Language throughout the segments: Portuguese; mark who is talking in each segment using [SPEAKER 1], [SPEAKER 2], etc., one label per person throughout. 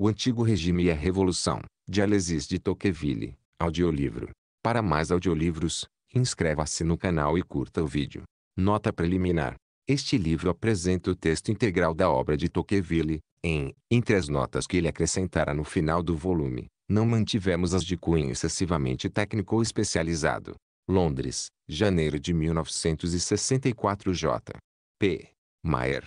[SPEAKER 1] O Antigo Regime e a Revolução, de Alesis de Tocqueville. Audiolivro. Para mais audiolivros, inscreva-se no canal e curta o vídeo. Nota preliminar. Este livro apresenta o texto integral da obra de Tocqueville, em, entre as notas que ele acrescentara no final do volume, não mantivemos as de cunho excessivamente técnico ou especializado. Londres, janeiro de 1964 J. P. Maier.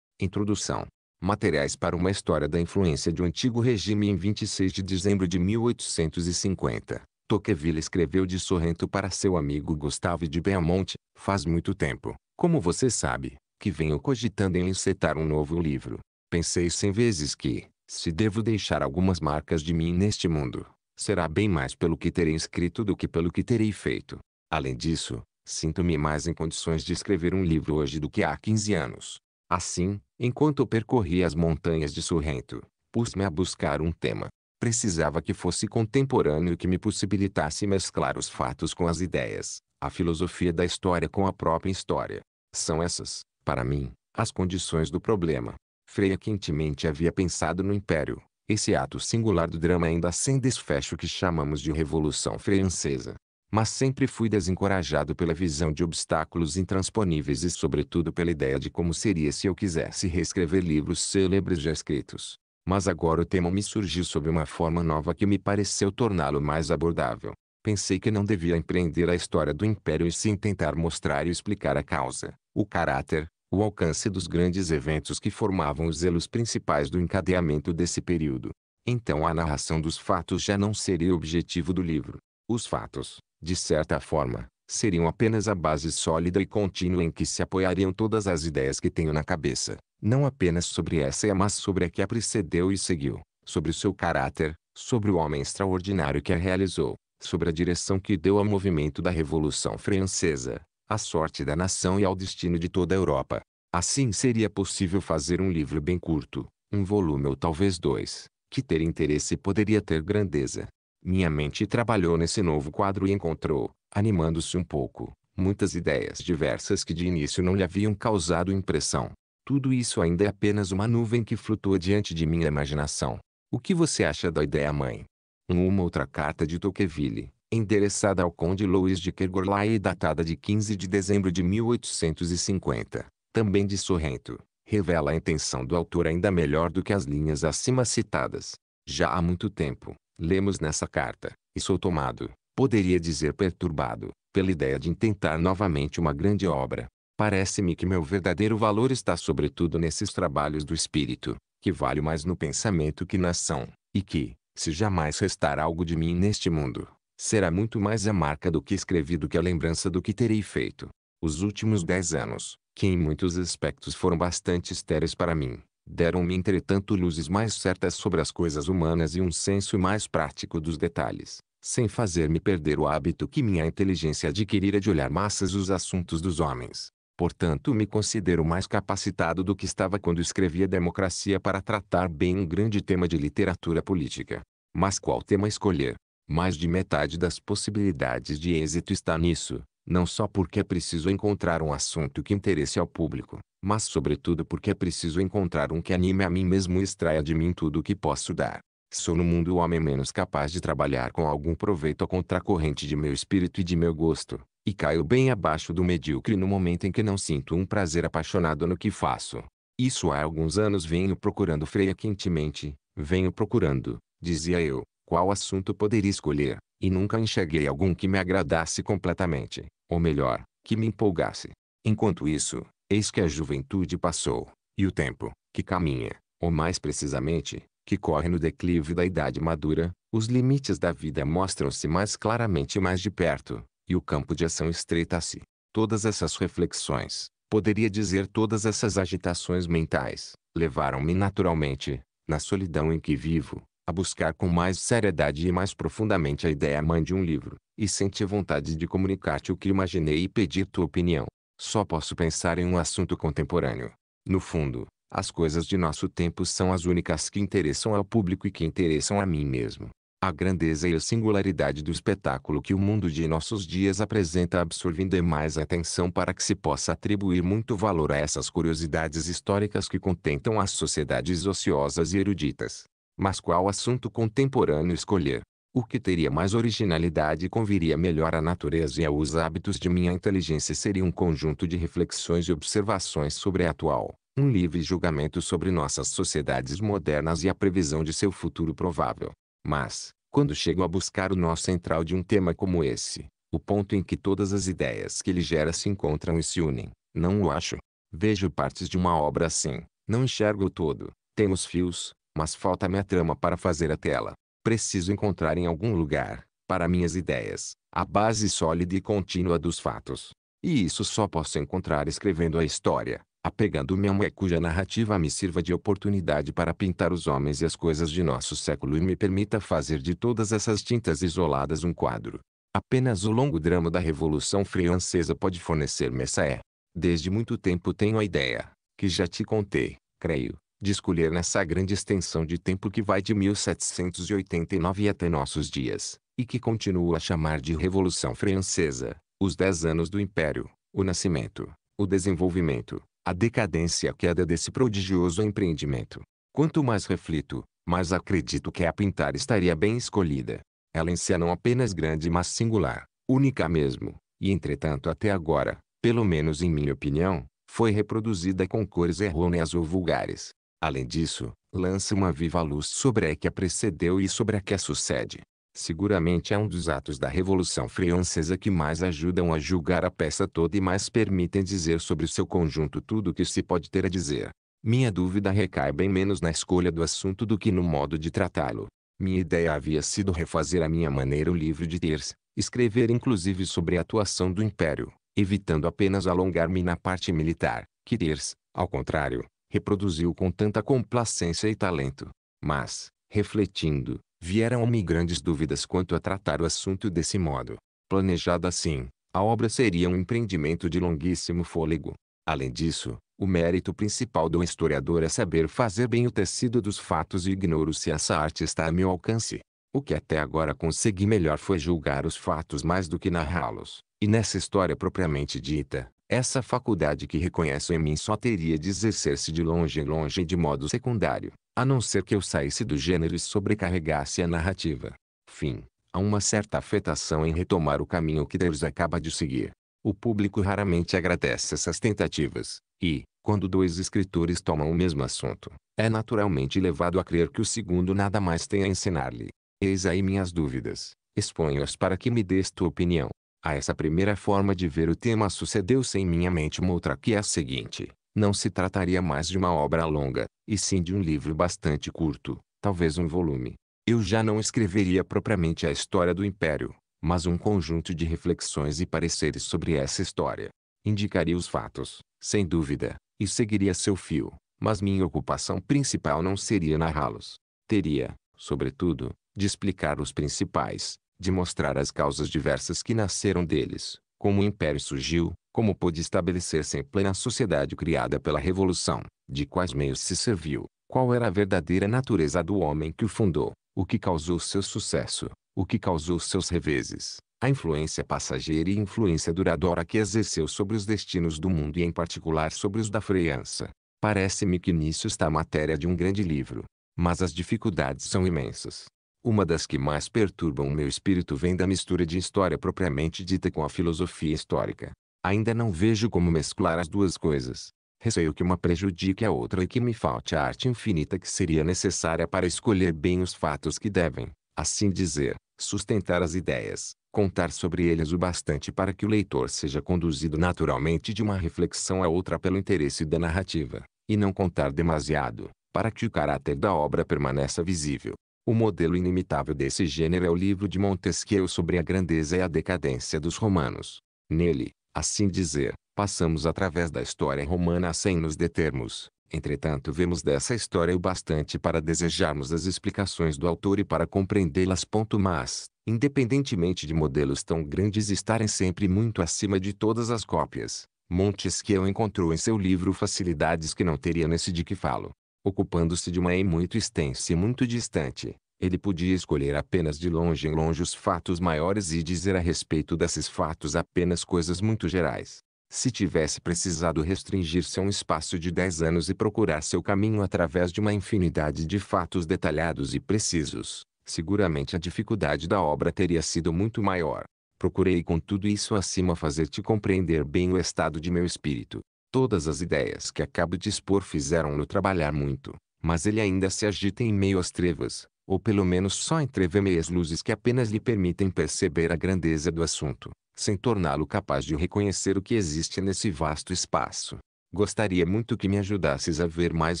[SPEAKER 1] Introdução. Materiais para uma história da influência de um antigo regime em 26 de dezembro de 1850. Tocqueville escreveu de Sorrento para seu amigo Gustave de Beaumont, faz muito tempo, como você sabe, que venho cogitando em encetar um novo livro. Pensei cem vezes que, se devo deixar algumas marcas de mim neste mundo, será bem mais pelo que terei escrito do que pelo que terei feito. Além disso, sinto-me mais em condições de escrever um livro hoje do que há 15 anos. Assim, Enquanto percorria as montanhas de Sorrento, pus-me a buscar um tema. Precisava que fosse contemporâneo e que me possibilitasse mesclar os fatos com as ideias, a filosofia da história com a própria história. São essas, para mim, as condições do problema. Freire quentemente havia pensado no império, esse ato singular do drama ainda sem desfecho que chamamos de Revolução Francesa mas sempre fui desencorajado pela visão de obstáculos intransponíveis e, sobretudo, pela ideia de como seria se eu quisesse reescrever livros célebres já escritos. Mas agora o tema me surgiu sob uma forma nova que me pareceu torná-lo mais abordável. Pensei que não devia empreender a história do império e sim tentar mostrar e explicar a causa, o caráter, o alcance dos grandes eventos que formavam os elos principais do encadeamento desse período. Então a narração dos fatos já não seria o objetivo do livro. Os fatos, de certa forma, seriam apenas a base sólida e contínua em que se apoiariam todas as ideias que tenho na cabeça, não apenas sobre essa mas sobre a que a precedeu e seguiu, sobre o seu caráter, sobre o homem extraordinário que a realizou, sobre a direção que deu ao movimento da Revolução Francesa, à sorte da nação e ao destino de toda a Europa. Assim seria possível fazer um livro bem curto, um volume ou talvez dois, que ter interesse poderia ter grandeza, minha mente trabalhou nesse novo quadro e encontrou, animando-se um pouco, muitas ideias diversas que de início não lhe haviam causado impressão. Tudo isso ainda é apenas uma nuvem que flutua diante de minha imaginação. O que você acha da ideia, mãe? Uma outra carta de Tocqueville, endereçada ao conde Louis de Kergorlai e datada de 15 de dezembro de 1850, também de Sorrento, revela a intenção do autor ainda melhor do que as linhas acima citadas. Já há muito tempo, lemos nessa carta, e sou tomado, poderia dizer perturbado, pela ideia de intentar novamente uma grande obra. Parece-me que meu verdadeiro valor está sobretudo nesses trabalhos do espírito, que vale mais no pensamento que na ação, e que, se jamais restar algo de mim neste mundo, será muito mais a marca do que escrevi do que a lembrança do que terei feito. Os últimos dez anos, que em muitos aspectos foram bastante estéreis para mim, Deram-me entretanto luzes mais certas sobre as coisas humanas e um senso mais prático dos detalhes, sem fazer-me perder o hábito que minha inteligência adquirira de olhar massas os assuntos dos homens. Portanto me considero mais capacitado do que estava quando escrevia Democracia para tratar bem um grande tema de literatura política. Mas qual tema escolher? Mais de metade das possibilidades de êxito está nisso, não só porque é preciso encontrar um assunto que interesse ao público, mas sobretudo porque é preciso encontrar um que anime a mim mesmo e extraia de mim tudo o que posso dar. Sou no mundo o homem menos capaz de trabalhar com algum proveito a contracorrente de meu espírito e de meu gosto, e caio bem abaixo do medíocre no momento em que não sinto um prazer apaixonado no que faço. Isso há alguns anos venho procurando Freia quentemente, venho procurando, dizia eu, qual assunto poderia escolher, e nunca enxerguei algum que me agradasse completamente, ou melhor, que me empolgasse. Enquanto isso, Eis que a juventude passou, e o tempo, que caminha, ou mais precisamente, que corre no declive da idade madura, os limites da vida mostram-se mais claramente e mais de perto, e o campo de ação estreita-se. Todas essas reflexões, poderia dizer todas essas agitações mentais, levaram-me naturalmente, na solidão em que vivo, a buscar com mais seriedade e mais profundamente a ideia mãe de um livro, e senti vontade de comunicar-te o que imaginei e pedir tua opinião. Só posso pensar em um assunto contemporâneo. No fundo, as coisas de nosso tempo são as únicas que interessam ao público e que interessam a mim mesmo. A grandeza e a singularidade do espetáculo que o mundo de nossos dias apresenta absorvem demais a atenção para que se possa atribuir muito valor a essas curiosidades históricas que contentam as sociedades ociosas e eruditas. Mas qual assunto contemporâneo escolher? O que teria mais originalidade e conviria melhor à natureza e aos hábitos de minha inteligência seria um conjunto de reflexões e observações sobre a atual, um livre julgamento sobre nossas sociedades modernas e a previsão de seu futuro provável. Mas, quando chego a buscar o nó central de um tema como esse, o ponto em que todas as ideias que ele gera se encontram e se unem, não o acho. Vejo partes de uma obra assim, não enxergo o todo, tenho os fios, mas falta-me a trama para fazer a tela preciso encontrar em algum lugar, para minhas ideias, a base sólida e contínua dos fatos. E isso só posso encontrar escrevendo a história, apegando-me a uma cuja narrativa me sirva de oportunidade para pintar os homens e as coisas de nosso século e me permita fazer de todas essas tintas isoladas um quadro. Apenas o longo drama da Revolução Francesa pode fornecer-me essa é. Desde muito tempo tenho a ideia, que já te contei, creio, de escolher nessa grande extensão de tempo que vai de 1789 até nossos dias, e que continua a chamar de Revolução Francesa, os dez anos do Império, o nascimento, o desenvolvimento, a decadência e a queda desse prodigioso empreendimento. Quanto mais reflito, mais acredito que a pintar estaria bem escolhida. Ela em si é não apenas grande mas singular, única mesmo, e entretanto até agora, pelo menos em minha opinião, foi reproduzida com cores errôneas ou vulgares, Além disso, lança uma viva luz sobre a que a precedeu e sobre a que a sucede. Seguramente é um dos atos da Revolução Francesa que mais ajudam a julgar a peça toda e mais permitem dizer sobre o seu conjunto tudo o que se pode ter a dizer. Minha dúvida recai bem menos na escolha do assunto do que no modo de tratá-lo. Minha ideia havia sido refazer à minha maneira o livro de Thiers, escrever inclusive sobre a atuação do Império, evitando apenas alongar-me na parte militar, que Thiers, ao contrário, reproduziu com tanta complacência e talento. Mas, refletindo, vieram a me grandes dúvidas quanto a tratar o assunto desse modo. Planejada assim, a obra seria um empreendimento de longuíssimo fôlego. Além disso, o mérito principal do historiador é saber fazer bem o tecido dos fatos e ignoro se essa arte está a meu alcance. O que até agora consegui melhor foi julgar os fatos mais do que narrá-los, e nessa história propriamente dita, essa faculdade que reconheço em mim só teria de exercer-se de longe em longe e de modo secundário, a não ser que eu saísse do gênero e sobrecarregasse a narrativa. Fim. Há uma certa afetação em retomar o caminho que Deus acaba de seguir. O público raramente agradece essas tentativas, e, quando dois escritores tomam o mesmo assunto, é naturalmente levado a crer que o segundo nada mais tem a ensinar-lhe. Eis aí minhas dúvidas, exponho-as para que me dês tua opinião. A ah, essa primeira forma de ver o tema sucedeu-se em minha mente uma outra que é a seguinte. Não se trataria mais de uma obra longa, e sim de um livro bastante curto, talvez um volume. Eu já não escreveria propriamente a história do Império, mas um conjunto de reflexões e pareceres sobre essa história. Indicaria os fatos, sem dúvida, e seguiria seu fio, mas minha ocupação principal não seria narrá-los. Teria, sobretudo, de explicar os principais, de mostrar as causas diversas que nasceram deles, como o império surgiu, como pôde estabelecer-se em plena sociedade criada pela Revolução, de quais meios se serviu, qual era a verdadeira natureza do homem que o fundou, o que causou seu sucesso, o que causou seus reveses, a influência passageira e influência duradoura que exerceu sobre os destinos do mundo e em particular sobre os da França. Parece-me que nisso está a matéria de um grande livro. Mas as dificuldades são imensas. Uma das que mais perturbam o meu espírito vem da mistura de história propriamente dita com a filosofia histórica. Ainda não vejo como mesclar as duas coisas. Receio que uma prejudique a outra e que me falte a arte infinita que seria necessária para escolher bem os fatos que devem, assim dizer, sustentar as ideias, contar sobre eles o bastante para que o leitor seja conduzido naturalmente de uma reflexão a outra pelo interesse da narrativa, e não contar demasiado, para que o caráter da obra permaneça visível. O modelo inimitável desse gênero é o livro de Montesquieu sobre a grandeza e a decadência dos romanos. Nele, assim dizer, passamos através da história romana sem nos determos. Entretanto, vemos dessa história o bastante para desejarmos as explicações do autor e para compreendê-las. Mas, independentemente de modelos tão grandes estarem sempre muito acima de todas as cópias, Montesquieu encontrou em seu livro facilidades que não teria nesse de que falo. Ocupando-se de uma em muito extensa e muito distante, ele podia escolher apenas de longe em longe os fatos maiores e dizer a respeito desses fatos apenas coisas muito gerais. Se tivesse precisado restringir-se a um espaço de dez anos e procurar seu caminho através de uma infinidade de fatos detalhados e precisos, seguramente a dificuldade da obra teria sido muito maior. Procurei com tudo isso acima fazer-te compreender bem o estado de meu espírito, Todas as ideias que acabo de expor fizeram-no trabalhar muito, mas ele ainda se agita em meio às trevas, ou pelo menos só entrevê meias luzes que apenas lhe permitem perceber a grandeza do assunto, sem torná-lo capaz de reconhecer o que existe nesse vasto espaço. Gostaria muito que me ajudasses a ver mais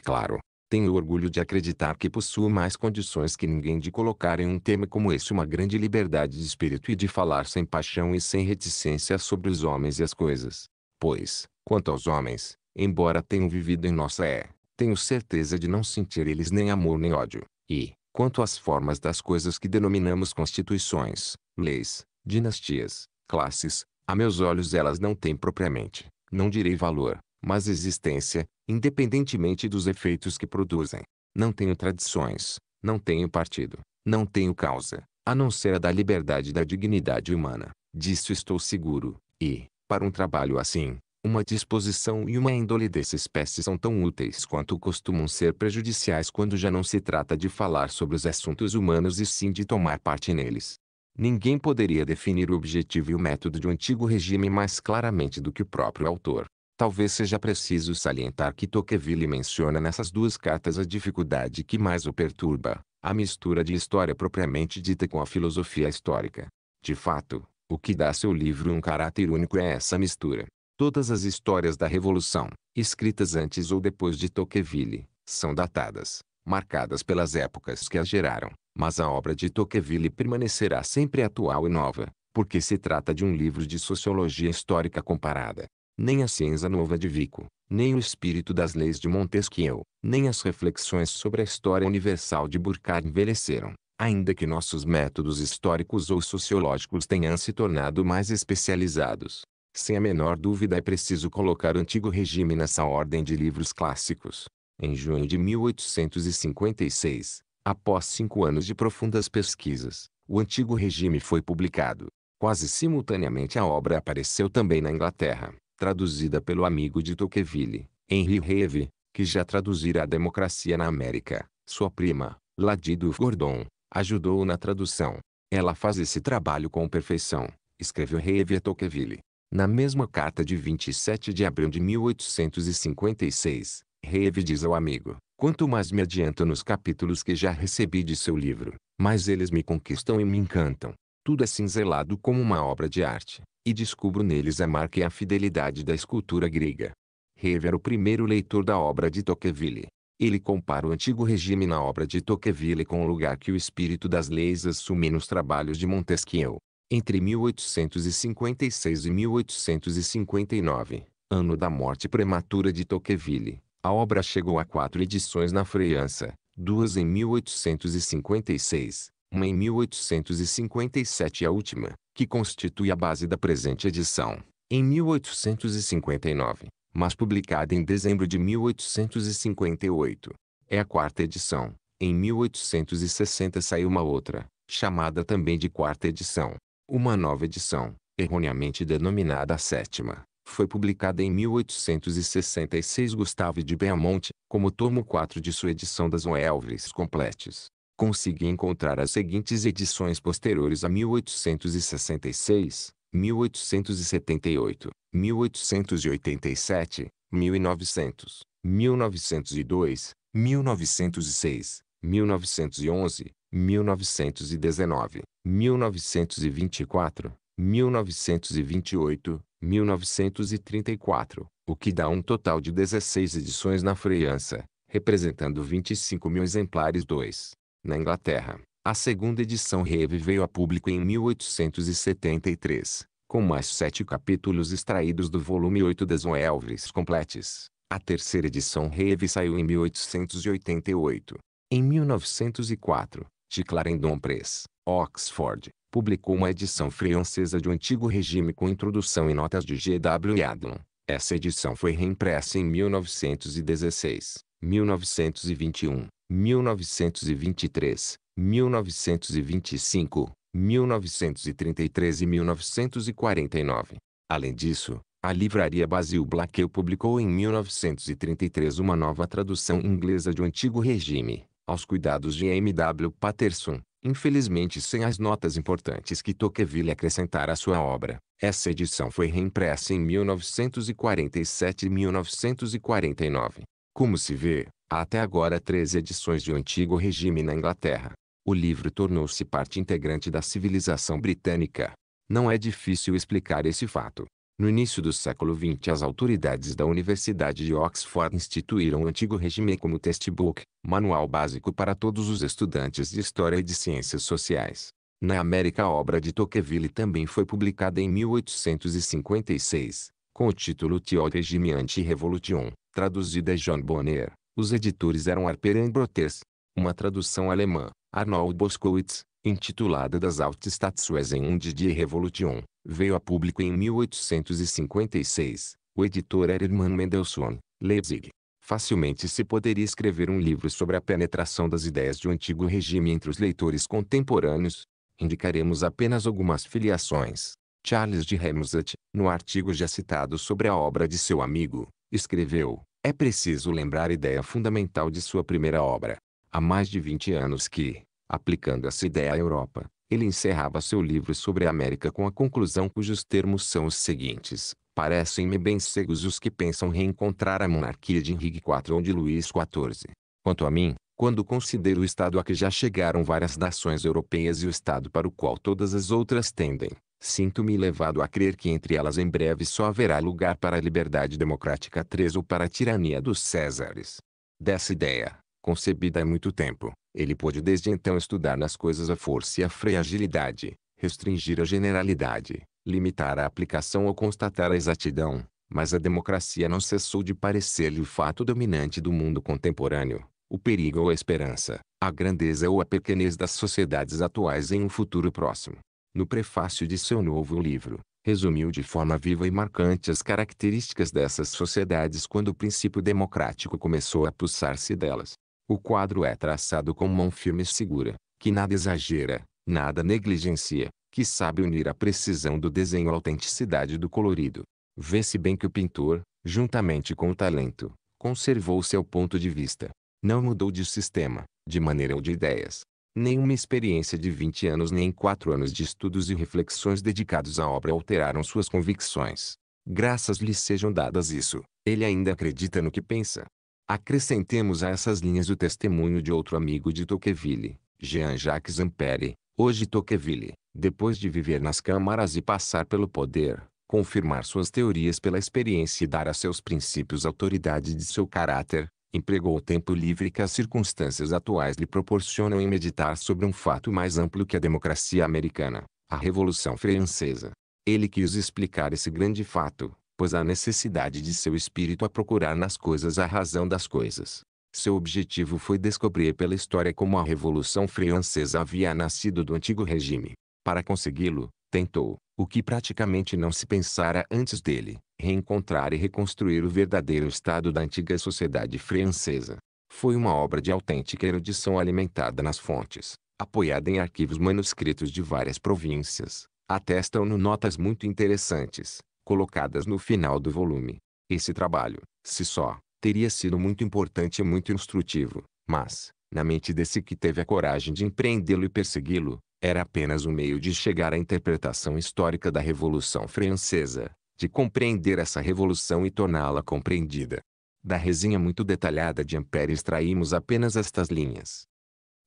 [SPEAKER 1] claro. Tenho orgulho de acreditar que possuo mais condições que ninguém de colocar em um tema como esse uma grande liberdade de espírito e de falar sem paixão e sem reticência sobre os homens e as coisas. Pois, Quanto aos homens, embora tenham vivido em nossa é, tenho certeza de não sentir eles nem amor nem ódio. E, quanto às formas das coisas que denominamos constituições, leis, dinastias, classes, a meus olhos elas não têm propriamente, não direi valor, mas existência, independentemente dos efeitos que produzem. Não tenho tradições, não tenho partido, não tenho causa, a não ser a da liberdade e da dignidade humana. Disso estou seguro, e, para um trabalho assim, uma disposição e uma índole dessa espécie são tão úteis quanto costumam ser prejudiciais quando já não se trata de falar sobre os assuntos humanos e sim de tomar parte neles. Ninguém poderia definir o objetivo e o método de um antigo regime mais claramente do que o próprio autor. Talvez seja preciso salientar que Tocqueville menciona nessas duas cartas a dificuldade que mais o perturba, a mistura de história propriamente dita com a filosofia histórica. De fato, o que dá a seu livro um caráter único é essa mistura. Todas as histórias da Revolução, escritas antes ou depois de Tocqueville, são datadas, marcadas pelas épocas que as geraram, mas a obra de Tocqueville permanecerá sempre atual e nova, porque se trata de um livro de sociologia histórica comparada. Nem a ciência nova de Vico, nem o espírito das leis de Montesquieu, nem as reflexões sobre a história universal de Burckhardt envelheceram, ainda que nossos métodos históricos ou sociológicos tenham se tornado mais especializados. Sem a menor dúvida é preciso colocar o antigo regime nessa ordem de livros clássicos. Em junho de 1856, após cinco anos de profundas pesquisas, o antigo regime foi publicado. Quase simultaneamente a obra apareceu também na Inglaterra, traduzida pelo amigo de Tocqueville, Henry Reeve, que já traduzira a democracia na América. Sua prima, Ladido Gordon, ajudou na tradução. Ela faz esse trabalho com perfeição, escreveu Reeve a Tocqueville. Na mesma carta de 27 de abril de 1856, Reeve diz ao amigo: Quanto mais me adianto nos capítulos que já recebi de seu livro, mais eles me conquistam e me encantam. Tudo é cinzelado como uma obra de arte, e descubro neles a marca e a fidelidade da escultura grega. Reeve era o primeiro leitor da obra de Tocqueville. Ele compara o antigo regime na obra de Tocqueville com o lugar que o espírito das leis assume nos trabalhos de Montesquieu entre 1856 e 1859, ano da morte prematura de Tocqueville, a obra chegou a quatro edições na França, duas em 1856, uma em 1857 e a última, que constitui a base da presente edição, em 1859, mas publicada em dezembro de 1858. É a quarta edição. Em 1860 saiu uma outra, chamada também de quarta edição, uma nova edição, erroneamente denominada sétima, foi publicada em 1866 Gustave de Beaumont, como tomo 4 de sua edição das Oelves Completes. Consegui encontrar as seguintes edições posteriores a 1866, 1878, 1887, 1900, 1902, 1906, 1911, 1919, 1924, 1928, 1934, o que dá um total de 16 edições na França, representando 25 mil exemplares. 2. Na Inglaterra, a segunda edição Reve veio a público em 1873, com mais sete capítulos extraídos do volume 8 das Elvis Completes. A terceira edição Reve saiu em 1888. Em 1904, de Clarendon Press, Oxford, publicou uma edição francesa de O Antigo Regime com introdução e notas de G. W. Adlon. Essa edição foi reimpressa em 1916, 1921, 1923, 1925, 1933 e 1949. Além disso, a livraria Basil Blaqueu publicou em 1933 uma nova tradução inglesa de O Antigo Regime, aos cuidados de M. W. Patterson, infelizmente sem as notas importantes que Tocqueville acrescentara à sua obra. Essa edição foi reimpressa em 1947 e 1949. Como se vê, há até agora três edições de O Antigo Regime na Inglaterra. O livro tornou-se parte integrante da civilização britânica. Não é difícil explicar esse fato. No início do século XX as autoridades da Universidade de Oxford instituíram o antigo regime como textbook, manual básico para todos os estudantes de História e de Ciências Sociais. Na América a obra de Tocqueville também foi publicada em 1856, com o título Tio Regime Anti-Revolution, traduzida John Bonner. Os editores eram Harper Brothers. Uma tradução alemã, Arnold Boskowitz, intitulada Das Altstatues und die Revolution, veio a público em 1856. O editor era Hermann Mendelssohn, Leipzig. Facilmente se poderia escrever um livro sobre a penetração das ideias de um antigo regime entre os leitores contemporâneos. Indicaremos apenas algumas filiações. Charles de Remusat, no artigo já citado sobre a obra de seu amigo, escreveu: É preciso lembrar a ideia fundamental de sua primeira obra. Há mais de 20 anos que, aplicando essa ideia à Europa, ele encerrava seu livro sobre a América com a conclusão cujos termos são os seguintes. Parecem-me bem cegos os que pensam reencontrar a monarquia de Henrique IV ou de Luís XIV. Quanto a mim, quando considero o estado a que já chegaram várias nações europeias e o estado para o qual todas as outras tendem, sinto-me levado a crer que entre elas em breve só haverá lugar para a liberdade democrática 3 ou para a tirania dos Césares. Dessa ideia, concebida há muito tempo, ele pôde desde então estudar nas coisas a força e a fragilidade, restringir a generalidade, limitar a aplicação ou constatar a exatidão, mas a democracia não cessou de parecer-lhe o fato dominante do mundo contemporâneo, o perigo ou a esperança, a grandeza ou a pequenez das sociedades atuais em um futuro próximo. No prefácio de seu novo livro, resumiu de forma viva e marcante as características dessas sociedades quando o princípio democrático começou a pulsar-se delas. O quadro é traçado com mão firme e segura, que nada exagera, nada negligencia, que sabe unir a precisão do desenho à autenticidade do colorido. Vê-se bem que o pintor, juntamente com o talento, conservou seu ponto de vista. Não mudou de sistema, de maneira ou de ideias. Nenhuma experiência de 20 anos nem quatro anos de estudos e reflexões dedicados à obra alteraram suas convicções. Graças lhe sejam dadas isso, ele ainda acredita no que pensa. Acrescentemos a essas linhas o testemunho de outro amigo de Tocqueville, Jean-Jacques Ampère, hoje Tocqueville, depois de viver nas câmaras e passar pelo poder, confirmar suas teorias pela experiência e dar a seus princípios a autoridade de seu caráter, empregou o tempo livre que as circunstâncias atuais lhe proporcionam em meditar sobre um fato mais amplo que a democracia americana, a Revolução Francesa. Ele quis explicar esse grande fato, pois há necessidade de seu espírito a procurar nas coisas a razão das coisas. Seu objetivo foi descobrir pela história como a Revolução Francesa havia nascido do antigo regime. Para consegui-lo, tentou, o que praticamente não se pensara antes dele, reencontrar e reconstruir o verdadeiro estado da antiga sociedade francesa. Foi uma obra de autêntica erudição alimentada nas fontes, apoiada em arquivos manuscritos de várias províncias, atestam-no notas muito interessantes, colocadas no final do volume. Esse trabalho, se só, teria sido muito importante e muito instrutivo, mas, na mente desse que teve a coragem de empreendê-lo e persegui-lo, era apenas um meio de chegar à interpretação histórica da Revolução Francesa, de compreender essa revolução e torná-la compreendida. Da resenha muito detalhada de Ampère extraímos apenas estas linhas.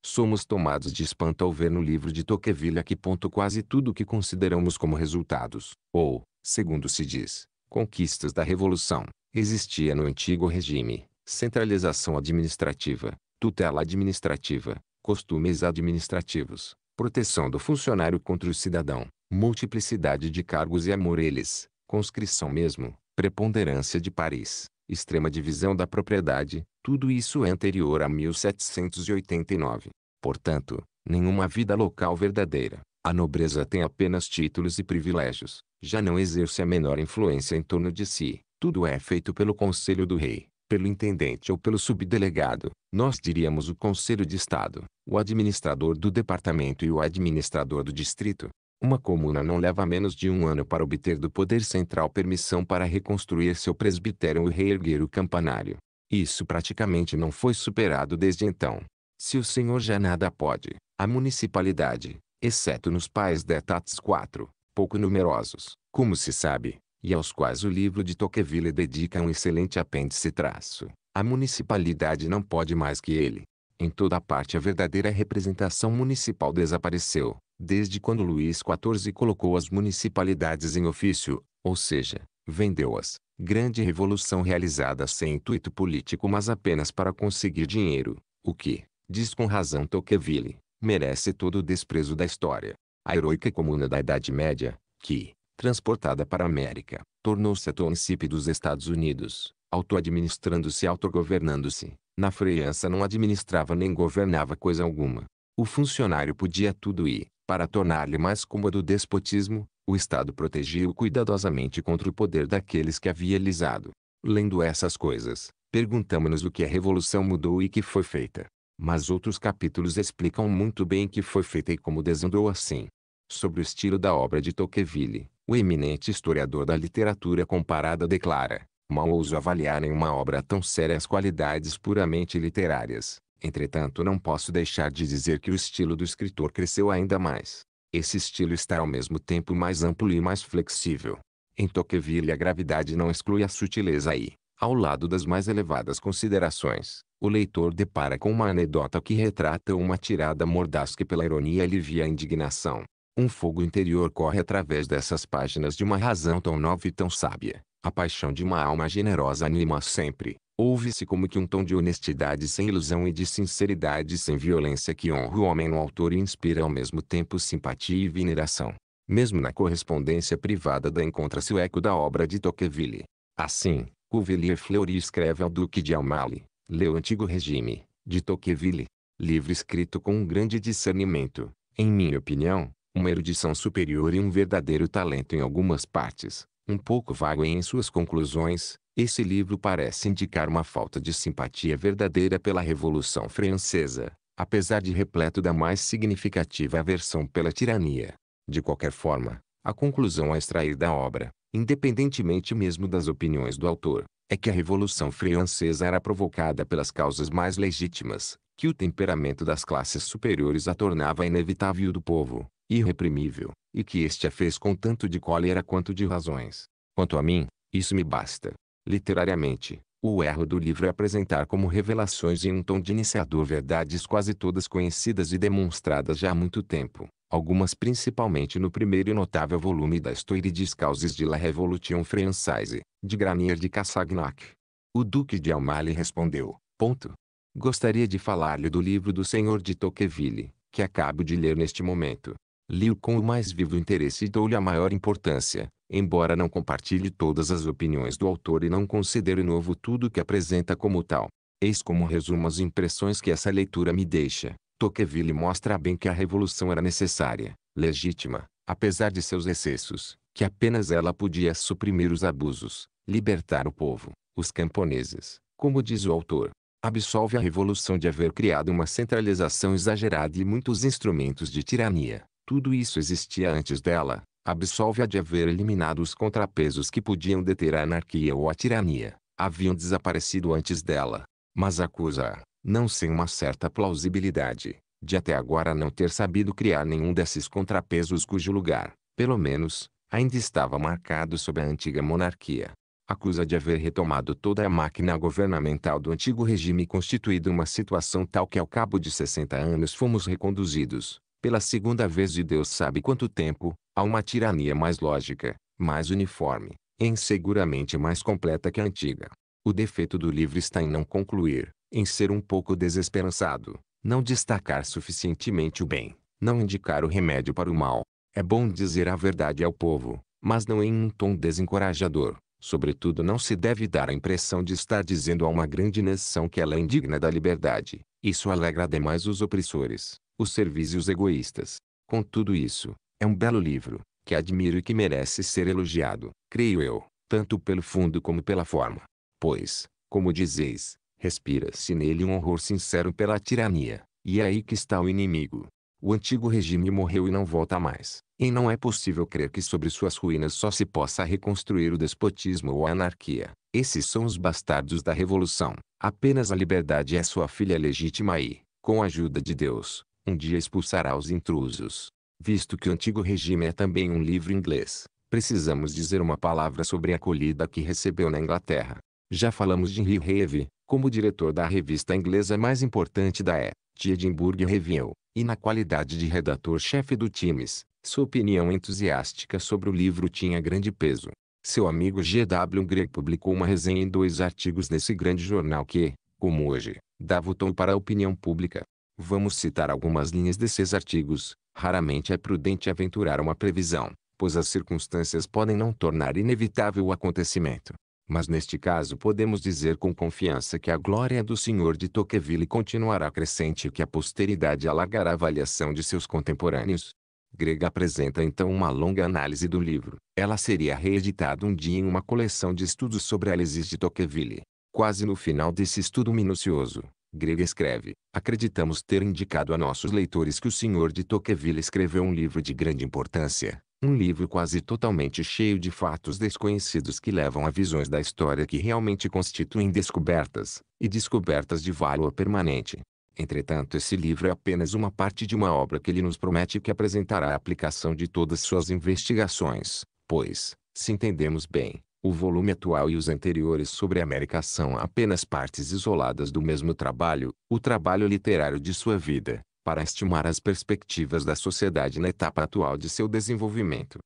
[SPEAKER 1] Somos tomados de espanto ao ver no livro de Tocqueville que ponto quase tudo o que consideramos como resultados, ou, segundo se diz, conquistas da Revolução, existia no antigo regime centralização administrativa, tutela administrativa, costumes administrativos, proteção do funcionário contra o cidadão, multiplicidade de cargos e amoreles, conscrição mesmo, preponderância de Paris, extrema divisão da propriedade, tudo isso é anterior a 1789. Portanto, nenhuma vida local verdadeira, a nobreza tem apenas títulos e privilégios, já não exerce a menor influência em torno de si. Tudo é feito pelo conselho do rei, pelo intendente ou pelo subdelegado, nós diríamos o conselho de estado, o administrador do departamento e o administrador do distrito. Uma comuna não leva menos de um ano para obter do poder central permissão para reconstruir seu presbitério e reerguer o campanário. Isso praticamente não foi superado desde então. Se o senhor já nada pode, a municipalidade, exceto nos pais detates IV, pouco numerosos, como se sabe, e aos quais o livro de Tocqueville dedica um excelente apêndice traço. A municipalidade não pode mais que ele. Em toda parte a verdadeira representação municipal desapareceu, desde quando Luís XIV colocou as municipalidades em ofício, ou seja, vendeu-as. Grande revolução realizada sem intuito político mas apenas para conseguir dinheiro, o que, diz com razão Tocqueville, merece todo o desprezo da história. A heroica comuna da Idade Média, que, transportada para a América, tornou-se a Township dos Estados Unidos, auto-administrando-se e autogovernando-se. Na França não administrava nem governava coisa alguma. O funcionário podia tudo e, para tornar-lhe mais cômodo o despotismo, o Estado protegia-o cuidadosamente contra o poder daqueles que havia lisado. Lendo essas coisas, perguntamos-nos o que a Revolução mudou e que foi feita. Mas outros capítulos explicam muito bem que foi feita e como desandou assim. Sobre o estilo da obra de Tocqueville, o eminente historiador da literatura comparada declara: Mal ouso avaliar em uma obra tão séria as qualidades puramente literárias. Entretanto, não posso deixar de dizer que o estilo do escritor cresceu ainda mais. Esse estilo está ao mesmo tempo mais amplo e mais flexível. Em Tocqueville a gravidade não exclui a sutileza e, ao lado das mais elevadas considerações, o leitor depara com uma anedota que retrata uma tirada mordaz que pela ironia alivia a indignação. Um fogo interior corre através dessas páginas de uma razão tão nova e tão sábia. A paixão de uma alma generosa anima sempre. Ouve-se como que um tom de honestidade sem ilusão e de sinceridade sem violência que honra o homem no autor e inspira ao mesmo tempo simpatia e veneração. Mesmo na correspondência privada da encontra-se o eco da obra de Tocqueville. Assim, Cuvelier Fleury escreve ao Duque de Almale, leu Antigo Regime, de Tocqueville. Livro escrito com um grande discernimento, em minha opinião, uma erudição superior e um verdadeiro talento em algumas partes, um pouco vago em suas conclusões, esse livro parece indicar uma falta de simpatia verdadeira pela Revolução Francesa, apesar de repleto da mais significativa aversão pela tirania. De qualquer forma, a conclusão a extrair da obra, independentemente mesmo das opiniões do autor, é que a Revolução Francesa era provocada pelas causas mais legítimas, que o temperamento das classes superiores a tornava inevitável do povo, irreprimível, e que este a fez com tanto de cólera quanto de razões. Quanto a mim, isso me basta. Literariamente, o erro do livro é apresentar como revelações em um tom de iniciador verdades quase todas conhecidas e demonstradas já há muito tempo, algumas principalmente no primeiro e notável volume da des Causes de la revolution Française, de Granier de Cassagnac. O Duque de Almale respondeu, ponto. Gostaria de falar-lhe do livro do senhor de Tocqueville, que acabo de ler neste momento. Li-o com o mais vivo interesse e dou-lhe a maior importância, embora não compartilhe todas as opiniões do autor e não considere novo tudo que apresenta como tal. Eis como resumo as impressões que essa leitura me deixa. Tocqueville mostra bem que a revolução era necessária, legítima, apesar de seus excessos, que apenas ela podia suprimir os abusos, libertar o povo, os camponeses, como diz o autor. Absolve a revolução de haver criado uma centralização exagerada e muitos instrumentos de tirania. Tudo isso existia antes dela. Absolve-a de haver eliminado os contrapesos que podiam deter a anarquia ou a tirania. Haviam desaparecido antes dela. Mas acusa-a, não sem uma certa plausibilidade, de até agora não ter sabido criar nenhum desses contrapesos cujo lugar, pelo menos, ainda estava marcado sob a antiga monarquia. Acusa de haver retomado toda a máquina governamental do antigo regime constituído uma situação tal que ao cabo de 60 anos fomos reconduzidos, pela segunda vez de Deus sabe quanto tempo, a uma tirania mais lógica, mais uniforme, e seguramente mais completa que a antiga. O defeito do livro está em não concluir, em ser um pouco desesperançado, não destacar suficientemente o bem, não indicar o remédio para o mal. É bom dizer a verdade ao povo, mas não em um tom desencorajador. Sobretudo não se deve dar a impressão de estar dizendo a uma grande nação que ela é indigna da liberdade. Isso alegra demais os opressores, os servis e os egoístas. Com tudo isso, é um belo livro, que admiro e que merece ser elogiado, creio eu, tanto pelo fundo como pela forma. Pois, como dizeis, Respira-se nele um horror sincero pela tirania, e é aí que está o inimigo. O antigo regime morreu e não volta mais, e não é possível crer que sobre suas ruínas só se possa reconstruir o despotismo ou a anarquia. Esses são os bastardos da revolução. Apenas a liberdade é sua filha legítima e, com a ajuda de Deus, um dia expulsará os intrusos. Visto que o antigo regime é também um livro inglês, precisamos dizer uma palavra sobre a acolhida que recebeu na Inglaterra. Já falamos de Henry Reeve, como diretor da revista inglesa mais importante da E, The Edinburgh Review, e na qualidade de redator-chefe do Times, sua opinião entusiástica sobre o livro tinha grande peso. Seu amigo G.W. Gregg publicou uma resenha em dois artigos nesse grande jornal que, como hoje, dava o tom para a opinião pública. Vamos citar algumas linhas desses artigos. Raramente é prudente aventurar uma previsão, pois as circunstâncias podem não tornar inevitável o acontecimento mas neste caso podemos dizer com confiança que a glória do Senhor de Tocqueville continuará crescente e que a posteridade alargará a avaliação de seus contemporâneos. Grega apresenta então uma longa análise do livro. Ela seria reeditada um dia em uma coleção de estudos sobre a análise de Tocqueville. Quase no final desse estudo minucioso, Grega escreve: Acreditamos ter indicado a nossos leitores que o senhor de Tocqueville escreveu um livro de grande importância, um livro quase totalmente cheio de fatos desconhecidos que levam a visões da história que realmente constituem descobertas, e descobertas de valor permanente. Entretanto esse livro é apenas uma parte de uma obra que ele nos promete que apresentará a aplicação de todas suas investigações, pois, se entendemos bem, o volume atual e os anteriores sobre a América são apenas partes isoladas do mesmo trabalho, o trabalho literário de sua vida para estimar as perspectivas da sociedade na etapa atual de seu desenvolvimento.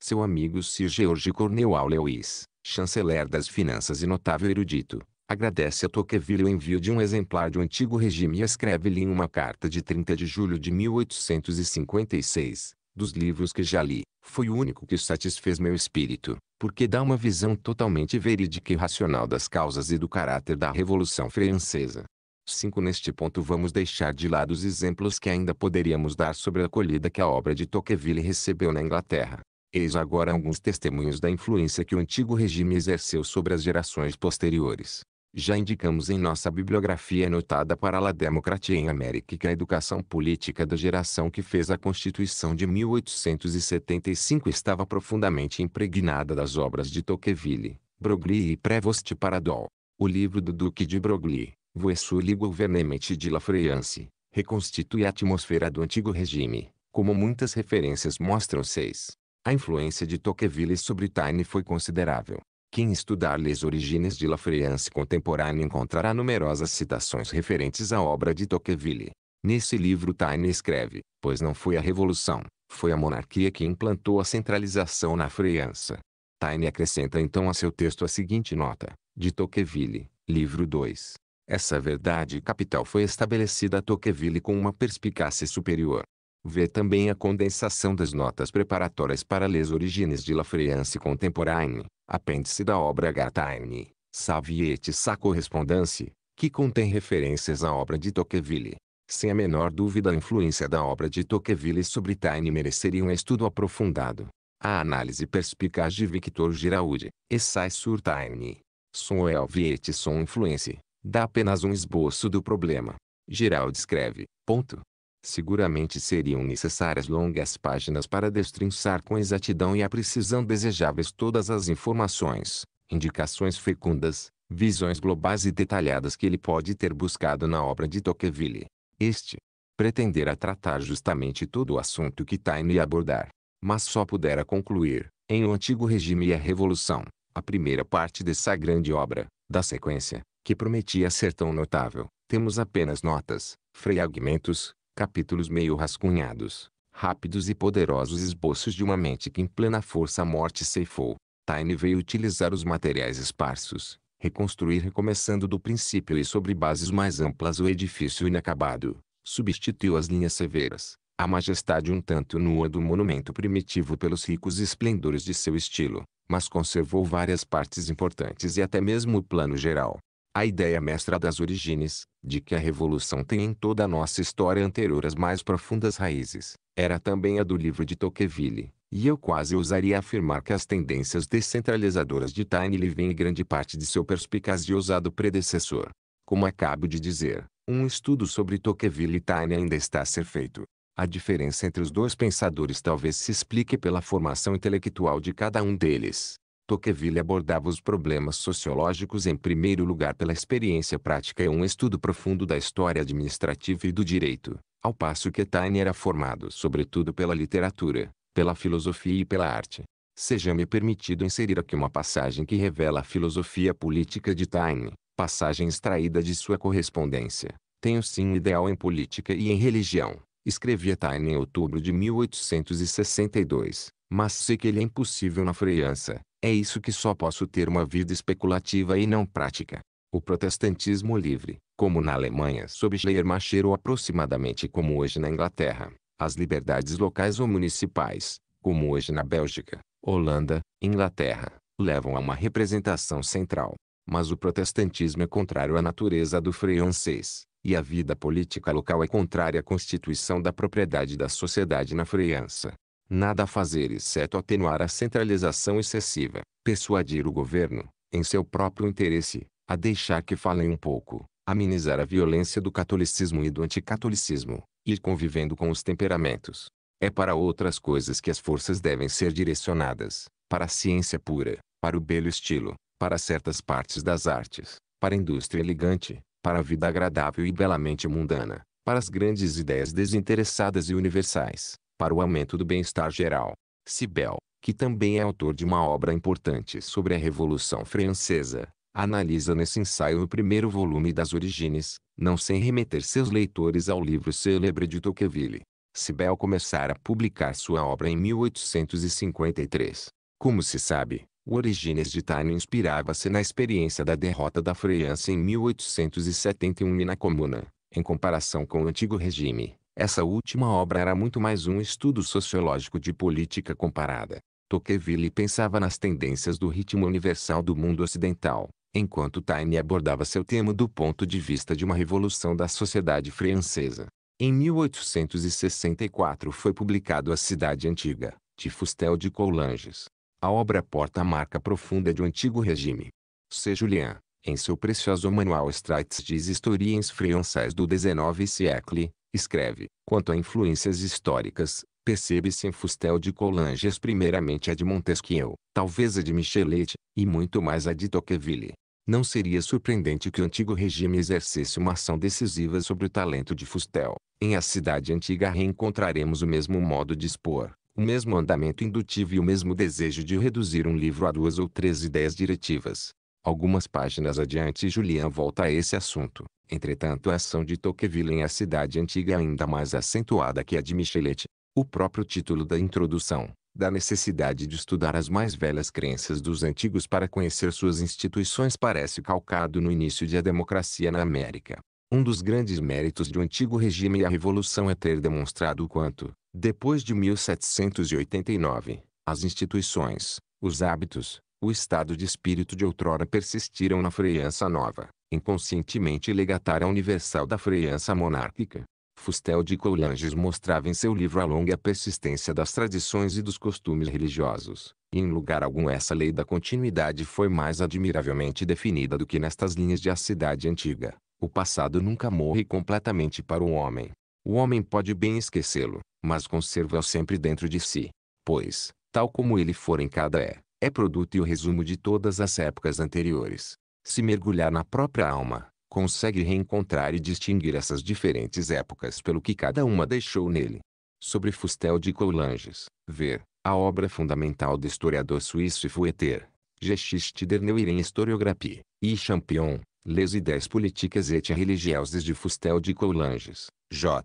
[SPEAKER 1] Seu amigo Sir George Cornewall Lewis, chanceler das finanças e notável erudito, agradece a Tocqueville o envio de um exemplar do antigo regime e escreve-lhe em uma carta de 30 de julho de 1856, dos livros que já li, foi o único que satisfez meu espírito, porque dá uma visão totalmente verídica e racional das causas e do caráter da Revolução Francesa. 5. Neste ponto vamos deixar de lado os exemplos que ainda poderíamos dar sobre a acolhida que a obra de Tocqueville recebeu na Inglaterra. Eis agora alguns testemunhos da influência que o antigo regime exerceu sobre as gerações posteriores. Já indicamos em nossa bibliografia anotada para La Democracia em América que a educação política da geração que fez a Constituição de 1875 estava profundamente impregnada das obras de Tocqueville, Broglie e Prevost Paradol. O livro do Duque de Broglie, Voessu governemente de La France, reconstitui a atmosfera do antigo regime, como muitas referências mostram 6. A influência de Tocqueville sobre Taine foi considerável. Quem estudar Les Origines de La France contemporânea encontrará numerosas citações referentes à obra de Tocqueville. Nesse livro Taine escreve, pois não foi a revolução, foi a monarquia que implantou a centralização na França. Taine acrescenta então a seu texto a seguinte nota, de Tocqueville, livro 2, essa verdade capital foi estabelecida a Tocqueville com uma perspicácia superior. Vê também a condensação das notas preparatórias para Les Origines de La France Contemporaine, apêndice da obra Gataine, Saviette, sa correspondance, que contém referências à obra de Tocqueville. Sem a menor dúvida a influência da obra de Tocqueville sobre Taine mereceria um estudo aprofundado. A análise perspicaz de Victor Giraud, Essai sur Taine, Son Viette, Son Influence, Dá apenas um esboço do problema. Geral descreve, ponto. Seguramente seriam necessárias longas páginas para destrinçar com exatidão e a precisão desejáveis todas as informações, indicações fecundas, visões globais e detalhadas que ele pode ter buscado na obra de Tocqueville. Este pretenderá tratar justamente todo o assunto que ia abordar, mas só pudera concluir, em O Antigo Regime e a Revolução, a primeira parte dessa grande obra, da sequência, que prometia ser tão notável, temos apenas notas, fragmentos, capítulos meio rascunhados, rápidos e poderosos esboços de uma mente que em plena força a morte ceifou. Taine veio utilizar os materiais esparsos, reconstruir recomeçando do princípio e sobre bases mais amplas o edifício inacabado, substituiu as linhas severas, a majestade um tanto nua do monumento primitivo pelos ricos esplendores de seu estilo, mas conservou várias partes importantes e até mesmo o plano geral. A ideia mestra das origens, de que a revolução tem em toda a nossa história anterior as mais profundas raízes, era também a do livro de Tocqueville, e eu quase ousaria afirmar que as tendências descentralizadoras de Taine vêm em grande parte de seu perspicaz e ousado predecessor. Como acabo de dizer, um estudo sobre Tocqueville e Taine ainda está a ser feito. A diferença entre os dois pensadores talvez se explique pela formação intelectual de cada um deles. Tocqueville abordava os problemas sociológicos em primeiro lugar pela experiência prática e um estudo profundo da história administrativa e do direito, ao passo que Taine era formado sobretudo pela literatura, pela filosofia e pela arte. Seja-me permitido inserir aqui uma passagem que revela a filosofia política de Taine, passagem extraída de sua correspondência. Tenho sim um ideal em política e em religião, escrevia Taine em outubro de 1862, mas sei que ele é impossível na França, é isso que só posso ter uma vida especulativa e não prática. O protestantismo livre, como na Alemanha sob Schleiermacher ou aproximadamente como hoje na Inglaterra, as liberdades locais ou municipais, como hoje na Bélgica, Holanda, Inglaterra, levam a uma representação central. Mas o protestantismo é contrário à natureza do francês, e a vida política local é contrária à constituição da propriedade da sociedade na França nada a fazer exceto atenuar a centralização excessiva, persuadir o governo, em seu próprio interesse, a deixar que falem um pouco, amenizar a violência do catolicismo e do anticatolicismo, ir convivendo com os temperamentos. É para outras coisas que as forças devem ser direcionadas, para a ciência pura, para o belo estilo, para certas partes das artes, para a indústria elegante, para a vida agradável e belamente mundana, para as grandes ideias desinteressadas e universais, para o aumento do bem-estar geral. Sibel, que também é autor de uma obra importante sobre a Revolução Francesa, analisa nesse ensaio o primeiro volume das Origines, não sem remeter seus leitores ao livro célebre de Tocqueville. Sibel começara a publicar sua obra em 1853. Como se sabe, o Origines de Taine inspirava-se na experiência da derrota da França em 1871 e na Comuna, em comparação com o antigo regime, essa última obra era muito mais um estudo sociológico de política comparada. Tocqueville pensava nas tendências do ritmo universal do mundo ocidental, enquanto Taine abordava seu tema do ponto de vista de uma revolução da sociedade francesa. Em 1864 foi publicado A Cidade Antiga, de Fustel de Coulanges. A obra porta a marca profunda do antigo regime. C. Julien, em seu precioso manual Straits de Historiens Français do XIX século, Escreve, quanto a influências históricas, percebe-se em Fustel de Colanges primeiramente a de Montesquieu, talvez a de Michelet, e muito mais a de Tocqueville. Não seria surpreendente que o antigo regime exercesse uma ação decisiva sobre o talento de Fustel. Em A Cidade Antiga reencontraremos o mesmo modo de expor, o mesmo andamento indutivo e o mesmo desejo de reduzir um livro a duas ou três ideias diretivas. Algumas páginas adiante Julian volta a esse assunto. Entretanto a ação de Tocqueville em A Cidade Antiga é ainda mais acentuada que a de Michelet. O próprio título da introdução, da necessidade de estudar as mais velhas crenças dos antigos para conhecer suas instituições parece calcado no início de a democracia na América. Um dos grandes méritos do antigo regime e é a revolução é ter demonstrado o quanto, depois de 1789, as instituições, os hábitos, o estado de espírito de outrora persistiram na freiança nova, inconscientemente legatária universal da freiança monárquica. Fustel de Coulanges mostrava em seu livro a longa persistência das tradições e dos costumes religiosos, e em lugar algum essa lei da continuidade foi mais admiravelmente definida do que nestas linhas de A Cidade Antiga. O passado nunca morre completamente para o homem. O homem pode bem esquecê-lo, mas conserva-o sempre dentro de si. Pois, tal como ele for em cada é, é produto e o resumo de todas as épocas anteriores. Se mergulhar na própria alma, consegue reencontrar e distinguir essas diferentes épocas pelo que cada uma deixou nele. Sobre Fustel de Coulanges, ver, a obra fundamental do historiador suíço e Fouetter, Geschichte der Neueren Historiographie, e Champion, Les idées politiques et religieuses de Fustel de Coulanges, J.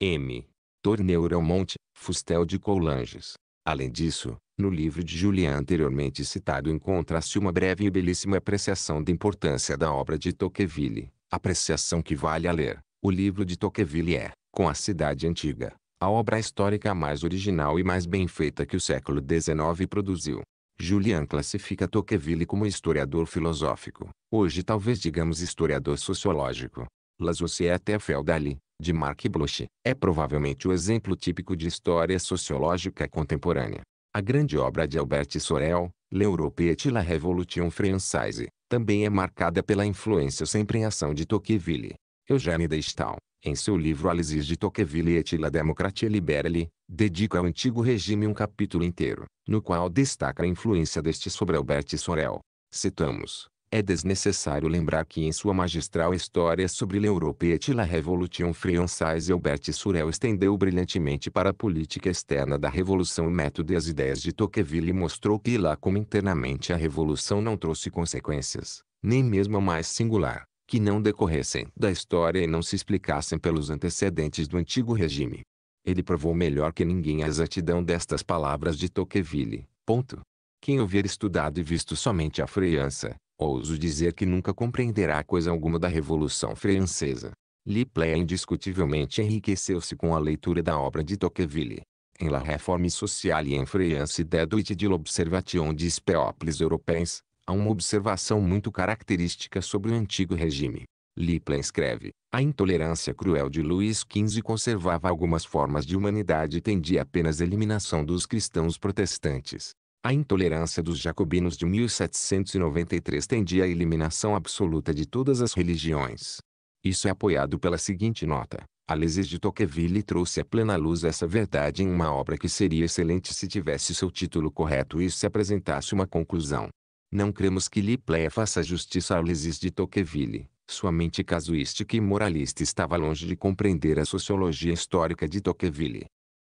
[SPEAKER 1] M. Torneiro Monte, Fustel de Coulanges, Além disso, no livro de Julian anteriormente citado encontra-se uma breve e belíssima apreciação da importância da obra de Tocqueville, apreciação que vale a ler. O livro de Tocqueville é, com a cidade antiga, a obra histórica mais original e mais bem feita que o século XIX produziu. Julian classifica Tocqueville como historiador filosófico, hoje talvez digamos historiador sociológico. La Société Féodale, de Mark Bloch, é provavelmente o exemplo típico de história sociológica contemporânea. A grande obra de Albert Sorel, L'Europe et la Révolution Française, também é marcada pela influência sempre em ação de Tocqueville. Eugène Deistal, em seu livro Alisis de Tocqueville et la démocratie libérale, dedica ao antigo regime um capítulo inteiro, no qual destaca a influência deste sobre Albert Sorel. Citamos é desnecessário lembrar que em sua magistral história sobre et la Revolution Française Albert Sorel estendeu brilhantemente para a política externa da Revolução o método e as ideias de Tocqueville e mostrou que lá como internamente a Revolução não trouxe consequências, nem mesmo a mais singular, que não decorressem da história e não se explicassem pelos antecedentes do antigo regime. Ele provou melhor que ninguém a exatidão destas palavras de Tocqueville. Ponto. Quem houver estudado e visto somente a França, Ouso dizer que nunca compreenderá coisa alguma da Revolução Francesa. Liplé indiscutivelmente enriqueceu-se com a leitura da obra de Tocqueville. Em La Réforme Sociale e em France des de l'Observation des Peuples Européens, há uma observação muito característica sobre o antigo regime. Liplé escreve, a intolerância cruel de Luís XV conservava algumas formas de humanidade e tendia apenas à eliminação dos cristãos protestantes. A intolerância dos jacobinos de 1793 tendia à eliminação absoluta de todas as religiões. Isso é apoiado pela seguinte nota. Alesis de Tocqueville trouxe à plena luz essa verdade em uma obra que seria excelente se tivesse seu título correto e se apresentasse uma conclusão. Não cremos que Lipleia faça justiça a Alesis de Tocqueville. Sua mente casuística e moralista estava longe de compreender a sociologia histórica de Tocqueville.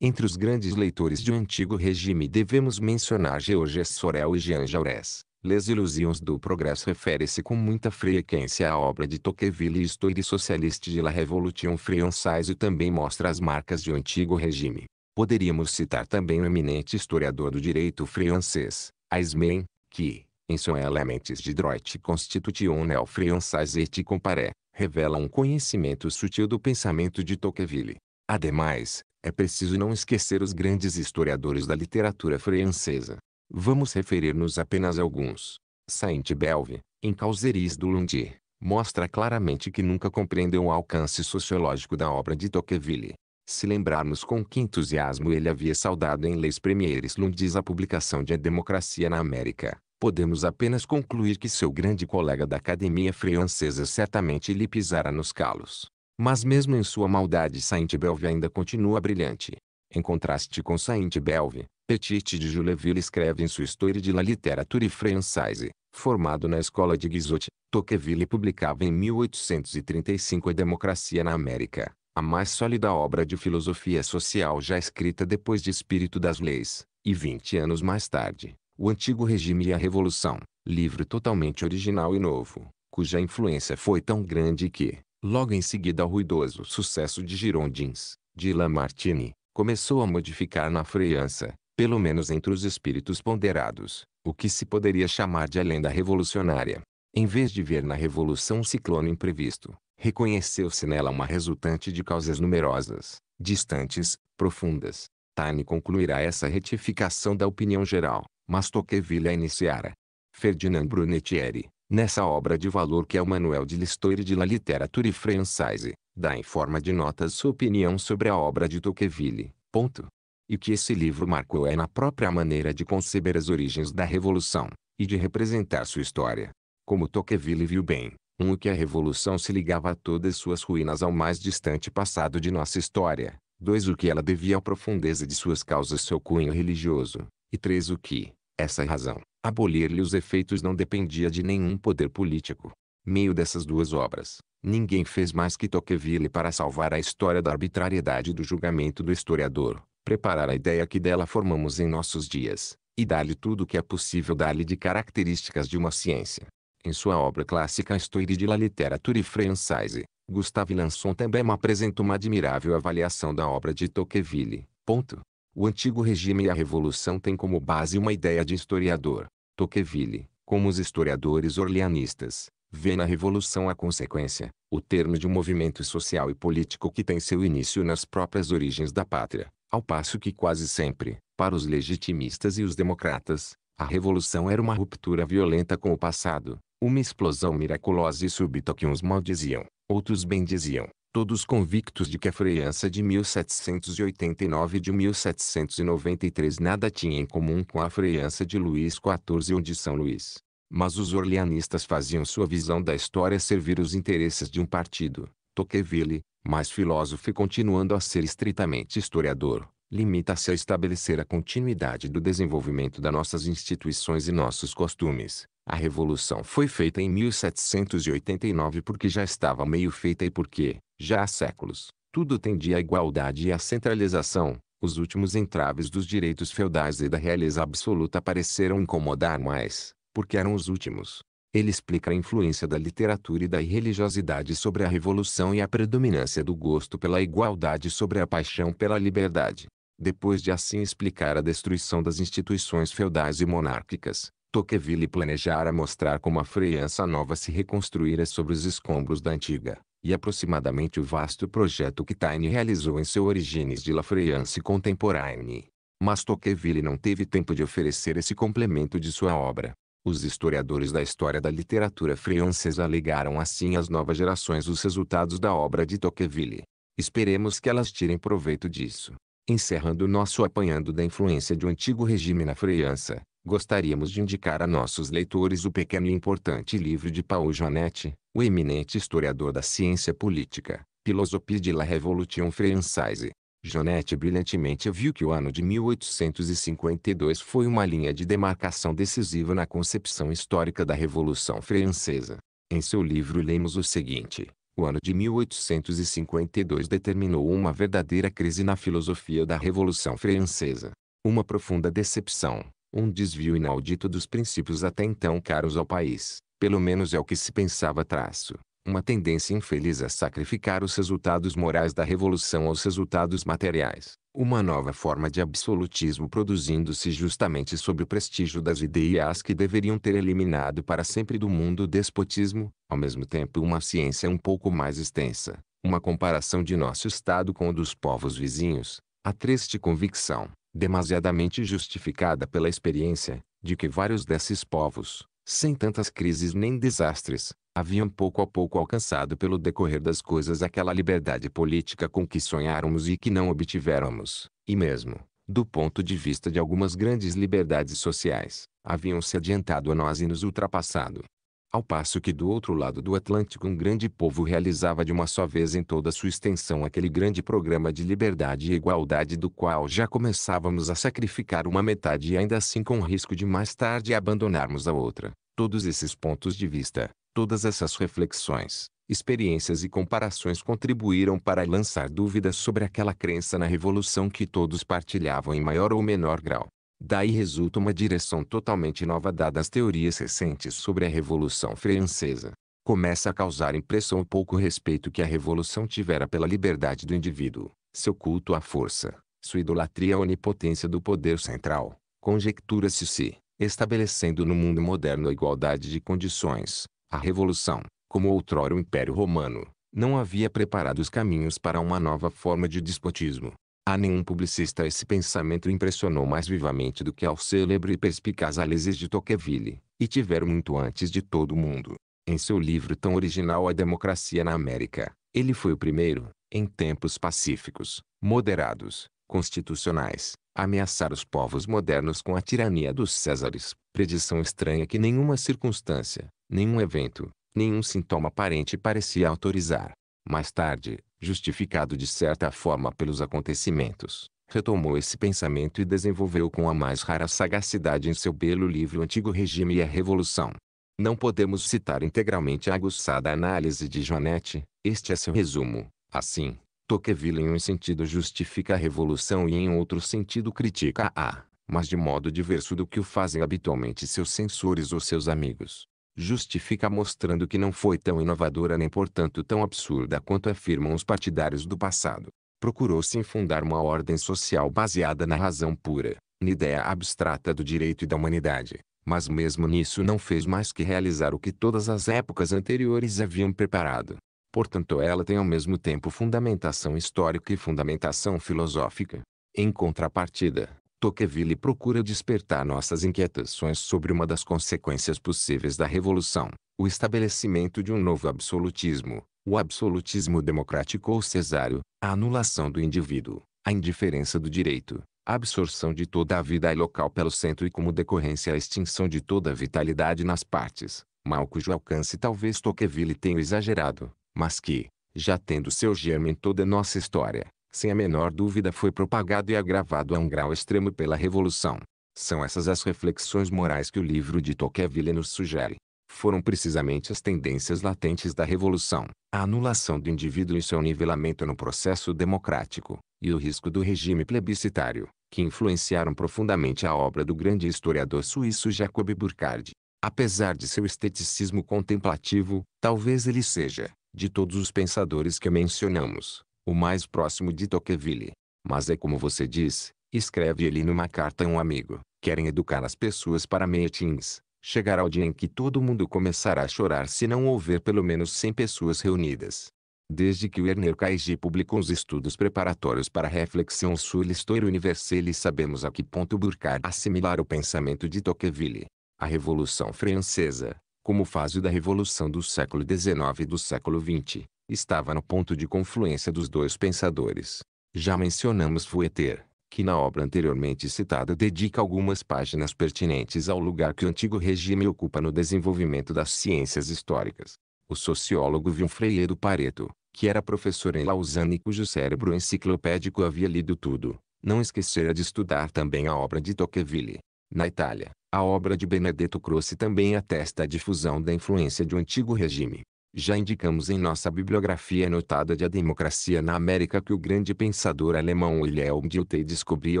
[SPEAKER 1] Entre os grandes leitores do antigo regime devemos mencionar Georges Sorel e Jean Jaurès. Les Illusions do Progresso refere-se com muita frequência à obra de Tocqueville e Histoire Socialiste de la Révolution Française e também mostra as marcas do antigo regime. Poderíamos citar também o eminente historiador do direito francês, Aismen, que, em seu Elementes de Droit Constitutionnel Français et Comparé, revela um conhecimento sutil do pensamento de Tocqueville. Ademais, é preciso não esquecer os grandes historiadores da literatura francesa. Vamos referir-nos apenas a alguns. Saint-Belve, em Causeries du Lundi, mostra claramente que nunca compreendeu o alcance sociológico da obra de Tocqueville. Se lembrarmos com que entusiasmo ele havia saudado em leis Premières Lundis a publicação de A Democracia na América, podemos apenas concluir que seu grande colega da Academia Francesa certamente lhe pisara nos calos. Mas mesmo em sua maldade Saint Belve ainda continua brilhante. Em contraste com Saint Belve, Petit de Juleville escreve em sua Histoire de la Literature Française, formado na escola de Guizot, Tocqueville publicava em 1835 A Democracia na América, a mais sólida obra de filosofia social já escrita depois de Espírito das Leis, e 20 anos mais tarde, O Antigo Regime e a Revolução, livro totalmente original e novo, cuja influência foi tão grande que, Logo em seguida ao ruidoso sucesso de Girondins, de Lamartine, começou a modificar na França, pelo menos entre os espíritos ponderados, o que se poderia chamar de a lenda revolucionária. Em vez de ver na revolução um ciclone imprevisto, reconheceu-se nela uma resultante de causas numerosas, distantes, profundas. Taine concluirá essa retificação da opinião geral, mas Tocqueville a iniciara. Ferdinand Brunetieri, Nessa obra de valor que é o Manuel de L'Histoire de la Literature Française, dá em forma de notas sua opinião sobre a obra de Tocqueville. Ponto. E que esse livro marcou é na própria maneira de conceber as origens da Revolução, e de representar sua história. Como Tocqueville viu bem, um que a Revolução se ligava a todas suas ruínas ao mais distante passado de nossa história, dois o que ela devia à profundeza de suas causas seu cunho religioso, e três o que, essa razão, abolir-lhe os efeitos não dependia de nenhum poder político. Meio dessas duas obras, ninguém fez mais que Tocqueville para salvar a história da arbitrariedade do julgamento do historiador, preparar a ideia que dela formamos em nossos dias, e dar-lhe tudo o que é possível dar-lhe de características de uma ciência. Em sua obra clássica Histoire de la littérature française, Gustave Lançon também apresenta uma admirável avaliação da obra de Tocqueville. Ponto. O antigo regime e a revolução têm como base uma ideia de historiador. Tocqueville, como os historiadores orleanistas, vê na revolução a consequência, o termo de um movimento social e político que tem seu início nas próprias origens da pátria, ao passo que quase sempre, para os legitimistas e os democratas, a revolução era uma ruptura violenta com o passado, uma explosão miraculosa e súbita que uns maldiziam, outros bendiziam, todos convictos de que a França de 1789 e de 1793 nada tinha em comum com a França de Luís XIV ou de São Luís. Mas os orleanistas faziam sua visão da história servir os interesses de um partido. Tocqueville, mais filósofo e continuando a ser estritamente historiador, limita-se a estabelecer a continuidade do desenvolvimento das nossas instituições e nossos costumes. A revolução foi feita em 1789 porque já estava meio feita e porque, já há séculos, tudo tendia à igualdade e à centralização. Os últimos entraves dos direitos feudais e da realeza absoluta pareceram incomodar mais, porque eram os últimos. Ele explica a influência da literatura e da religiosidade sobre a revolução e a predominância do gosto pela igualdade sobre a paixão pela liberdade. Depois de assim explicar a destruição das instituições feudais e monárquicas, Tocqueville planejara mostrar como a França Nova se reconstruíra sobre os escombros da antiga e aproximadamente o vasto projeto que Taine realizou em seu Origines de La France Contemporaine. Mas Tocqueville não teve tempo de oferecer esse complemento de sua obra. Os historiadores da história da literatura francesa ligaram assim às novas gerações os resultados da obra de Tocqueville. Esperemos que elas tirem proveito disso. Encerrando nosso apanhando da influência do antigo regime na França, gostaríamos de indicar a nossos leitores o pequeno e importante livro de Paul Janet, o eminente historiador da ciência política, Philosophie de la Révolution Française, Jonette, brilhantemente viu que o ano de 1852 foi uma linha de demarcação decisiva na concepção histórica da Revolução Francesa. Em seu livro lemos o seguinte: o ano de 1852 determinou uma verdadeira crise na filosofia da Revolução Francesa. Uma profunda decepção, um desvio inaudito dos princípios até então caros ao país, pelo menos é o que se pensava traço, uma tendência infeliz a sacrificar os resultados morais da revolução aos resultados materiais, uma nova forma de absolutismo produzindo-se justamente sob o prestígio das ideias que deveriam ter eliminado para sempre do mundo o despotismo, ao mesmo tempo uma ciência um pouco mais extensa, uma comparação de nosso estado com o dos povos vizinhos, a triste convicção, demasiadamente justificada pela experiência, de que vários desses povos, sem tantas crises nem desastres, haviam pouco a pouco alcançado pelo decorrer das coisas aquela liberdade política com que sonháramos e que não obtivéramos, e mesmo, do ponto de vista de algumas grandes liberdades sociais, haviam se adiantado a nós e nos ultrapassado. Ao passo que do outro lado do Atlântico um grande povo realizava de uma só vez em toda sua extensão aquele grande programa de liberdade e igualdade do qual já começávamos a sacrificar uma metade e ainda assim com risco de mais tarde abandonarmos a outra. Todos esses pontos de vista, todas essas reflexões, experiências e comparações contribuíram para lançar dúvidas sobre aquela crença na revolução que todos partilhavam em maior ou menor grau. Daí resulta uma direção totalmente nova dada às teorias recentes sobre a Revolução Francesa. Começa a causar impressão o pouco respeito que a Revolução tivera pela liberdade do indivíduo, seu culto à força, sua idolatria à onipotência do poder central. Conjectura-se se, estabelecendo no mundo moderno a igualdade de condições. A Revolução, como outrora o Império Romano, não havia preparado os caminhos para uma nova forma de despotismo. A nenhum publicista esse pensamento impressionou mais vivamente do que ao célebre e perspicaz Alesis de Tocqueville, e tiveram muito antes de todo mundo. Em seu livro tão original A Democracia na América, ele foi o primeiro, em tempos pacíficos, moderados, constitucionais, ameaçar os povos modernos com a tirania dos Césares, predição estranha que nenhuma circunstância, nenhum evento, nenhum sintoma aparente parecia autorizar. Mais tarde, justificado de certa forma pelos acontecimentos, retomou esse pensamento e desenvolveu com a mais rara sagacidade em seu belo livro o Antigo Regime e a Revolução. Não podemos citar integralmente a aguçada análise de Joanete, este é seu resumo. Assim, Tocqueville em um sentido justifica a revolução e em outro sentido critica-a, mas de modo diverso do que o fazem habitualmente seus censores ou seus amigos. Justifica mostrando que não foi tão inovadora nem portanto tão absurda quanto afirmam os partidários do passado. Procurou-se infundar uma ordem social baseada na razão pura, na ideia abstrata do direito e da humanidade, mas mesmo nisso não fez mais que realizar o que todas as épocas anteriores haviam preparado Portanto, ela tem ao mesmo tempo fundamentação histórica e fundamentação filosófica. Em contrapartida, Tocqueville procura despertar nossas inquietações sobre uma das consequências possíveis da revolução, o estabelecimento de um novo absolutismo, o absolutismo democrático ou cesário, a anulação do indivíduo, a indiferença do direito, a absorção de toda a vida local pelo centro e como decorrência a extinção de toda a vitalidade nas partes, mal cujo alcance talvez Tocqueville tenha exagerado mas que, já tendo seu germe em toda nossa história, sem a menor dúvida foi propagado e agravado a um grau extremo pela Revolução. São essas as reflexões morais que o livro de Tocqueville nos sugere. Foram precisamente as tendências latentes da Revolução, a anulação do indivíduo e seu nivelamento no processo democrático, e o risco do regime plebiscitário, que influenciaram profundamente a obra do grande historiador suíço Jacob Burckhardt. Apesar de seu esteticismo contemplativo, talvez ele seja, de todos os pensadores que mencionamos, o mais próximo de Tocqueville. Mas é como você diz, escreve ele numa carta a um amigo, querem educar as pessoas para meetings. Chegará o dia em que todo mundo começará a chorar se não houver pelo menos 100 pessoas reunidas. Desde que Werner Kaiji publicou os estudos preparatórios para a reflexão sur l'histoire universelle sabemos a que ponto Burckhardt assimilar o pensamento de Tocqueville. A Revolução Francesa, como fase da revolução do século XIX e do século XX, estava no ponto de confluência dos dois pensadores. Já mencionamos Fouetter, que na obra anteriormente citada dedica algumas páginas pertinentes ao lugar que o antigo regime ocupa no desenvolvimento das ciências históricas. O sociólogo Vilfredo Pareto, que era professor em Lausanne e cujo cérebro enciclopédico havia lido tudo, não esquecera de estudar também a obra de Tocqueville. Na Itália, a obra de Benedetto Croce também atesta a difusão da influência do antigo regime. Já indicamos em nossa bibliografia anotada de A Democracia na América que o grande pensador alemão Wilhelm Dilthey descobriu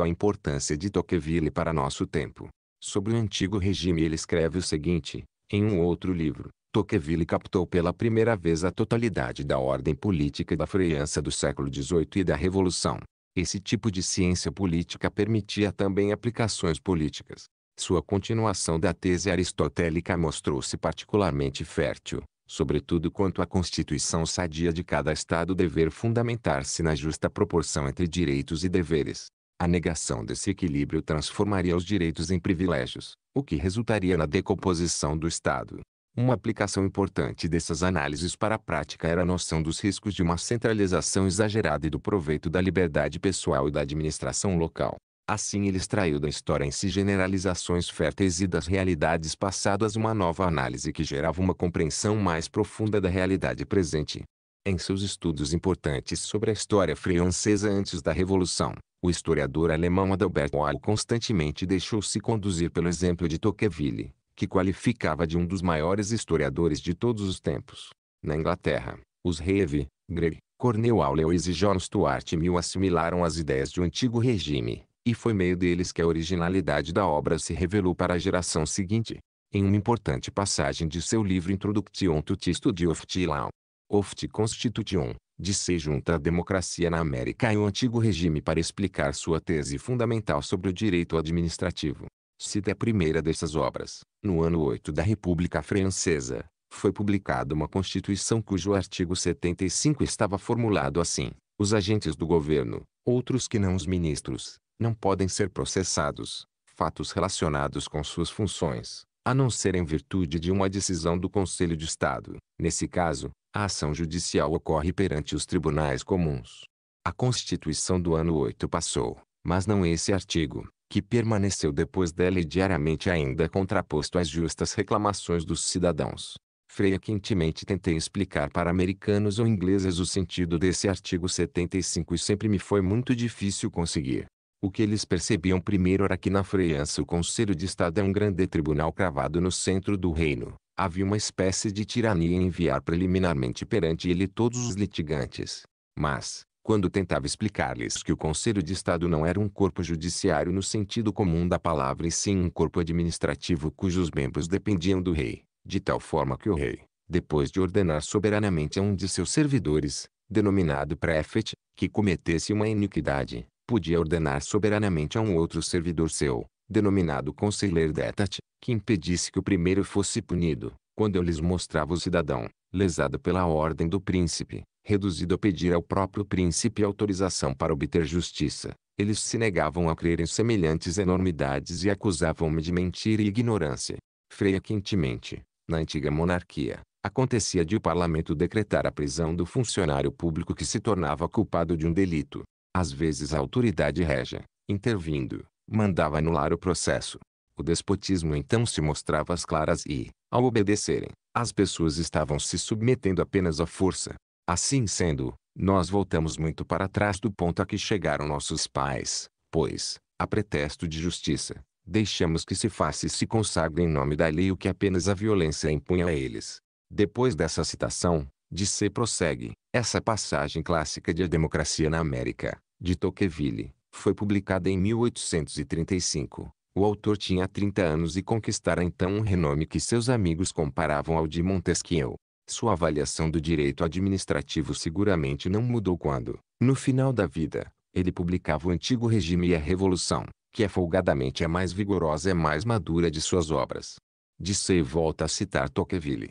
[SPEAKER 1] a importância de Tocqueville para nosso tempo. Sobre o antigo regime ele escreve o seguinte, em um outro livro, Tocqueville captou pela primeira vez a totalidade da ordem política da França do século XVIII e da Revolução. Esse tipo de ciência política permitia também aplicações políticas, sua continuação da tese aristotélica mostrou-se particularmente fértil, sobretudo quanto à constituição sadia de cada Estado dever fundamentar-se na justa proporção entre direitos e deveres. A negação desse equilíbrio transformaria os direitos em privilégios, o que resultaria na decomposição do Estado. Uma aplicação importante dessas análises para a prática era a noção dos riscos de uma centralização exagerada e do proveito da liberdade pessoal e da administração local. Assim ele extraiu da história em si generalizações férteis e das realidades passadas uma nova análise que gerava uma compreensão mais profunda da realidade presente. Em seus estudos importantes sobre a história francesa antes da Revolução, o historiador alemão Adalbert Wall constantemente deixou-se conduzir pelo exemplo de Tocqueville, que qualificava de um dos maiores historiadores de todos os tempos. Na Inglaterra, os Reeve, Grey, Cornell Lewis e John Stuart Mill assimilaram as ideias do antigo regime e foi meio deles que a originalidade da obra se revelou para a geração seguinte. Em uma importante passagem de seu livro Introduction tut studio of Law, of Constitution, disse junto junta à democracia na América e o antigo regime para explicar sua tese fundamental sobre o direito administrativo. Cita a primeira dessas obras. No ano 8 da República Francesa, foi publicada uma Constituição cujo artigo 75 estava formulado assim: os agentes do governo, outros que não os ministros, não podem ser processados, fatos relacionados com suas funções, a não ser em virtude de uma decisão do Conselho de Estado. Nesse caso, a ação judicial ocorre perante os tribunais comuns. A Constituição do ano 8 passou, mas não esse artigo, que permaneceu depois dela e diariamente ainda é contraposto às justas reclamações dos cidadãos. Freia quentemente tentei explicar para americanos ou ingleses o sentido desse artigo 75 e sempre me foi muito difícil conseguir. O que eles percebiam primeiro era que na França o Conselho de Estado é um grande tribunal cravado no centro do reino. Havia uma espécie de tirania em enviar preliminarmente perante ele todos os litigantes. Mas, quando tentava explicar-lhes que o Conselho de Estado não era um corpo judiciário no sentido comum da palavra e sim um corpo administrativo cujos membros dependiam do rei, de tal forma que o rei, depois de ordenar soberanamente a um de seus servidores, denominado prefeito, que cometesse uma iniquidade, podia ordenar soberanamente a um outro servidor seu, denominado conselheiro detat, que impedisse que o primeiro fosse punido, quando eu lhes mostrava o cidadão, lesado pela ordem do príncipe, reduzido a pedir ao próprio príncipe autorização para obter justiça. Eles se negavam a crer em semelhantes enormidades e acusavam-me de mentira e ignorância. Freia quentemente, na antiga monarquia, acontecia de o parlamento decretar a prisão do funcionário público que se tornava culpado de um delito. Às vezes a autoridade régia, intervindo, mandava anular o processo. O despotismo então se mostrava às claras e, ao obedecerem, as pessoas estavam se submetendo apenas à força. Assim sendo, nós voltamos muito para trás do ponto a que chegaram nossos pais, pois, a pretexto de justiça, deixamos que se faça e se consagre em nome da lei o que apenas a violência impunha a eles. Depois dessa citação, de C. prossegue. Essa passagem clássica de A Democracia na América, de Tocqueville, foi publicada em 1835. O autor tinha 30 anos e conquistara então um renome que seus amigos comparavam ao de Montesquieu. Sua avaliação do direito administrativo seguramente não mudou quando, no final da vida, ele publicava o Antigo Regime e a Revolução, que é folgadamente a mais vigorosa e a mais madura de suas obras. De volta a citar Tocqueville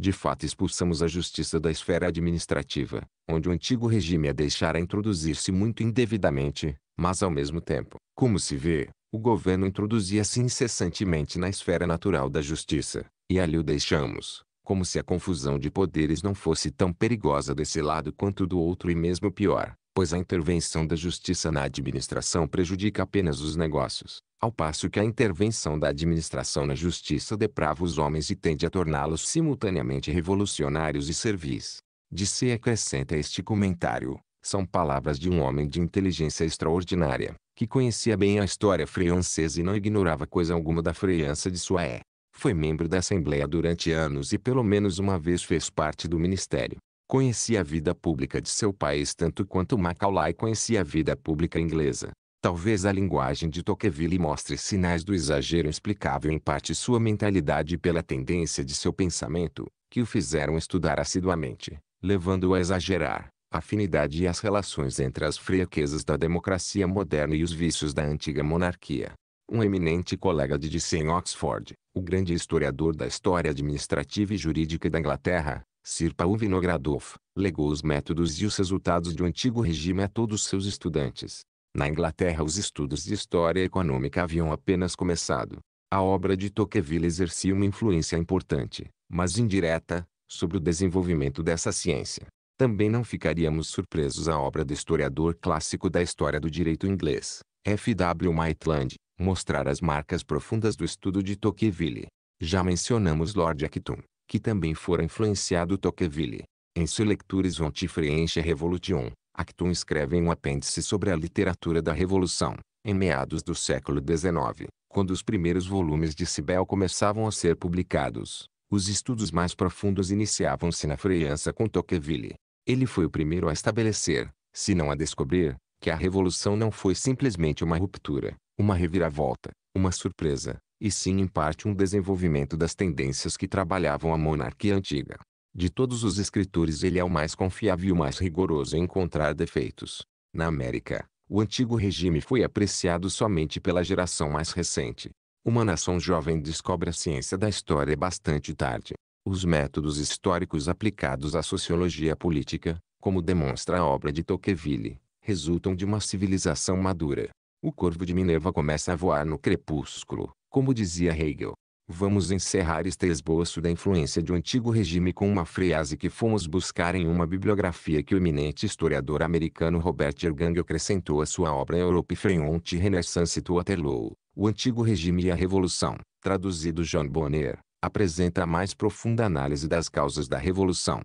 [SPEAKER 1] de fato expulsamos a justiça da esfera administrativa, onde o antigo regime a deixara introduzir-se muito indevidamente, mas ao mesmo tempo, como se vê, o governo introduzia-se incessantemente na esfera natural da justiça, e ali o deixamos, como se a confusão de poderes não fosse tão perigosa desse lado quanto do outro e mesmo pior, pois a intervenção da justiça na administração prejudica apenas os negócios, ao passo que a intervenção da administração na justiça deprava os homens e tende a torná-los simultaneamente revolucionários e servis. De se acrescenta este comentário, são palavras de um homem de inteligência extraordinária, que conhecia bem a história francesa e não ignorava coisa alguma da França de sua é. Foi membro da Assembleia durante anos e pelo menos uma vez fez parte do ministério. Conhecia a vida pública de seu país tanto quanto Macaulay conhecia a vida pública inglesa. Talvez a linguagem de Tocqueville mostre sinais do exagero explicável em parte sua mentalidade pela tendência de seu pensamento, que o fizeram estudar assiduamente, levando-o a exagerar a afinidade e as relações entre as fraquezas da democracia moderna e os vícios da antiga monarquia. Um eminente colega de em Oxford, o grande historiador da história administrativa e jurídica da Inglaterra, Sir Paul Vinogradov, legou os métodos e os resultados do antigo regime a todos seus estudantes. Na Inglaterra os estudos de história econômica haviam apenas começado. A obra de Tocqueville exercia uma influência importante, mas indireta, sobre o desenvolvimento dessa ciência. Também não ficaríamos surpresos a obra do historiador clássico da história do direito inglês, F. W. Maitland, mostrar as marcas profundas do estudo de Tocqueville. Já mencionamos Lord Acton, que também fora influenciado Tocqueville. Em sua Lectures Ontifrienche Revolution, Acton escreve em um apêndice sobre a literatura da Revolução, em meados do século XIX, quando os primeiros volumes de Sibel começavam a ser publicados, os estudos mais profundos iniciavam-se na França com Tocqueville. Ele foi o primeiro a estabelecer, se não a descobrir, que a Revolução não foi simplesmente uma ruptura, uma reviravolta, uma surpresa, e sim em parte um desenvolvimento das tendências que trabalhavam a monarquia antiga. De todos os escritores ele é o mais confiável e o mais rigoroso em encontrar defeitos. Na América, o antigo regime foi apreciado somente pela geração mais recente. Uma nação jovem descobre a ciência da história bastante tarde. Os métodos históricos aplicados à sociologia política, como demonstra a obra de Tocqueville, resultam de uma civilização madura. O corvo de Minerva começa a voar no crepúsculo, como dizia Hegel. Vamos encerrar este esboço da influência do antigo regime com uma frase que fomos buscar em uma bibliografia que o eminente historiador americano Robert Ergang acrescentou à sua obra Europe Freyont Renaissance to Waterloo, O Antigo Regime e a Revolução, traduzido John Bonner, apresenta a mais profunda análise das causas da Revolução.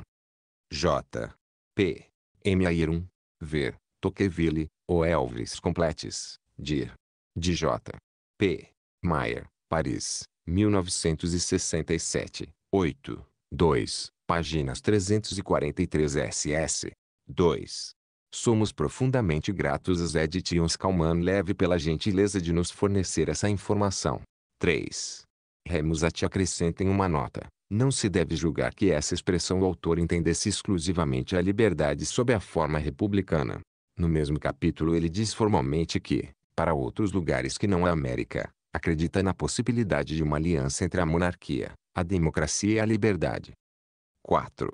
[SPEAKER 1] J. P. M. Ayrum, Ver, Tocqueville, O Elvis Completes, Dir. D. J. P. Mayer, Paris. 1967, 8, 2, páginas 343 SS. 2. Somos profundamente gratos a Zed Tions Kalman Leve pela gentileza de nos fornecer essa informação. 3. Remusat em uma nota. Não se deve julgar que essa expressão o autor entendesse exclusivamente a liberdade sob a forma republicana. No mesmo capítulo ele diz formalmente que, para outros lugares que não a América, acredita na possibilidade de uma aliança entre a monarquia, a democracia e a liberdade. 4.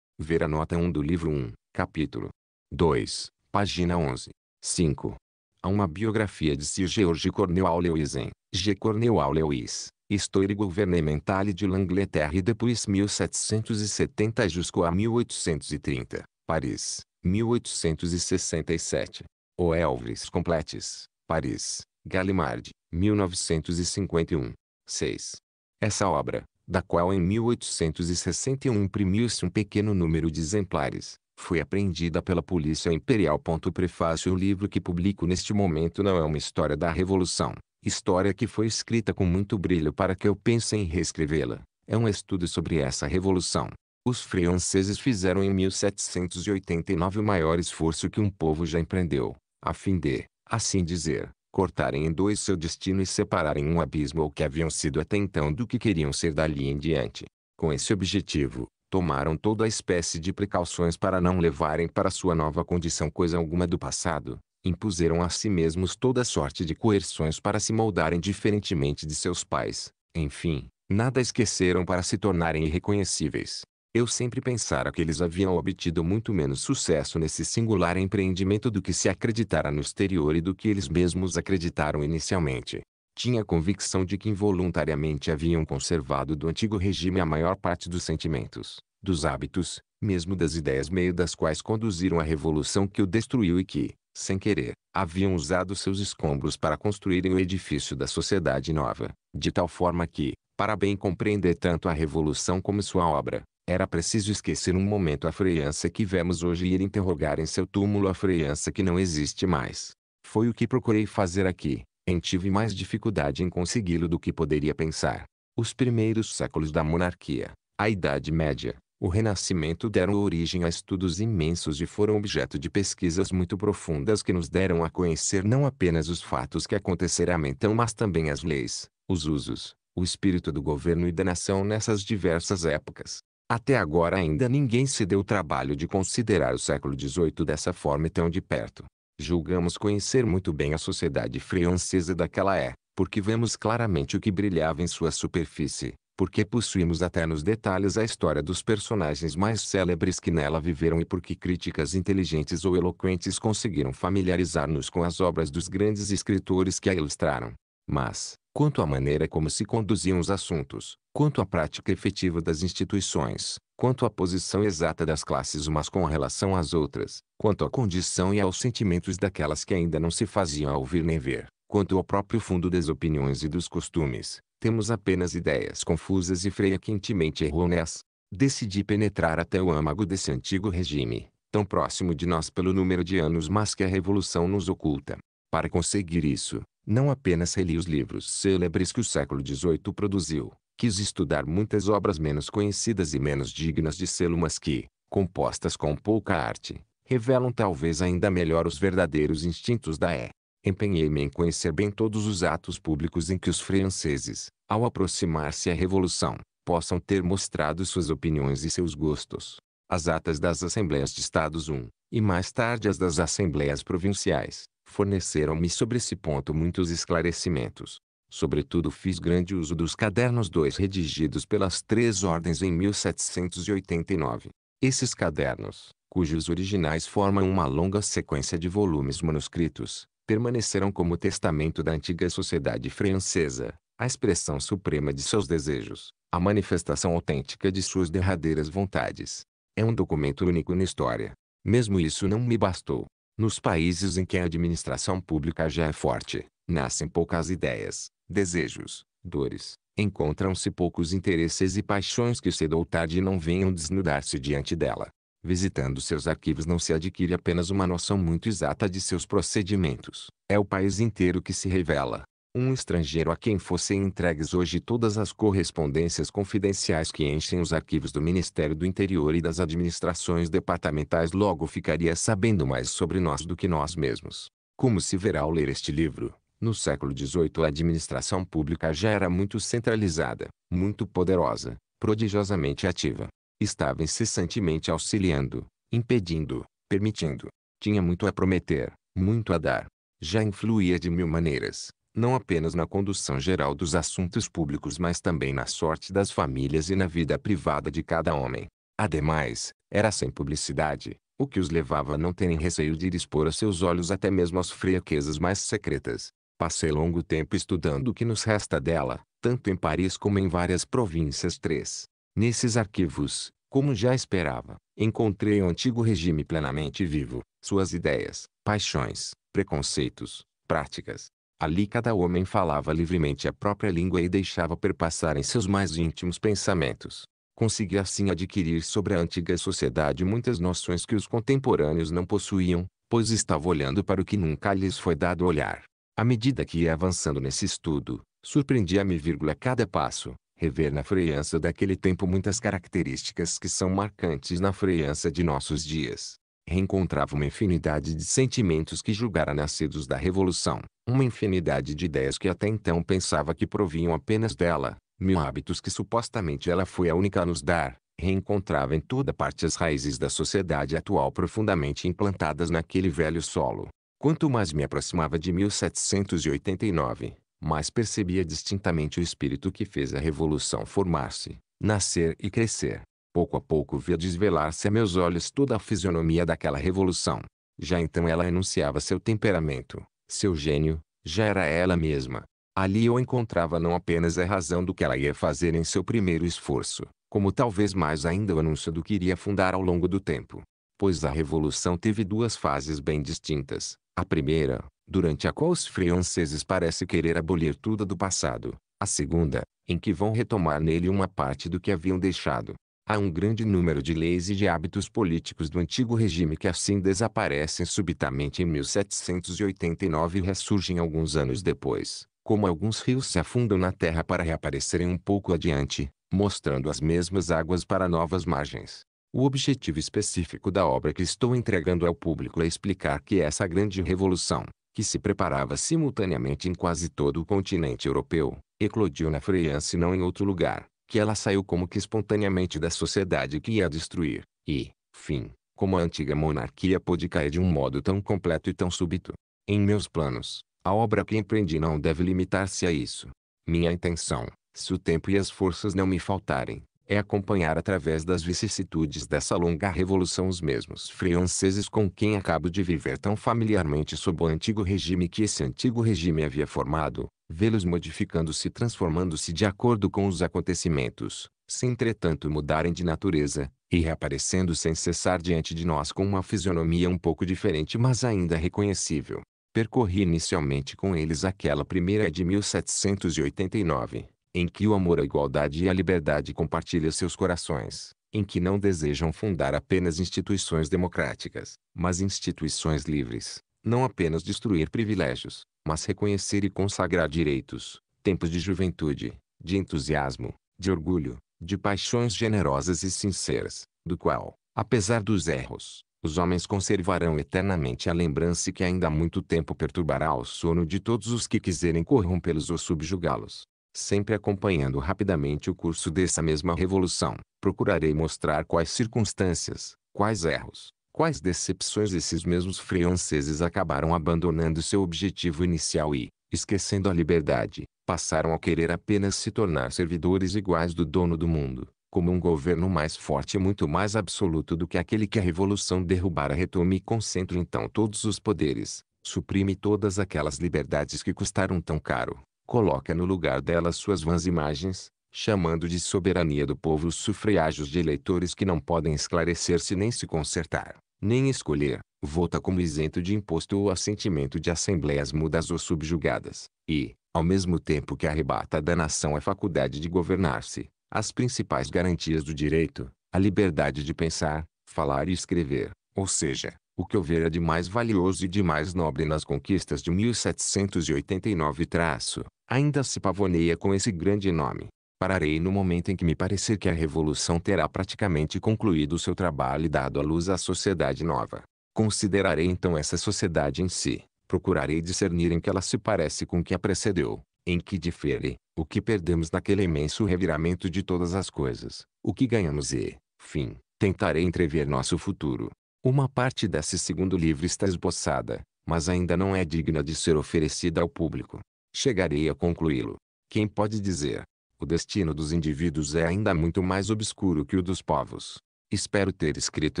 [SPEAKER 1] Ver a nota 1 do livro 1, capítulo 2, página 11. 5. Há uma biografia de Sir George Cornewall Lewisen, G. Cornewall Lewis, História Governamental de L'Angleterre e depois 1770 jusqu'à 1830, Paris, 1867. O Elvis Completes, Paris, Galimard, 1951. 6. Essa obra, da qual em 1861 imprimiu-se um pequeno número de exemplares, foi apreendida pela Polícia Imperial. Prefácio O livro que publico neste momento não é uma história da Revolução, história que foi escrita com muito brilho para que eu pense em reescrevê-la. É um estudo sobre essa Revolução. Os franceses fizeram em 1789 o maior esforço que um povo já empreendeu, a fim de, assim dizer, cortarem em dois seu destino e separarem um abismo ao que haviam sido até então do que queriam ser dali em diante. Com esse objetivo, tomaram toda a espécie de precauções para não levarem para sua nova condição coisa alguma do passado, impuseram a si mesmos toda sorte de coerções para se moldarem diferentemente de seus pais, enfim, nada esqueceram para se tornarem irreconhecíveis. Eu sempre pensara que eles haviam obtido muito menos sucesso nesse singular empreendimento do que se acreditara no exterior e do que eles mesmos acreditaram inicialmente. Tinha a convicção de que involuntariamente haviam conservado do antigo regime a maior parte dos sentimentos, dos hábitos, mesmo das ideias meio das quais conduziram a revolução que o destruiu e que, sem querer, haviam usado seus escombros para construírem o edifício da sociedade nova, de tal forma que, para bem compreender tanto a revolução como sua obra, era preciso esquecer um momento a freiança que vemos hoje e ir interrogar em seu túmulo a freiança que não existe mais. Foi o que procurei fazer aqui, em tive mais dificuldade em consegui-lo do que poderia pensar. Os primeiros séculos da monarquia, a Idade Média, o Renascimento deram origem a estudos imensos e foram objeto de pesquisas muito profundas que nos deram a conhecer não apenas os fatos que aconteceram então, mas também as leis, os usos, o espírito do governo e da nação nessas diversas épocas. Até agora ainda ninguém se deu o trabalho de considerar o século XVIII dessa forma e tão de perto. Julgamos conhecer muito bem a sociedade francesa daquela é, porque vemos claramente o que brilhava em sua superfície, porque possuímos até nos detalhes a história dos personagens mais célebres que nela viveram e porque críticas inteligentes ou eloquentes conseguiram familiarizar-nos com as obras dos grandes escritores que a ilustraram. Mas, quanto à maneira como se conduziam os assuntos, quanto à prática efetiva das instituições, quanto à posição exata das classes umas com relação às outras, quanto à condição e aos sentimentos daquelas que ainda não se faziam ouvir nem ver, quanto ao próprio fundo das opiniões e dos costumes, temos apenas ideias confusas e frequentemente errôneas. Decidi penetrar até o âmago desse antigo regime, tão próximo de nós pelo número de anos mas que a revolução nos oculta. Para conseguir isso, não apenas reli os livros célebres que o século XVIII produziu, quis estudar muitas obras menos conhecidas e menos dignas de selo, mas que, compostas com pouca arte, revelam talvez ainda melhor os verdadeiros instintos da E. É. Empenhei-me em conhecer bem todos os atos públicos em que os franceses, ao aproximar-se à Revolução, possam ter mostrado suas opiniões e seus gostos. As atas das Assembleias de Estados I, e mais tarde as das Assembleias Provinciais, forneceram-me sobre esse ponto muitos esclarecimentos, Sobretudo fiz grande uso dos cadernos dois redigidos pelas três ordens em 1789. Esses cadernos, cujos originais formam uma longa sequência de volumes manuscritos, permaneceram como testamento da antiga sociedade francesa, a expressão suprema de seus desejos, a manifestação autêntica de suas derradeiras vontades. É um documento único na história. Mesmo isso não me bastou. Nos países em que a administração pública já é forte, nascem poucas ideias, desejos, dores, encontram-se poucos interesses e paixões que cedo ou tarde não venham desnudar-se diante dela. Visitando seus arquivos não se adquire apenas uma noção muito exata de seus procedimentos. É o país inteiro que se revela. Um estrangeiro a quem fossem entregues hoje todas as correspondências confidenciais que enchem os arquivos do Ministério do Interior e das administrações departamentais logo ficaria sabendo mais sobre nós do que nós mesmos. Como se verá ao ler este livro, no século XVIII a administração pública já era muito centralizada, muito poderosa, prodigiosamente ativa. Estava incessantemente auxiliando, impedindo, permitindo. Tinha muito a prometer, muito a dar. Já influía de mil maneiras, não apenas na condução geral dos assuntos públicos mas também na sorte das famílias e na vida privada de cada homem. Ademais, era sem publicidade, o que os levava a não terem receio de expor a seus olhos até mesmo as fraquezas mais secretas. Passei longo tempo estudando o que nos resta dela, tanto em Paris como em várias províncias 3. Nesses arquivos, como já esperava, encontrei o antigo regime plenamente vivo, suas ideias, paixões, preconceitos, práticas. Ali cada homem falava livremente a própria língua e deixava perpassar em seus mais íntimos pensamentos. Consegui assim adquirir sobre a antiga sociedade muitas noções que os contemporâneos não possuíam, pois estava olhando para o que nunca lhes foi dado olhar. À medida que ia avançando nesse estudo, surpreendia-me, a cada passo, rever na freiança daquele tempo muitas características que são marcantes na freiança de nossos dias. Reencontrava uma infinidade de sentimentos que julgara nascidos da Revolução, uma infinidade de ideias que até então pensava que provinham apenas dela, mil hábitos que supostamente ela foi a única a nos dar, reencontrava em toda parte as raízes da sociedade atual profundamente implantadas naquele velho solo, Quanto mais me aproximava de 1789, mais percebia distintamente o espírito que fez a Revolução formar-se, nascer e crescer. Pouco a pouco via desvelar-se a meus olhos toda a fisionomia daquela revolução. Já então ela anunciava seu temperamento, seu gênio, já era ela mesma. Ali eu encontrava não apenas a razão do que ela ia fazer em seu primeiro esforço, como talvez mais ainda o anúncio do que iria fundar ao longo do tempo. Pois a revolução teve duas fases bem distintas, a primeira, durante a qual os franceses parece querer abolir tudo do passado. A segunda, em que vão retomar nele uma parte do que haviam deixado. Há um grande número de leis e de hábitos políticos do antigo regime que assim desaparecem subitamente em 1789 e ressurgem alguns anos depois, como alguns rios se afundam na terra para reaparecerem um pouco adiante, mostrando as mesmas águas para novas margens. O objetivo específico da obra que estou entregando ao público é explicar que essa grande revolução, que se preparava simultaneamente em quase todo o continente europeu, eclodiu na França e não em outro lugar, que ela saiu como que espontaneamente da sociedade que ia destruir, e, fim, como a antiga monarquia pôde cair de um modo tão completo e tão súbito. Em meus planos, a obra que empreendi não deve limitar-se a isso. Minha intenção, se o tempo e as forças não me faltarem, é acompanhar através das vicissitudes dessa longa revolução os mesmos franceses com quem acabo de viver tão familiarmente sob o antigo regime que esse antigo regime havia formado, vê-los modificando-se e transformando-se de acordo com os acontecimentos, sem entretanto mudarem de natureza, e reaparecendo sem cessar diante de nós com uma fisionomia um pouco diferente mas ainda reconhecível. Percorri inicialmente com eles aquela primeira de 1789, em que o amor à igualdade e à liberdade compartilha seus corações, em que não desejam fundar apenas instituições democráticas, mas instituições livres, não apenas destruir privilégios, mas reconhecer e consagrar direitos, tempos de juventude, de entusiasmo, de orgulho, de paixões generosas e sinceras, do qual, apesar dos erros, os homens conservarão eternamente a lembrança que ainda há muito tempo perturbará o sono de todos os que quiserem corrompê-los ou subjugá-los sempre acompanhando rapidamente o curso dessa mesma revolução, procurarei mostrar quais circunstâncias, quais erros, quais decepções esses mesmos franceses acabaram abandonando seu objetivo inicial e, esquecendo a liberdade, passaram a querer apenas se tornar servidores iguais do dono do mundo, como um governo mais forte e muito mais absoluto do que aquele que a revolução derrubara retome e concentre então todos os poderes, suprime todas aquelas liberdades que custaram tão caro, coloca no lugar delas suas vãs imagens, chamando de soberania do povo os sufrágios de eleitores que não podem esclarecer-se nem se consertar, nem escolher, vota como isento de imposto ou assentimento de assembleias mudas ou subjugadas, e, ao mesmo tempo que arrebata da nação a faculdade de governar-se, as principais garantias do direito, a liberdade de pensar, falar e escrever, ou seja, o que eu ver é de mais valioso e de mais nobre nas conquistas de 1789 traço, ainda se pavoneia com esse grande nome. Pararei no momento em que me parecer que a Revolução terá praticamente concluído seu trabalho e dado à luz à sociedade nova. Considerarei então essa sociedade em si, procurarei discernir em que ela se parece com o que a precedeu, em que difere, o que perdemos naquele imenso reviramento de todas as coisas, o que ganhamos e, fim, tentarei entrever nosso futuro. Uma parte desse segundo livro está esboçada, mas ainda não é digna de ser oferecida ao público. Chegarei a concluí-lo. Quem pode dizer? O destino dos indivíduos é ainda muito mais obscuro que o dos povos. Espero ter escrito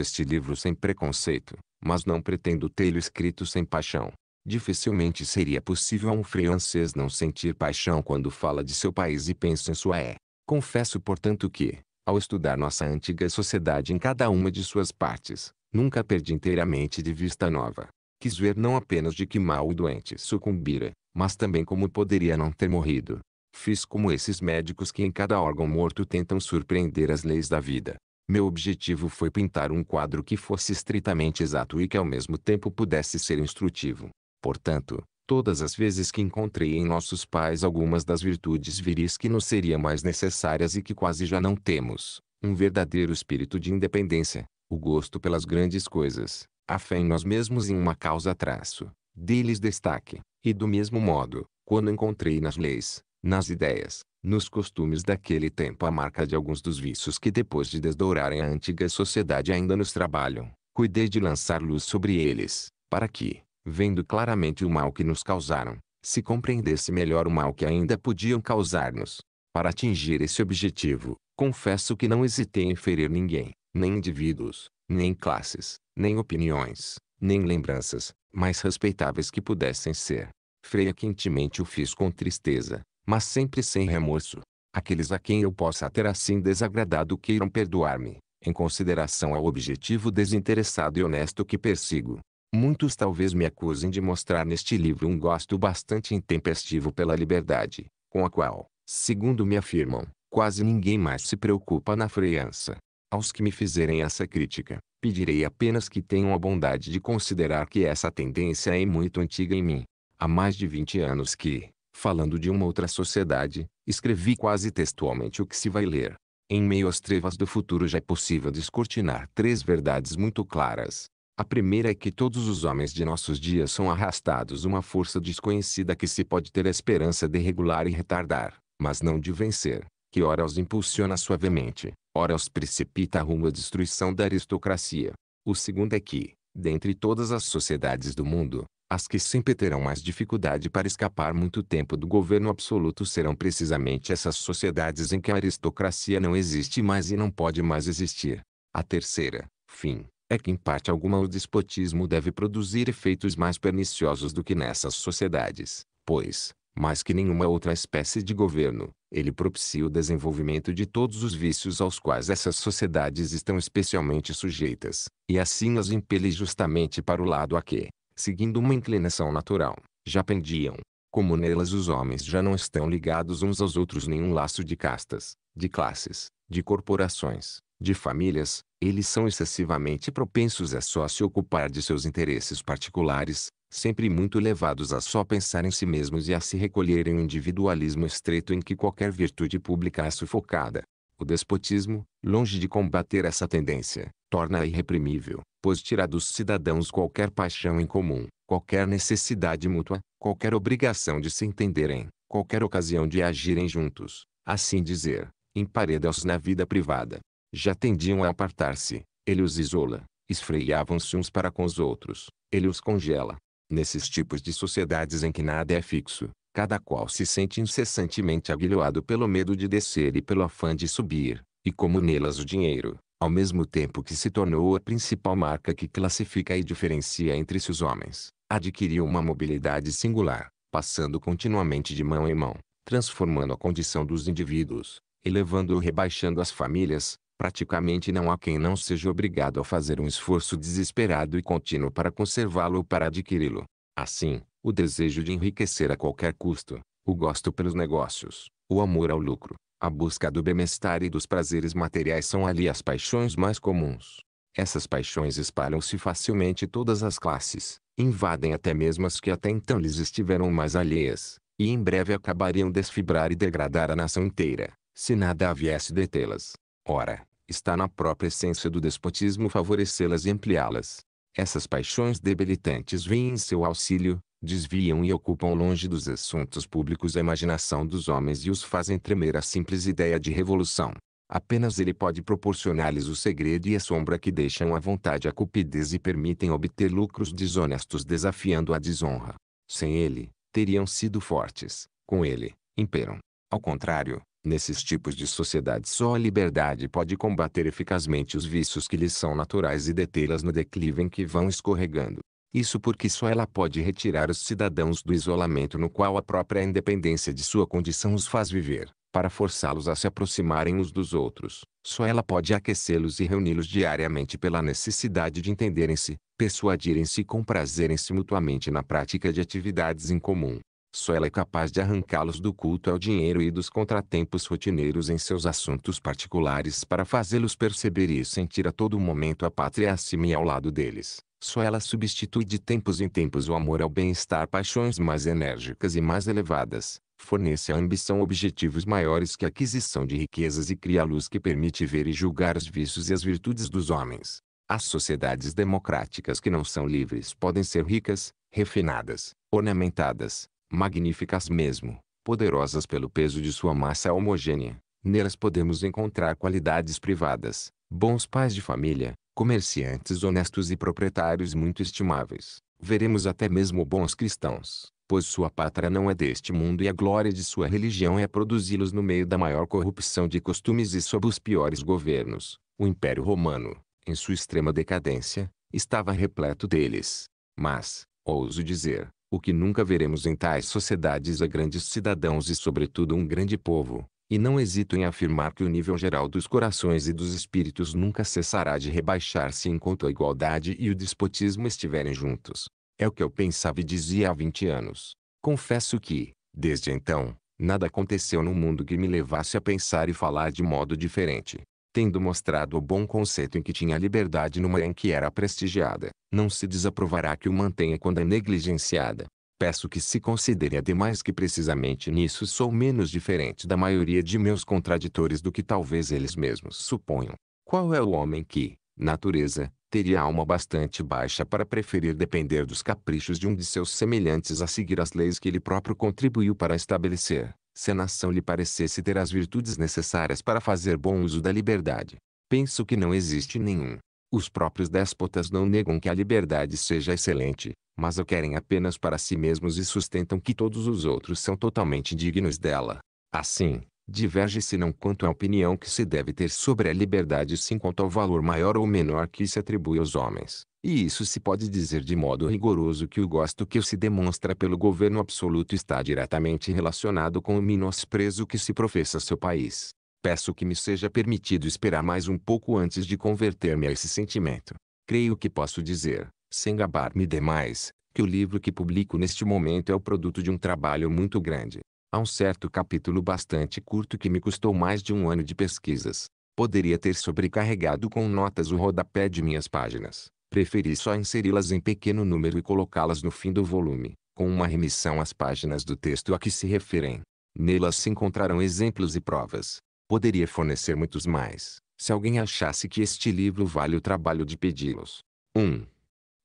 [SPEAKER 1] este livro sem preconceito, mas não pretendo tê-lo escrito sem paixão. Dificilmente seria possível a um francês não sentir paixão quando fala de seu país e pensa em sua é. Confesso, portanto, que, ao estudar nossa antiga sociedade em cada uma de suas partes, Nunca perdi inteiramente de vista nova. Quis ver não apenas de que mal o doente sucumbira, mas também como poderia não ter morrido. Fiz como esses médicos que em cada órgão morto tentam surpreender as leis da vida. Meu objetivo foi pintar um quadro que fosse estritamente exato e que ao mesmo tempo pudesse ser instrutivo. Portanto, todas as vezes que encontrei em nossos pais algumas das virtudes viris que nos seriam mais necessárias e que quase já não temos, um verdadeiro espírito de independência, o gosto pelas grandes coisas, a fé em nós mesmos em uma causa traço, deles destaque, e do mesmo modo, quando encontrei nas leis, nas ideias, nos costumes daquele tempo a marca de alguns dos vícios que depois de desdourarem a antiga sociedade ainda nos trabalham, cuidei de lançar luz sobre eles, para que, vendo claramente o mal que nos causaram, se compreendesse melhor o mal que ainda podiam causar-nos. Para atingir esse objetivo, confesso que não hesitei em ferir ninguém, nem indivíduos, nem classes, nem opiniões, nem lembranças, mais respeitáveis que pudessem ser. Freia quentemente o fiz com tristeza, mas sempre sem remorso. Aqueles a quem eu possa ter assim desagradado queiram perdoar-me, em consideração ao objetivo desinteressado e honesto que persigo. Muitos talvez me acusem de mostrar neste livro um gosto bastante intempestivo pela liberdade, com a qual, segundo me afirmam, quase ninguém mais se preocupa na freança. Aos que me fizerem essa crítica, pedirei apenas que tenham a bondade de considerar que essa tendência é muito antiga em mim. Há mais de 20 anos que, falando de uma outra sociedade, escrevi quase textualmente o que se vai ler. Em meio às trevas do futuro já é possível descortinar três verdades muito claras. A primeira é que todos os homens de nossos dias são arrastados uma força desconhecida que se pode ter a esperança de regular e retardar, mas não de vencer, que ora os impulsiona suavemente, ora os precipita rumo à destruição da aristocracia. O segundo é que, dentre todas as sociedades do mundo, as que sempre terão mais dificuldade para escapar muito tempo do governo absoluto serão precisamente essas sociedades em que a aristocracia não existe mais e não pode mais existir. A terceira, fim, é que em parte alguma o despotismo deve produzir efeitos mais perniciosos do que nessas sociedades, pois, mais que nenhuma outra espécie de governo, ele propicia o desenvolvimento de todos os vícios aos quais essas sociedades estão especialmente sujeitas, e assim as impele justamente para o lado a que, seguindo uma inclinação natural, já pendiam. Como nelas os homens já não estão ligados uns aos outros nenhum laço de castas, de classes, de corporações, de famílias, eles são excessivamente propensos a só se ocupar de seus interesses particulares, sempre muito levados a só pensar em si mesmos e a se recolherem um individualismo estreito em que qualquer virtude pública é sufocada. O despotismo, longe de combater essa tendência, torna-a irreprimível, pois tira dos cidadãos qualquer paixão em comum, qualquer necessidade mútua, qualquer obrigação de se entenderem, qualquer ocasião de agirem juntos, assim dizer, empareda-os na vida privada. Já tendiam a apartar-se, ele os isola, esfreiavam-se uns para com os outros, ele os congela, Nesses tipos de sociedades em que nada é fixo, cada qual se sente incessantemente aguilhoado pelo medo de descer e pelo afã de subir, e como nelas o dinheiro, ao mesmo tempo que se tornou a principal marca que classifica e diferencia entre si os homens, adquiriu uma mobilidade singular, passando continuamente de mão em mão, transformando a condição dos indivíduos, elevando ou rebaixando as famílias, Praticamente não há quem não seja obrigado a fazer um esforço desesperado e contínuo para conservá-lo ou para adquiri-lo. Assim, o desejo de enriquecer a qualquer custo, o gosto pelos negócios, o amor ao lucro, a busca do bem-estar e dos prazeres materiais são ali as paixões mais comuns. Essas paixões espalham-se facilmente todas as classes, invadem até mesmo as que até então lhes estiveram mais alheias, e em breve acabariam desfibrar e degradar a nação inteira, se nada viesse detê-las. Ora, está na própria essência do despotismo favorecê-las e ampliá-las. Essas paixões debilitantes vêm em seu auxílio, desviam e ocupam longe dos assuntos públicos a imaginação dos homens e os fazem tremer a simples ideia de revolução. Apenas ele pode proporcionar-lhes o segredo e a sombra que deixam à vontade a cupidez e permitem obter lucros desonestos desafiando a desonra. Sem ele, teriam sido fortes, com ele, imperam. Ao contrário, Nesses tipos de sociedade só a liberdade pode combater eficazmente os vícios que lhes são naturais e detê-las no declive em que vão escorregando. Isso porque só ela pode retirar os cidadãos do isolamento no qual a própria independência de sua condição os faz viver, para forçá-los a se aproximarem uns dos outros. Só ela pode aquecê-los e reuni-los diariamente pela necessidade de entenderem-se, persuadirem-se e comprazerem-se mutuamente na prática de atividades em comum. Só ela é capaz de arrancá-los do culto ao dinheiro e dos contratempos rotineiros em seus assuntos particulares para fazê-los perceber e sentir a todo momento a pátria acima e ao lado deles. Só ela substitui de tempos em tempos o amor ao bem-estar paixões mais enérgicas e mais elevadas, fornece à ambição objetivos maiores que a aquisição de riquezas e cria a luz que permite ver e julgar os vícios e as virtudes dos homens. As sociedades democráticas que não são livres podem ser ricas, refinadas, ornamentadas, magníficas mesmo, poderosas pelo peso de sua massa homogênea. Nelas podemos encontrar qualidades privadas, bons pais de família, comerciantes honestos e proprietários muito estimáveis. Veremos até mesmo bons cristãos, pois sua pátria não é deste mundo e a glória de sua religião é produzi-los no meio da maior corrupção de costumes e sob os piores governos. O Império Romano, em sua extrema decadência, estava repleto deles. Mas, ouso dizer, o que nunca veremos em tais sociedades é grandes cidadãos e sobretudo um grande povo, e não hesito em afirmar que o nível geral dos corações e dos espíritos nunca cessará de rebaixar-se enquanto a igualdade e o despotismo estiverem juntos. É o que eu pensava e dizia há 20 anos. Confesso que, desde então, nada aconteceu no mundo que me levasse a pensar e falar de modo diferente tendo mostrado o bom conceito em que tinha liberdade numa em que era prestigiada, não se desaprovará que o mantenha quando é negligenciada. Peço que se considere ademais que precisamente nisso sou menos diferente da maioria de meus contraditores do que talvez eles mesmos suponham. Qual é o homem que, natureza, teria alma bastante baixa para preferir depender dos caprichos de um de seus semelhantes a seguir as leis que ele próprio contribuiu para estabelecer? se a nação lhe parecesse ter as virtudes necessárias para fazer bom uso da liberdade. Penso que não existe nenhum. Os próprios déspotas não negam que a liberdade seja excelente, mas a querem apenas para si mesmos e sustentam que todos os outros são totalmente dignos dela. Assim, diverge se não quanto à opinião que se deve ter sobre a liberdade sim quanto ao valor maior ou menor que se atribui aos homens. E isso se pode dizer de modo rigoroso que o gosto que se demonstra pelo governo absoluto está diretamente relacionado com o menosprezo que se professa a seu país. Peço que me seja permitido esperar mais um pouco antes de converter-me a esse sentimento. Creio que posso dizer, sem gabar-me demais, que o livro que publico neste momento é o produto de um trabalho muito grande, Há um certo capítulo bastante curto que me custou mais de um ano de pesquisas. Poderia ter sobrecarregado com notas o rodapé de minhas páginas. Preferi só inseri-las em pequeno número e colocá-las no fim do volume, com uma remissão às páginas do texto a que se referem. Nelas se encontrarão exemplos e provas. Poderia fornecer muitos mais, se alguém achasse que este livro vale o trabalho de pedi-los. 1.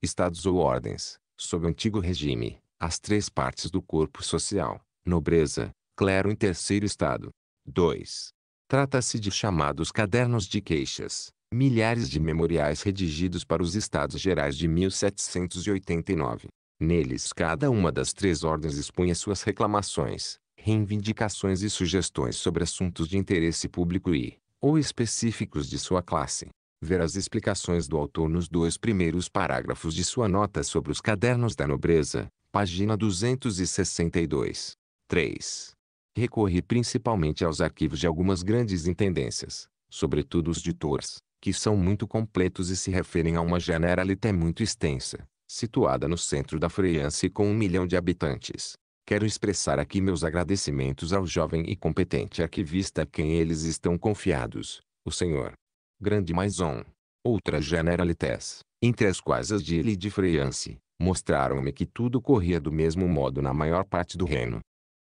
[SPEAKER 1] Estados ou ordens, sob o antigo regime, as três partes do corpo social, nobreza, clero em terceiro estado. 2. Trata-se de chamados cadernos de queixas, milhares de memoriais redigidos para os Estados Gerais de 1789. Neles cada uma das três ordens expunha suas reclamações, reivindicações e sugestões sobre assuntos de interesse público e, ou específicos de sua classe. Ver as explicações do autor nos dois primeiros parágrafos de sua nota sobre os cadernos da nobreza, página 262. 3. Recorri principalmente aos arquivos de algumas grandes intendências, sobretudo os de Tours, que são muito completos e se referem a uma generalité muito extensa, situada no centro da França e com um milhão de habitantes. Quero expressar aqui meus agradecimentos ao jovem e competente arquivista a quem eles estão confiados, o senhor Grande Maison. Outras generalités, entre as quais as de Ile de France, mostraram-me que tudo corria do mesmo modo na maior parte do reino,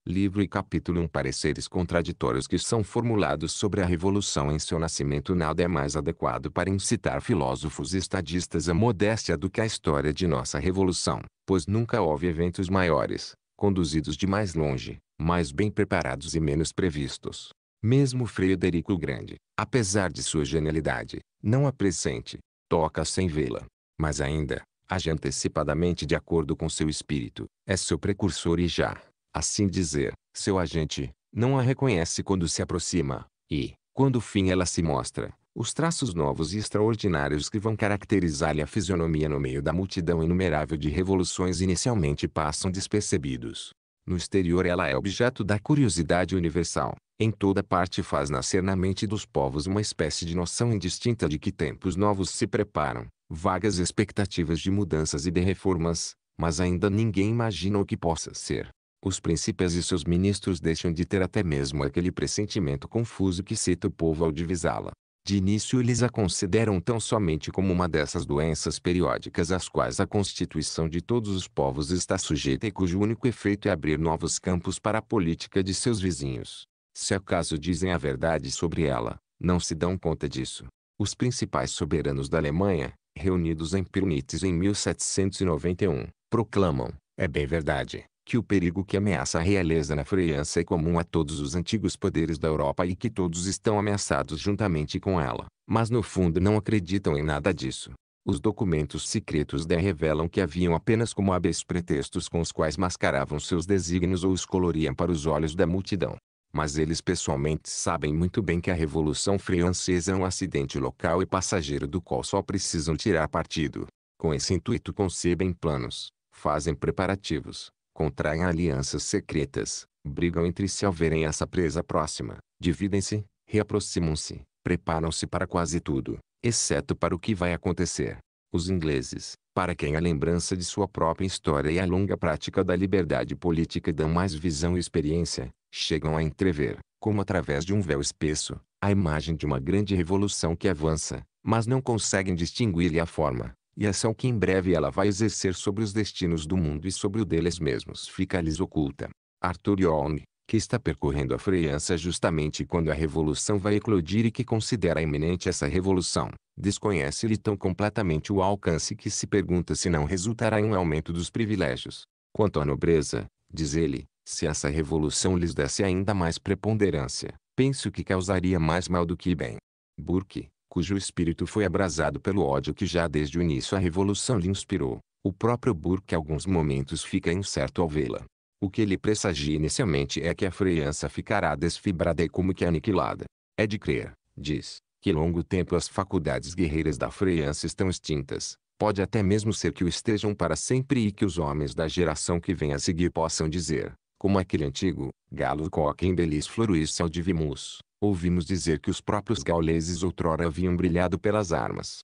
[SPEAKER 1] livro e capítulo 1 pareceres contraditórios que são formulados sobre a Revolução em seu nascimento nada é mais adequado para incitar filósofos e estadistas à modéstia do que a história de nossa Revolução, pois nunca houve eventos maiores, conduzidos de mais longe, mais bem preparados e menos previstos. Mesmo Frederico o Grande, apesar de sua genialidade, não a presente, toca sem vê-la. Mas ainda, age antecipadamente de acordo com seu espírito, é seu precursor e já, assim dizer, seu agente, não a reconhece quando se aproxima, e, quando fim ela se mostra, os traços novos e extraordinários que vão caracterizar-lhe a fisionomia no meio da multidão inumerável de revoluções inicialmente passam despercebidos. No exterior ela é objeto da curiosidade universal. Em toda parte faz nascer na mente dos povos uma espécie de noção indistinta de que tempos novos se preparam, vagas expectativas de mudanças e de reformas, mas ainda ninguém imagina o que possa ser, os príncipes e seus ministros deixam de ter até mesmo aquele pressentimento confuso que cita o povo ao divisá-la. De início eles a consideram tão somente como uma dessas doenças periódicas às quais a constituição de todos os povos está sujeita e cujo único efeito é abrir novos campos para a política de seus vizinhos. Se acaso dizem a verdade sobre ela, não se dão conta disso. Os principais soberanos da Alemanha, reunidos em Pirnitz em 1791, proclamam, é bem verdade, que o perigo que ameaça a realeza na França é comum a todos os antigos poderes da Europa e que todos estão ameaçados juntamente com ela, mas no fundo não acreditam em nada disso. Os documentos secretos da revelam que haviam apenas como hábeis pretextos com os quais mascaravam seus desígnios ou os coloriam para os olhos da multidão. Mas eles pessoalmente sabem muito bem que a Revolução Francesa é um acidente local e passageiro do qual só precisam tirar partido. Com esse intuito concebem planos, fazem preparativos, contraem alianças secretas, brigam entre si ao verem essa presa próxima, dividem-se, reaproximam-se, preparam-se para quase tudo, exceto para o que vai acontecer. Os ingleses, para quem a lembrança de sua própria história e a longa prática da liberdade política dão mais visão e experiência, chegam a entrever, como através de um véu espesso, a imagem de uma grande revolução que avança, mas não conseguem distinguir-lhe a forma e ação que em breve ela vai exercer sobre os destinos do mundo e sobre o deles mesmos fica-lhes oculta. Arthur Young, que está percorrendo a França justamente quando a revolução vai eclodir e que considera iminente essa revolução, desconhece-lhe tão completamente o alcance que se pergunta se não resultará em um aumento dos privilégios. Quanto à nobreza, diz ele, se essa revolução lhes desse ainda mais preponderância, penso que causaria mais mal do que bem. Burke, cujo espírito foi abrasado pelo ódio que já desde o início a revolução lhe inspirou. O próprio Burke alguns momentos fica incerto ao vê-la. O que ele pressagia inicialmente é que a freiança ficará desfibrada e como que aniquilada. É de crer, diz, que longo tempo as faculdades guerreiras da freiança estão extintas. Pode até mesmo ser que o estejam para sempre e que os homens da geração que vem a seguir possam dizer, como aquele antigo, galo coque em belis floruis saldivimus, ouvimos dizer que os próprios gauleses outrora haviam brilhado pelas armas.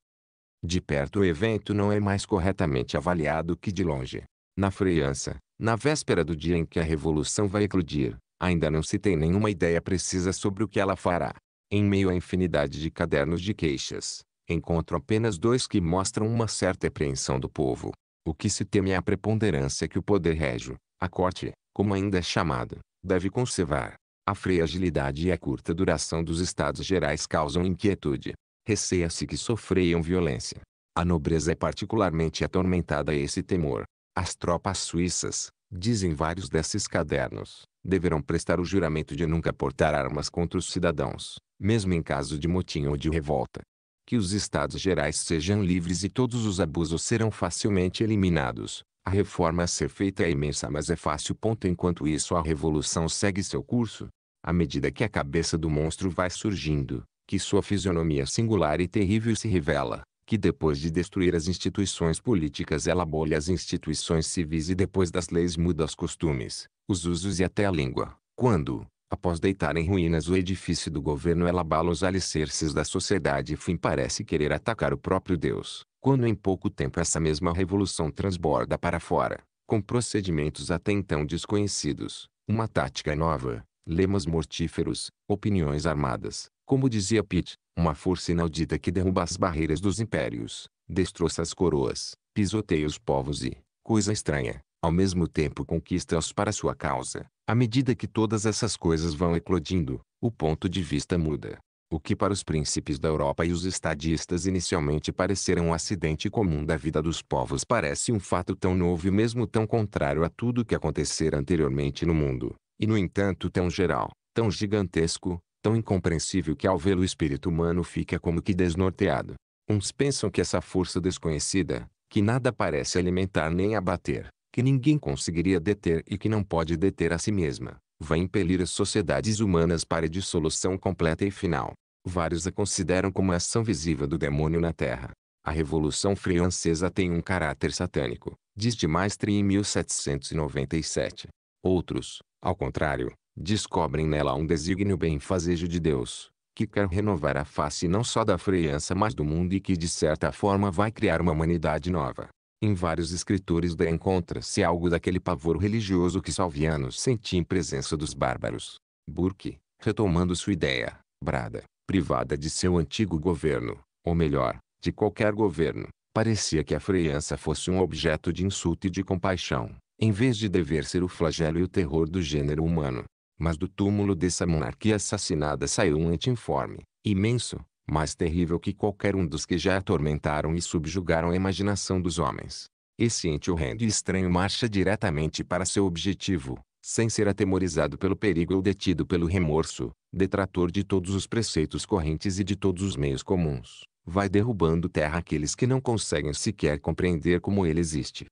[SPEAKER 1] De perto o evento não é mais corretamente avaliado que de longe. Na França, na véspera do dia em que a revolução vai eclodir, ainda não se tem nenhuma ideia precisa sobre o que ela fará. Em meio à infinidade de cadernos de queixas, encontro apenas dois que mostram uma certa apreensão do povo. O que se teme é a preponderância que o poder régio, a corte, como ainda é chamado, deve conservar. A fragilidade e a curta duração dos estados gerais causam inquietude. Receia-se que sofreiam violência. A nobreza é particularmente atormentada a esse temor. As tropas suíças, dizem vários desses cadernos, deverão prestar o juramento de nunca portar armas contra os cidadãos, mesmo em caso de motim ou de revolta. Que os estados gerais sejam livres e todos os abusos serão facilmente eliminados, a reforma a ser feita é imensa mas é fácil. Ponto. Enquanto isso a revolução segue seu curso, à medida que a cabeça do monstro vai surgindo, que sua fisionomia singular e terrível se revela, que depois de destruir as instituições políticas ela bolha as instituições civis e depois das leis muda os costumes, os usos e até a língua. Quando, Após deitar em ruínas o edifício do governo ela abala os alicerces da sociedade e fim parece querer atacar o próprio Deus, quando em pouco tempo essa mesma revolução transborda para fora, com procedimentos até então desconhecidos, uma tática nova, lemas mortíferos, opiniões armadas, como dizia Pitt, uma força inaudita que derruba as barreiras dos impérios, destroça as coroas, pisoteia os povos e, coisa estranha, ao mesmo tempo conquista-os para sua causa. À medida que todas essas coisas vão eclodindo, o ponto de vista muda. O que para os príncipes da Europa e os estadistas inicialmente parecera um acidente comum da vida dos povos parece um fato tão novo e mesmo tão contrário a tudo o que acontecera anteriormente no mundo, e no entanto tão geral, tão gigantesco, tão incompreensível que ao vê-lo o espírito humano fica como que desnorteado. Uns pensam que essa força desconhecida, que nada parece alimentar nem abater, que ninguém conseguiria deter e que não pode deter a si mesma, vai impelir as sociedades humanas para a dissolução completa e final. Vários a consideram como a ação visível do demônio na Terra. A Revolução Francesa tem um caráter satânico, diz de Maistre em 1797. Outros, ao contrário, descobrem nela um desígnio benfazejo de Deus, que quer renovar a face não só da França mas do mundo e que de certa forma vai criar uma humanidade nova. Em vários escritores da encontra-se algo daquele pavor religioso que Salviano sentia em presença dos bárbaros. Burke, retomando sua ideia, brada, privada de seu antigo governo, ou melhor, de qualquer governo, parecia que a freiança fosse um objeto de insulto e de compaixão, em vez de dever ser o flagelo e o terror do gênero humano. Mas do túmulo dessa monarquia assassinada saiu um antinforme, imenso, mais terrível que qualquer um dos que já atormentaram e subjugaram a imaginação dos homens. Esse ente horrendo e estranho marcha diretamente para seu objetivo, sem ser atemorizado pelo perigo ou detido pelo remorso, detrator de todos os preceitos correntes e de todos os meios comuns, vai derrubando terra aqueles que não conseguem sequer compreender como ele existe.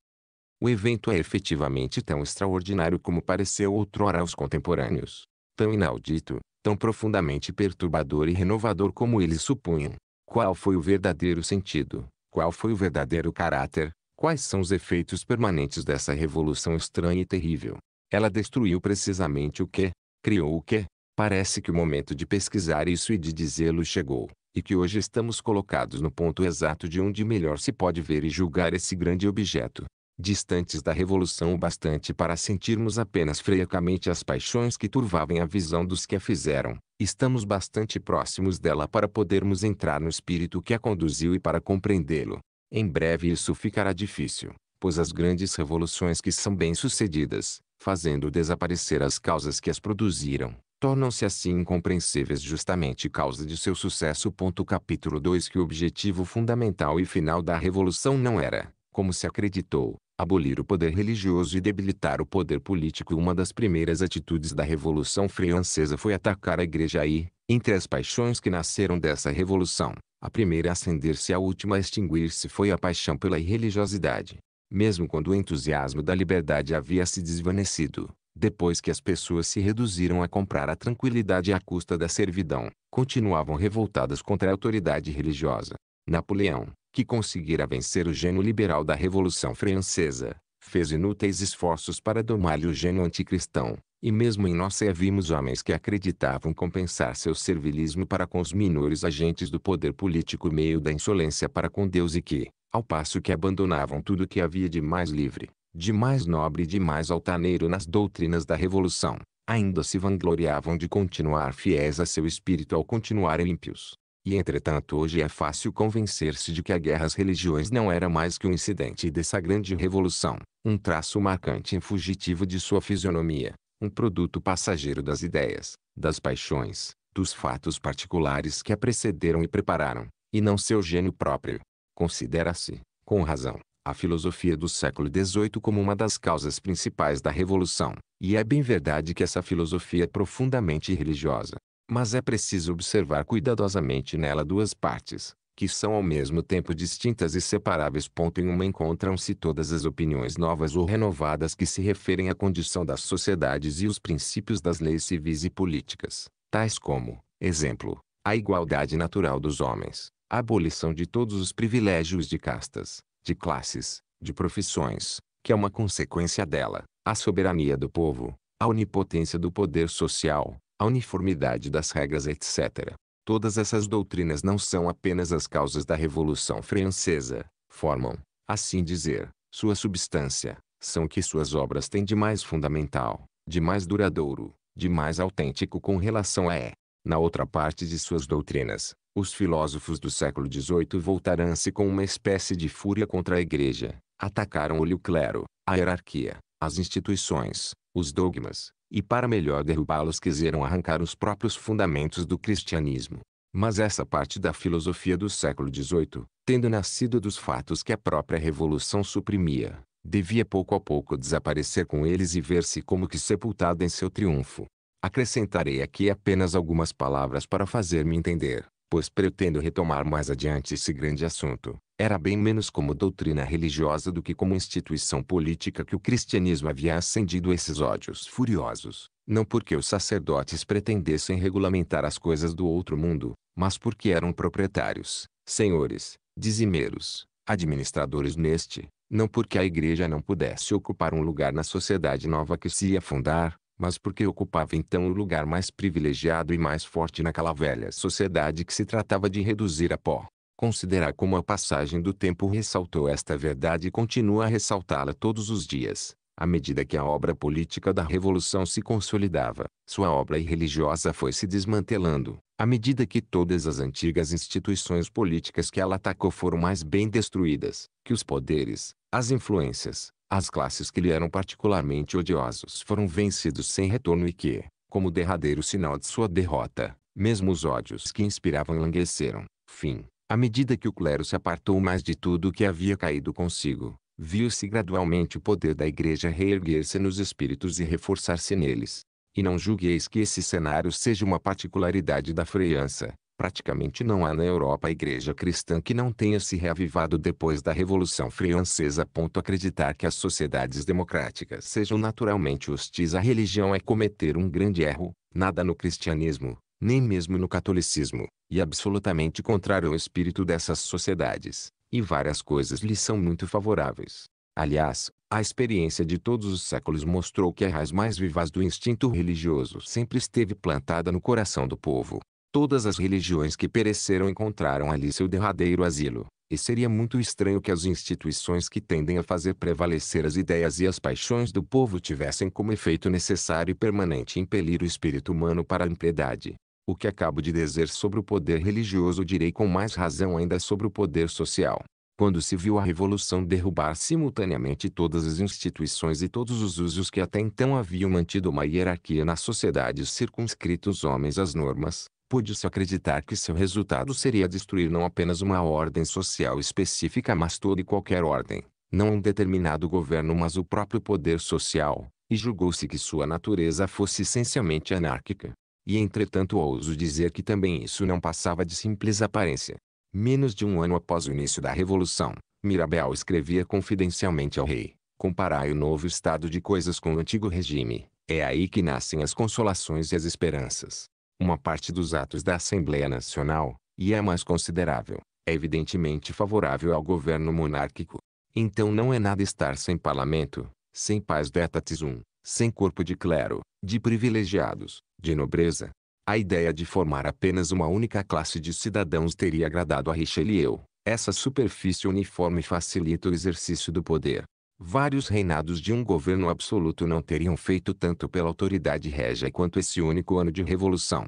[SPEAKER 1] O evento é efetivamente tão extraordinário como pareceu outrora aos contemporâneos, tão inaudito, tão profundamente perturbador e renovador como eles supunham. Qual foi o verdadeiro sentido? Qual foi o verdadeiro caráter? Quais são os efeitos permanentes dessa revolução estranha e terrível? Ela destruiu precisamente o que? Criou o que? Parece que o momento de pesquisar isso e de dizê-lo chegou, e que hoje estamos colocados no ponto exato de onde melhor se pode ver e julgar esse grande objeto distantes da revolução o bastante para sentirmos apenas friamente as paixões que turvavam a visão dos que a fizeram, estamos bastante próximos dela para podermos entrar no espírito que a conduziu e para compreendê-lo. Em breve isso ficará difícil, pois as grandes revoluções que são bem-sucedidas, fazendo desaparecer as causas que as produziram, tornam-se assim incompreensíveis justamente causa de seu sucesso. Capítulo 2 Que o objetivo fundamental e final da revolução não era, como se acreditou, abolir o poder religioso e debilitar o poder político. Uma das primeiras atitudes da Revolução Francesa foi atacar a igreja e, entre as paixões que nasceram dessa revolução, a primeira a acender-se e a última a extinguir-se foi a paixão pela irreligiosidade. Mesmo quando o entusiasmo da liberdade havia se desvanecido, depois que as pessoas se reduziram a comprar a tranquilidade à custa da servidão, continuavam revoltadas contra a autoridade religiosa. Napoleão, que conseguira vencer o gênio liberal da Revolução Francesa, fez inúteis esforços para domar-lhe o gênio anticristão, e mesmo em nós vimos homens que acreditavam compensar seu servilismo para com os menores agentes do poder político e meio da insolência para com Deus e que, ao passo que abandonavam tudo o que havia de mais livre, de mais nobre e de mais altaneiro nas doutrinas da Revolução, ainda se vangloriavam de continuar fiéis a seu espírito ao continuarem ímpios. E entretanto hoje é fácil convencer-se de que a guerra às religiões não era mais que um incidente dessa grande revolução, um traço marcante e fugitivo de sua fisionomia, um produto passageiro das ideias, das paixões, dos fatos particulares que a precederam e prepararam, e não seu gênio próprio. Considera-se, com razão, a filosofia do século XVIII como uma das causas principais da Revolução, e é bem verdade que essa filosofia é profundamente religiosa, mas é preciso observar cuidadosamente nela duas partes, que são ao mesmo tempo distintas e separáveis. Em uma encontram-se todas as opiniões novas ou renovadas que se referem à condição das sociedades e os princípios das leis civis e políticas, tais como, exemplo, a igualdade natural dos homens, a abolição de todos os privilégios de castas, de classes, de profissões, que é uma consequência dela, a soberania do povo, a onipotência do poder social, a uniformidade das regras etc. Todas essas doutrinas não são apenas as causas da Revolução Francesa, formam, assim dizer, sua substância, são que suas obras têm de mais fundamental, de mais duradouro, de mais autêntico com relação a é. Na outra parte de suas doutrinas, os filósofos do século XVIII voltarão-se com uma espécie de fúria contra a igreja, atacaram-lhe o clero, a hierarquia, as instituições, os dogmas, e para melhor derrubá-los quiseram arrancar os próprios fundamentos do cristianismo. Mas essa parte da filosofia do século XVIII, tendo nascido dos fatos que a própria Revolução suprimia, devia pouco a pouco desaparecer com eles e ver-se como que sepultada em seu triunfo. Acrescentarei aqui apenas algumas palavras para fazer-me entender pois pretendo retomar mais adiante esse grande assunto, era bem menos como doutrina religiosa do que como instituição política que o cristianismo havia acendido esses ódios furiosos, não porque os sacerdotes pretendessem regulamentar as coisas do outro mundo, mas porque eram proprietários, senhores, dizimeiros, administradores neste, não porque a igreja não pudesse ocupar um lugar na sociedade nova que se ia fundar, mas porque ocupava então o lugar mais privilegiado e mais forte naquela velha sociedade que se tratava de reduzir a pó. Considerar como a passagem do tempo ressaltou esta verdade e continua a ressaltá-la todos os dias. À medida que a obra política da Revolução se consolidava, sua obra religiosa foi se desmantelando, à medida que todas as antigas instituições políticas que ela atacou foram mais bem destruídas, que os poderes, as influências, as classes que lhe eram particularmente odiosos foram vencidos sem retorno e que, como derradeiro sinal de sua derrota, mesmo os ódios que inspiravam enlangueceram. Fim. À medida que o clero se apartou mais de tudo o que havia caído consigo, viu-se gradualmente o poder da igreja reerguer-se nos espíritos e reforçar-se neles. E não julgueis que esse cenário seja uma particularidade da freiança, Praticamente não há na Europa igreja cristã que não tenha se reavivado depois da Revolução Francesa. Ponto Acreditar que as sociedades democráticas sejam naturalmente hostis à religião é cometer um grande erro, nada no cristianismo, nem mesmo no catolicismo, e absolutamente contrário ao espírito dessas sociedades, e várias coisas lhes são muito favoráveis. Aliás, a experiência de todos os séculos mostrou que a raiz mais vivaz do instinto religioso sempre esteve plantada no coração do povo, Todas as religiões que pereceram encontraram ali seu derradeiro asilo, e seria muito estranho que as instituições que tendem a fazer prevalecer as ideias e as paixões do povo tivessem como efeito necessário e permanente impelir o espírito humano para a impiedade. O que acabo de dizer sobre o poder religioso direi com mais razão ainda sobre o poder social. Quando se viu a revolução derrubar simultaneamente todas as instituições e todos os usos que até então haviam mantido uma hierarquia na sociedade circunscrita os homens às normas, pôde-se acreditar que seu resultado seria destruir não apenas uma ordem social específica mas toda e qualquer ordem, não um determinado governo mas o próprio poder social, e julgou-se que sua natureza fosse essencialmente anárquica. E entretanto ouso dizer que também isso não passava de simples aparência. Menos de um ano após o início da Revolução, Mirabel escrevia confidencialmente ao rei, comparai o novo estado de coisas com o antigo regime, é aí que nascem as consolações e as esperanças. Uma parte dos atos da Assembleia Nacional, e é a mais considerável, é evidentemente favorável ao governo monárquico. Então não é nada estar sem parlamento, sem paz detatis um, sem corpo de clero, de privilegiados, de nobreza. A ideia de formar apenas uma única classe de cidadãos teria agradado a Richelieu. Essa superfície uniforme facilita o exercício do poder, Vários reinados de um governo absoluto não teriam feito tanto pela autoridade régia quanto esse único ano de revolução.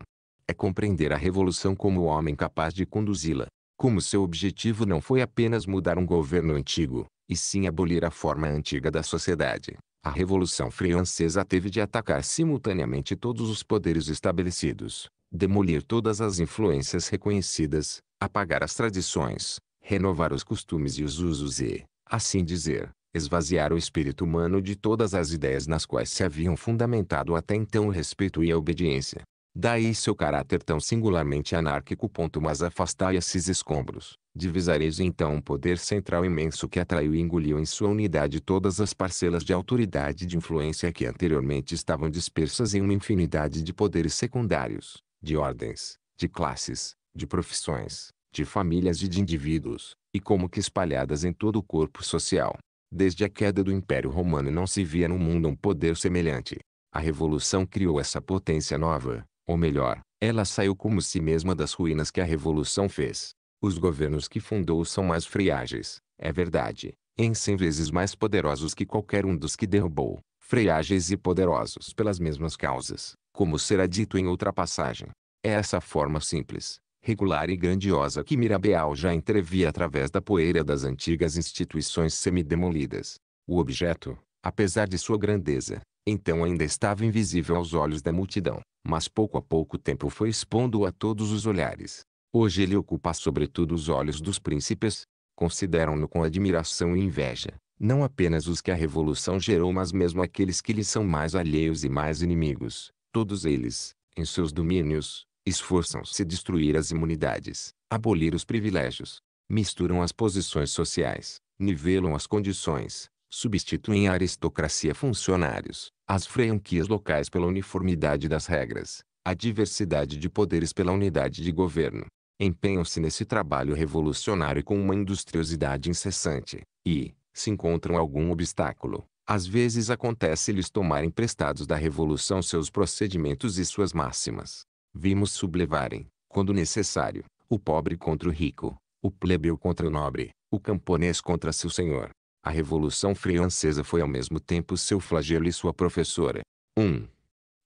[SPEAKER 1] É compreender a revolução como o homem capaz de conduzi-la, como seu objetivo não foi apenas mudar um governo antigo, e sim abolir a forma antiga da sociedade. A Revolução Francesa teve de atacar simultaneamente todos os poderes estabelecidos, demolir todas as influências reconhecidas, apagar as tradições, renovar os costumes e os usos e, assim dizer, esvaziar o espírito humano de todas as ideias nas quais se haviam fundamentado até então o respeito e a obediência. Daí seu caráter tão singularmente anárquico. Mas afastai esses escombros, divisareis então um poder central imenso que atraiu e engoliu em sua unidade todas as parcelas de autoridade e de influência que anteriormente estavam dispersas em uma infinidade de poderes secundários, de ordens, de classes, de profissões, de famílias e de indivíduos, e como que espalhadas em todo o corpo social. Desde a queda do Império Romano não se via no mundo um poder semelhante. A Revolução criou essa potência nova, ou melhor, ela saiu como si mesma das ruínas que a Revolução fez. Os governos que fundou são mais friágeis, é verdade, em cem vezes mais poderosos que qualquer um dos que derrubou, freiágeis e poderosos pelas mesmas causas, como será dito em outra passagem. É essa forma simples, regular e grandiosa que Mirabeau já entrevia através da poeira das antigas instituições semidemolidas. O objeto, apesar de sua grandeza, então ainda estava invisível aos olhos da multidão, mas pouco a pouco o tempo foi expondo-o a todos os olhares. Hoje ele ocupa sobretudo os olhos dos príncipes, consideram-no com admiração e inveja, não apenas os que a revolução gerou mas mesmo aqueles que lhe são mais alheios e mais inimigos, todos eles, em seus domínios, esforçam-se destruir as imunidades, abolir os privilégios, misturam as posições sociais, nivelam as condições, substituem a aristocracia funcionários, as franquias locais pela uniformidade das regras, a diversidade de poderes pela unidade de governo. Empenham-se nesse trabalho revolucionário com uma industriosidade incessante, e, se encontram algum obstáculo, às vezes acontece-lhes tomar emprestados da revolução seus procedimentos e suas máximas. Vimos sublevarem, quando necessário, o pobre contra o rico, o plebeu contra o nobre, o camponês contra seu senhor. A Revolução Francesa foi ao mesmo tempo seu flagelo e sua professora. 1. Um,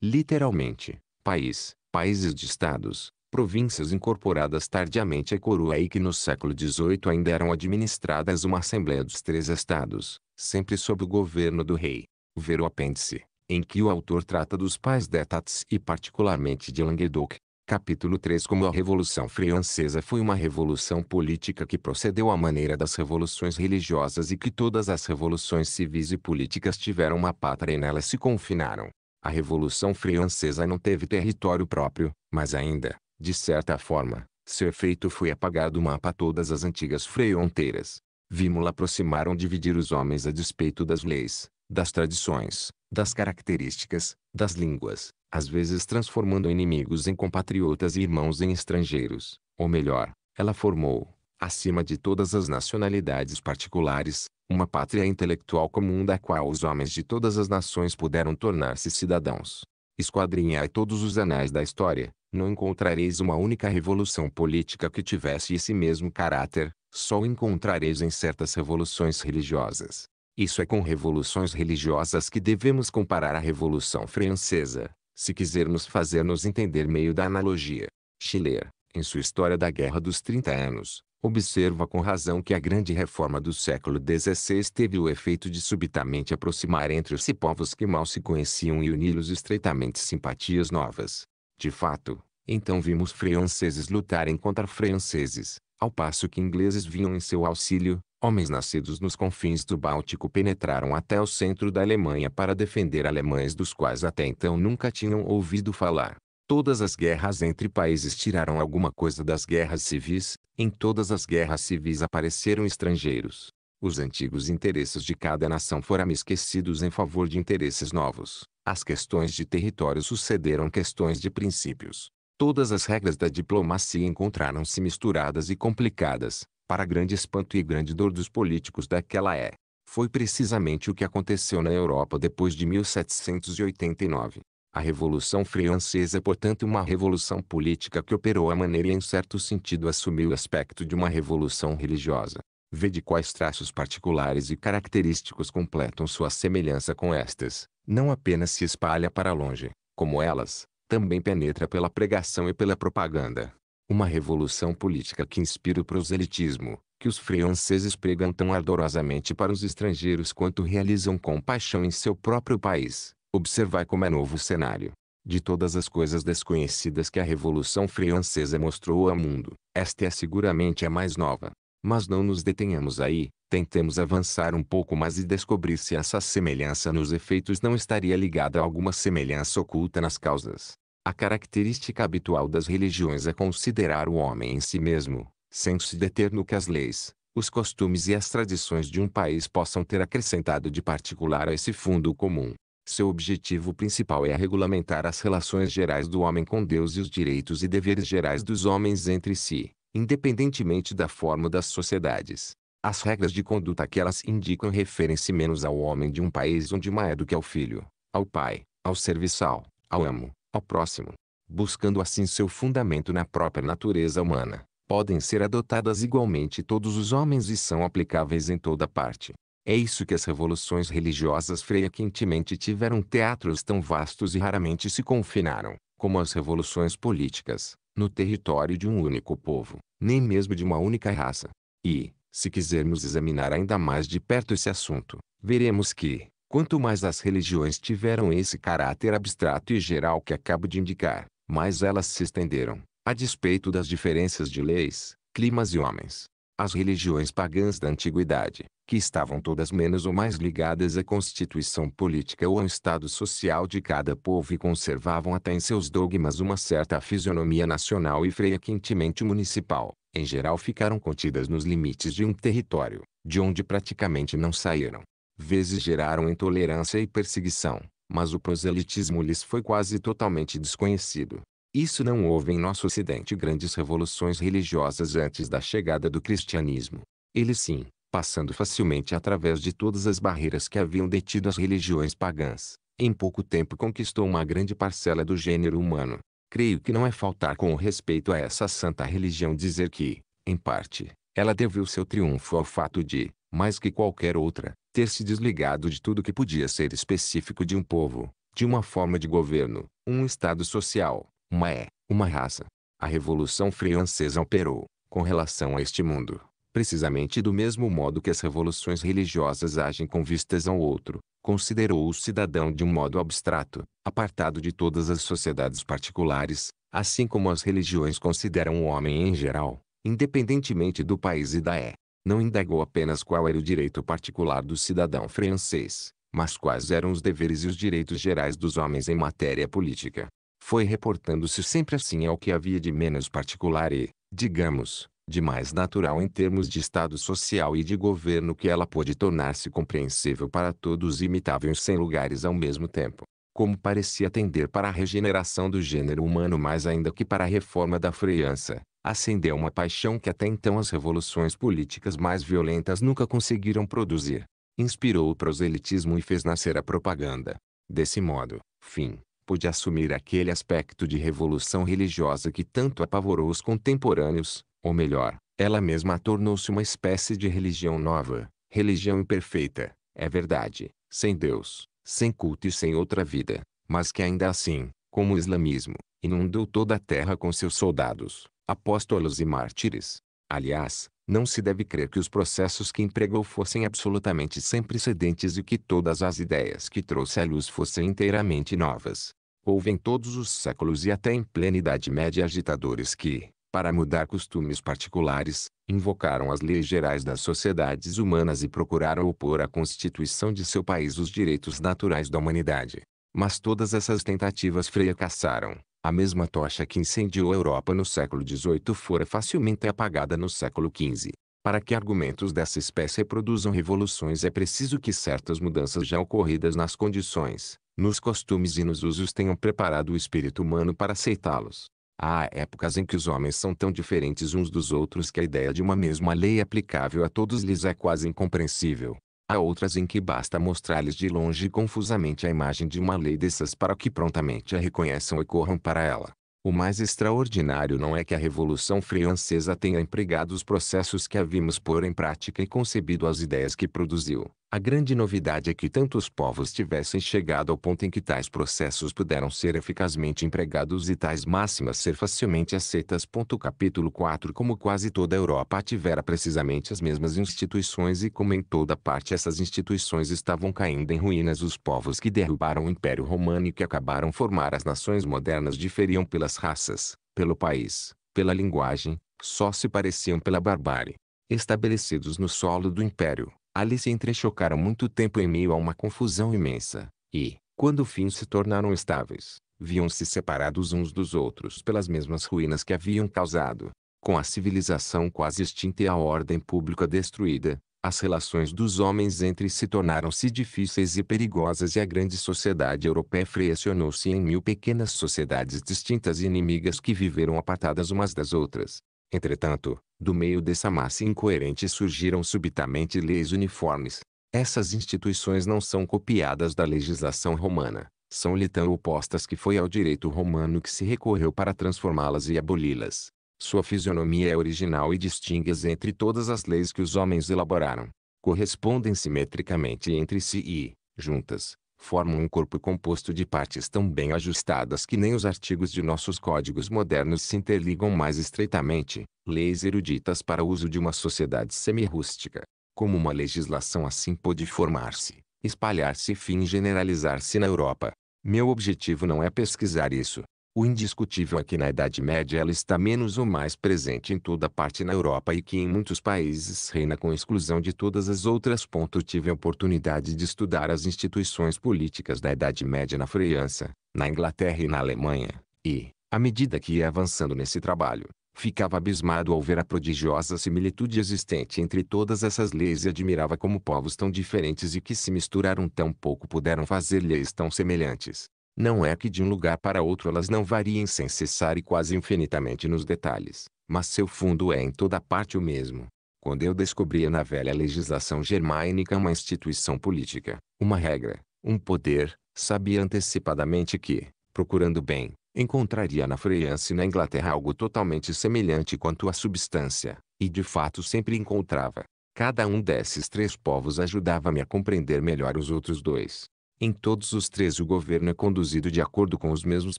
[SPEAKER 1] literalmente, país, países de estados, províncias incorporadas tardiamente à coroa e que no século XVIII ainda eram administradas uma assembleia dos três estados, sempre sob o governo do rei. Ver o apêndice em que o autor trata dos pais d'États e particularmente de Languedoc. Capítulo 3 Como a Revolução Francesa foi uma revolução política que procedeu à maneira das revoluções religiosas e que todas as revoluções civis e políticas tiveram uma pátria e nelas se confinaram. A Revolução Francesa não teve território próprio, mas ainda, de certa forma, seu efeito foi apagar do mapa todas as antigas fronteiras. Vimos-la aproximar ou dividir os homens a despeito das leis, das tradições, das características, das línguas, às vezes transformando inimigos em compatriotas e irmãos em estrangeiros, ou melhor, ela formou, acima de todas as nacionalidades particulares, uma pátria intelectual comum da qual os homens de todas as nações puderam tornar-se cidadãos. Esquadrinhai todos os anais da história, não encontrareis uma única revolução política que tivesse esse mesmo caráter, só o encontrareis em certas revoluções religiosas. Isso é com revoluções religiosas que devemos comparar a Revolução Francesa, se quisermos fazer nos entender meio da analogia. Schiller, em sua História da Guerra dos 30 Anos, observa com razão que a grande reforma do século XVI teve o efeito de subitamente aproximar entre si povos que mal se conheciam e uni-los estreitamente simpatias novas. De fato, então vimos franceses lutarem contra franceses, ao passo que ingleses vinham em seu auxílio, homens nascidos nos confins do Báltico penetraram até o centro da Alemanha para defender alemães dos quais até então nunca tinham ouvido falar. Todas as guerras entre países tiraram alguma coisa das guerras civis, em todas as guerras civis apareceram estrangeiros. Os antigos interesses de cada nação foram esquecidos em favor de interesses novos. As questões de território sucederam questões de princípios. Todas as regras da diplomacia encontraram-se misturadas e complicadas, para grande espanto e grande dor dos políticos daquela é. Foi precisamente o que aconteceu na Europa depois de 1789. A Revolução Francesa é, portanto, uma revolução política que operou a maneira e, em certo sentido, assumiu o aspecto de uma revolução religiosa. Vê de quais traços particulares e característicos completam sua semelhança com estas. Não apenas se espalha para longe, como elas, também penetra pela pregação e pela propaganda. Uma revolução política que inspira o proselitismo, que os franceses pregam tão ardorosamente para os estrangeiros quanto realizam com paixão em seu próprio país. Observai como é novo o cenário. De todas as coisas desconhecidas que a Revolução Francesa mostrou ao mundo, esta é seguramente a mais nova. Mas não nos detenhamos aí, tentemos avançar um pouco mais e descobrir se essa semelhança nos efeitos não estaria ligada a alguma semelhança oculta nas causas. A característica habitual das religiões é considerar o homem em si mesmo, sem se deter no que as leis, os costumes e as tradições de um país possam ter acrescentado de particular a esse fundo comum. Seu objetivo principal é regulamentar as relações gerais do homem com Deus e os direitos e deveres gerais dos homens entre si, independentemente da forma das sociedades. As regras de conduta que elas indicam referem-se menos ao homem de um país onde uma é do que ao filho, ao pai, ao serviçal, ao amo, ao próximo, buscando assim seu fundamento na própria natureza humana, podem ser adotadas igualmente todos os homens e são aplicáveis em toda parte. É isso que as revoluções religiosas frequentemente tiveram teatros tão vastos e raramente se confinaram, como as revoluções políticas, no território de um único povo, nem mesmo de uma única raça. E, se quisermos examinar ainda mais de perto esse assunto, veremos que, Quanto mais as religiões tiveram esse caráter abstrato e geral que acabo de indicar, mais elas se estenderam, a despeito das diferenças de leis, climas e homens. As religiões pagãs da antiguidade, que estavam todas menos ou mais ligadas à constituição política ou ao estado social de cada povo e conservavam até em seus dogmas uma certa fisionomia nacional e frequentemente municipal, em geral ficaram contidas nos limites de um território, de onde praticamente não saíram vezes geraram intolerância e perseguição, mas o proselitismo lhes foi quase totalmente desconhecido. Isso não houve em nosso ocidente grandes revoluções religiosas antes da chegada do cristianismo. Ele sim, passando facilmente através de todas as barreiras que haviam detido as religiões pagãs, em pouco tempo conquistou uma grande parcela do gênero humano. Creio que não é faltar com respeito a essa santa religião dizer que, em parte, ela deveu seu triunfo ao fato de, mais que qualquer outra, ter se desligado de tudo que podia ser específico de um povo, de uma forma de governo, um estado social, uma é, uma raça. A Revolução Francesa operou, com relação a este mundo, precisamente do mesmo modo que as revoluções religiosas agem com vistas ao outro, considerou o cidadão de um modo abstrato, apartado de todas as sociedades particulares, assim como as religiões consideram o homem em geral, independentemente do país e da é, não indagou apenas qual era o direito particular do cidadão francês, mas quais eram os deveres e os direitos gerais dos homens em matéria política. Foi reportando-se sempre assim ao que havia de menos particular e, digamos, de mais natural em termos de Estado social e de governo que ela pôde tornar-se compreensível para todos e imitável em cem lugares ao mesmo tempo. Como parecia tender para a regeneração do gênero humano mais ainda que para a reforma da França, acendeu uma paixão que até então as revoluções políticas mais violentas nunca conseguiram produzir. Inspirou o proselitismo e fez nascer a propaganda. Desse modo, fim, pôde assumir aquele aspecto de revolução religiosa que tanto apavorou os contemporâneos, ou melhor, ela mesma tornou-se uma espécie de religião nova, religião imperfeita, é verdade, sem Deus, sem culto e sem outra vida, mas que ainda assim, como o islamismo, inundou toda a terra com seus soldados, apóstolos e mártires. Aliás, não se deve crer que os processos que empregou fossem absolutamente sem precedentes e que todas as ideias que trouxe à luz fossem inteiramente novas. Houve em todos os séculos e até em plena Idade Média agitadores que, para mudar costumes particulares, invocaram as leis gerais das sociedades humanas e procuraram opor à constituição de seu país os direitos naturais da humanidade. Mas todas essas tentativas fracassaram. A mesma tocha que incendiou a Europa no século XVIII fora facilmente apagada no século XV. Para que argumentos dessa espécie produzam revoluções é preciso que certas mudanças já ocorridas nas condições, nos costumes e nos usos tenham preparado o espírito humano para aceitá-los. Há épocas em que os homens são tão diferentes uns dos outros que a ideia de uma mesma lei aplicável a todos lhes é quase incompreensível. Há outras em que basta mostrar-lhes de longe confusamente a imagem de uma lei dessas para que prontamente a reconheçam e corram para ela. O mais extraordinário não é que a Revolução Francesa tenha empregado os processos que a vimos pôr em prática e concebido as ideias que produziu. A grande novidade é que tantos povos tivessem chegado ao ponto em que tais processos puderam ser eficazmente empregados e tais máximas ser facilmente aceitas. Capítulo 4 Como quase toda a Europa tivera precisamente as mesmas instituições e como em toda parte essas instituições estavam caindo em ruínas, os povos que derrubaram o Império Romano e que acabaram formar as nações modernas diferiam pelas raças, pelo país, pela linguagem, só se pareciam pela barbárie. Estabelecidos no solo do Império, Ali se entrechocaram muito tempo em meio a uma confusão imensa, e, quando fim se tornaram estáveis, viam-se separados uns dos outros pelas mesmas ruínas que haviam causado. Com a civilização quase extinta e a ordem pública destruída, as relações dos homens entre si tornaram-se difíceis e perigosas e a grande sociedade europeia fracionou se em mil pequenas sociedades distintas e inimigas que viveram apartadas umas das outras. Entretanto, do meio dessa massa incoerente surgiram subitamente leis uniformes. Essas instituições não são copiadas da legislação romana, são lhe tão opostas que foi ao direito romano que se recorreu para transformá-las e aboli-las. Sua fisionomia é original e distingue-as entre todas as leis que os homens elaboraram. Correspondem simetricamente entre si e, juntas, formam um corpo composto de partes tão bem ajustadas que nem os artigos de nossos códigos modernos se interligam mais estreitamente, leis eruditas para uso de uma sociedade semi-rústica. Como uma legislação assim pôde formar-se, espalhar-se e fim generalizar-se na Europa. Meu objetivo não é pesquisar isso, o indiscutível é que na Idade Média ela está menos ou mais presente em toda parte na Europa e que em muitos países reina com exclusão de todas as outras. Tive a oportunidade de estudar as instituições políticas da Idade Média na França, na Inglaterra e na Alemanha, e, à medida que ia avançando nesse trabalho, ficava abismado ao ver a prodigiosa similitude existente entre todas essas leis e admirava como povos tão diferentes e que se misturaram tão pouco puderam fazer leis tão semelhantes. Não é que de um lugar para outro elas não variem sem cessar e quase infinitamente nos detalhes, mas seu fundo é em toda parte o mesmo. Quando eu descobria na velha legislação germânica uma instituição política, uma regra, um poder, sabia antecipadamente que, procurando bem, encontraria na França e na Inglaterra algo totalmente semelhante quanto à substância, e de fato sempre encontrava. Cada um desses três povos ajudava-me a compreender melhor os outros dois, em todos os três o governo é conduzido de acordo com os mesmos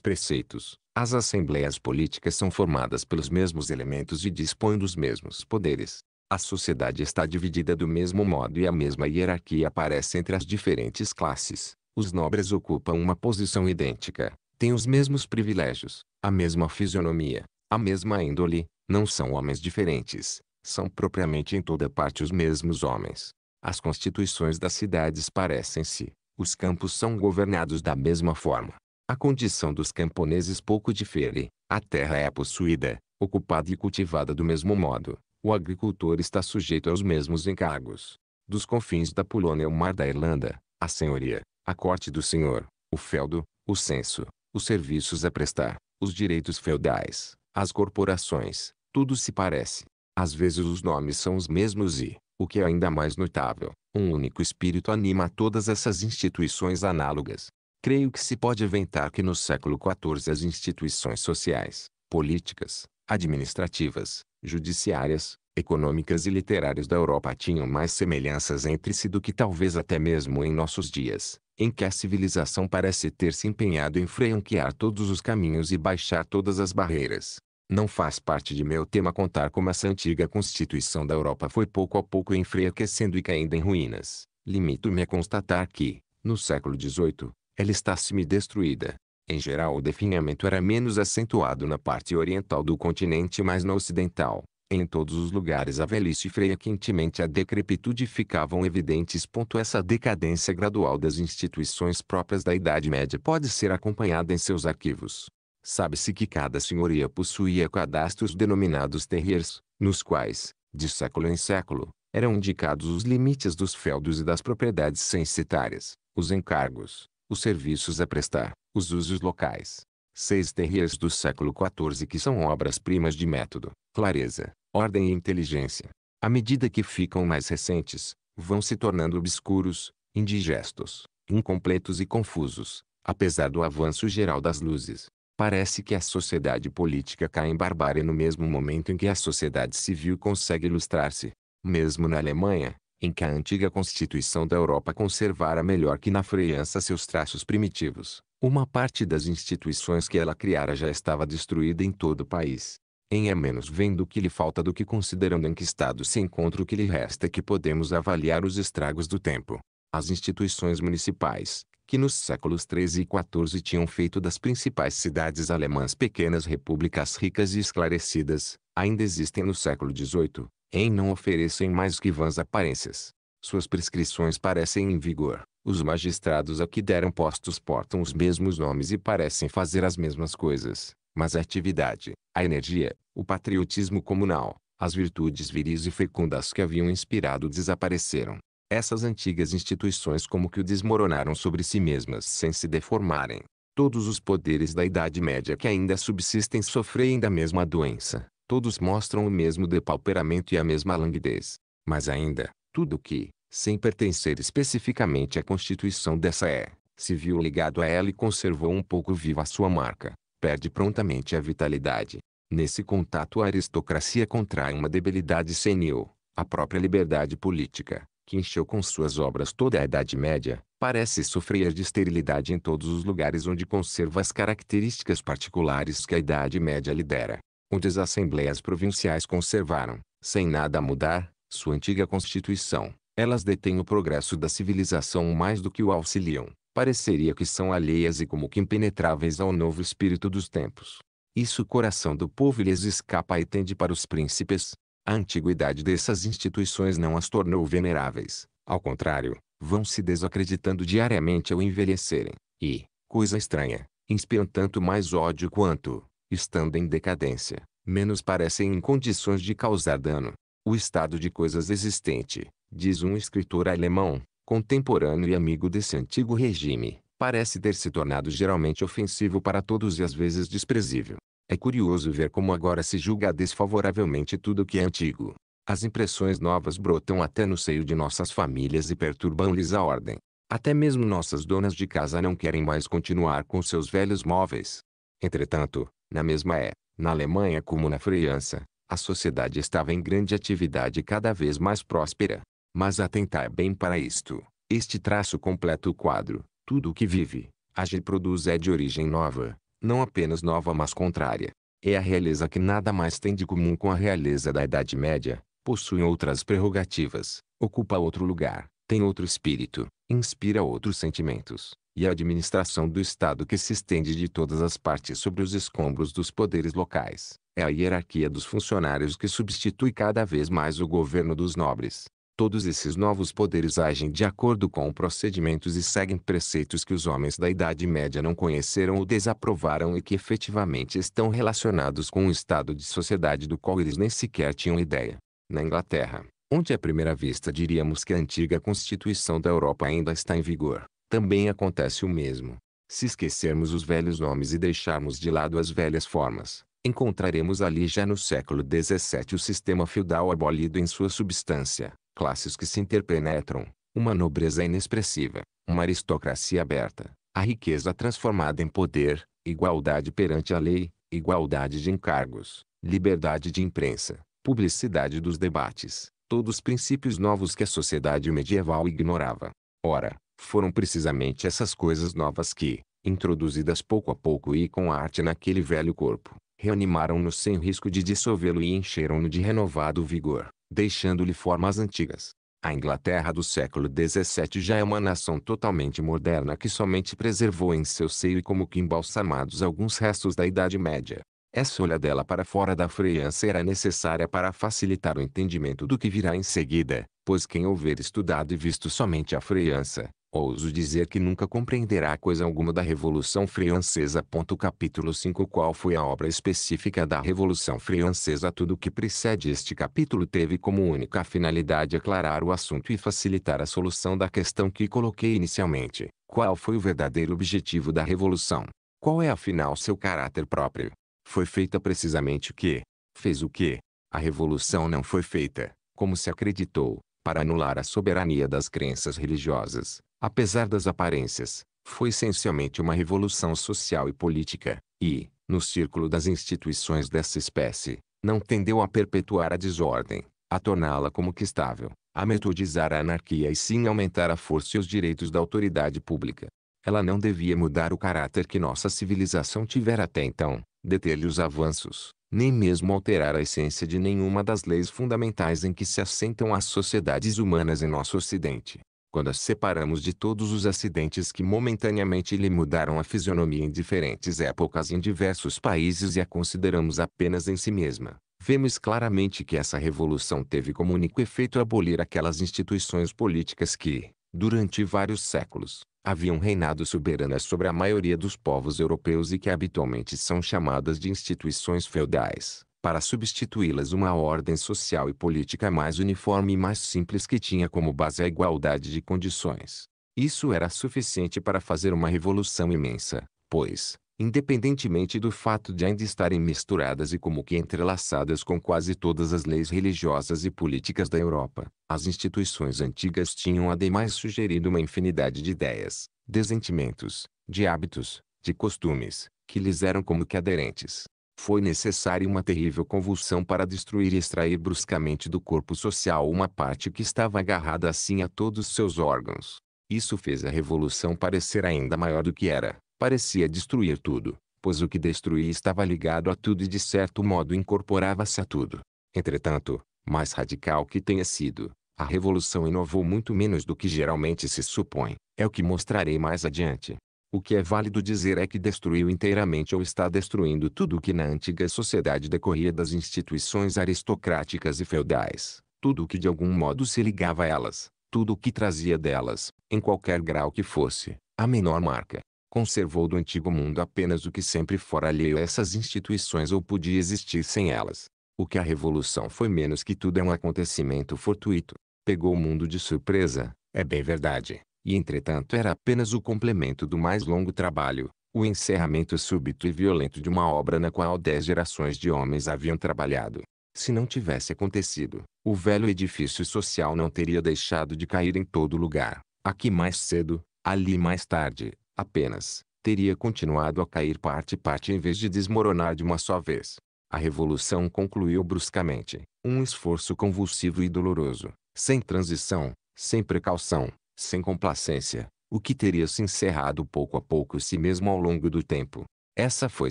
[SPEAKER 1] preceitos. As assembleias políticas são formadas pelos mesmos elementos e dispõem dos mesmos poderes. A sociedade está dividida do mesmo modo e a mesma hierarquia aparece entre as diferentes classes. Os nobres ocupam uma posição idêntica, têm os mesmos privilégios, a mesma fisionomia, a mesma índole, não são homens diferentes, são propriamente em toda parte os mesmos homens. As constituições das cidades parecem-se, os campos são governados da mesma forma. A condição dos camponeses pouco difere. A terra é possuída, ocupada e cultivada do mesmo modo. O agricultor está sujeito aos mesmos encargos. Dos confins da Polônia ao mar da Irlanda, a senhoria, a corte do senhor, o feudo, o censo, os serviços a prestar, os direitos feudais, as corporações, tudo se parece. Às vezes os nomes são os mesmos e, o que é ainda mais notável, um único espírito anima todas essas instituições análogas. Creio que se pode aventar que no século XIV as instituições sociais, políticas, administrativas, judiciárias, econômicas e literárias da Europa tinham mais semelhanças entre si do que talvez até mesmo em nossos dias, em que a civilização parece ter se empenhado em franquear todos os caminhos e baixar todas as barreiras. Não faz parte de meu tema contar como essa antiga constituição da Europa foi pouco a pouco enfraquecendo e caindo em ruínas. Limito-me a constatar que, no século XVIII, ela está semi-destruída. Em geral o definhamento era menos acentuado na parte oriental do continente mas na ocidental. Em todos os lugares a velhice freia quentemente a decrepitude ficavam evidentes. Essa decadência gradual das instituições próprias da Idade Média pode ser acompanhada em seus arquivos. Sabe-se que cada senhoria possuía cadastros denominados terriers, nos quais, de século em século, eram indicados os limites dos feudos e das propriedades censitárias, os encargos, os serviços a prestar, os usos locais. Seis terriers do século XIV que são obras-primas de método, clareza, ordem e inteligência. À medida que ficam mais recentes, vão se tornando obscuros, indigestos, incompletos e confusos, apesar do avanço geral das luzes. Parece que a sociedade política cai em barbárie no mesmo momento em que a sociedade civil consegue ilustrar-se. Mesmo na Alemanha, em que a antiga constituição da Europa conservara melhor que na França seus traços primitivos, uma parte das instituições que ela criara já estava destruída em todo o país. Em é menos vendo o que lhe falta do que considerando em que estado se encontra o que lhe resta que podemos avaliar os estragos do tempo. As instituições municipais, que nos séculos XIII e XIV tinham feito das principais cidades alemãs pequenas repúblicas ricas e esclarecidas, ainda existem no século XVIII, em não oferecem mais que vãs aparências. Suas prescrições parecem em vigor. Os magistrados a que deram postos portam os mesmos nomes e parecem fazer as mesmas coisas, mas a atividade, a energia, o patriotismo comunal, as virtudes viris e fecundas que haviam inspirado desapareceram. Essas antigas instituições como que o desmoronaram sobre si mesmas sem se deformarem. Todos os poderes da Idade Média que ainda subsistem sofrem da mesma doença. Todos mostram o mesmo depauperamento e a mesma languidez. Mas ainda, tudo que, sem pertencer especificamente à constituição dessa é, se viu ligado a ela e conservou um pouco viva a sua marca, perde prontamente a vitalidade. Nesse contato a aristocracia contrai uma debilidade senil, a própria liberdade política, que encheu com suas obras toda a Idade Média, parece sofrer de esterilidade em todos os lugares onde conserva as características particulares que a Idade Média lhe dera. Onde as assembleias provinciais conservaram, sem nada mudar, sua antiga constituição, elas detêm o progresso da civilização mais do que o auxiliam. Pareceria que são alheias e como que impenetráveis ao novo espírito dos tempos. Isso o coração do povo lhes escapa e tende para os príncipes, a antiguidade dessas instituições não as tornou veneráveis. Ao contrário, vão se desacreditando diariamente ao envelhecerem. E, coisa estranha, inspiram tanto mais ódio quanto, estando em decadência, menos parecem em condições de causar dano. O estado de coisas existente, diz um escritor alemão, contemporâneo e amigo desse antigo regime, parece ter se tornado geralmente ofensivo para todos e às vezes desprezível. É curioso ver como agora se julga desfavoravelmente tudo o que é antigo. As impressões novas brotam até no seio de nossas famílias e perturbam-lhes a ordem. Até mesmo nossas donas de casa não querem mais continuar com seus velhos móveis. Entretanto, na mesma é, na Alemanha como na França, a sociedade estava em grande atividade cada vez mais próspera. Mas atentar bem para isto. Este traço completa o quadro. Tudo o que vive, age e produz é de origem nova, não apenas nova mas contrária. É a realeza que nada mais tem de comum com a realeza da Idade Média, possui outras prerrogativas, ocupa outro lugar, tem outro espírito, inspira outros sentimentos, e a administração do Estado que se estende de todas as partes sobre os escombros dos poderes locais, é a hierarquia dos funcionários que substitui cada vez mais o governo dos nobres, Todos esses novos poderes agem de acordo com procedimentos e seguem preceitos que os homens da Idade Média não conheceram ou desaprovaram e que efetivamente estão relacionados com um estado de sociedade do qual eles nem sequer tinham ideia. Na Inglaterra, onde à primeira vista diríamos que a antiga Constituição da Europa ainda está em vigor, também acontece o mesmo. Se esquecermos os velhos nomes e deixarmos de lado as velhas formas, encontraremos ali já no século XVII o sistema feudal abolido em sua substância, classes que se interpenetram, uma nobreza inexpressiva, uma aristocracia aberta, a riqueza transformada em poder, igualdade perante a lei, igualdade de encargos, liberdade de imprensa, publicidade dos debates, todos princípios novos que a sociedade medieval ignorava. Ora, foram precisamente essas coisas novas que, introduzidas pouco a pouco e com arte naquele velho corpo, reanimaram-no sem risco de dissolvê-lo e encheram-no de renovado vigor deixando-lhe formas antigas. A Inglaterra do século XVII já é uma nação totalmente moderna que somente preservou em seu seio e como que embalsamados alguns restos da Idade Média. Essa olhadela para fora da França era necessária para facilitar o entendimento do que virá em seguida, pois quem houver estudado e visto somente a França, Ouso dizer que nunca compreenderá coisa alguma da Revolução Francesa. Capítulo 5 Qual foi a obra específica da Revolução Francesa? Tudo o que precede este capítulo teve como única finalidade aclarar o assunto e facilitar a solução da questão que coloquei inicialmente. Qual foi o verdadeiro objetivo da Revolução? Qual é afinal seu caráter próprio? Foi feita precisamente o que? Fez o que? A Revolução não foi feita, como se acreditou, para anular a soberania das crenças religiosas apesar das aparências, foi essencialmente uma revolução social e política, e, no círculo das instituições dessa espécie, não tendeu a perpetuar a desordem, a torná-la como que estável, a metodizar a anarquia e sim aumentar a força e os direitos da autoridade pública. Ela não devia mudar o caráter que nossa civilização tivera até então, deter-lhe os avanços, nem mesmo alterar a essência de nenhuma das leis fundamentais em que se assentam as sociedades humanas em nosso Ocidente quando a separamos de todos os acidentes que momentaneamente lhe mudaram a fisionomia em diferentes épocas e em diversos países e a consideramos apenas em si mesma, vemos claramente que essa revolução teve como único efeito abolir aquelas instituições políticas que, durante vários séculos, haviam reinado soberanas sobre a maioria dos povos europeus e que habitualmente são chamadas de instituições feudais para substituí-las uma ordem social e política mais uniforme e mais simples que tinha como base a igualdade de condições. Isso era suficiente para fazer uma revolução imensa, pois, independentemente do fato de ainda estarem misturadas e como que entrelaçadas com quase todas as leis religiosas e políticas da Europa, as instituições antigas tinham ademais sugerido uma infinidade de ideias, de sentimentos, de hábitos, de costumes, que lhes eram como que aderentes foi necessária uma terrível convulsão para destruir e extrair bruscamente do corpo social uma parte que estava agarrada assim a todos seus órgãos. Isso fez a revolução parecer ainda maior do que era, parecia destruir tudo, pois o que destruía estava ligado a tudo e de certo modo incorporava-se a tudo. Entretanto, mais radical que tenha sido, a revolução inovou muito menos do que geralmente se supõe, é o que mostrarei mais adiante. O que é válido dizer é que destruiu inteiramente ou está destruindo tudo o que na antiga sociedade decorria das instituições aristocráticas e feudais, tudo o que de algum modo se ligava a elas, tudo o que trazia delas, em qualquer grau que fosse, a menor marca. Conservou do antigo mundo apenas o que sempre fora alheio a essas instituições ou podia existir sem elas. O que a revolução foi menos que tudo é um acontecimento fortuito. Pegou o mundo de surpresa, é bem verdade e entretanto era apenas o complemento do mais longo trabalho, o encerramento súbito e violento de uma obra na qual dez gerações de homens haviam trabalhado. Se não tivesse acontecido, o velho edifício social não teria deixado de cair em todo lugar, aqui mais cedo, ali mais tarde, apenas, teria continuado a cair parte parte em vez de desmoronar de uma só vez. A revolução concluiu bruscamente, um esforço convulsivo e doloroso, sem transição, sem precaução, sem complacência, o que teria se encerrado pouco a pouco si mesmo ao longo do tempo. Essa foi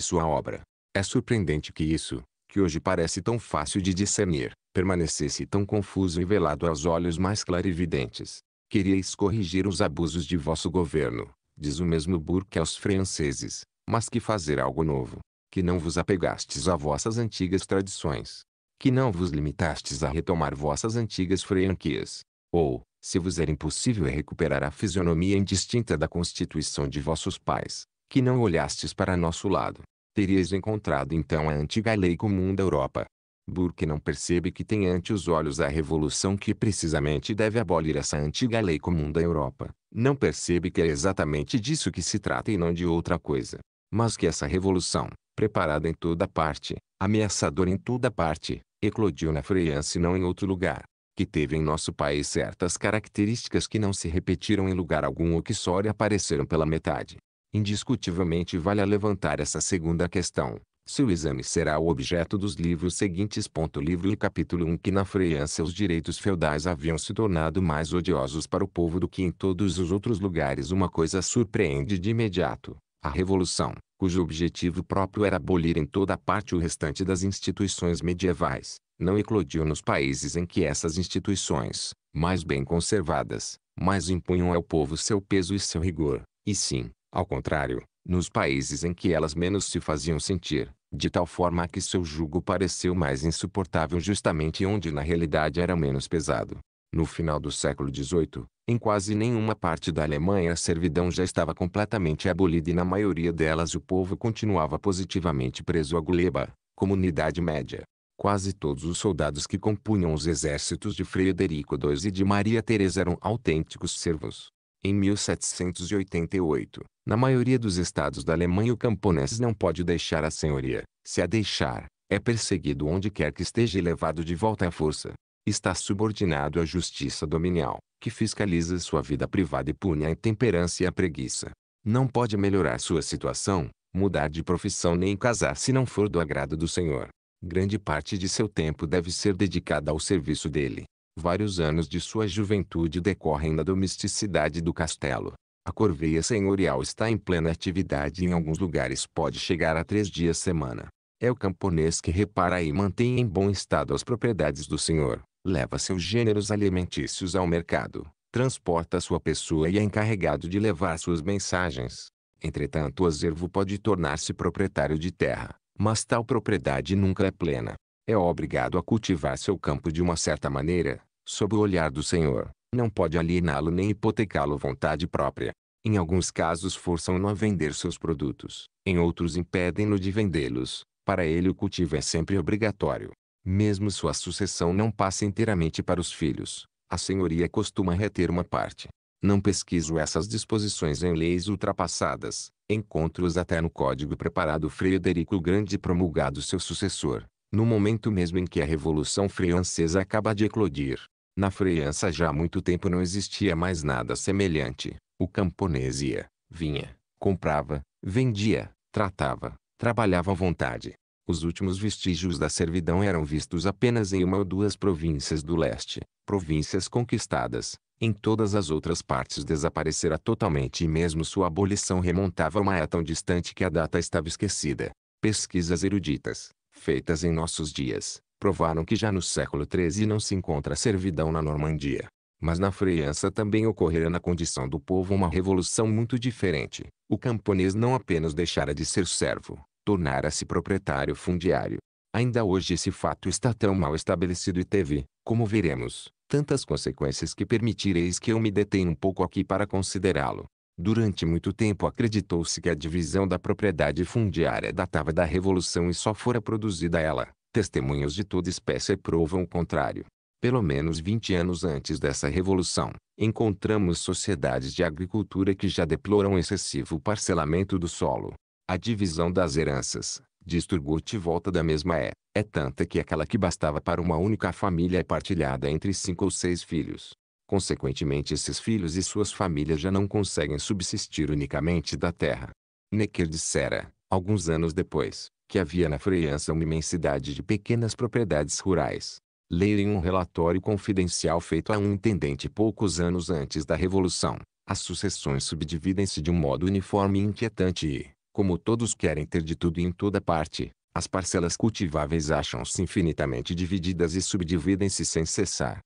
[SPEAKER 1] sua obra. É surpreendente que isso, que hoje parece tão fácil de discernir, permanecesse tão confuso e velado aos olhos mais clarividentes. Queríeis corrigir os abusos de vosso governo, diz o mesmo Burke aos franceses, mas que fazer algo novo, que não vos apegastes a vossas antigas tradições, que não vos limitastes a retomar vossas antigas franquias, ou, se vos era impossível recuperar a fisionomia indistinta da constituição de vossos pais, que não olhastes para nosso lado, teríeis encontrado então a antiga lei comum da Europa. Burke não percebe que tem ante os olhos a revolução que precisamente deve abolir essa antiga lei comum da Europa. Não percebe que é exatamente disso que se trata e não de outra coisa. Mas que essa revolução, preparada em toda parte, ameaçadora em toda parte, eclodiu na França e não em outro lugar que teve em nosso país certas características que não se repetiram em lugar algum ou que só apareceram pela metade. Indiscutivelmente vale a levantar essa segunda questão. Seu exame será o objeto dos livros seguintes. Livro e capítulo 1 que na França os direitos feudais haviam se tornado mais odiosos para o povo do que em todos os outros lugares. Uma coisa surpreende de imediato. A Revolução, cujo objetivo próprio era abolir em toda parte o restante das instituições medievais, não eclodiu nos países em que essas instituições, mais bem conservadas, mais impunham ao povo seu peso e seu rigor, e sim, ao contrário, nos países em que elas menos se faziam sentir, de tal forma que seu jugo pareceu mais insuportável justamente onde na realidade era menos pesado. No final do século XVIII, em quase nenhuma parte da Alemanha a servidão já estava completamente abolida e na maioria delas o povo continuava positivamente preso à guleba, comunidade média. Quase todos os soldados que compunham os exércitos de Frederico II e de Maria Teresa eram autênticos servos. Em 1788, na maioria dos estados da Alemanha o camponês não pode deixar a senhoria. Se a deixar, é perseguido onde quer que esteja e levado de volta à força está subordinado à justiça dominial, que fiscaliza sua vida privada e pune a intemperância e a preguiça. Não pode melhorar sua situação, mudar de profissão nem casar se não for do agrado do Senhor. Grande parte de seu tempo deve ser dedicada ao serviço dele. Vários anos de sua juventude decorrem na domesticidade do castelo. A corveia senhorial está em plena atividade e em alguns lugares pode chegar a três dias semana. É o camponês que repara e mantém em bom estado as propriedades do senhor leva seus gêneros alimentícios ao mercado, transporta sua pessoa e é encarregado de levar suas mensagens. Entretanto, o azervo pode tornar-se proprietário de terra, mas tal propriedade nunca é plena. É obrigado a cultivar seu campo de uma certa maneira, sob o olhar do Senhor. Não pode aliená-lo nem hipotecá-lo vontade própria. Em alguns casos forçam-no a vender seus produtos, em outros impedem-no de vendê-los. Para ele o cultivo é sempre obrigatório. Mesmo sua sucessão não passa inteiramente para os filhos, a senhoria costuma reter uma parte. Não pesquiso essas disposições em leis ultrapassadas, encontro-os até no código preparado Frederico Grande promulgado seu sucessor, no momento mesmo em que a Revolução Francesa acaba de eclodir. Na França já há muito tempo não existia mais nada semelhante. O camponês ia, vinha, comprava, vendia, tratava, trabalhava à vontade, os últimos vestígios da servidão eram vistos apenas em uma ou duas províncias do leste, províncias conquistadas. Em todas as outras partes desaparecera totalmente e mesmo sua abolição remontava a uma é tão distante que a data estava esquecida. Pesquisas eruditas, feitas em nossos dias, provaram que já no século XIII não se encontra servidão na Normandia. Mas na França também ocorrera na condição do povo uma revolução muito diferente. O camponês não apenas deixara de ser servo, tornara-se proprietário fundiário. Ainda hoje esse fato está tão mal estabelecido e teve, como veremos, tantas consequências que permitireis que eu me detenha um pouco aqui para considerá-lo. Durante muito tempo acreditou-se que a divisão da propriedade fundiária datava da Revolução e só fora produzida ela. Testemunhos de toda espécie provam o contrário. Pelo menos 20 anos antes dessa revolução, encontramos sociedades de agricultura que já deploram excessivo parcelamento do solo, a divisão das heranças, diz Turgot volta da mesma é, é tanta que aquela que bastava para uma única família é partilhada entre cinco ou seis filhos. Consequentemente esses filhos e suas famílias já não conseguem subsistir unicamente da terra. Necker dissera, alguns anos depois, que havia na França uma imensidade de pequenas propriedades rurais. Leia em um relatório confidencial feito a um intendente poucos anos antes da Revolução. As sucessões subdividem-se de um modo uniforme e inquietante e, como todos querem ter de tudo e em toda parte, as parcelas cultiváveis acham-se infinitamente divididas e subdividem-se sem cessar.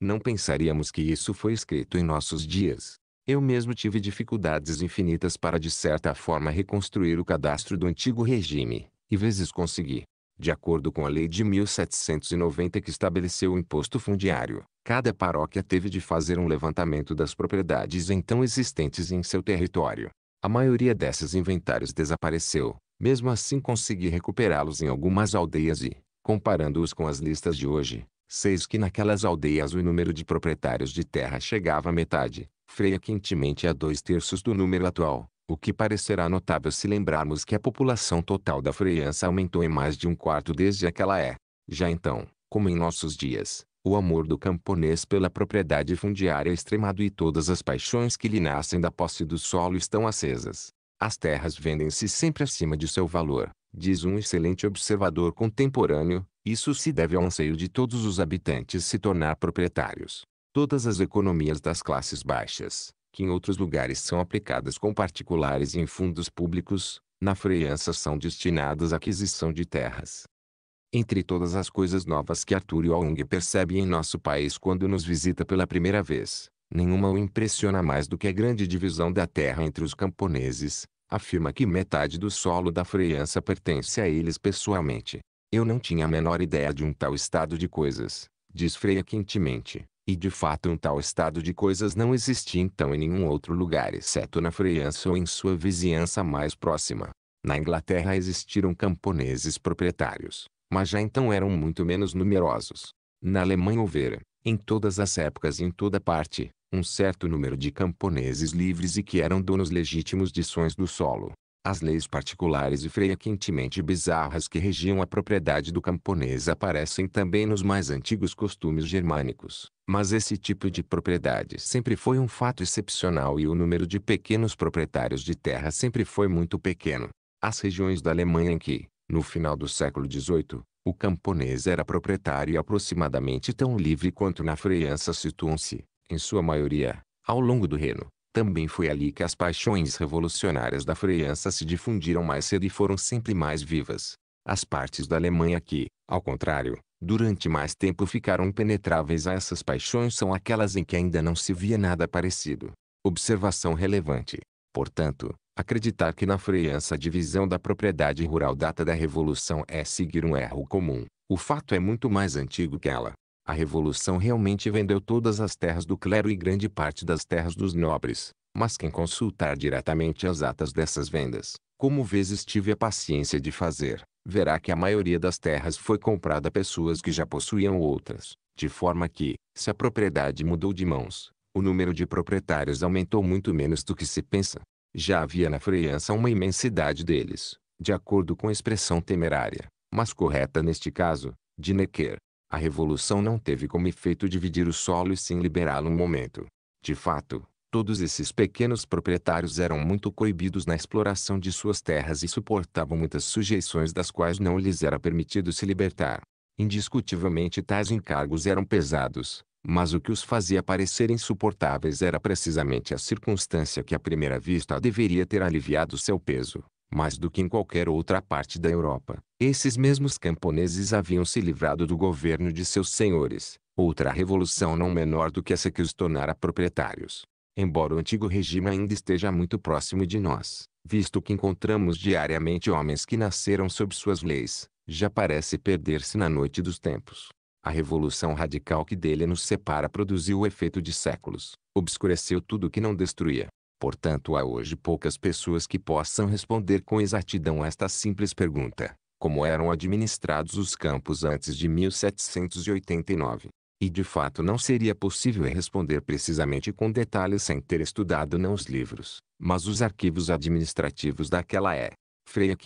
[SPEAKER 1] Não pensaríamos que isso foi escrito em nossos dias. Eu mesmo tive dificuldades infinitas para de certa forma reconstruir o cadastro do antigo regime, e vezes consegui. De acordo com a lei de 1790 que estabeleceu o imposto fundiário, cada paróquia teve de fazer um levantamento das propriedades então existentes em seu território, a maioria desses inventários desapareceu, mesmo assim consegui recuperá-los em algumas aldeias e, comparando-os com as listas de hoje, seis que naquelas aldeias o número de proprietários de terra chegava à metade, freia quentemente a dois terços do número atual, o que parecerá notável se lembrarmos que a população total da freiança aumentou em mais de um quarto desde aquela é. Já então, como em nossos dias, o amor do camponês pela propriedade fundiária é extremado e todas as paixões que lhe nascem da posse do solo estão acesas. As terras vendem-se sempre acima de seu valor, diz um excelente observador contemporâneo, isso se deve ao anseio de todos os habitantes se tornar proprietários. Todas as economias das classes baixas, que em outros lugares são aplicadas com particulares e em fundos públicos, na França são destinadas à aquisição de terras. Entre todas as coisas novas que Arthur Young percebe em nosso país quando nos visita pela primeira vez, nenhuma o impressiona mais do que a grande divisão da terra entre os camponeses, afirma que metade do solo da França pertence a eles pessoalmente. Eu não tinha a menor ideia de um tal estado de coisas, diz Freia quentemente, e de fato um tal estado de coisas não existia então em nenhum outro lugar exceto na França ou em sua vizinhança mais próxima. Na Inglaterra existiram camponeses proprietários, mas já então eram muito menos numerosos. Na Alemanha houvera, em todas as épocas e em toda parte, um certo número de camponeses livres e que eram donos legítimos de sons do solo. As leis particulares e frequentemente bizarras que regiam a propriedade do camponês aparecem também nos mais antigos costumes germânicos, mas esse tipo de propriedade sempre foi um fato excepcional e o número de pequenos proprietários de terra sempre foi muito pequeno. As regiões da Alemanha em que, no final do século XVIII, o camponês era proprietário aproximadamente tão livre quanto na França situam-se, em sua maioria, ao longo do Reno. Também foi ali que as paixões revolucionárias da França se difundiram mais cedo e foram sempre mais vivas. As partes da Alemanha que, ao contrário, durante mais tempo ficaram impenetráveis a essas paixões são aquelas em que ainda não se via nada parecido. Observação relevante. Portanto, acreditar que na França a divisão da propriedade rural data da Revolução é seguir um erro comum. O fato é muito mais antigo que ela. A Revolução realmente vendeu todas as terras do clero e grande parte das terras dos nobres, mas quem consultar diretamente as atas dessas vendas, como vezes tive a paciência de fazer, verá que a maioria das terras foi comprada a pessoas que já possuíam outras, de forma que, se a propriedade mudou de mãos, o número de proprietários aumentou muito menos do que se pensa. Já havia na França uma imensidade deles, de acordo com a expressão temerária, mas correta neste caso, de Necker. A revolução não teve como efeito dividir o solo e sim liberá-lo um momento. De fato, todos esses pequenos proprietários eram muito coibidos na exploração de suas terras e suportavam muitas sujeições das quais não lhes era permitido se libertar. Indiscutivelmente tais encargos eram pesados, mas o que os fazia parecer insuportáveis era precisamente a circunstância que à primeira vista deveria ter aliviado seu peso, mais do que em qualquer outra parte da Europa. Esses mesmos camponeses haviam se livrado do governo de seus senhores, outra revolução não menor do que essa que os tornara proprietários. Embora o antigo regime ainda esteja muito próximo de nós, visto que encontramos diariamente homens que nasceram sob suas leis, já parece perder-se na noite dos tempos. A revolução radical que dele nos separa produziu o efeito de séculos, obscureceu tudo que não destruía. Portanto há hoje poucas pessoas que possam responder com exatidão esta simples pergunta, como eram administrados os campos antes de 1789. E de fato não seria possível responder precisamente com detalhes sem ter estudado não os livros, mas os arquivos administrativos daquela é. Freia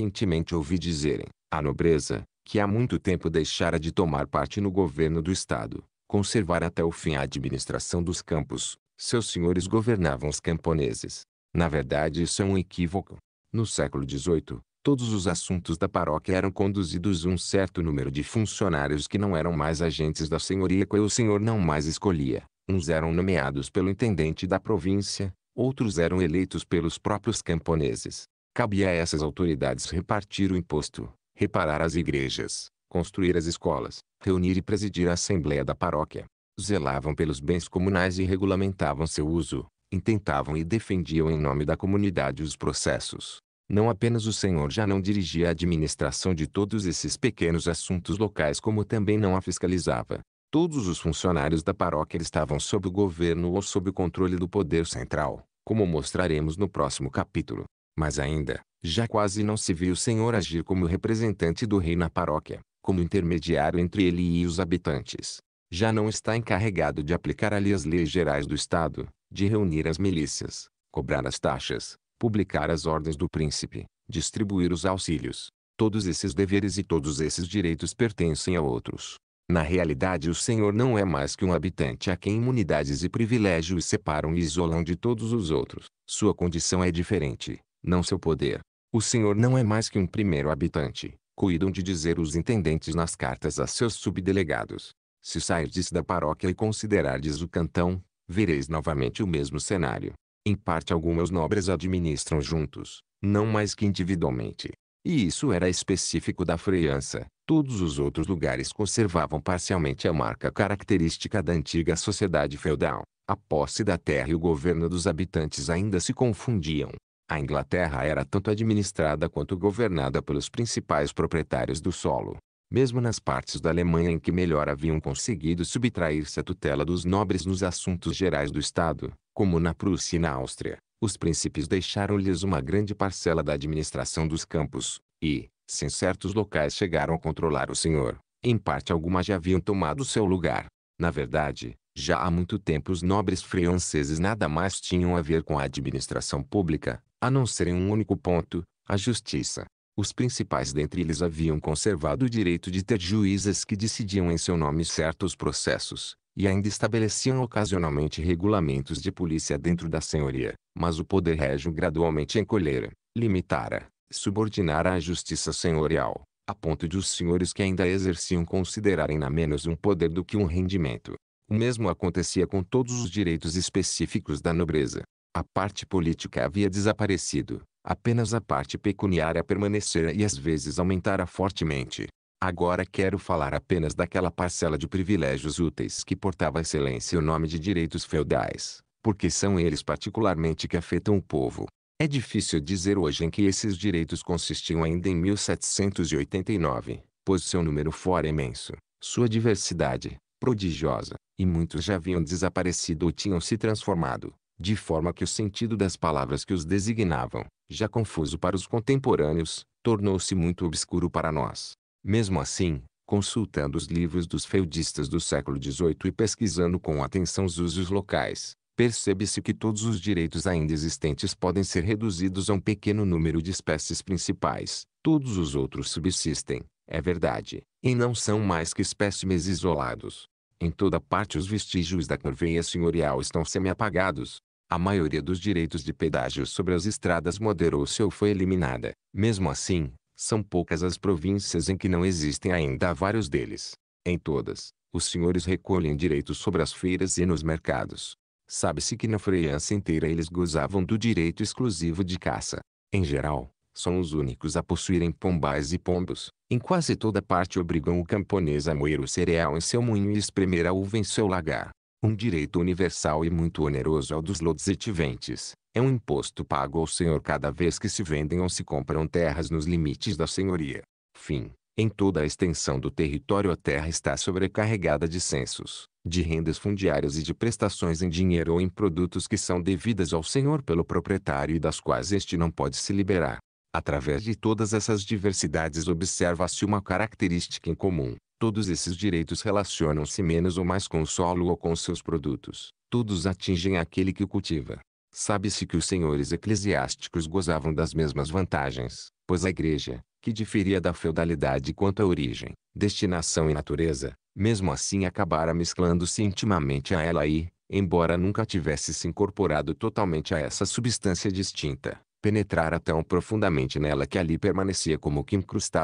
[SPEAKER 1] ouvi dizerem, a nobreza, que há muito tempo deixara de tomar parte no governo do Estado, conservara até o fim a administração dos campos, seus senhores governavam os camponeses. Na verdade isso é um equívoco. No século XVIII, todos os assuntos da paróquia eram conduzidos um certo número de funcionários que não eram mais agentes da senhoria que o senhor não mais escolhia. Uns eram nomeados pelo intendente da província, outros eram eleitos pelos próprios camponeses. Cabia a essas autoridades repartir o imposto, reparar as igrejas, construir as escolas, reunir e presidir a assembleia da paróquia. Zelavam pelos bens comunais e regulamentavam seu uso, intentavam e defendiam em nome da comunidade os processos. Não apenas o senhor já não dirigia a administração de todos esses pequenos assuntos locais como também não a fiscalizava. Todos os funcionários da paróquia estavam sob o governo ou sob o controle do poder central, como mostraremos no próximo capítulo. Mas ainda, já quase não se viu o Senhor agir como representante do rei na paróquia, como intermediário entre ele e os habitantes. Já não está encarregado de aplicar ali as leis gerais do Estado, de reunir as milícias, cobrar as taxas, publicar as ordens do príncipe, distribuir os auxílios. Todos esses deveres e todos esses direitos pertencem a outros. Na realidade o Senhor não é mais que um habitante a quem imunidades e privilégios separam e isolam de todos os outros. Sua condição é diferente não seu poder. O senhor não é mais que um primeiro habitante, cuidam de dizer os intendentes nas cartas a seus subdelegados. Se sairdes da paróquia e considerardes o cantão, vereis novamente o mesmo cenário. Em parte algumas nobres administram juntos, não mais que individualmente. E isso era específico da França. Todos os outros lugares conservavam parcialmente a marca característica da antiga sociedade feudal. A posse da terra e o governo dos habitantes ainda se confundiam. A Inglaterra era tanto administrada quanto governada pelos principais proprietários do solo. Mesmo nas partes da Alemanha em que melhor haviam conseguido subtrair-se a tutela dos nobres nos assuntos gerais do Estado, como na Prússia e na Áustria, os príncipes deixaram-lhes uma grande parcela da administração dos campos, e, sem certos locais chegaram a controlar o senhor, em parte algumas já haviam tomado seu lugar. Na verdade, já há muito tempo os nobres franceses nada mais tinham a ver com a administração pública, a não ser em um único ponto, a justiça. Os principais dentre eles haviam conservado o direito de ter juízes que decidiam em seu nome certos processos, e ainda estabeleciam ocasionalmente regulamentos de polícia dentro da senhoria, mas o poder régio gradualmente encolhera, limitara, subordinara à justiça senhorial, a ponto de os senhores que ainda exerciam considerarem na menos um poder do que um rendimento, o mesmo acontecia com todos os direitos específicos da nobreza. A parte política havia desaparecido, apenas a parte pecuniária permanecera e às vezes aumentara fortemente. Agora quero falar apenas daquela parcela de privilégios úteis que portava a excelência o nome de direitos feudais, porque são eles particularmente que afetam o povo. É difícil dizer hoje em que esses direitos consistiam ainda em 1789, pois seu número fora é imenso, sua diversidade, prodigiosa, e muitos já haviam desaparecido ou tinham se transformado, de forma que o sentido das palavras que os designavam, já confuso para os contemporâneos, tornou-se muito obscuro para nós. Mesmo assim, consultando os livros dos feudistas do século XVIII e pesquisando com atenção os usos locais, percebe-se que todos os direitos ainda existentes podem ser reduzidos a um pequeno número de espécies principais. Todos os outros subsistem, é verdade, e não são mais que espécimes isolados. Em toda parte os vestígios da corveia senhorial estão semi-apagados. A maioria dos direitos de pedágio sobre as estradas moderou-se ou foi eliminada. Mesmo assim, são poucas as províncias em que não existem ainda vários deles. Em todas, os senhores recolhem direitos sobre as feiras e nos mercados. Sabe-se que na França inteira eles gozavam do direito exclusivo de caça. Em geral, são os únicos a possuírem pombais e pombos em quase toda parte obrigam o camponês a moer o cereal em seu moinho e espremer a uva em seu lagar. Um direito universal e muito oneroso é o dos lodzetiventes. É um imposto pago ao senhor cada vez que se vendem ou se compram terras nos limites da senhoria. Fim. Em toda a extensão do território a terra está sobrecarregada de censos, de rendas fundiárias e de prestações em dinheiro ou em produtos que são devidas ao senhor pelo proprietário e das quais este não pode se liberar. Através de todas essas diversidades observa-se uma característica em comum. Todos esses direitos relacionam-se menos ou mais com o solo ou com seus produtos. Todos atingem aquele que o cultiva. Sabe-se que os senhores eclesiásticos gozavam das mesmas vantagens, pois a igreja, que diferia da feudalidade quanto à origem, destinação e natureza, mesmo assim acabara mesclando-se intimamente a ela e, embora nunca tivesse se incorporado totalmente a essa substância distinta, penetrara tão profundamente nela que ali permanecia como que incrustada.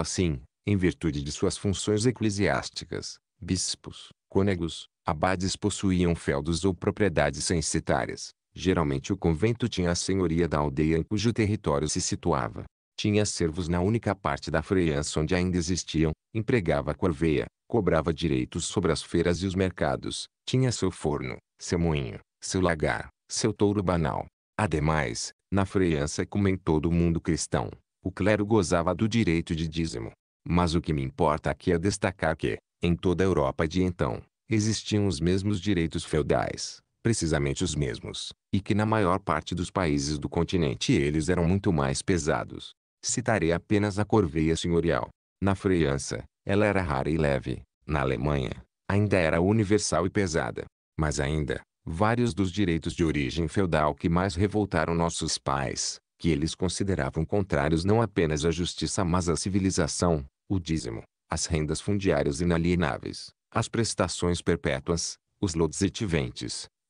[SPEAKER 1] Assim, em virtude de suas funções eclesiásticas, bispos, cônegos, abades possuíam feudos ou propriedades censitárias. Geralmente o convento tinha a senhoria da aldeia em cujo território se situava. Tinha servos na única parte da freiança onde ainda existiam, empregava corveia, cobrava direitos sobre as feiras e os mercados, tinha seu forno, seu moinho, seu lagar, seu touro banal. Ademais, na França como em todo o mundo cristão, o clero gozava do direito de dízimo. Mas o que me importa aqui é destacar que, em toda a Europa de então, existiam os mesmos direitos feudais, precisamente os mesmos, e que na maior parte dos países do continente eles eram muito mais pesados. Citarei apenas a corveia senhorial. Na França, ela era rara e leve, na Alemanha, ainda era universal e pesada. Mas ainda, vários dos direitos de origem feudal que mais revoltaram nossos pais, que eles consideravam contrários não apenas à justiça mas à civilização, o dízimo, as rendas fundiárias inalienáveis, as prestações perpétuas, os lodes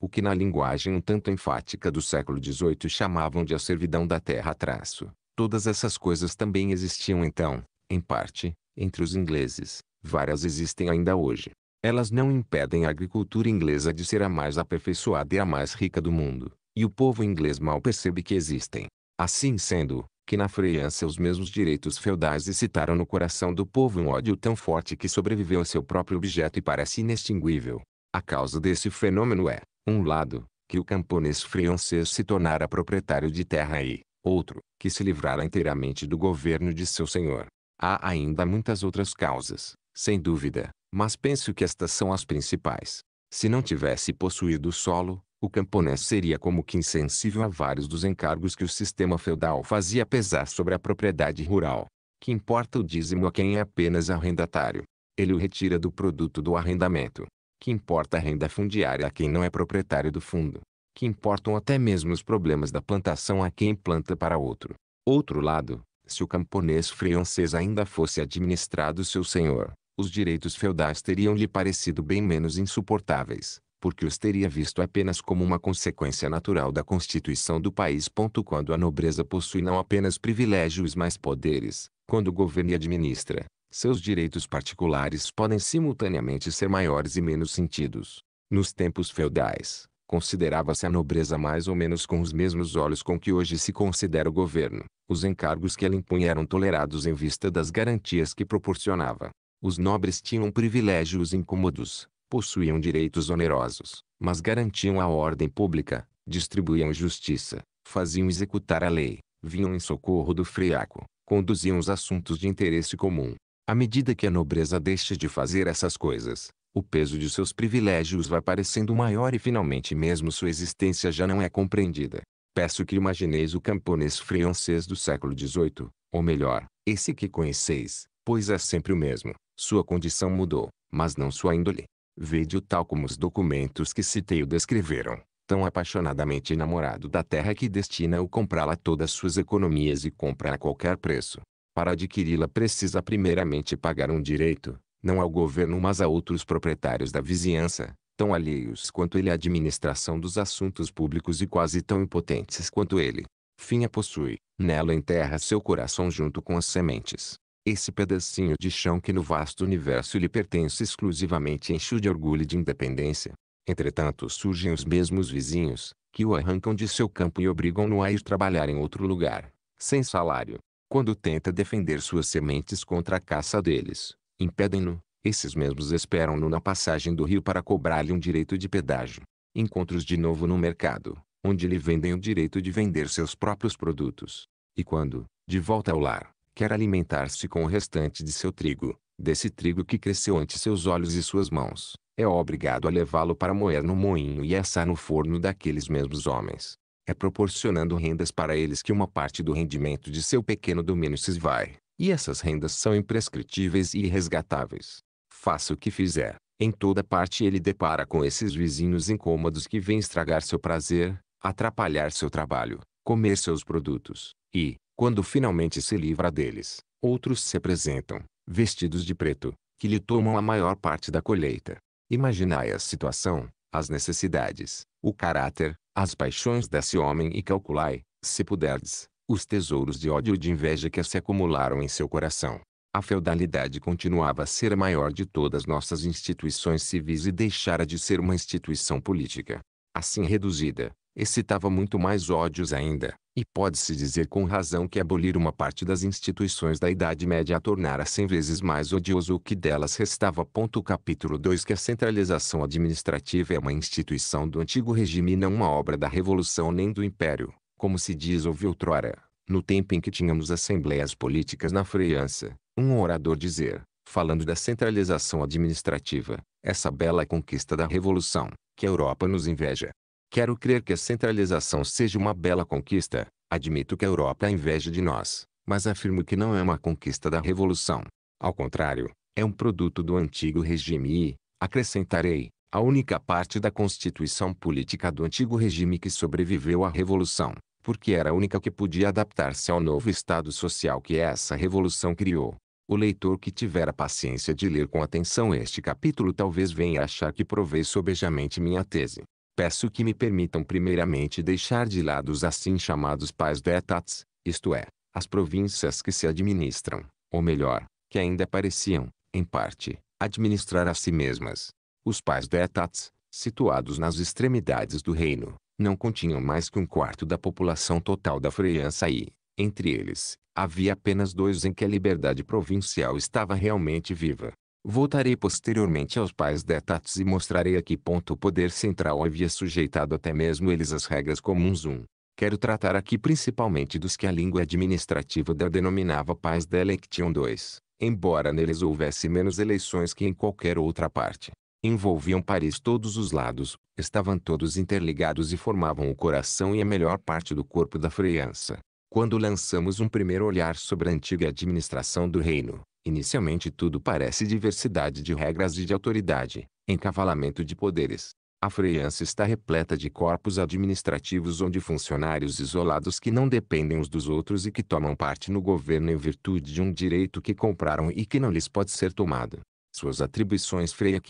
[SPEAKER 1] o que na linguagem um tanto enfática do século XVIII chamavam de a servidão da terra traço. Todas essas coisas também existiam então, em parte, entre os ingleses, várias existem ainda hoje. Elas não impedem a agricultura inglesa de ser a mais aperfeiçoada e a mais rica do mundo, e o povo inglês mal percebe que existem. Assim sendo, que na França os mesmos direitos feudais excitaram no coração do povo um ódio tão forte que sobreviveu a seu próprio objeto e parece inextinguível. A causa desse fenômeno é, um lado, que o camponês francês se tornara proprietário de terra e, outro, que se livrara inteiramente do governo de seu senhor. Há ainda muitas outras causas, sem dúvida, mas penso que estas são as principais. Se não tivesse possuído o solo, o camponês seria como que insensível a vários dos encargos que o sistema feudal fazia pesar sobre a propriedade rural. Que importa o dízimo a quem é apenas arrendatário? Ele o retira do produto do arrendamento. Que importa a renda fundiária a quem não é proprietário do fundo? Que importam até mesmo os problemas da plantação a quem planta para outro? Outro lado, se o camponês francês ainda fosse administrado seu senhor, os direitos feudais teriam lhe parecido bem menos insuportáveis, porque os teria visto apenas como uma consequência natural da constituição do país. Quando a nobreza possui não apenas privilégios mas poderes, quando governa e administra, seus direitos particulares podem simultaneamente ser maiores e menos sentidos. Nos tempos feudais, considerava-se a nobreza mais ou menos com os mesmos olhos com que hoje se considera o governo. Os encargos que ela impunha eram tolerados em vista das garantias que proporcionava. Os nobres tinham privilégios incômodos, possuíam direitos onerosos, mas garantiam a ordem pública, distribuíam justiça, faziam executar a lei, vinham em socorro do friaco, conduziam os assuntos de interesse comum. À medida que a nobreza deixa de fazer essas coisas, o peso de seus privilégios vai parecendo maior e finalmente mesmo sua existência já não é compreendida. Peço que imagineis o camponês francês do século XVIII, ou melhor, esse que conheceis, pois é sempre o mesmo, sua condição mudou, mas não sua índole. Vede-o tal como os documentos que citei o descreveram, tão apaixonadamente enamorado da terra que destina-o comprá-la todas suas economias e compra a qualquer preço. Para adquiri-la precisa primeiramente pagar um direito, não ao governo mas a outros proprietários da vizinhança, tão alheios quanto ele à administração dos assuntos públicos e quase tão impotentes quanto ele. Finha possui, nela enterra seu coração junto com as sementes. Esse pedacinho de chão que no vasto universo lhe pertence exclusivamente enche-o de orgulho e de independência. Entretanto surgem os mesmos vizinhos, que o arrancam de seu campo e obrigam-no a ir trabalhar em outro lugar, sem salário. Quando tenta defender suas sementes contra a caça deles, impedem-no, esses mesmos esperam-no na passagem do rio para cobrar-lhe um direito de pedágio. Encontros de novo no mercado, onde lhe vendem o direito de vender seus próprios produtos. E quando, de volta ao lar, quer alimentar-se com o restante de seu trigo, desse trigo que cresceu ante seus olhos e suas mãos, é obrigado a levá-lo para moer no moinho e assar no forno daqueles mesmos homens. É proporcionando rendas para eles que uma parte do rendimento de seu pequeno domínio se vai, e essas rendas são imprescritíveis e irresgatáveis. Faça o que fizer, em toda parte ele depara com esses vizinhos incômodos que vêm estragar seu prazer, atrapalhar seu trabalho, comer seus produtos, e, quando finalmente se livra deles, outros se apresentam, vestidos de preto, que lhe tomam a maior parte da colheita. Imaginai a situação, as necessidades, o caráter, as paixões desse homem e calculai, se puderdes, os tesouros de ódio e de inveja que se acumularam em seu coração. A feudalidade continuava a ser a maior de todas nossas instituições civis e deixara de ser uma instituição política. Assim reduzida, excitava muito mais ódios ainda, e pode-se dizer com razão que abolir uma parte das instituições da Idade Média a tornara cem vezes mais odioso o que delas restava. Ponto capítulo 2 Que a centralização administrativa é uma instituição do antigo regime e não uma obra da Revolução nem do Império, como se diz ouvi outrora, no tempo em que tínhamos assembleias políticas na França, um orador dizer, falando da centralização administrativa, essa bela conquista da Revolução, que a Europa nos inveja, Quero crer que a centralização seja uma bela conquista. Admito que a Europa inveja de nós, mas afirmo que não é uma conquista da revolução. Ao contrário, é um produto do antigo regime e, acrescentarei, a única parte da constituição política do antigo regime que sobreviveu à revolução, porque era a única que podia adaptar-se ao novo estado social que essa revolução criou. O leitor que tiver a paciência de ler com atenção este capítulo talvez venha achar que provei sobejamente minha tese peço que me permitam primeiramente deixar de lado os assim chamados pais do etats, isto é, as províncias que se administram, ou melhor, que ainda pareciam, em parte, administrar a si mesmas. Os pais do etats, situados nas extremidades do reino, não continham mais que um quarto da população total da França e, entre eles, havia apenas dois em que a liberdade provincial estava realmente viva. Voltarei posteriormente aos pais detatos e mostrarei a que ponto o poder central havia sujeitado até mesmo eles às regras comuns. 1. Quero tratar aqui principalmente dos que a língua administrativa da denominava pais delectium Dois, embora neles houvesse menos eleições que em qualquer outra parte. Envolviam Paris todos os lados, estavam todos interligados e formavam o coração e a melhor parte do corpo da França. Quando lançamos um primeiro olhar sobre a antiga administração do reino, Inicialmente tudo parece diversidade de regras e de autoridade, encavalamento de poderes. A freiança está repleta de corpos administrativos onde funcionários isolados que não dependem uns dos outros e que tomam parte no governo em virtude de um direito que compraram e que não lhes pode ser tomado. Suas atribuições freia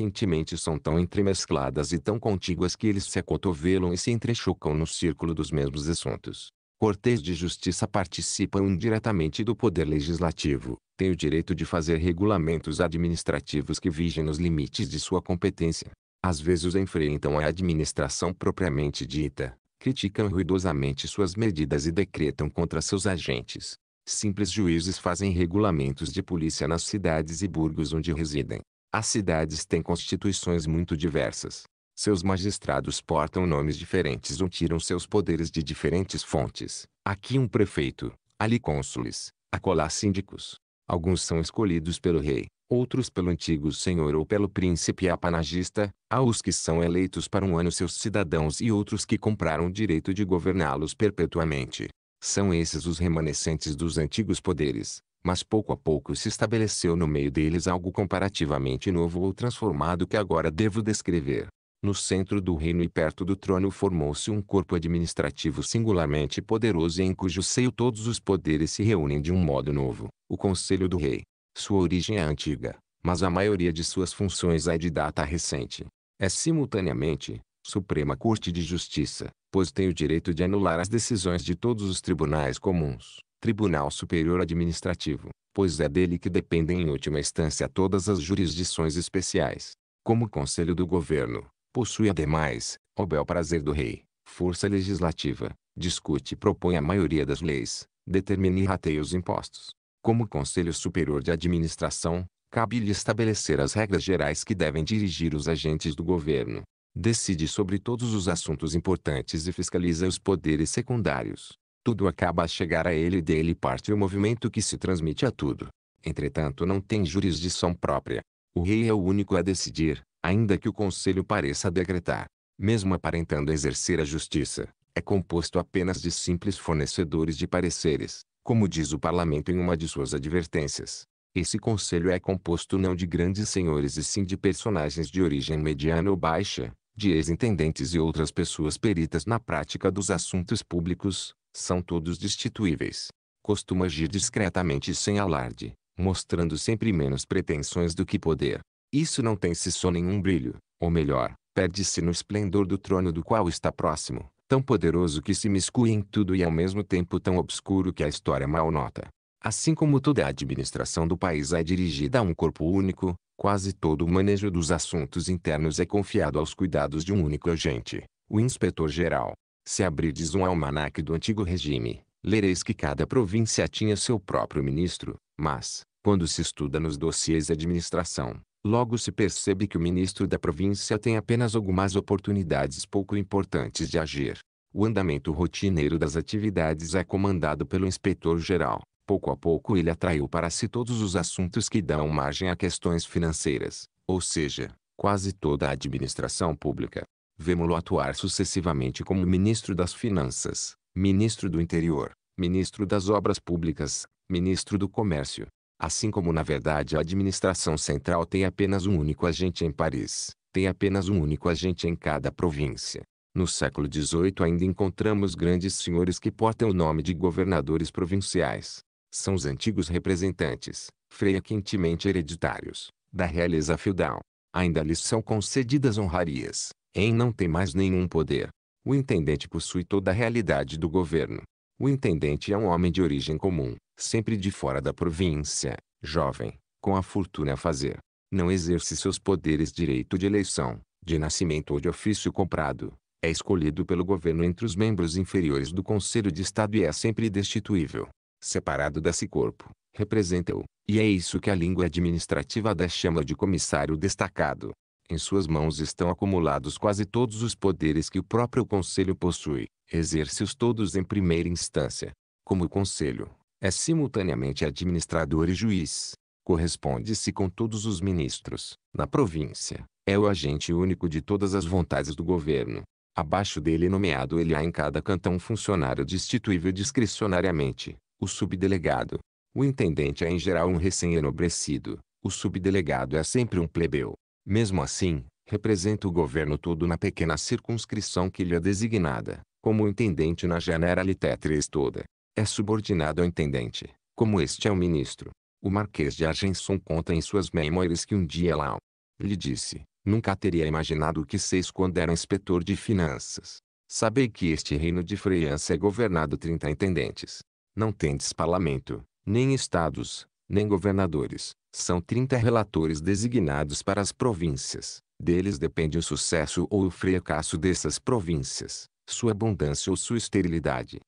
[SPEAKER 1] são tão entremescladas e tão contíguas que eles se acotovelam e se entrechocam no círculo dos mesmos assuntos. Cortes de justiça participam indiretamente do poder legislativo, tem o direito de fazer regulamentos administrativos que vigem nos limites de sua competência. Às vezes enfrentam a administração propriamente dita, criticam ruidosamente suas medidas e decretam contra seus agentes. Simples juízes fazem regulamentos de polícia nas cidades e burgos onde residem. As cidades têm constituições muito diversas. Seus magistrados portam nomes diferentes ou tiram seus poderes de diferentes fontes. Aqui um prefeito, ali cônsules, acolá síndicos, Alguns são escolhidos pelo rei, outros pelo antigo senhor ou pelo príncipe apanagista, há os que são eleitos para um ano seus cidadãos e outros que compraram o direito de governá-los perpetuamente. São esses os remanescentes dos antigos poderes, mas pouco a pouco se estabeleceu no meio deles algo comparativamente novo ou transformado que agora devo descrever. No centro do reino e perto do trono formou-se um corpo administrativo singularmente poderoso e em cujo seio todos os poderes se reúnem de um modo novo, o Conselho do Rei. Sua origem é antiga, mas a maioria de suas funções é de data recente. É simultaneamente, Suprema Corte de Justiça, pois tem o direito de anular as decisões de todos os tribunais comuns, Tribunal Superior Administrativo, pois é dele que dependem em última instância todas as jurisdições especiais, como o Conselho do Governo, Possui ademais, ao bel prazer do rei, força legislativa, discute e propõe a maioria das leis, determina e rateia os impostos. Como Conselho Superior de Administração, cabe-lhe estabelecer as regras gerais que devem dirigir os agentes do governo. Decide sobre todos os assuntos importantes e fiscaliza os poderes secundários. Tudo acaba a chegar a ele e dele parte o movimento que se transmite a tudo. Entretanto não tem jurisdição própria. O rei é o único a decidir, ainda que o conselho pareça decretar, mesmo aparentando exercer a justiça, é composto apenas de simples fornecedores de pareceres, como diz o parlamento em uma de suas advertências. Esse conselho é composto não de grandes senhores e sim de personagens de origem mediana ou baixa, de ex-intendentes e outras pessoas peritas na prática dos assuntos públicos, são todos destituíveis. Costuma agir discretamente e sem alarde, mostrando sempre menos pretensões do que poder, isso não tem se só nenhum brilho, ou melhor, perde-se no esplendor do trono do qual está próximo, tão poderoso que se miscui em tudo e ao mesmo tempo tão obscuro que a história mal nota. Assim como toda a administração do país é dirigida a um corpo único, quase todo o manejo dos assuntos internos é confiado aos cuidados de um único agente, o inspetor-geral. Se abrides um almanaque do antigo regime, lereis que cada província tinha seu próprio ministro, mas, quando se estuda nos dossiês de administração, Logo se percebe que o ministro da província tem apenas algumas oportunidades pouco importantes de agir. O andamento rotineiro das atividades é comandado pelo inspetor-geral. Pouco a pouco ele atraiu para si todos os assuntos que dão margem a questões financeiras, ou seja, quase toda a administração pública. Vemo-lo atuar sucessivamente como ministro das Finanças, ministro do Interior, ministro das Obras Públicas, ministro do Comércio, Assim como na verdade a administração central tem apenas um único agente em Paris, tem apenas um único agente em cada província. No século XVIII ainda encontramos grandes senhores que portam o nome de governadores provinciais. São os antigos representantes, frequentemente hereditários, da realeza feudal. Ainda lhes são concedidas honrarias, em não tem mais nenhum poder. O intendente possui toda a realidade do governo. O intendente é um homem de origem comum, sempre de fora da província, jovem, com a fortuna a fazer, não exerce seus poderes direito de eleição, de nascimento ou de ofício comprado, é escolhido pelo governo entre os membros inferiores do Conselho de Estado e é sempre destituível. Separado desse corpo, representa-o, e é isso que a língua administrativa da chama de comissário destacado. Em suas mãos estão acumulados quase todos os poderes que o próprio Conselho possui, exerce-os todos em primeira instância. Como o Conselho, é simultaneamente administrador e juiz. Corresponde-se com todos os ministros, na província. É o agente único de todas as vontades do governo. Abaixo dele é nomeado ele há em cada cantão funcionário destituível discricionariamente, o subdelegado. O intendente é em geral um recém-enobrecido. O subdelegado é sempre um plebeu. Mesmo assim, representa o governo todo na pequena circunscrição que lhe é designada, como o intendente na Generalitetris toda é subordinado ao intendente, como este é o ministro. O Marquês de Argenson conta em suas memórias que um dia lá lhe disse, nunca teria imaginado o que seis quando era inspetor de finanças. Sabei que este reino de França é governado 30 intendentes. Não tendes parlamento, nem estados, nem governadores. São 30 relatores designados para as províncias. Deles depende o sucesso ou o fracasso dessas províncias, sua abundância ou sua esterilidade.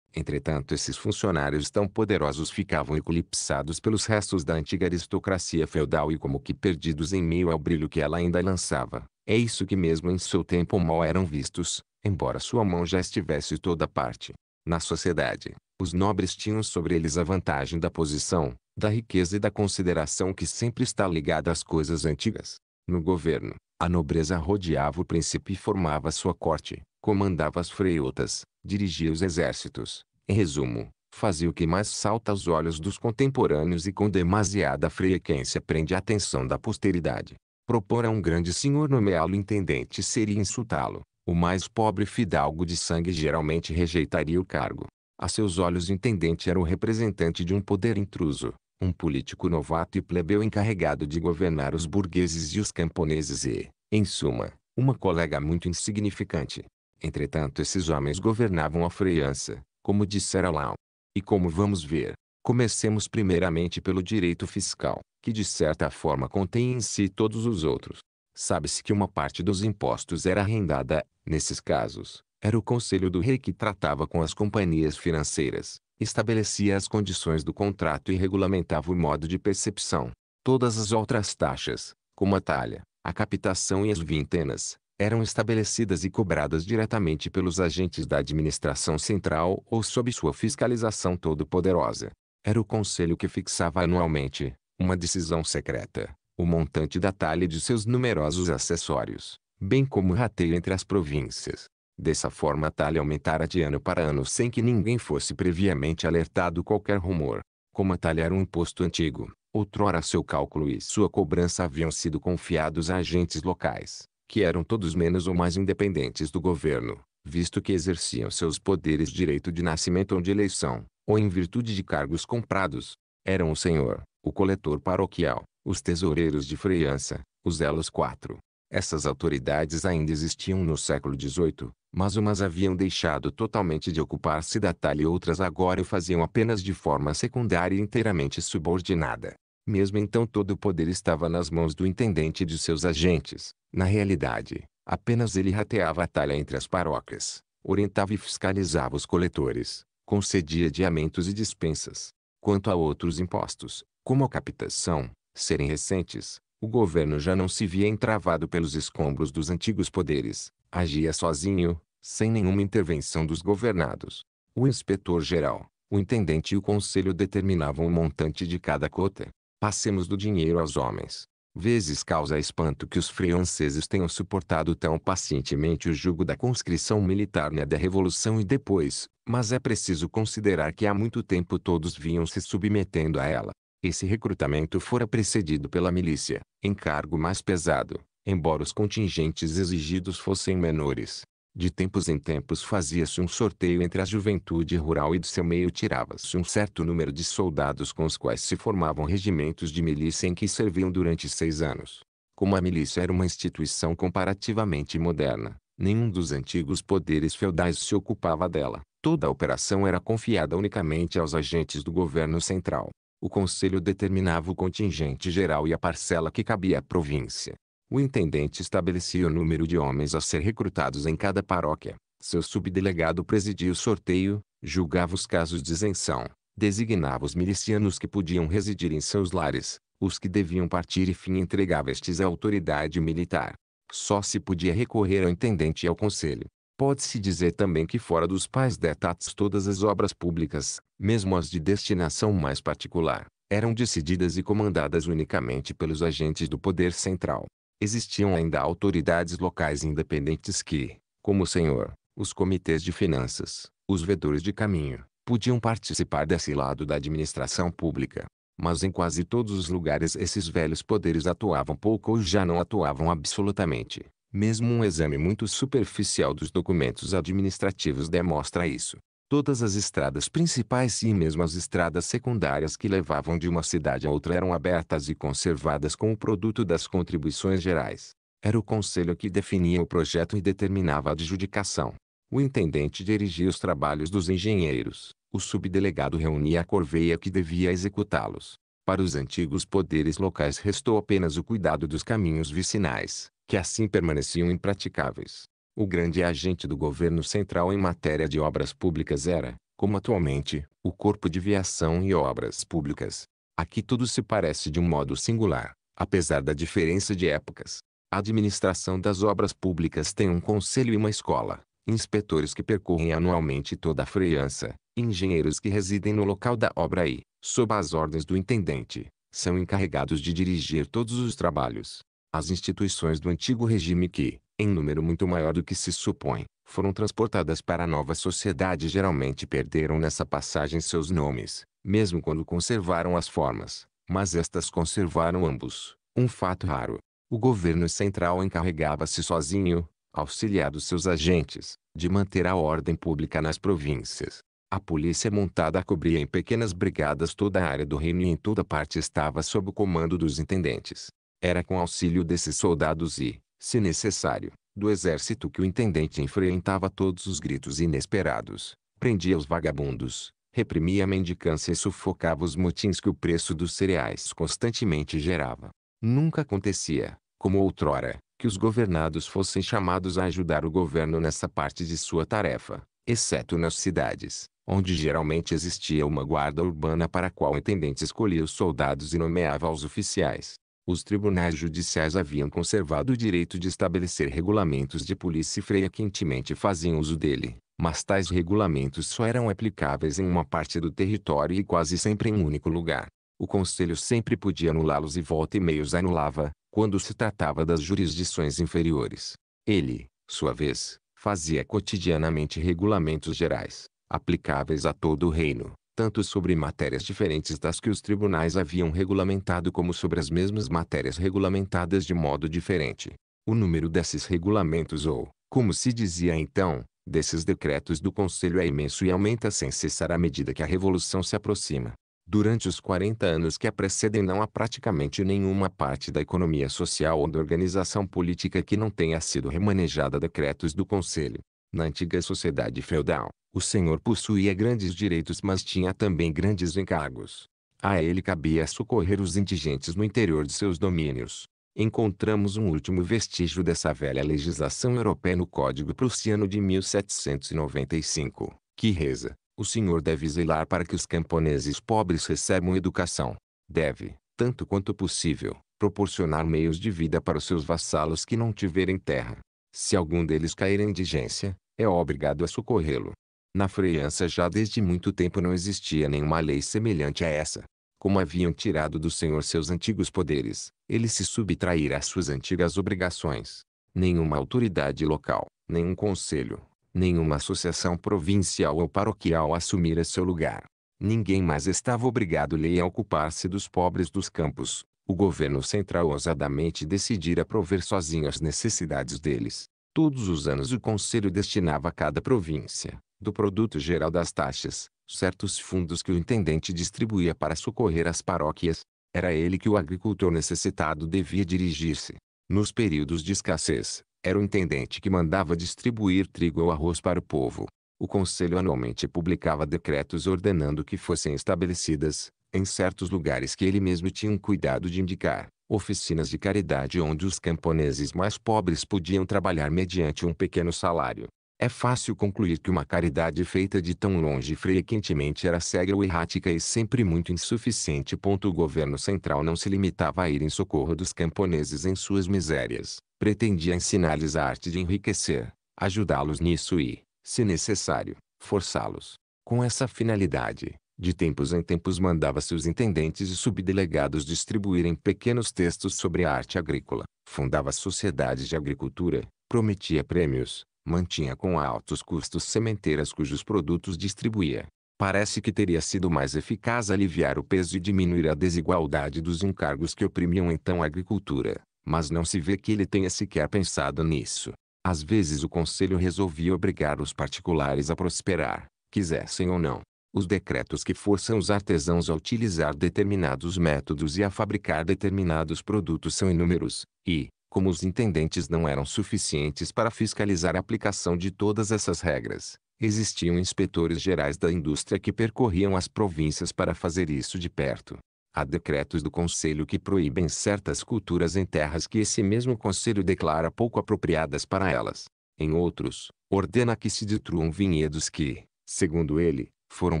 [SPEAKER 1] Entretanto, esses funcionários tão poderosos ficavam eclipsados pelos restos da antiga aristocracia feudal e como que perdidos em meio ao brilho que ela ainda lançava. É isso que mesmo em seu tempo mal eram vistos, embora sua mão já estivesse toda parte. Na sociedade, os nobres tinham sobre eles a vantagem da posição, da riqueza e da consideração que sempre está ligada às coisas antigas. No governo, a nobreza rodeava o príncipe e formava sua corte, comandava as freitas, dirigia os exércitos. Em resumo, fazia o que mais salta aos olhos dos contemporâneos e com demasiada frequência prende a atenção da posteridade. Propor a um grande senhor nomeá-lo intendente seria insultá-lo. O mais pobre fidalgo de sangue geralmente rejeitaria o cargo. A seus olhos, intendente era o representante de um poder intruso, um político novato e plebeu encarregado de governar os burgueses e os camponeses e, em suma, uma colega muito insignificante. Entretanto esses homens governavam a França, como dissera Lau. E como vamos ver, comecemos primeiramente pelo direito fiscal, que de certa forma contém em si todos os outros. Sabe-se que uma parte dos impostos era arrendada, nesses casos, era o conselho do rei que tratava com as companhias financeiras, estabelecia as condições do contrato e regulamentava o modo de percepção. Todas as outras taxas, como a talha, a captação e as vintenas, eram estabelecidas e cobradas diretamente pelos agentes da administração central ou sob sua fiscalização todo-poderosa. Era o conselho que fixava anualmente, uma decisão secreta, o montante da talha de seus numerosos acessórios, bem como o rateio entre as províncias. Dessa forma a talha aumentara de ano para ano sem que ninguém fosse previamente alertado qualquer rumor. Como a talha era um imposto antigo, outrora seu cálculo e sua cobrança haviam sido confiados a agentes locais que eram todos menos ou mais independentes do governo, visto que exerciam seus poderes direito de nascimento ou de eleição, ou em virtude de cargos comprados. Eram o senhor, o coletor paroquial, os tesoureiros de freiança, os elos quatro. Essas autoridades ainda existiam no século XVIII, mas umas haviam deixado totalmente de ocupar-se da talha e outras agora o faziam apenas de forma secundária e inteiramente subordinada. Mesmo então todo o poder estava nas mãos do intendente e de seus agentes. Na realidade, apenas ele rateava a talha entre as paróquias, orientava e fiscalizava os coletores, concedia adiamentos e dispensas. Quanto a outros impostos, como a captação, serem recentes, o governo já não se via entravado pelos escombros dos antigos poderes, agia sozinho, sem nenhuma intervenção dos governados. O inspetor-geral, o intendente e o conselho determinavam o montante de cada cota, Passemos do dinheiro aos homens. Vezes causa espanto que os franceses tenham suportado tão pacientemente o jugo da conscrição militar na da Revolução e depois, mas é preciso considerar que há muito tempo todos vinham se submetendo a ela. Esse recrutamento fora precedido pela milícia, encargo mais pesado, embora os contingentes exigidos fossem menores. De tempos em tempos fazia-se um sorteio entre a juventude rural e de seu meio tirava-se um certo número de soldados com os quais se formavam regimentos de milícia em que serviam durante seis anos. Como a milícia era uma instituição comparativamente moderna, nenhum dos antigos poderes feudais se ocupava dela. Toda a operação era confiada unicamente aos agentes do governo central. O conselho determinava o contingente geral e a parcela que cabia à província. O intendente estabelecia o número de homens a ser recrutados em cada paróquia. Seu subdelegado presidia o sorteio, julgava os casos de isenção, designava os milicianos que podiam residir em seus lares, os que deviam partir e fim entregava estes à autoridade militar. Só se podia recorrer ao intendente e ao conselho. Pode-se dizer também que fora dos pais detats todas as obras públicas, mesmo as de destinação mais particular, eram decididas e comandadas unicamente pelos agentes do poder central existiam ainda autoridades locais independentes que, como o senhor, os comitês de finanças, os vedores de caminho, podiam participar desse lado da administração pública. Mas em quase todos os lugares esses velhos poderes atuavam pouco ou já não atuavam absolutamente. Mesmo um exame muito superficial dos documentos administrativos demonstra isso. Todas as estradas principais e mesmo as estradas secundárias que levavam de uma cidade a outra eram abertas e conservadas com o produto das contribuições gerais. Era o conselho que definia o projeto e determinava a adjudicação. O intendente dirigia os trabalhos dos engenheiros, o subdelegado reunia a corveia que devia executá-los. Para os antigos poderes locais restou apenas o cuidado dos caminhos vicinais, que assim permaneciam impraticáveis. O grande agente do governo central em matéria de obras públicas era, como atualmente, o Corpo de Viação e Obras Públicas. Aqui tudo se parece de um modo singular, apesar da diferença de épocas. A administração das obras públicas tem um conselho e uma escola, inspetores que percorrem anualmente toda a freança, engenheiros que residem no local da obra e, sob as ordens do intendente, são encarregados de dirigir todos os trabalhos. As instituições do antigo regime que, em número muito maior do que se supõe, foram transportadas para a nova sociedade e geralmente perderam nessa passagem seus nomes, mesmo quando conservaram as formas, mas estas conservaram ambos, um fato raro. O governo central encarregava-se sozinho, auxiliado seus agentes, de manter a ordem pública nas províncias. A polícia montada cobria em pequenas brigadas toda a área do reino e em toda parte estava sob o comando dos intendentes. Era com auxílio desses soldados e, se necessário, do exército que o intendente enfrentava todos os gritos inesperados, prendia os vagabundos, reprimia a mendicância e sufocava os motins que o preço dos cereais constantemente gerava. Nunca acontecia, como outrora, que os governados fossem chamados a ajudar o governo nessa parte de sua tarefa, exceto nas cidades, onde geralmente existia uma guarda urbana para a qual o intendente escolhia os soldados e nomeava os oficiais. Os tribunais judiciais haviam conservado o direito de estabelecer regulamentos de polícia e freia quentemente faziam uso dele, mas tais regulamentos só eram aplicáveis em uma parte do território e quase sempre em um único lugar. O conselho sempre podia anulá-los e volta e meia os anulava, quando se tratava das jurisdições inferiores. Ele, sua vez, fazia cotidianamente regulamentos gerais, aplicáveis a todo o reino, tanto sobre matérias diferentes das que os tribunais haviam regulamentado como sobre as mesmas matérias regulamentadas de modo diferente. O número desses regulamentos ou, como se dizia então, desses decretos do Conselho é imenso e aumenta sem cessar à medida que a Revolução se aproxima. Durante os 40 anos que a precedem não há praticamente nenhuma parte da economia social ou da organização política que não tenha sido remanejada a decretos do Conselho. Na antiga sociedade feudal, o senhor possuía grandes direitos mas tinha também grandes encargos. A ele cabia socorrer os indigentes no interior de seus domínios. Encontramos um último vestígio dessa velha legislação europeia no Código Prussiano de 1795, que reza: o senhor deve zelar para que os camponeses pobres recebam educação. Deve, tanto quanto possível, proporcionar meios de vida para os seus vassalos que não tiverem terra. Se algum deles cair em indigência, é obrigado a socorrê-lo. Na França já desde muito tempo não existia nenhuma lei semelhante a essa. Como haviam tirado do Senhor seus antigos poderes, ele se subtraíra às suas antigas obrigações. Nenhuma autoridade local, nenhum conselho, nenhuma associação provincial ou paroquial assumira seu lugar. Ninguém mais estava obrigado lei a ocupar-se dos pobres dos campos. O governo central ousadamente decidira prover sozinho as necessidades deles. Todos os anos o Conselho destinava a cada província, do produto geral das taxas, certos fundos que o intendente distribuía para socorrer as paróquias. Era ele que o agricultor necessitado devia dirigir-se. Nos períodos de escassez, era o intendente que mandava distribuir trigo ou arroz para o povo. O conselho anualmente publicava decretos ordenando que fossem estabelecidas, em certos lugares que ele mesmo tinha um cuidado de indicar, oficinas de caridade onde os camponeses mais pobres podiam trabalhar mediante um pequeno salário. É fácil concluir que uma caridade feita de tão longe frequentemente era cega ou errática e sempre muito insuficiente. O governo central não se limitava a ir em socorro dos camponeses em suas misérias, pretendia ensinar-lhes a arte de enriquecer, ajudá-los nisso e, se necessário, forçá-los. Com essa finalidade, de tempos em tempos mandava seus intendentes e subdelegados distribuírem pequenos textos sobre a arte agrícola, fundava sociedades de agricultura, prometia prêmios, mantinha com altos custos sementeiras cujos produtos distribuía. Parece que teria sido mais eficaz aliviar o peso e diminuir a desigualdade dos encargos que oprimiam então a agricultura, mas não se vê que ele tenha sequer pensado nisso. Às vezes o conselho resolvia obrigar os particulares a prosperar, quisessem ou não os decretos que forçam os artesãos a utilizar determinados métodos e a fabricar determinados produtos são inúmeros, e, como os intendentes não eram suficientes para fiscalizar a aplicação de todas essas regras, existiam inspetores gerais da indústria que percorriam as províncias para fazer isso de perto. Há decretos do Conselho que proíbem certas culturas em terras que esse mesmo Conselho declara pouco apropriadas para elas. Em outros, ordena que se destruam vinhedos que, segundo ele, foram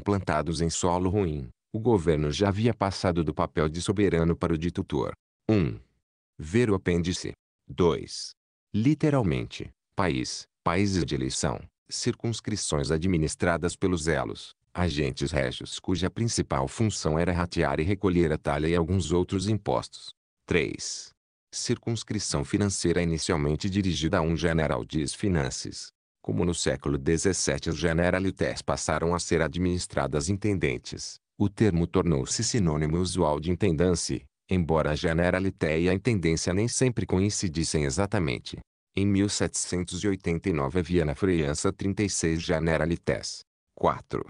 [SPEAKER 1] plantados em solo ruim. O governo já havia passado do papel de soberano para o de tutor. 1. Ver o apêndice. 2. Literalmente, país, países de eleição, circunscrições administradas pelos elos, agentes régios cuja principal função era ratear e recolher a talha e alguns outros impostos. 3. Circunscrição financeira inicialmente dirigida a um general diz finanças, como no século XVII as generalités passaram a ser administradas intendentes, o termo tornou-se sinônimo usual de intendance, embora a generalité e a intendência nem sempre coincidissem exatamente. Em 1789 havia na França 36 generalités. 4.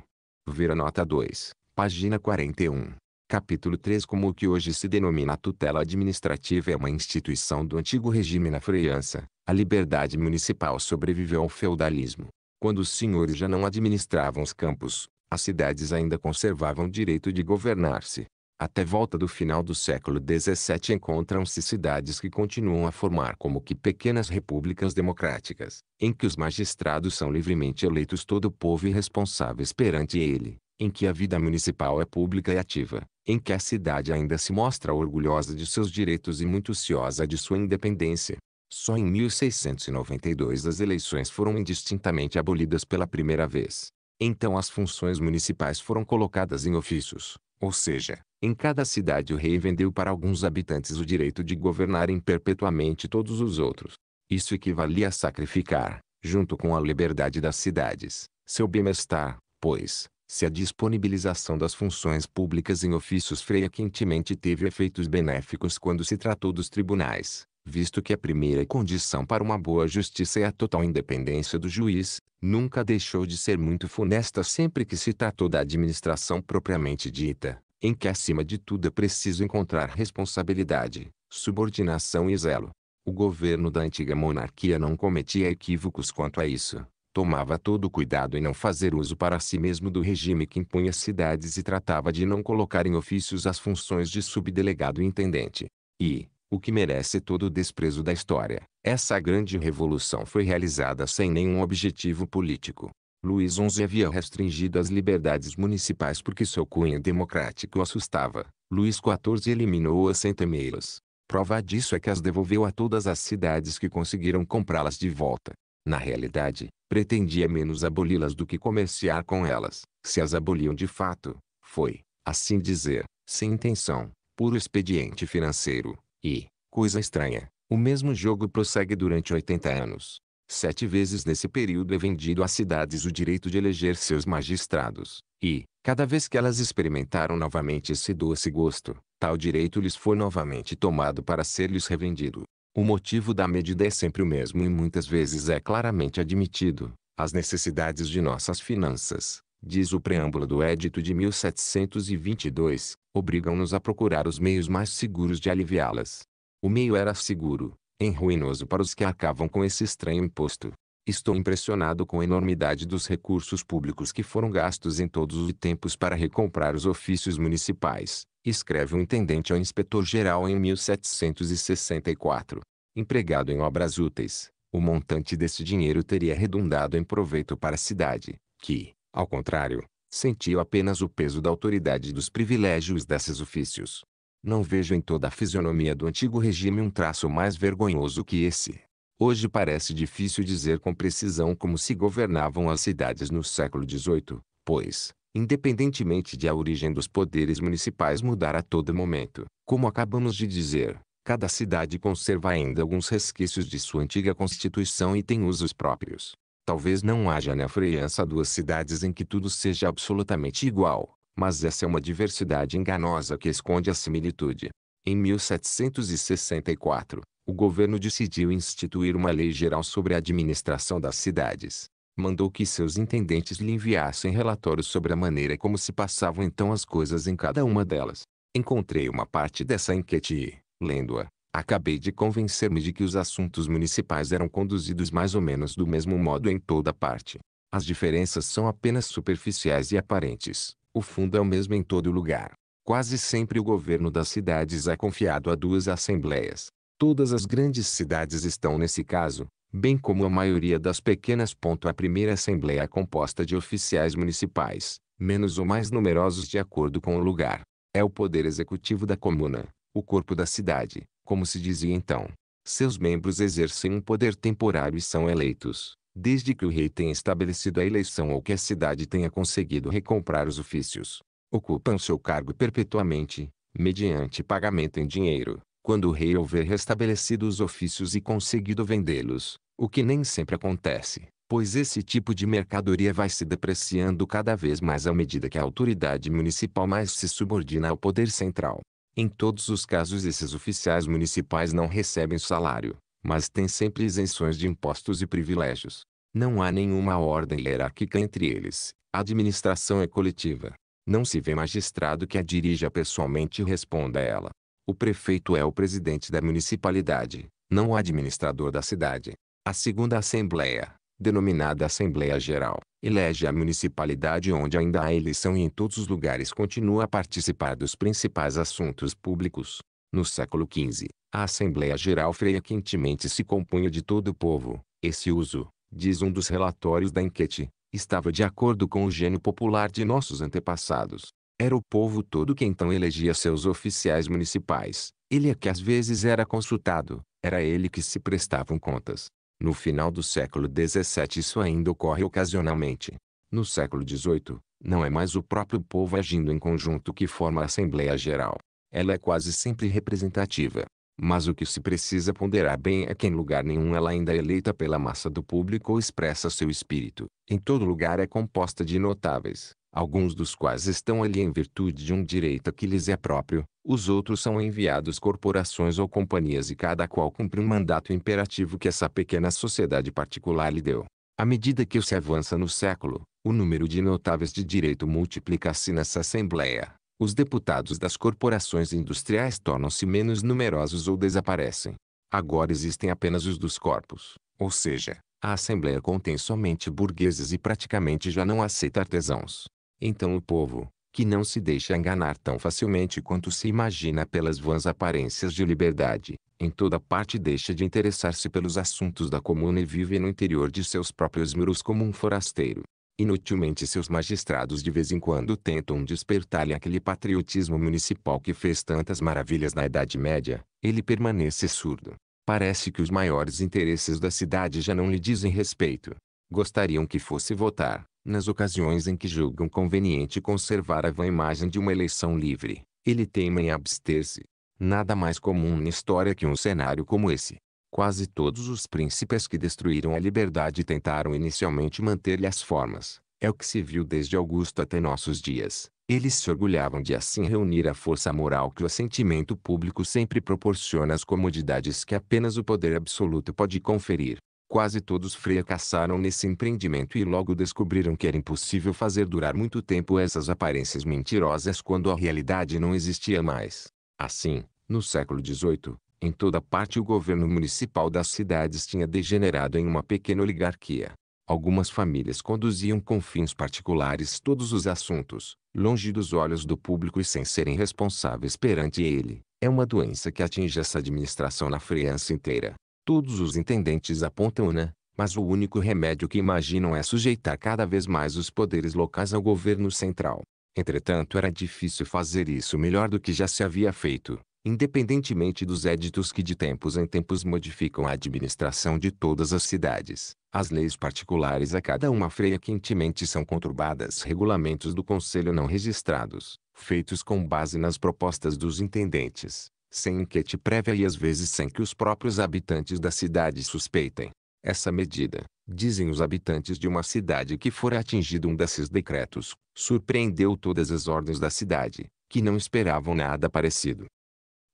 [SPEAKER 1] Ver a nota 2, página 41. Capítulo 3 Como o que hoje se denomina tutela administrativa é uma instituição do antigo regime na França, a liberdade municipal sobreviveu ao feudalismo. Quando os senhores já não administravam os campos, as cidades ainda conservavam o direito de governar-se. Até volta do final do século XVII encontram-se cidades que continuam a formar como que pequenas repúblicas democráticas, em que os magistrados são livremente eleitos todo o povo e responsáveis perante ele, em que a vida municipal é pública e ativa, em que a cidade ainda se mostra orgulhosa de seus direitos e muito ciosa de sua independência. Só em 1692 as eleições foram indistintamente abolidas pela primeira vez. Então as funções municipais foram colocadas em ofícios, ou seja, em cada cidade o rei vendeu para alguns habitantes o direito de governarem perpetuamente todos os outros. Isso equivalia a sacrificar, junto com a liberdade das cidades, seu bem-estar, pois, se a disponibilização das funções públicas em ofícios freia quentemente teve efeitos benéficos quando se tratou dos tribunais, visto que a primeira condição para uma boa justiça é a total independência do juiz, nunca deixou de ser muito funesta sempre que se tratou da administração propriamente dita, em que acima de tudo é preciso encontrar responsabilidade, subordinação e zelo. O governo da antiga monarquia não cometia equívocos quanto a isso. Tomava todo cuidado em não fazer uso para si mesmo do regime que impunha cidades e tratava de não colocar em ofícios as funções de subdelegado e intendente. E, o que merece todo o desprezo da história. Essa grande revolução foi realizada sem nenhum objetivo político. Luís XI havia restringido as liberdades municipais porque seu cunho democrático assustava. Luís XIV eliminou-as sem temê-las. Prova disso é que as devolveu a todas as cidades que conseguiram comprá-las de volta. Na realidade, pretendia menos aboli-las do que comerciar com elas. Se as aboliam de fato, foi, assim dizer, sem intenção, puro expediente financeiro. E, coisa estranha, o mesmo jogo prossegue durante 80 anos. Sete vezes nesse período é vendido às cidades o direito de eleger seus magistrados, e, cada vez que elas experimentaram novamente esse doce gosto, tal direito lhes foi novamente tomado para ser-lhes revendido. O motivo da medida é sempre o mesmo e muitas vezes é claramente admitido. As necessidades de nossas finanças, diz o preâmbulo do Edito de 1722, obrigam-nos a procurar os meios mais seguros de aliviá-las. O meio era seguro, em ruinoso para os que arcavam com esse estranho imposto. Estou impressionado com a enormidade dos recursos públicos que foram gastos em todos os tempos para recomprar os ofícios municipais, escreve o um intendente ao inspetor-geral em 1764. Empregado em obras úteis, o montante desse dinheiro teria redundado em proveito para a cidade, que, ao contrário, sentiu apenas o peso da autoridade e dos privilégios desses ofícios. Não vejo em toda a fisionomia do antigo regime um traço mais vergonhoso que esse. Hoje parece difícil dizer com precisão como se governavam as cidades no século XVIII, pois, independentemente de a origem dos poderes municipais mudar a todo momento, como acabamos de dizer, cada cidade conserva ainda alguns resquícios de sua antiga constituição e tem usos próprios. Talvez não haja na França duas cidades em que tudo seja absolutamente igual, mas essa é uma diversidade enganosa que esconde a similitude. Em 1764, o governo decidiu instituir uma lei geral sobre a administração das cidades. Mandou que seus intendentes lhe enviassem relatórios sobre a maneira como se passavam então as coisas em cada uma delas. Encontrei uma parte dessa enquete e, lendo-a, Acabei de convencer-me de que os assuntos municipais eram conduzidos mais ou menos do mesmo modo em toda parte. As diferenças são apenas superficiais e aparentes. O fundo é o mesmo em todo lugar. Quase sempre o governo das cidades é confiado a duas assembleias. Todas as grandes cidades estão nesse caso, bem como a maioria das pequenas. A primeira assembleia é composta de oficiais municipais, menos ou mais numerosos de acordo com o lugar. É o poder executivo da comuna, o corpo da cidade, como se dizia então. Seus membros exercem um poder temporário e são eleitos, desde que o rei tenha estabelecido a eleição ou que a cidade tenha conseguido recomprar os ofícios. Ocupam seu cargo perpetuamente, mediante pagamento em dinheiro, quando o rei houver restabelecido os ofícios e conseguido vendê-los, o que nem sempre acontece, pois esse tipo de mercadoria vai se depreciando cada vez mais à medida que a autoridade municipal mais se subordina ao poder central. Em todos os casos esses oficiais municipais não recebem salário, mas têm sempre isenções de impostos e privilégios. Não há nenhuma ordem hierárquica entre eles. A administração é coletiva. Não se vê magistrado que a dirija pessoalmente e responda a ela. O prefeito é o presidente da municipalidade, não o administrador da cidade. A segunda assembleia, denominada Assembleia Geral, elege a municipalidade onde ainda há eleição e em todos os lugares continua a participar dos principais assuntos públicos. No século XV, a Assembleia Geral freia quentemente se compunha de todo o povo. Esse uso, diz um dos relatórios da enquete, estava de acordo com o gênio popular de nossos antepassados. Era o povo todo que então elegia seus oficiais municipais. Ele é que às vezes era consultado, era ele que se prestavam contas. No final do século XVII isso ainda ocorre ocasionalmente. No século XVIII, não é mais o próprio povo agindo em conjunto que forma a Assembleia Geral. Ela é quase sempre representativa. Mas o que se precisa ponderar bem é que em lugar nenhum ela ainda é eleita pela massa do público ou expressa seu espírito. Em todo lugar é composta de notáveis, alguns dos quais estão ali em virtude de um direito que lhes é próprio, os outros são enviados corporações ou companhias e cada qual cumpre um mandato imperativo que essa pequena sociedade particular lhe deu. À medida que se avança no século, o número de notáveis de direito multiplica-se nessa Assembleia. Os deputados das corporações industriais tornam-se menos numerosos ou desaparecem. Agora existem apenas os dos corpos, ou seja, a Assembleia contém somente burgueses e praticamente já não aceita artesãos. Então o povo, que não se deixa enganar tão facilmente quanto se imagina pelas vãs aparências de liberdade, em toda parte deixa de interessar-se pelos assuntos da comuna e vive no interior de seus próprios muros como um forasteiro. Inutilmente seus magistrados de vez em quando tentam despertar-lhe aquele patriotismo municipal que fez tantas maravilhas na Idade Média, ele permanece surdo. Parece que os maiores interesses da cidade já não lhe dizem respeito. Gostariam que fosse votar, nas ocasiões em que julgam conveniente conservar a vã imagem de uma eleição livre, ele teima em abster-se. Nada mais comum na história que um cenário como esse. Quase todos os príncipes que destruíram a liberdade tentaram inicialmente manter-lhe as formas. É o que se viu desde Augusto até nossos dias. Eles se orgulhavam de assim reunir a força moral que o assentimento público sempre proporciona às comodidades que apenas o poder absoluto pode conferir. Quase todos fracassaram nesse empreendimento e logo descobriram que era impossível fazer durar muito tempo essas aparências mentirosas quando a realidade não existia mais. Assim, no século XVIII, em toda parte o governo municipal das cidades tinha degenerado em uma pequena oligarquia. Algumas famílias conduziam com fins particulares todos os assuntos, longe dos olhos do público e sem serem responsáveis perante ele. É uma doença que atinge essa administração na França inteira. Todos os intendentes apontam-na, né? mas o único remédio que imaginam é sujeitar cada vez mais os poderes locais ao governo central. Entretanto era difícil fazer isso melhor do que já se havia feito, independentemente dos éditos que de tempos em tempos modificam a administração de todas as cidades. As leis particulares a cada uma freia quentemente são conturbadas regulamentos do conselho não registrados, feitos com base nas propostas dos intendentes sem enquete prévia e às vezes sem que os próprios habitantes da cidade suspeitem. Essa medida, dizem os habitantes de uma cidade que fora atingido um desses decretos, surpreendeu todas as ordens da cidade, que não esperavam nada parecido.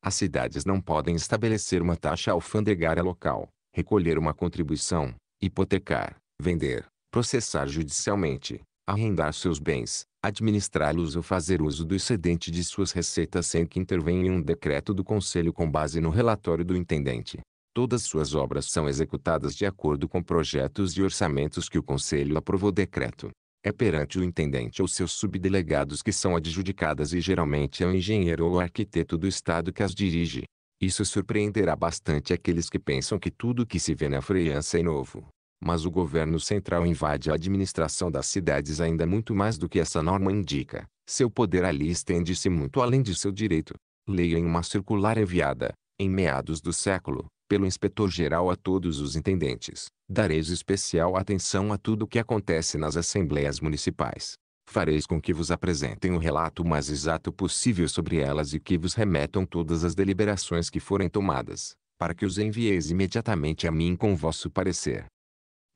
[SPEAKER 1] As cidades não podem estabelecer uma taxa alfandegária local, recolher uma contribuição, hipotecar, vender, processar judicialmente, arrendar seus bens, administrá-los ou fazer uso do excedente de suas receitas sem que intervenha em um decreto do Conselho com base no relatório do intendente. Todas suas obras são executadas de acordo com projetos e orçamentos que o Conselho aprovou decreto. É perante o intendente ou seus subdelegados que são adjudicadas e geralmente é o engenheiro ou o arquiteto do Estado que as dirige. Isso surpreenderá bastante aqueles que pensam que tudo que se vê na França é novo mas o governo central invade a administração das cidades ainda muito mais do que essa norma indica. Seu poder ali estende-se muito além de seu direito. Leia em uma circular enviada, em meados do século, pelo inspetor-geral a todos os intendentes. Dareis especial atenção a tudo o que acontece nas assembleias municipais. Fareis com que vos apresentem o relato mais exato possível sobre elas e que vos remetam todas as deliberações que forem tomadas, para que os envieis imediatamente a mim com vosso parecer.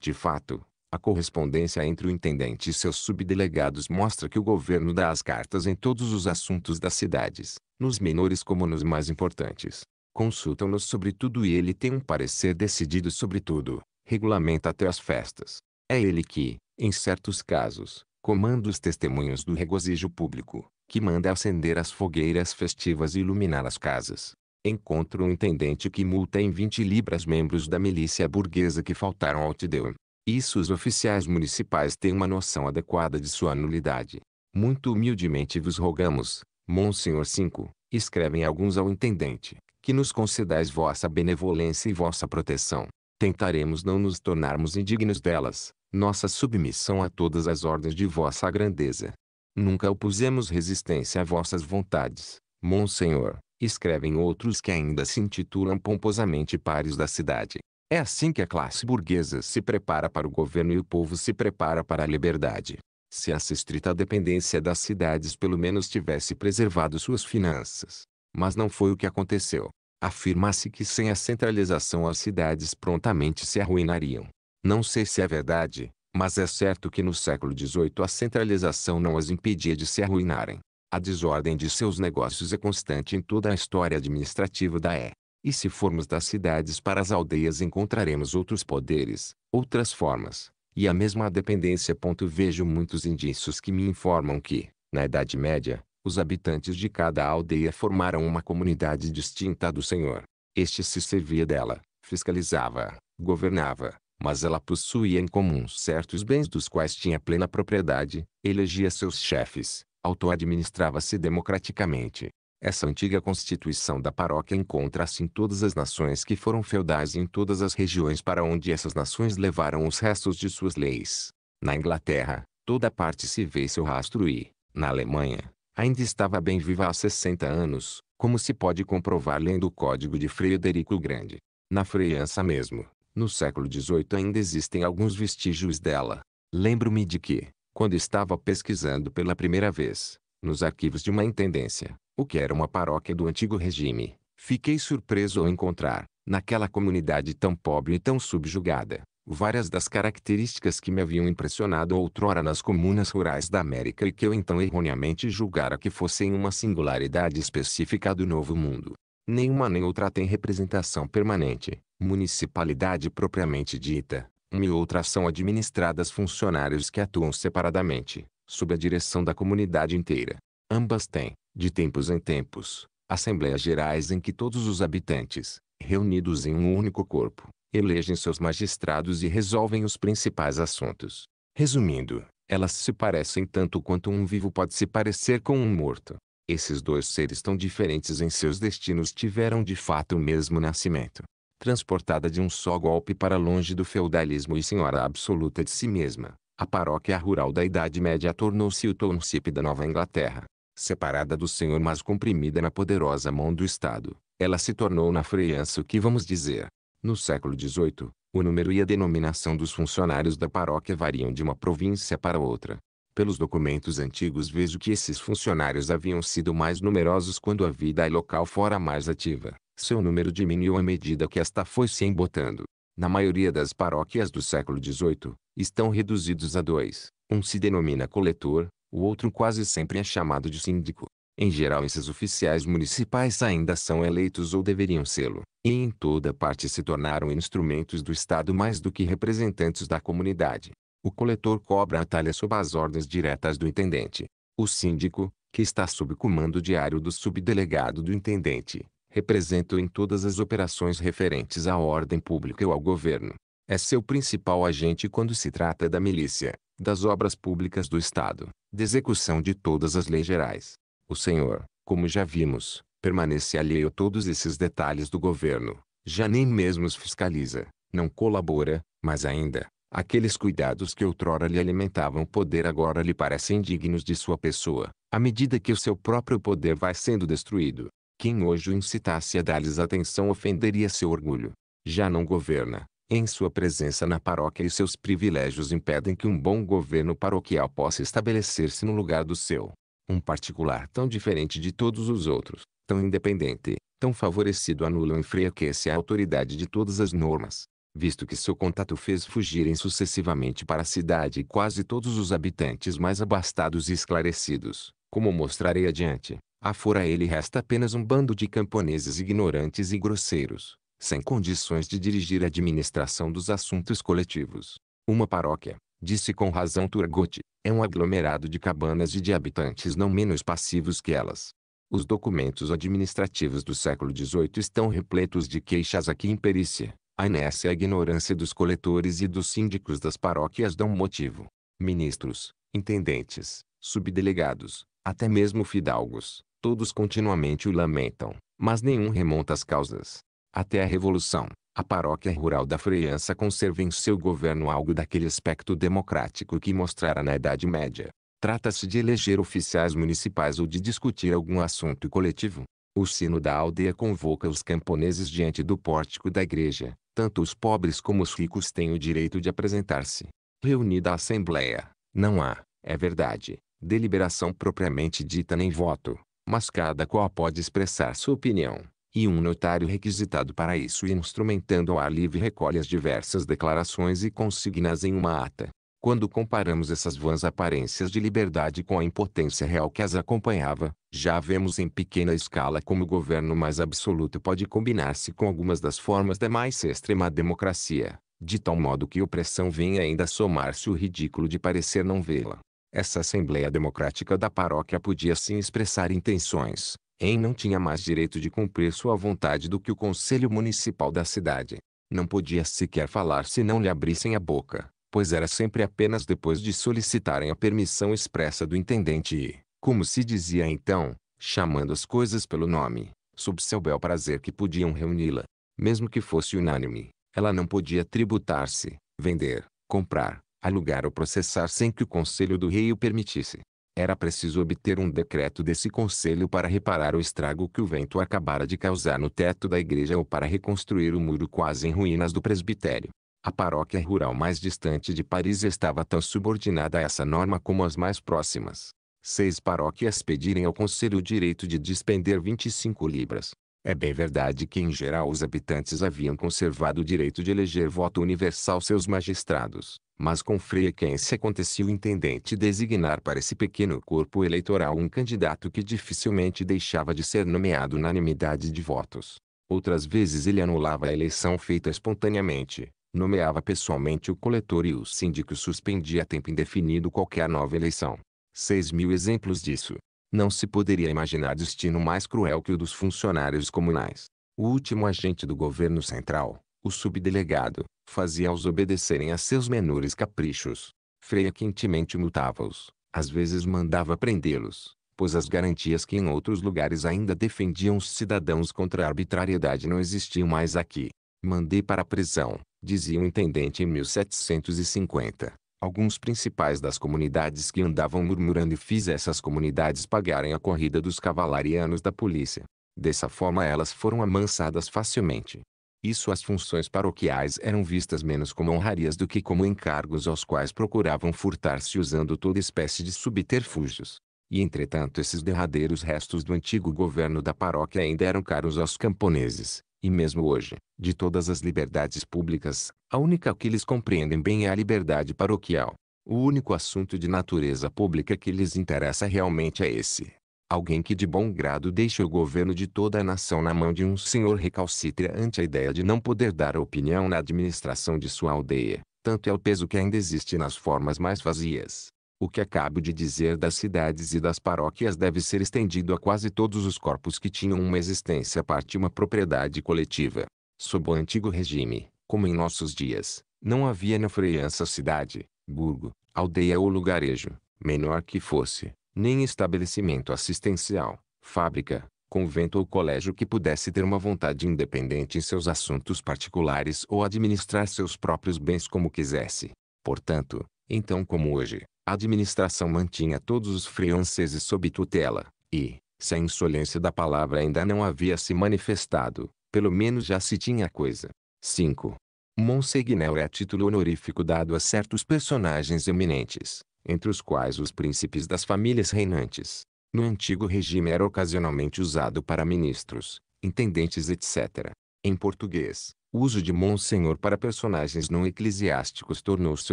[SPEAKER 1] De fato, a correspondência entre o intendente e seus subdelegados mostra que o governo dá as cartas em todos os assuntos das cidades, nos menores como nos mais importantes. Consultam-nos sobre tudo e ele tem um parecer decidido sobre tudo, regulamenta até as festas. É ele que, em certos casos, comanda os testemunhos do regozijo público, que manda acender as fogueiras festivas e iluminar as casas, Encontro um intendente que multa em 20 libras membros da milícia burguesa que faltaram ao Tideu. Isso os oficiais municipais têm uma noção adequada de sua nulidade. Muito humildemente vos rogamos, Monsenhor 5, escrevem alguns ao intendente, que nos concedais vossa benevolência e vossa proteção. Tentaremos não nos tornarmos indignos delas, nossa submissão a todas as ordens de vossa grandeza. Nunca opusemos resistência a vossas vontades, Monsenhor, escrevem outros que ainda se intitulam pomposamente pares da cidade. É assim que a classe burguesa se prepara para o governo e o povo se prepara para a liberdade. Se essa estrita dependência das cidades pelo menos tivesse preservado suas finanças. Mas não foi o que aconteceu. Afirma-se que sem a centralização as cidades prontamente se arruinariam. Não sei se é verdade, mas é certo que no século XVIII a centralização não as impedia de se arruinarem. A desordem de seus negócios é constante em toda a história administrativa da E. E se formos das cidades para as aldeias encontraremos outros poderes, outras formas, e a mesma dependência. Vejo muitos indícios que me informam que, na Idade Média, os habitantes de cada aldeia formaram uma comunidade distinta do Senhor. Este se servia dela, fiscalizava, governava, mas ela possuía em comum certos bens dos quais tinha plena propriedade, elegia seus chefes, autoadministrava-se democraticamente. Essa antiga constituição da paróquia encontra-se em todas as nações que foram feudais e em todas as regiões para onde essas nações levaram os restos de suas leis. Na Inglaterra, toda parte se vê seu rastro e, na Alemanha, ainda estava bem viva há 60 anos, como se pode comprovar lendo o Código de Frederico o Grande. Na França mesmo, no século XVIII ainda existem alguns vestígios dela. Lembro-me de que, quando estava pesquisando pela primeira vez, nos arquivos de uma intendência, o que era uma paróquia do antigo regime, fiquei surpreso ao encontrar, naquela comunidade tão pobre e tão subjugada, várias das características que me haviam impressionado outrora nas comunas rurais da América e que eu então erroneamente julgara que fossem uma singularidade específica do Novo Mundo. Nenhuma nem outra tem representação permanente, municipalidade propriamente dita, uma e outra são administradas funcionários que atuam separadamente, sob a direção da comunidade inteira. Ambas têm, de tempos em tempos, assembleias gerais em que todos os habitantes, reunidos em um único corpo, elegem seus magistrados e resolvem os principais assuntos. Resumindo, elas se parecem tanto quanto um vivo pode se parecer com um morto. Esses dois seres tão diferentes em seus destinos tiveram de fato o mesmo nascimento, transportada de um só golpe para longe do feudalismo e senhora absoluta de si mesma. A paróquia rural da Idade Média tornou-se o township da Nova Inglaterra. Separada do senhor mas comprimida na poderosa mão do Estado, ela se tornou na Freiança o que vamos dizer. No século XVIII, o número e a denominação dos funcionários da paróquia variam de uma província para outra. Pelos documentos antigos vejo que esses funcionários haviam sido mais numerosos quando a vida local fora mais ativa. Seu número diminuiu à medida que esta foi se embotando. Na maioria das paróquias do século XVIII, estão reduzidos a dois. Um se denomina coletor, o outro quase sempre é chamado de síndico. Em geral esses oficiais municipais ainda são eleitos ou deveriam sê-lo, e em toda parte se tornaram instrumentos do Estado mais do que representantes da comunidade. O coletor cobra a talha sob as ordens diretas do intendente. O síndico, que está sob comando diário do subdelegado do intendente, representa-o em todas as operações referentes à ordem pública ou ao governo. É seu principal agente quando se trata da milícia, das obras públicas do Estado, de execução de todas as leis gerais. O Senhor, como já vimos, permanece alheio a todos esses detalhes do governo, já nem mesmo os fiscaliza, não colabora, mas ainda, aqueles cuidados que outrora lhe alimentavam o poder agora lhe parecem dignos de sua pessoa, à medida que o seu próprio poder vai sendo destruído. Quem hoje o incitasse a dar-lhes atenção ofenderia seu orgulho. Já não governa. Em sua presença na paróquia e seus privilégios impedem que um bom governo paroquial possa estabelecer-se no lugar do seu. Um particular tão diferente de todos os outros, tão independente, tão favorecido anula ou enfraquece a autoridade de todas as normas, visto que seu contato fez fugirem sucessivamente para a cidade quase todos os habitantes mais abastados e esclarecidos, como mostrarei adiante afora ele resta apenas um bando de camponeses ignorantes e grosseiros, sem condições de dirigir a administração dos assuntos coletivos. Uma paróquia, disse com razão Turgot, é um aglomerado de cabanas e de habitantes não menos passivos que elas. Os documentos administrativos do século XVIII estão repletos de queixas aqui imperícia. A inércia e a ignorância dos coletores e dos síndicos das paróquias dão motivo. Ministros, intendentes, subdelegados, até mesmo fidalgos, Todos continuamente o lamentam, mas nenhum remonta às causas. Até a Revolução, a paróquia rural da França conserva em seu governo algo daquele aspecto democrático que mostrara na Idade Média. Trata-se de eleger oficiais municipais ou de discutir algum assunto coletivo. O sino da aldeia convoca os camponeses diante do pórtico da igreja. Tanto os pobres como os ricos têm o direito de apresentar-se. Reunida a assembleia, não há, é verdade, deliberação propriamente dita nem voto, mas cada qual pode expressar sua opinião, e um notário requisitado para isso e instrumentando ao ar livre recolhe as diversas declarações e consignas em uma ata. Quando comparamos essas vãs aparências de liberdade com a impotência real que as acompanhava, já vemos em pequena escala como o governo mais absoluto pode combinar-se com algumas das formas da mais extrema democracia, de tal modo que opressão vem ainda somar-se o ridículo de parecer não vê-la. Essa Assembleia Democrática da paróquia podia sim expressar intenções, em não tinha mais direito de cumprir sua vontade do que o Conselho Municipal da cidade. Não podia sequer falar se não lhe abrissem a boca, pois era sempre apenas depois de solicitarem a permissão expressa do intendente e, como se dizia então, chamando as coisas pelo nome, sob seu bel prazer que podiam reuni-la. Mesmo que fosse unânime, ela não podia tributar-se, vender, comprar, alugar ou processar sem que o conselho do rei o permitisse. Era preciso obter um decreto desse conselho para reparar o estrago que o vento acabara de causar no teto da igreja ou para reconstruir o muro quase em ruínas do presbitério. A paróquia rural mais distante de Paris estava tão subordinada a essa norma como as mais próximas. Seis paróquias pedirem ao conselho o direito de despender 25 libras. É bem verdade que em geral os habitantes haviam conservado o direito de eleger voto universal seus magistrados mas com frequência acontecia o intendente designar para esse pequeno corpo eleitoral um candidato que dificilmente deixava de ser nomeado unanimidade de votos. Outras vezes ele anulava a eleição feita espontaneamente, nomeava pessoalmente o coletor e o síndico suspendia a tempo indefinido qualquer nova eleição. Seis mil exemplos disso. Não se poderia imaginar destino mais cruel que o dos funcionários comunais. O último agente do governo central, o subdelegado fazia-os obedecerem a seus menores caprichos. Freia quentemente multava-os, às vezes mandava prendê-los, pois as garantias que em outros lugares ainda defendiam os cidadãos contra a arbitrariedade não existiam mais aqui. Mandei para a prisão, dizia o intendente em 1750, alguns principais das comunidades que andavam murmurando e fiz essas comunidades pagarem a corrida dos cavalarianos da polícia. Dessa forma elas foram amansadas facilmente, e suas funções paroquiais eram vistas menos como honrarias do que como encargos aos quais procuravam furtar-se usando toda espécie de subterfúgios. E entretanto esses derradeiros restos do antigo governo da paróquia ainda eram caros aos camponeses, e mesmo hoje, de todas as liberdades públicas, a única que eles compreendem bem é a liberdade paroquial. O único assunto de natureza pública que lhes interessa realmente é esse. Alguém que de bom grado deixe o governo de toda a nação na mão de um senhor recalcitra ante a ideia de não poder dar opinião na administração de sua aldeia, tanto é o peso que ainda existe nas formas mais vazias. O que acabo de dizer das cidades e das paróquias deve ser estendido a quase todos os corpos que tinham uma existência a parte de uma propriedade coletiva. Sob o antigo regime, como em nossos dias, não havia na freiança cidade, burgo, aldeia ou lugarejo, menor que fosse, nem estabelecimento assistencial, fábrica, convento ou colégio que pudesse ter uma vontade independente em seus assuntos particulares ou administrar seus próprios bens como quisesse. Portanto, então como hoje, a administração mantinha todos os franceses sob tutela, e, se a insolência da palavra ainda não havia se manifestado, pelo menos já se tinha coisa. 5. Monseigneur é título honorífico dado a certos personagens eminentes, entre os quais os príncipes das famílias reinantes. No antigo regime era ocasionalmente usado para ministros, intendentes etc. Em português, o uso de Monsenhor para personagens não eclesiásticos tornou-se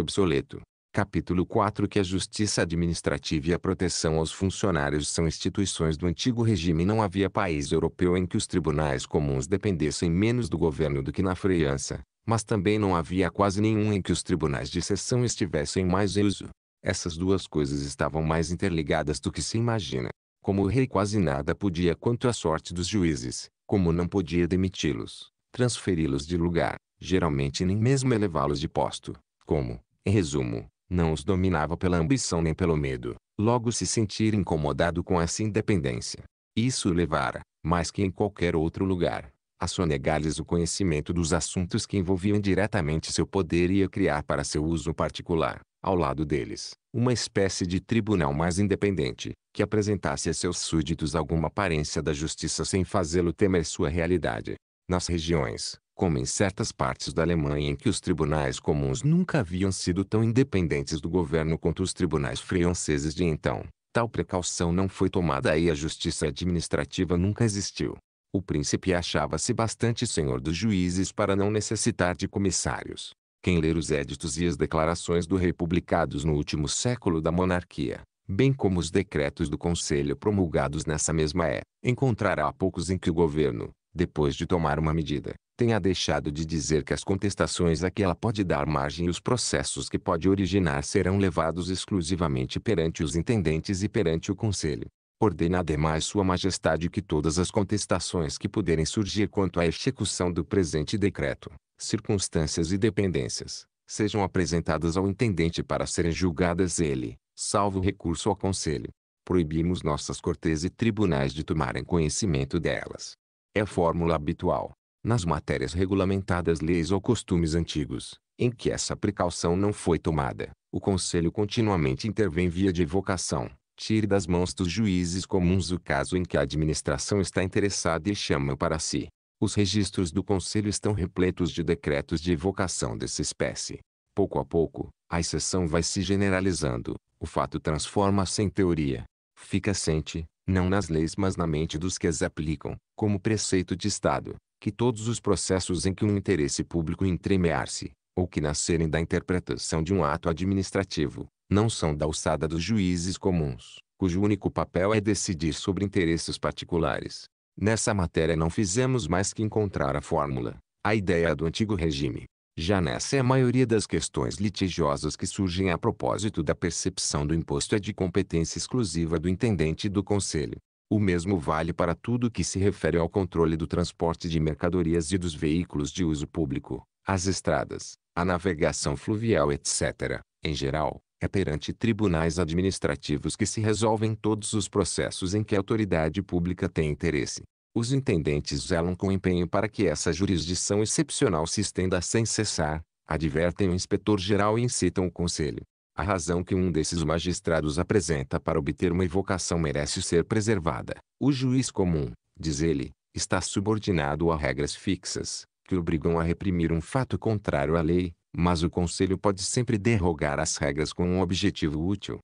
[SPEAKER 1] obsoleto. Capítulo 4 Que a justiça administrativa e a proteção aos funcionários são instituições do antigo regime. Não havia país europeu em que os tribunais comuns dependessem menos do governo do que na França, mas também não havia quase nenhum em que os tribunais de sessão estivessem mais em uso. Essas duas coisas estavam mais interligadas do que se imagina. Como o rei quase nada podia quanto à sorte dos juízes, como não podia demiti-los, transferi-los de lugar, geralmente nem mesmo elevá-los de posto, como, em resumo, não os dominava pela ambição nem pelo medo, logo se sentir incomodado com essa independência. Isso o levara, mais que em qualquer outro lugar, a sonegar-lhes o conhecimento dos assuntos que envolviam diretamente seu poder e a criar para seu uso particular, ao lado deles, uma espécie de tribunal mais independente, que apresentasse a seus súditos alguma aparência da justiça sem fazê-lo temer sua realidade. Nas regiões, como em certas partes da Alemanha em que os tribunais comuns nunca haviam sido tão independentes do governo quanto os tribunais franceses de então, tal precaução não foi tomada e a justiça administrativa nunca existiu. O príncipe achava-se bastante senhor dos juízes para não necessitar de comissários. Quem ler os éditos e as declarações do rei publicados no último século da monarquia, bem como os decretos do conselho promulgados nessa mesma é, encontrará poucos em que o governo, depois de tomar uma medida, tenha deixado de dizer que as contestações a que ela pode dar margem e os processos que pode originar serão levados exclusivamente perante os intendentes e perante o conselho. Ordena ademais Sua Majestade que todas as contestações que puderem surgir quanto à execução do presente decreto, circunstâncias e dependências, sejam apresentadas ao intendente para serem julgadas ele, salvo recurso ao conselho. Proibimos nossas cortes e tribunais de tomarem conhecimento delas. É fórmula habitual, nas matérias regulamentadas leis ou costumes antigos, em que essa precaução não foi tomada, o conselho continuamente intervém via de evocação Tire das mãos dos juízes comuns o caso em que a administração está interessada e chama para si, os registros do Conselho estão repletos de decretos de evocação dessa espécie. Pouco a pouco, a exceção vai se generalizando, o fato transforma-se em teoria. Fica sente, não nas leis mas na mente dos que as aplicam, como preceito de Estado, que todos os processos em que um interesse público entremear-se, ou que nascerem da interpretação de um ato administrativo, não são da alçada dos juízes comuns, cujo único papel é decidir sobre interesses particulares, Nessa matéria não fizemos mais que encontrar a fórmula, a ideia do antigo regime. Já nessa é a maioria das questões litigiosas que surgem a propósito da percepção do imposto é de competência exclusiva do intendente do conselho. O mesmo vale para tudo que se refere ao controle do transporte de mercadorias e dos veículos de uso público, as estradas, a navegação fluvial etc. Em geral, é perante tribunais administrativos que se resolvem todos os processos em que a autoridade pública tem interesse. Os intendentes zelam com empenho para que essa jurisdição excepcional se estenda sem cessar, advertem o inspetor-geral e incitam o conselho. A razão que um desses magistrados apresenta para obter uma evocação merece ser preservada. O juiz comum, diz ele, está subordinado a regras fixas, que obrigam a reprimir um fato contrário à lei, mas o conselho pode sempre derrogar as regras com um objetivo útil.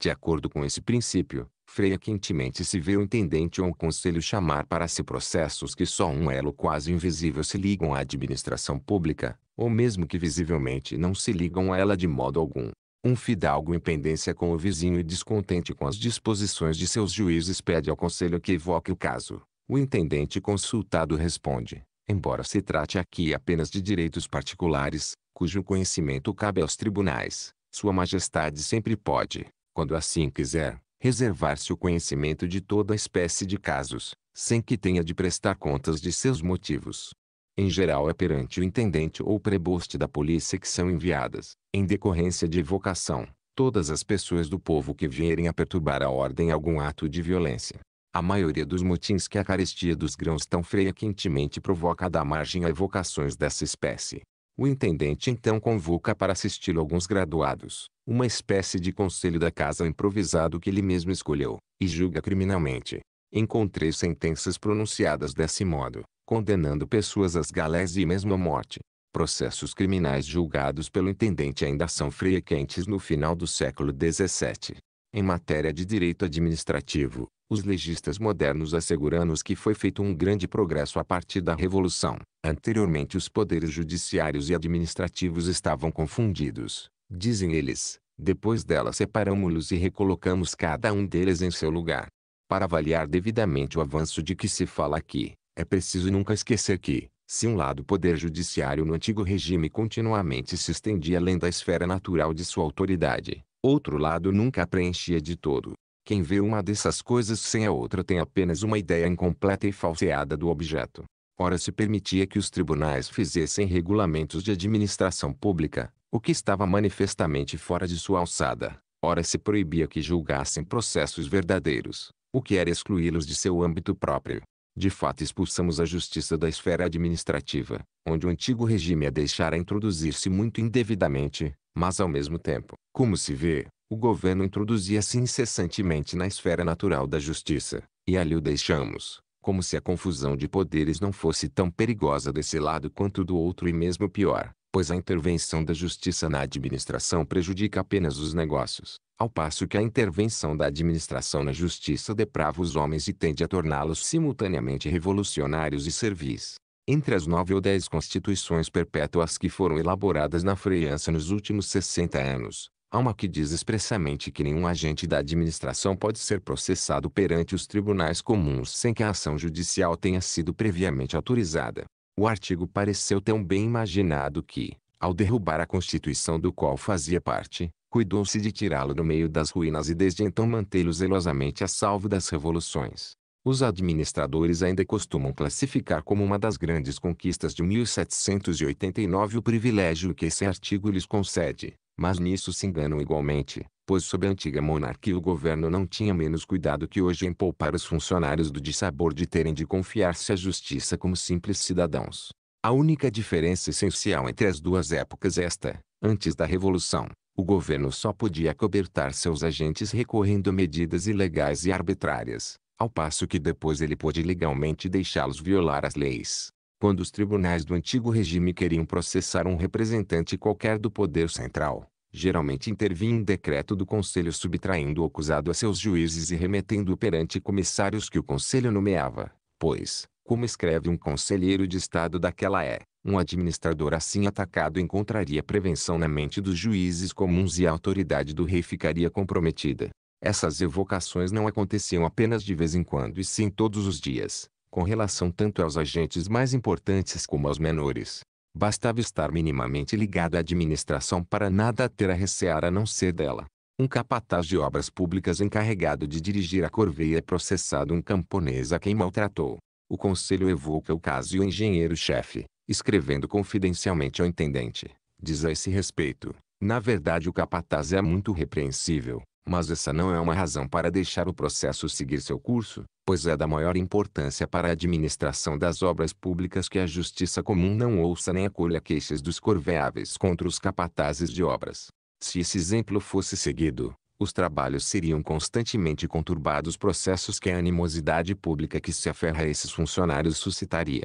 [SPEAKER 1] De acordo com esse princípio, freia quentemente se vê o intendente ou o conselho chamar para si processos que só um elo quase invisível se ligam à administração pública, ou mesmo que visivelmente não se ligam a ela de modo algum. Um fidalgo em pendência com o vizinho e descontente com as disposições de seus juízes pede ao conselho que evoque o caso. O intendente consultado responde: embora se trate aqui apenas de direitos particulares, cujo conhecimento cabe aos tribunais, Sua Majestade sempre pode, quando assim quiser, reservar-se o conhecimento de toda espécie de casos, sem que tenha de prestar contas de seus motivos. Em geral é perante o intendente ou preboste da polícia que são enviadas, em decorrência de vocação, todas as pessoas do povo que vierem a perturbar a ordem algum ato de violência. A maioria dos motins que a carestia dos grãos tão frequentemente provoca dá margem a evocações dessa espécie. O intendente então convoca para assistir alguns graduados, uma espécie de conselho da casa improvisado que ele mesmo escolheu, e julga criminalmente. Encontrei sentenças pronunciadas desse modo, condenando pessoas às galés e mesmo à morte. Processos criminais julgados pelo intendente ainda são frequentes no final do século XVII. Em matéria de direito administrativo, os legistas modernos asseguram-nos que foi feito um grande progresso a partir da Revolução. Anteriormente os poderes judiciários e administrativos estavam confundidos, dizem eles. Depois dela separamos-los e recolocamos cada um deles em seu lugar. Para avaliar devidamente o avanço de que se fala aqui, é preciso nunca esquecer que, se um lado o poder judiciário no antigo regime continuamente se estendia além da esfera natural de sua autoridade, outro lado nunca a preenchia de todo. Quem vê uma dessas coisas sem a outra tem apenas uma ideia incompleta e falseada do objeto. Ora se permitia que os tribunais fizessem regulamentos de administração pública, o que estava manifestamente fora de sua alçada. Ora se proibia que julgassem processos verdadeiros, o que era excluí-los de seu âmbito próprio. De fato expulsamos a justiça da esfera administrativa, onde o antigo regime a deixara introduzir-se muito indevidamente, mas ao mesmo tempo, como se vê, o governo introduzia-se incessantemente na esfera natural da justiça, e ali o deixamos, como se a confusão de poderes não fosse tão perigosa desse lado quanto do outro e mesmo pior, pois a intervenção da justiça na administração prejudica apenas os negócios, ao passo que a intervenção da administração na justiça deprava os homens e tende a torná-los simultaneamente revolucionários e servis. Entre as nove ou dez constituições perpétuas que foram elaboradas na França nos últimos 60 anos, Há uma que diz expressamente que nenhum agente da administração pode ser processado perante os tribunais comuns sem que a ação judicial tenha sido previamente autorizada. O artigo pareceu tão bem imaginado que, ao derrubar a Constituição do qual fazia parte, cuidou-se de tirá-lo do meio das ruínas e desde então mantê-lo zelosamente a salvo das revoluções. Os administradores ainda costumam classificar como uma das grandes conquistas de 1789 o privilégio que esse artigo lhes concede, mas nisso se enganam igualmente, pois sob a antiga monarquia o governo não tinha menos cuidado que hoje em poupar os funcionários do dissabor de terem de confiar-se à justiça como simples cidadãos. A única diferença essencial entre as duas épocas é esta: antes da Revolução, o governo só podia cobertar seus agentes recorrendo a medidas ilegais e arbitrárias, ao passo que depois ele pôde legalmente deixá-los violar as leis quando os tribunais do antigo regime queriam processar um representante qualquer do poder central, geralmente intervinha um decreto do conselho subtraindo o acusado a seus juízes e remetendo-o perante comissários que o conselho nomeava, pois, como escreve um conselheiro de Estado daquela é, um administrador assim atacado encontraria prevenção na mente dos juízes comuns e a autoridade do rei ficaria comprometida. Essas evocações não aconteciam apenas de vez em quando e sim todos os dias com relação tanto aos agentes mais importantes como aos menores. Bastava estar minimamente ligado à administração para nada ter a recear a não ser dela. Um capataz de obras públicas encarregado de dirigir a corveia é processado um camponês a quem maltratou. O conselho evoca o caso e o engenheiro-chefe, escrevendo confidencialmente ao intendente, diz a esse respeito: Na verdade, o capataz é muito repreensível, mas essa não é uma razão para deixar o processo seguir seu curso, pois é da maior importância para a administração das obras públicas que a justiça comum não ouça nem acolha queixas dos corveáveis contra os capatazes de obras. Se esse exemplo fosse seguido, os trabalhos seriam constantemente conturbados processos que a animosidade pública que se aferra a esses funcionários suscitaria.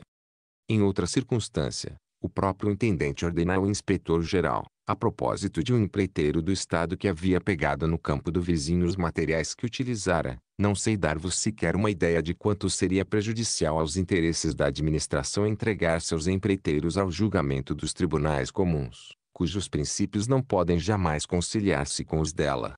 [SPEAKER 1] Em outra circunstância, o próprio intendente ordenou ao inspetor-geral, a propósito de um empreiteiro do Estado que havia pegado no campo do vizinho os materiais que utilizara, não sei dar-vos sequer uma ideia de quanto seria prejudicial aos interesses da administração entregar seus empreiteiros ao julgamento dos tribunais comuns, cujos princípios não podem jamais conciliar-se com os dela.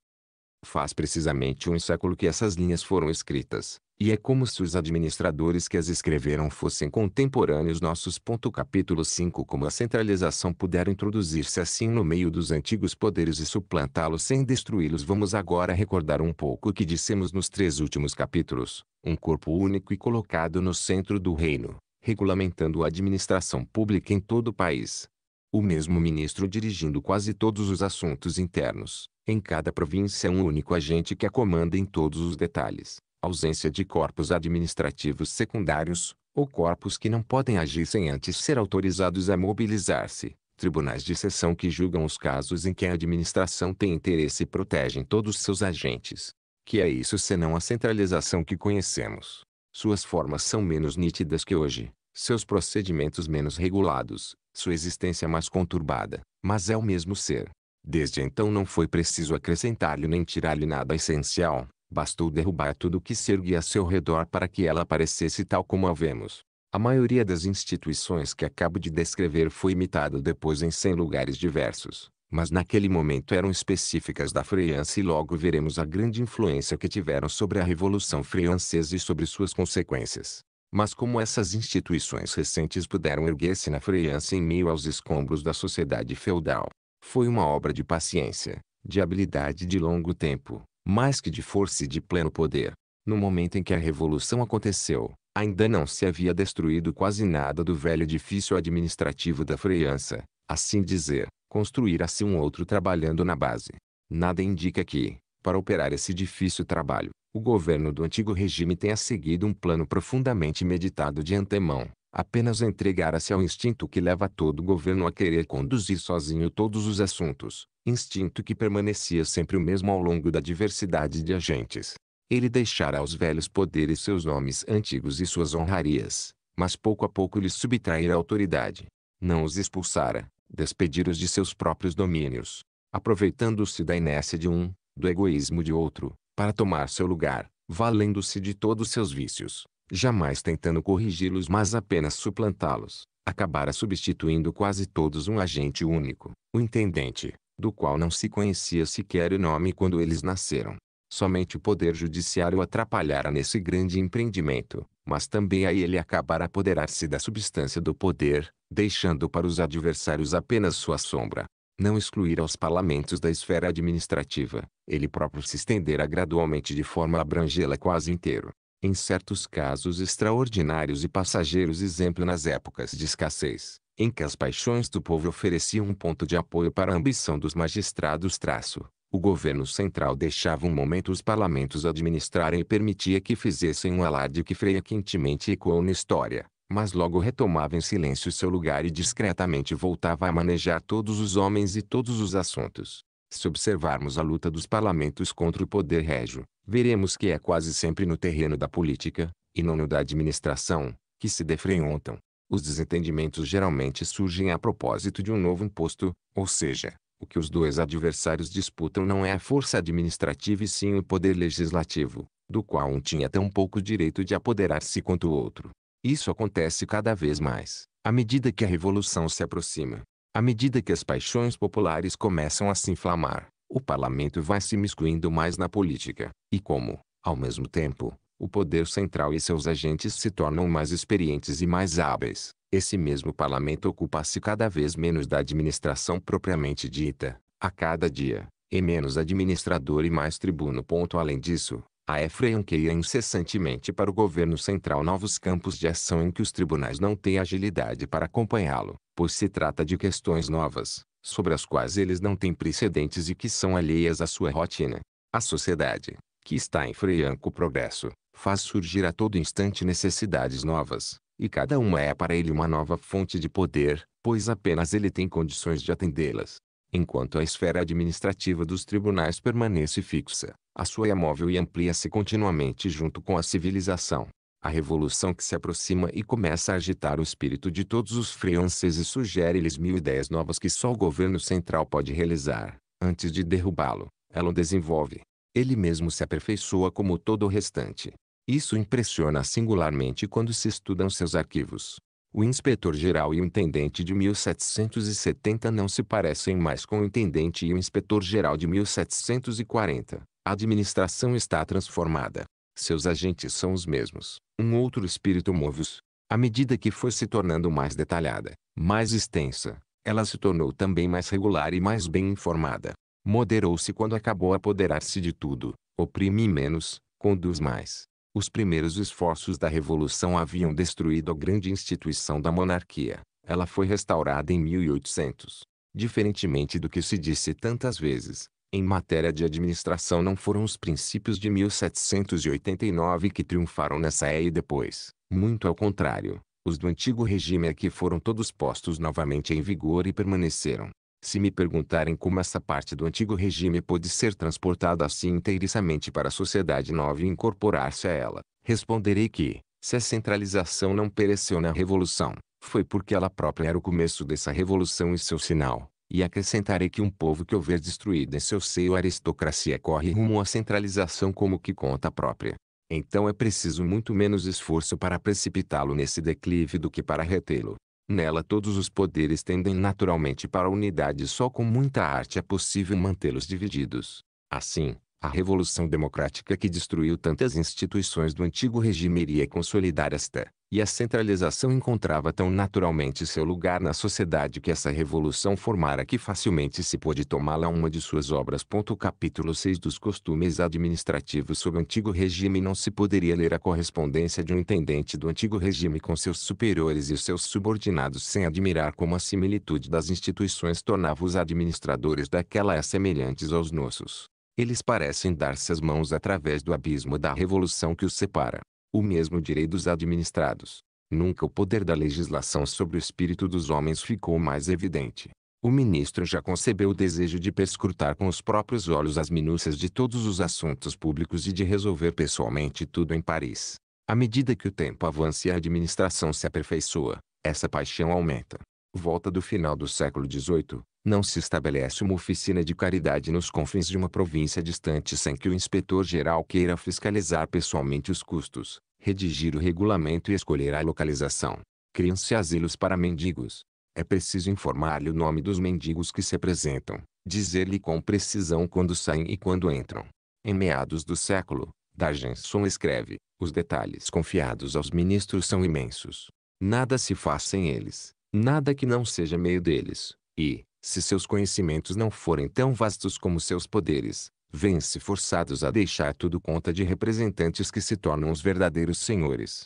[SPEAKER 1] Faz precisamente um século que essas linhas foram escritas, e é como se os administradores que as escreveram fossem contemporâneos nossos. Capítulo 5 Como a centralização puder introduzir-se assim no meio dos antigos poderes e suplantá-los sem destruí-los Vamos agora recordar um pouco o que dissemos nos três últimos capítulos. Um corpo único e colocado no centro do reino, regulamentando a administração pública em todo o país. O mesmo ministro dirigindo quase todos os assuntos internos. Em cada província um único agente que a comanda em todos os detalhes ausência de corpos administrativos secundários, ou corpos que não podem agir sem antes ser autorizados a mobilizar-se, tribunais de sessão que julgam os casos em que a administração tem interesse e protegem todos seus agentes. Que é isso senão a centralização que conhecemos? Suas formas são menos nítidas que hoje, seus procedimentos menos regulados, sua existência mais conturbada, mas é o mesmo ser. Desde então não foi preciso acrescentar-lhe nem tirar-lhe nada essencial, Bastou derrubar tudo o que se erguia a seu redor para que ela aparecesse tal como a vemos. A maioria das instituições que acabo de descrever foi imitada depois em cem lugares diversos, mas naquele momento eram específicas da França e logo veremos a grande influência que tiveram sobre a Revolução Francesa e sobre suas consequências. Mas como essas instituições recentes puderam erguer-se na França em meio aos escombros da sociedade feudal, foi uma obra de paciência, de habilidade de longo tempo, mais que de força e de pleno poder. No momento em que a revolução aconteceu, ainda não se havia destruído quase nada do velho edifício administrativo da Freiança, assim dizer, construíra-se um outro trabalhando na base. Nada indica que, para operar esse difícil trabalho, o governo do antigo regime tenha seguido um plano profundamente meditado de antemão, apenas entregara-se ao instinto que leva todo governo a querer conduzir sozinho todos os assuntos, instinto que permanecia sempre o mesmo ao longo da diversidade de agentes. Ele deixara aos velhos poderes seus nomes antigos e suas honrarias, mas pouco a pouco lhes subtraíra a autoridade. Não os expulsara, despedir os de seus próprios domínios, aproveitando-se da inércia de um, do egoísmo de outro, para tomar seu lugar, valendo-se de todos seus vícios, jamais tentando corrigi-los mas apenas suplantá-los, acabara substituindo quase todos um agente único, o intendente, do qual não se conhecia sequer o nome quando eles nasceram. Somente o poder judiciário atrapalhara nesse grande empreendimento, mas também aí ele acabará apoderar-se da substância do poder, deixando para os adversários apenas sua sombra. Não excluir aos parlamentos da esfera administrativa, ele próprio se estenderá gradualmente de forma a abrangê-la quase inteiro. Em certos casos extraordinários e passageiros exemplo nas épocas de escassez, em que as paixões do povo ofereciam um ponto de apoio para a ambição dos magistrados traço, o governo central deixava um momento os parlamentos administrarem e permitia que fizessem um alarde que freia quentemente ecoou na história, mas logo retomava em silêncio seu lugar e discretamente voltava a manejar todos os homens e todos os assuntos. Se observarmos a luta dos parlamentos contra o poder régio, veremos que é quase sempre no terreno da política, e não no da administração, que se defrontam. Os desentendimentos geralmente surgem a propósito de um novo imposto, ou seja, o que os dois adversários disputam não é a força administrativa e sim o poder legislativo, do qual um tinha tão pouco direito de apoderar-se quanto o outro. Isso acontece cada vez mais, à medida que a revolução se aproxima. À medida que as paixões populares começam a se inflamar, o parlamento vai se miscuindo mais na política, e como, ao mesmo tempo, o poder central e seus agentes se tornam mais experientes e mais hábeis. Esse mesmo parlamento ocupa-se cada vez menos da administração propriamente dita, a cada dia, e é menos administrador e mais tribuno. Além disso, a EFREION cria incessantemente para o governo central novos campos de ação em que os tribunais não têm agilidade para acompanhá-lo, pois se trata de questões novas, sobre as quais eles não têm precedentes e que são alheias à sua rotina. A sociedade, que está em franco progresso, faz surgir a todo instante necessidades novas, e cada uma é para ele uma nova fonte de poder, pois apenas ele tem condições de atendê-las. Enquanto a esfera administrativa dos tribunais permanece fixa, a sua é móvel e amplia-se continuamente junto com a civilização. A revolução que se aproxima e começa a agitar o espírito de todos os franceses sugere-lhes mil ideias novas que só o governo central pode realizar, antes de derrubá-lo. Ela o desenvolve, ele mesmo se aperfeiçoa como todo o restante. Isso impressiona singularmente quando se estudam seus arquivos. O inspetor-geral e o intendente de 1770 não se parecem mais com o intendente e o inspetor-geral de 1740. A administração está transformada. Seus agentes são os mesmos. Um outro espírito move-os. À medida que foi se tornando mais detalhada, mais extensa, ela se tornou também mais regular e mais bem informada. Moderou-se quando acabou a apoderar-se de tudo, oprime menos, conduz mais. Os primeiros esforços da Revolução haviam destruído a grande instituição da monarquia. Ela foi restaurada em 1800. Diferentemente do que se disse tantas vezes, em matéria de administração não foram os princípios de 1789 que triunfaram nessa é e depois. Muito ao contrário, os do antigo regime é que foram todos postos novamente em vigor e permaneceram. Se me perguntarem como essa parte do antigo regime pôde ser transportada assim inteiriçamente para a sociedade nova e incorporar-se a ela, responderei que, se a centralização não pereceu na Revolução, foi porque ela própria era o começo dessa revolução e seu sinal. E acrescentarei que um povo que houver destruído em seu seio a aristocracia corre rumo à centralização como que conta própria. Então é preciso muito menos esforço para precipitá-lo nesse declive do que para retê-lo. Nela todos os poderes tendem naturalmente para a unidade e só com muita arte é possível mantê-los divididos. Assim, a Revolução Democrática que destruiu tantas instituições do antigo regime iria consolidar esta, e a centralização encontrava tão naturalmente seu lugar na sociedade que essa revolução formara que facilmente se pôde tomá-la uma de suas obras. Capítulo 6 dos costumes administrativos sob o antigo regime não se poderia ler a correspondência de um intendente do antigo regime com seus superiores e seus subordinados sem admirar como a similitude das instituições tornava os administradores daquela semelhantes aos nossos. Eles parecem dar-se as mãos através do abismo da revolução que os separa. O mesmo direi dos administrados. Nunca o poder da legislação sobre o espírito dos homens ficou mais evidente. O ministro já concebeu o desejo de perscrutar com os próprios olhos as minúcias de todos os assuntos públicos e de resolver pessoalmente tudo em Paris. À medida que o tempo avança e a administração se aperfeiçoa, essa paixão aumenta. Volta do final do século XVIII, não se estabelece uma oficina de caridade nos confins de uma província distante sem que o inspetor-geral queira fiscalizar pessoalmente os custos, redigir o regulamento e escolher a localização. Criam-se asilos para mendigos. É preciso informar-lhe o nome dos mendigos que se apresentam, dizer-lhe com precisão quando saem e quando entram. Em meados do século, D'Argenson escreve, os detalhes confiados aos ministros são imensos. Nada se faz sem eles, nada que não seja meio deles, e, se seus conhecimentos não forem tão vastos como seus poderes, vêm-se forçados a deixar tudo conta de representantes que se tornam os verdadeiros senhores.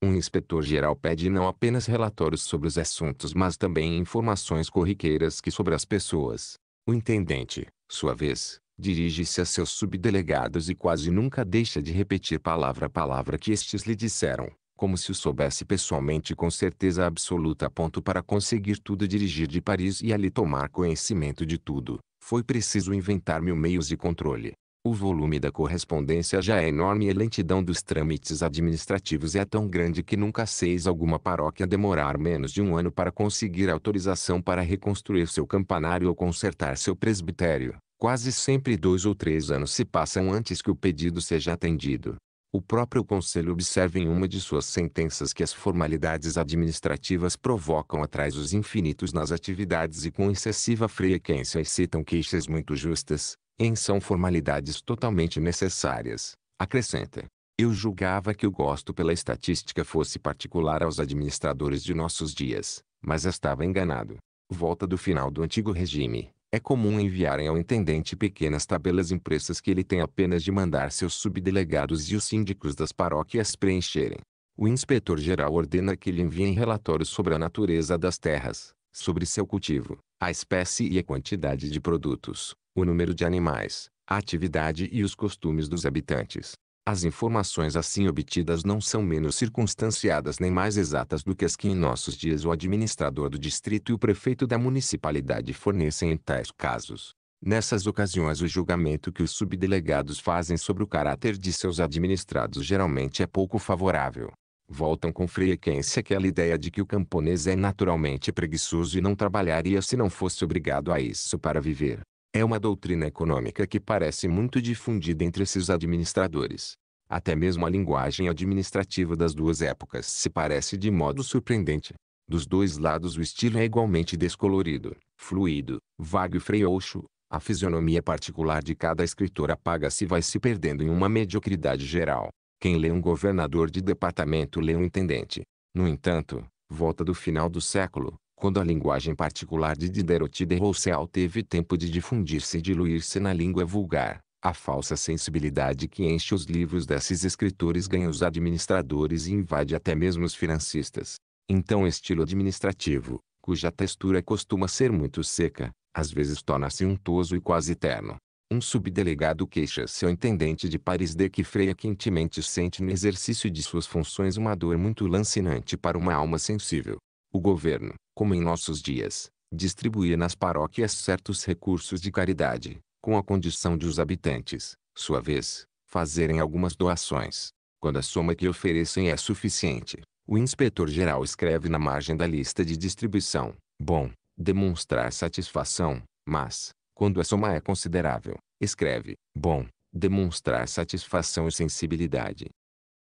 [SPEAKER 1] Um inspetor-geral pede não apenas relatórios sobre os assuntos mas também informações corriqueiras que sobre as pessoas. O intendente, sua vez, dirige-se a seus subdelegados e quase nunca deixa de repetir palavra a palavra que estes lhe disseram como se o soubesse pessoalmente com certeza absoluta a ponto para conseguir tudo dirigir de Paris e ali tomar conhecimento de tudo, foi preciso inventar mil meios de controle. O volume da correspondência já é enorme e a lentidão dos trâmites administrativos é tão grande que nunca fez alguma paróquia demorar menos de um ano para conseguir autorização para reconstruir seu campanário ou consertar seu presbitério. Quase sempre dois ou três anos se passam antes que o pedido seja atendido. O próprio Conselho observa em uma de suas sentenças que as formalidades administrativas provocam atrasos infinitos nas atividades e com excessiva frequência excitam queixas muito justas, em são formalidades totalmente necessárias. Acrescenta. Eu julgava que o gosto pela estatística fosse particular aos administradores de nossos dias, mas estava enganado. Volta do final do antigo regime, é comum enviarem ao intendente pequenas tabelas impressas que ele tem apenas de mandar seus subdelegados e os síndicos das paróquias preencherem. O inspetor-geral ordena que lhe enviem relatórios sobre a natureza das terras, sobre seu cultivo, a espécie e a quantidade de produtos, o número de animais, a atividade e os costumes dos habitantes. As informações assim obtidas não são menos circunstanciadas nem mais exatas do que as que em nossos dias o administrador do distrito e o prefeito da municipalidade fornecem em tais casos. Nessas ocasiões o julgamento que os subdelegados fazem sobre o caráter de seus administrados geralmente é pouco favorável. Voltam com frequência aquela ideia de que o camponês é naturalmente preguiçoso e não trabalharia se não fosse obrigado a isso para viver. É uma doutrina econômica que parece muito difundida entre esses administradores. Até mesmo a linguagem administrativa das duas épocas se parece de modo surpreendente. Dos dois lados o estilo é igualmente descolorido, fluido, vago e frouxo. A fisionomia particular de cada escritor apaga-se e vai se perdendo em uma mediocridade geral. Quem lê um governador de departamento lê um intendente. No entanto, volta do final do século, quando a linguagem particular de Diderot e de Rousseau teve tempo de difundir-se e diluir-se na língua vulgar, a falsa sensibilidade que enche os livros desses escritores ganha os administradores e invade até mesmo os financistas. Então o estilo administrativo, cuja textura costuma ser muito seca, às vezes torna-se untuoso e quase terno. Um subdelegado queixa-se ao intendente de Paris de que Freia quentemente sente no exercício de suas funções uma dor muito lancinante para uma alma sensível. O governo, como em nossos dias, distribuir nas paróquias certos recursos de caridade, com a condição de os habitantes, sua vez, fazerem algumas doações. Quando a soma que oferecem é suficiente, o inspetor-geral escreve na margem da lista de distribuição: Bom, demonstrar satisfação, mas, quando a soma é considerável, escreve: Bom, demonstrar satisfação e sensibilidade.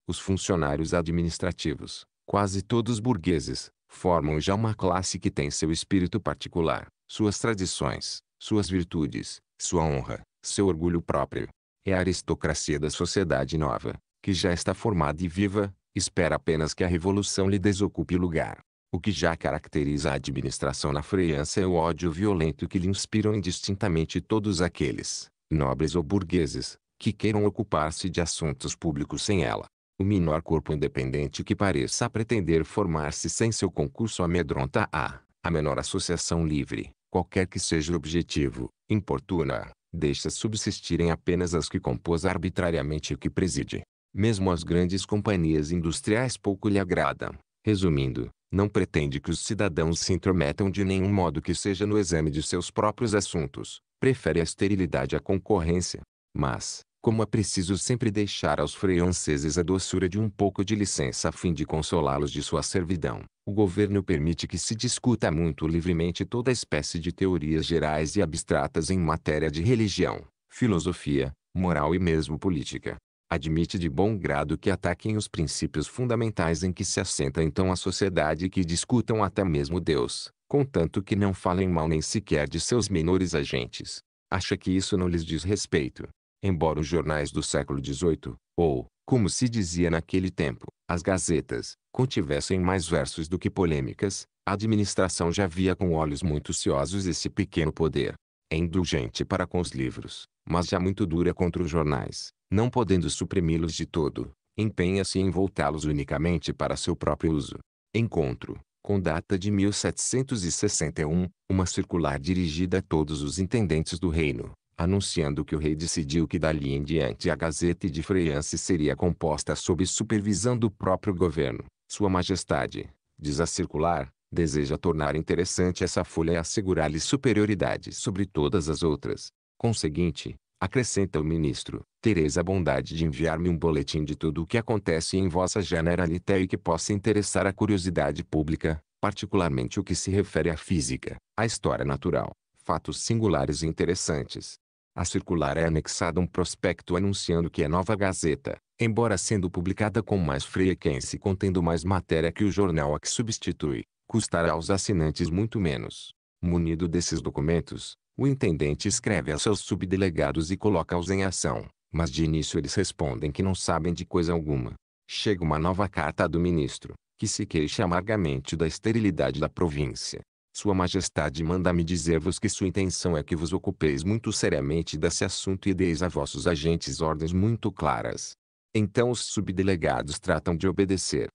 [SPEAKER 1] Os funcionários administrativos, quase todos burgueses, formam já uma classe que tem seu espírito particular, suas tradições, suas virtudes, sua honra, seu orgulho próprio. É a aristocracia da sociedade nova, que já está formada e viva, espera apenas que a revolução lhe desocupe o lugar. O que já caracteriza a administração na França é o ódio violento que lhe inspiram indistintamente todos aqueles, nobres ou burgueses, que queiram ocupar-se de assuntos públicos sem ela o menor corpo independente que pareça pretender formar-se sem seu concurso amedronta a, a menor associação livre, qualquer que seja o objetivo, importuna, deixa subsistirem apenas as que compôs arbitrariamente o que preside. Mesmo as grandes companhias industriais pouco lhe agradam. Resumindo, não pretende que os cidadãos se intrometam de nenhum modo que seja no exame de seus próprios assuntos. Prefere a esterilidade à concorrência. Mas, como é preciso sempre deixar aos franceses a doçura de um pouco de licença a fim de consolá-los de sua servidão, o governo permite que se discuta muito livremente toda espécie de teorias gerais e abstratas em matéria de religião, filosofia, moral e mesmo política. Admite de bom grado que ataquem os princípios fundamentais em que se assenta então a sociedade e que discutam até mesmo Deus, contanto que não falem mal nem sequer de seus menores agentes. Acha que isso não lhes diz respeito Embora os jornais do século XVIII, ou, como se dizia naquele tempo, as gazetas, contivessem mais versos do que polêmicas, a administração já via com olhos muito ociosos esse pequeno poder. É indulgente para com os livros, mas já muito dura contra os jornais, não podendo suprimi-los de todo, empenha-se em voltá-los unicamente para seu próprio uso. Encontro, com data de 1761, uma circular dirigida a todos os intendentes do reino, anunciando que o rei decidiu que dali em diante a Gazeta de Freiance seria composta sob supervisão do próprio governo. Sua Majestade, diz a circular, deseja tornar interessante essa folha e assegurar-lhe superioridade sobre todas as outras. Conseguinte, acrescenta o ministro, tereis a bondade de enviar-me um boletim de tudo o que acontece em vossa generalité e que possa interessar a curiosidade pública, particularmente o que se refere à física, à história natural, fatos singulares e interessantes, a circular é anexada um prospecto anunciando que a é nova Gazeta, embora sendo publicada com mais frequência e contendo mais matéria que o jornal a que substitui, custará aos assinantes muito menos. Munido desses documentos, o intendente escreve a seus subdelegados e coloca-os em ação, mas de início eles respondem que não sabem de coisa alguma. Chega uma nova carta do ministro, que se queixa amargamente da esterilidade da província, sua Majestade manda-me dizer-vos que sua intenção é que vos ocupeis muito seriamente desse assunto e deis a vossos agentes ordens muito claras. Então os subdelegados tratam de obedecer.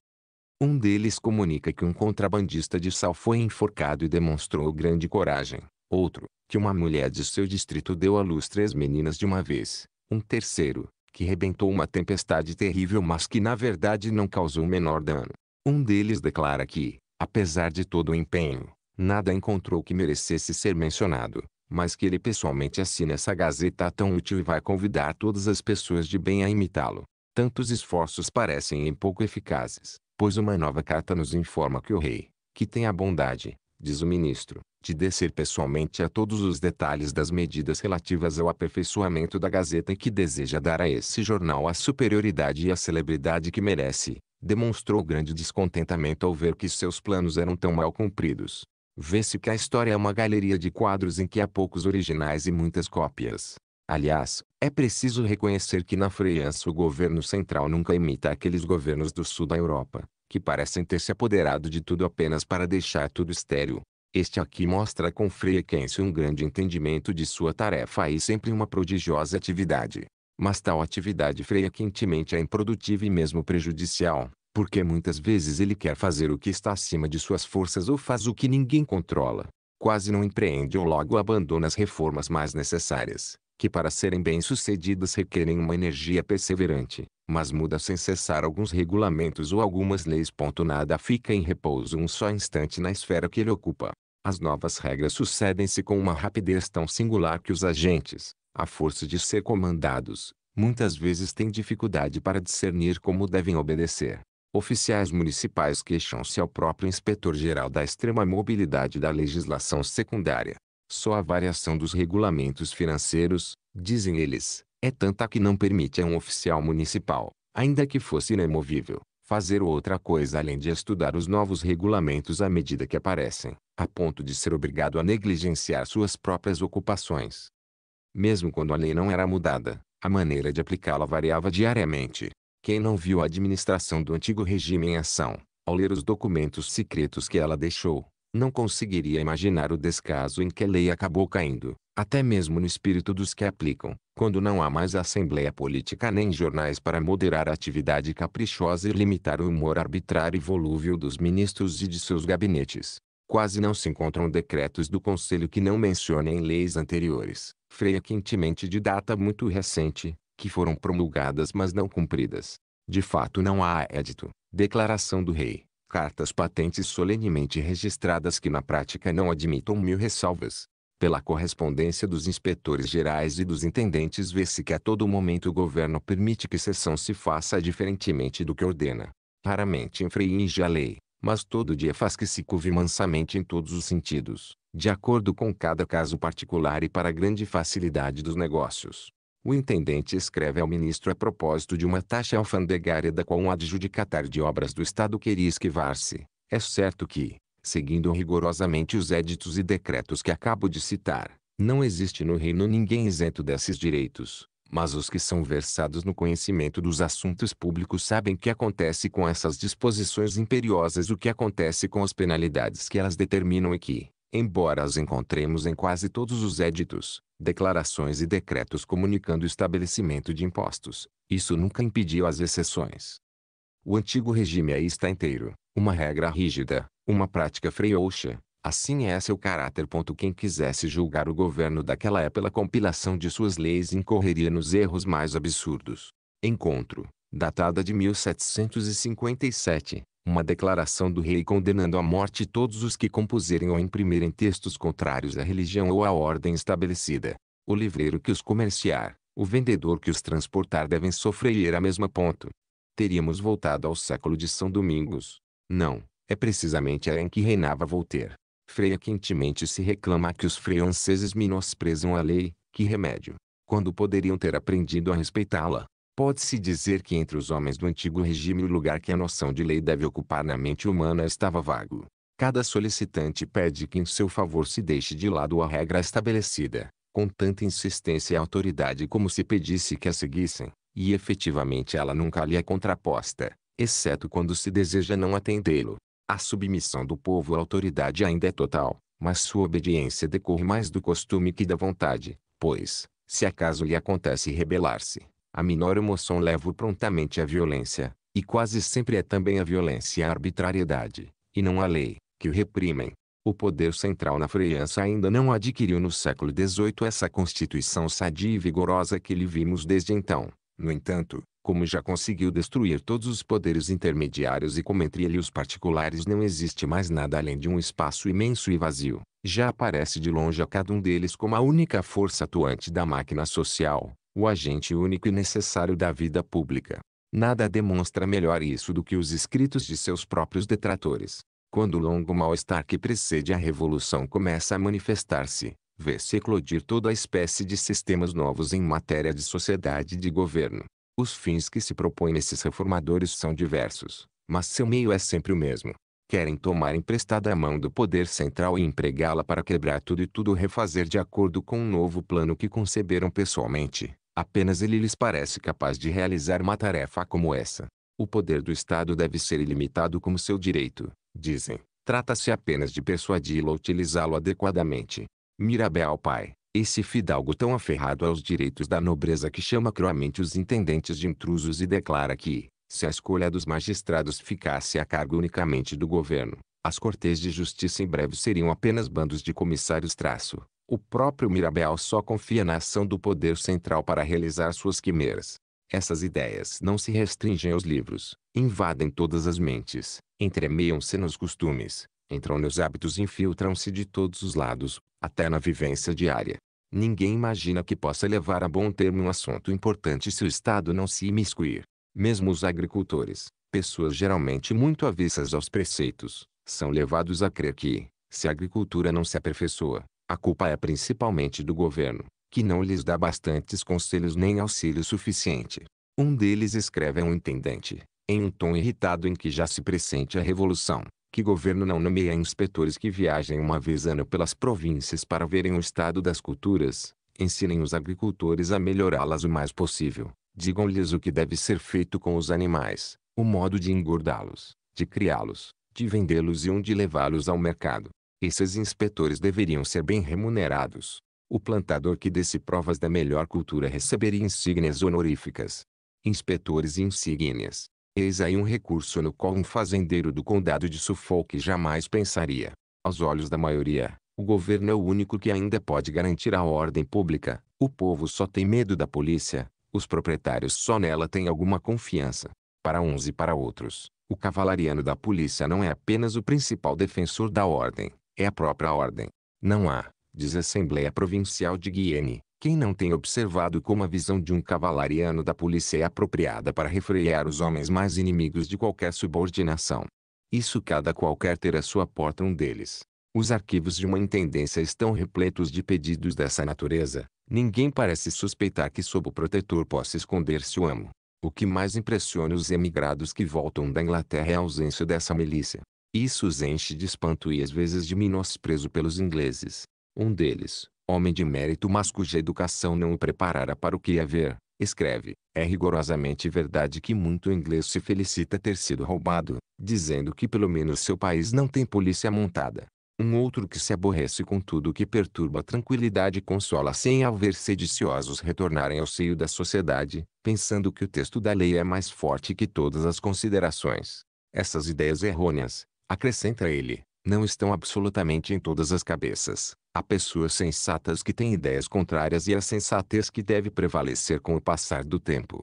[SPEAKER 1] Um deles comunica que um contrabandista de sal foi enforcado e demonstrou grande coragem. Outro, que uma mulher de seu distrito deu à luz três meninas de uma vez. Um terceiro, que rebentou uma tempestade terrível mas que na verdade não causou o menor dano. Um deles declara que, apesar de todo o empenho, nada encontrou que merecesse ser mencionado, mas que ele pessoalmente assina essa gazeta tão útil e vai convidar todas as pessoas de bem a imitá-lo. Tantos esforços parecem em pouco eficazes, pois uma nova carta nos informa que o rei, que tem a bondade, diz o ministro, de descer pessoalmente a todos os detalhes das medidas relativas ao aperfeiçoamento da Gazeta e que deseja dar a esse jornal a superioridade e a celebridade que merece, demonstrou grande descontentamento ao ver que seus planos eram tão mal cumpridos. Vê-se que a história é uma galeria de quadros em que há poucos originais e muitas cópias. Aliás, é preciso reconhecer que na França o governo central nunca imita aqueles governos do sul da Europa, que parecem ter se apoderado de tudo apenas para deixar tudo estéril. Este aqui mostra com frequência um grande entendimento de sua tarefa e sempre uma prodigiosa atividade. Mas tal atividade freia quentemente é improdutiva e mesmo prejudicial porque muitas vezes ele quer fazer o que está acima de suas forças ou faz o que ninguém controla. Quase não empreende ou logo abandona as reformas mais necessárias, que para serem bem-sucedidas requerem uma energia perseverante, mas muda sem cessar alguns regulamentos ou algumas leis. Nada fica em repouso um só instante na esfera que ele ocupa. As novas regras sucedem-se com uma rapidez tão singular que os agentes, à força de ser comandados, muitas vezes têm dificuldade para discernir como devem obedecer. Oficiais municipais queixam-se ao próprio inspetor-geral da extrema mobilidade da legislação secundária. Só a variação dos regulamentos financeiros, dizem eles, é tanta que não permite a um oficial municipal, ainda que fosse inamovível, fazer outra coisa além de estudar os novos regulamentos à medida que aparecem, a ponto de ser obrigado a negligenciar suas próprias ocupações. Mesmo quando a lei não era mudada, a maneira de aplicá-la variava diariamente. Quem não viu a administração do antigo regime em ação, ao ler os documentos secretos que ela deixou, não conseguiria imaginar o descaso em que a lei acabou caindo, até mesmo no espírito dos que aplicam, quando não há mais assembleia política nem jornais para moderar a atividade caprichosa e limitar o humor arbitrário e volúvel dos ministros e de seus gabinetes. Quase não se encontram decretos do Conselho que não mencionem leis anteriores, freia quentemente de data muito recente, que foram promulgadas mas não cumpridas. De fato não há édito, declaração do rei, cartas patentes solenemente registradas que na prática não admitam mil ressalvas. Pela correspondência dos inspetores gerais e dos intendentes vê-se que a todo momento o governo permite que sessão se faça diferentemente do que ordena. Raramente infringe a lei, mas todo dia faz que se cuve mansamente em todos os sentidos, de acordo com cada caso particular e para grande facilidade dos negócios. O intendente escreve ao ministro a propósito de uma taxa alfandegária da qual um adjudicatário de obras do Estado queria esquivar-se. É certo que, seguindo rigorosamente os éditos e decretos que acabo de citar, não existe no reino ninguém isento desses direitos, mas os que são versados no conhecimento dos assuntos públicos sabem que acontece com essas disposições imperiosas o que acontece com as penalidades que elas determinam e que, embora as encontremos em quase todos os éditos, declarações e decretos comunicando o estabelecimento de impostos, isso nunca impediu as exceções. O antigo regime aí está inteiro, uma regra rígida, uma prática freouxa, assim é seu caráter. Quem quisesse julgar o governo daquela época pela compilação de suas leis incorreria nos erros mais absurdos. Encontro, datada de 1757, uma declaração do rei condenando à morte todos os que compuserem ou imprimirem textos contrários à religião ou à ordem estabelecida. O livreiro que os comerciar, o vendedor que os transportar devem sofrer a mesma ponto. Teríamos voltado ao século de São Domingos. Não, é precisamente a em que reinava Voltaire. Freia quentemente se reclama que os franceses menosprezam a lei, que remédio. Quando poderiam ter aprendido a respeitá-la. Pode-se dizer que entre os homens do antigo regime o lugar que a noção de lei deve ocupar na mente humana estava vago. Cada solicitante pede que em seu favor se deixe de lado a regra estabelecida, com tanta insistência e autoridade como se pedisse que a seguissem, e efetivamente ela nunca lhe é contraposta, exceto quando se deseja não atendê-lo. A submissão do povo à autoridade ainda é total, mas sua obediência decorre mais do costume que da vontade, pois, se acaso lhe acontece rebelar-se, a menor emoção leva-o prontamente à violência, e quase sempre é também a violência a arbitrariedade, e não a lei, que o reprimem. O poder central na França ainda não adquiriu no século XVIII essa constituição sadia e vigorosa que lhe vimos desde então. No entanto, como já conseguiu destruir todos os poderes intermediários e como entre ele os particulares não existe mais nada além de um espaço imenso e vazio, já aparece de longe a cada um deles como a única força atuante da máquina social, o agente único e necessário da vida pública. Nada demonstra melhor isso do que os escritos de seus próprios detratores. Quando o longo mal-estar que precede a revolução começa a manifestar-se, vê-se eclodir toda a espécie de sistemas novos em matéria de sociedade e de governo. Os fins que se propõem esses reformadores são diversos, mas seu meio é sempre o mesmo querem tomar emprestada a mão do poder central e empregá-la para quebrar tudo e tudo refazer de acordo com um novo plano que conceberam pessoalmente. Apenas ele lhes parece capaz de realizar uma tarefa como essa. O poder do Estado deve ser ilimitado como seu direito, dizem. Trata-se apenas de persuadi-lo a utilizá-lo adequadamente. Mirabel Pai, esse fidalgo tão aferrado aos direitos da nobreza que chama cruamente os intendentes de intrusos e declara que, se a escolha dos magistrados ficasse a cargo unicamente do governo, as cortes de justiça em breve seriam apenas bandos de comissários traço. O próprio Mirabel só confia na ação do poder central para realizar suas quimeras. Essas ideias não se restringem aos livros, invadem todas as mentes, entremeiam-se nos costumes, entram nos hábitos e infiltram-se de todos os lados, até na vivência diária. Ninguém imagina que possa levar a bom termo um assunto importante se o Estado não se imiscuir. Mesmo os agricultores, pessoas geralmente muito avessas aos preceitos, são levados a crer que, se a agricultura não se aperfeiçoa, a culpa é principalmente do governo, que não lhes dá bastantes conselhos nem auxílio suficiente. Um deles escreve a um intendente, em um tom irritado em que já se pressente a revolução, que governo não nomeia inspetores que viajem uma vez ano pelas províncias para verem o estado das culturas, ensinem os agricultores a melhorá-las o mais possível, Digam-lhes o que deve ser feito com os animais, o modo de engordá-los, de criá-los, de vendê-los e onde levá-los ao mercado. Esses inspetores deveriam ser bem remunerados. O plantador que desse provas da melhor cultura receberia insígnias honoríficas. Inspetores e insígnias. Eis aí um recurso no qual um fazendeiro do condado de Suffolk jamais pensaria. Aos olhos da maioria, o governo é o único que ainda pode garantir a ordem pública. O povo só tem medo da polícia, os proprietários só nela têm alguma confiança. Para uns e para outros, o cavalariano da polícia não é apenas o principal defensor da ordem, é a própria ordem. Não há, diz a Assembleia Provincial de Guiene, quem não tem observado como a visão de um cavalariano da polícia é apropriada para refrear os homens mais inimigos de qualquer subordinação. Isso cada qual quer ter à sua porta um deles. Os arquivos de uma intendência estão repletos de pedidos dessa natureza, Ninguém parece suspeitar que sob o protetor possa esconder-se o amo. O que mais impressiona é os emigrados que voltam da Inglaterra é a ausência dessa milícia. Isso os enche de espanto e às vezes de menosprezo pelos ingleses. Um deles, homem de mérito mas cuja educação não o preparara para o que ia ver, escreve, é rigorosamente verdade que muito inglês se felicita ter sido roubado, dizendo que pelo menos seu país não tem polícia montada. Um outro que se aborrece com tudo que perturba a tranquilidade e consola sem ao sediciosos retornarem ao seio da sociedade, pensando que o texto da lei é mais forte que todas as considerações. Essas ideias errôneas, acrescenta ele, não estão absolutamente em todas as cabeças. Há pessoas sensatas que têm ideias contrárias e a sensatez que deve prevalecer com o passar do tempo.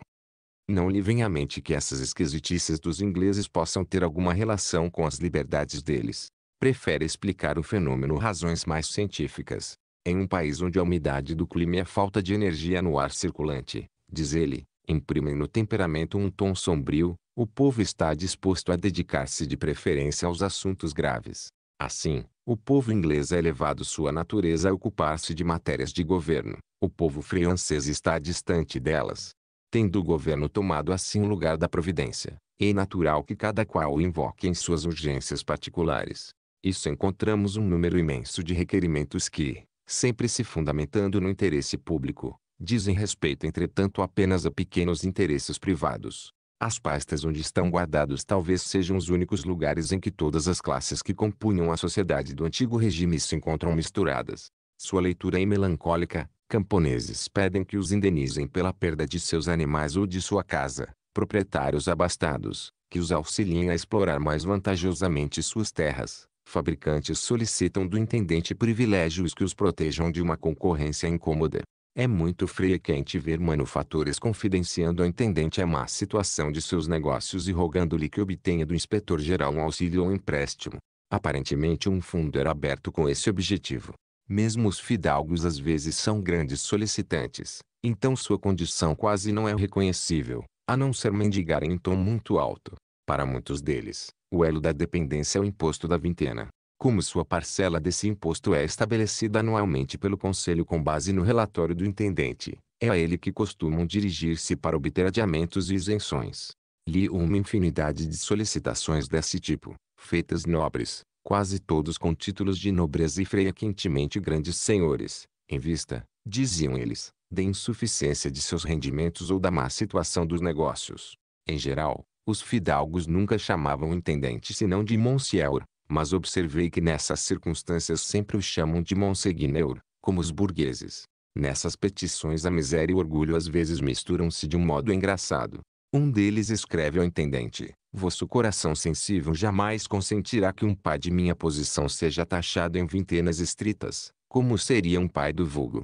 [SPEAKER 1] Não lhe vem à mente que essas esquisitices dos ingleses possam ter alguma relação com as liberdades deles prefere explicar o fenômeno razões mais científicas. Em um país onde a umidade do clima e é a falta de energia no ar circulante, diz ele, imprimem no temperamento um tom sombrio, o povo está disposto a dedicar-se de preferência aos assuntos graves. Assim, o povo inglês é levado sua natureza a ocupar-se de matérias de governo. O povo francês está distante delas. Tendo o governo tomado assim o lugar da providência, é natural que cada qual invoque em suas urgências particulares isso encontramos um número imenso de requerimentos que, sempre se fundamentando no interesse público, dizem respeito entretanto apenas a pequenos interesses privados. As pastas onde estão guardados talvez sejam os únicos lugares em que todas as classes que compunham a sociedade do antigo regime se encontram misturadas. Sua leitura é melancólica. Camponeses pedem que os indenizem pela perda de seus animais ou de sua casa, proprietários abastados, que os auxiliem a explorar mais vantajosamente suas terras, fabricantes solicitam do intendente privilégios que os protejam de uma concorrência incômoda. É muito frequente ver manufatores confidenciando ao intendente a má situação de seus negócios e rogando-lhe que obtenha do inspetor-geral um auxílio ou um empréstimo. Aparentemente um fundo era aberto com esse objetivo. Mesmo os fidalgos às vezes são grandes solicitantes, então sua condição quase não é reconhecível, a não ser mendigar em tom muito alto. Para muitos deles, o elo da dependência é o imposto da vintena. Como sua parcela desse imposto é estabelecida anualmente pelo Conselho com base no relatório do intendente, é a ele que costumam dirigir-se para obter adiamentos e isenções. Li uma infinidade de solicitações desse tipo, feitas nobres, quase todos com títulos de nobreza e frequentemente grandes senhores, em vista, diziam eles, da insuficiência de seus rendimentos ou da má situação dos negócios. Em geral, os fidalgos nunca chamavam o intendente senão de Monsieur, mas observei que nessas circunstâncias sempre o chamam de Monseigneur, como os burgueses. Nessas petições a miséria e o orgulho às vezes misturam-se de um modo engraçado. Um deles escreve ao intendente: Vosso coração sensível jamais consentirá que um pai de minha posição seja taxado em vintenas estritas, como seria um pai do vulgo.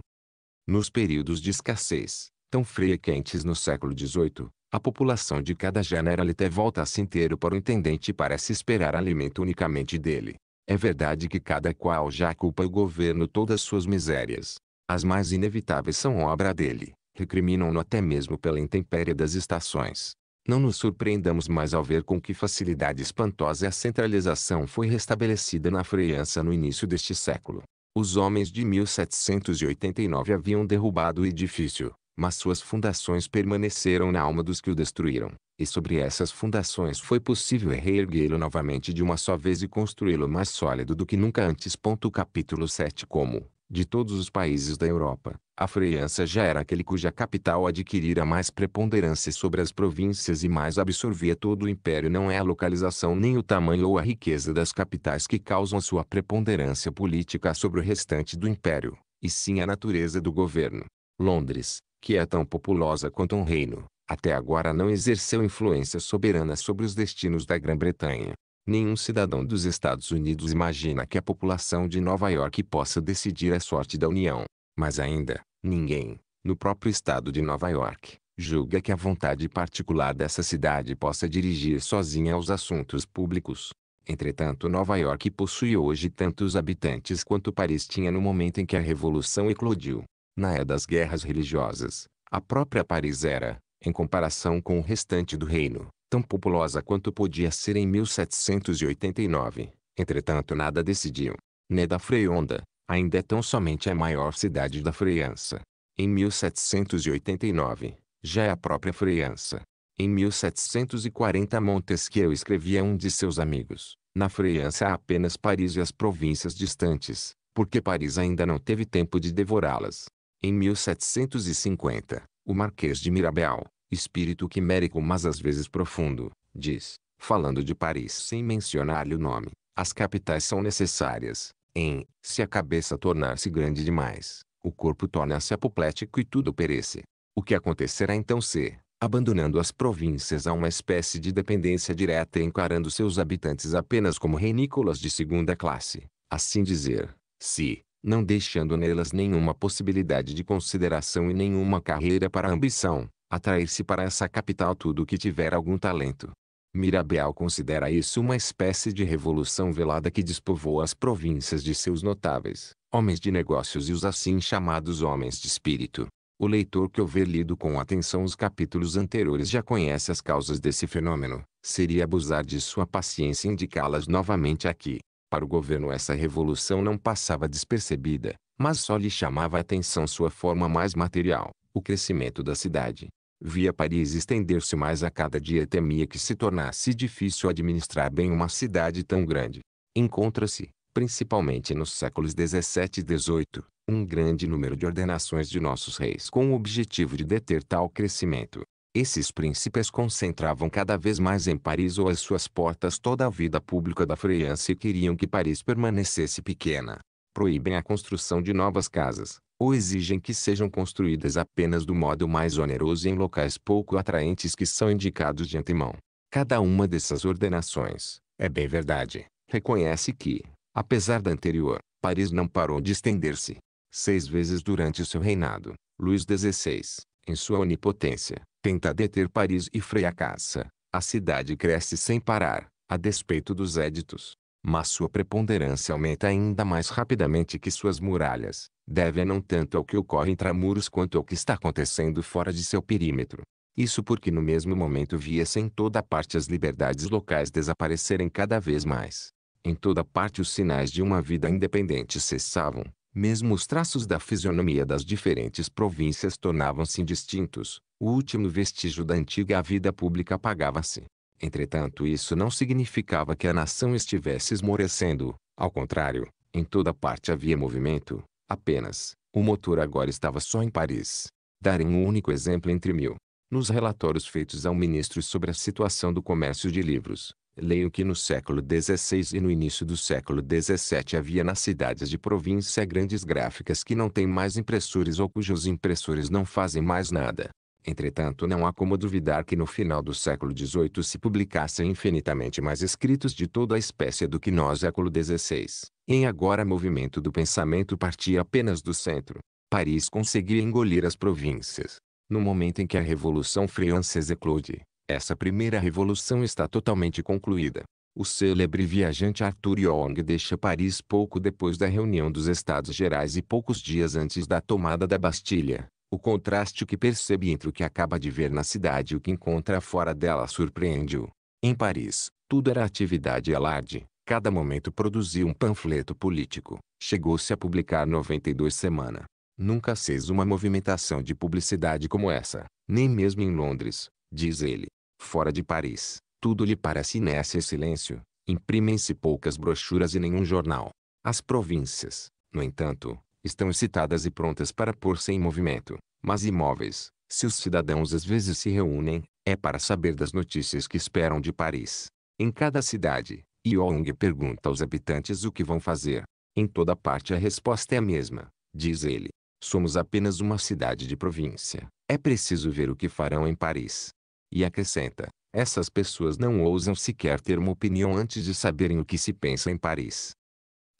[SPEAKER 1] Nos períodos de escassez, tão frequentes no século XVIII, a população de cada generalité volta-se inteiro para o intendente e parece esperar alimento unicamente dele. É verdade que cada qual já culpa o governo todas suas misérias. As mais inevitáveis são obra dele. Recriminam-no até mesmo pela intempérie das estações. Não nos surpreendamos mais ao ver com que facilidade espantosa a centralização foi restabelecida na França no início deste século. Os homens de 1789 haviam derrubado o edifício, mas suas fundações permaneceram na alma dos que o destruíram, e sobre essas fundações foi possível reerguê-lo novamente de uma só vez e construí-lo mais sólido do que nunca antes. Capítulo 7 Como, de todos os países da Europa, a França já era aquele cuja capital adquirira mais preponderância sobre as províncias e mais absorvia todo o império. Não é a localização nem o tamanho ou a riqueza das capitais que causam sua preponderância política sobre o restante do império, e sim a natureza do governo. Londres, que é tão populosa quanto um reino, até agora não exerceu influência soberana sobre os destinos da Grã-Bretanha. Nenhum cidadão dos Estados Unidos imagina que a população de Nova York possa decidir a sorte da União. Mas ainda, ninguém, no próprio estado de Nova York, julga que a vontade particular dessa cidade possa dirigir sozinha aos assuntos públicos. Entretanto, Nova York possui hoje tantos habitantes quanto Paris tinha no momento em que a Revolução eclodiu na era das guerras religiosas, a própria Paris era, em comparação com o restante do reino, tão populosa quanto podia ser em 1789. Entretanto nada decidiu. Né, da Freionda, ainda é tão somente a maior cidade da França. Em 1789, já é a própria França. Em 1740 Montesquieu escrevia a um de seus amigos, na França há apenas Paris e as províncias distantes, porque Paris ainda não teve tempo de devorá-las. Em 1750, o Marquês de Mirabel, espírito quimérico mas às vezes profundo, diz, falando de Paris sem mencionar-lhe o nome, as capitais são necessárias, em, se a cabeça tornar-se grande demais, o corpo torna-se apoplético e tudo perece. O que acontecerá então se, abandonando as províncias a uma espécie de dependência direta e encarando seus habitantes apenas como renícolas de segunda classe, assim dizer, se, não deixando nelas nenhuma possibilidade de consideração e nenhuma carreira para a ambição, atrair-se para essa capital tudo que tiver algum talento. Mirabeau considera isso uma espécie de revolução velada que despovoa as províncias de seus notáveis, homens de negócios e os assim chamados homens de espírito. O leitor que houver lido com atenção os capítulos anteriores já conhece as causas desse fenômeno. Seria abusar de sua paciência indicá-las novamente aqui. Para o governo essa revolução não passava despercebida, mas só lhe chamava a atenção sua forma mais material, o crescimento da cidade. Via Paris estender-se mais a cada dia e temia que se tornasse difícil administrar bem uma cidade tão grande. Encontra-se, principalmente nos séculos 17 e 18, um grande número de ordenações de nossos reis com o objetivo de deter tal crescimento. Esses príncipes concentravam cada vez mais em Paris ou às suas portas toda a vida pública da França e queriam que Paris permanecesse pequena. Proíbem a construção de novas casas, ou exigem que sejam construídas apenas do modo mais oneroso e em locais pouco atraentes que são indicados de antemão. Cada uma dessas ordenações, é bem verdade, reconhece que, apesar da anterior, Paris não parou de estender-se. Seis vezes durante seu reinado, Luís XVI, em sua onipotência, Tenta deter Paris e freia A caça. A cidade cresce sem parar, a despeito dos éditos. Mas sua preponderância aumenta ainda mais rapidamente que suas muralhas, deve a não tanto ao que ocorre entre muros quanto ao que está acontecendo fora de seu perímetro. Isso porque no mesmo momento via-se em toda parte as liberdades locais desaparecerem cada vez mais. Em toda parte os sinais de uma vida independente cessavam, mesmo os traços da fisionomia das diferentes províncias tornavam-se indistintos, o último vestígio da antiga vida pública apagava-se. Entretanto, isso não significava que a nação estivesse esmorecendo. Ao contrário, em toda parte havia movimento. Apenas, o motor agora estava só em Paris. Darem um único exemplo entre mil. Nos relatórios feitos ao ministro sobre a situação do comércio de livros, leio que no século XVI e no início do século XVII havia nas cidades de província grandes gráficas que não têm mais impressores ou cujos impressores não fazem mais nada. Entretanto não há como duvidar que no final do século XVIII se publicassem infinitamente mais escritos de toda a espécie do que no século XVI. Em agora movimento do pensamento partia apenas do centro. Paris conseguia engolir as províncias. No momento em que a Revolução Francesa eclode, essa primeira revolução está totalmente concluída. O célebre viajante Arthur Young deixa Paris pouco depois da reunião dos Estados Gerais e poucos dias antes da tomada da Bastilha, o contraste que percebe entre o que acaba de ver na cidade e o que encontra fora dela surpreende-o. Em Paris, tudo era atividade e alarde. Cada momento produzia um panfleto político. Chegou-se a publicar 92 semanas. Nunca fez uma movimentação de publicidade como essa, nem mesmo em Londres, diz ele. Fora de Paris, tudo lhe parece inércia e silêncio. Imprimem-se poucas brochuras e nenhum jornal. As províncias, no entanto, estão excitadas e prontas para pôr-se em movimento. Mas imóveis, se os cidadãos às vezes se reúnem, é para saber das notícias que esperam de Paris. Em cada cidade, Yong pergunta aos habitantes o que vão fazer. Em toda parte a resposta é a mesma, diz ele. Somos apenas uma cidade de província. É preciso ver o que farão em Paris. E acrescenta: essas pessoas não ousam sequer ter uma opinião antes de saberem o que se pensa em Paris.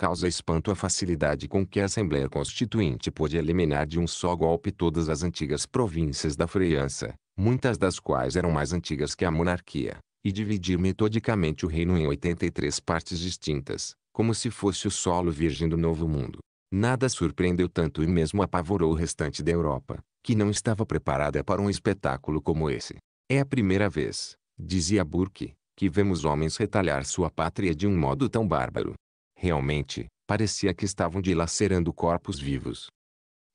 [SPEAKER 1] Causa espanto a facilidade com que a Assembleia Constituinte pôde eliminar de um só golpe todas as antigas províncias da França, muitas das quais eram mais antigas que a monarquia, e dividir metodicamente o reino em 83 partes distintas, como se fosse o solo virgem do Novo Mundo. Nada surpreendeu tanto e mesmo apavorou o restante da Europa, que não estava preparada para um espetáculo como esse. É a primeira vez, dizia Burke, que vemos homens retalhar sua pátria de um modo tão bárbaro. Realmente, parecia que estavam dilacerando corpos vivos.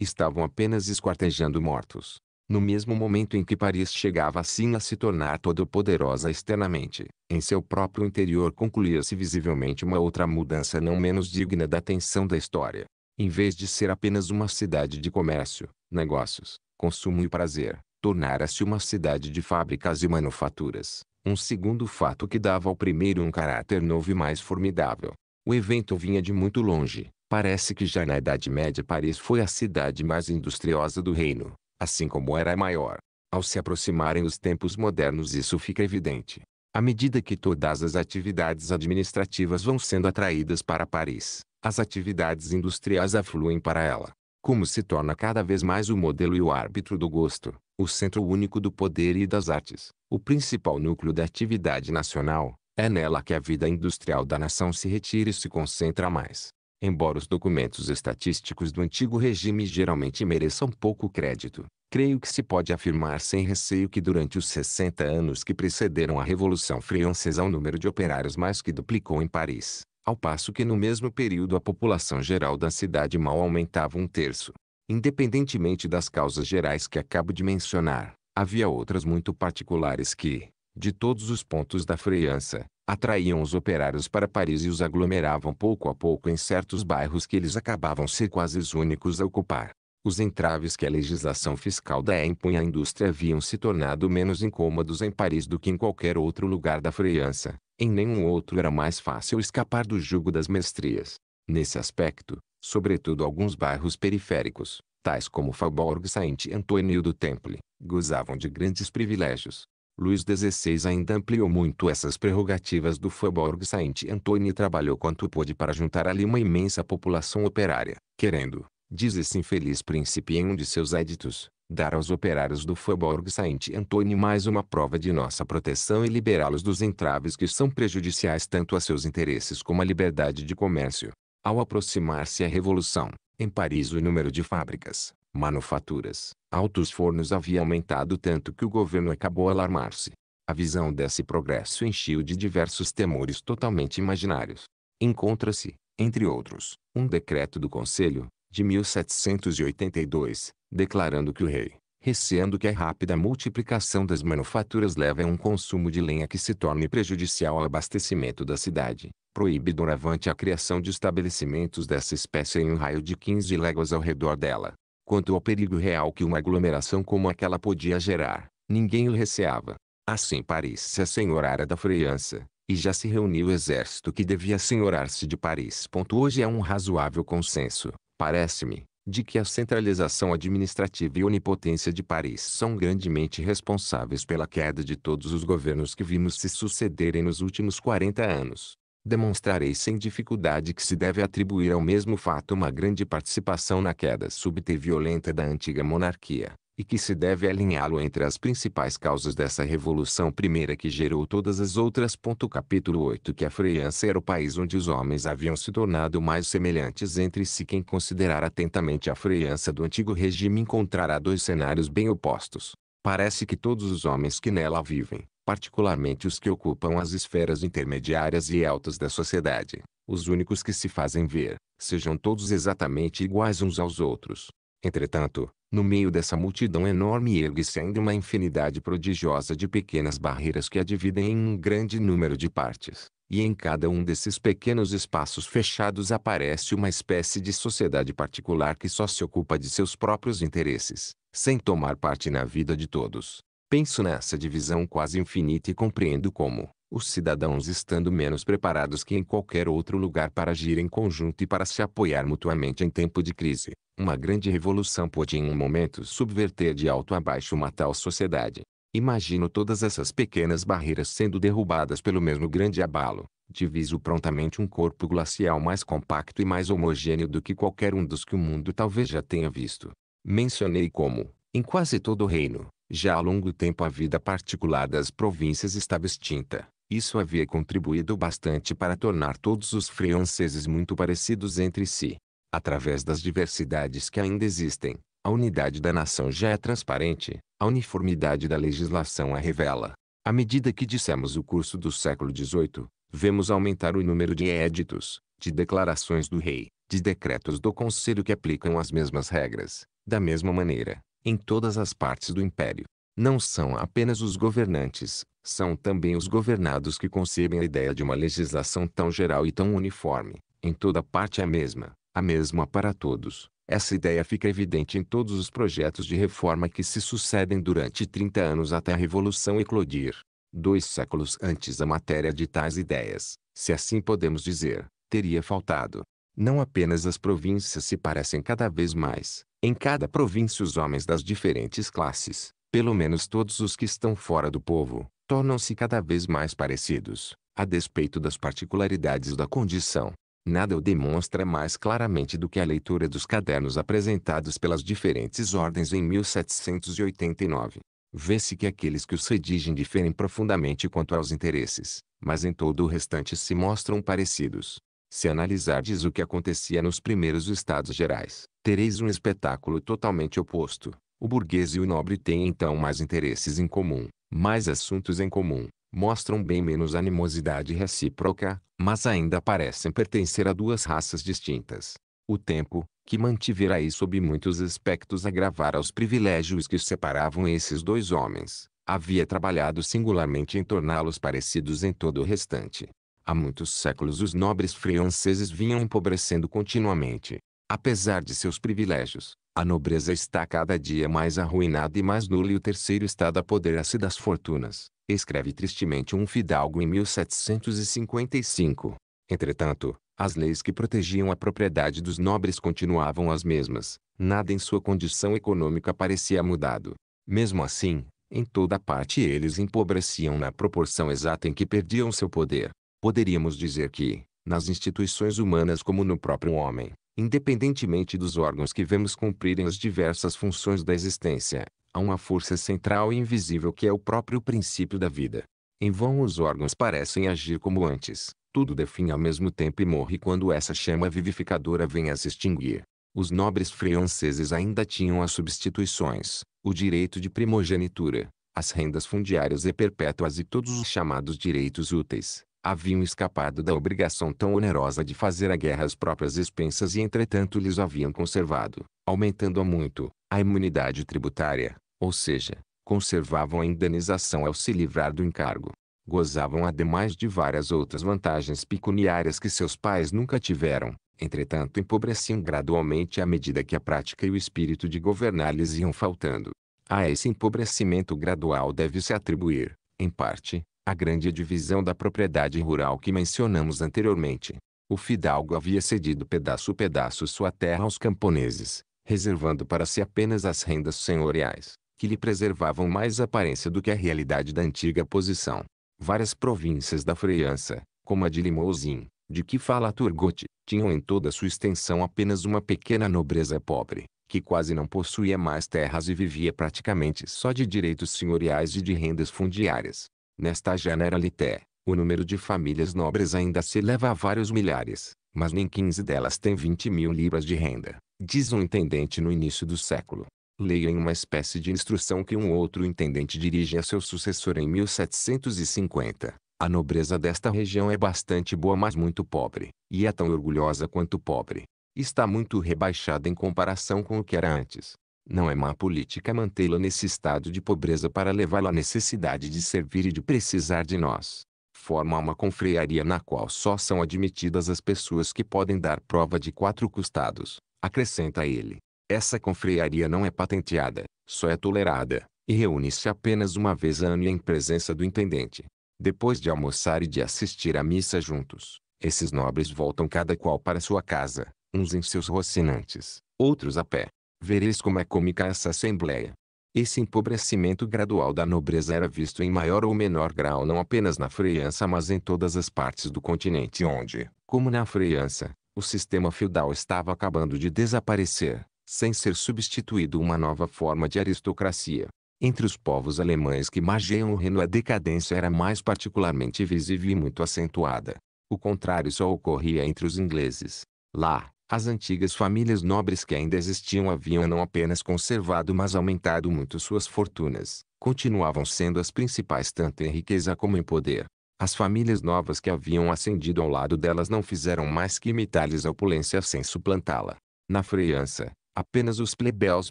[SPEAKER 1] Estavam apenas esquartejando mortos. No mesmo momento em que Paris chegava assim a se tornar todo-poderosa externamente, em seu próprio interior concluía-se visivelmente uma outra mudança não menos digna da atenção da história. Em vez de ser apenas uma cidade de comércio, negócios, consumo e prazer, tornara-se uma cidade de fábricas e manufaturas, um segundo fato que dava ao primeiro um caráter novo e mais formidável. O evento vinha de muito longe. Parece que já na Idade Média Paris foi a cidade mais industriosa do reino, assim como era a maior. Ao se aproximarem os tempos modernos isso fica evidente. À medida que todas as atividades administrativas vão sendo atraídas para Paris, as atividades industriais afluem para ela. Como se torna cada vez mais o modelo e o árbitro do gosto, o centro único do poder e das artes, o principal núcleo da atividade nacional, é nela que a vida industrial da nação se retira e se concentra mais. Embora os documentos estatísticos do antigo regime geralmente mereçam pouco crédito, creio que se pode afirmar sem receio que durante os 60 anos que precederam a Revolução Francesa o número de operários mais que duplicou em Paris, ao passo que no mesmo período a população geral da cidade mal aumentava um terço. Independentemente das causas gerais que acabo de mencionar, havia outras muito particulares que, de todos os pontos da França, atraíam os operários para Paris e os aglomeravam pouco a pouco em certos bairros que eles acabavam ser quase os únicos a ocupar. Os entraves que a legislação fiscal da impunha à indústria haviam se tornado menos incômodos em Paris do que em qualquer outro lugar da França. Em nenhum outro era mais fácil escapar do jugo das mestrias. Nesse aspecto, sobretudo alguns bairros periféricos, tais como Faubourg Saint-Antoine e do Temple, gozavam de grandes privilégios, Luís XVI ainda ampliou muito essas prerrogativas do Faubourg Saint-Antoine e trabalhou quanto pôde para juntar ali uma imensa população operária, querendo, diz esse infeliz príncipe em um de seus éditos, dar aos operários do Faubourg Saint-Antoine mais uma prova de nossa proteção e liberá-los dos entraves que são prejudiciais tanto a seus interesses como à liberdade de comércio. Ao aproximar-se a Revolução, em Paris o número de fábricas, manufaturas, altos fornos havia aumentado tanto que o governo acabou alarmar-se. A visão desse progresso encheu de diversos temores totalmente imaginários. Encontra-se, entre outros, um decreto do Conselho, de 1782, declarando que o rei, receando que a rápida multiplicação das manufaturas leve a um consumo de lenha que se torne prejudicial ao abastecimento da cidade, proíbe doravante a criação de estabelecimentos dessa espécie em um raio de 15 léguas ao redor dela, Quanto ao perigo real que uma aglomeração como aquela podia gerar, ninguém o receava. Assim Paris-se assenhorara da França, e já se reuniu o exército que devia assenhorar-se de Paris. Hoje é um razoável consenso, parece-me, de que a centralização administrativa e onipotência de Paris são grandemente responsáveis pela queda de todos os governos que vimos se sucederem nos últimos 40 anos demonstrarei sem dificuldade que se deve atribuir ao mesmo fato uma grande participação na queda súbita e violenta da antiga monarquia, e que se deve alinhá-lo entre as principais causas dessa revolução primeira que gerou todas as outras. Capítulo 8 Que a França era o país onde os homens haviam se tornado mais semelhantes entre si. Quem considerar atentamente a França do antigo regime encontrará dois cenários bem opostos. Parece que todos os homens que nela vivem, particularmente os que ocupam as esferas intermediárias e altas da sociedade, os únicos que se fazem ver, sejam todos exatamente iguais uns aos outros. Entretanto, no meio dessa multidão enorme ergue-se ainda uma infinidade prodigiosa de pequenas barreiras que a dividem em um grande número de partes, e em cada um desses pequenos espaços fechados aparece uma espécie de sociedade particular que só se ocupa de seus próprios interesses, sem tomar parte na vida de todos. Penso nessa divisão quase infinita e compreendo como, os cidadãos estando menos preparados que em qualquer outro lugar para agir em conjunto e para se apoiar mutuamente em tempo de crise, uma grande revolução pode em um momento subverter de alto a baixo uma tal sociedade. Imagino todas essas pequenas barreiras sendo derrubadas pelo mesmo grande abalo. Diviso prontamente um corpo glacial mais compacto e mais homogêneo do que qualquer um dos que o mundo talvez já tenha visto. Mencionei como, em quase todo o reino, já há longo tempo a vida particular das províncias estava extinta. Isso havia contribuído bastante para tornar todos os franceses muito parecidos entre si. Através das diversidades que ainda existem, a unidade da nação já é transparente, a uniformidade da legislação a revela. À medida que dissemos o curso do século XVIII, vemos aumentar o número de editos, de declarações do rei, de decretos do conselho que aplicam as mesmas regras. Da mesma maneira, em todas as partes do império. Não são apenas os governantes, são também os governados que concebem a ideia de uma legislação tão geral e tão uniforme. Em toda parte é a mesma, a mesma para todos. Essa ideia fica evidente em todos os projetos de reforma que se sucedem durante 30 anos até a Revolução eclodir. Dois séculos antes a matéria de tais ideias, se assim podemos dizer, teria faltado. Não apenas as províncias se parecem cada vez mais. Em cada província os homens das diferentes classes, pelo menos todos os que estão fora do povo, tornam-se cada vez mais parecidos, a despeito das particularidades da condição. Nada o demonstra mais claramente do que a leitura dos cadernos apresentados pelas diferentes ordens em 1789. Vê-se que aqueles que os redigem diferem profundamente quanto aos interesses, mas em todo o restante se mostram parecidos. Se analisardes o que acontecia nos primeiros estados gerais, tereis um espetáculo totalmente oposto. O burguês e o nobre têm então mais interesses em comum, mais assuntos em comum, mostram bem menos animosidade recíproca, mas ainda parecem pertencer a duas raças distintas. O tempo, que mantivera aí sob muitos aspectos agravar os privilégios que separavam esses dois homens, havia trabalhado singularmente em torná-los parecidos em todo o restante. Há muitos séculos os nobres franceses vinham empobrecendo continuamente. Apesar de seus privilégios, a nobreza está cada dia mais arruinada e mais nula e o terceiro estado apodera-se das fortunas, escreve tristemente um fidalgo em 1755. Entretanto, as leis que protegiam a propriedade dos nobres continuavam as mesmas, nada em sua condição econômica parecia mudado. Mesmo assim, em toda parte eles empobreciam na proporção exata em que perdiam seu poder. Poderíamos dizer que, nas instituições humanas como no próprio homem, independentemente dos órgãos que vemos cumprirem as diversas funções da existência, há uma força central e invisível que é o próprio princípio da vida. Em vão os órgãos parecem agir como antes, tudo define ao mesmo tempo e morre quando essa chama vivificadora vem a se extinguir. Os nobres franceses ainda tinham as substituições, o direito de primogenitura, as rendas fundiárias e perpétuas e todos os chamados direitos úteis haviam escapado da obrigação tão onerosa de fazer a guerra às próprias expensas e entretanto lhes haviam conservado, aumentando a muito, a imunidade tributária, ou seja, conservavam a indenização ao se livrar do encargo. Gozavam ademais de várias outras vantagens pecuniárias que seus pais nunca tiveram, entretanto empobreciam gradualmente à medida que a prática e o espírito de governar lhes iam faltando. A esse empobrecimento gradual deve-se atribuir, em parte, a grande divisão da propriedade rural que mencionamos anteriormente. O fidalgo havia cedido pedaço pedaço sua terra aos camponeses, reservando para si apenas as rendas senhoriais, que lhe preservavam mais aparência do que a realidade da antiga posição. Várias províncias da França, como a de Limousin, de que fala Turgot, tinham em toda sua extensão apenas uma pequena nobreza pobre, que quase não possuía mais terras e vivia praticamente só de direitos senhoriais e de rendas fundiárias. Nesta generalité, o número de famílias nobres ainda se eleva a vários milhares, mas nem 15 delas têm 20 mil libras de renda, diz um intendente no início do século. Leia em uma espécie de instrução que um outro intendente dirige a seu sucessor em 1750. A nobreza desta região é bastante boa mas muito pobre, e é tão orgulhosa quanto pobre. Está muito rebaixada em comparação com o que era antes. Não é má política mantê-la nesse estado de pobreza para levá-la à necessidade de servir e de precisar de nós. Forma uma confrearia na qual só são admitidas as pessoas que podem dar prova de quatro custados, acrescenta ele. Essa confrearia não é patenteada, só é tolerada, e reúne-se apenas uma vez ano em presença do intendente. Depois de almoçar e de assistir à missa juntos, esses nobres voltam cada qual para sua casa, uns em seus rocinantes, outros a pé vereis como é cômica essa assembleia. Esse empobrecimento gradual da nobreza era visto em maior ou menor grau não apenas na França mas em todas as partes do continente onde, como na França, o sistema feudal estava acabando de desaparecer, sem ser substituído uma nova forma de aristocracia. Entre os povos alemães que margeiam o reino a decadência era mais particularmente visível e muito acentuada. O contrário só ocorria entre os ingleses. Lá, as antigas famílias nobres que ainda existiam haviam não apenas conservado mas aumentado muito suas fortunas, continuavam sendo as principais tanto em riqueza como em poder. As famílias novas que haviam ascendido ao lado delas não fizeram mais que imitar-lhes a opulência sem suplantá-la. Na França, apenas os plebeus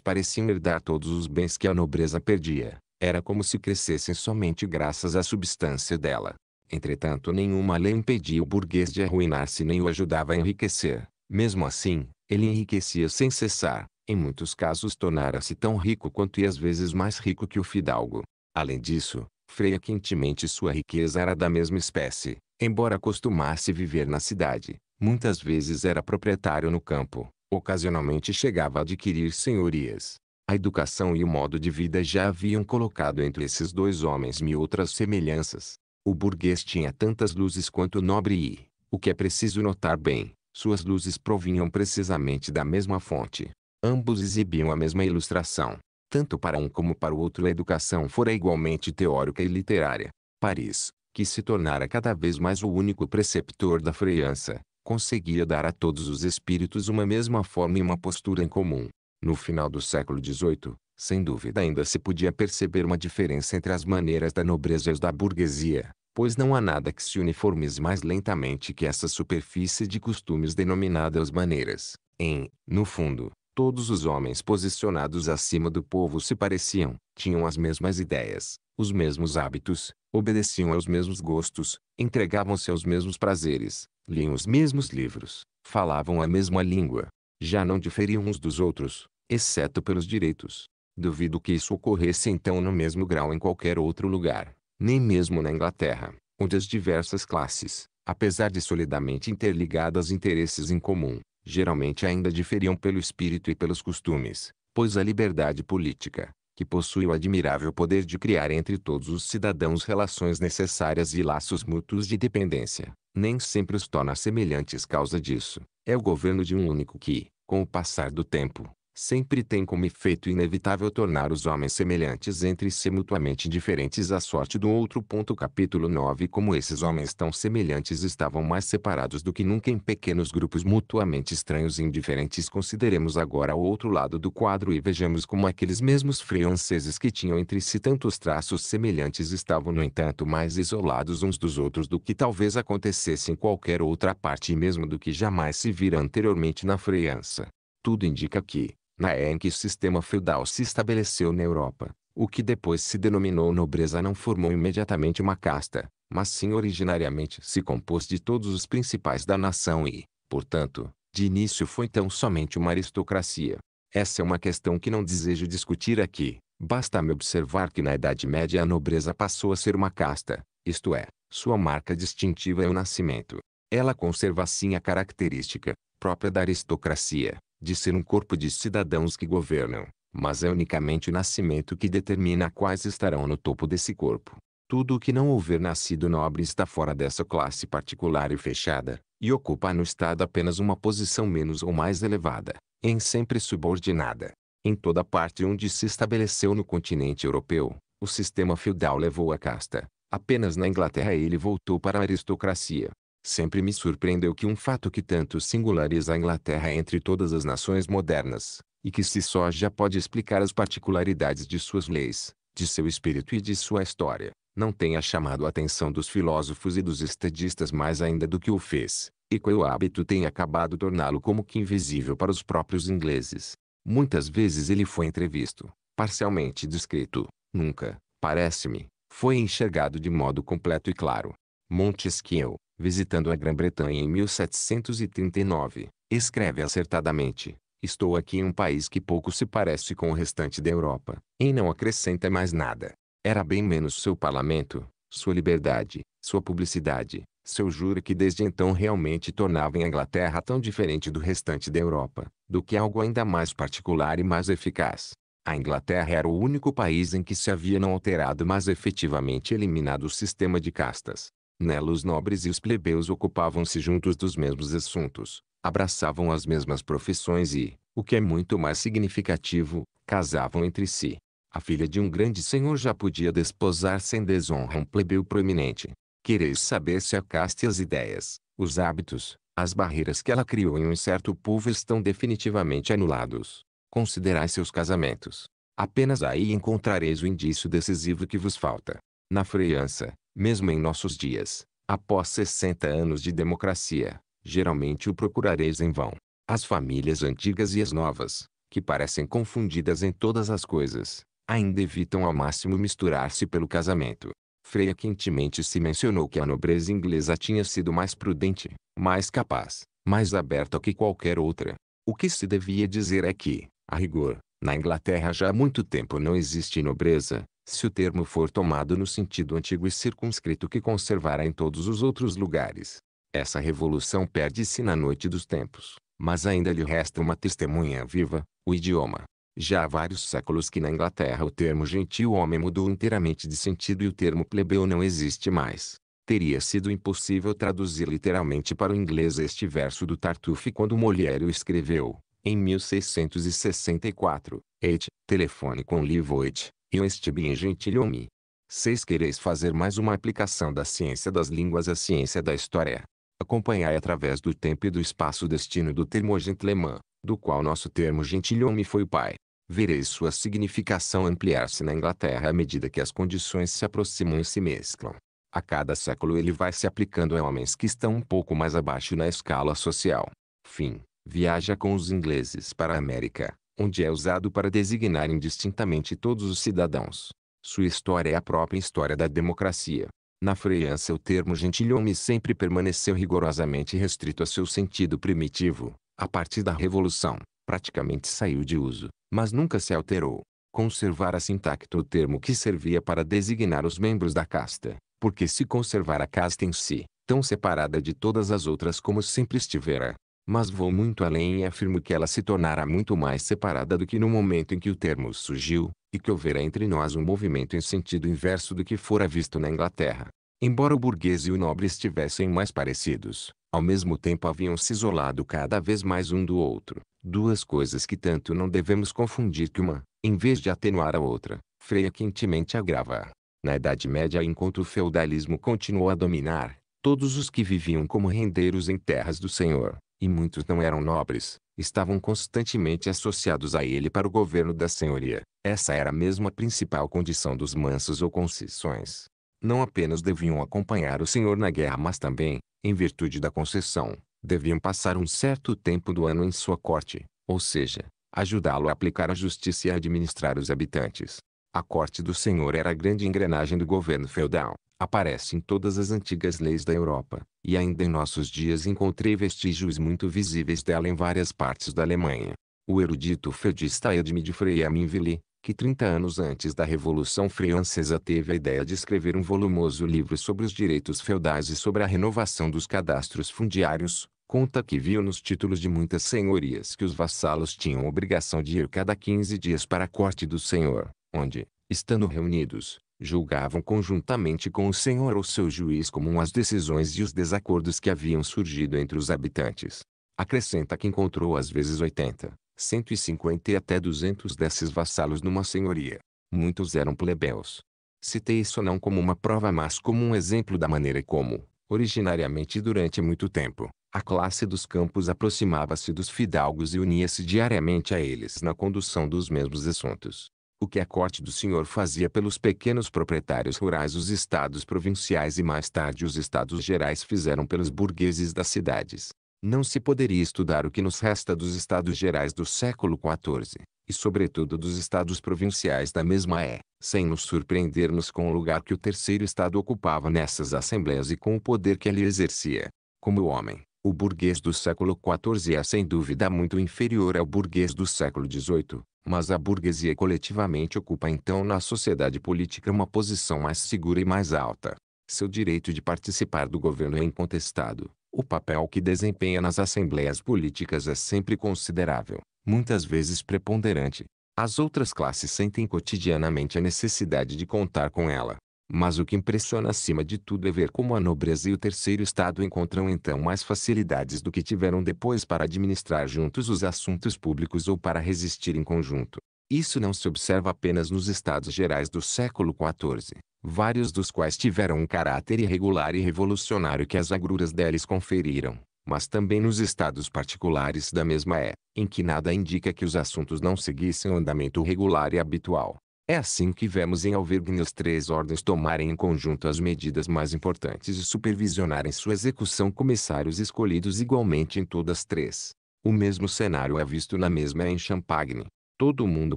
[SPEAKER 1] pareciam herdar todos os bens que a nobreza perdia. Era como se crescessem somente graças à substância dela. Entretanto nenhuma lei impedia o burguês de arruinar-se nem o ajudava a enriquecer. Mesmo assim, ele enriquecia sem cessar, em muitos casos tornara-se tão rico quanto e às vezes mais rico que o fidalgo. Além disso, freia quentemente sua riqueza era da mesma espécie, embora costumasse viver na cidade, muitas vezes era proprietário no campo, ocasionalmente chegava a adquirir senhorias. A educação e o modo de vida já haviam colocado entre esses dois homens mil outras semelhanças. O burguês tinha tantas luzes quanto o nobre e, o que é preciso notar bem, suas luzes provinham precisamente da mesma fonte. Ambos exibiam a mesma ilustração. Tanto para um como para o outro a educação fora igualmente teórica e literária. Paris, que se tornara cada vez mais o único preceptor da freiança, conseguia dar a todos os espíritos uma mesma forma e uma postura em comum. No final do século XVIII, sem dúvida ainda se podia perceber uma diferença entre as maneiras da nobreza e as da burguesia, pois não há nada que se uniformize mais lentamente que essa superfície de costumes denominadas maneiras. Em, no fundo, todos os homens posicionados acima do povo se pareciam, tinham as mesmas ideias, os mesmos hábitos, obedeciam aos mesmos gostos, entregavam-se aos mesmos prazeres, liam os mesmos livros, falavam a mesma língua. Já não diferiam uns dos outros, exceto pelos direitos. Duvido que isso ocorresse então no mesmo grau em qualquer outro lugar nem mesmo na Inglaterra, onde as diversas classes, apesar de solidamente interligadas interesses em comum, geralmente ainda diferiam pelo espírito e pelos costumes, pois a liberdade política, que possui o admirável poder de criar entre todos os cidadãos relações necessárias e laços mútuos de dependência, nem sempre os torna semelhantes causa disso. É o governo de um único que, com o passar do tempo, sempre tem como efeito inevitável tornar os homens semelhantes entre si mutuamente diferentes à sorte do outro. Ponto capítulo 9 Como esses homens tão semelhantes estavam mais separados do que nunca em pequenos grupos mutuamente estranhos e indiferentes, consideremos agora o outro lado do quadro e vejamos como aqueles mesmos franceses que tinham entre si tantos traços semelhantes estavam, no entanto, mais isolados uns dos outros do que talvez acontecesse em qualquer outra parte e mesmo do que jamais se vira anteriormente na França. Tudo indica que, na em que o sistema feudal se estabeleceu na Europa. O que depois se denominou nobreza não formou imediatamente uma casta, mas sim originariamente se compôs de todos os principais da nação e, portanto, de início foi tão somente uma aristocracia. Essa é uma questão que não desejo discutir aqui. Basta-me observar que na Idade Média a nobreza passou a ser uma casta, isto é, sua marca distintiva é o nascimento. Ela conserva assim a característica própria da aristocracia, de ser um corpo de cidadãos que governam, mas é unicamente o nascimento que determina quais estarão no topo desse corpo. Tudo o que não houver nascido nobre está fora dessa classe particular e fechada, e ocupa no Estado apenas uma posição menos ou mais elevada, em sempre subordinada. Em toda parte onde se estabeleceu no continente europeu, o sistema feudal levou a casta. Apenas na Inglaterra ele voltou para a aristocracia. Sempre me surpreendeu que um fato que tanto singulariza a Inglaterra entre todas as nações modernas, e que se só já pode explicar as particularidades de suas leis, de seu espírito e de sua história, não tenha chamado a atenção dos filósofos e dos estadistas mais ainda do que o fez, e que o hábito tenha acabado torná-lo como que invisível para os próprios ingleses. Muitas vezes ele foi entrevisto, parcialmente descrito, nunca, parece-me, foi enxergado de modo completo e claro. Montesquieu, visitando a Grã-Bretanha em 1739, escreve acertadamente: Estou aqui em um país que pouco se parece com o restante da Europa, e não acrescenta mais nada. Era bem menos seu parlamento, sua liberdade, sua publicidade, seu jura que desde então realmente tornava a Inglaterra tão diferente do restante da Europa, do que algo ainda mais particular e mais eficaz. A Inglaterra era o único país em que se havia não alterado mas efetivamente eliminado o sistema de castas. Nela os nobres e os plebeus ocupavam-se juntos dos mesmos assuntos, abraçavam as mesmas profissões e, o que é muito mais significativo, casavam entre si. A filha de um grande senhor já podia desposar sem desonra um plebeu proeminente. Quereis saber se a casta e as ideias, os hábitos, as barreiras que ela criou em um certo povo estão definitivamente anulados. Considerai seus casamentos. Apenas aí encontrareis o indício decisivo que vos falta. Na freança, mesmo em nossos dias, após 60 anos de democracia, geralmente o procurareis em vão. As famílias antigas e as novas, que parecem confundidas em todas as coisas, ainda evitam ao máximo misturar-se pelo casamento. Freia quentemente se mencionou que a nobreza inglesa tinha sido mais prudente, mais capaz, mais aberta que qualquer outra. O que se devia dizer é que, a rigor, na Inglaterra já há muito tempo não existe nobreza, se o termo for tomado no sentido antigo e circunscrito que conservará em todos os outros lugares. Essa revolução perde-se na noite dos tempos, mas ainda lhe resta uma testemunha viva, o idioma. Já há vários séculos que na Inglaterra o termo gentil homem mudou inteiramente de sentido e o termo plebeu não existe mais. Teria sido impossível traduzir literalmente para o inglês este verso do Tartuffe quando Molière o escreveu, em 1664, et, telefone com livoit, e o Stibin Gentilume. 6. Quereis fazer mais uma aplicação da ciência das línguas à ciência da história. Acompanhai através do tempo e do espaço o destino do termo gentleman, do qual nosso termo gentilhomem foi o pai. Vereis sua significação ampliar-se na Inglaterra à medida que as condições se aproximam e se mesclam. A cada século ele vai se aplicando a homens que estão um pouco mais abaixo na escala social. Fim. Viaja com os ingleses para a América, onde é usado para designar indistintamente todos os cidadãos. Sua história é a própria história da democracia. Na França o termo gentilhomme sempre permaneceu rigorosamente restrito a seu sentido primitivo. A partir da Revolução, praticamente saiu de uso, mas nunca se alterou. Conservara-se intacto o termo que servia para designar os membros da casta, porque se conservar a casta em si, tão separada de todas as outras como sempre estivera, mas vou muito além e afirmo que ela se tornará muito mais separada do que no momento em que o termo surgiu, e que houverá entre nós um movimento em sentido inverso do que fora visto na Inglaterra. Embora o burguês e o nobre estivessem mais parecidos, ao mesmo tempo haviam se isolado cada vez mais um do outro, duas coisas que tanto não devemos confundir que uma, em vez de atenuar a outra, freia quentemente agrava. Na Idade Média, enquanto o feudalismo continuou a dominar, todos os que viviam como rendeiros em terras do senhor, e muitos não eram nobres, estavam constantemente associados a ele para o governo da senhoria. Essa era mesmo a principal condição dos mansos ou concessões. Não apenas deviam acompanhar o senhor na guerra mas também, em virtude da concessão, deviam passar um certo tempo do ano em sua corte, ou seja, ajudá-lo a aplicar a justiça e a administrar os habitantes. A corte do senhor era a grande engrenagem do governo feudal, aparece em todas as antigas leis da Europa, e ainda em nossos dias encontrei vestígios muito visíveis dela em várias partes da Alemanha. O erudito feudista Edmund Freyaminville, que 30 anos antes da Revolução Francesa teve a ideia de escrever um volumoso livro sobre os direitos feudais e sobre a renovação dos cadastros fundiários, conta que viu nos títulos de muitas senhorias que os vassalos tinham obrigação de ir cada 15 dias para a corte do senhor, onde, estando reunidos, julgavam conjuntamente com o senhor ou seu juiz comum as decisões e os desacordos que haviam surgido entre os habitantes. Acrescenta que encontrou às vezes 80, 150 e até 200 desses vassalos numa senhoria. Muitos eram plebeus. Citei isso não como uma prova mas como um exemplo da maneira como, originariamente e durante muito tempo, a classe dos campos aproximava-se dos fidalgos e unia-se diariamente a eles na condução dos mesmos assuntos. O que a corte do senhor fazia pelos pequenos proprietários rurais os estados provinciais e mais tarde os estados gerais fizeram pelos burgueses das cidades. Não se poderia estudar o que nos resta dos estados gerais do século XIV, e sobretudo dos estados provinciais da mesma é, sem nos surpreendermos com o lugar que o terceiro estado ocupava nessas assembleias e com o poder que ele exercia. Como o homem, o burguês do século XIV é sem dúvida muito inferior ao burguês do século XVIII, mas a burguesia coletivamente ocupa então na sociedade política uma posição mais segura e mais alta. Seu direito de participar do governo é incontestado. O papel que desempenha nas assembleias políticas é sempre considerável, muitas vezes preponderante. As outras classes sentem cotidianamente a necessidade de contar com ela, mas o que impressiona acima de tudo é ver como a nobreza e o terceiro estado encontram então mais facilidades do que tiveram depois para administrar juntos os assuntos públicos ou para resistir em conjunto. Isso não se observa apenas nos estados gerais do século XIV, vários dos quais tiveram um caráter irregular e revolucionário que as agruras deles conferiram, mas também nos estados particulares da mesma é, em que nada indica que os assuntos não seguissem o andamento regular e habitual. É assim que vemos em Alvergne as três ordens tomarem em conjunto as medidas mais importantes e supervisionarem sua execução comissários escolhidos igualmente em todas três. O mesmo cenário é visto na mesma em Champagne. Todo mundo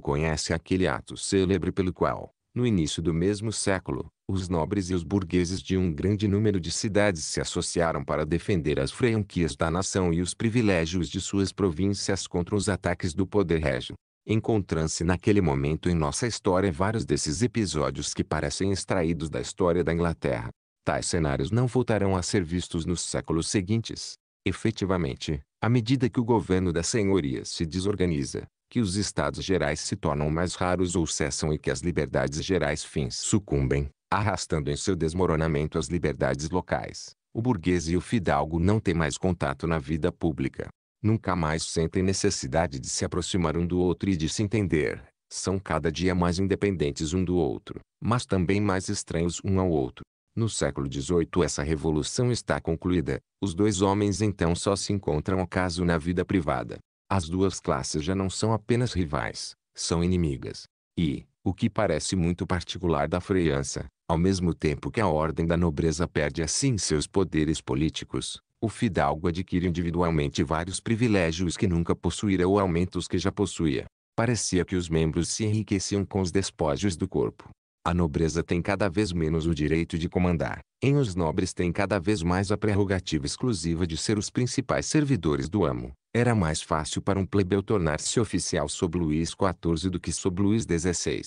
[SPEAKER 1] conhece aquele ato célebre pelo qual, no início do mesmo século, os nobres e os burgueses de um grande número de cidades se associaram para defender as franquias da nação e os privilégios de suas províncias contra os ataques do poder régio. Encontram-se naquele momento em nossa história vários desses episódios que parecem extraídos da história da Inglaterra. Tais cenários não voltarão a ser vistos nos séculos seguintes. Efetivamente, à medida que o governo da senhoria se desorganiza, que os estados gerais se tornam mais raros ou cessam e que as liberdades gerais fins sucumbem, arrastando em seu desmoronamento as liberdades locais, o burguês e o fidalgo não têm mais contato na vida pública nunca mais sentem necessidade de se aproximar um do outro e de se entender. São cada dia mais independentes um do outro, mas também mais estranhos um ao outro. No século XVIII essa revolução está concluída, os dois homens então só se encontram ocaso na vida privada. As duas classes já não são apenas rivais, são inimigas. E, o que parece muito particular da freiança, ao mesmo tempo que a ordem da nobreza perde assim seus poderes políticos, o fidalgo adquire individualmente vários privilégios que nunca possuíra ou aumenta os que já possuía. Parecia que os membros se enriqueciam com os despojos do corpo. A nobreza tem cada vez menos o direito de comandar, em os nobres tem cada vez mais a prerrogativa exclusiva de ser os principais servidores do amo. Era mais fácil para um plebeu tornar-se oficial sob Luís XIV do que sob Luís XVI.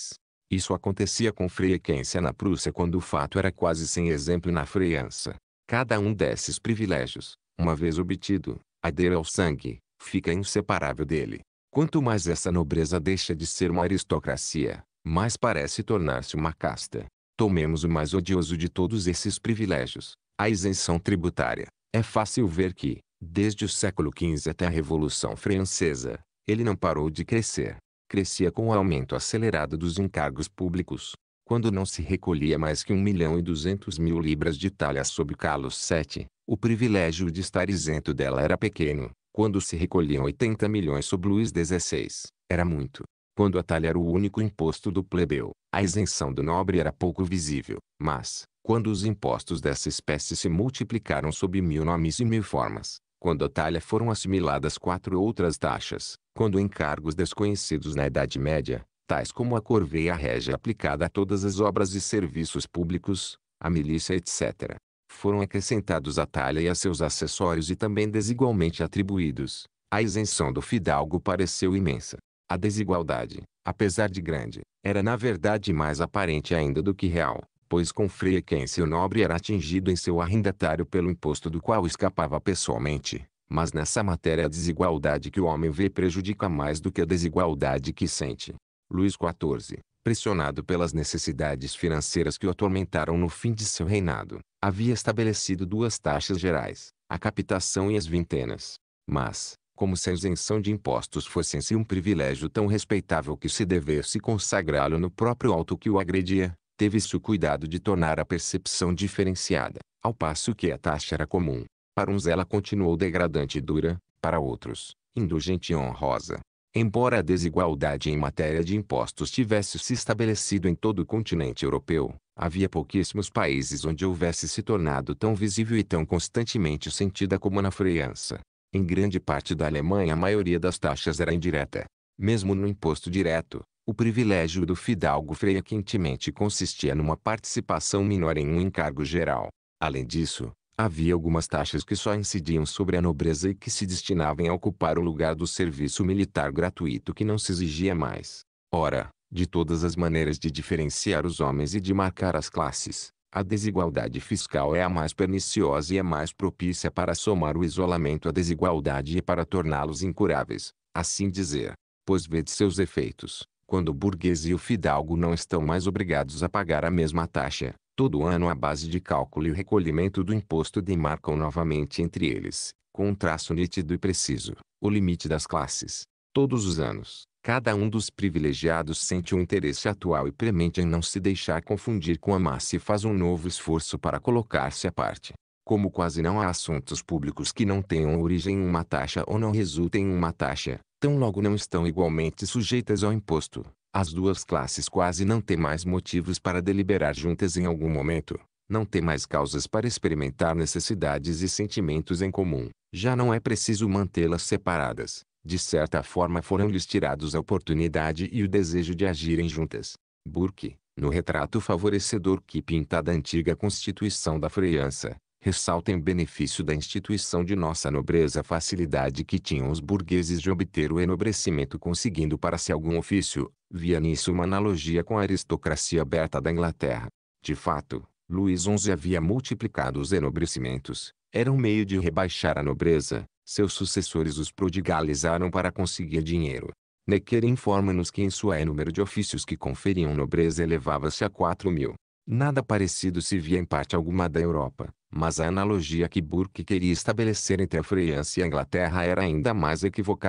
[SPEAKER 1] Isso acontecia com Frequência na Prússia quando o fato era quase sem exemplo na França. Cada um desses privilégios, uma vez obtido, adere ao sangue, fica inseparável dele. Quanto mais essa nobreza deixa de ser uma aristocracia, mais parece tornar-se uma casta. Tomemos o mais odioso de todos esses privilégios, a isenção tributária. É fácil ver que, desde o século XV até a Revolução Francesa, ele não parou de crescer. Crescia com o aumento acelerado dos encargos públicos, quando não se recolhia mais que um milhão e duzentos mil libras de talha sob Carlos VII, o privilégio de estar isento dela era pequeno. Quando se recolhiam 80 milhões sob Luís XVI, era muito. Quando a talha era o único imposto do plebeu, a isenção do nobre era pouco visível, mas, quando os impostos dessa espécie se multiplicaram sob mil nomes e mil formas, quando a talha foram assimiladas quatro outras taxas, quando encargos desconhecidos na Idade Média, tais como a corveia régia aplicada a todas as obras e serviços públicos, a milícia etc. Foram acrescentados à talha e a seus acessórios e também desigualmente atribuídos. A isenção do fidalgo pareceu imensa. A desigualdade, apesar de grande, era na verdade mais aparente ainda do que real, pois com frequência o nobre era atingido em seu arrendatário pelo imposto do qual escapava pessoalmente. Mas nessa matéria a desigualdade que o homem vê prejudica mais do que a desigualdade que sente. Luís XIV, pressionado pelas necessidades financeiras que o atormentaram no fim de seu reinado, havia estabelecido duas taxas gerais, a captação e as vintenas. Mas, como se a isenção de impostos fosse em si um privilégio tão respeitável que se devesse consagrá-lo no próprio auto que o agredia, teve-se o cuidado de tornar a percepção diferenciada, ao passo que a taxa era comum. Para uns ela continuou degradante e dura, para outros, indulgente e honrosa. Embora a desigualdade em matéria de impostos tivesse se estabelecido em todo o continente europeu, havia pouquíssimos países onde houvesse se tornado tão visível e tão constantemente sentida como na França. Em grande parte da Alemanha a maioria das taxas era indireta. Mesmo no imposto direto, o privilégio do fidalgo frequentemente consistia numa participação menor em um encargo geral. Além disso, Havia algumas taxas que só incidiam sobre a nobreza e que se destinavam a ocupar o lugar do serviço militar gratuito que não se exigia mais. Ora, de todas as maneiras de diferenciar os homens e de marcar as classes, a desigualdade fiscal é a mais perniciosa e a mais propícia para somar o isolamento à desigualdade e para torná-los incuráveis, assim dizer, pois vê de seus efeitos, quando o burguês e o fidalgo não estão mais obrigados a pagar a mesma taxa, Todo ano a base de cálculo e o recolhimento do imposto demarcam novamente entre eles, com um traço nítido e preciso, o limite das classes. Todos os anos, cada um dos privilegiados sente um interesse atual e premente em não se deixar confundir com a massa e faz um novo esforço para colocar-se à parte. Como quase não há assuntos públicos que não tenham origem em uma taxa ou não resultem em uma taxa, tão logo não estão igualmente sujeitas ao imposto. As duas classes quase não têm mais motivos para deliberar juntas em algum momento. Não têm mais causas para experimentar necessidades e sentimentos em comum. Já não é preciso mantê-las separadas. De certa forma foram-lhes tirados a oportunidade e o desejo de agirem juntas. Burke, no retrato favorecedor que pinta da antiga constituição da França, Ressaltem benefício da instituição de nossa nobreza a facilidade que tinham os burgueses de obter o enobrecimento conseguindo para si algum ofício, via nisso uma analogia com a aristocracia aberta da Inglaterra. De fato, Luís XI havia multiplicado os enobrecimentos, era um meio de rebaixar a nobreza, seus sucessores os prodigalizaram para conseguir dinheiro. Necker informa-nos que em sua é número de ofícios que conferiam nobreza elevava-se a 4 mil. Nada parecido se via em parte alguma da Europa. Mas a analogia que Burke queria estabelecer entre a França e a Inglaterra era ainda mais equivocada.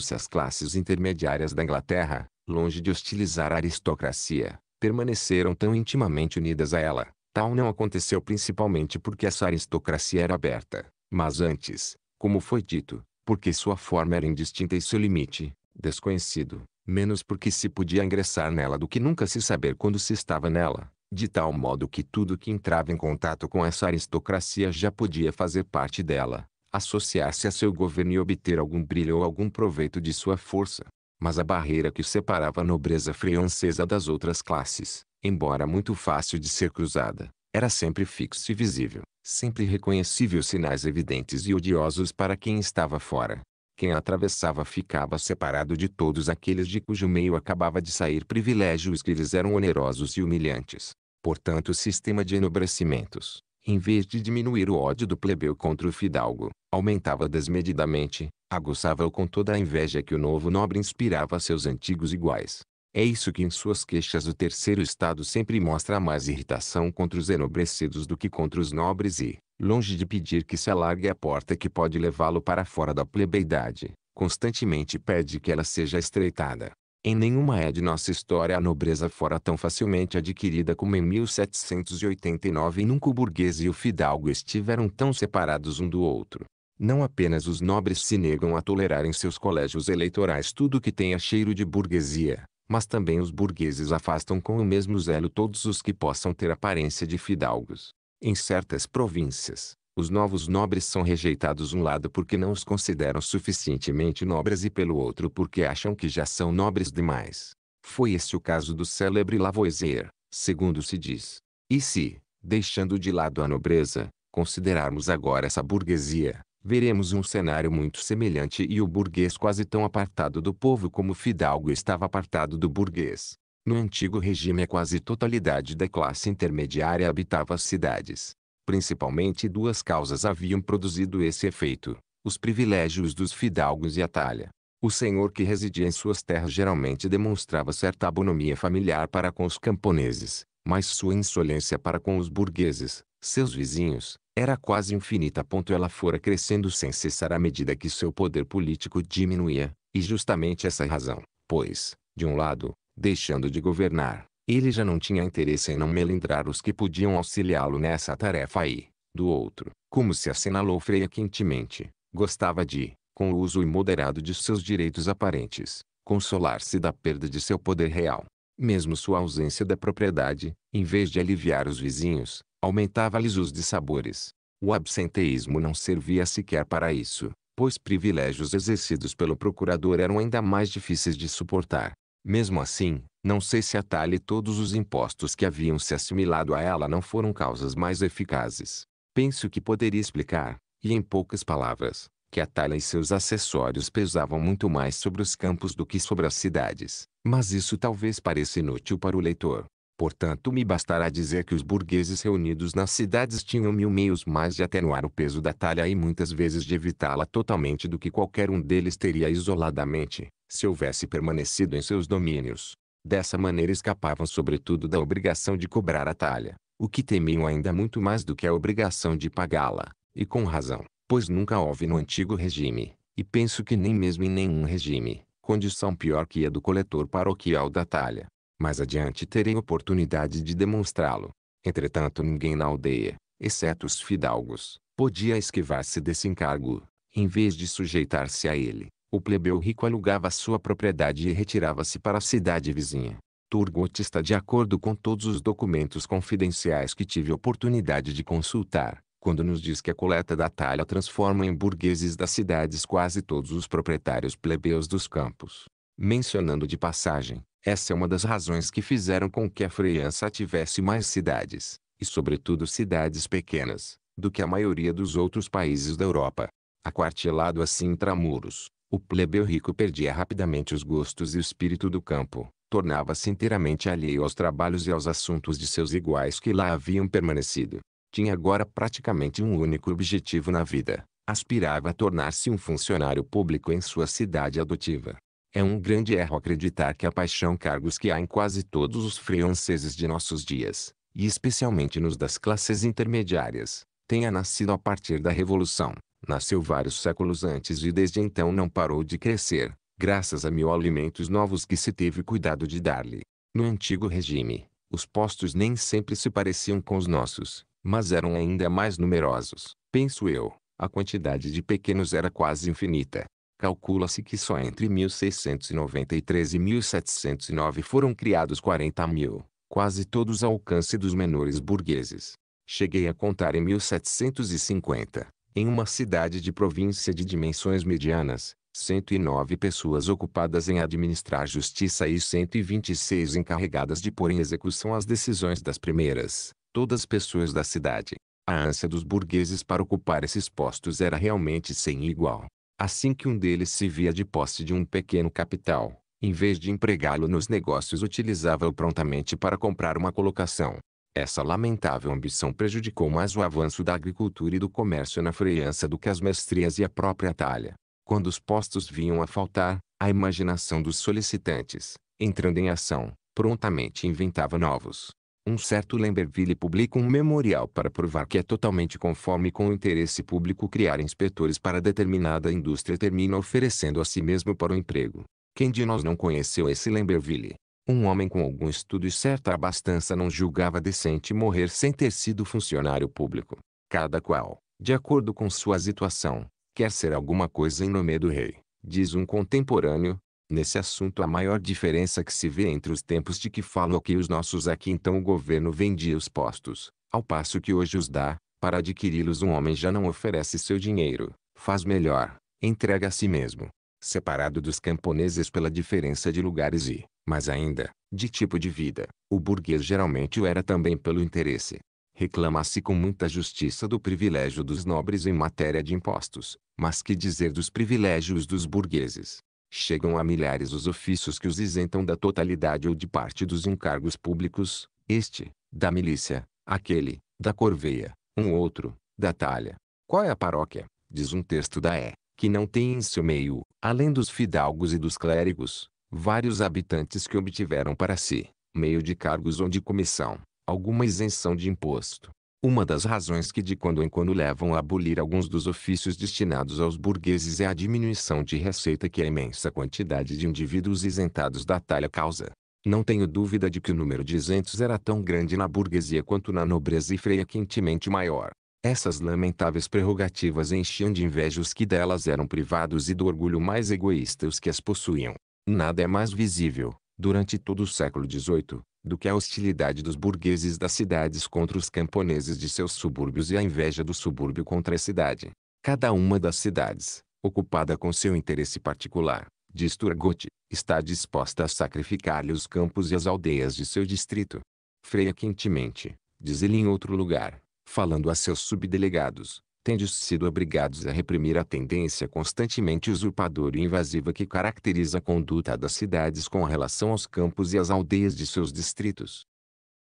[SPEAKER 1] Se as classes intermediárias da Inglaterra, longe de hostilizar a aristocracia, permaneceram tão intimamente unidas a ela, tal não aconteceu principalmente porque essa aristocracia era aberta, mas antes, como foi dito, porque sua forma era indistinta e seu limite, desconhecido, menos porque se podia ingressar nela do que nunca se saber quando se estava nela de tal modo que tudo que entrava em contato com essa aristocracia já podia fazer parte dela, associar-se a seu governo e obter algum brilho ou algum proveito de sua força. Mas a barreira que separava a nobreza francesa das outras classes, embora muito fácil de ser cruzada, era sempre fixo e visível, sempre reconhecível sinais evidentes e odiosos para quem estava fora. Quem atravessava ficava separado de todos aqueles de cujo meio acabava de sair privilégios que lhes eram onerosos e humilhantes. Portanto o sistema de enobrecimentos, em vez de diminuir o ódio do plebeu contra o fidalgo, aumentava desmedidamente, aguçava-o com toda a inveja que o novo nobre inspirava a seus antigos iguais. É isso que em suas queixas o terceiro estado sempre mostra mais irritação contra os enobrecidos do que contra os nobres e, longe de pedir que se alargue a porta que pode levá-lo para fora da plebeidade, constantemente pede que ela seja estreitada. Em nenhuma é de nossa história a nobreza fora tão facilmente adquirida como em 1789 e nunca o burguês e o fidalgo estiveram tão separados um do outro. Não apenas os nobres se negam a tolerar em seus colégios eleitorais tudo que tenha cheiro de burguesia, mas também os burgueses afastam com o mesmo zelo todos os que possam ter aparência de fidalgos. Em certas províncias, os novos nobres são rejeitados um lado porque não os consideram suficientemente nobres e pelo outro porque acham que já são nobres demais. Foi esse o caso do célebre Lavoisier, segundo se diz. E se, deixando de lado a nobreza, considerarmos agora essa burguesia, veremos um cenário muito semelhante e o burguês quase tão apartado do povo como o fidalgo estava apartado do burguês. No antigo regime a quase totalidade da classe intermediária habitava as cidades, Principalmente duas causas haviam produzido esse efeito: os privilégios dos fidalgos e a talha. O senhor que residia em suas terras geralmente demonstrava certa abonomia familiar para com os camponeses, mas sua insolência para com os burgueses, seus vizinhos, era quase infinita. Ponto Ela fora crescendo sem cessar à medida que seu poder político diminuía, e justamente essa razão, pois, de um lado, deixando de governar, ele já não tinha interesse em não melindrar os que podiam auxiliá-lo nessa tarefa aí. Do outro, como se assinalou Freia quentemente, gostava de, com o uso imoderado de seus direitos aparentes, consolar-se da perda de seu poder real. Mesmo sua ausência da propriedade, em vez de aliviar os vizinhos, aumentava-lhes os dissabores. O absenteísmo não servia sequer para isso, pois privilégios exercidos pelo procurador eram ainda mais difíceis de suportar. Mesmo assim, não sei se a tal e todos os impostos que haviam se assimilado a ela não foram causas mais eficazes. Penso que poderia explicar, e em poucas palavras, que a talha e seus acessórios pesavam muito mais sobre os campos do que sobre as cidades. Mas isso talvez pareça inútil para o leitor. Portanto me bastará dizer que os burgueses reunidos nas cidades tinham mil meios mais de atenuar o peso da talha e muitas vezes de evitá-la totalmente do que qualquer um deles teria isoladamente, se houvesse permanecido em seus domínios. Dessa maneira escapavam sobretudo da obrigação de cobrar a talha, o que temiam ainda muito mais do que a obrigação de pagá-la, e com razão, pois nunca houve no antigo regime, e penso que nem mesmo em nenhum regime, condição pior que a do coletor paroquial da talha. Mais adiante terei oportunidade de demonstrá-lo. Entretanto ninguém na aldeia, exceto os fidalgos, podia esquivar-se desse encargo. Em vez de sujeitar-se a ele, o plebeu rico alugava sua propriedade e retirava-se para a cidade vizinha. Turgot está de acordo com todos os documentos confidenciais que tive oportunidade de consultar, quando nos diz que a coleta da talha transforma em burgueses das cidades quase todos os proprietários plebeus dos campos. Mencionando de passagem, essa é uma das razões que fizeram com que a França tivesse mais cidades, e sobretudo cidades pequenas, do que a maioria dos outros países da Europa. Aquartelado assim Tramuros, o plebeu rico perdia rapidamente os gostos e o espírito do campo, tornava-se inteiramente alheio aos trabalhos e aos assuntos de seus iguais que lá haviam permanecido. Tinha agora praticamente um único objetivo na vida, aspirava a tornar-se um funcionário público em sua cidade adotiva. É um grande erro acreditar que a paixão cargos que há em quase todos os franceses de nossos dias, e especialmente nos das classes intermediárias, tenha nascido a partir da Revolução. Nasceu vários séculos antes e desde então não parou de crescer, graças a mil alimentos novos que se teve cuidado de dar-lhe. No antigo regime, os postos nem sempre se pareciam com os nossos, mas eram ainda mais numerosos. Penso eu, a quantidade de pequenos era quase infinita calcula-se que só entre 1693 e 1709 foram criados 40 mil, quase todos ao alcance dos menores burgueses. Cheguei a contar em 1750, em uma cidade de província de dimensões medianas, 109 pessoas ocupadas em administrar justiça e 126 encarregadas de pôr em execução as decisões das primeiras, todas pessoas da cidade. A ânsia dos burgueses para ocupar esses postos era realmente sem igual assim que um deles se via de posse de um pequeno capital, em vez de empregá-lo nos negócios utilizava-o prontamente para comprar uma colocação. Essa lamentável ambição prejudicou mais o avanço da agricultura e do comércio na França do que as mestrias e a própria talha. Quando os postos vinham a faltar, a imaginação dos solicitantes, entrando em ação, prontamente inventava novos um certo Lamberville publica um memorial para provar que é totalmente conforme com o interesse público criar inspetores para determinada indústria termina oferecendo a si mesmo para o emprego. Quem de nós não conheceu esse Lamberville? Um homem com algum estudo e certa abastança não julgava decente morrer sem ter sido funcionário público. Cada qual, de acordo com sua situação, quer ser alguma coisa em nome do rei, diz um contemporâneo, Nesse assunto a maior diferença que se vê entre os tempos de que falo que os nossos é que então o governo vendia os postos, ao passo que hoje os dá, para adquiri-los um homem já não oferece seu dinheiro, faz melhor, entrega a si mesmo. Separado dos camponeses pela diferença de lugares e, mais ainda, de tipo de vida, o burguês geralmente o era também pelo interesse. Reclama-se com muita justiça do privilégio dos nobres em matéria de impostos, mas que dizer dos privilégios dos burgueses? Chegam a milhares os ofícios que os isentam da totalidade ou de parte dos encargos públicos, este, da milícia, aquele, da corveia, um outro, da talha. Qual é a paróquia, diz um texto da E, que não tem em seu meio, além dos fidalgos e dos clérigos, vários habitantes que obtiveram para si, meio de cargos ou de comissão, alguma isenção de imposto, uma das razões que de quando em quando levam a abolir alguns dos ofícios destinados aos burgueses é a diminuição de receita que a imensa quantidade de indivíduos isentados da talha causa. Não tenho dúvida de que o número de isentos era tão grande na burguesia quanto na nobreza e freia quentemente maior. Essas lamentáveis prerrogativas enchiam de inveja os que delas eram privados e do orgulho mais egoísta os que as possuíam. Nada é mais visível, durante todo o século XVIII, do que a hostilidade dos burgueses das cidades contra os camponeses de seus subúrbios e a inveja do subúrbio contra a cidade. Cada uma das cidades, ocupada com seu interesse particular, diz Turgot, está disposta a sacrificar-lhe os campos e as aldeias de seu distrito. Freia quentemente, diz ele em outro lugar, falando a seus subdelegados, tendo sido obrigados a reprimir a tendência constantemente usurpadora e invasiva que caracteriza a conduta das cidades com relação aos campos e às aldeias de seus distritos.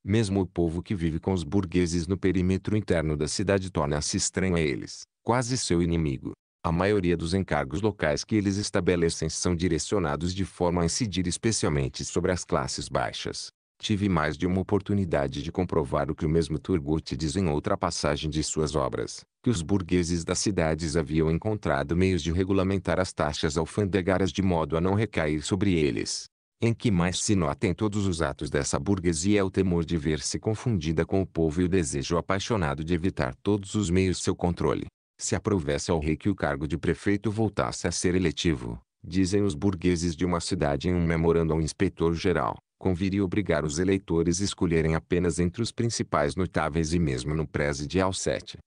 [SPEAKER 1] Mesmo o povo que vive com os burgueses no perímetro interno da cidade torna-se estranho a eles, quase seu inimigo. A maioria dos encargos locais que eles estabelecem são direcionados de forma a incidir especialmente sobre as classes baixas. Tive mais de uma oportunidade de comprovar o que o mesmo Turgot diz em outra passagem de suas obras que os burgueses das cidades haviam encontrado meios de regulamentar as taxas alfandegárias de modo a não recair sobre eles. Em que mais se nota em todos os atos dessa burguesia é o temor de ver-se confundida com o povo e o desejo apaixonado de evitar todos os meios seu controle. Se aprovesse ao rei que o cargo de prefeito voltasse a ser eletivo, dizem os burgueses de uma cidade em um memorando ao inspetor-geral, conviria obrigar os eleitores a escolherem apenas entre os principais notáveis e mesmo no preze de Alcete.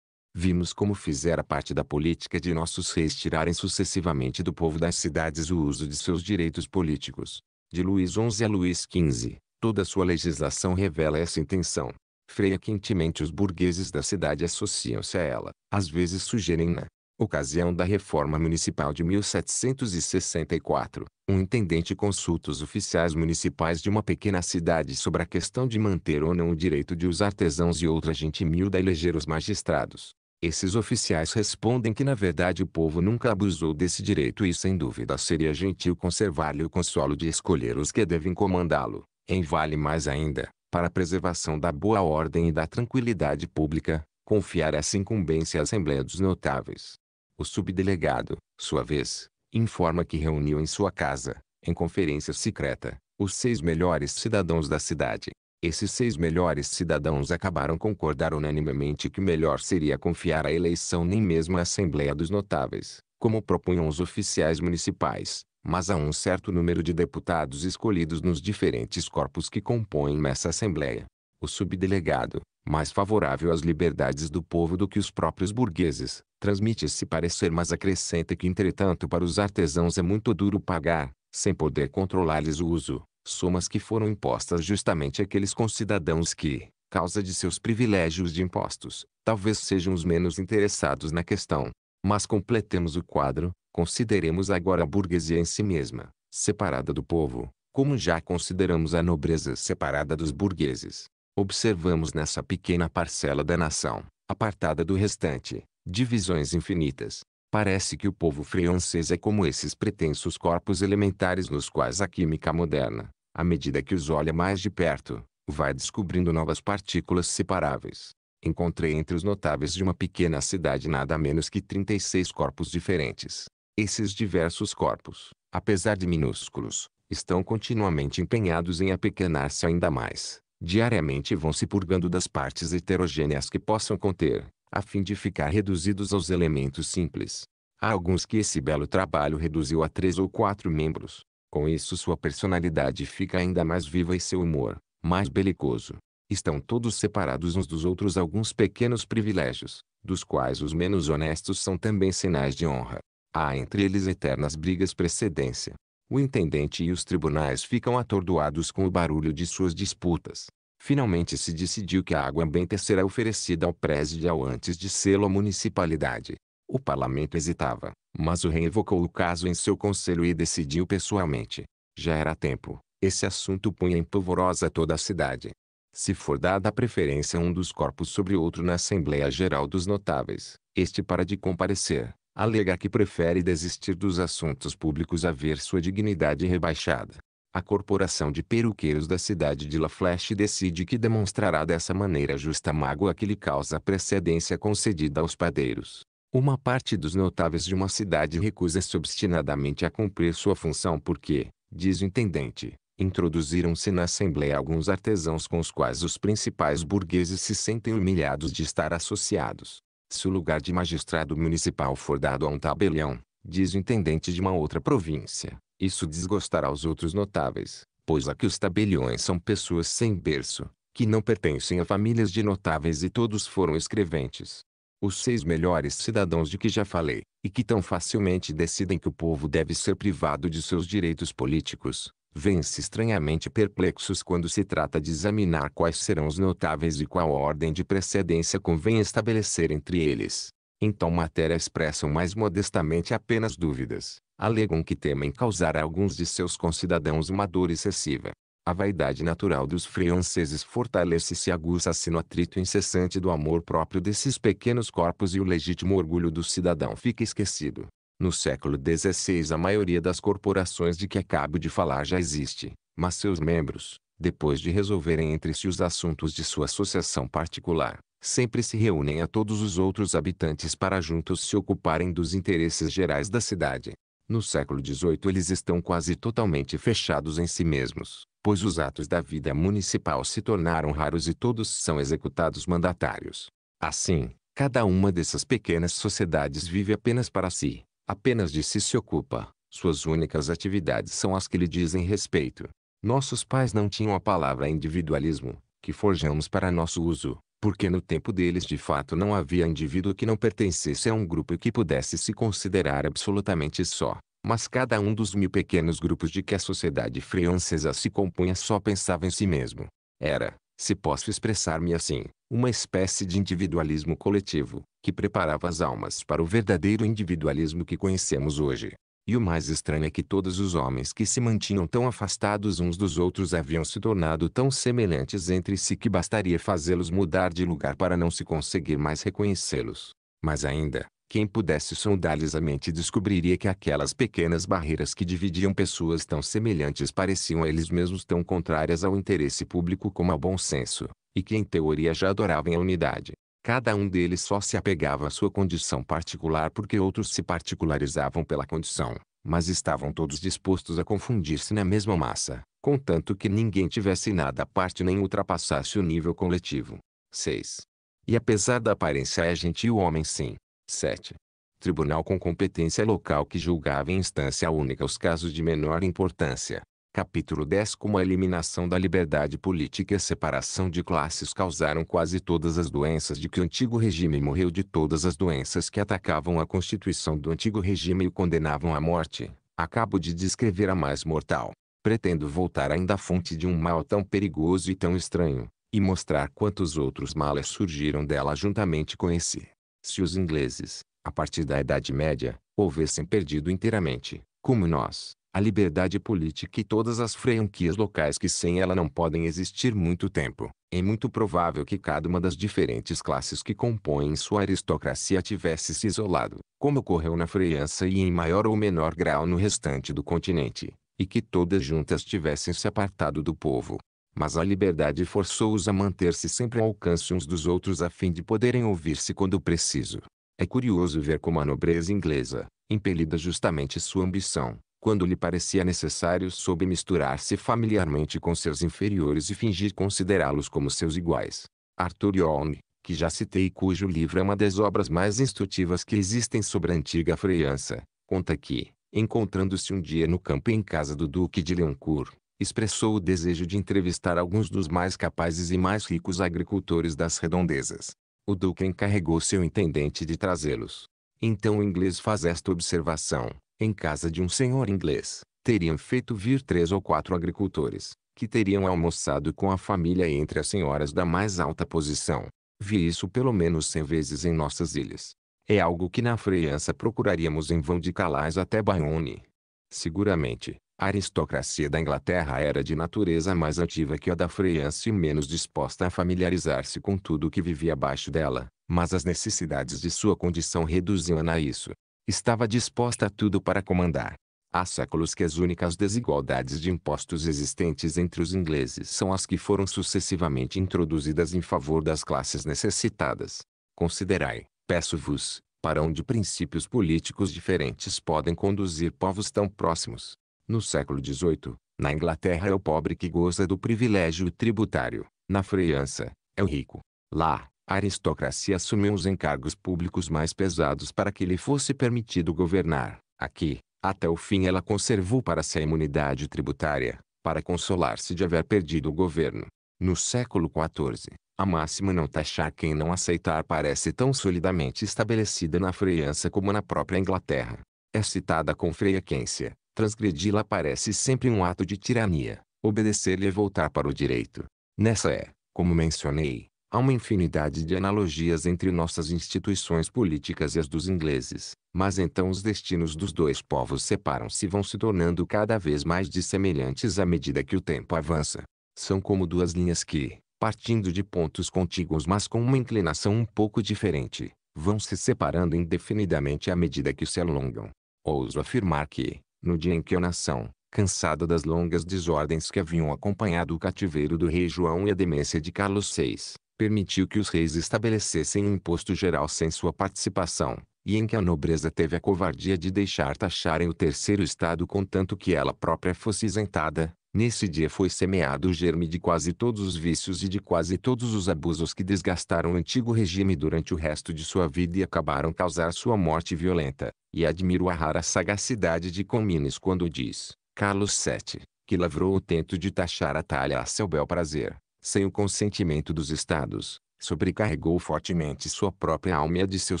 [SPEAKER 1] Vimos como fizera parte da política de nossos reis tirarem sucessivamente do povo das cidades o uso de seus direitos políticos. De Luís XI a Luís XV, toda sua legislação revela essa intenção. Freia quentemente os burgueses da cidade associam-se a ela, às vezes sugerem-na. Ocasião da reforma municipal de 1764, um intendente consulta os oficiais municipais de uma pequena cidade sobre a questão de manter ou não o direito de os artesãos e outra gente miúda eleger os magistrados. Esses oficiais respondem que na verdade o povo nunca abusou desse direito e sem dúvida seria gentil conservar-lhe o consolo de escolher os que devem comandá-lo. Em vale mais ainda, para a preservação da boa ordem e da tranquilidade pública, confiar essa incumbência à Assembleia dos Notáveis. O subdelegado, sua vez, informa que reuniu em sua casa, em conferência secreta, os seis melhores cidadãos da cidade, esses seis melhores cidadãos acabaram concordar unanimemente que melhor seria confiar a eleição nem mesmo à Assembleia dos Notáveis, como propunham os oficiais municipais, mas a um certo número de deputados escolhidos nos diferentes corpos que compõem essa Assembleia. O subdelegado, mais favorável às liberdades do povo do que os próprios burgueses, transmite esse parecer mas acrescenta que entretanto para os artesãos é muito duro pagar, sem poder controlar-lhes o uso, Somas que foram impostas justamente àqueles concidadãos que, causa de seus privilégios de impostos, talvez sejam os menos interessados na questão. Mas completemos o quadro, consideremos agora a burguesia em si mesma, separada do povo, como já consideramos a nobreza separada dos burgueses. Observamos nessa pequena parcela da nação, apartada do restante, divisões infinitas, Parece que o povo francês é como esses pretensos corpos elementares nos quais a química moderna, à medida que os olha mais de perto, vai descobrindo novas partículas separáveis. Encontrei entre os notáveis de uma pequena cidade nada menos que 36 corpos diferentes. Esses diversos corpos, apesar de minúsculos, estão continuamente empenhados em apequenar-se ainda mais. Diariamente vão se purgando das partes heterogêneas que possam conter, a fim de ficar reduzidos aos elementos simples. Há alguns que esse belo trabalho reduziu a três ou quatro membros. Com isso sua personalidade fica ainda mais viva e seu humor, mais belicoso. Estão todos separados uns dos outros alguns pequenos privilégios, dos quais os menos honestos são também sinais de honra. Há entre eles eternas brigas precedência. O intendente e os tribunais ficam atordoados com o barulho de suas disputas finalmente se decidiu que a água benta será oferecida ao presidial antes de selo a à municipalidade. O parlamento hesitava, mas o rei evocou o caso em seu conselho e decidiu pessoalmente. Já era tempo, esse assunto punha em polvorosa toda a cidade. Se for dada a preferência a um dos corpos sobre outro na Assembleia Geral dos Notáveis, este para de comparecer, alega que prefere desistir dos assuntos públicos a ver sua dignidade rebaixada a corporação de peruqueiros da cidade de La Flèche decide que demonstrará dessa maneira a justa mágoa que lhe causa a precedência concedida aos padeiros. Uma parte dos notáveis de uma cidade recusa-se obstinadamente a cumprir sua função porque, diz o intendente, introduziram-se na Assembleia alguns artesãos com os quais os principais burgueses se sentem humilhados de estar associados. Se o lugar de magistrado municipal for dado a um tabelião, diz o intendente de uma outra província, isso desgostará os outros notáveis, pois aqui os tabeliões são pessoas sem berço, que não pertencem a famílias de notáveis e todos foram escreventes. Os seis melhores cidadãos de que já falei, e que tão facilmente decidem que o povo deve ser privado de seus direitos políticos, vêm-se estranhamente perplexos quando se trata de examinar quais serão os notáveis e qual ordem de precedência convém estabelecer entre eles. Então matéria expressam mais modestamente apenas dúvidas. Alegam que temem causar a alguns de seus concidadãos uma dor excessiva. A vaidade natural dos franceses fortalece-se aguça-se no atrito incessante do amor próprio desses pequenos corpos e o legítimo orgulho do cidadão fica esquecido. No século XVI a maioria das corporações de que acabo de falar já existe, mas seus membros, depois de resolverem entre si os assuntos de sua associação particular, sempre se reúnem a todos os outros habitantes para juntos se ocuparem dos interesses gerais da cidade. No século XVIII eles estão quase totalmente fechados em si mesmos, pois os atos da vida municipal se tornaram raros e todos são executados mandatários. Assim, cada uma dessas pequenas sociedades vive apenas para si, apenas de si se ocupa, suas únicas atividades são as que lhe dizem respeito. Nossos pais não tinham a palavra individualismo, que forjamos para nosso uso, porque no tempo deles de fato não havia indivíduo que não pertencesse a um grupo e que pudesse se considerar absolutamente só. Mas cada um dos mil pequenos grupos de que a sociedade francesa se compunha só pensava em si mesmo. Era, se posso expressar-me assim, uma espécie de individualismo coletivo, que preparava as almas para o verdadeiro individualismo que conhecemos hoje. E o mais estranho é que todos os homens que se mantinham tão afastados uns dos outros haviam se tornado tão semelhantes entre si que bastaria fazê-los mudar de lugar para não se conseguir mais reconhecê-los. Mas ainda, quem pudesse sondar-lhes a mente descobriria que aquelas pequenas barreiras que dividiam pessoas tão semelhantes pareciam a eles mesmos tão contrárias ao interesse público como ao bom senso, e que em teoria já adoravam a unidade. Cada um deles só se apegava à sua condição particular porque outros se particularizavam pela condição, mas estavam todos dispostos a confundir-se na mesma massa, contanto que ninguém tivesse nada à parte nem ultrapassasse o nível coletivo. 6. E apesar da aparência é gentil homem sim. 7 tribunal com competência local que julgava em instância única os casos de menor importância, Capítulo 10 Como a eliminação da liberdade política e a separação de classes causaram quase todas as doenças de que o antigo regime morreu de todas as doenças que atacavam a constituição do antigo regime e o condenavam à morte. Acabo de descrever a mais mortal. Pretendo voltar ainda à fonte de um mal tão perigoso e tão estranho, e mostrar quantos outros males surgiram dela juntamente com esse. Se os ingleses, a partir da Idade Média, houvessem perdido inteiramente, como nós, a liberdade política e todas as franquias locais que sem ela não podem existir muito tempo. É muito provável que cada uma das diferentes classes que compõem sua aristocracia tivesse se isolado, como ocorreu na França e em maior ou menor grau no restante do continente, e que todas juntas tivessem se apartado do povo. Mas a liberdade forçou-os a manter-se sempre ao alcance uns dos outros a fim de poderem ouvir-se quando preciso. É curioso ver como a nobreza inglesa, impelida justamente sua ambição, quando lhe parecia necessário soube misturar-se familiarmente com seus inferiores e fingir considerá-los como seus iguais. Arthur Young, que já citei e cujo livro é uma das obras mais instrutivas que existem sobre a antiga França, conta que, encontrando-se um dia no campo em casa do Duque de Leoncourt, expressou o desejo de entrevistar alguns dos mais capazes e mais ricos agricultores das redondezas. O Duque encarregou seu intendente de trazê-los. Então o inglês faz esta observação em casa de um senhor inglês, teriam feito vir três ou quatro agricultores, que teriam almoçado com a família entre as senhoras da mais alta posição. Vi isso pelo menos cem vezes em nossas ilhas. É algo que na França procuraríamos em vão de Calais até Bayonne. Seguramente, a aristocracia da Inglaterra era de natureza mais ativa que a da França e menos disposta a familiarizar-se com tudo o que vivia abaixo dela, mas as necessidades de sua condição reduziam-na a isso estava disposta a tudo para comandar. Há séculos que as únicas desigualdades de impostos existentes entre os ingleses são as que foram sucessivamente introduzidas em favor das classes necessitadas. Considerai, peço-vos, para onde princípios políticos diferentes podem conduzir povos tão próximos. No século XVIII, na Inglaterra é o pobre que goza do privilégio tributário, na França, é o rico. Lá, a aristocracia assumiu os encargos públicos mais pesados para que lhe fosse permitido governar. Aqui, até o fim ela conservou para si a imunidade tributária, para consolar-se de haver perdido o governo. No século XIV, a máxima não taxar quem não aceitar parece tão solidamente estabelecida na França como na própria Inglaterra. É citada com frequência, transgredi-la parece sempre um ato de tirania, obedecer-lhe é voltar para o direito. Nessa é, como mencionei, Há uma infinidade de analogias entre nossas instituições políticas e as dos ingleses, mas então os destinos dos dois povos separam-se e vão se tornando cada vez mais dissemelhantes à medida que o tempo avança. São como duas linhas que, partindo de pontos contíguos mas com uma inclinação um pouco diferente, vão se separando indefinidamente à medida que se alongam. Ouso afirmar que, no dia em que a nação, cansada das longas desordens que haviam acompanhado o cativeiro do rei João e a demência de Carlos VI, permitiu que os reis estabelecessem um imposto geral sem sua participação, e em que a nobreza teve a covardia de deixar taxarem o terceiro estado contanto que ela própria fosse isentada, nesse dia foi semeado o germe de quase todos os vícios e de quase todos os abusos que desgastaram o antigo regime durante o resto de sua vida e acabaram causar sua morte violenta, e admiro a rara sagacidade de Comines quando diz, Carlos VII, que lavrou o tento de taxar a talha a seu bel prazer, sem o consentimento dos estados, sobrecarregou fortemente sua própria alma e a de seus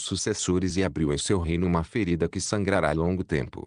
[SPEAKER 1] sucessores e abriu em seu reino uma ferida que sangrará longo tempo.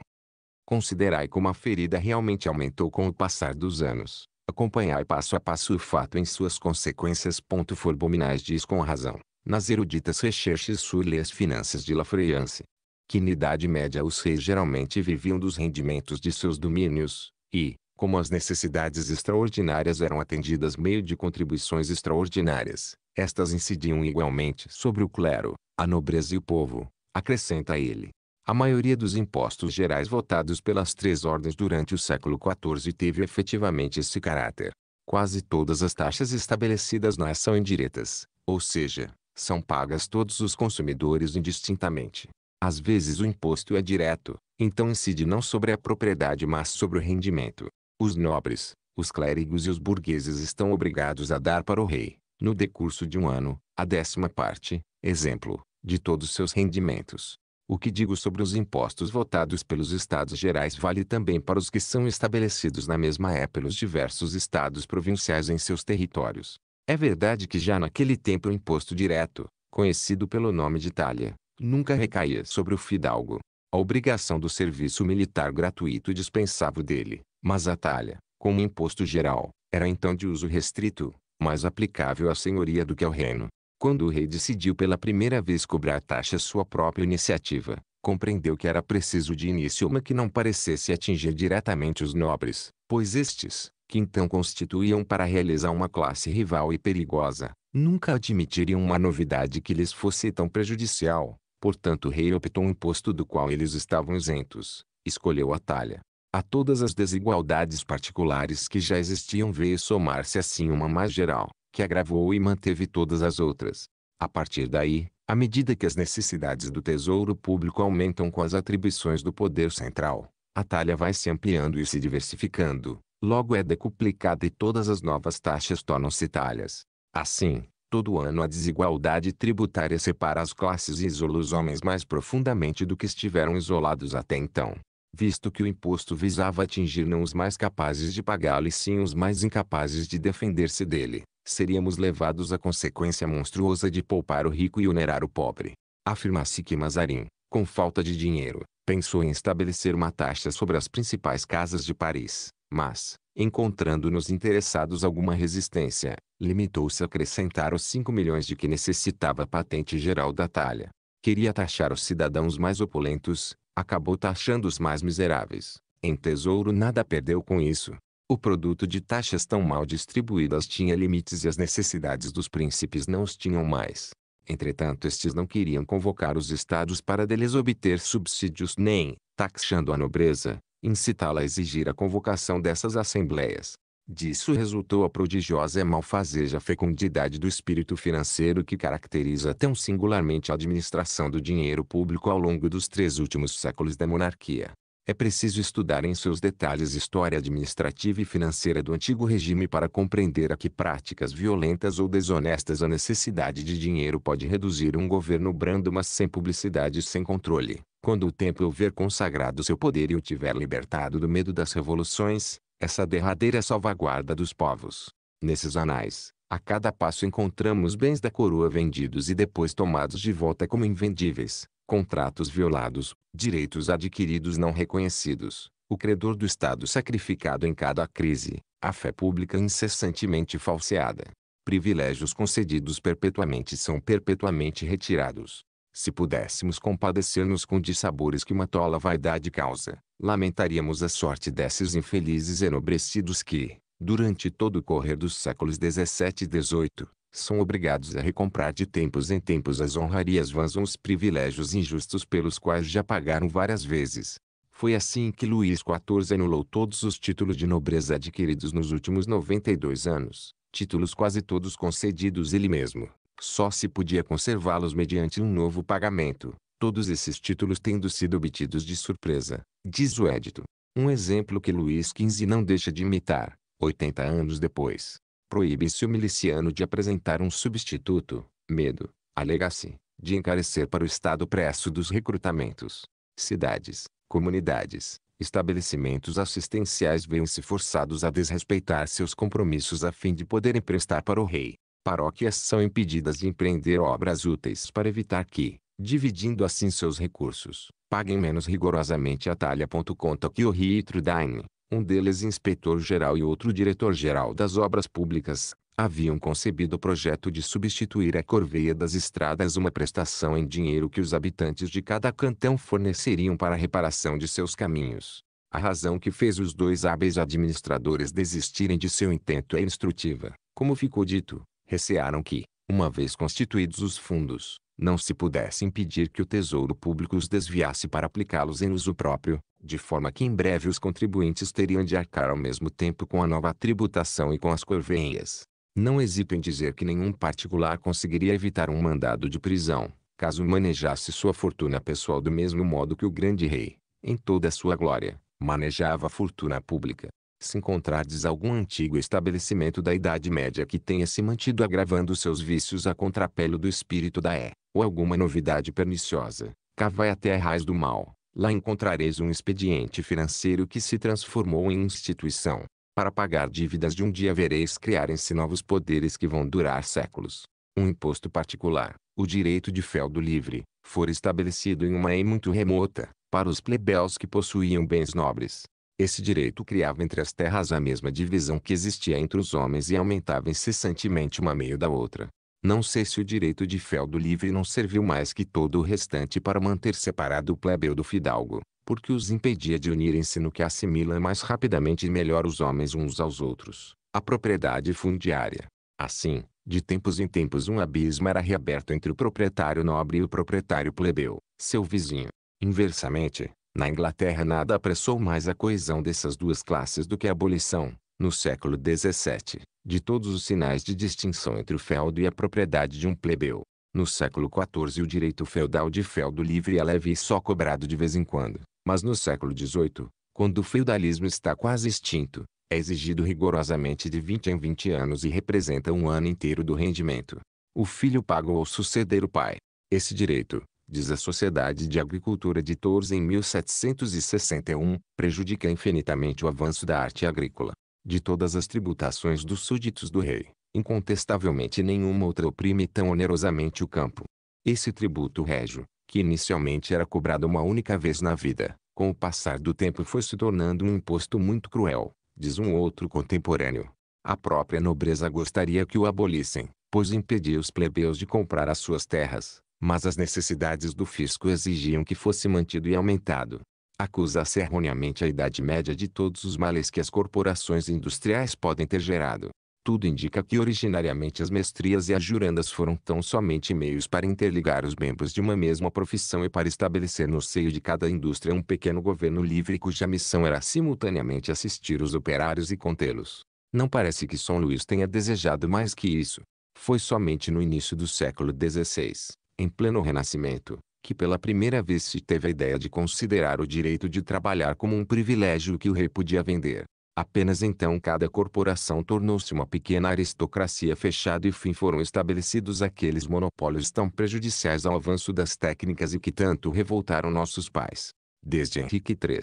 [SPEAKER 1] Considerai como a ferida realmente aumentou com o passar dos anos. Acompanhai passo a passo o fato em suas consequências. Forbominais diz com razão, nas eruditas recherches sobre as finanças de La France, que na Idade Média os reis geralmente viviam dos rendimentos de seus domínios, e, como as necessidades extraordinárias eram atendidas meio de contribuições extraordinárias, estas incidiam igualmente sobre o clero, a nobreza e o povo, acrescenta ele. A maioria dos impostos gerais votados pelas três ordens durante o século XIV teve efetivamente esse caráter. Quase todas as taxas estabelecidas na são indiretas, ou seja, são pagas todos os consumidores indistintamente. Às vezes o imposto é direto, então incide não sobre a propriedade mas sobre o rendimento. Os nobres, os clérigos e os burgueses estão obrigados a dar para o rei, no decurso de um ano, a décima parte, exemplo, de todos seus rendimentos. O que digo sobre os impostos votados pelos estados gerais vale também para os que são estabelecidos na mesma época pelos diversos estados provinciais em seus territórios. É verdade que já naquele tempo o imposto direto, conhecido pelo nome de Itália, nunca recaía sobre o fidalgo. A obrigação do serviço militar gratuito dispensava dele, mas a talha, como imposto geral, era então de uso restrito, mais aplicável à senhoria do que ao reino. Quando o rei decidiu pela primeira vez cobrar taxa sua própria iniciativa, compreendeu que era preciso de início uma que não parecesse atingir diretamente os nobres, pois estes, que então constituíam para realizar uma classe rival e perigosa, nunca admitiriam uma novidade que lhes fosse tão prejudicial. Portanto o rei optou um imposto do qual eles estavam isentos, escolheu a talha, a todas as desigualdades particulares que já existiam veio somar-se assim uma mais geral, que agravou e manteve todas as outras. A partir daí, à medida que as necessidades do tesouro público aumentam com as atribuições do poder central, a talha vai se ampliando e se diversificando, logo é decuplicada e todas as novas taxas tornam-se talhas. Assim, todo ano a desigualdade tributária separa as classes e isola os homens mais profundamente do que estiveram isolados até então visto que o imposto visava atingir não os mais capazes de pagá-lo e sim os mais incapazes de defender-se dele, seríamos levados à consequência monstruosa de poupar o rico e onerar o pobre. Afirma-se que Mazarin, com falta de dinheiro, pensou em estabelecer uma taxa sobre as principais casas de Paris, mas, encontrando nos interessados alguma resistência, limitou-se a acrescentar os 5 milhões de que necessitava a patente geral da talha. Queria taxar os cidadãos mais opulentos, acabou taxando os mais miseráveis. Em tesouro nada perdeu com isso. O produto de taxas tão mal distribuídas tinha limites e as necessidades dos príncipes não os tinham mais. Entretanto, estes não queriam convocar os estados para deles obter subsídios nem, taxando a nobreza, incitá-la a exigir a convocação dessas assembleias. Disso resultou a prodigiosa e malfazeja fecundidade do espírito financeiro que caracteriza tão singularmente a administração do dinheiro público ao longo dos três últimos séculos da monarquia. É preciso estudar em seus detalhes história administrativa e financeira do antigo regime para compreender a que práticas violentas ou desonestas a necessidade de dinheiro pode reduzir um governo brando mas sem publicidade e sem controle. Quando o tempo houver consagrado seu poder e o tiver libertado do medo das revoluções, essa derradeira salvaguarda dos povos. Nesses anais, a cada passo encontramos bens da coroa vendidos e depois tomados de volta como invendíveis, contratos violados, direitos adquiridos não reconhecidos, o credor do Estado sacrificado em cada crise, a fé pública incessantemente falseada. Privilégios concedidos perpetuamente são perpetuamente retirados. Se pudéssemos compadecer-nos com dissabores que uma tola vaidade causa, lamentaríamos a sorte desses infelizes enobrecidos que, durante todo o correr dos séculos 17 e 18, são obrigados a recomprar de tempos em tempos as honrarias vãs ou os privilégios injustos pelos quais já pagaram várias vezes. Foi assim que Luís XIV anulou todos os títulos de nobreza adquiridos nos últimos 92 anos, títulos quase todos concedidos ele mesmo. Só se podia conservá-los mediante um novo pagamento, todos esses títulos tendo sido obtidos de surpresa, diz o edito. Um exemplo que Luís XV não deixa de imitar, 80 anos depois. Proíbe-se o miliciano de apresentar um substituto, medo, alega-se, de encarecer para o Estado preço dos recrutamentos. Cidades, comunidades, estabelecimentos assistenciais veem-se forçados a desrespeitar seus compromissos a fim de poderem prestar para o rei paróquias são impedidas de empreender obras úteis para evitar que, dividindo assim seus recursos, paguem menos rigorosamente a talha. Conta que o Rio Trudine, um deles inspetor-geral e outro diretor-geral das obras públicas, haviam concebido o projeto de substituir a corveia das estradas uma prestação em dinheiro que os habitantes de cada cantão forneceriam para a reparação de seus caminhos. A razão que fez os dois hábeis administradores desistirem de seu intento é instrutiva. Como ficou dito, recearam que, uma vez constituídos os fundos, não se pudesse impedir que o Tesouro Público os desviasse para aplicá-los em uso próprio, de forma que em breve os contribuintes teriam de arcar ao mesmo tempo com a nova tributação e com as corveias. Não hesito em dizer que nenhum particular conseguiria evitar um mandado de prisão, caso manejasse sua fortuna pessoal do mesmo modo que o grande rei, em toda a sua glória, manejava a fortuna pública. Se encontrardes algum antigo estabelecimento da Idade Média que tenha se mantido agravando seus vícios a contrapelo do espírito da é, ou alguma novidade perniciosa, cavai até a raiz do mal. Lá encontrareis um expediente financeiro que se transformou em instituição. Para pagar dívidas de um dia vereis criarem-se novos poderes que vão durar séculos. Um imposto particular, o direito de feudo livre, for estabelecido em uma e muito remota, para os plebeus que possuíam bens nobres esse direito criava entre as terras a mesma divisão que existia entre os homens e aumentava incessantemente uma meio da outra. Não sei se o direito de feudo livre não serviu mais que todo o restante para manter separado o plebeu do fidalgo, porque os impedia de unirem-se no que assimila mais rapidamente e melhor os homens uns aos outros, a propriedade fundiária. Assim, de tempos em tempos um abismo era reaberto entre o proprietário nobre e o proprietário plebeu, seu vizinho. Inversamente, na Inglaterra nada apressou mais a coesão dessas duas classes do que a abolição, no século XVII, de todos os sinais de distinção entre o feudo e a propriedade de um plebeu. No século XIV o direito feudal de feudo livre é leve e só cobrado de vez em quando, mas no século XVIII, quando o feudalismo está quase extinto, é exigido rigorosamente de 20 em 20 anos e representa um ano inteiro do rendimento. O filho paga ou suceder o pai. Esse direito, diz a Sociedade de Agricultura de Tours em 1761, prejudica infinitamente o avanço da arte agrícola. De todas as tributações dos súditos do rei, incontestavelmente nenhuma outra oprime tão onerosamente o campo. Esse tributo régio, que inicialmente era cobrado uma única vez na vida, com o passar do tempo foi se tornando um imposto muito cruel, diz um outro contemporâneo. A própria nobreza gostaria que o abolissem, pois impedia os plebeus de comprar as suas terras, mas as necessidades do fisco exigiam que fosse mantido e aumentado. Acusa-se erroneamente a idade média de todos os males que as corporações industriais podem ter gerado. Tudo indica que originariamente as mestrias e as jurandas foram tão somente meios para interligar os membros de uma mesma profissão e para estabelecer no seio de cada indústria um pequeno governo livre cuja missão era simultaneamente assistir os operários e contê-los. Não parece que São Luís tenha desejado mais que isso. Foi somente no início do século XVI em pleno renascimento, que pela primeira vez se teve a ideia de considerar o direito de trabalhar como um privilégio que o rei podia vender. Apenas então cada corporação tornou-se uma pequena aristocracia fechada e fim foram estabelecidos aqueles monopólios tão prejudiciais ao avanço das técnicas e que tanto revoltaram nossos pais. Desde Henrique III,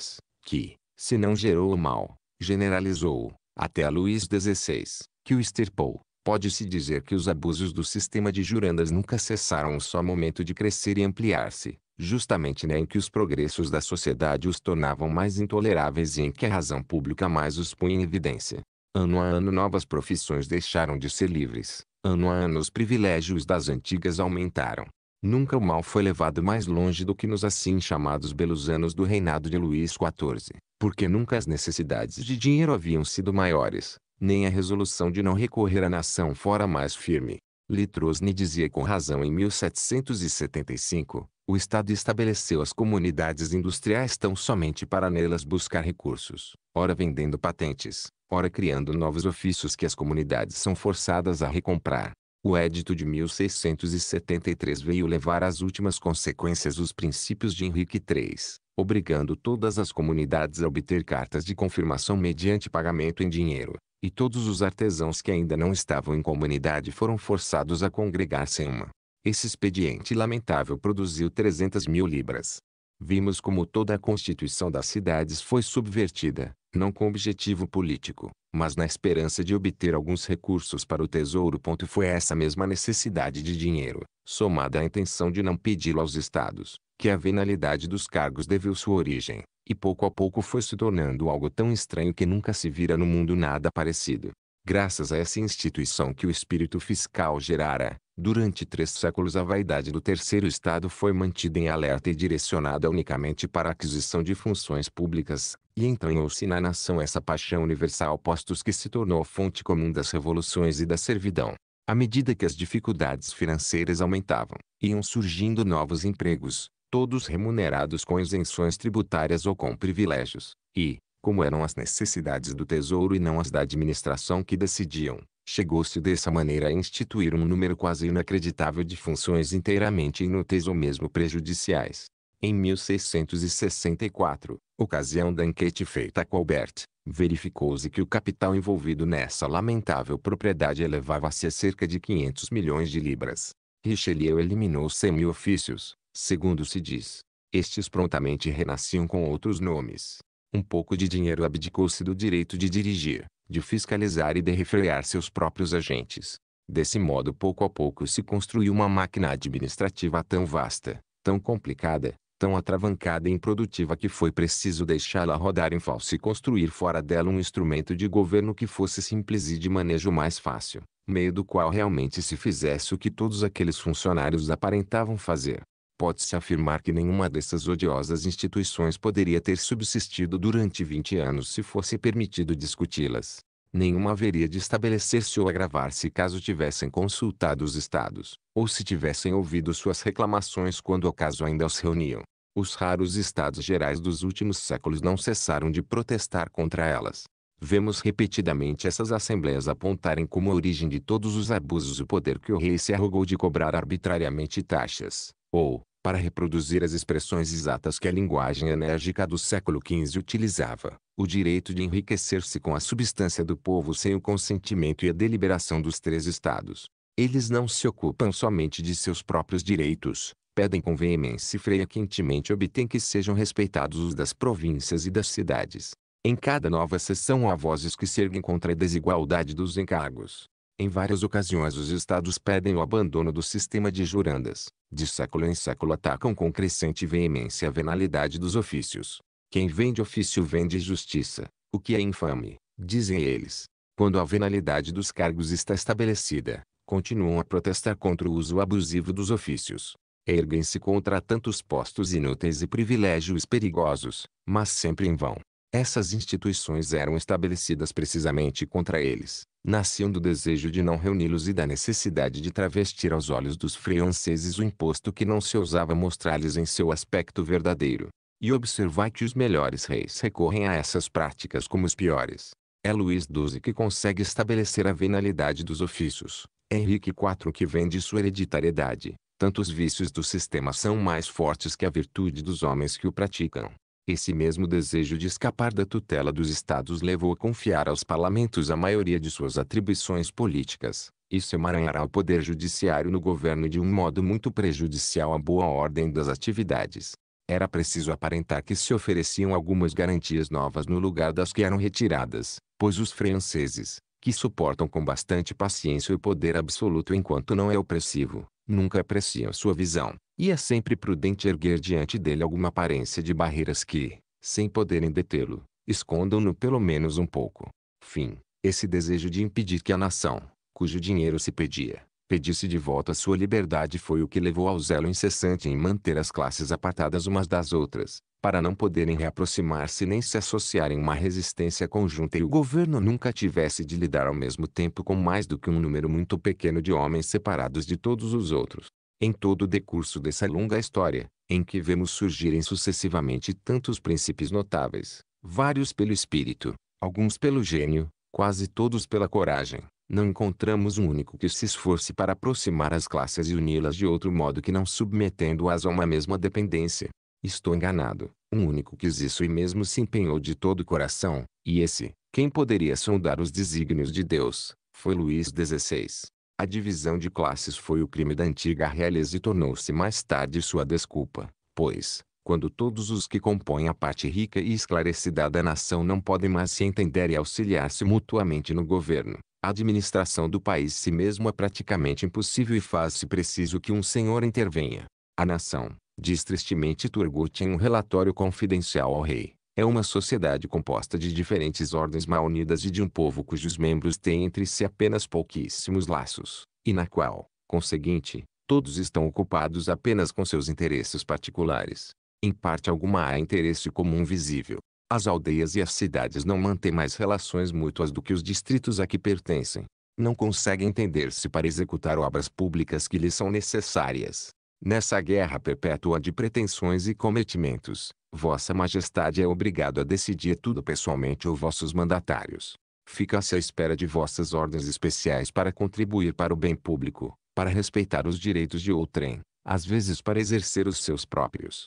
[SPEAKER 1] que, se não gerou o mal, generalizou-o, até a Luís XVI, que o extirpou, Pode-se dizer que os abusos do sistema de jurandas nunca cessaram um só momento de crescer e ampliar-se, justamente né, em que os progressos da sociedade os tornavam mais intoleráveis e em que a razão pública mais os punha em evidência. Ano a ano novas profissões deixaram de ser livres, ano a ano os privilégios das antigas aumentaram. Nunca o mal foi levado mais longe do que nos assim chamados belos anos do reinado de Luís XIV, porque nunca as necessidades de dinheiro haviam sido maiores, nem a resolução de não recorrer à nação fora mais firme. Litrosne dizia com razão em 1775, o Estado estabeleceu as comunidades industriais tão somente para nelas buscar recursos, ora vendendo patentes, ora criando novos ofícios que as comunidades são forçadas a recomprar. O Edito de 1673 veio levar às últimas consequências os princípios de Henrique III, obrigando todas as comunidades a obter cartas de confirmação mediante pagamento em dinheiro, e todos os artesãos que ainda não estavam em comunidade foram forçados a congregar-se em uma. Esse expediente lamentável produziu 300 mil libras. Vimos como toda a constituição das cidades foi subvertida, não com objetivo político, mas na esperança de obter alguns recursos para o tesouro. Foi essa mesma necessidade de dinheiro, somada à intenção de não pedi-lo aos estados, que a venalidade dos cargos deveu sua origem e pouco a pouco foi se tornando algo tão estranho que nunca se vira no mundo nada parecido. Graças a essa instituição que o espírito fiscal gerara, durante três séculos a vaidade do terceiro Estado foi mantida em alerta e direcionada unicamente para a aquisição de funções públicas, e então entranhou-se na nação essa paixão universal postos que se tornou fonte comum das revoluções e da servidão. À medida que as dificuldades financeiras aumentavam, iam surgindo novos empregos, todos remunerados com isenções tributárias ou com privilégios, e, como eram as necessidades do tesouro e não as da administração que decidiam, chegou-se dessa maneira a instituir um número quase inacreditável de funções inteiramente inúteis ou mesmo prejudiciais. Em 1664, ocasião da enquete feita a Colbert, verificou-se que o capital envolvido nessa lamentável propriedade elevava-se a cerca de 500 milhões de libras. Richelieu eliminou 100 mil ofícios segundo se diz. Estes prontamente renasciam com outros nomes. Um pouco de dinheiro abdicou-se do direito de dirigir, de fiscalizar e de refrear seus próprios agentes. Desse modo, pouco a pouco se construiu uma máquina administrativa tão vasta, tão complicada, tão atravancada e improdutiva que foi preciso deixá-la rodar em falso e construir fora dela um instrumento de governo que fosse simples e de manejo mais fácil, meio do qual realmente se fizesse o que todos aqueles funcionários aparentavam fazer pode-se afirmar que nenhuma dessas odiosas instituições poderia ter subsistido durante 20 anos se fosse permitido discuti-las. Nenhuma haveria de estabelecer-se ou agravar-se caso tivessem consultado os estados, ou se tivessem ouvido suas reclamações quando o caso ainda os reuniam. Os raros estados gerais dos últimos séculos não cessaram de protestar contra elas. Vemos repetidamente essas assembleias apontarem como a origem de todos os abusos o poder que o rei se arrogou de cobrar arbitrariamente taxas, ou, para reproduzir as expressões exatas que a linguagem enérgica do século XV utilizava, o direito de enriquecer-se com a substância do povo sem o consentimento e a deliberação dos três estados. Eles não se ocupam somente de seus próprios direitos, pedem com veemência e freia quentemente obtêm que sejam respeitados os das províncias e das cidades. Em cada nova sessão há vozes que se erguem contra a desigualdade dos encargos. Em várias ocasiões os estados pedem o abandono do sistema de jurandas de século em século atacam com crescente veemência a venalidade dos ofícios. Quem vende ofício vende justiça, o que é infame, dizem eles. Quando a venalidade dos cargos está estabelecida, continuam a protestar contra o uso abusivo dos ofícios. Erguem-se contra tantos postos inúteis e privilégios perigosos, mas sempre em vão. Essas instituições eram estabelecidas precisamente contra eles nasciam do desejo de não reuni-los e da necessidade de travestir aos olhos dos franceses o imposto que não se ousava mostrar-lhes em seu aspecto verdadeiro. E observai que os melhores reis recorrem a essas práticas como os piores. É Luís XII que consegue estabelecer a venalidade dos ofícios. É Henrique IV que vende sua hereditariedade. Tanto os vícios do sistema são mais fortes que a virtude dos homens que o praticam. Esse mesmo desejo de escapar da tutela dos estados levou a confiar aos parlamentos a maioria de suas atribuições políticas. Isso emaranhará o poder judiciário no governo de um modo muito prejudicial à boa ordem das atividades. Era preciso aparentar que se ofereciam algumas garantias novas no lugar das que eram retiradas, pois os franceses, que suportam com bastante paciência o poder absoluto enquanto não é opressivo, nunca apreciam sua visão, e é sempre prudente erguer diante dele alguma aparência de barreiras que, sem poderem detê-lo, escondam-no pelo menos um pouco. Fim. Esse desejo de impedir que a nação, cujo dinheiro se pedia, pedisse de volta sua liberdade foi o que levou ao zelo incessante em manter as classes apartadas umas das outras, para não poderem reaproximar-se nem se associarem uma resistência conjunta e o governo nunca tivesse de lidar ao mesmo tempo com mais do que um número muito pequeno de homens separados de todos os outros. Em todo o decurso dessa longa história, em que vemos surgirem sucessivamente tantos príncipes notáveis, vários pelo espírito, alguns pelo gênio, quase todos pela coragem, não encontramos um único que se esforce para aproximar as classes e uni-las de outro modo que não submetendo-as a uma mesma dependência. Estou enganado. Um único quis isso e mesmo se empenhou de todo o coração, e esse, quem poderia sondar os desígnios de Deus, foi Luís XVI. A divisão de classes foi o crime da antiga realeza e tornou-se mais tarde sua desculpa, pois, quando todos os que compõem a parte rica e esclarecida da nação não podem mais se entender e auxiliar-se mutuamente no governo, a administração do país si mesmo é praticamente impossível e faz-se preciso que um senhor intervenha. A nação, diz tristemente Turgot em um relatório confidencial ao rei, é uma sociedade composta de diferentes ordens mal unidas e de um povo cujos membros têm entre si apenas pouquíssimos laços, e na qual, conseguinte, todos estão ocupados apenas com seus interesses particulares. Em parte alguma há interesse comum visível, as aldeias e as cidades não mantêm mais relações mútuas do que os distritos a que pertencem. Não conseguem entender-se para executar obras públicas que lhes são necessárias. Nessa guerra perpétua de pretensões e cometimentos, Vossa Majestade é obrigado a decidir tudo pessoalmente ou vossos mandatários. Fica-se à espera de vossas ordens especiais para contribuir para o bem público, para respeitar os direitos de outrem, às vezes para exercer os seus próprios.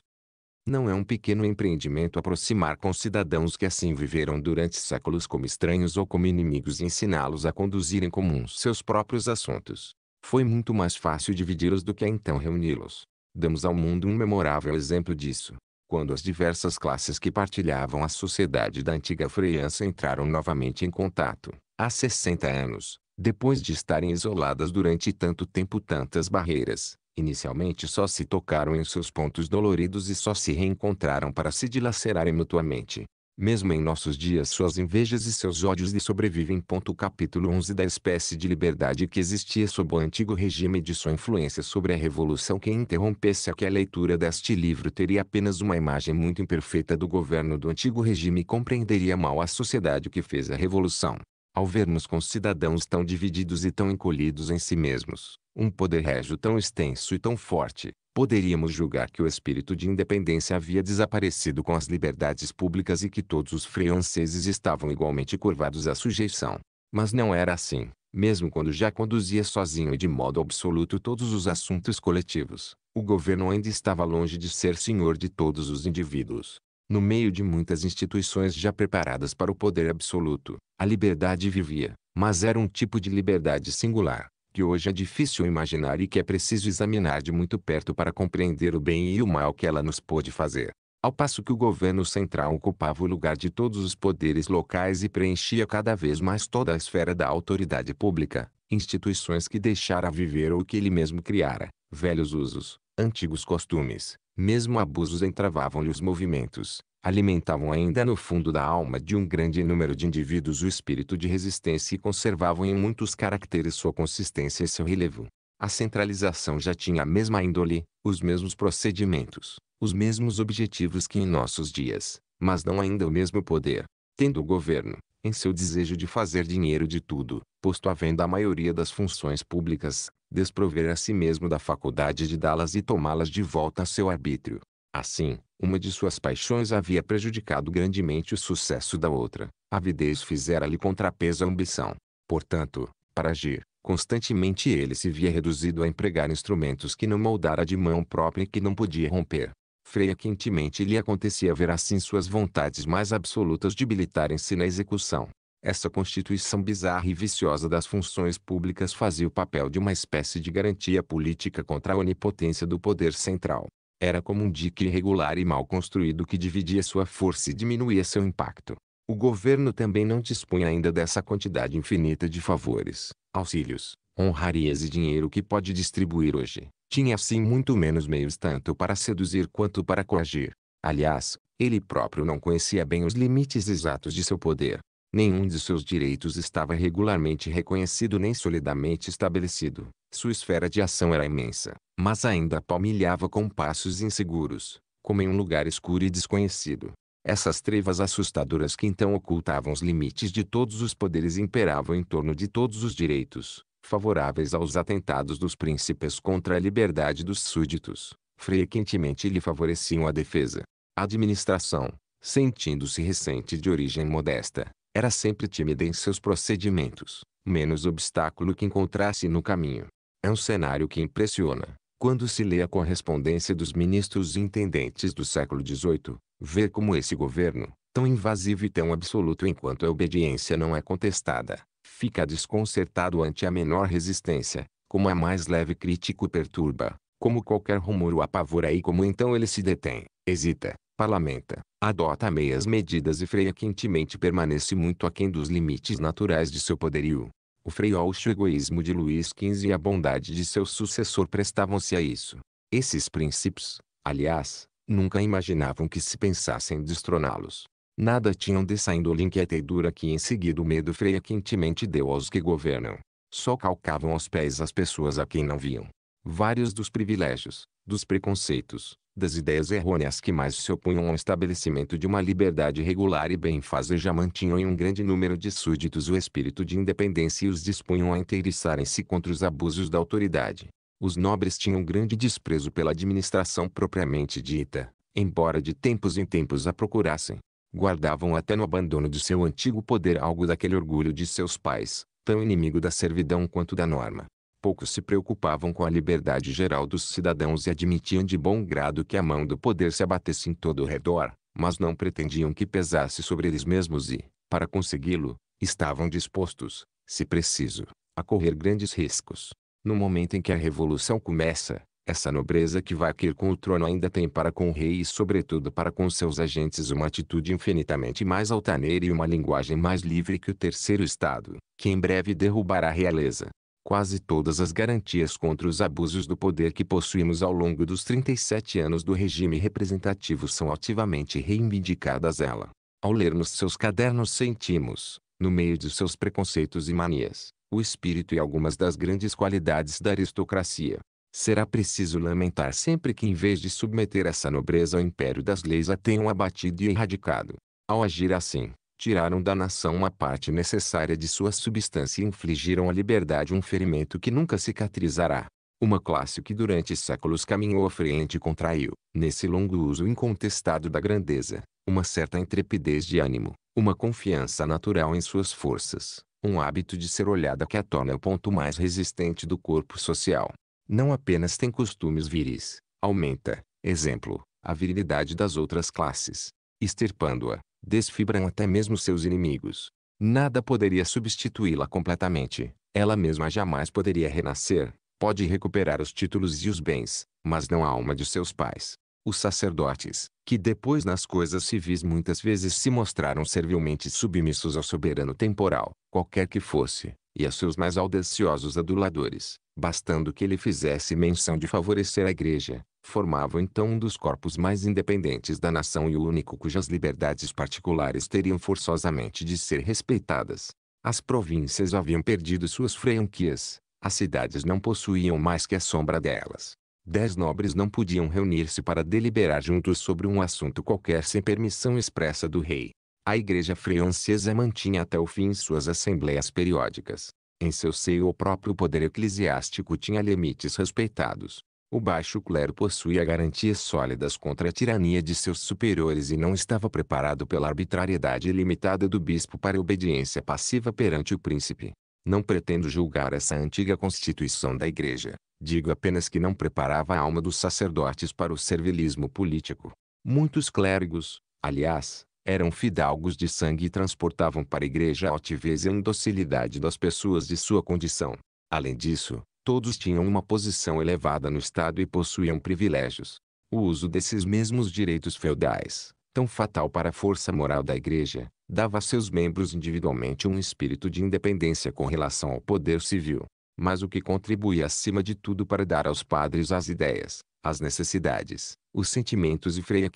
[SPEAKER 1] Não é um pequeno empreendimento aproximar com cidadãos que assim viveram durante séculos como estranhos ou como inimigos e ensiná-los a conduzirem comuns seus próprios assuntos. Foi muito mais fácil dividi-los do que então reuni-los. Damos ao mundo um memorável exemplo disso, quando as diversas classes que partilhavam a sociedade da antiga França entraram novamente em contato, há 60 anos, depois de estarem isoladas durante tanto tempo tantas barreiras, Inicialmente só se tocaram em seus pontos doloridos e só se reencontraram para se dilacerarem mutuamente. Mesmo em nossos dias suas invejas e seus ódios lhe sobrevivem. Capítulo 11 da espécie de liberdade que existia sob o antigo regime e de sua influência sobre a revolução quem interrompesse aquela leitura deste livro teria apenas uma imagem muito imperfeita do governo do antigo regime e compreenderia mal a sociedade que fez a revolução ao ver-nos cidadãos tão divididos e tão encolhidos em si mesmos, um poder régio tão extenso e tão forte, poderíamos julgar que o espírito de independência havia desaparecido com as liberdades públicas e que todos os franceses estavam igualmente curvados à sujeição. Mas não era assim, mesmo quando já conduzia sozinho e de modo absoluto todos os assuntos coletivos, o governo ainda estava longe de ser senhor de todos os indivíduos no meio de muitas instituições já preparadas para o poder absoluto, a liberdade vivia, mas era um tipo de liberdade singular, que hoje é difícil imaginar e que é preciso examinar de muito perto para compreender o bem e o mal que ela nos pôde fazer. Ao passo que o governo central ocupava o lugar de todos os poderes locais e preenchia cada vez mais toda a esfera da autoridade pública, instituições que deixara viver ou que ele mesmo criara, velhos usos, antigos costumes, mesmo abusos entravavam-lhe os movimentos, alimentavam ainda no fundo da alma de um grande número de indivíduos o espírito de resistência e conservavam em muitos caracteres sua consistência e seu relevo. A centralização já tinha a mesma índole, os mesmos procedimentos, os mesmos objetivos que em nossos dias, mas não ainda o mesmo poder. Tendo o governo, em seu desejo de fazer dinheiro de tudo, posto à venda a maioria das funções públicas, desprover a si mesmo da faculdade de dá-las e tomá-las de volta a seu arbítrio. Assim, uma de suas paixões havia prejudicado grandemente o sucesso da outra. A avidez fizera-lhe contrapeso à ambição. Portanto, para agir, constantemente ele se via reduzido a empregar instrumentos que não moldara de mão própria e que não podia romper. Freia quentemente lhe acontecia ver assim suas vontades mais absolutas debilitarem-se na execução. Essa constituição bizarra e viciosa das funções públicas fazia o papel de uma espécie de garantia política contra a onipotência do poder central. Era como um dique irregular e mal construído que dividia sua força e diminuía seu impacto. O governo também não dispunha ainda dessa quantidade infinita de favores, auxílios, honrarias e dinheiro que pode distribuir hoje. Tinha assim muito menos meios tanto para seduzir quanto para coagir. Aliás, ele próprio não conhecia bem os limites exatos de seu poder. Nenhum de seus direitos estava regularmente reconhecido nem solidamente estabelecido. Sua esfera de ação era imensa, mas ainda palmilhava com passos inseguros, como em um lugar escuro e desconhecido. Essas trevas assustadoras que então ocultavam os limites de todos os poderes imperavam em torno de todos os direitos, favoráveis aos atentados dos príncipes contra a liberdade dos súditos, frequentemente lhe favoreciam a defesa. A administração, sentindo-se recente de origem modesta, era sempre tímida em seus procedimentos, menos obstáculo que encontrasse no caminho. É um cenário que impressiona. Quando se lê a correspondência dos ministros e intendentes do século XVIII, vê como esse governo, tão invasivo e tão absoluto enquanto a obediência não é contestada, fica desconcertado ante a menor resistência, como a é mais leve crítica o perturba, como qualquer rumor o apavora e como então ele se detém, hesita, parlamenta, adota meias medidas e freia quentemente permanece muito aquém dos limites naturais de seu poderio. O freiolcho egoísmo de Luís XV e a bondade de seu sucessor prestavam-se a isso. Esses princípios, aliás, nunca imaginavam que se pensassem destroná-los. Nada tinham saindo índole inquieta e dura que em seguida o medo freia quentemente deu aos que governam. Só calcavam aos pés as pessoas a quem não viam. Vários dos privilégios, dos preconceitos, das ideias errôneas que mais se opunham ao estabelecimento de uma liberdade regular e bem-fazer já mantinham em um grande número de súditos o espírito de independência e os dispunham a inteiriçarem-se contra os abusos da autoridade. Os nobres tinham grande desprezo pela administração propriamente dita, embora de tempos em tempos a procurassem guardavam até no abandono de seu antigo poder algo daquele orgulho de seus pais, tão inimigo da servidão quanto da norma. Poucos se preocupavam com a liberdade geral dos cidadãos e admitiam de bom grado que a mão do poder se abatesse em todo o redor, mas não pretendiam que pesasse sobre eles mesmos e, para consegui-lo, estavam dispostos, se preciso, a correr grandes riscos. No momento em que a revolução começa, essa nobreza que vai querer com o trono ainda tem para com o rei e sobretudo para com seus agentes uma atitude infinitamente mais altaneira e uma linguagem mais livre que o terceiro estado, que em breve derrubará a realeza. Quase todas as garantias contra os abusos do poder que possuímos ao longo dos 37 anos do regime representativo são ativamente reivindicadas ela. Ao lermos seus cadernos sentimos, no meio de seus preconceitos e manias, o espírito e algumas das grandes qualidades da aristocracia será preciso lamentar sempre que em vez de submeter essa nobreza ao império das leis a tenham abatido e erradicado. Ao agir assim, tiraram da nação uma parte necessária de sua substância e infligiram à liberdade um ferimento que nunca cicatrizará. Uma classe que durante séculos caminhou à frente e contraiu, nesse longo uso incontestado da grandeza, uma certa intrepidez de ânimo, uma confiança natural em suas forças, um hábito de ser olhada que a torna o ponto mais resistente do corpo social não apenas tem costumes viris, aumenta, exemplo, a virilidade das outras classes, extirpando-a, desfibram até mesmo seus inimigos. Nada poderia substituí-la completamente, ela mesma jamais poderia renascer, pode recuperar os títulos e os bens, mas não a alma de seus pais. Os sacerdotes, que depois nas coisas civis muitas vezes se mostraram servilmente submissos ao soberano temporal, qualquer que fosse, e a seus mais audaciosos aduladores, bastando que ele fizesse menção de favorecer a igreja, formavam então um dos corpos mais independentes da nação e o único cujas liberdades particulares teriam forçosamente de ser respeitadas. As províncias haviam perdido suas franquias, as cidades não possuíam mais que a sombra delas. Dez nobres não podiam reunir-se para deliberar juntos sobre um assunto qualquer sem permissão expressa do rei. A igreja francesa mantinha até o fim suas assembleias periódicas. Em seu seio o próprio poder eclesiástico tinha limites respeitados. O baixo clero possuía garantias sólidas contra a tirania de seus superiores e não estava preparado pela arbitrariedade ilimitada do bispo para obediência passiva perante o príncipe. Não pretendo julgar essa antiga constituição da igreja. Digo apenas que não preparava a alma dos sacerdotes para o servilismo político. Muitos clérigos, aliás, eram fidalgos de sangue e transportavam para a igreja a altivez e a indocilidade das pessoas de sua condição. Além disso, todos tinham uma posição elevada no Estado e possuíam privilégios. O uso desses mesmos direitos feudais, tão fatal para a força moral da igreja, dava a seus membros individualmente um espírito de independência com relação ao poder civil. Mas o que contribuía acima de tudo para dar aos padres as ideias, as necessidades, os sentimentos e freia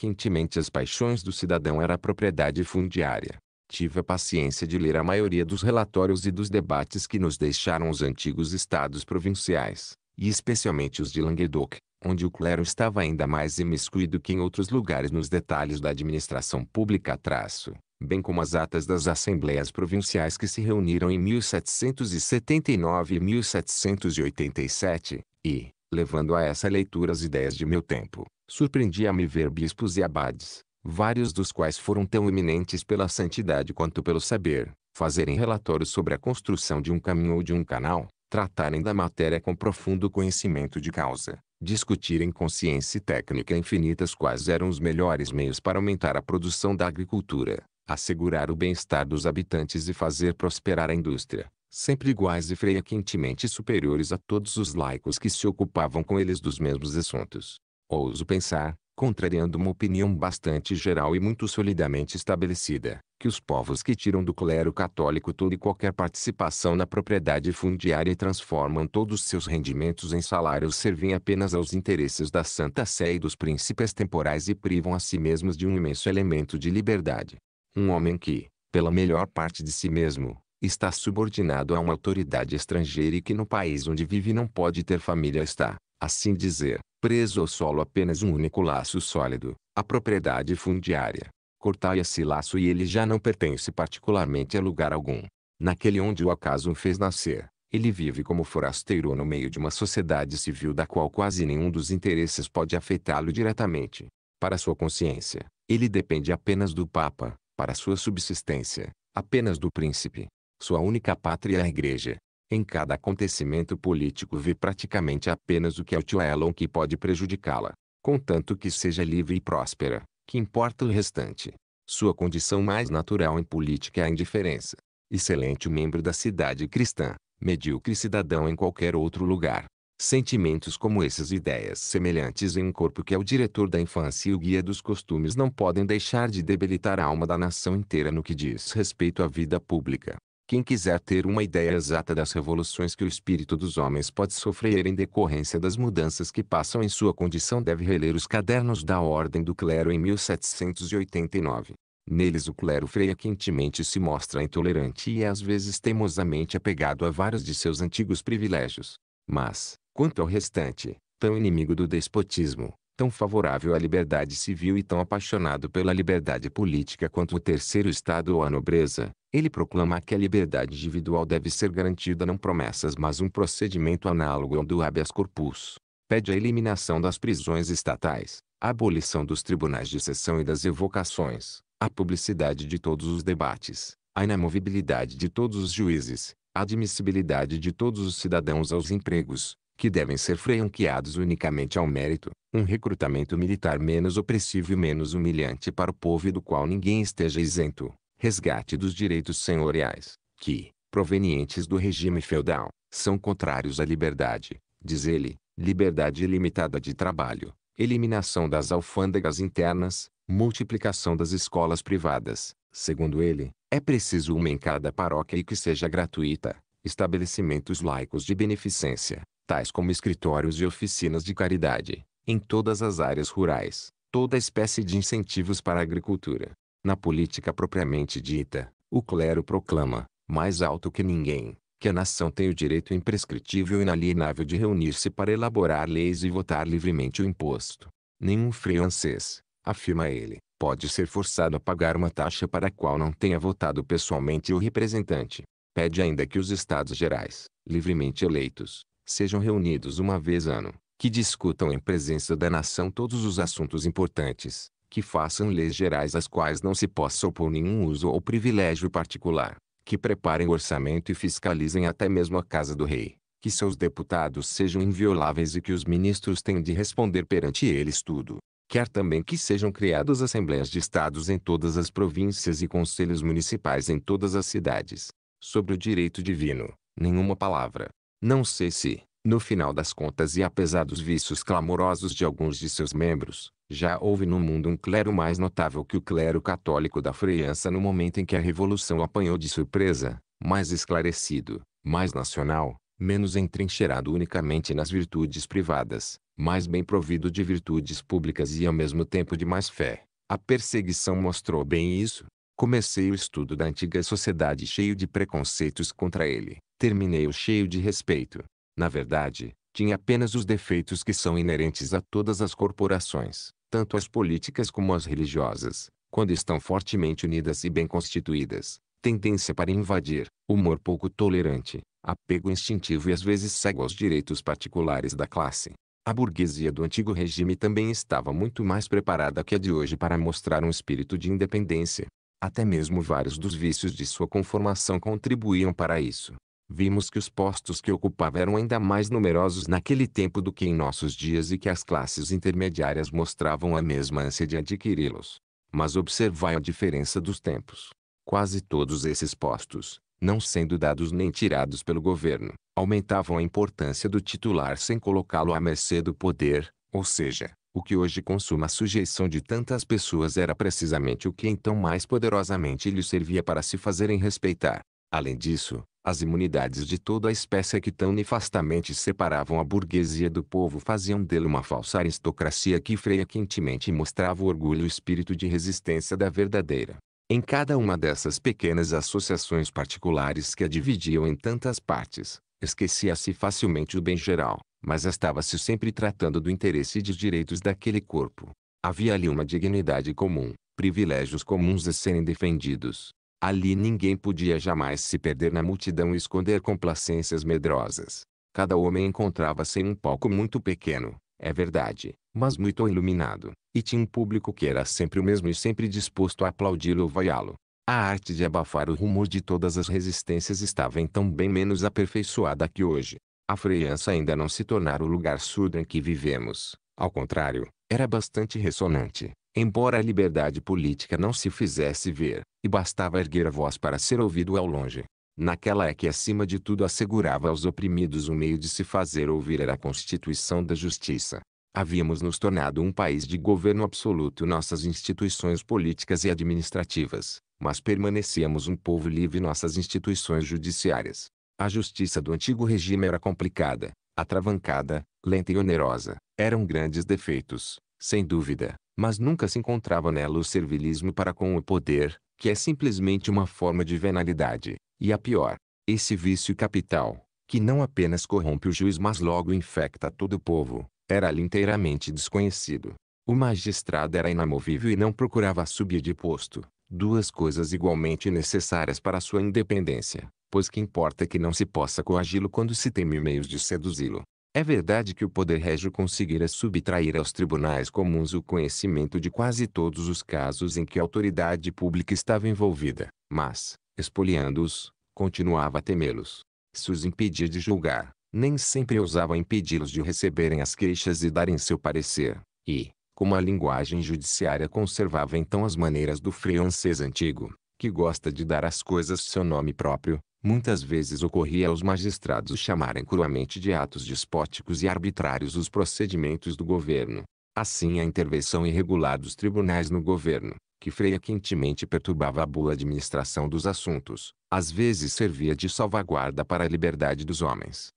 [SPEAKER 1] as paixões do cidadão era a propriedade fundiária. Tive a paciência de ler a maioria dos relatórios e dos debates que nos deixaram os antigos estados provinciais, e especialmente os de Languedoc, onde o clero estava ainda mais imiscuído que em outros lugares nos detalhes da administração pública traço, bem como as atas das assembleias provinciais que se reuniram em 1779 e 1787, e, levando a essa leitura as ideias de meu tempo, surpreendia-me ver bispos e abades, vários dos quais foram tão eminentes pela santidade quanto pelo saber, fazerem relatórios sobre a construção de um caminho ou de um canal, tratarem da matéria com profundo conhecimento de causa, discutirem com ciência e técnica infinitas quais eram os melhores meios para aumentar a produção da agricultura, assegurar o bem-estar dos habitantes e fazer prosperar a indústria, sempre iguais e frequentemente superiores a todos os laicos que se ocupavam com eles dos mesmos assuntos ouso pensar, contrariando uma opinião bastante geral e muito solidamente estabelecida, que os povos que tiram do clero católico toda e qualquer participação na propriedade fundiária e transformam todos seus rendimentos em salários servem apenas aos interesses da Santa Sé e dos príncipes temporais e privam a si mesmos de um imenso elemento de liberdade. Um homem que, pela melhor parte de si mesmo, está subordinado a uma autoridade estrangeira e que no país onde vive não pode ter família está, assim dizer, preso ao solo apenas um único laço sólido, a propriedade fundiária. Cortai esse laço e ele já não pertence particularmente a lugar algum. Naquele onde o acaso o fez nascer, ele vive como forasteiro no meio de uma sociedade civil da qual quase nenhum dos interesses pode afetá-lo diretamente. Para sua consciência, ele depende apenas do Papa, para sua subsistência, apenas do príncipe. Sua única pátria é a igreja, em cada acontecimento político vê praticamente apenas o que é útil a ela ou que pode prejudicá-la, contanto que seja livre e próspera, que importa o restante. Sua condição mais natural em política é a indiferença. Excelente membro da cidade cristã, medíocre cidadão em qualquer outro lugar. Sentimentos como esses ideias semelhantes em um corpo que é o diretor da infância e o guia dos costumes não podem deixar de debilitar a alma da nação inteira no que diz respeito à vida pública. Quem quiser ter uma ideia exata das revoluções que o espírito dos homens pode sofrer em decorrência das mudanças que passam em sua condição deve reler os cadernos da Ordem do Clero em 1789. Neles o clero freia quentemente se mostra intolerante e é às vezes teimosamente apegado a vários de seus antigos privilégios. Mas, quanto ao restante, tão inimigo do despotismo, tão favorável à liberdade civil e tão apaixonado pela liberdade política quanto o terceiro Estado ou a nobreza, ele proclama que a liberdade individual deve ser garantida não promessas mas um procedimento análogo ao do habeas corpus. Pede a eliminação das prisões estatais, a abolição dos tribunais de sessão e das evocações, a publicidade de todos os debates, a inamovibilidade de todos os juízes, a admissibilidade de todos os cidadãos aos empregos, que devem ser franqueados unicamente ao mérito, um recrutamento militar menos opressivo e menos humilhante para o povo e do qual ninguém esteja isento, resgate dos direitos senhoriais, que, provenientes do regime feudal, são contrários à liberdade, diz ele, liberdade ilimitada de trabalho, eliminação das alfândegas internas, multiplicação das escolas privadas, segundo ele, é preciso uma em cada paróquia e que seja gratuita, estabelecimentos laicos de beneficência, tais como escritórios e oficinas de caridade, em todas as áreas rurais, toda espécie de incentivos para a agricultura. Na política propriamente dita, o clero proclama, mais alto que ninguém, que a nação tem o direito imprescritível e inalienável de reunir-se para elaborar leis e votar livremente o imposto. Nenhum francês, afirma ele, pode ser forçado a pagar uma taxa para a qual não tenha votado pessoalmente o representante. Pede ainda que os estados gerais, livremente eleitos, sejam reunidos uma vez ano, que discutam em presença da nação todos os assuntos importantes, que façam leis gerais às quais não se possa opor nenhum uso ou privilégio particular, que preparem orçamento e fiscalizem até mesmo a casa do rei, que seus deputados sejam invioláveis e que os ministros tenham de responder perante eles tudo. Quer também que sejam criadas assembleias de estados em todas as províncias e conselhos municipais em todas as cidades. Sobre o direito divino, nenhuma palavra, não sei se, no final das contas e apesar dos vícios clamorosos de alguns de seus membros, já houve no mundo um clero mais notável que o clero católico da França no momento em que a Revolução apanhou de surpresa, mais esclarecido, mais nacional, menos entrincheirado unicamente nas virtudes privadas, mais bem provido de virtudes públicas e ao mesmo tempo de mais fé. A perseguição mostrou bem isso, Comecei o estudo da antiga sociedade cheio de preconceitos contra ele. Terminei-o cheio de respeito. Na verdade, tinha apenas os defeitos que são inerentes a todas as corporações, tanto as políticas como as religiosas, quando estão fortemente unidas e bem constituídas. Tendência para invadir, humor pouco tolerante, apego instintivo e às vezes cego aos direitos particulares da classe. A burguesia do antigo regime também estava muito mais preparada que a de hoje para mostrar um espírito de independência. Até mesmo vários dos vícios de sua conformação contribuíam para isso. Vimos que os postos que ocupava eram ainda mais numerosos naquele tempo do que em nossos dias e que as classes intermediárias mostravam a mesma ânsia de adquiri-los. Mas observai a diferença dos tempos. Quase todos esses postos, não sendo dados nem tirados pelo governo, aumentavam a importância do titular sem colocá-lo à mercê do poder, ou seja, o que hoje consuma a sujeição de tantas pessoas era precisamente o que então mais poderosamente lhe servia para se fazerem respeitar. Além disso, as imunidades de toda a espécie que tão nefastamente separavam a burguesia do povo faziam dele uma falsa aristocracia que freia quentemente e mostrava o orgulho e o espírito de resistência da verdadeira. Em cada uma dessas pequenas associações particulares que a dividiam em tantas partes, esquecia-se facilmente o bem geral mas estava-se sempre tratando do interesse e de direitos daquele corpo. Havia ali uma dignidade comum, privilégios comuns a serem defendidos. Ali ninguém podia jamais se perder na multidão e esconder complacências medrosas. Cada homem encontrava-se em um palco muito pequeno, é verdade, mas muito iluminado, e tinha um público que era sempre o mesmo e sempre disposto a aplaudi-lo ou vaiá-lo. A arte de abafar o rumor de todas as resistências estava então bem menos aperfeiçoada que hoje. A França ainda não se tornara o lugar surdo em que vivemos. Ao contrário, era bastante ressonante. Embora a liberdade política não se fizesse ver, e bastava erguer a voz para ser ouvido ao longe. Naquela é que acima de tudo assegurava aos oprimidos o meio de se fazer ouvir era a Constituição da Justiça. Havíamos nos tornado um país de governo absoluto nossas instituições políticas e administrativas, mas permanecíamos um povo livre nossas instituições judiciárias. A justiça do antigo regime era complicada, atravancada, lenta e onerosa. Eram grandes defeitos, sem dúvida, mas nunca se encontrava nela o servilismo para com o poder, que é simplesmente uma forma de venalidade. E a pior, esse vício capital, que não apenas corrompe o juiz mas logo infecta todo o povo, era-lhe inteiramente desconhecido. O magistrado era inamovível e não procurava subir de posto, duas coisas igualmente necessárias para sua independência pois que importa que não se possa coagi-lo quando se teme meios de seduzi-lo. É verdade que o poder régio conseguira subtrair aos tribunais comuns o conhecimento de quase todos os casos em que a autoridade pública estava envolvida, mas, expoliando-os, continuava a temê-los. Se os impedia de julgar, nem sempre ousava impedi-los de receberem as queixas e darem seu parecer, e, como a linguagem judiciária conservava então as maneiras do francês antigo, que gosta de dar às coisas seu nome próprio, Muitas vezes ocorria aos magistrados chamarem cruamente de atos despóticos e arbitrários os procedimentos do governo. Assim a intervenção irregular dos tribunais no governo, que frequentemente perturbava a boa administração dos assuntos, às vezes servia de salvaguarda para a liberdade dos homens.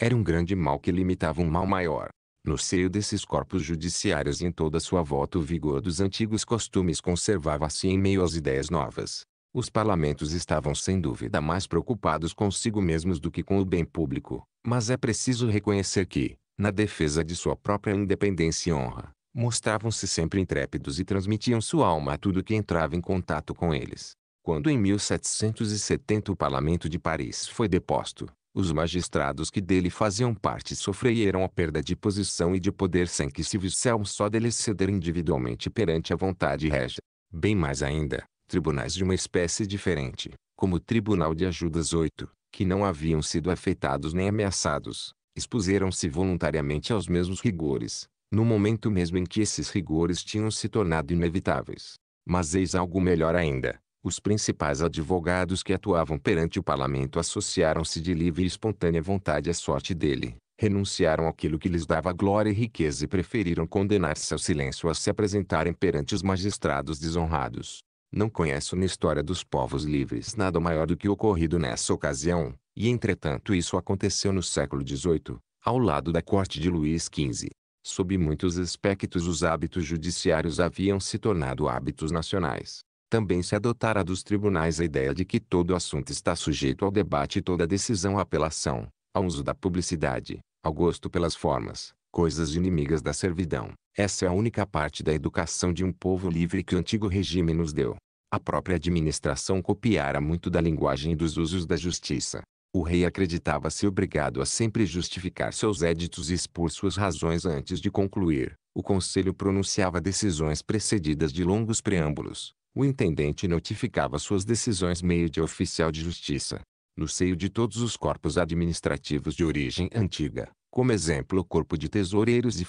[SPEAKER 1] Era um grande mal que limitava um mal maior. No seio desses corpos judiciários e em toda sua volta o vigor dos antigos costumes conservava-se em meio às ideias novas, os parlamentos estavam sem dúvida mais preocupados consigo mesmos do que com o bem público, mas é preciso reconhecer que, na defesa de sua própria independência e honra, mostravam-se sempre intrépidos e transmitiam sua alma a tudo que entrava em contato com eles. Quando em 1770 o parlamento de Paris foi deposto, os magistrados que dele faziam parte sofreram a perda de posição e de poder sem que se visse um só deles ceder individualmente perante a vontade régia. Bem mais ainda, tribunais de uma espécie diferente, como o Tribunal de Ajudas 8, que não haviam sido afetados nem ameaçados, expuseram-se voluntariamente aos mesmos rigores, no momento mesmo em que esses rigores tinham se tornado inevitáveis. Mas eis algo melhor ainda. Os principais advogados que atuavam perante o parlamento associaram-se de livre e espontânea vontade à sorte dele, renunciaram àquilo que lhes dava glória e riqueza e preferiram condenar-se ao silêncio a se apresentarem perante os magistrados desonrados. Não conheço na história dos povos livres nada maior do que ocorrido nessa ocasião, e entretanto isso aconteceu no século XVIII, ao lado da corte de Luís XV. Sob muitos aspectos os hábitos judiciários haviam se tornado hábitos nacionais. Também se adotara dos tribunais a ideia de que todo assunto está sujeito ao debate e toda decisão à apelação, ao uso da publicidade, ao gosto pelas formas, coisas inimigas da servidão. Essa é a única parte da educação de um povo livre que o antigo regime nos deu. A própria administração copiara muito da linguagem e dos usos da justiça. O rei acreditava-se obrigado a sempre justificar seus éditos e expor suas razões antes de concluir. O conselho pronunciava decisões precedidas de longos preâmbulos. O intendente notificava suas decisões meio de oficial de justiça. No seio de todos os corpos administrativos de origem antiga, como exemplo o corpo de tesoureiros e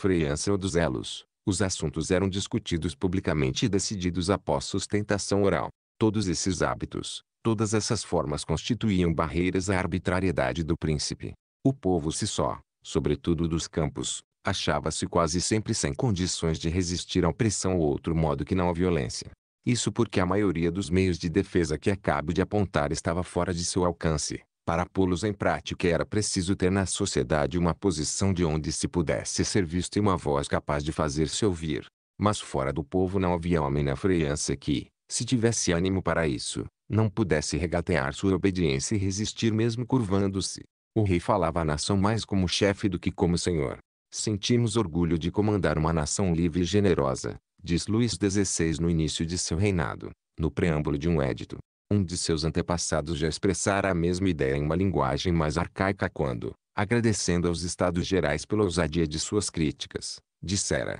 [SPEAKER 1] ou dos elos, Os assuntos eram discutidos publicamente e decididos após sustentação oral. Todos esses hábitos, todas essas formas constituíam barreiras à arbitrariedade do príncipe. O povo se só, sobretudo dos campos, achava-se quase sempre sem condições de resistir à opressão ou outro modo que não a violência. Isso porque a maioria dos meios de defesa que acabo de apontar estava fora de seu alcance. Para pô-los em prática era preciso ter na sociedade uma posição de onde se pudesse ser visto e uma voz capaz de fazer-se ouvir. Mas fora do povo não havia homem na freança que, se tivesse ânimo para isso, não pudesse regatear sua obediência e resistir mesmo curvando-se. O rei falava à nação mais como chefe do que como senhor. Sentimos orgulho de comandar uma nação livre e generosa, diz Luís XVI no início de seu reinado, no preâmbulo de um édito um de seus antepassados já expressara a mesma ideia em uma linguagem mais arcaica quando, agradecendo aos estados gerais pela ousadia de suas críticas, dissera.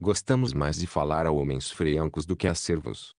[SPEAKER 1] Gostamos mais de falar a homens freancos do que a servos.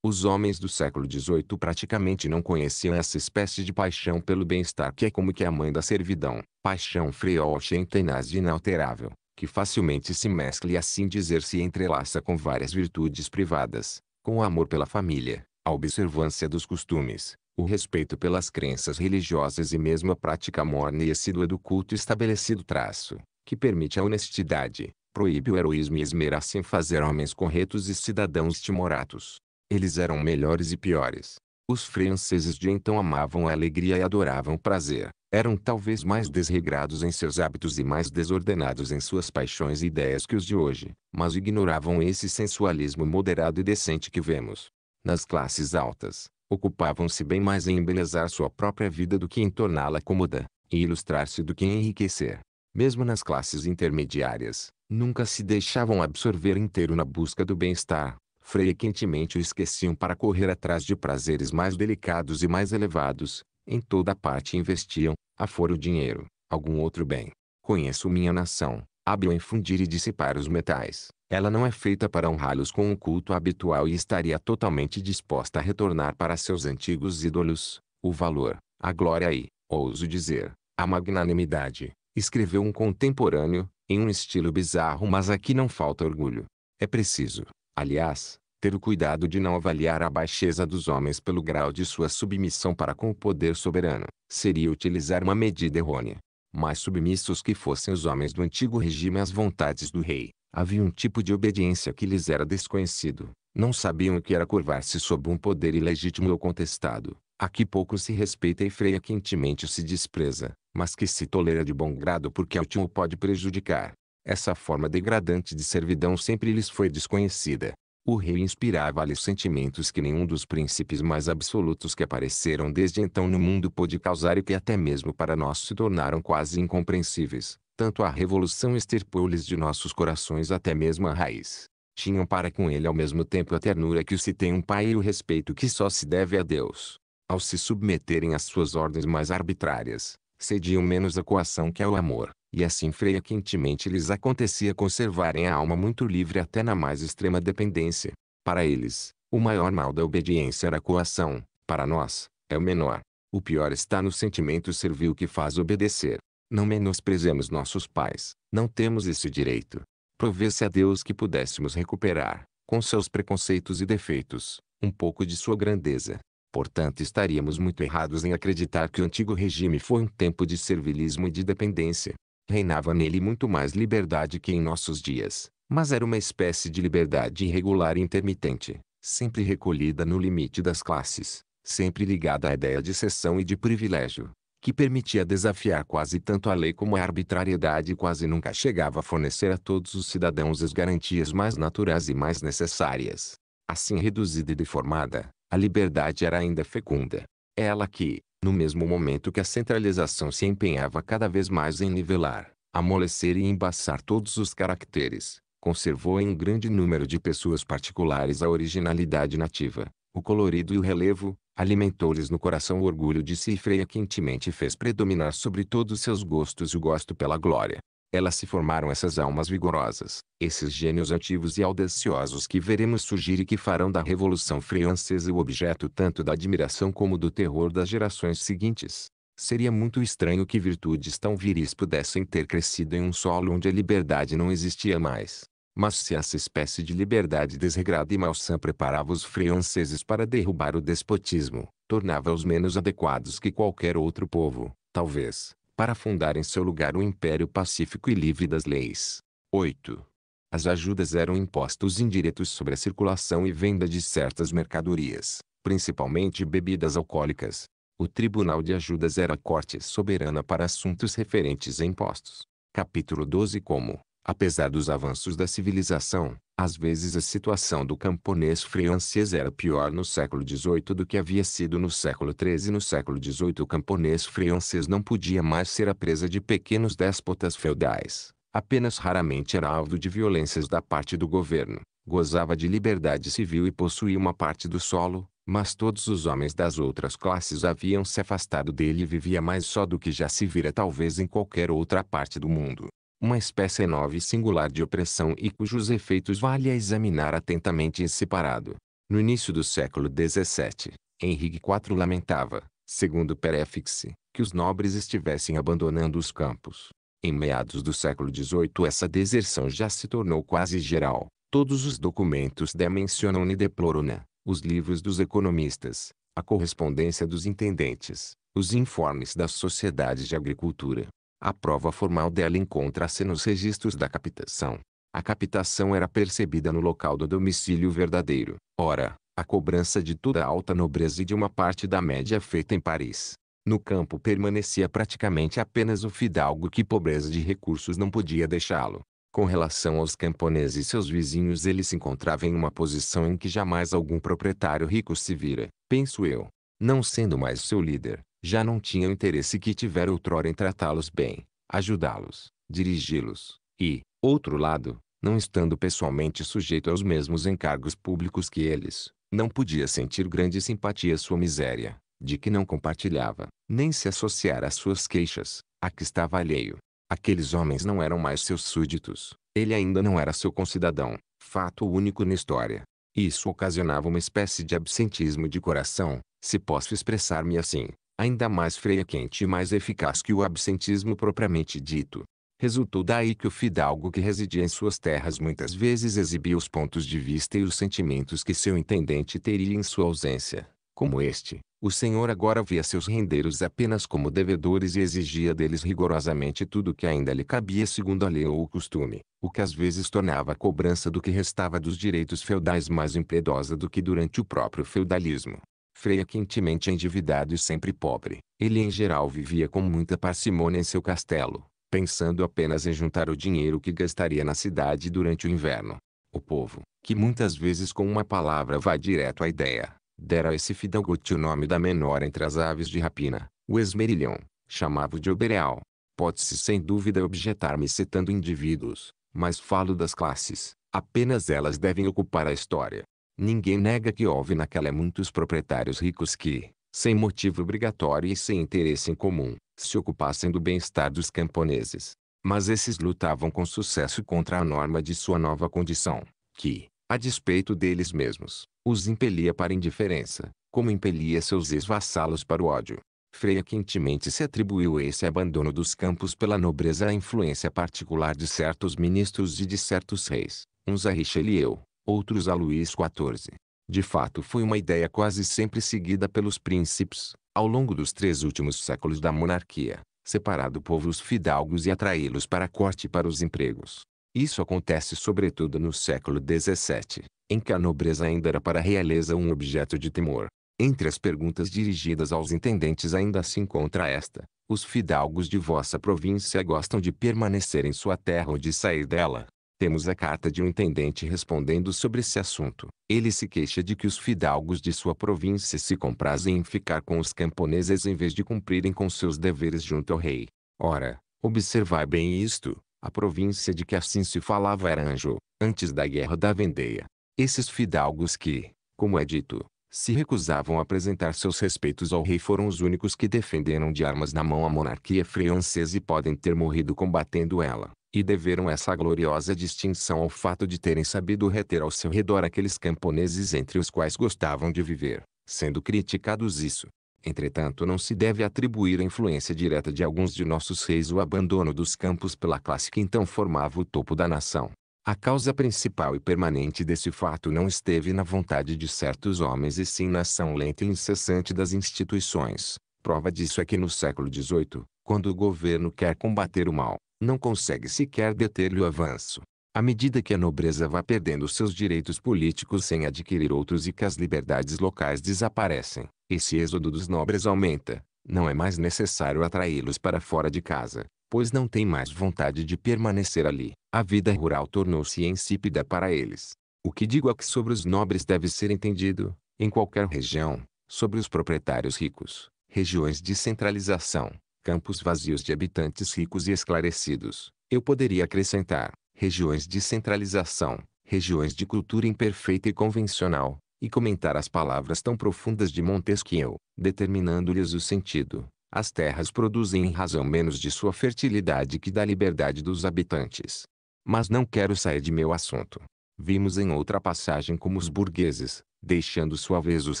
[SPEAKER 1] Os homens do século XVIII praticamente não conheciam essa espécie de paixão pelo bem-estar que é como que a mãe da servidão, paixão freocha e tenaz e inalterável, que facilmente se mescla e assim dizer se entrelaça com várias virtudes privadas, com o amor pela família, a observância dos costumes, o respeito pelas crenças religiosas e mesmo a prática morna e assídua do culto estabelecido traço, que permite a honestidade, proíbe o heroísmo e esmera se em fazer homens corretos e cidadãos timoratos. Eles eram melhores e piores. Os franceses de então amavam a alegria e adoravam o prazer. Eram talvez mais desregrados em seus hábitos e mais desordenados em suas paixões e ideias que os de hoje, mas ignoravam esse sensualismo moderado e decente que vemos nas classes altas, ocupavam-se bem mais em embelezar sua própria vida do que em torná-la cômoda, e ilustrar-se do que em enriquecer. Mesmo nas classes intermediárias, nunca se deixavam absorver inteiro na busca do bem-estar, frequentemente o esqueciam para correr atrás de prazeres mais delicados e mais elevados, em toda parte investiam, afora o dinheiro, algum outro bem. Conheço minha nação, hábil em fundir e dissipar os metais, ela não é feita para honrá-los com o culto habitual e estaria totalmente disposta a retornar para seus antigos ídolos. O valor, a glória e, ouso dizer, a magnanimidade, escreveu um contemporâneo, em um estilo bizarro mas aqui não falta orgulho. É preciso, aliás, ter o cuidado de não avaliar a baixeza dos homens pelo grau de sua submissão para com o poder soberano. Seria utilizar uma medida errônea. Mais submissos que fossem os homens do antigo regime às vontades do rei, Havia um tipo de obediência que lhes era desconhecido. Não sabiam o que era curvar-se sob um poder ilegítimo ou contestado, a que pouco se respeita e freia quentemente se despreza, mas que se tolera de bom grado porque a último pode prejudicar. Essa forma degradante de servidão sempre lhes foi desconhecida. O rei inspirava-lhes sentimentos que nenhum dos príncipes mais absolutos que apareceram desde então no mundo pôde causar e que até mesmo para nós se tornaram quase incompreensíveis tanto a revolução extirpou-lhes de nossos corações até mesmo a raiz. Tinham para com ele ao mesmo tempo a ternura que se tem um pai e o respeito que só se deve a Deus. Ao se submeterem às suas ordens mais arbitrárias, cediam menos à coação que ao amor, e assim freia quentemente lhes acontecia conservarem a alma muito livre até na mais extrema dependência. Para eles, o maior mal da obediência era a coação, para nós, é o menor. O pior está no sentimento servil que faz obedecer. Não menosprezemos nossos pais, não temos esse direito. Provê-se a Deus que pudéssemos recuperar, com seus preconceitos e defeitos, um pouco de sua grandeza. Portanto, estaríamos muito errados em acreditar que o antigo regime foi um tempo de servilismo e de dependência. Reinava nele muito mais liberdade que em nossos dias, mas era uma espécie de liberdade irregular e intermitente, sempre recolhida no limite das classes, sempre ligada à ideia de seção e de privilégio, que permitia desafiar quase tanto a lei como a arbitrariedade e quase nunca chegava a fornecer a todos os cidadãos as garantias mais naturais e mais necessárias. Assim reduzida e deformada, a liberdade era ainda fecunda. Ela que, no mesmo momento que a centralização se empenhava cada vez mais em nivelar, amolecer e embaçar todos os caracteres, conservou em um grande número de pessoas particulares a originalidade nativa, o colorido e o relevo, alimentou-lhes no coração o orgulho de si e Freia quentemente fez predominar sobre todos seus gostos o gosto pela glória. Elas se formaram essas almas vigorosas, esses gênios ativos e audaciosos que veremos surgir e que farão da Revolução Francesa o objeto tanto da admiração como do terror das gerações seguintes. Seria muito estranho que virtudes tão viris pudessem ter crescido em um solo onde a liberdade não existia mais. Mas se essa espécie de liberdade desregrada e malsã preparava os franceses para derrubar o despotismo, tornava-os menos adequados que qualquer outro povo, talvez, para fundar em seu lugar um império pacífico e livre das leis. 8. As ajudas eram impostos indiretos sobre a circulação e venda de certas mercadorias, principalmente bebidas alcoólicas. O Tribunal de Ajudas era a corte soberana para assuntos referentes a impostos. Capítulo 12 Como, Apesar dos avanços da civilização, às vezes a situação do camponês francês era pior no século XVIII do que havia sido no século XIII. No século XVIII o camponês francês não podia mais ser a presa de pequenos déspotas feudais. Apenas raramente era alvo de violências da parte do governo. Gozava de liberdade civil e possuía uma parte do solo, mas todos os homens das outras classes haviam se afastado dele e vivia mais só do que já se vira talvez em qualquer outra parte do mundo uma espécie nova e singular de opressão e cujos efeitos vale a examinar atentamente e separado. No início do século XVII, Henrique IV lamentava, segundo Perefix, que os nobres estivessem abandonando os campos. Em meados do século XVIII essa deserção já se tornou quase geral. Todos os documentos de mencionam deploram-na. Né? os livros dos economistas, a correspondência dos intendentes, os informes das sociedades de agricultura, a prova formal dela encontra-se nos registros da captação. A captação era percebida no local do domicílio verdadeiro. Ora, a cobrança de toda a alta nobreza e de uma parte da média feita em Paris. No campo permanecia praticamente apenas o fidalgo que pobreza de recursos não podia deixá-lo. Com relação aos camponeses e seus vizinhos ele se encontrava em uma posição em que jamais algum proprietário rico se vira, penso eu. Não sendo mais seu líder, já não tinha o interesse que tivera outrora em tratá-los bem, ajudá-los, dirigi-los, e, outro lado, não estando pessoalmente sujeito aos mesmos encargos públicos que eles, não podia sentir grande simpatia à sua miséria, de que não compartilhava, nem se associar às suas queixas, a que estava alheio. Aqueles homens não eram mais seus súditos, ele ainda não era seu concidadão, fato único na história. Isso ocasionava uma espécie de absentismo de coração, se posso expressar-me assim, ainda mais freia quente e mais eficaz que o absentismo propriamente dito. Resultou daí que o fidalgo que residia em suas terras muitas vezes exibia os pontos de vista e os sentimentos que seu intendente teria em sua ausência. Como este, o senhor agora via seus rendeiros apenas como devedores e exigia deles rigorosamente tudo o que ainda lhe cabia segundo a lei ou o costume, o que às vezes tornava a cobrança do que restava dos direitos feudais mais impiedosa do que durante o próprio feudalismo. Freia quentemente endividado e sempre pobre, ele em geral vivia com muita parcimônia em seu castelo, pensando apenas em juntar o dinheiro que gastaria na cidade durante o inverno. O povo, que muitas vezes com uma palavra vai direto à ideia, dera a esse fidalgo o nome da menor entre as aves de rapina, o esmerilhão, chamava-o de obereal. Pode-se sem dúvida objetar-me citando indivíduos, mas falo das classes, apenas elas devem ocupar a história. Ninguém nega que houve naquela muitos proprietários ricos que, sem motivo obrigatório e sem interesse em comum, se ocupassem do bem-estar dos camponeses. Mas esses lutavam com sucesso contra a norma de sua nova condição, que, a despeito deles mesmos, os impelia para a indiferença, como impelia seus ex-vassalos para o ódio. Freia quentemente se atribuiu esse abandono dos campos pela nobreza à influência particular de certos ministros e de certos reis, uns a Richelieu, outros a Luís XIV. De fato foi uma ideia quase sempre seguida pelos príncipes, ao longo dos três últimos séculos da monarquia, separar do povo os fidalgos e atraí-los para a corte e para os empregos. Isso acontece sobretudo no século XVII, em que a nobreza ainda era para a realeza um objeto de temor. Entre as perguntas dirigidas aos intendentes ainda se encontra esta: Os fidalgos de vossa província gostam de permanecer em sua terra ou de sair dela? Temos a carta de um intendente respondendo sobre esse assunto. Ele se queixa de que os fidalgos de sua província se comprazem em ficar com os camponeses em vez de cumprirem com seus deveres junto ao rei. Ora, observai bem isto. A província de que assim se falava era Anjo, antes da Guerra da Vendeia. Esses fidalgos que, como é dito, se recusavam a apresentar seus respeitos ao rei foram os únicos que defenderam de armas na mão a monarquia francesa e podem ter morrido combatendo ela e deveram essa gloriosa distinção ao fato de terem sabido reter ao seu redor aqueles camponeses entre os quais gostavam de viver, sendo criticados isso. Entretanto não se deve atribuir a influência direta de alguns de nossos reis o abandono dos campos pela classe que então formava o topo da nação. A causa principal e permanente desse fato não esteve na vontade de certos homens e sim na ação lenta e incessante das instituições. Prova disso é que no século XVIII, quando o governo quer combater o mal, não consegue sequer deter-lhe o avanço. À medida que a nobreza vai perdendo seus direitos políticos sem adquirir outros e que as liberdades locais desaparecem, esse êxodo dos nobres aumenta. Não é mais necessário atraí-los para fora de casa, pois não têm mais vontade de permanecer ali. A vida rural tornou-se insípida para eles. O que digo é que sobre os nobres deve ser entendido, em qualquer região, sobre os proprietários ricos, regiões de centralização, campos vazios de habitantes ricos e esclarecidos. Eu poderia acrescentar regiões de centralização, regiões de cultura imperfeita e convencional, e comentar as palavras tão profundas de Montesquieu, determinando-lhes o sentido. As terras produzem em razão menos de sua fertilidade que da liberdade dos habitantes. Mas não quero sair de meu assunto. Vimos em outra passagem como os burgueses, deixando sua vez os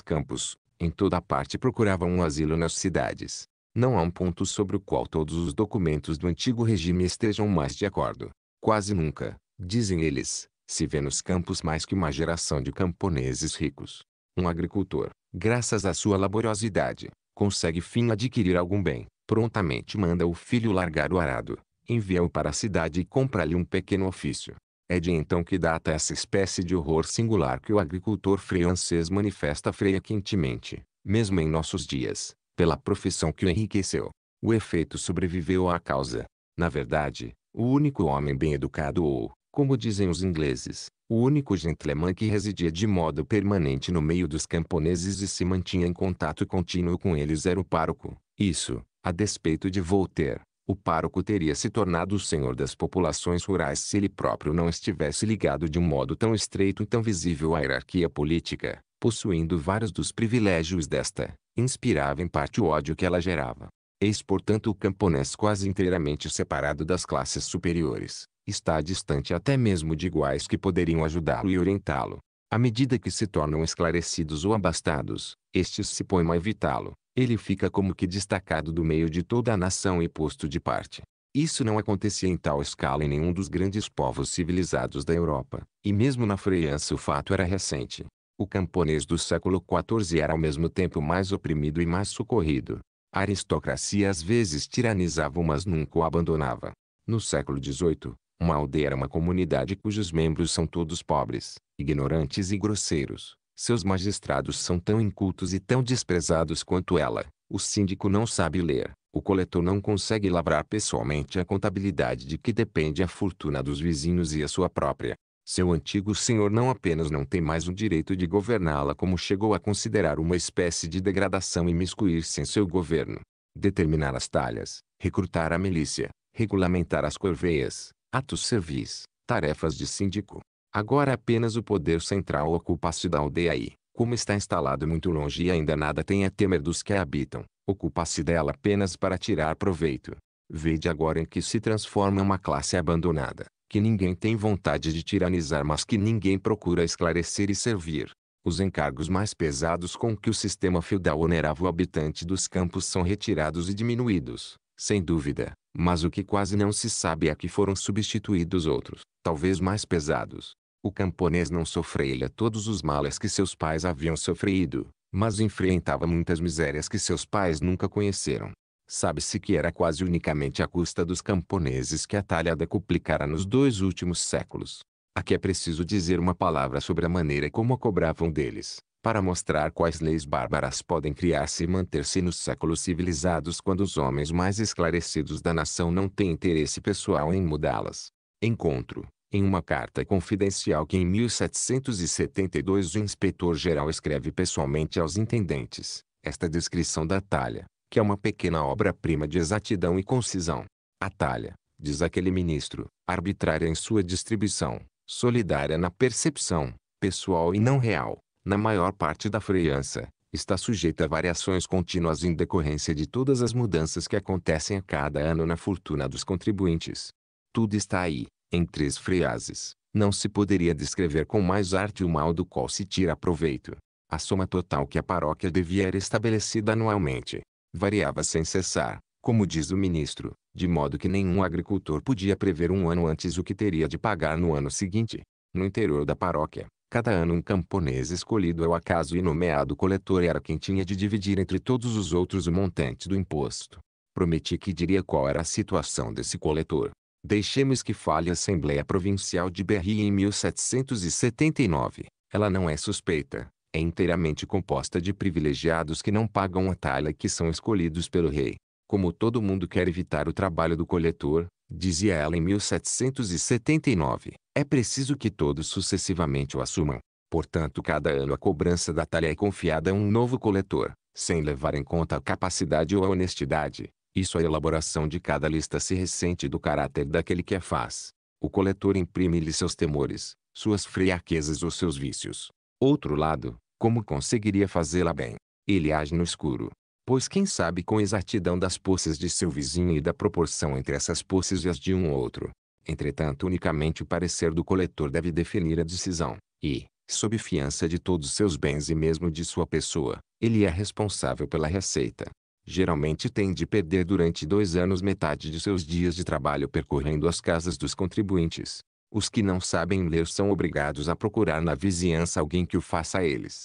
[SPEAKER 1] campos, em toda parte procuravam um asilo nas cidades. Não há um ponto sobre o qual todos os documentos do antigo regime estejam mais de acordo. Quase nunca, dizem eles, se vê nos campos mais que uma geração de camponeses ricos. Um agricultor, graças à sua laboriosidade, consegue fim adquirir algum bem, prontamente manda o filho largar o arado, envia-o para a cidade e compra-lhe um pequeno ofício. É de então que data essa espécie de horror singular que o agricultor francês manifesta frequentemente, mesmo em nossos dias, pela profissão que o enriqueceu. O efeito sobreviveu à causa. Na verdade, o único homem bem educado ou, como dizem os ingleses, o único gentleman que residia de modo permanente no meio dos camponeses e se mantinha em contato contínuo com eles era o pároco. Isso, a despeito de Voltaire, o pároco teria se tornado o senhor das populações rurais se ele próprio não estivesse ligado de um modo tão estreito e tão visível à hierarquia política, possuindo vários dos privilégios desta inspirava em parte o ódio que ela gerava. Eis portanto o camponês quase inteiramente separado das classes superiores, está distante até mesmo de iguais que poderiam ajudá-lo e orientá-lo. À medida que se tornam esclarecidos ou abastados, estes se põem a evitá-lo. Ele fica como que destacado do meio de toda a nação e posto de parte. Isso não acontecia em tal escala em nenhum dos grandes povos civilizados da Europa, e mesmo na França o fato era recente o camponês do século XIV era ao mesmo tempo mais oprimido e mais socorrido. A aristocracia às vezes tiranizava mas nunca o abandonava. No século XVIII, uma aldeia era uma comunidade cujos membros são todos pobres, ignorantes e grosseiros. Seus magistrados são tão incultos e tão desprezados quanto ela. O síndico não sabe ler, o coletor não consegue lavrar pessoalmente a contabilidade de que depende a fortuna dos vizinhos e a sua própria. Seu antigo senhor não apenas não tem mais o direito de governá-la como chegou a considerar uma espécie de degradação e miscuir-se em seu governo. Determinar as talhas, recrutar a milícia, regulamentar as corveias, atos servis, tarefas de síndico. Agora apenas o poder central ocupa-se da aldeia e, como está instalado muito longe e ainda nada tem a temer dos que a habitam, ocupa-se dela apenas para tirar proveito. Vede agora em que se transforma uma classe abandonada, que ninguém tem vontade de tiranizar mas que ninguém procura esclarecer e servir. Os encargos mais pesados com que o sistema feudal onerava o habitante dos campos são retirados e diminuídos, sem dúvida, mas o que quase não se sabe é que foram substituídos outros, talvez mais pesados. O camponês não sofreu todos os males que seus pais haviam sofrido, mas enfrentava muitas misérias que seus pais nunca conheceram sabe-se que era quase unicamente à custa dos camponeses que a talha decuplicara nos dois últimos séculos. Aqui é preciso dizer uma palavra sobre a maneira como a cobravam deles, para mostrar quais leis bárbaras podem criar-se e manter-se nos séculos civilizados quando os homens mais esclarecidos da nação não têm interesse pessoal em mudá-las. Encontro, em uma carta confidencial que em 1772 o inspetor-geral escreve pessoalmente aos intendentes, esta descrição da talha, que é uma pequena obra-prima de exatidão e concisão. A talha, diz aquele ministro, arbitrária em sua distribuição, solidária na percepção, pessoal e não real, na maior parte da freança, está sujeita a variações contínuas em decorrência de todas as mudanças que acontecem a cada ano na fortuna dos contribuintes. Tudo está aí, em três frases. Não se poderia descrever com mais arte o mal do qual se tira proveito. A soma total que a paróquia devia era estabelecida anualmente, variava sem cessar, como diz o ministro, de modo que nenhum agricultor podia prever um ano antes o que teria de pagar no ano seguinte. No interior da paróquia, cada ano um camponês escolhido ao é acaso e nomeado coletor era quem tinha de dividir entre todos os outros o montante do imposto. Prometi que diria qual era a situação desse coletor. Deixemos que fale a Assembleia Provincial de Berry em 1779. Ela não é suspeita, é inteiramente composta de privilegiados que não pagam a talha e que são escolhidos pelo rei. Como todo mundo quer evitar o trabalho do coletor, dizia ela em 1779, é preciso que todos sucessivamente o assumam. Portanto, cada ano a cobrança da talha é confiada a um novo coletor, sem levar em conta a capacidade ou a honestidade. Isso é a elaboração de cada lista se ressente do caráter daquele que a faz. O coletor imprime-lhe seus temores, suas fraquezas ou seus vícios. Outro lado, como conseguiria fazê-la bem? Ele age no escuro. Pois quem sabe com exatidão das posses de seu vizinho e da proporção entre essas posses e as de um outro. Entretanto, unicamente o parecer do coletor deve definir a decisão, e, sob fiança de todos seus bens e mesmo de sua pessoa, ele é responsável pela receita. Geralmente tem de perder durante dois anos metade de seus dias de trabalho percorrendo as casas dos contribuintes. Os que não sabem ler são obrigados a procurar na vizinhança alguém que o faça a eles.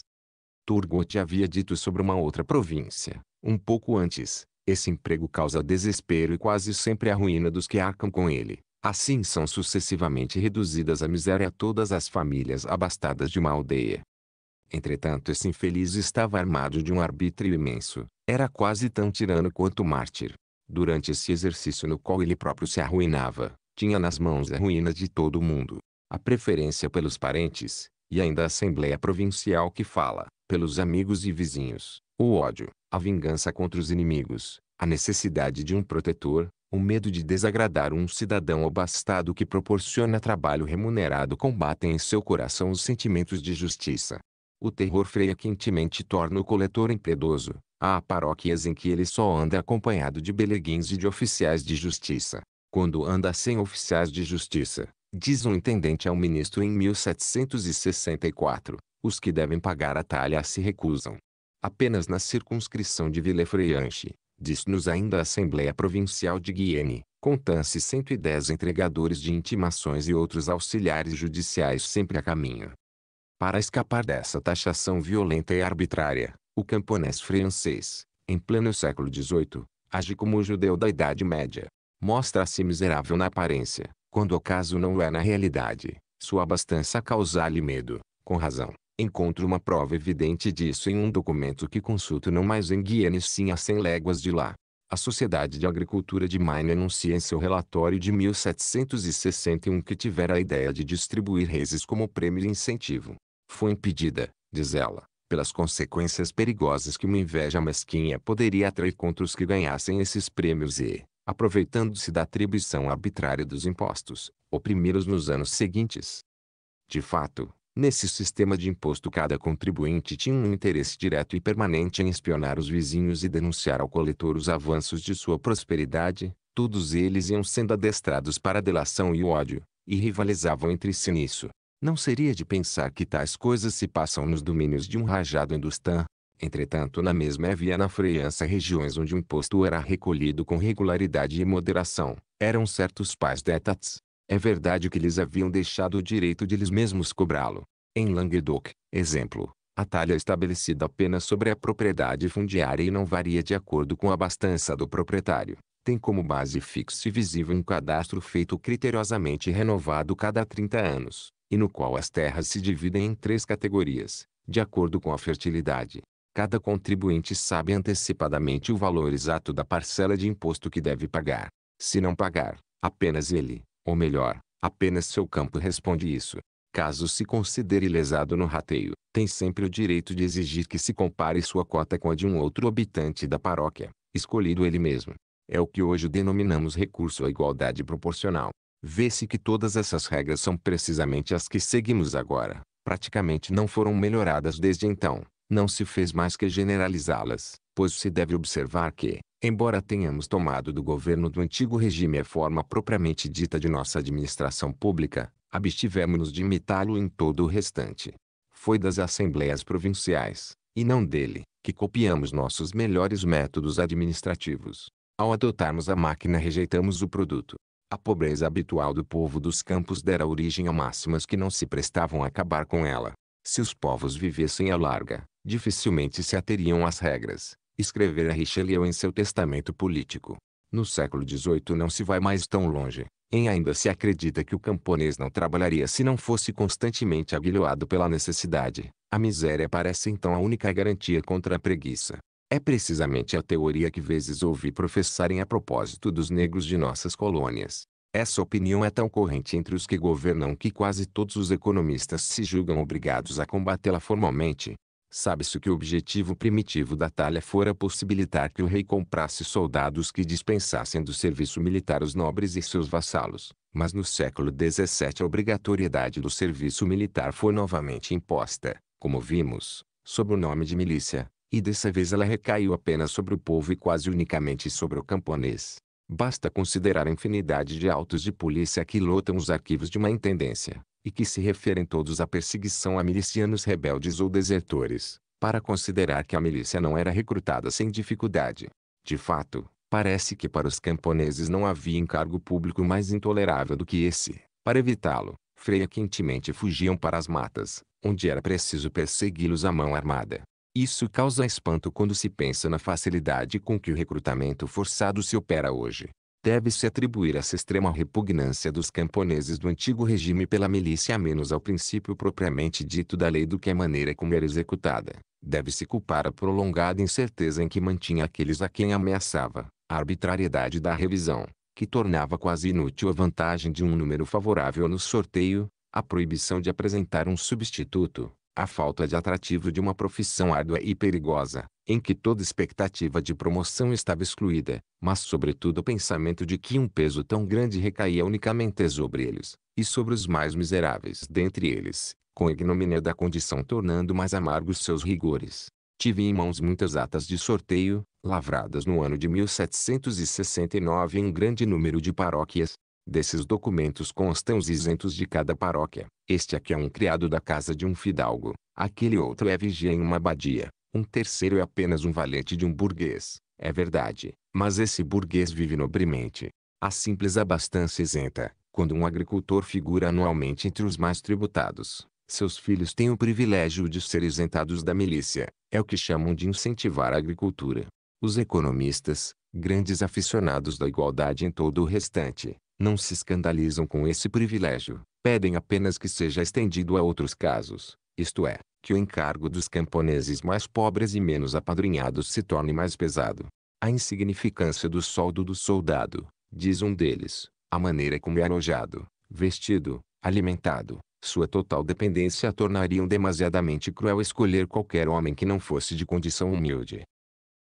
[SPEAKER 1] Turgot havia dito sobre uma outra província, um pouco antes. Esse emprego causa desespero e quase sempre a ruína dos que arcam com ele. Assim são sucessivamente reduzidas à miséria todas as famílias abastadas de uma aldeia. Entretanto esse infeliz estava armado de um arbítrio imenso, era quase tão tirano quanto mártir. Durante esse exercício no qual ele próprio se arruinava, tinha nas mãos a ruína de todo o mundo. A preferência pelos parentes, e ainda a Assembleia Provincial que fala, pelos amigos e vizinhos, o ódio, a vingança contra os inimigos, a necessidade de um protetor, o medo de desagradar um cidadão abastado que proporciona trabalho remunerado combatem em seu coração os sentimentos de justiça. O terror freia quentemente torna o coletor impiedoso. Há paróquias em que ele só anda acompanhado de beleguins e de oficiais de justiça. Quando anda sem oficiais de justiça, diz um intendente ao ministro em 1764, os que devem pagar a talha se recusam. Apenas na circunscrição de Villefranche diz-nos ainda a Assembleia Provincial de Guiene, contam-se 110 entregadores de intimações e outros auxiliares judiciais sempre a caminho. Para escapar dessa taxação violenta e arbitrária, o camponês francês, em pleno século XVIII, age como o judeu da Idade Média. Mostra-se miserável na aparência, quando o caso não é na realidade, sua abastança causar-lhe medo, com razão. Encontro uma prova evidente disso em um documento que consulto não mais em Guiana sim a 100 léguas de lá. A Sociedade de Agricultura de Maine anuncia em seu relatório de 1761 que tivera a ideia de distribuir reses como prêmio e incentivo. Foi impedida, diz ela, pelas consequências perigosas que uma inveja mesquinha poderia atrair contra os que ganhassem esses prêmios e, aproveitando-se da atribuição arbitrária dos impostos, oprimi-los nos anos seguintes. De fato, nesse sistema de imposto cada contribuinte tinha um interesse direto e permanente em espionar os vizinhos e denunciar ao coletor os avanços de sua prosperidade, todos eles iam sendo adestrados para a delação e o ódio, e rivalizavam entre si nisso. Não seria de pensar que tais coisas se passam nos domínios de um rajado hindustã, Entretanto na mesma havia na França regiões onde o imposto era recolhido com regularidade e moderação. Eram certos pais d'Etats. É verdade que lhes haviam deixado o direito de lhes mesmos cobrá-lo. Em Languedoc, exemplo, a talha estabelecida apenas sobre a propriedade fundiária e não varia de acordo com a abastança do proprietário. Tem como base fixo e visível um cadastro feito criteriosamente renovado cada 30 anos, e no qual as terras se dividem em três categorias, de acordo com a fertilidade, Cada contribuinte sabe antecipadamente o valor exato da parcela de imposto que deve pagar. Se não pagar, apenas ele, ou melhor, apenas seu campo responde isso. Caso se considere lesado no rateio, tem sempre o direito de exigir que se compare sua cota com a de um outro habitante da paróquia, escolhido ele mesmo. É o que hoje denominamos recurso à igualdade proporcional. Vê-se que todas essas regras são precisamente as que seguimos agora, praticamente não foram melhoradas desde então não se fez mais que generalizá-las, pois se deve observar que, embora tenhamos tomado do governo do antigo regime a forma propriamente dita de nossa administração pública, abstivemos-nos de imitá-lo em todo o restante. Foi das assembleias provinciais, e não dele, que copiamos nossos melhores métodos administrativos. Ao adotarmos a máquina rejeitamos o produto. A pobreza habitual do povo dos campos dera origem a máximas que não se prestavam a acabar com ela. Se os povos vivessem à larga, dificilmente se ateriam às regras, escrevera Richelieu em seu testamento político. No século XVIII não se vai mais tão longe, em ainda se acredita que o camponês não trabalharia se não fosse constantemente aguilhoado pela necessidade. A miséria parece então a única garantia contra a preguiça. É precisamente a teoria que vezes ouvi professarem a propósito dos negros de nossas colônias. Essa opinião é tão corrente entre os que governam que quase todos os economistas se julgam obrigados a combatê-la formalmente, Sabe-se que o objetivo primitivo da talha fora possibilitar que o rei comprasse soldados que dispensassem do serviço militar os nobres e seus vassalos, mas no século XVII a obrigatoriedade do serviço militar foi novamente imposta, como vimos, sob o nome de milícia, e dessa vez ela recaiu apenas sobre o povo e quase unicamente sobre o camponês. Basta considerar a infinidade de autos de polícia que lotam os arquivos de uma intendência, e que se referem todos à perseguição a milicianos rebeldes ou desertores, para considerar que a milícia não era recrutada sem dificuldade. De fato, parece que para os camponeses não havia encargo público mais intolerável do que esse. Para evitá-lo, Freia quentemente fugiam para as matas, onde era preciso persegui-los à mão armada. Isso causa espanto quando se pensa na facilidade com que o recrutamento forçado se opera hoje deve-se atribuir essa extrema repugnância dos camponeses do antigo regime pela milícia menos ao princípio propriamente dito da lei do que à maneira como era executada. Deve-se culpar a prolongada incerteza em que mantinha aqueles a quem ameaçava, a arbitrariedade da revisão, que tornava quase inútil a vantagem de um número favorável no sorteio, a proibição de apresentar um substituto, a falta de atrativo de uma profissão árdua e perigosa, em que toda expectativa de promoção estava excluída, mas sobretudo o pensamento de que um peso tão grande recaía unicamente sobre eles, e sobre os mais miseráveis dentre eles, com a ignomínia da condição tornando mais amargos seus rigores. Tive em mãos muitas atas de sorteio, lavradas no ano de 1769 em um grande número de paróquias, Desses documentos constam os isentos de cada paróquia. Este aqui é um criado da casa de um fidalgo, aquele outro é vigia em uma abadia, um terceiro é apenas um valente de um burguês. É verdade, mas esse burguês vive nobremente. A simples abastança isenta, quando um agricultor figura anualmente entre os mais tributados, seus filhos têm o privilégio de ser isentados da milícia, é o que chamam de incentivar a agricultura. Os economistas, grandes aficionados da igualdade em todo o restante, não se escandalizam com esse privilégio, pedem apenas que seja estendido a outros casos, isto é, que o encargo dos camponeses mais pobres e menos apadrinhados se torne mais pesado. A insignificância do soldo do soldado, diz um deles, a maneira como é alojado, vestido, alimentado, sua total dependência a tornariam demasiadamente cruel escolher qualquer homem que não fosse de condição humilde.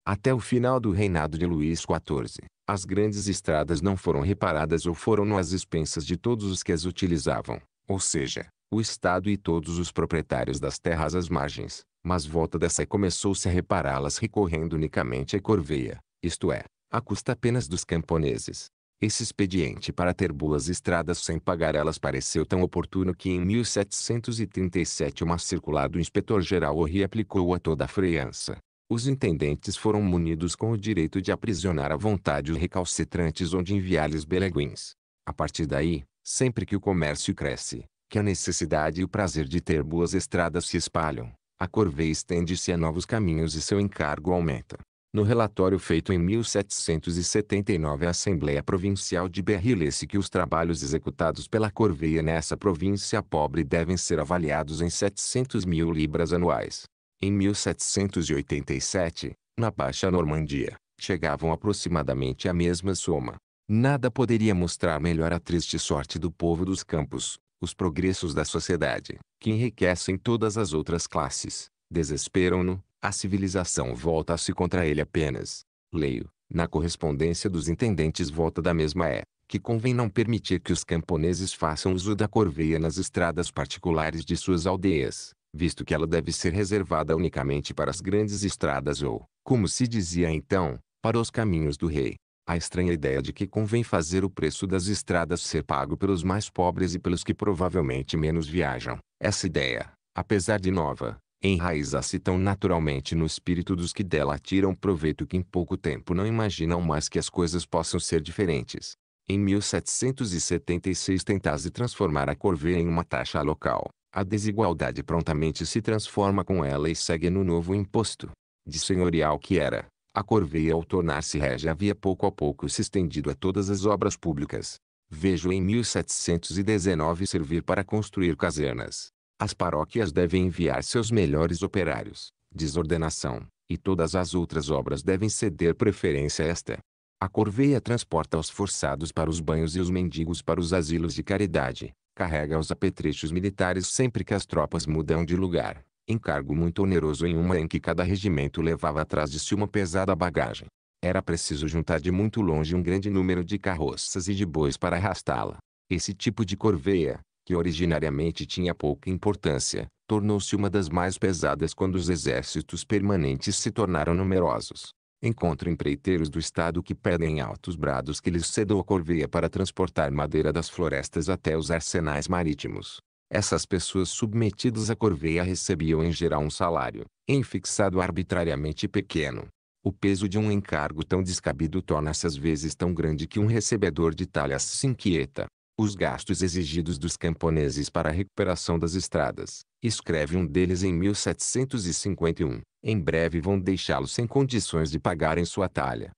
[SPEAKER 1] Até o final do reinado de Luís XIV, as grandes estradas não foram reparadas ou foram às expensas de todos os que as utilizavam, ou seja, o Estado e todos os proprietários das terras às margens, mas volta dessa começou-se a repará-las recorrendo unicamente à corveia, isto é, à custa apenas dos camponeses. Esse expediente para ter boas estradas sem pagar elas pareceu tão oportuno que em 1737 uma circular do inspetor-geral o reaplicou a toda a França, os intendentes foram munidos com o direito de aprisionar à vontade os recalcitrantes ou de enviar-lhes beleguins. A partir daí, sempre que o comércio cresce, que a necessidade e o prazer de ter boas estradas se espalham, a corveia estende-se a novos caminhos e seu encargo aumenta. No relatório feito em 1779 à Assembleia Provincial de Berry lê-se que os trabalhos executados pela corveia nessa província pobre devem ser avaliados em 700 mil libras anuais. Em 1787, na Baixa Normandia, chegavam aproximadamente a mesma soma. Nada poderia mostrar melhor a triste sorte do povo dos campos, os progressos da sociedade, que enriquecem todas as outras classes, desesperam-no, a civilização volta-se contra ele apenas. Leio, na correspondência dos intendentes volta da mesma é, que convém não permitir que os camponeses façam uso da corveia nas estradas particulares de suas aldeias, visto que ela deve ser reservada unicamente para as grandes estradas ou, como se dizia então, para os caminhos do rei. A estranha ideia de que convém fazer o preço das estradas ser pago pelos mais pobres e pelos que provavelmente menos viajam. Essa ideia, apesar de nova, enraiza-se tão naturalmente no espírito dos que dela tiram proveito que em pouco tempo não imaginam mais que as coisas possam ser diferentes. Em 1776 tentasse transformar a corvée em uma taxa local, a desigualdade prontamente se transforma com ela e segue no novo imposto. De senhorial que era, a corveia ao tornar-se régia havia pouco a pouco se estendido a todas as obras públicas. Vejo em 1719 servir para construir casernas. As paróquias devem enviar seus melhores operários, desordenação, e todas as outras obras devem ceder preferência a esta. A corveia transporta os forçados para os banhos e os mendigos para os asilos de caridade carrega os apetrechos militares sempre que as tropas mudam de lugar, encargo muito oneroso em uma em que cada regimento levava atrás de si uma pesada bagagem. Era preciso juntar de muito longe um grande número de carroças e de bois para arrastá-la. Esse tipo de corveia, que originariamente tinha pouca importância, tornou-se uma das mais pesadas quando os exércitos permanentes se tornaram numerosos. Encontro empreiteiros do Estado que pedem altos brados que lhes cedam a corveia para transportar madeira das florestas até os arsenais marítimos. Essas pessoas submetidas à corveia recebiam em geral um salário, em fixado arbitrariamente pequeno. O peso de um encargo tão descabido torna-se às vezes tão grande que um recebedor de talhas se inquieta, os gastos exigidos dos camponeses para a recuperação das estradas, escreve um deles em 1751, em breve vão deixá-los sem condições de pagarem sua talha.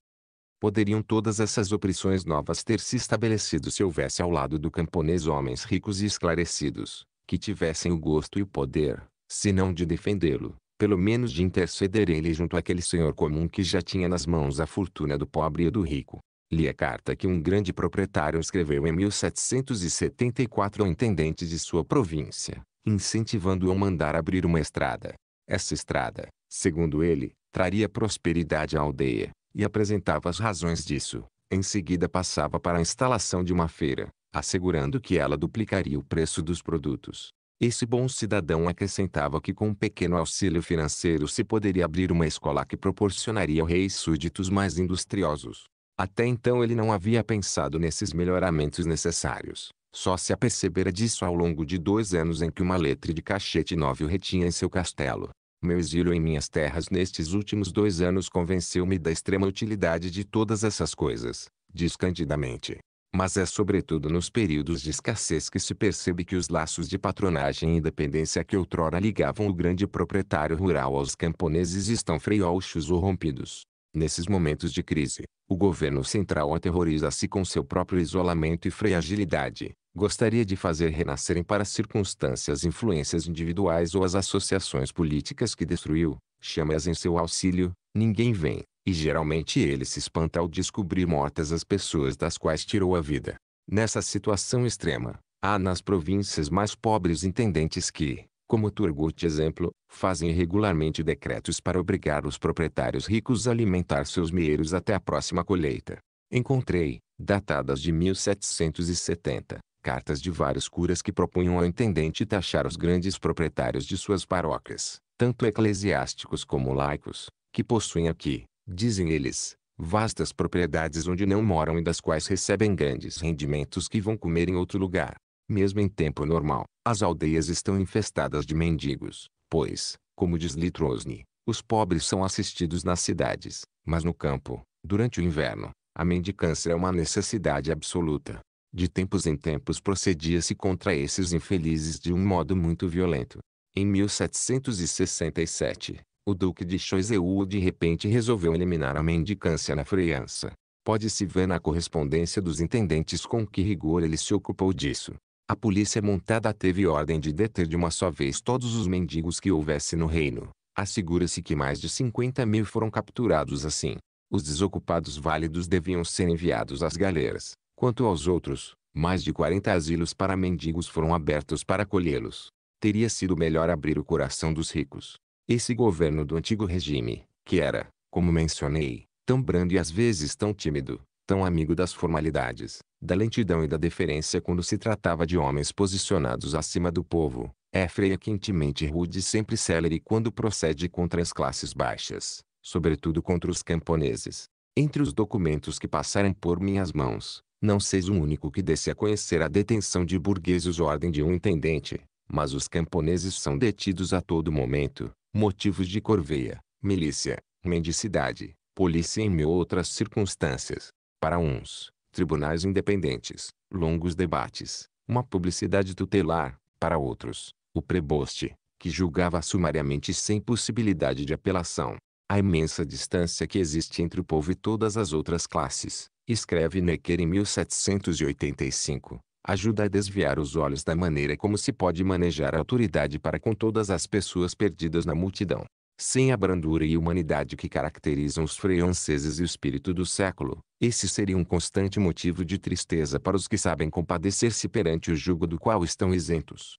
[SPEAKER 1] Poderiam todas essas opressões novas ter se estabelecido se houvesse ao lado do camponês homens ricos e esclarecidos, que tivessem o gosto e o poder, se não de defendê-lo, pelo menos de interceder ele junto àquele senhor comum que já tinha nas mãos a fortuna do pobre e do rico li a carta que um grande proprietário escreveu em 1774 ao intendente de sua província, incentivando-o a mandar abrir uma estrada. Essa estrada, segundo ele, traria prosperidade à aldeia, e apresentava as razões disso. Em seguida passava para a instalação de uma feira, assegurando que ela duplicaria o preço dos produtos. Esse bom cidadão acrescentava que com um pequeno auxílio financeiro se poderia abrir uma escola que proporcionaria ao rei súditos mais industriosos. Até então ele não havia pensado nesses melhoramentos necessários. Só se apercebera disso ao longo de dois anos em que uma letra de cachete nove o retinha em seu castelo. Meu exílio em minhas terras nestes últimos dois anos convenceu-me da extrema utilidade de todas essas coisas, diz candidamente. Mas é sobretudo nos períodos de escassez que se percebe que os laços de patronagem e dependência que outrora ligavam o grande proprietário rural aos camponeses estão frouxos ou rompidos. Nesses momentos de crise, o governo central aterroriza-se com seu próprio isolamento e fragilidade. Gostaria de fazer renascerem para circunstâncias influências individuais ou as associações políticas que destruiu, chama-as em seu auxílio, ninguém vem, e geralmente ele se espanta ao descobrir mortas as pessoas das quais tirou a vida. Nessa situação extrema, há nas províncias mais pobres intendentes que, como Turgot exemplo, fazem regularmente decretos para obrigar os proprietários ricos a alimentar seus meeiros até a próxima colheita. Encontrei, datadas de 1770, cartas de vários curas que propunham ao intendente taxar os grandes proprietários de suas paróquias, tanto eclesiásticos como laicos, que possuem aqui, dizem eles, vastas propriedades onde não moram e das quais recebem grandes rendimentos que vão comer em outro lugar. Mesmo em tempo normal, as aldeias estão infestadas de mendigos, pois, como diz Litrosny, os pobres são assistidos nas cidades, mas no campo, durante o inverno, a mendicância é uma necessidade absoluta. De tempos em tempos procedia-se contra esses infelizes de um modo muito violento. Em 1767, o duque de Choiseul de repente resolveu eliminar a mendicância na França. Pode-se ver na correspondência dos intendentes com que rigor ele se ocupou disso. A polícia montada teve ordem de deter de uma só vez todos os mendigos que houvesse no reino. Assegura-se que mais de 50 mil foram capturados assim. Os desocupados válidos deviam ser enviados às galeras. Quanto aos outros, mais de 40 asilos para mendigos foram abertos para acolhê-los. Teria sido melhor abrir o coração dos ricos. Esse governo do antigo regime, que era, como mencionei, tão brando e às vezes tão tímido, tão amigo das formalidades, da lentidão e da deferência quando se tratava de homens posicionados acima do povo. É freia quentemente rude e sempre célere quando procede contra as classes baixas, sobretudo contra os camponeses. Entre os documentos que passaram por minhas mãos, não seis o único que desse a conhecer a detenção de burgueses ou ordem de um intendente, mas os camponeses são detidos a todo momento, motivos de corveia, milícia, mendicidade, polícia e mil outras circunstâncias. Para uns, tribunais independentes, longos debates, uma publicidade tutelar, para outros, o preboste, que julgava sumariamente sem possibilidade de apelação. A imensa distância que existe entre o povo e todas as outras classes, escreve Necker em 1785, ajuda a desviar os olhos da maneira como se pode manejar a autoridade para com todas as pessoas perdidas na multidão. Sem a brandura e humanidade que caracterizam os franceses e o espírito do século, esse seria um constante motivo de tristeza para os que sabem compadecer-se perante o jugo do qual estão isentos.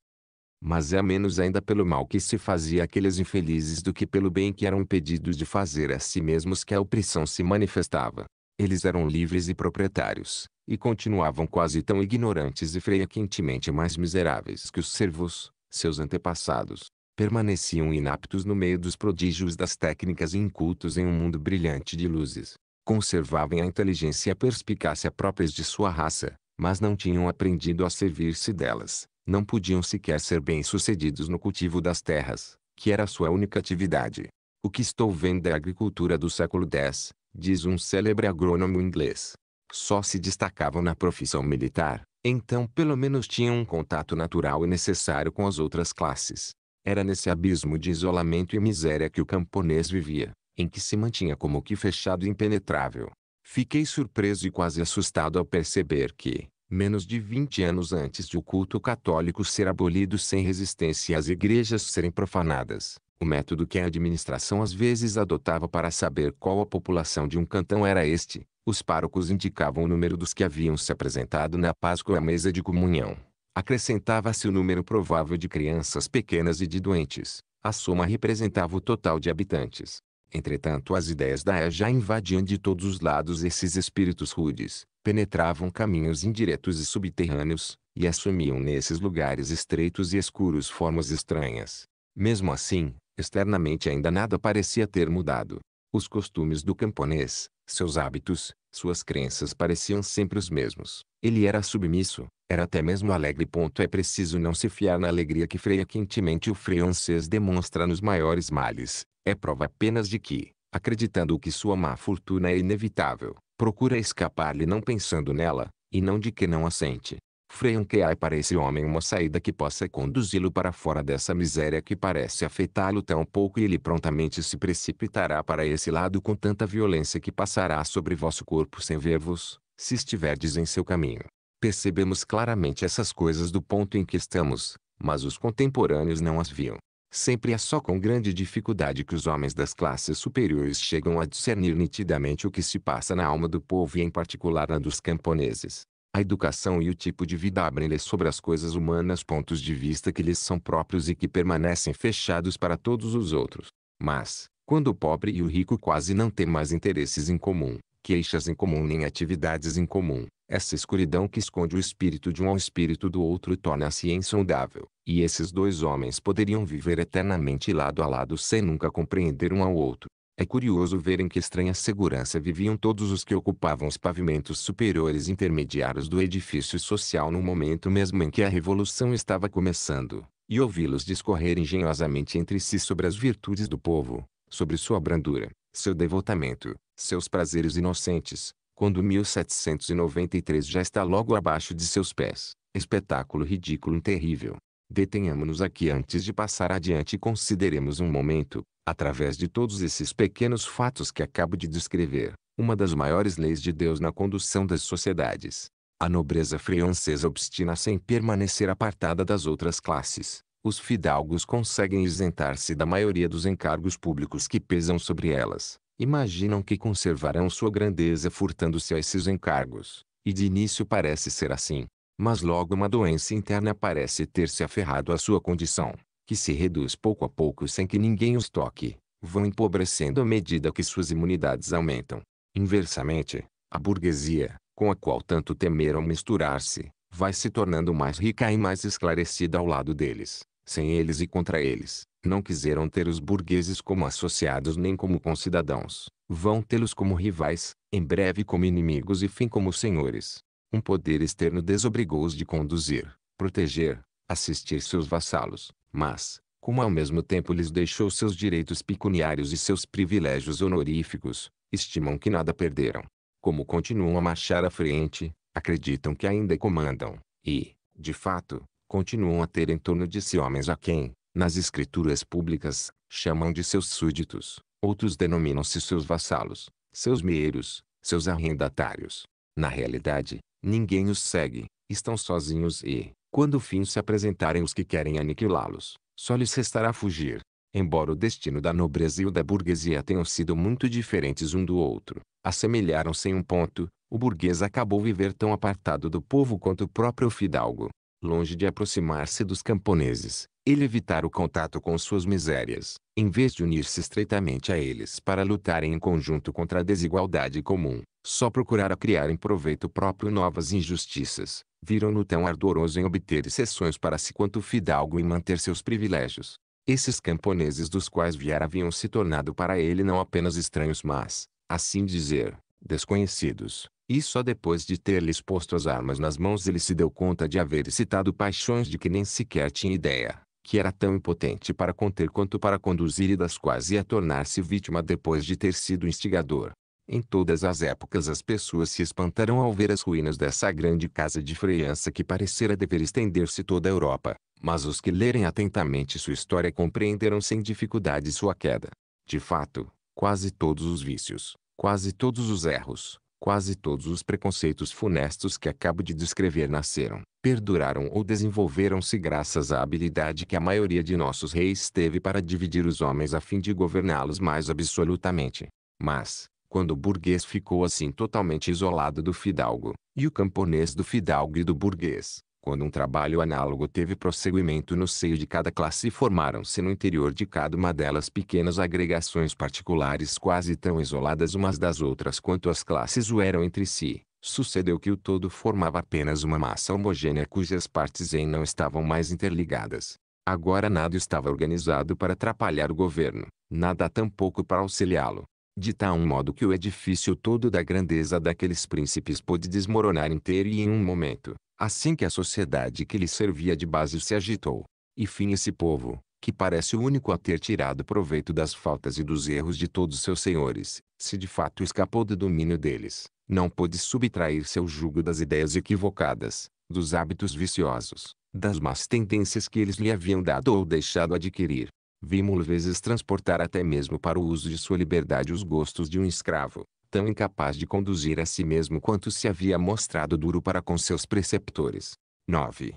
[SPEAKER 1] Mas é a menos ainda pelo mal que se fazia àqueles infelizes do que pelo bem que eram impedidos de fazer a si mesmos que a opressão se manifestava. Eles eram livres e proprietários, e continuavam quase tão ignorantes e frequentemente mais miseráveis que os servos, seus antepassados permaneciam inaptos no meio dos prodígios das técnicas e incultos em um mundo brilhante de luzes. Conservavam a inteligência e a perspicácia próprias de sua raça, mas não tinham aprendido a servir-se delas. Não podiam sequer ser bem-sucedidos no cultivo das terras, que era sua única atividade. O que estou vendo é a agricultura do século X, diz um célebre agrônomo inglês. Só se destacavam na profissão militar, então pelo menos tinham um contato natural e necessário com as outras classes. Era nesse abismo de isolamento e miséria que o camponês vivia, em que se mantinha como que fechado e impenetrável. Fiquei surpreso e quase assustado ao perceber que, menos de 20 anos antes de o culto católico ser abolido sem resistência e as igrejas serem profanadas, o método que a administração às vezes adotava para saber qual a população de um cantão era este, os párocos indicavam o número dos que haviam se apresentado na Páscoa à mesa de comunhão. Acrescentava-se o número provável de crianças pequenas e de doentes. A soma representava o total de habitantes. Entretanto as ideias da Ea já invadiam de todos os lados esses espíritos rudes, penetravam caminhos indiretos e subterrâneos, e assumiam nesses lugares estreitos e escuros formas estranhas. Mesmo assim, externamente ainda nada parecia ter mudado. Os costumes do camponês, seus hábitos, suas crenças pareciam sempre os mesmos. Ele era submisso, era até mesmo alegre. É preciso não se fiar na alegria que freia quentemente o francês demonstra nos maiores males. É prova apenas de que, acreditando que sua má fortuna é inevitável, procura escapar-lhe não pensando nela, e não de que não a sente que há para esse homem uma saída que possa conduzi-lo para fora dessa miséria que parece afetá-lo tão pouco e ele prontamente se precipitará para esse lado com tanta violência que passará sobre vosso corpo sem ver-vos, se estiverdes em seu caminho. Percebemos claramente essas coisas do ponto em que estamos, mas os contemporâneos não as viam. Sempre é só com grande dificuldade que os homens das classes superiores chegam a discernir nitidamente o que se passa na alma do povo e em particular na dos camponeses. A educação e o tipo de vida abrem-lhes sobre as coisas humanas pontos de vista que lhes são próprios e que permanecem fechados para todos os outros. Mas, quando o pobre e o rico quase não têm mais interesses em comum, queixas em comum nem atividades em comum, essa escuridão que esconde o espírito de um ao espírito do outro torna-se insondável, e esses dois homens poderiam viver eternamente lado a lado sem nunca compreender um ao outro. É curioso ver em que estranha segurança viviam todos os que ocupavam os pavimentos superiores intermediários do edifício social no momento mesmo em que a revolução estava começando, e ouvi-los discorrer engenhosamente entre si sobre as virtudes do povo, sobre sua brandura, seu devotamento, seus prazeres inocentes, quando 1793 já está logo abaixo de seus pés. Espetáculo ridículo e terrível. Detenhamo-nos aqui antes de passar adiante e consideremos um momento, Através de todos esses pequenos fatos que acabo de descrever, uma das maiores leis de Deus na condução das sociedades. A nobreza francesa obstina-se em permanecer apartada das outras classes. Os fidalgos conseguem isentar-se da maioria dos encargos públicos que pesam sobre elas. Imaginam que conservarão sua grandeza furtando-se a esses encargos. E de início parece ser assim. Mas logo uma doença interna parece ter se aferrado à sua condição que se reduz pouco a pouco sem que ninguém os toque, vão empobrecendo à medida que suas imunidades aumentam. Inversamente, a burguesia, com a qual tanto temeram misturar-se, vai se tornando mais rica e mais esclarecida ao lado deles, sem eles e contra eles. Não quiseram ter os burgueses como associados nem como concidadãos. Vão tê-los como rivais, em breve como inimigos e fim como senhores. Um poder externo desobrigou-os de conduzir, proteger, assistir seus vassalos, mas, como ao mesmo tempo lhes deixou seus direitos pecuniários e seus privilégios honoríficos, estimam que nada perderam. Como continuam a marchar à frente, acreditam que ainda comandam, e, de fato, continuam a ter em torno de si homens a quem, nas escrituras públicas, chamam de seus súditos, outros denominam-se seus vassalos, seus meeiros, seus arrendatários. Na realidade, ninguém os segue, estão sozinhos e, quando fim se apresentarem os que querem aniquilá-los, só lhes restará fugir. Embora o destino da nobreza e o da burguesia tenham sido muito diferentes um do outro, assemelharam-se em um ponto, o burguês acabou viver tão apartado do povo quanto o próprio fidalgo. Longe de aproximar-se dos camponeses, ele evitar o contato com suas misérias, em vez de unir-se estreitamente a eles para lutarem em conjunto contra a desigualdade comum, só procurara criar em proveito próprio novas injustiças, viram-no tão ardoroso em obter exceções para si quanto fidalgo em manter seus privilégios. Esses camponeses dos quais viera haviam se tornado para ele não apenas estranhos mas, assim dizer, desconhecidos. E só depois de ter-lhes posto as armas nas mãos ele se deu conta de haver excitado paixões de que nem sequer tinha ideia, que era tão impotente para conter quanto para conduzir e das quais ia tornar-se vítima depois de ter sido instigador. Em todas as épocas as pessoas se espantaram ao ver as ruínas dessa grande casa de freiança que parecera dever estender-se toda a Europa, mas os que lerem atentamente sua história compreenderão sem dificuldade sua queda. De fato, quase todos os vícios, quase todos os erros, quase todos os preconceitos funestos que acabo de descrever nasceram, perduraram ou desenvolveram-se graças à habilidade que a maioria de nossos reis teve para dividir os homens a fim de governá-los mais absolutamente. Mas, quando o burguês ficou assim totalmente isolado do fidalgo, e o camponês do fidalgo e do burguês, quando um trabalho análogo teve prosseguimento no seio de cada classe e formaram-se no interior de cada uma delas pequenas agregações particulares quase tão isoladas umas das outras quanto as classes o eram entre si, sucedeu que o todo formava apenas uma massa homogênea cujas partes em não estavam mais interligadas. Agora nada estava organizado para atrapalhar o governo, nada tampouco para auxiliá-lo, de tal modo que o edifício todo da grandeza daqueles príncipes pôde desmoronar inteiro e em um momento, assim que a sociedade que lhes servia de base se agitou. E fim esse povo, que parece o único a ter tirado proveito das faltas e dos erros de todos seus senhores, se de fato escapou do domínio deles, não pôde subtrair seu jugo das ideias equivocadas, dos hábitos viciosos, das más tendências que eles lhe haviam dado ou deixado adquirir vimos vezes transportar até mesmo para o uso de sua liberdade os gostos de um escravo, tão incapaz de conduzir a si mesmo quanto se havia mostrado duro para com seus preceptores. 9.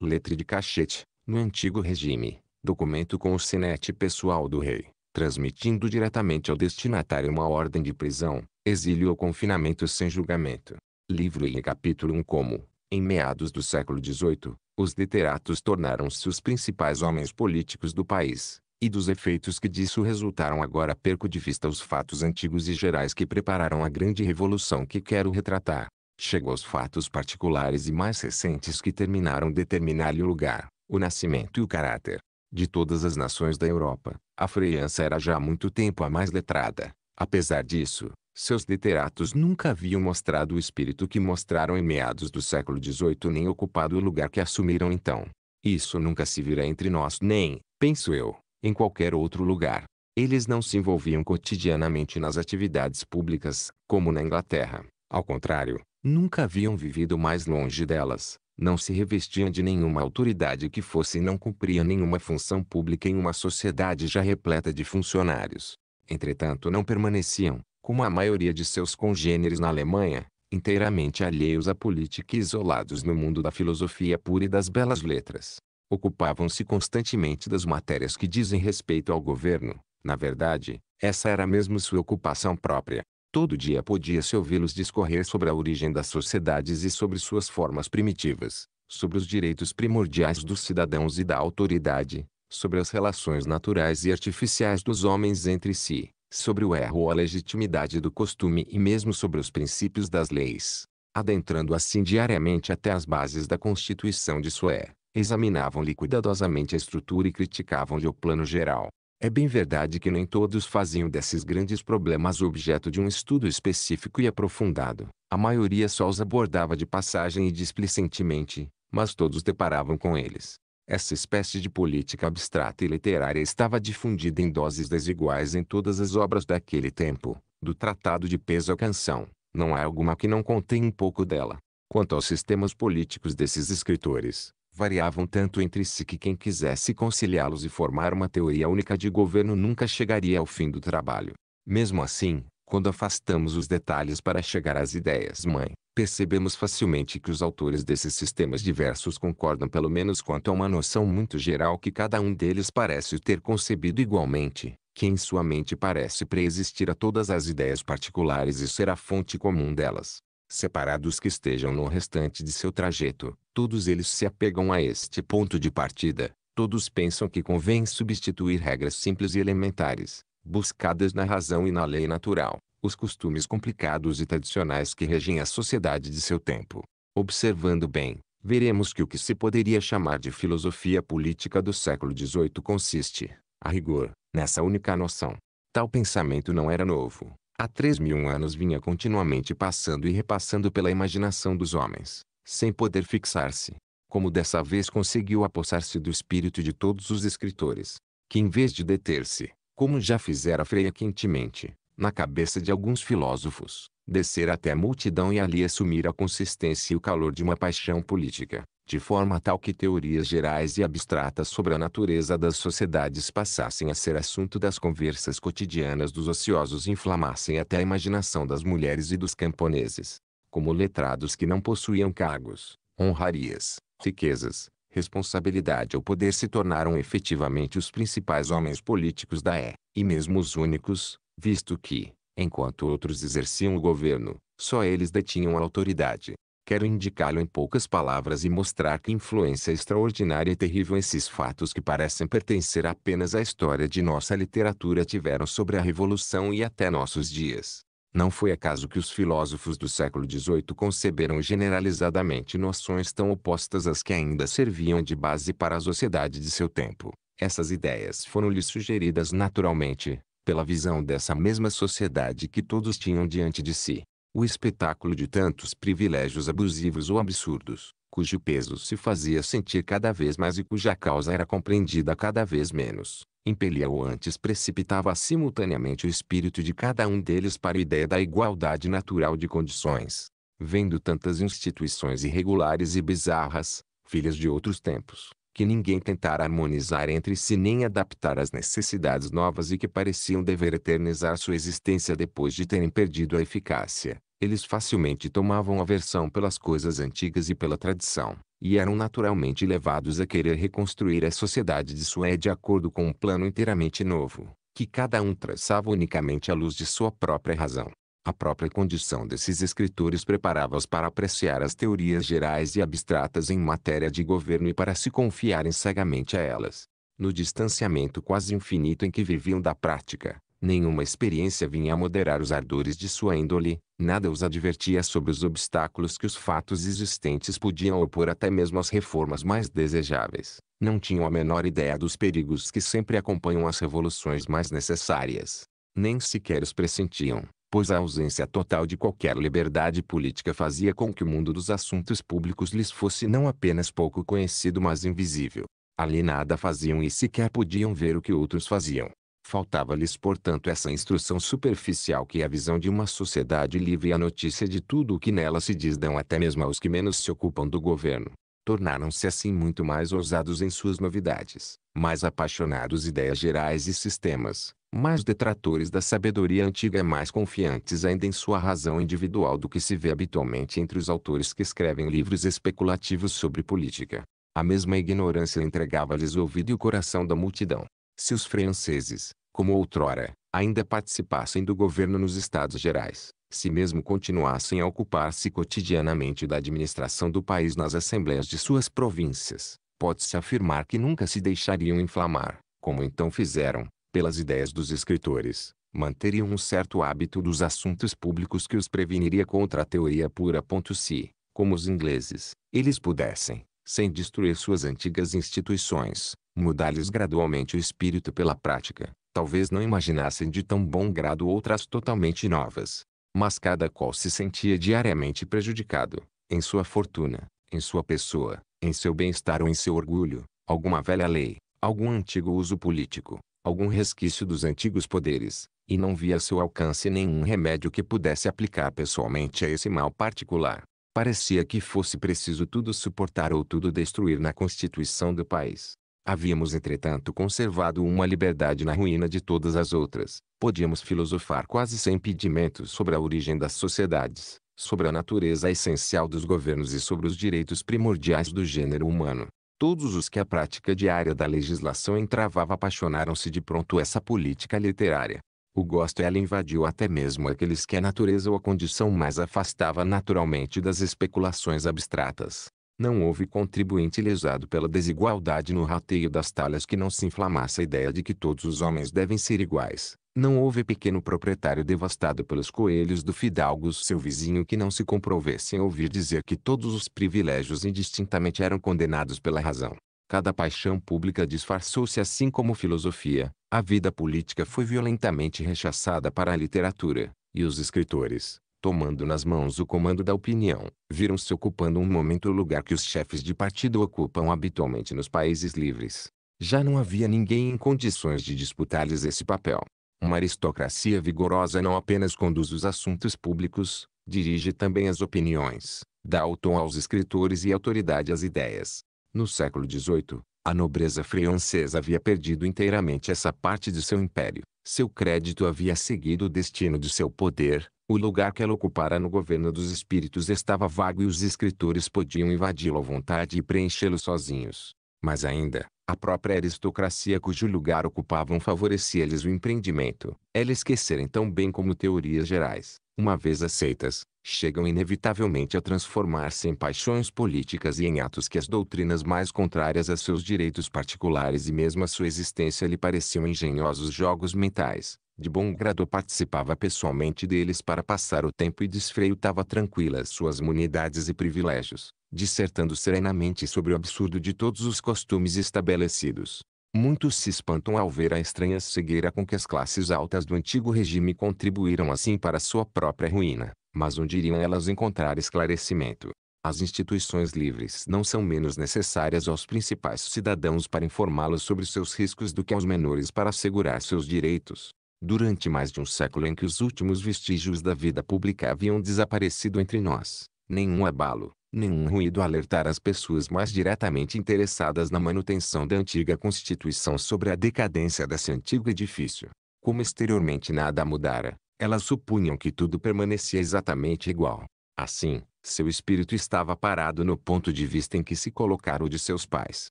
[SPEAKER 1] Letre de cachete, no antigo regime, documento com o sinete pessoal do rei, transmitindo diretamente ao destinatário uma ordem de prisão, exílio ou confinamento sem julgamento. Livro e capítulo 1 como, em meados do século XVIII, os literatos tornaram-se os principais homens políticos do país, e dos efeitos que disso resultaram agora perco de vista os fatos antigos e gerais que prepararam a grande revolução que quero retratar. Chego aos fatos particulares e mais recentes que terminaram determinar-lhe o lugar, o nascimento e o caráter. De todas as nações da Europa, a França era já há muito tempo a mais letrada. Apesar disso, seus literatos nunca haviam mostrado o espírito que mostraram em meados do século XVIII nem ocupado o lugar que assumiram então. Isso nunca se virá entre nós nem, penso eu, em qualquer outro lugar. Eles não se envolviam cotidianamente nas atividades públicas, como na Inglaterra. Ao contrário, nunca haviam vivido mais longe delas. Não se revestiam de nenhuma autoridade que fosse e não cumpriam nenhuma função pública em uma sociedade já repleta de funcionários. Entretanto, não permaneciam, como a maioria de seus congêneres na Alemanha, inteiramente alheios à política e isolados no mundo da filosofia pura e das belas letras ocupavam-se constantemente das matérias que dizem respeito ao governo. Na verdade, essa era mesmo sua ocupação própria. Todo dia podia-se ouvi-los discorrer sobre a origem das sociedades e sobre suas formas primitivas, sobre os direitos primordiais dos cidadãos e da autoridade, sobre as relações naturais e artificiais dos homens entre si, sobre o erro ou a legitimidade do costume e mesmo sobre os princípios das leis, adentrando assim diariamente até as bases da constituição de Sué, Examinavam-lhe cuidadosamente a estrutura e criticavam-lhe o plano geral. É bem verdade que nem todos faziam desses grandes problemas objeto de um estudo específico e aprofundado. A maioria só os abordava de passagem e displicentemente, mas todos deparavam com eles. Essa espécie de política abstrata e literária estava difundida em doses desiguais em todas as obras daquele tempo, do tratado de peso à canção. Não há alguma que não contém um pouco dela. Quanto aos sistemas políticos desses escritores, variavam tanto entre si que quem quisesse conciliá-los e formar uma teoria única de governo nunca chegaria ao fim do trabalho. Mesmo assim, quando afastamos os detalhes para chegar às ideias-mãe, percebemos facilmente que os autores desses sistemas diversos concordam pelo menos quanto a uma noção muito geral que cada um deles parece ter concebido igualmente, que em sua mente parece preexistir a todas as ideias particulares e ser a fonte comum delas separados que estejam no restante de seu trajeto, todos eles se apegam a este ponto de partida. Todos pensam que convém substituir regras simples e elementares, buscadas na razão e na lei natural, os costumes complicados e tradicionais que regem a sociedade de seu tempo. Observando bem, veremos que o que se poderia chamar de filosofia política do século XVIII consiste, a rigor, nessa única noção. Tal pensamento não era novo, há três mil anos vinha continuamente passando e repassando pela imaginação dos homens, sem poder fixar-se. Como dessa vez conseguiu apossar-se do espírito de todos os escritores, que em vez de deter-se, como já fizera Freia quentemente, na cabeça de alguns filósofos, descer até a multidão e ali assumir a consistência e o calor de uma paixão política, de forma tal que teorias gerais e abstratas sobre a natureza das sociedades passassem a ser assunto das conversas cotidianas dos ociosos e inflamassem até a imaginação das mulheres e dos camponeses, como letrados que não possuíam cargos, honrarias, riquezas, responsabilidade ou poder se tornaram efetivamente os principais homens políticos da E, é, e mesmo os únicos, visto que, enquanto outros exerciam o governo, só eles detinham a autoridade. Quero indicá-lo em poucas palavras e mostrar que influência extraordinária e terrível esses fatos que parecem pertencer apenas à história de nossa literatura tiveram sobre a Revolução e até nossos dias. Não foi acaso que os filósofos do século XVIII conceberam generalizadamente noções tão opostas às que ainda serviam de base para a sociedade de seu tempo. Essas ideias foram-lhe sugeridas naturalmente, pela visão dessa mesma sociedade que todos tinham diante de si o espetáculo de tantos privilégios abusivos ou absurdos, cujo peso se fazia sentir cada vez mais e cuja causa era compreendida cada vez menos, impelia ou antes precipitava simultaneamente o espírito de cada um deles para a ideia da igualdade natural de condições. Vendo tantas instituições irregulares e bizarras, filhas de outros tempos, que ninguém tentara harmonizar entre si nem adaptar às necessidades novas e que pareciam dever eternizar sua existência depois de terem perdido a eficácia. Eles facilmente tomavam aversão pelas coisas antigas e pela tradição, e eram naturalmente levados a querer reconstruir a sociedade de Sué de acordo com um plano inteiramente novo, que cada um traçava unicamente à luz de sua própria razão. A própria condição desses escritores preparava-os para apreciar as teorias gerais e abstratas em matéria de governo e para se confiarem cegamente a elas. No distanciamento quase infinito em que viviam da prática, nenhuma experiência vinha a moderar os ardores de sua índole, nada os advertia sobre os obstáculos que os fatos existentes podiam opor até mesmo às reformas mais desejáveis. Não tinham a menor ideia dos perigos que sempre acompanham as revoluções mais necessárias. Nem sequer os pressentiam pois a ausência total de qualquer liberdade política fazia com que o mundo dos assuntos públicos lhes fosse não apenas pouco conhecido mas invisível. Ali nada faziam e sequer podiam ver o que outros faziam. Faltava-lhes portanto essa instrução superficial que é a visão de uma sociedade livre e a notícia de tudo o que nela se diz dão até mesmo aos que menos se ocupam do governo. Tornaram-se assim muito mais ousados em suas novidades, mais apaixonados ideias gerais e sistemas, mais detratores da sabedoria antiga mais confiantes ainda em sua razão individual do que se vê habitualmente entre os autores que escrevem livros especulativos sobre política. A mesma ignorância entregava-lhes o ouvido e o coração da multidão. Se os franceses, como outrora, ainda participassem do governo nos Estados Gerais, se mesmo continuassem a ocupar-se cotidianamente da administração do país nas assembleias de suas províncias, pode-se afirmar que nunca se deixariam inflamar, como então fizeram, pelas ideias dos escritores, manteriam um certo hábito dos assuntos públicos que os preveniria contra a teoria pura. Se, como os ingleses, eles pudessem, sem destruir suas antigas instituições, mudar-lhes gradualmente o espírito pela prática, talvez não imaginassem de tão bom grado outras totalmente novas. Mas cada qual se sentia diariamente prejudicado, em sua fortuna, em sua pessoa, em seu bem-estar ou em seu orgulho, alguma velha lei, algum antigo uso político, algum resquício dos antigos poderes, e não via a seu alcance nenhum remédio que pudesse aplicar pessoalmente a esse mal particular. Parecia que fosse preciso tudo suportar ou tudo destruir na constituição do país. Havíamos entretanto conservado uma liberdade na ruína de todas as outras. Podíamos filosofar quase sem impedimentos sobre a origem das sociedades, sobre a natureza essencial dos governos e sobre os direitos primordiais do gênero humano. Todos os que a prática diária da legislação entravava apaixonaram-se de pronto essa política literária. O gosto ela invadiu até mesmo aqueles que a natureza ou a condição mais afastava naturalmente das especulações abstratas. Não houve contribuinte lesado pela desigualdade no rateio das talhas que não se inflamasse a ideia de que todos os homens devem ser iguais, não houve pequeno proprietário devastado pelos coelhos do fidalgo seu vizinho que não se comprovesse em ouvir dizer que todos os privilégios indistintamente eram condenados pela razão. Cada paixão pública disfarçou-se assim como filosofia, a vida política foi violentamente rechaçada para a literatura, e os escritores, tomando nas mãos o comando da opinião, viram-se ocupando um momento o lugar que os chefes de partido ocupam habitualmente nos países livres. Já não havia ninguém em condições de disputar-lhes esse papel. Uma aristocracia vigorosa não apenas conduz os assuntos públicos, dirige também as opiniões, dá o tom aos escritores e autoridade às ideias. No século XVIII, a nobreza francesa havia perdido inteiramente essa parte de seu império. Seu crédito havia seguido o destino de seu poder, o lugar que ela ocupara no governo dos espíritos estava vago e os escritores podiam invadi-lo à vontade e preenchê-lo sozinhos. Mas ainda, a própria aristocracia cujo lugar ocupavam favorecia-lhes o empreendimento. É lhes esquecerem tão bem como teorias gerais, uma vez aceitas, chegam inevitavelmente a transformar-se em paixões políticas e em atos que as doutrinas mais contrárias a seus direitos particulares e mesmo a sua existência lhe pareciam engenhosos jogos mentais. De bom grado participava pessoalmente deles para passar o tempo e desfreutava tranquilas suas imunidades e privilégios, dissertando serenamente sobre o absurdo de todos os costumes estabelecidos, Muitos se espantam ao ver a estranha cegueira com que as classes altas do antigo regime contribuíram assim para sua própria ruína, mas onde iriam elas encontrar esclarecimento? As instituições livres não são menos necessárias aos principais cidadãos para informá-los sobre seus riscos do que aos menores para assegurar seus direitos. Durante mais de um século em que os últimos vestígios da vida pública haviam desaparecido entre nós, nenhum abalo, nenhum ruído alertar as pessoas mais diretamente interessadas na manutenção da antiga Constituição sobre a decadência desse antigo edifício. Como exteriormente nada mudara, elas supunham que tudo permanecia exatamente igual. Assim, seu espírito estava parado no ponto de vista em que se colocara o de seus pais.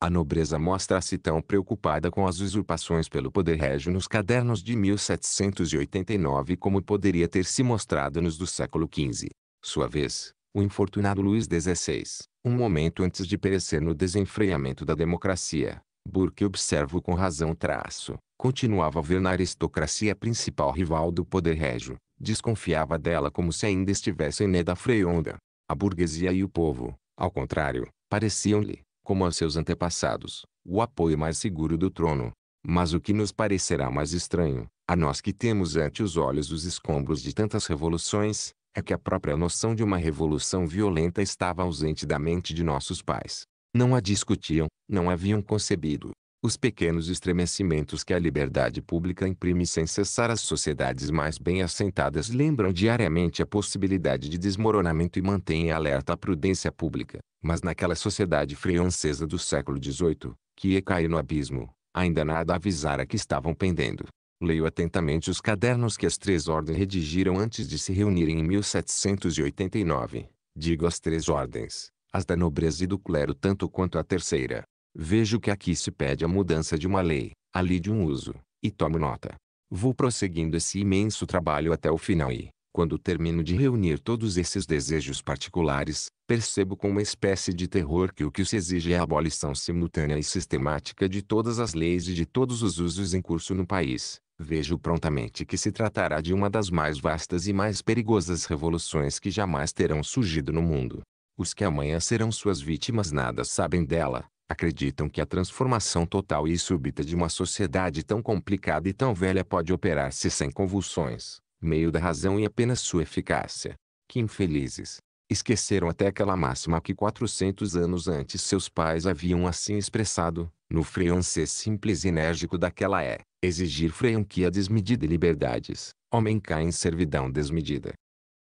[SPEAKER 1] A nobreza mostra-se tão preocupada com as usurpações pelo poder régio nos cadernos de 1789 como poderia ter se mostrado nos do século XV. Sua vez, o infortunado Luiz XVI, um momento antes de perecer no desenfreamento da democracia, Burke observo com razão traço, continuava a ver na aristocracia principal rival do poder régio, desconfiava dela como se ainda estivesse em da Freionda. A burguesia e o povo, ao contrário, pareciam-lhe, como a seus antepassados, o apoio mais seguro do trono. Mas o que nos parecerá mais estranho, a nós que temos ante os olhos os escombros de tantas revoluções, é que a própria noção de uma revolução violenta estava ausente da mente de nossos pais. Não a discutiam, não haviam concebido. Os pequenos estremecimentos que a liberdade pública imprime sem cessar às sociedades mais bem assentadas lembram diariamente a possibilidade de desmoronamento e mantêm alerta a prudência pública. Mas naquela sociedade francesa do século XVIII, que ia é cair no abismo, ainda nada avisara que estavam pendendo. Leio atentamente os cadernos que as três ordens redigiram antes de se reunirem em 1789. Digo as três ordens, as da nobreza e do clero tanto quanto a terceira. Vejo que aqui se pede a mudança de uma lei, ali de um uso, e tomo nota. Vou prosseguindo esse imenso trabalho até o final e, quando termino de reunir todos esses desejos particulares, percebo com uma espécie de terror que o que se exige é a abolição simultânea e sistemática de todas as leis e de todos os usos em curso no país, vejo prontamente que se tratará de uma das mais vastas e mais perigosas revoluções que jamais terão surgido no mundo. Os que amanhã serão suas vítimas nada sabem dela, acreditam que a transformação total e súbita de uma sociedade tão complicada e tão velha pode operar-se sem convulsões, meio da razão e apenas sua eficácia. Que infelizes! Esqueceram até aquela máxima que 400 anos antes seus pais haviam assim expressado, no francês simples e enérgico daquela é, exigir franquia desmedida e liberdades, homem cai em servidão desmedida.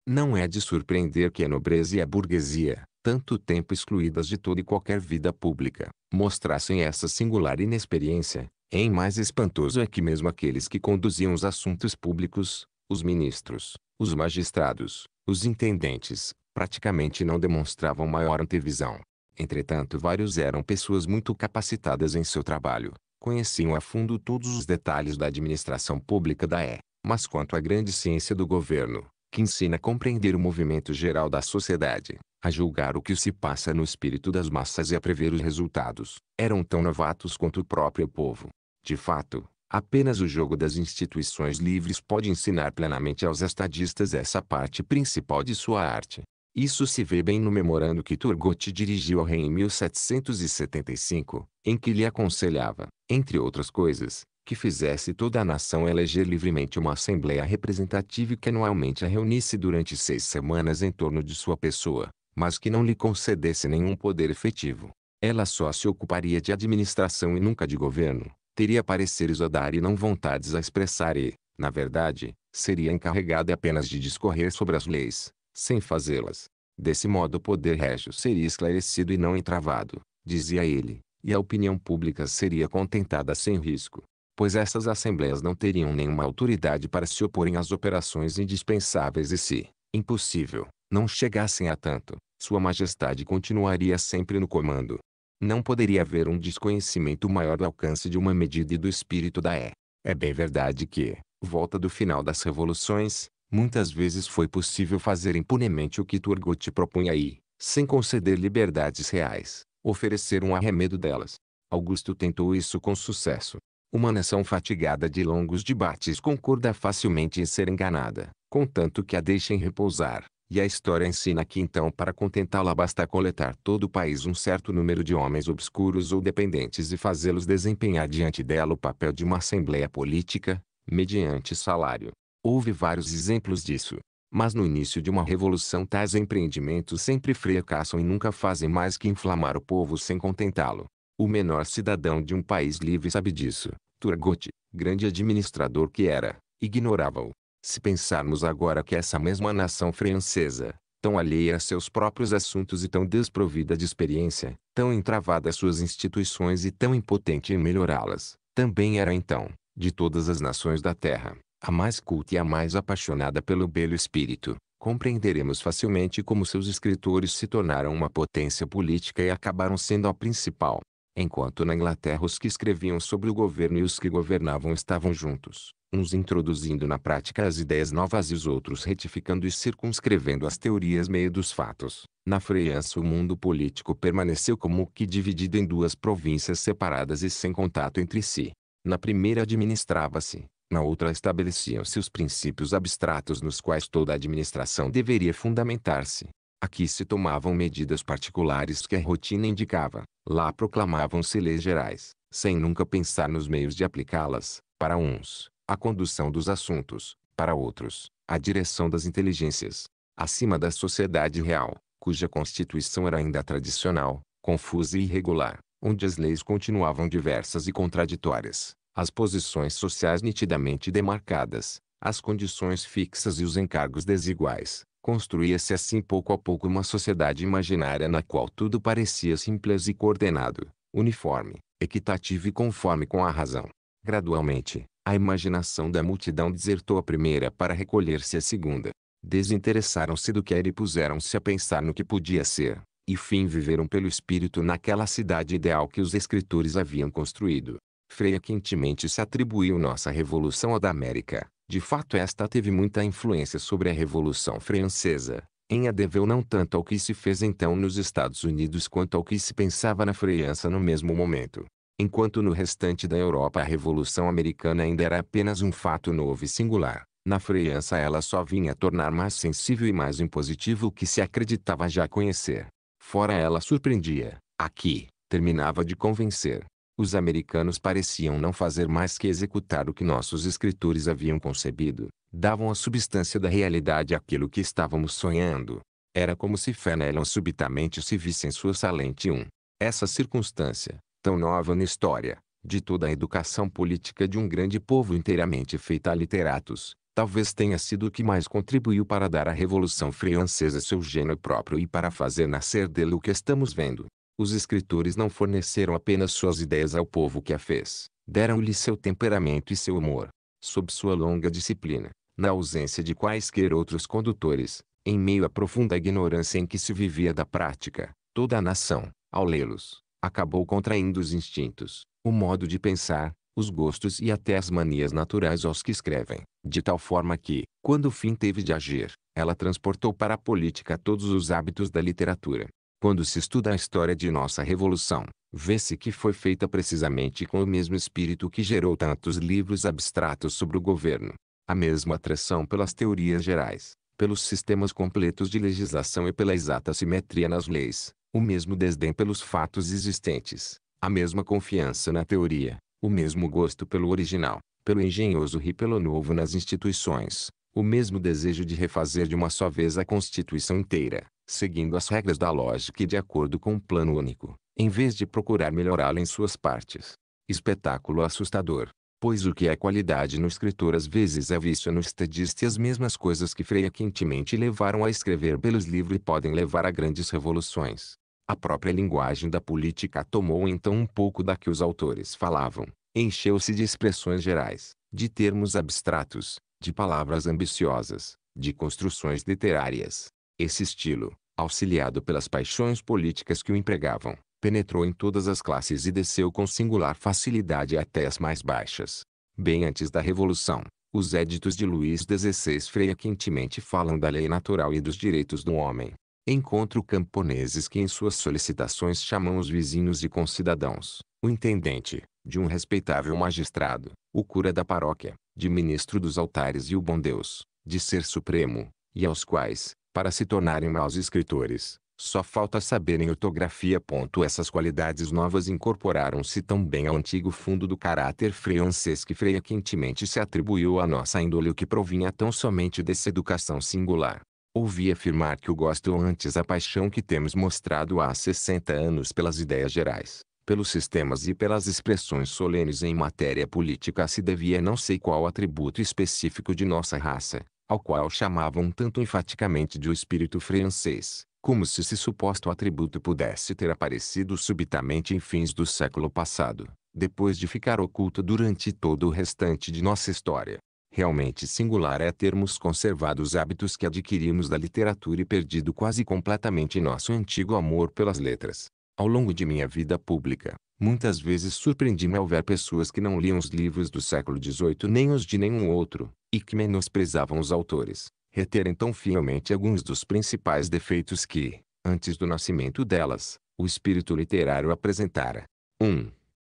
[SPEAKER 1] Não é de surpreender que a nobreza e a burguesia, tanto tempo excluídas de toda e qualquer vida pública, mostrassem essa singular inexperiência, em mais espantoso é que mesmo aqueles que conduziam os assuntos públicos, os ministros, os magistrados, os intendentes, praticamente não demonstravam maior antevisão. Entretanto vários eram pessoas muito capacitadas em seu trabalho, conheciam a fundo todos os detalhes da administração pública da E, mas quanto à grande ciência do governo, que ensina a compreender o movimento geral da sociedade, a julgar o que se passa no espírito das massas e a prever os resultados, eram tão novatos quanto o próprio povo. De fato, apenas o jogo das instituições livres pode ensinar plenamente aos estadistas essa parte principal de sua arte. Isso se vê bem no memorando que Turgot dirigiu ao rei em 1775, em que lhe aconselhava, entre outras coisas, que fizesse toda a nação eleger livremente uma assembleia representativa que anualmente a reunisse durante seis semanas em torno de sua pessoa, mas que não lhe concedesse nenhum poder efetivo. Ela só se ocuparia de administração e nunca de governo, teria pareceres a dar e não vontades a expressar e, na verdade, seria encarregada apenas de discorrer sobre as leis, sem fazê-las. Desse modo o poder régio seria esclarecido e não entravado, dizia ele, e a opinião pública seria contentada sem risco, pois essas assembleias não teriam nenhuma autoridade para se oporem às operações indispensáveis e se, impossível, não chegassem a tanto, sua majestade continuaria sempre no comando. Não poderia haver um desconhecimento maior do alcance de uma medida e do espírito da É. É bem verdade que, volta do final das revoluções, Muitas vezes foi possível fazer impunemente o que Turgot te propunha e, sem conceder liberdades reais, oferecer um arremedo delas. Augusto tentou isso com sucesso. Uma nação fatigada de longos debates concorda facilmente em ser enganada, contanto que a deixem repousar. E a história ensina que então para contentá-la basta coletar todo o país um certo número de homens obscuros ou dependentes e fazê-los desempenhar diante dela o papel de uma assembleia política, mediante salário. Houve vários exemplos disso. Mas no início de uma revolução tais empreendimentos sempre fracassam e nunca fazem mais que inflamar o povo sem contentá-lo. O menor cidadão de um país livre sabe disso. Turgot, grande administrador que era, ignorava-o. Se pensarmos agora que essa mesma nação francesa, tão alheia a seus próprios assuntos e tão desprovida de experiência, tão entravada às suas instituições e tão impotente em melhorá-las, também era então, de todas as nações da terra, a mais culta e a mais apaixonada pelo belo espírito, compreenderemos facilmente como seus escritores se tornaram uma potência política e acabaram sendo a principal. Enquanto na Inglaterra os que escreviam sobre o governo e os que governavam estavam juntos, uns introduzindo na prática as ideias novas e os outros retificando e circunscrevendo as teorias meio dos fatos, na França o mundo político permaneceu como que dividido em duas províncias separadas e sem contato entre si. Na primeira administrava-se, na outra estabeleciam-se os princípios abstratos nos quais toda administração deveria fundamentar-se. Aqui se tomavam medidas particulares que a rotina indicava, lá proclamavam-se leis gerais, sem nunca pensar nos meios de aplicá-las, para uns, a condução dos assuntos, para outros, a direção das inteligências. Acima da sociedade real, cuja constituição era ainda tradicional, confusa e irregular, onde as leis continuavam diversas e contraditórias, as posições sociais nitidamente demarcadas, as condições fixas e os encargos desiguais, construía-se assim pouco a pouco uma sociedade imaginária na qual tudo parecia simples e coordenado, uniforme, equitativo e conforme com a razão. Gradualmente, a imaginação da multidão desertou a primeira para recolher-se à segunda. Desinteressaram-se do que era e puseram-se a pensar no que podia ser, e fim viveram pelo espírito naquela cidade ideal que os escritores haviam construído. Freia quentemente se atribuiu nossa Revolução à da América. De fato esta teve muita influência sobre a Revolução Francesa, em a deveu não tanto ao que se fez então nos Estados Unidos quanto ao que se pensava na França no mesmo momento. Enquanto no restante da Europa a Revolução Americana ainda era apenas um fato novo e singular, na França ela só vinha a tornar mais sensível e mais impositivo o que se acreditava já conhecer. Fora ela surpreendia, aqui, terminava de convencer, os americanos pareciam não fazer mais que executar o que nossos escritores haviam concebido, davam a substância da realidade àquilo que estávamos sonhando. Era como se Fenelon subitamente se visse em sua salente 1. Essa circunstância, tão nova na história, de toda a educação política de um grande povo inteiramente feita a literatos, talvez tenha sido o que mais contribuiu para dar à Revolução Francesa seu gênio próprio e para fazer nascer dele o que estamos vendo. Os escritores não forneceram apenas suas ideias ao povo que a fez, deram-lhe seu temperamento e seu humor. Sob sua longa disciplina, na ausência de quaisquer outros condutores, em meio à profunda ignorância em que se vivia da prática, toda a nação, ao lê-los, acabou contraindo os instintos, o modo de pensar, os gostos e até as manias naturais aos que escrevem, de tal forma que, quando o fim teve de agir, ela transportou para a política todos os hábitos da literatura, quando se estuda a história de nossa revolução, vê-se que foi feita precisamente com o mesmo espírito que gerou tantos livros abstratos sobre o governo. A mesma atração pelas teorias gerais, pelos sistemas completos de legislação e pela exata simetria nas leis, o mesmo desdém pelos fatos existentes, a mesma confiança na teoria, o mesmo gosto pelo original, pelo engenhoso e pelo novo nas instituições, o mesmo desejo de refazer de uma só vez a Constituição inteira, seguindo as regras da lógica e de acordo com um plano único, em vez de procurar melhorá-lo em suas partes. Espetáculo assustador, pois o que é qualidade no escritor às vezes é vício no estadista e as mesmas coisas que Freia quentemente levaram a escrever belos livros podem levar a grandes revoluções. A própria linguagem da política tomou então um pouco da que os autores falavam, encheu-se de expressões gerais, de termos abstratos, de palavras ambiciosas, de construções literárias, esse estilo, auxiliado pelas paixões políticas que o empregavam, penetrou em todas as classes e desceu com singular facilidade até as mais baixas. Bem antes da Revolução, os éditos de Luís XVI Freire quentemente falam da lei natural e dos direitos do homem. Encontro camponeses que em suas solicitações chamam os vizinhos e concidadãos, o intendente, de um respeitável magistrado, o cura da paróquia, de ministro dos altares e o bom Deus, de ser supremo, e aos quais, para se tornarem maus escritores, só falta saberem ortografia. Essas qualidades novas incorporaram-se tão bem ao antigo fundo do caráter francês que Freire quentemente se atribuiu à nossa índole o que provinha tão somente dessa educação singular. Ouvi afirmar que o gosto ou é antes a paixão que temos mostrado há 60 anos pelas ideias gerais, pelos sistemas e pelas expressões solenes em matéria política se devia não sei qual atributo específico de nossa raça, ao qual chamavam tanto enfaticamente de o espírito francês, como se esse suposto atributo pudesse ter aparecido subitamente em fins do século passado, depois de ficar oculto durante todo o restante de nossa história. Realmente singular é termos conservado os hábitos que adquirimos da literatura e perdido quase completamente nosso antigo amor pelas letras. Ao longo de minha vida pública, Muitas vezes surpreendi-me ao ver pessoas que não liam os livros do século XVIII nem os de nenhum outro, e que menosprezavam os autores, reterem tão fielmente alguns dos principais defeitos que, antes do nascimento delas, o espírito literário apresentara. 1.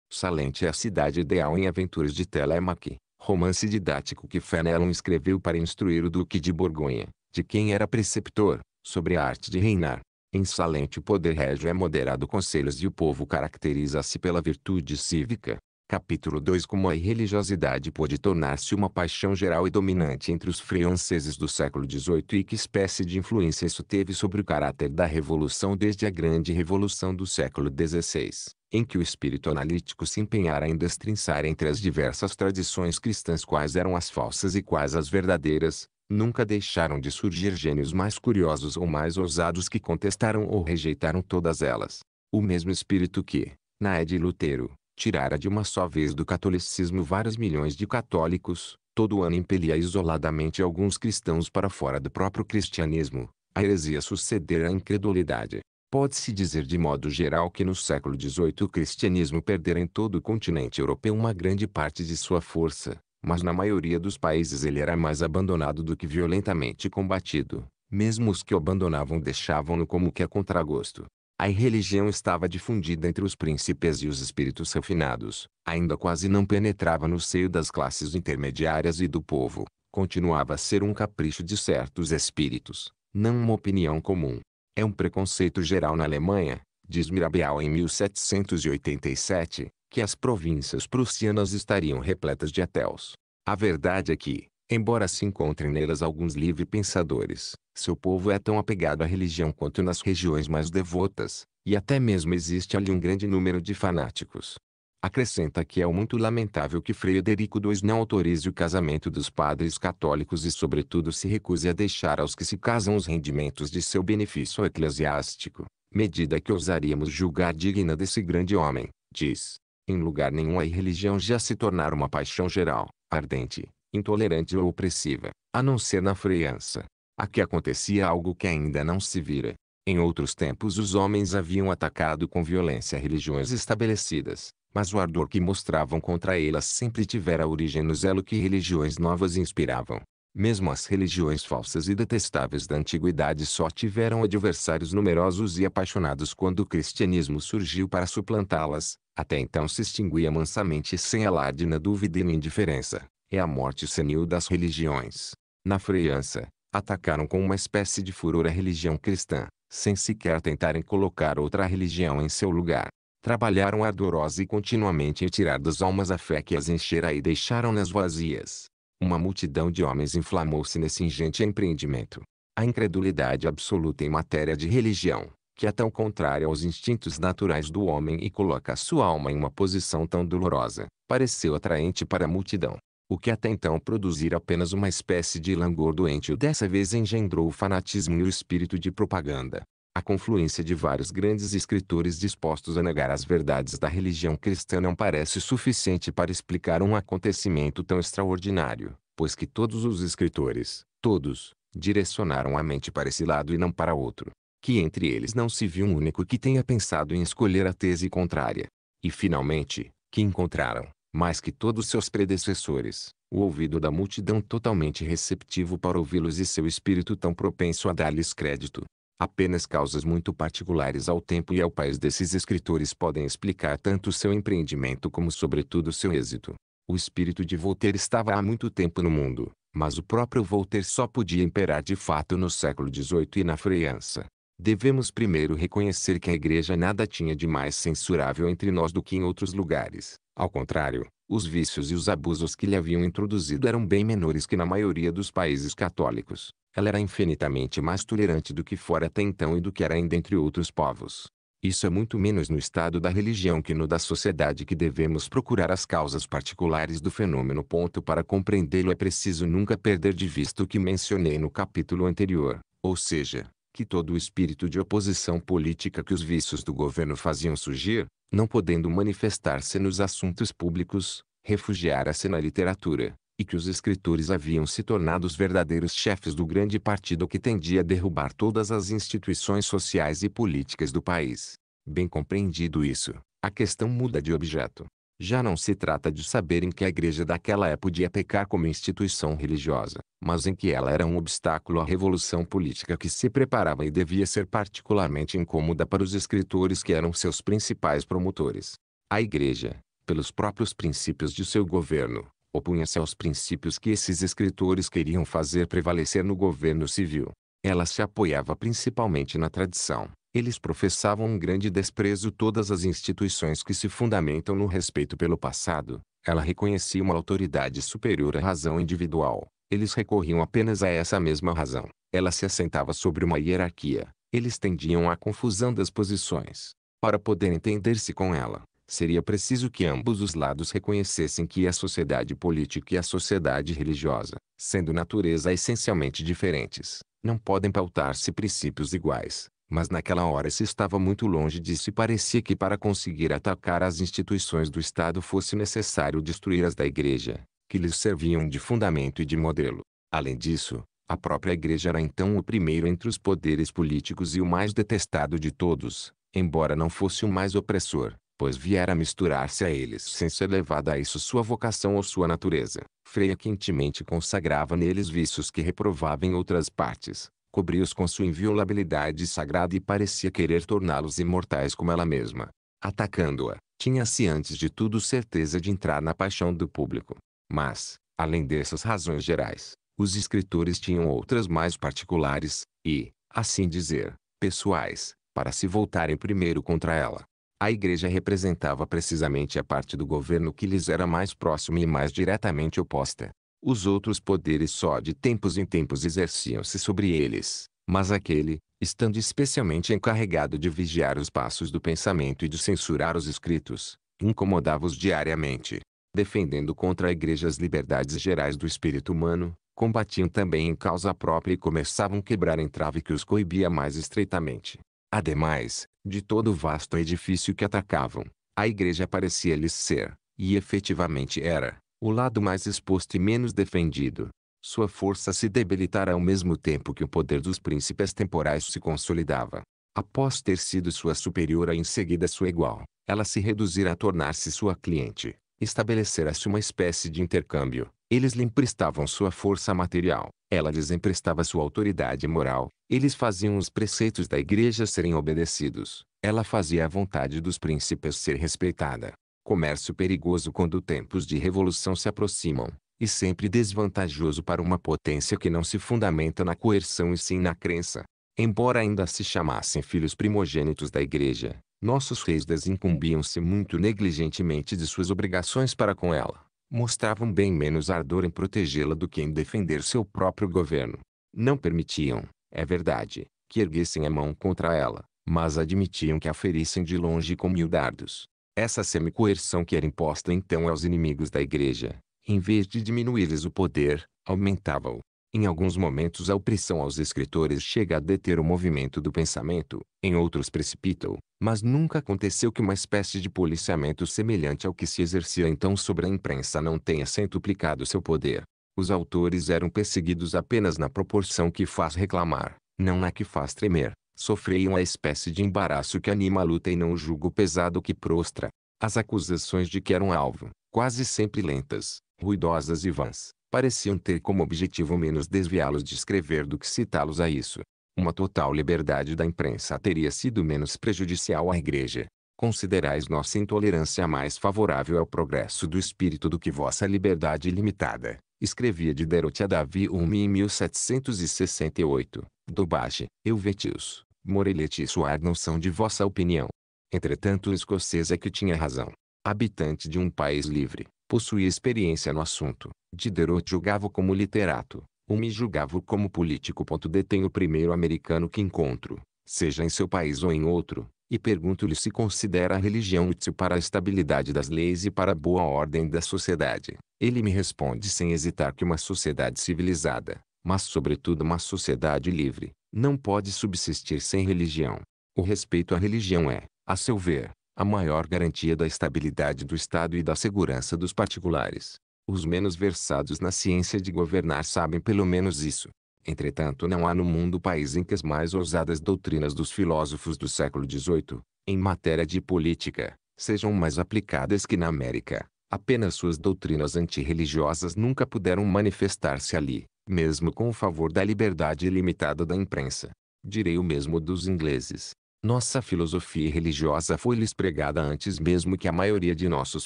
[SPEAKER 1] Salente é a cidade ideal em Aventuras de Telemaque, romance didático que Fenelon escreveu para instruir o Duque de Borgonha, de quem era preceptor, sobre a arte de reinar. Em Salente o poder régio é moderado conselhos e o povo caracteriza-se pela virtude cívica. Capítulo 2 Como a irreligiosidade pôde tornar-se uma paixão geral e dominante entre os franceses do século XVIII e que espécie de influência isso teve sobre o caráter da Revolução desde a Grande Revolução do século XVI, em que o espírito analítico se empenhara em destrinçar entre as diversas tradições cristãs quais eram as falsas e quais as verdadeiras, Nunca deixaram de surgir gênios mais curiosos ou mais ousados que contestaram ou rejeitaram todas elas. O mesmo espírito que, na é Lutero, tirara de uma só vez do catolicismo vários milhões de católicos, todo ano impelia isoladamente alguns cristãos para fora do próprio cristianismo, a heresia suceder à incredulidade. Pode-se dizer de modo geral que no século XVIII o cristianismo perdera em todo o continente europeu uma grande parte de sua força, mas na maioria dos países ele era mais abandonado do que violentamente combatido. Mesmo os que o abandonavam deixavam-no como que a contragosto. A irreligião estava difundida entre os príncipes e os espíritos refinados, ainda quase não penetrava no seio das classes intermediárias e do povo, continuava a ser um capricho de certos espíritos, não uma opinião comum. É um preconceito geral na Alemanha, diz Mirabeau em 1787, que as províncias prussianas estariam repletas de ateus. A verdade é que, embora se encontrem nelas alguns livre-pensadores, seu povo é tão apegado à religião quanto nas regiões mais devotas, e até mesmo existe ali um grande número de fanáticos. Acrescenta que é muito lamentável que Frederico II não autorize o casamento dos padres católicos e sobretudo se recuse a deixar aos que se casam os rendimentos de seu benefício eclesiástico, medida que ousaríamos julgar digna desse grande homem, diz em lugar nenhum a religião já se tornar uma paixão geral, ardente, intolerante ou opressiva, a não ser na França. Aqui acontecia algo que ainda não se vira. Em outros tempos os homens haviam atacado com violência religiões estabelecidas, mas o ardor que mostravam contra elas sempre tivera origem no zelo que religiões novas inspiravam. Mesmo as religiões falsas e detestáveis da antiguidade só tiveram adversários numerosos e apaixonados quando o cristianismo surgiu para suplantá-las. Até então se extinguia mansamente sem alarde na dúvida e na indiferença. É a morte senil das religiões. Na França, atacaram com uma espécie de furor a religião cristã, sem sequer tentarem colocar outra religião em seu lugar. Trabalharam ardorosa e continuamente em tirar das almas a fé que as enchera e deixaram-nas vazias. Uma multidão de homens inflamou-se nesse ingente empreendimento. A incredulidade absoluta em matéria de religião, que é tão contrária aos instintos naturais do homem e coloca a sua alma em uma posição tão dolorosa, pareceu atraente para a multidão. O que até então produzira apenas uma espécie de langor doente dessa vez engendrou o fanatismo e o espírito de propaganda. A confluência de vários grandes escritores dispostos a negar as verdades da religião cristã não parece suficiente para explicar um acontecimento tão extraordinário, pois que todos os escritores, todos, direcionaram a mente para esse lado e não para outro. Que entre eles não se viu um único que tenha pensado em escolher a tese contrária. E finalmente, que encontraram, mais que todos seus predecessores, o ouvido da multidão totalmente receptivo para ouvi-los e seu espírito tão propenso a dar-lhes crédito, Apenas causas muito particulares ao tempo e ao país desses escritores podem explicar tanto seu empreendimento como sobretudo seu êxito. O espírito de Voltaire estava há muito tempo no mundo, mas o próprio Voltaire só podia imperar de fato no século XVIII e na França. Devemos primeiro reconhecer que a igreja nada tinha de mais censurável entre nós do que em outros lugares. Ao contrário, os vícios e os abusos que lhe haviam introduzido eram bem menores que na maioria dos países católicos. Ela era infinitamente mais tolerante do que fora até então e do que era ainda entre outros povos. Isso é muito menos no estado da religião que no da sociedade que devemos procurar as causas particulares do fenômeno. Ponto para compreendê-lo é preciso nunca perder de vista o que mencionei no capítulo anterior, ou seja, que todo o espírito de oposição política que os vícios do governo faziam surgir, não podendo manifestar-se nos assuntos públicos, refugiara-se na literatura, e que os escritores haviam se tornado os verdadeiros chefes do grande partido que tendia a derrubar todas as instituições sociais e políticas do país. Bem compreendido isso, a questão muda de objeto. Já não se trata de saber em que a igreja daquela época podia pecar como instituição religiosa, mas em que ela era um obstáculo à revolução política que se preparava e devia ser particularmente incômoda para os escritores que eram seus principais promotores. A igreja, pelos próprios princípios de seu governo, opunha-se aos princípios que esses escritores queriam fazer prevalecer no governo civil. Ela se apoiava principalmente na tradição, eles professavam um grande desprezo todas as instituições que se fundamentam no respeito pelo passado. Ela reconhecia uma autoridade superior à razão individual. Eles recorriam apenas a essa mesma razão. Ela se assentava sobre uma hierarquia. Eles tendiam à confusão das posições. Para poder entender-se com ela, seria preciso que ambos os lados reconhecessem que a sociedade política e a sociedade religiosa, sendo natureza essencialmente diferentes, não podem pautar-se princípios iguais. Mas naquela hora se estava muito longe de se parecia que para conseguir atacar as instituições do Estado fosse necessário destruir as da Igreja, que lhes serviam de fundamento e de modelo. Além disso, a própria Igreja era então o primeiro entre os poderes políticos e o mais detestado de todos, embora não fosse o mais opressor, pois viera misturar-se a eles sem ser levada a isso sua vocação ou sua natureza. Freia quentemente consagrava neles vícios que reprovava em outras partes, cobri os com sua inviolabilidade sagrada e parecia querer torná-los imortais como ela mesma. Atacando-a, tinha-se antes de tudo certeza de entrar na paixão do público. Mas, além dessas razões gerais, os escritores tinham outras mais particulares, e, assim dizer, pessoais, para se voltarem primeiro contra ela. A igreja representava precisamente a parte do governo que lhes era mais próxima e mais diretamente oposta. Os outros poderes só de tempos em tempos exerciam-se sobre eles, mas aquele, estando especialmente encarregado de vigiar os passos do pensamento e de censurar os escritos, incomodava-os diariamente. Defendendo contra a igreja as liberdades gerais do espírito humano, combatiam também em causa própria e começavam a quebrar entrave que os coibia mais estreitamente. Ademais, de todo o vasto edifício que atacavam, a igreja parecia-lhes ser, e efetivamente era, o lado mais exposto e menos defendido. Sua força se debilitara ao mesmo tempo que o poder dos príncipes temporais se consolidava. Após ter sido sua superior e em seguida sua igual, ela se reduzira a tornar-se sua cliente. Estabelecerá-se uma espécie de intercâmbio. Eles lhe emprestavam sua força material, ela lhes emprestava sua autoridade moral, eles faziam os preceitos da igreja serem obedecidos, ela fazia a vontade dos príncipes ser respeitada comércio perigoso quando tempos de revolução se aproximam, e sempre desvantajoso para uma potência que não se fundamenta na coerção e sim na crença. Embora ainda se chamassem filhos primogênitos da Igreja, nossos reis desincumbiam-se muito negligentemente de suas obrigações para com ela. Mostravam bem menos ardor em protegê-la do que em defender seu próprio governo. Não permitiam, é verdade, que erguessem a mão contra ela, mas admitiam que a ferissem de longe com mil dardos. Essa semicoerção que era imposta então aos inimigos da igreja, em vez de diminuir-lhes o poder, aumentava-o. Em alguns momentos a opressão aos escritores chega a deter o movimento do pensamento, em outros precipita-o, mas nunca aconteceu que uma espécie de policiamento semelhante ao que se exercia então sobre a imprensa não tenha centuplicado seu poder. Os autores eram perseguidos apenas na proporção que faz reclamar, não na que faz tremer. Sofriam a espécie de embaraço que anima a luta e não o jugo pesado que prostra. As acusações de que eram alvo, quase sempre lentas, ruidosas e vãs, pareciam ter como objetivo menos desviá-los de escrever do que citá-los a isso. Uma total liberdade da imprensa teria sido menos prejudicial à igreja. Considerais nossa intolerância mais favorável ao progresso do espírito do que vossa liberdade ilimitada. Escrevia Diderot a Davi Umi em 1768. Dobage, Elvetius, Morelete e Suar não são de vossa opinião. Entretanto o escocês é que tinha razão. Habitante de um país livre, possuía experiência no assunto. Diderot julgava como literato, Umi julgava como político. Detém o primeiro americano que encontro, seja em seu país ou em outro, e pergunto-lhe se considera a religião útil para a estabilidade das leis e para a boa ordem da sociedade. Ele me responde sem hesitar que uma sociedade civilizada, mas sobretudo uma sociedade livre, não pode subsistir sem religião. O respeito à religião é, a seu ver, a maior garantia da estabilidade do Estado e da segurança dos particulares. Os menos versados na ciência de governar sabem pelo menos isso. Entretanto não há no mundo país em que as mais ousadas doutrinas dos filósofos do século XVIII, em matéria de política, sejam mais aplicadas que na América. Apenas suas doutrinas antirreligiosas nunca puderam manifestar-se ali, mesmo com o favor da liberdade ilimitada da imprensa. Direi o mesmo dos ingleses. Nossa filosofia religiosa foi-lhes pregada antes mesmo que a maioria de nossos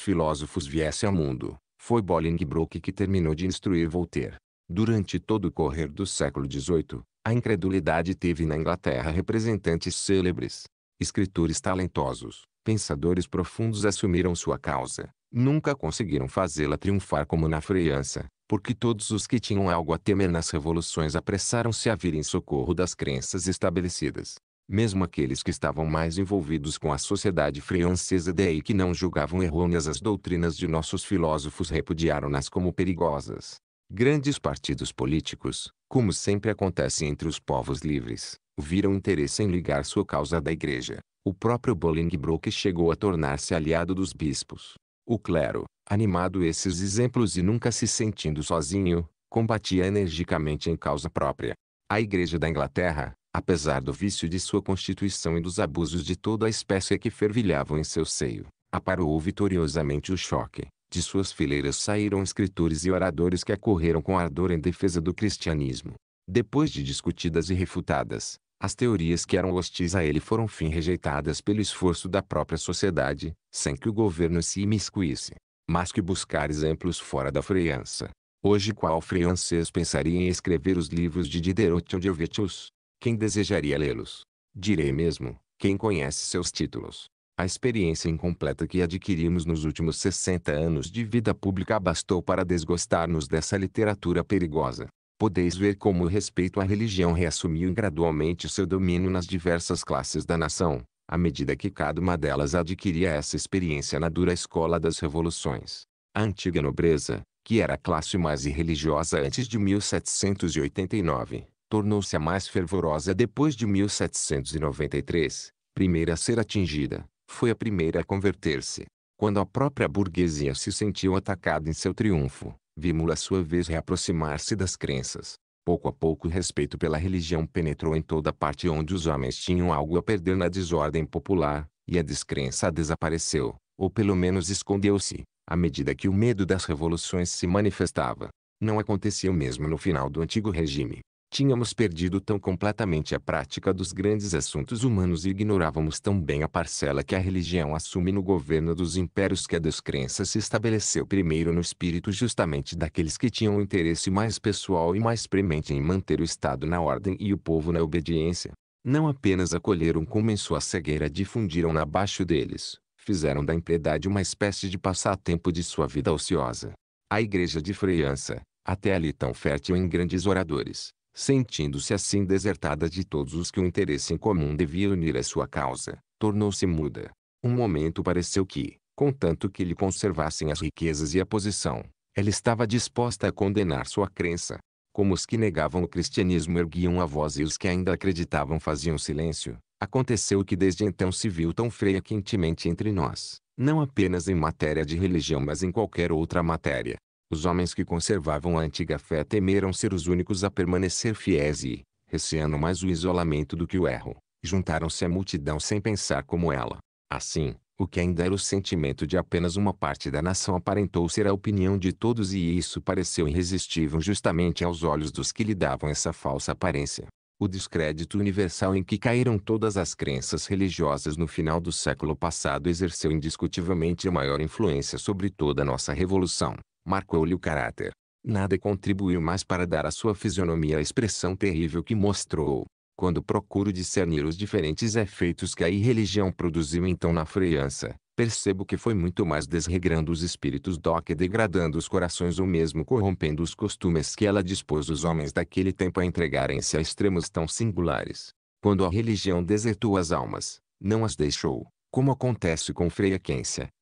[SPEAKER 1] filósofos viesse ao mundo. Foi Bolingbroke que terminou de instruir Voltaire. Durante todo o correr do século XVIII, a incredulidade teve na Inglaterra representantes célebres. Escritores talentosos, pensadores profundos assumiram sua causa. Nunca conseguiram fazê-la triunfar como na França, porque todos os que tinham algo a temer nas revoluções apressaram-se a vir em socorro das crenças estabelecidas. Mesmo aqueles que estavam mais envolvidos com a sociedade francesa daí que não julgavam errôneas as doutrinas de nossos filósofos repudiaram-nas como perigosas. Grandes partidos políticos, como sempre acontece entre os povos livres, viram interesse em ligar sua causa à da igreja. O próprio Bolingbroke chegou a tornar-se aliado dos bispos. O clero, animado esses exemplos e nunca se sentindo sozinho, combatia energicamente em causa própria. A Igreja da Inglaterra, apesar do vício de sua constituição e dos abusos de toda a espécie que fervilhavam em seu seio, aparou vitoriosamente o choque. De suas fileiras saíram escritores e oradores que acorreram com ardor em defesa do cristianismo. Depois de discutidas e refutadas, as teorias que eram hostis a ele foram fim rejeitadas pelo esforço da própria sociedade, sem que o governo se imiscuísse. Mas que buscar exemplos fora da França. Hoje qual francês pensaria em escrever os livros de Diderot ou de Ovetius? Quem desejaria lê-los? Direi mesmo, quem conhece seus títulos. A experiência incompleta que adquirimos nos últimos 60 anos de vida pública bastou para desgostar-nos dessa literatura perigosa. Podeis ver como o respeito à religião reassumiu gradualmente seu domínio nas diversas classes da nação, à medida que cada uma delas adquiria essa experiência na dura escola das revoluções. A antiga nobreza, que era a classe mais irreligiosa antes de 1789, tornou-se a mais fervorosa depois de 1793, primeira a ser atingida foi a primeira a converter-se. Quando a própria burguesia se sentiu atacada em seu triunfo, vimos-la sua vez reaproximar-se das crenças. Pouco a pouco o respeito pela religião penetrou em toda parte onde os homens tinham algo a perder na desordem popular, e a descrença desapareceu, ou pelo menos escondeu-se, à medida que o medo das revoluções se manifestava. Não acontecia o mesmo no final do antigo regime. Tínhamos perdido tão completamente a prática dos grandes assuntos humanos e ignorávamos tão bem a parcela que a religião assume no governo dos impérios que a descrença se estabeleceu primeiro no espírito justamente daqueles que tinham o interesse mais pessoal e mais premente em manter o Estado na ordem e o povo na obediência. Não apenas acolheram como em sua cegueira difundiram-na abaixo deles, fizeram da impiedade uma espécie de passatempo de sua vida ociosa. A igreja de Freiança, até ali tão fértil em grandes oradores, Sentindo-se assim desertada de todos os que um interesse em comum devia unir à sua causa, tornou-se muda. Um momento pareceu que, contanto que lhe conservassem as riquezas e a posição, ela estava disposta a condenar sua crença. Como os que negavam o cristianismo erguiam a voz e os que ainda acreditavam faziam silêncio, aconteceu que desde então se viu tão freia frequentemente entre nós, não apenas em matéria de religião mas em qualquer outra matéria, os homens que conservavam a antiga fé temeram ser os únicos a permanecer fiéis e, receando mais o isolamento do que o erro, juntaram-se à multidão sem pensar como ela. Assim, o que ainda era o sentimento de apenas uma parte da nação aparentou ser a opinião de todos e isso pareceu irresistível justamente aos olhos dos que lhe davam essa falsa aparência. O descrédito universal em que caíram todas as crenças religiosas no final do século passado exerceu indiscutivelmente a maior influência sobre toda a nossa revolução marcou-lhe o caráter. Nada contribuiu mais para dar à sua fisionomia a expressão terrível que mostrou. Quando procuro discernir os diferentes efeitos que a irreligião produziu então na freança, percebo que foi muito mais desregrando os espíritos do que degradando os corações ou mesmo corrompendo os costumes que ela dispôs os homens daquele tempo a entregarem-se a extremos tão singulares. Quando a religião desertou as almas, não as deixou, como acontece com Freia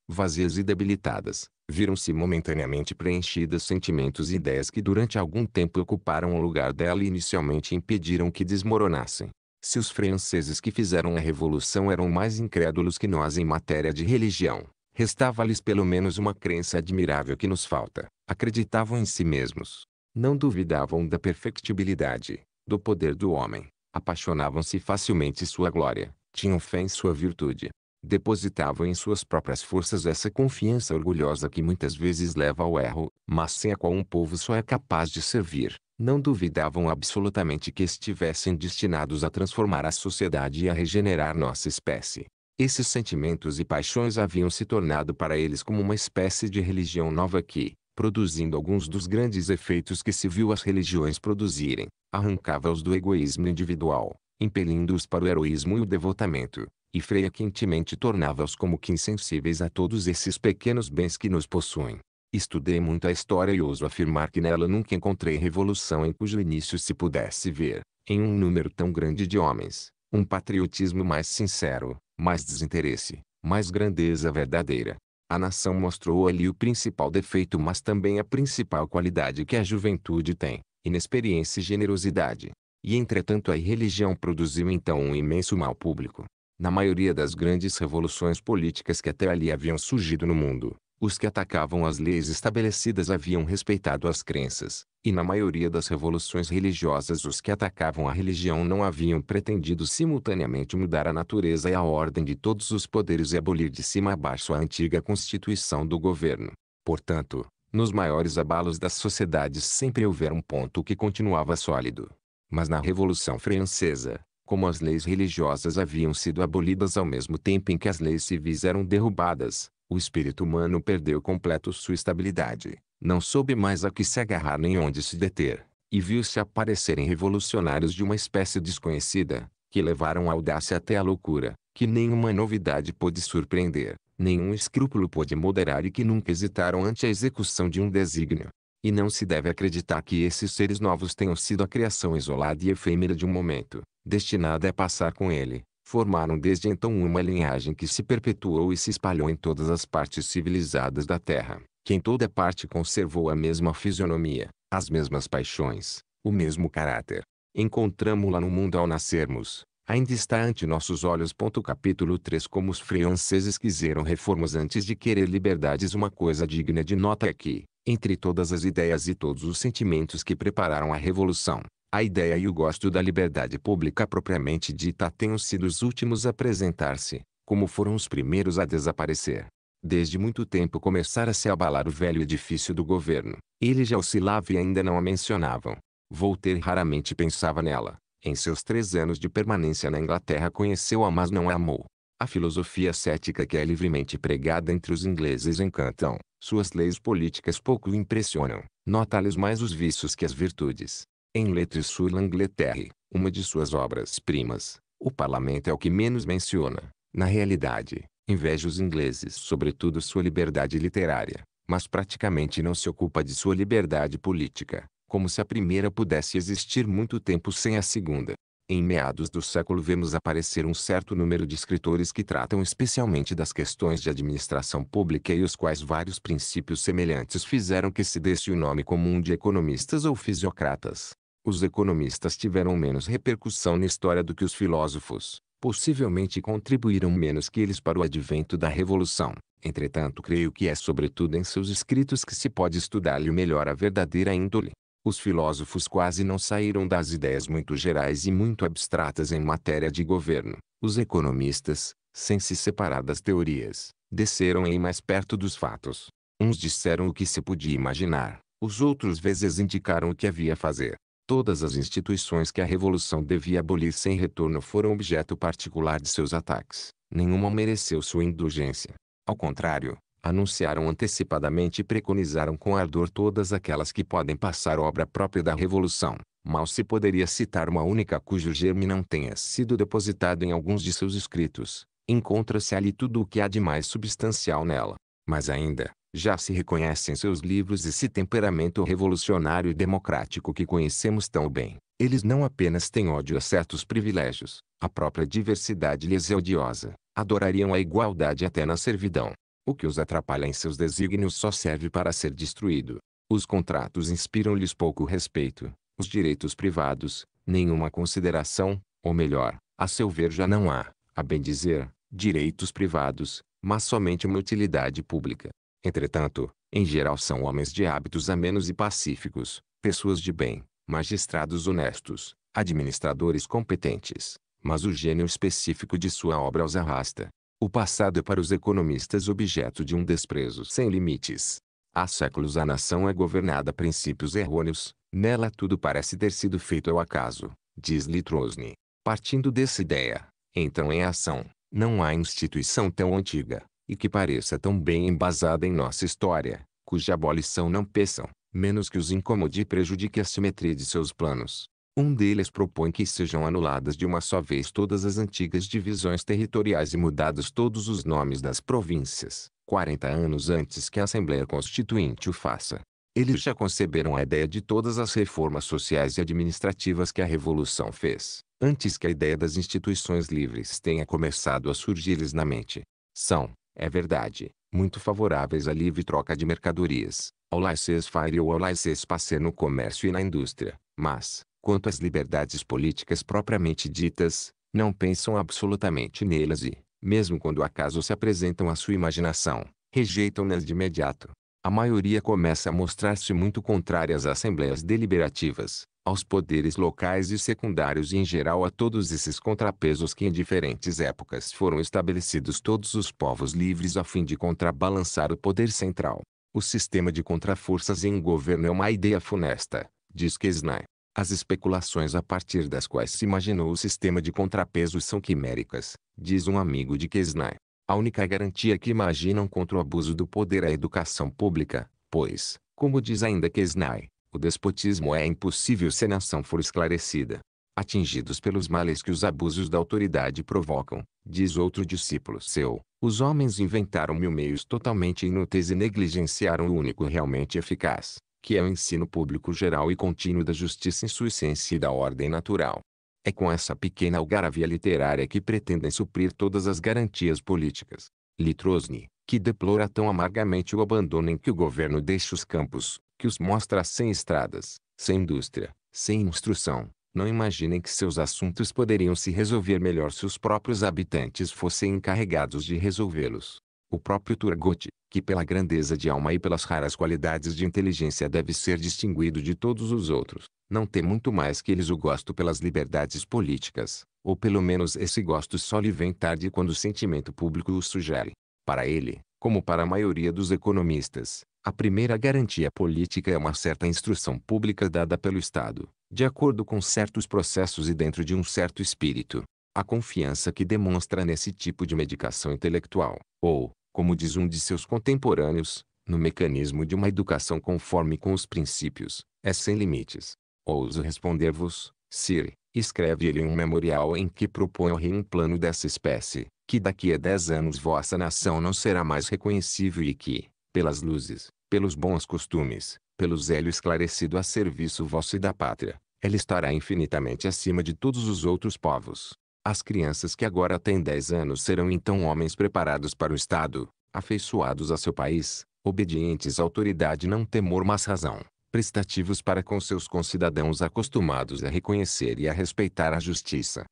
[SPEAKER 1] vazias e debilitadas, viram-se momentaneamente preenchidas sentimentos e ideias que durante algum tempo ocuparam o lugar dela e inicialmente impediram que desmoronassem. Se os franceses que fizeram a revolução eram mais incrédulos que nós em matéria de religião, restava-lhes pelo menos uma crença admirável que nos falta. Acreditavam em si mesmos. Não duvidavam da perfectibilidade, do poder do homem. Apaixonavam-se facilmente sua glória. Tinham fé em sua virtude depositavam em suas próprias forças essa confiança orgulhosa que muitas vezes leva ao erro, mas sem a qual um povo só é capaz de servir, não duvidavam absolutamente que estivessem destinados a transformar a sociedade e a regenerar nossa espécie. Esses sentimentos e paixões haviam se tornado para eles como uma espécie de religião nova que, produzindo alguns dos grandes efeitos que se viu as religiões produzirem, arrancava-os do egoísmo individual, impelindo-os para o heroísmo e o devotamento, e Freia quentemente tornava-os como que insensíveis a todos esses pequenos bens que nos possuem. Estudei muito a história e ouso afirmar que nela nunca encontrei revolução em cujo início se pudesse ver, em um número tão grande de homens, um patriotismo mais sincero, mais desinteresse, mais grandeza verdadeira. A nação mostrou ali o principal defeito mas também a principal qualidade que a juventude tem, inexperiência e generosidade. E entretanto a irreligião produziu então um imenso mal público, na maioria das grandes revoluções políticas que até ali haviam surgido no mundo, os que atacavam as leis estabelecidas haviam respeitado as crenças, e na maioria das revoluções religiosas os que atacavam a religião não haviam pretendido simultaneamente mudar a natureza e a ordem de todos os poderes e abolir de cima a baixo a antiga constituição do governo. Portanto, nos maiores abalos das sociedades sempre houver um ponto que continuava sólido. Mas na Revolução Francesa, como as leis religiosas haviam sido abolidas ao mesmo tempo em que as leis civis eram derrubadas, o espírito humano perdeu completo sua estabilidade, não soube mais a que se agarrar nem onde se deter, e viu-se aparecerem revolucionários de uma espécie desconhecida, que levaram a audácia até a loucura, que nenhuma novidade pôde surpreender, nenhum escrúpulo pôde moderar e que nunca hesitaram ante a execução de um desígnio. E não se deve acreditar que esses seres novos tenham sido a criação isolada e efêmera de um momento, destinada a é passar com ele, formaram desde então uma linhagem que se perpetuou e se espalhou em todas as partes civilizadas da Terra, que em toda parte conservou a mesma fisionomia, as mesmas paixões, o mesmo caráter. Encontramos-la no mundo ao nascermos, ainda está ante nossos olhos. Capítulo 3 Como os franceses quiseram reformas antes de querer liberdades Uma coisa digna de nota é que, entre todas as ideias e todos os sentimentos que prepararam a Revolução, a ideia e o gosto da liberdade pública propriamente dita tenham sido os últimos a apresentar-se, como foram os primeiros a desaparecer. Desde muito tempo começara a se abalar o velho edifício do governo. Ele já oscilava e ainda não a mencionavam. Voltaire raramente pensava nela. Em seus três anos de permanência na Inglaterra conheceu-a mas não a amou. A filosofia cética que é livremente pregada entre os ingleses encantam. Suas leis políticas pouco impressionam. Nota-lhes mais os vícios que as virtudes. Em Letre sur l'Angleterre, uma de suas obras-primas, o parlamento é o que menos menciona. Na realidade, inveja os ingleses sobretudo sua liberdade literária, mas praticamente não se ocupa de sua liberdade política, como se a primeira pudesse existir muito tempo sem a segunda. Em meados do século vemos aparecer um certo número de escritores que tratam especialmente das questões de administração pública e os quais vários princípios semelhantes fizeram que se desse o nome comum de economistas ou fisiocratas. Os economistas tiveram menos repercussão na história do que os filósofos, possivelmente contribuíram menos que eles para o advento da Revolução. Entretanto, creio que é sobretudo em seus escritos que se pode estudar-lhe melhor a verdadeira índole, os filósofos quase não saíram das ideias muito gerais e muito abstratas em matéria de governo. Os economistas, sem se separar das teorias, desceram em mais perto dos fatos. Uns disseram o que se podia imaginar, os outros vezes indicaram o que havia a fazer. Todas as instituições que a revolução devia abolir sem retorno foram objeto particular de seus ataques. Nenhuma mereceu sua indulgência. Ao contrário, anunciaram antecipadamente e preconizaram com ardor todas aquelas que podem passar obra própria da Revolução. Mal se poderia citar uma única cujo germe não tenha sido depositado em alguns de seus escritos. Encontra-se ali tudo o que há de mais substancial nela. Mas ainda, já se reconhecem seus livros esse temperamento revolucionário e democrático que conhecemos tão bem. Eles não apenas têm ódio a certos privilégios, a própria diversidade lhes é odiosa, adorariam a igualdade até na servidão. O que os atrapalha em seus desígnios só serve para ser destruído. Os contratos inspiram-lhes pouco respeito, os direitos privados, nenhuma consideração, ou melhor, a seu ver já não há, a bem dizer, direitos privados, mas somente uma utilidade pública. Entretanto, em geral são homens de hábitos amenos e pacíficos, pessoas de bem, magistrados honestos, administradores competentes, mas o gênio específico de sua obra os arrasta, o passado é para os economistas objeto de um desprezo sem limites. Há séculos a nação é governada a princípios errôneos, nela tudo parece ter sido feito ao acaso, diz Litrosny. Partindo dessa ideia, então em ação, não há instituição tão antiga, e que pareça tão bem embasada em nossa história, cuja abolição não peçam, menos que os incomode e prejudique a simetria de seus planos. Um deles propõe que sejam anuladas de uma só vez todas as antigas divisões territoriais e mudados todos os nomes das províncias, 40 anos antes que a Assembleia Constituinte o faça. Eles já conceberam a ideia de todas as reformas sociais e administrativas que a Revolução fez, antes que a ideia das instituições livres tenha começado a surgir-lhes na mente. São, é verdade, muito favoráveis à livre troca de mercadorias, ao laissez-faire ou ao laissez-passer no comércio e na indústria, mas, quanto às liberdades políticas propriamente ditas, não pensam absolutamente nelas e, mesmo quando acaso se apresentam à sua imaginação, rejeitam-nas de imediato. A maioria começa a mostrar-se muito contrária às assembleias deliberativas, aos poderes locais e secundários e em geral a todos esses contrapesos que em diferentes épocas foram estabelecidos todos os povos livres a fim de contrabalançar o poder central. O sistema de contraforças em um governo é uma ideia funesta, diz Kesnay. As especulações a partir das quais se imaginou o sistema de contrapesos são quiméricas, diz um amigo de Kesnay. A única garantia que imaginam contra o abuso do poder é a educação pública, pois, como diz ainda Kesnay, o despotismo é impossível se a nação for esclarecida. Atingidos pelos males que os abusos da autoridade provocam, diz outro discípulo seu, os homens inventaram mil meios totalmente inúteis e negligenciaram o único realmente eficaz, que é o ensino público geral e contínuo da justiça em sua essência e da ordem natural. É com essa pequena algaravia literária que pretendem suprir todas as garantias políticas. Litrosny, que deplora tão amargamente o abandono em que o governo deixa os campos, que os mostra sem estradas, sem indústria, sem instrução, não imaginem que seus assuntos poderiam se resolver melhor se os próprios habitantes fossem encarregados de resolvê-los. O próprio Turgot, que pela grandeza de alma e pelas raras qualidades de inteligência deve ser distinguido de todos os outros, não tem muito mais que eles o gosto pelas liberdades políticas, ou pelo menos esse gosto só lhe vem tarde quando o sentimento público o sugere. Para ele, como para a maioria dos economistas, a primeira garantia política é uma certa instrução pública dada pelo Estado, de acordo com certos processos e dentro de um certo espírito. A confiança que demonstra nesse tipo de medicação intelectual, ou, como diz um de seus contemporâneos, no mecanismo de uma educação conforme com os princípios, é sem limites. Ouso responder-vos, Sir, escreve ele um memorial em que propõe ao rei um plano dessa espécie, que daqui a dez anos vossa nação não será mais reconhecível e que, pelas luzes, pelos bons costumes, pelo zelo esclarecido a serviço vosso e da pátria, ela estará infinitamente acima de todos os outros povos. As crianças que agora têm 10 anos serão então homens preparados para o Estado, afeiçoados a seu país, obedientes à autoridade não temor mas razão, prestativos para com seus concidadãos acostumados a reconhecer e a respeitar a justiça.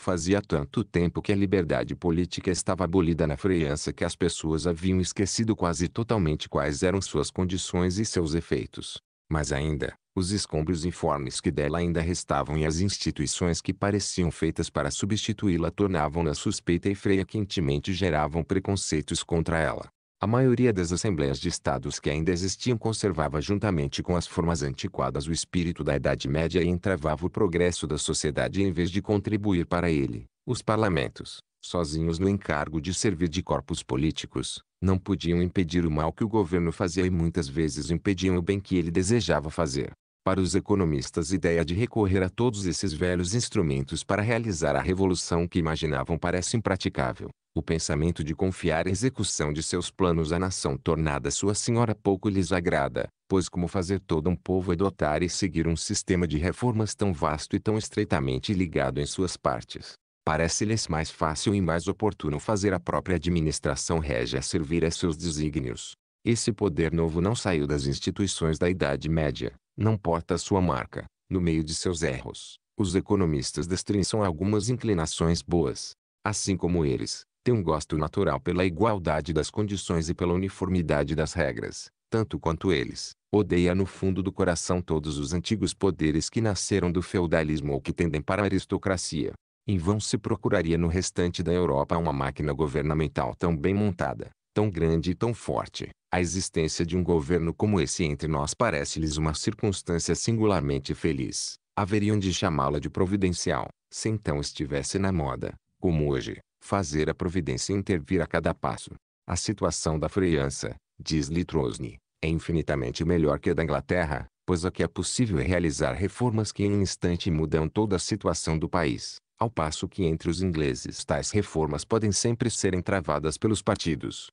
[SPEAKER 1] Fazia tanto tempo que a liberdade política estava abolida na França que as pessoas haviam esquecido quase totalmente quais eram suas condições e seus efeitos. Mas ainda, os escombros informes que dela ainda restavam e as instituições que pareciam feitas para substituí-la tornavam-na suspeita e freia quentemente geravam preconceitos contra ela. A maioria das assembleias de estados que ainda existiam conservava juntamente com as formas antiquadas o espírito da Idade Média e entravava o progresso da sociedade em vez de contribuir para ele. Os parlamentos, sozinhos no encargo de servir de corpos políticos, não podiam impedir o mal que o governo fazia e muitas vezes impediam o bem que ele desejava fazer. Para os economistas, a ideia de recorrer a todos esses velhos instrumentos para realizar a revolução que imaginavam parece impraticável. O pensamento de confiar a execução de seus planos à nação tornada sua senhora pouco lhes agrada, pois como fazer todo um povo adotar e seguir um sistema de reformas tão vasto e tão estreitamente ligado em suas partes, parece-lhes mais fácil e mais oportuno fazer a própria administração régia servir a seus desígnios. Esse poder novo não saiu das instituições da Idade Média, não porta sua marca. No meio de seus erros, os economistas destrinçam algumas inclinações boas. Assim como eles, tem um gosto natural pela igualdade das condições e pela uniformidade das regras, tanto quanto eles, odeia no fundo do coração todos os antigos poderes que nasceram do feudalismo ou que tendem para a aristocracia. Em vão se procuraria no restante da Europa uma máquina governamental tão bem montada, tão grande e tão forte. A existência de um governo como esse entre nós parece-lhes uma circunstância singularmente feliz. Haveriam de chamá-la de providencial, se então estivesse na moda, como hoje, fazer a providência intervir a cada passo. A situação da França, diz Litrosny, é infinitamente melhor que a da Inglaterra, pois aqui é possível é realizar reformas que em um instante mudam toda a situação do país ao passo que entre os ingleses tais reformas podem sempre serem travadas pelos partidos.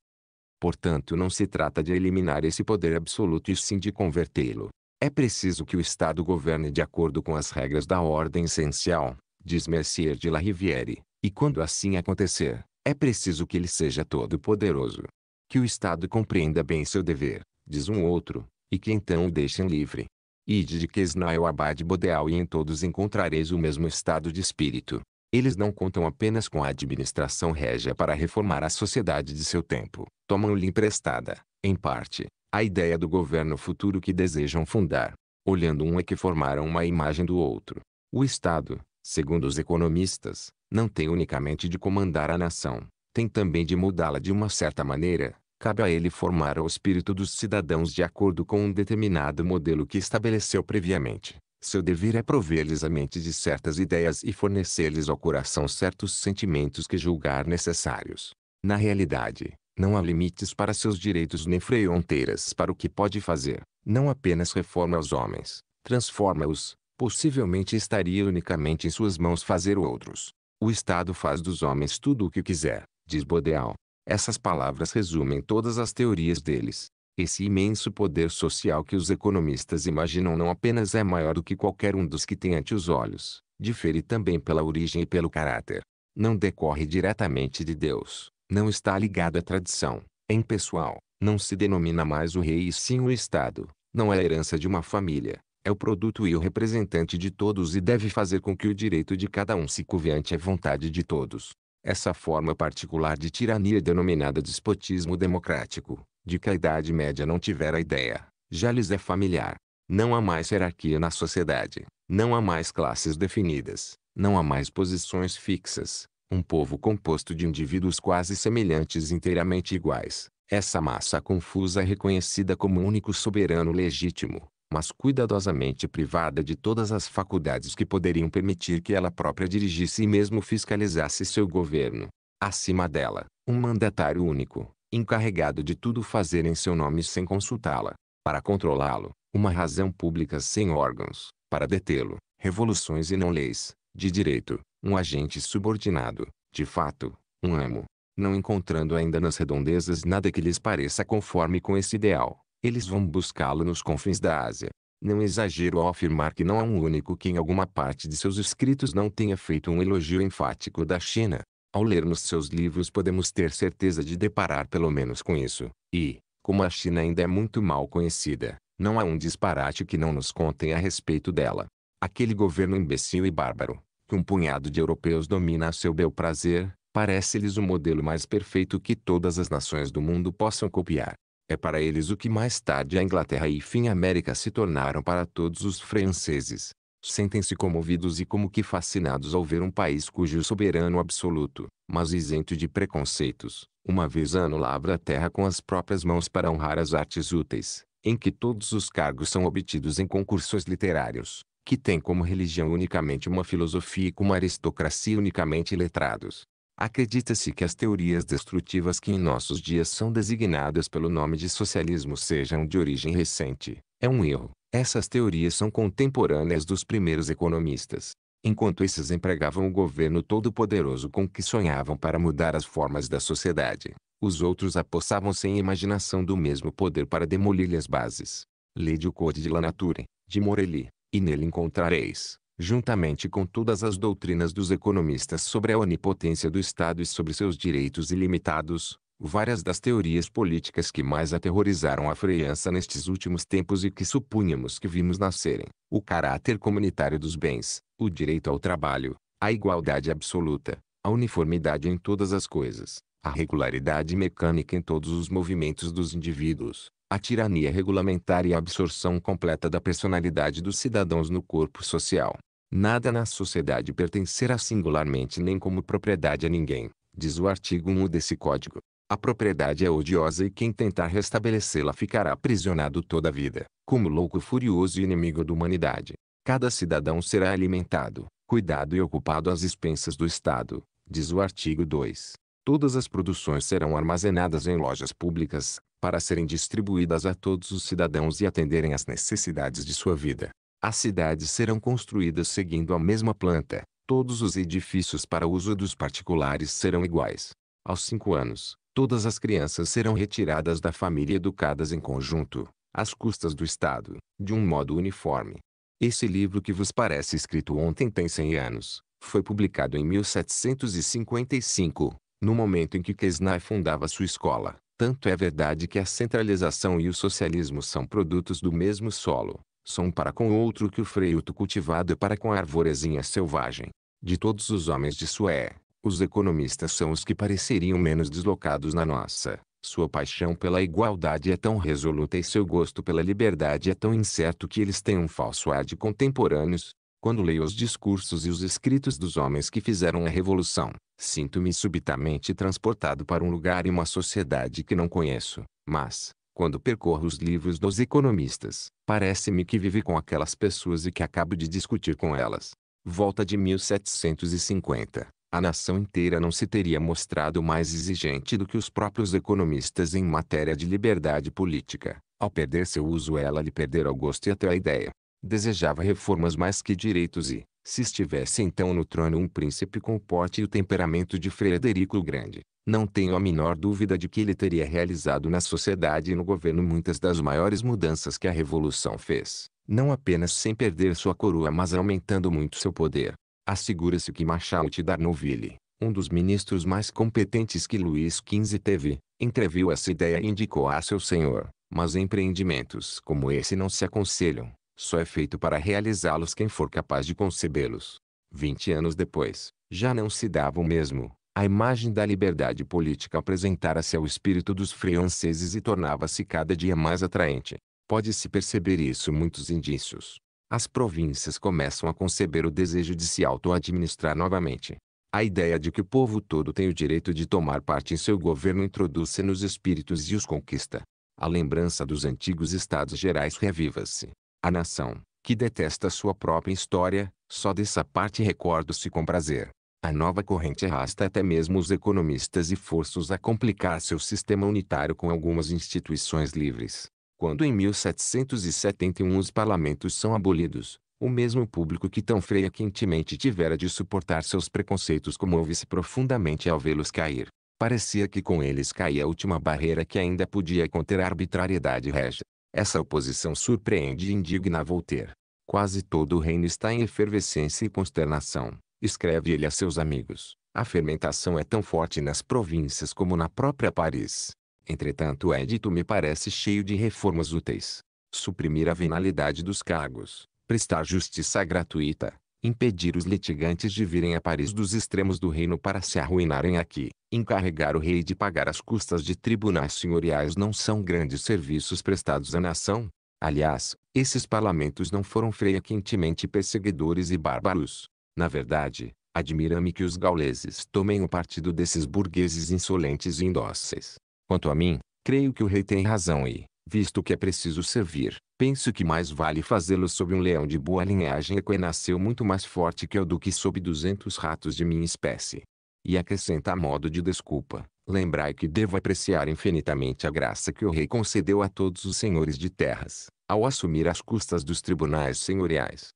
[SPEAKER 1] Portanto, não se trata de eliminar esse poder absoluto e sim de convertê-lo. É preciso que o Estado governe de acordo com as regras da ordem essencial, diz Mercier de La Rivière, e quando assim acontecer, é preciso que ele seja todo-poderoso. Que o Estado compreenda bem seu dever, diz um outro, e que então o deixem livre. Ide de Quesnai Abad Bodeal e em todos encontrareis o mesmo estado de espírito. Eles não contam apenas com a administração régia para reformar a sociedade de seu tempo. Tomam-lhe emprestada, em parte, a ideia do governo futuro que desejam fundar. Olhando um é que formaram uma imagem do outro. O Estado, segundo os economistas, não tem unicamente de comandar a nação, tem também de mudá-la de uma certa maneira, cabe a ele formar o espírito dos cidadãos de acordo com um determinado modelo que estabeleceu previamente. Seu dever é prover-lhes a mente de certas ideias e fornecer-lhes ao coração certos sentimentos que julgar necessários. Na realidade, não há limites para seus direitos nem fronteiras para o que pode fazer. Não apenas reforma os homens, transforma-os. Possivelmente estaria unicamente em suas mãos fazer outros. O Estado faz dos homens tudo o que quiser, diz Bodeal. Essas palavras resumem todas as teorias deles. Esse imenso poder social que os economistas imaginam não apenas é maior do que qualquer um dos que tem ante os olhos, difere também pela origem e pelo caráter. Não decorre diretamente de Deus, não está ligado à tradição, é impessoal, não se denomina mais o rei e sim o Estado, não é a herança de uma família, é o produto e o representante de todos e deve fazer com que o direito de cada um se curve ante a vontade de todos. Essa forma particular de tirania é denominada despotismo democrático, de que a Idade Média não tivera ideia, já lhes é familiar. Não há mais hierarquia na sociedade, não há mais classes definidas, não há mais posições fixas. Um povo composto de indivíduos quase semelhantes inteiramente iguais, essa massa confusa é reconhecida como único soberano legítimo, mas cuidadosamente privada de todas as faculdades que poderiam permitir que ela própria dirigisse e mesmo fiscalizasse seu governo. Acima dela, um mandatário único, encarregado de tudo fazer em seu nome sem consultá-la, para controlá-lo, uma razão pública sem órgãos, para detê-lo, revoluções e não leis, de direito, um agente subordinado, de fato, um amo, não encontrando ainda nas redondezas nada que lhes pareça conforme com esse ideal eles vão buscá-lo nos confins da Ásia. Não exagero ao afirmar que não há é um único que em alguma parte de seus escritos não tenha feito um elogio enfático da China. Ao lermos seus livros podemos ter certeza de deparar pelo menos com isso. E, como a China ainda é muito mal conhecida, não há um disparate que não nos contem a respeito dela. Aquele governo imbecil e bárbaro, que um punhado de europeus domina a seu bel prazer, parece-lhes o modelo mais perfeito que todas as nações do mundo possam copiar é para eles o que mais tarde a Inglaterra e fim América se tornaram para todos os franceses. Sentem-se comovidos e como que fascinados ao ver um país cujo soberano absoluto, mas isento de preconceitos, uma vez ano lavra a terra com as próprias mãos para honrar as artes úteis, em que todos os cargos são obtidos em concursos literários, que tem como religião unicamente uma filosofia e como aristocracia unicamente letrados, Acredita-se que as teorias destrutivas que em nossos dias são designadas pelo nome de socialismo sejam de origem recente. É um erro. Essas teorias são contemporâneas dos primeiros economistas. Enquanto esses empregavam o governo todo-poderoso com que sonhavam para mudar as formas da sociedade, os outros apossavam sem imaginação do mesmo poder para demolir-lhe as bases. Lide o Code de la Nature, de Morelli, e nele encontrareis, juntamente com todas as doutrinas dos economistas sobre a onipotência do Estado e sobre seus direitos ilimitados, várias das teorias políticas que mais aterrorizaram a freiança nestes últimos tempos e que supunhamos que vimos nascerem, o caráter comunitário dos bens, o direito ao trabalho, a igualdade absoluta, a uniformidade em todas as coisas, a regularidade mecânica em todos os movimentos dos indivíduos, a tirania regulamentar e a absorção completa da personalidade dos cidadãos no corpo social. Nada na sociedade pertencerá singularmente nem como propriedade a ninguém, diz o artigo 1 desse código. A propriedade é odiosa e quem tentar restabelecê-la ficará aprisionado toda a vida, como louco furioso e inimigo da humanidade. Cada cidadão será alimentado, cuidado e ocupado às expensas do Estado, diz o artigo 2. Todas as produções serão armazenadas em lojas públicas, para serem distribuídas a todos os cidadãos e atenderem às necessidades de sua vida. As cidades serão construídas seguindo a mesma planta. Todos os edifícios para uso dos particulares serão iguais. Aos cinco anos, todas as crianças serão retiradas da família e educadas em conjunto, às custas do Estado, de um modo uniforme. Esse livro que vos parece escrito ontem tem 100 anos. Foi publicado em 1755, no momento em que Quesnay fundava sua escola. Tanto é verdade que a centralização e o socialismo são produtos do mesmo solo, são para com outro que o freuto cultivado é para com a arvorezinha selvagem. De todos os homens de Sué, os economistas são os que pareceriam menos deslocados na nossa. Sua paixão pela igualdade é tão resoluta e seu gosto pela liberdade é tão incerto que eles têm um falso ar de contemporâneos, quando leio os discursos e os escritos dos homens que fizeram a revolução, sinto-me subitamente transportado para um lugar e uma sociedade que não conheço. Mas, quando percorro os livros dos economistas, parece-me que vivo com aquelas pessoas e que acabo de discutir com elas. Volta de 1750, a nação inteira não se teria mostrado mais exigente do que os próprios economistas em matéria de liberdade política. Ao perder seu uso ela lhe perder o gosto e até a ideia. Desejava reformas mais que direitos e, se estivesse então no trono um príncipe com o porte e o temperamento de Frederico o Grande, não tenho a menor dúvida de que ele teria realizado na sociedade e no governo muitas das maiores mudanças que a Revolução fez, não apenas sem perder sua coroa mas aumentando muito seu poder. Assegura-se que Machaut Darnoville, um dos ministros mais competentes que Luís XV teve, entreviu essa ideia e indicou a seu senhor, mas empreendimentos como esse não se aconselham, só é feito para realizá-los quem for capaz de concebê-los. Vinte anos depois, já não se dava o mesmo. A imagem da liberdade política apresentara-se ao espírito dos franceses e tornava-se cada dia mais atraente. Pode-se perceber isso muitos indícios. As províncias começam a conceber o desejo de se auto-administrar novamente. A ideia de que o povo todo tem o direito de tomar parte em seu governo introduz-se nos espíritos e os conquista. A lembrança dos antigos estados gerais reviva-se. A nação, que detesta sua própria história, só dessa parte recordo-se com prazer. A nova corrente arrasta até mesmo os economistas e força-os a complicar seu sistema unitário com algumas instituições livres. Quando em 1771 os parlamentos são abolidos, o mesmo público que tão freia quentemente tivera de suportar seus preconceitos comove se profundamente ao vê-los cair. Parecia que com eles caía a última barreira que ainda podia conter a arbitrariedade régia. Essa oposição surpreende e indigna Voltaire. Quase todo o reino está em efervescência e consternação, escreve ele a seus amigos. A fermentação é tão forte nas províncias como na própria Paris. Entretanto o edito me parece cheio de reformas úteis. Suprimir a venalidade dos cargos, prestar justiça gratuita, impedir os litigantes de virem a Paris dos extremos do reino para se arruinarem aqui, encarregar o rei de pagar as custas de tribunais senhoriais não são grandes serviços prestados à nação. Aliás, esses parlamentos não foram frequentemente perseguidores e bárbaros. Na verdade, admira-me que os gauleses tomem o partido desses burgueses insolentes e indóceis. Quanto a mim, creio que o rei tem razão e, visto que é preciso servir, penso que mais vale fazê-lo sob um leão de boa linhagem e que nasceu muito mais forte que eu do que sob duzentos ratos de minha espécie. E acrescenta a modo de desculpa, lembrai que devo apreciar infinitamente a graça que o rei concedeu a todos os senhores de terras, ao assumir as custas dos tribunais senhoriais.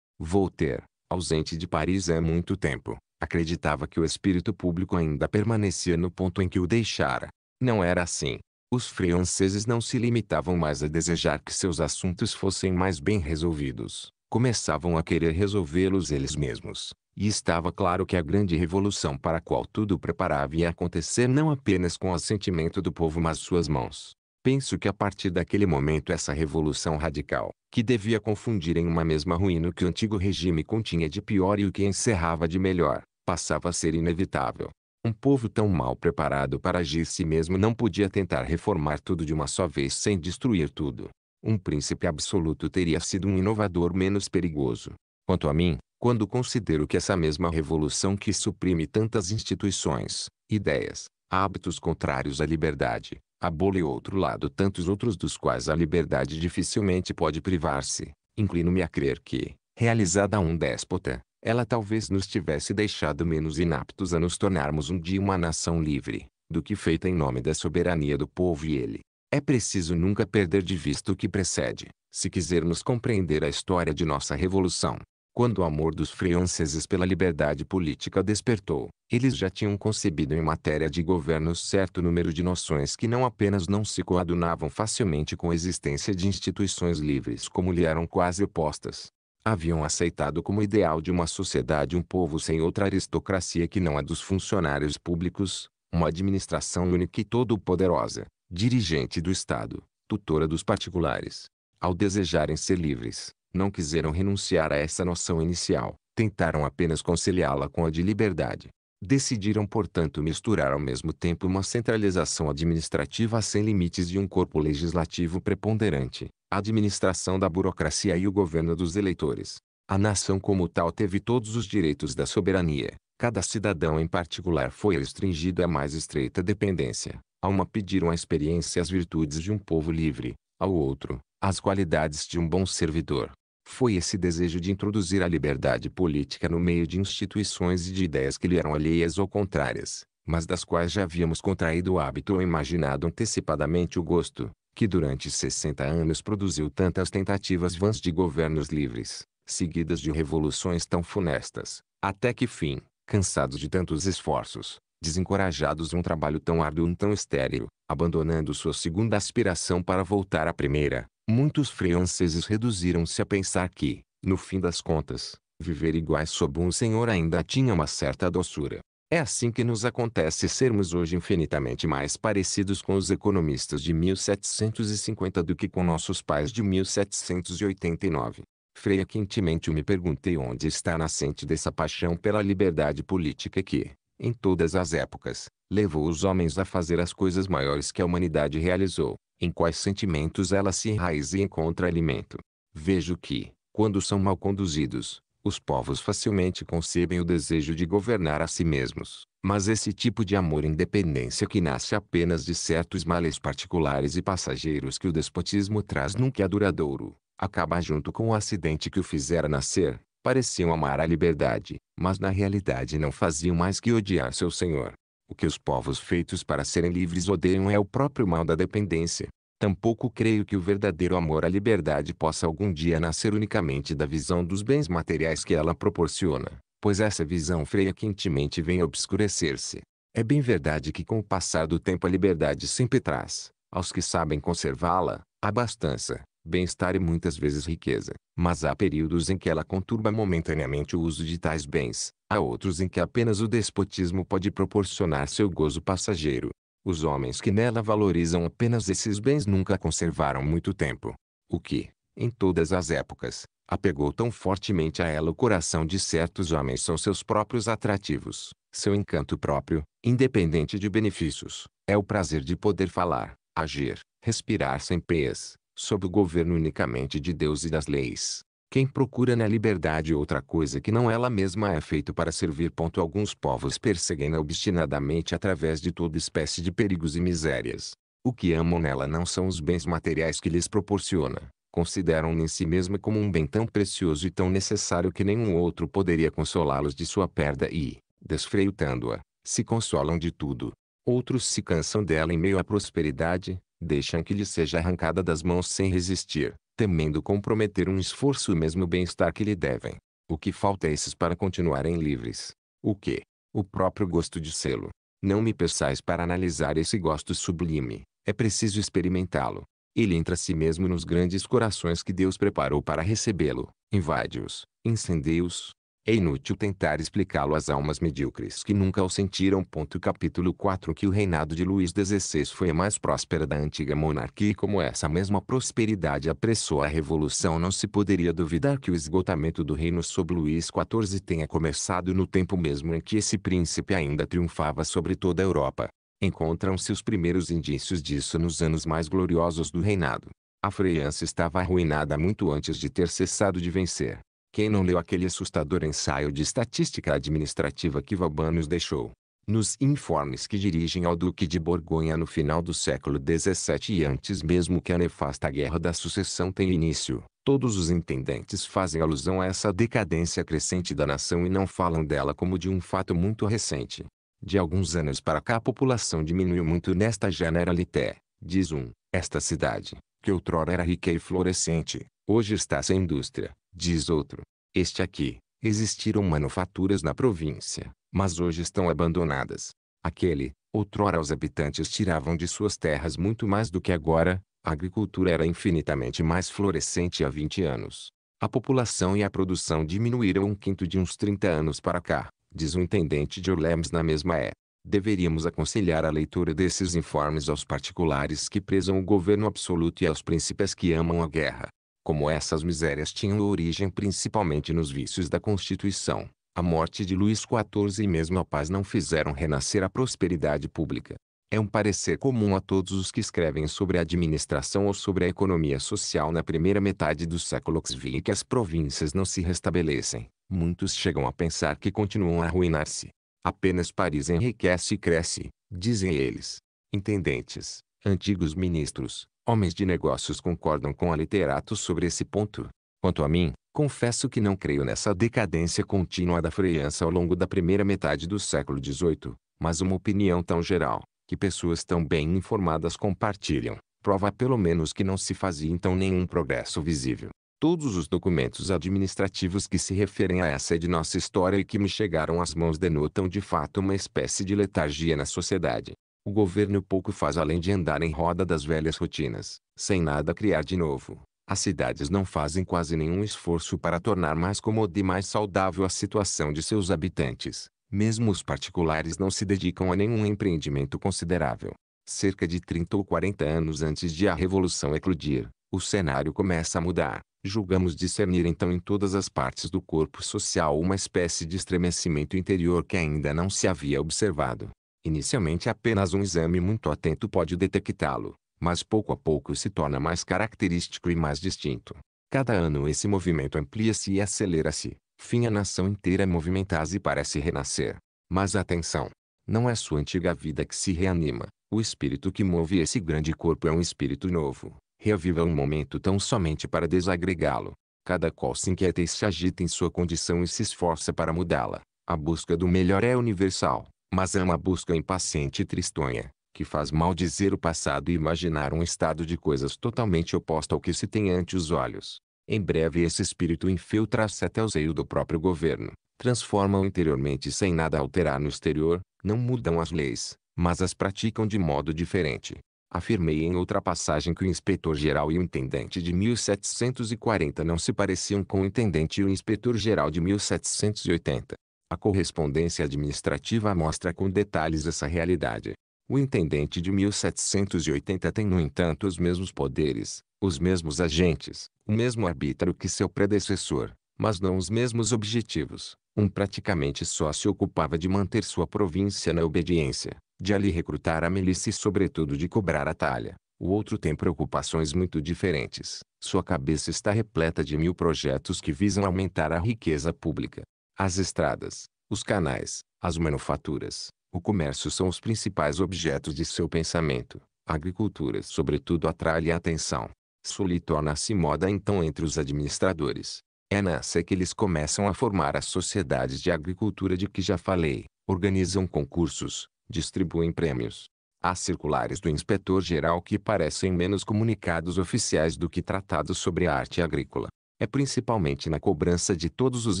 [SPEAKER 1] Voltaire, ausente de Paris há muito tempo, acreditava que o espírito público ainda permanecia no ponto em que o deixara. Não era assim. Os franceses não se limitavam mais a desejar que seus assuntos fossem mais bem resolvidos, começavam a querer resolvê-los eles mesmos. E estava claro que a grande revolução para a qual tudo preparava ia acontecer não apenas com o assentimento do povo mas suas mãos. Penso que a partir daquele momento essa revolução radical, que devia confundir em uma mesma ruína o que o antigo regime continha de pior e o que encerrava de melhor, passava a ser inevitável. Um povo tão mal preparado para agir si mesmo não podia tentar reformar tudo de uma só vez sem destruir tudo. Um príncipe absoluto teria sido um inovador menos perigoso. Quanto a mim, quando considero que essa mesma revolução que suprime tantas instituições, ideias, hábitos contrários à liberdade, abole outro lado tantos outros dos quais a liberdade dificilmente pode privar-se, inclino-me a crer que, realizada a um déspota, ela talvez nos tivesse deixado menos inaptos a nos tornarmos um dia uma nação livre, do que feita em nome da soberania do povo e ele. É preciso nunca perder de vista o que precede, se quisermos compreender a história de nossa revolução. Quando o amor dos franceses pela liberdade política despertou, eles já tinham concebido em matéria de governo certo número de noções que não apenas não se coadunavam facilmente com a existência de instituições livres como lhe eram quase opostas, haviam aceitado como ideal de uma sociedade um povo sem outra aristocracia que não a dos funcionários públicos, uma administração única e todo-poderosa, dirigente do Estado, tutora dos particulares. Ao desejarem ser livres, não quiseram renunciar a essa noção inicial, tentaram apenas conciliá-la com a de liberdade. Decidiram, portanto, misturar ao mesmo tempo uma centralização administrativa sem limites e um corpo legislativo preponderante, a administração da burocracia e o governo dos eleitores. A nação como tal teve todos os direitos da soberania. Cada cidadão em particular foi restringido à mais estreita dependência. A uma pediram a experiência e as virtudes de um povo livre, ao outro, as qualidades de um bom servidor foi esse desejo de introduzir a liberdade política no meio de instituições e de ideias que lhe eram alheias ou contrárias, mas das quais já havíamos contraído o hábito ou imaginado antecipadamente o gosto, que durante 60 anos produziu tantas tentativas vãs de governos livres, seguidas de revoluções tão funestas, até que fim, cansados de tantos esforços, desencorajados um trabalho tão árduo e tão estéril, abandonando sua segunda aspiração para voltar à primeira, muitos franceses reduziram-se a pensar que, no fim das contas, viver iguais sob um senhor ainda tinha uma certa doçura. É assim que nos acontece sermos hoje infinitamente mais parecidos com os economistas de 1750 do que com nossos pais de 1789. Frequentemente me perguntei onde está a nascente dessa paixão pela liberdade política que, em todas as épocas, levou os homens a fazer as coisas maiores que a humanidade realizou em quais sentimentos ela se enraiza e encontra alimento. Vejo que, quando são mal conduzidos, os povos facilmente concebem o desejo de governar a si mesmos, mas esse tipo de amor-independência que nasce apenas de certos males particulares e passageiros que o despotismo traz nunca é duradouro, acaba junto com o acidente que o fizera nascer, pareciam amar a liberdade, mas na realidade não faziam mais que odiar seu senhor. O que os povos feitos para serem livres odeiam é o próprio mal da dependência. Tampouco creio que o verdadeiro amor à liberdade possa algum dia nascer unicamente da visão dos bens materiais que ela proporciona, pois essa visão freia quentemente vem a obscurecer-se. É bem verdade que com o passar do tempo a liberdade sempre traz, aos que sabem conservá-la, abastança, bem-estar e muitas vezes riqueza. Mas há períodos em que ela conturba momentaneamente o uso de tais bens, há outros em que apenas o despotismo pode proporcionar seu gozo passageiro. Os homens que nela valorizam apenas esses bens nunca conservaram muito tempo. O que, em todas as épocas, apegou tão fortemente a ela o coração de certos homens são seus próprios atrativos, seu encanto próprio, independente de benefícios. É o prazer de poder falar, agir, respirar sem pés, sob o governo unicamente de Deus e das leis. Quem procura na liberdade outra coisa que não ela mesma é feito para servir. Ponto. Alguns povos perseguem-na obstinadamente através de toda espécie de perigos e misérias. O que amam nela não são os bens materiais que lhes proporciona, consideram-na em si mesma como um bem tão precioso e tão necessário que nenhum outro poderia consolá-los de sua perda e, desfreitando a se consolam de tudo. Outros se cansam dela em meio à prosperidade, deixam que lhe seja arrancada das mãos sem resistir, temendo comprometer um esforço e mesmo o bem-estar que lhe devem. O que falta a esses para continuarem livres? O que? O próprio gosto de sê-lo. Não me peçais para analisar esse gosto sublime, é preciso experimentá-lo. Ele entra a si mesmo nos grandes corações que Deus preparou para recebê-lo, invade-os, incendeia-os, é inútil tentar explicá-lo às almas medíocres que nunca o sentiram. Ponto capítulo 4 Que o reinado de Luís XVI foi a mais próspera da antiga monarquia e como essa mesma prosperidade apressou a revolução não se poderia duvidar que o esgotamento do reino sob Luís XIV tenha começado no tempo mesmo em que esse príncipe ainda triunfava sobre toda a Europa. Encontram-se os primeiros indícios disso nos anos mais gloriosos do reinado. A França estava arruinada muito antes de ter cessado de vencer. Quem não leu aquele assustador ensaio de estatística administrativa que Vauban nos deixou? Nos informes que dirigem ao Duque de Borgonha no final do século XVII e antes mesmo que a nefasta Guerra da Sucessão tenha início, todos os intendentes fazem alusão a essa decadência crescente da nação e não falam dela como de um fato muito recente. De alguns anos para cá a população diminuiu muito nesta generalité, diz um, esta cidade, que outrora era rica e florescente, hoje está sem indústria, Diz outro, este aqui, existiram manufaturas na província, mas hoje estão abandonadas. Aquele, outrora os habitantes tiravam de suas terras muito mais do que agora, a agricultura era infinitamente mais florescente há 20 anos. A população e a produção diminuíram um quinto de uns 30 anos para cá, diz o intendente de Orlemes na mesma é. Deveríamos aconselhar a leitura desses informes aos particulares que prezam o governo absoluto e aos príncipes que amam a guerra. Como essas misérias tinham origem principalmente nos vícios da Constituição, a morte de Luís XIV e mesmo a paz não fizeram renascer a prosperidade pública. É um parecer comum a todos os que escrevem sobre a administração ou sobre a economia social na primeira metade do século XVI que as províncias não se restabelecem. Muitos chegam a pensar que continuam a arruinar-se. Apenas Paris enriquece e cresce, dizem eles. Intendentes, antigos ministros, Homens de negócios concordam com a literatos sobre esse ponto. Quanto a mim, confesso que não creio nessa decadência contínua da freiança ao longo da primeira metade do século XVIII, mas uma opinião tão geral, que pessoas tão bem informadas compartilham, prova pelo menos que não se fazia então nenhum progresso visível. Todos os documentos administrativos que se referem a essa de nossa história e que me chegaram às mãos denotam de fato uma espécie de letargia na sociedade, o governo pouco faz além de andar em roda das velhas rotinas, sem nada criar de novo. As cidades não fazem quase nenhum esforço para tornar mais cômoda e mais saudável a situação de seus habitantes. Mesmo os particulares não se dedicam a nenhum empreendimento considerável. Cerca de 30 ou 40 anos antes de a revolução eclodir, o cenário começa a mudar. Julgamos discernir então em todas as partes do corpo social uma espécie de estremecimento interior que ainda não se havia observado. Inicialmente apenas um exame muito atento pode detectá-lo, mas pouco a pouco se torna mais característico e mais distinto. Cada ano esse movimento amplia-se e acelera-se, fim a nação inteira movimentar-se e parece renascer. Mas atenção! Não é sua antiga vida que se reanima, o espírito que move esse grande corpo é um espírito novo, reaviva um momento tão somente para desagregá-lo. Cada qual se inquieta e se agita em sua condição e se esforça para mudá-la. A busca do melhor é universal. Mas é uma busca impaciente e tristonha, que faz mal dizer o passado e imaginar um estado de coisas totalmente oposto ao que se tem ante os olhos. Em breve esse espírito infiltra-se até o seio do próprio governo, transforma-o interiormente sem nada alterar no exterior, não mudam as leis, mas as praticam de modo diferente. Afirmei em outra passagem que o inspetor-geral e o intendente de 1740 não se pareciam com o intendente e o inspetor-geral de 1780. A correspondência administrativa mostra com detalhes essa realidade. O intendente de 1780 tem, no entanto, os mesmos poderes, os mesmos agentes, o mesmo arbítrio que seu predecessor, mas não os mesmos objetivos. Um praticamente só se ocupava de manter sua província na obediência, de ali recrutar a milícia e sobretudo de cobrar a talha. O outro tem preocupações muito diferentes. Sua cabeça está repleta de mil projetos que visam aumentar a riqueza pública, as estradas, os canais, as manufaturas, o comércio são os principais objetos de seu pensamento. A agricultura, sobretudo, atrai-lhe a atenção. Sully torna-se moda então entre os administradores. É nessa que eles começam a formar as sociedades de agricultura de que já falei, organizam concursos, distribuem prêmios. Há circulares do inspetor-geral que parecem menos comunicados oficiais do que tratados sobre a arte agrícola. É principalmente na cobrança de todos os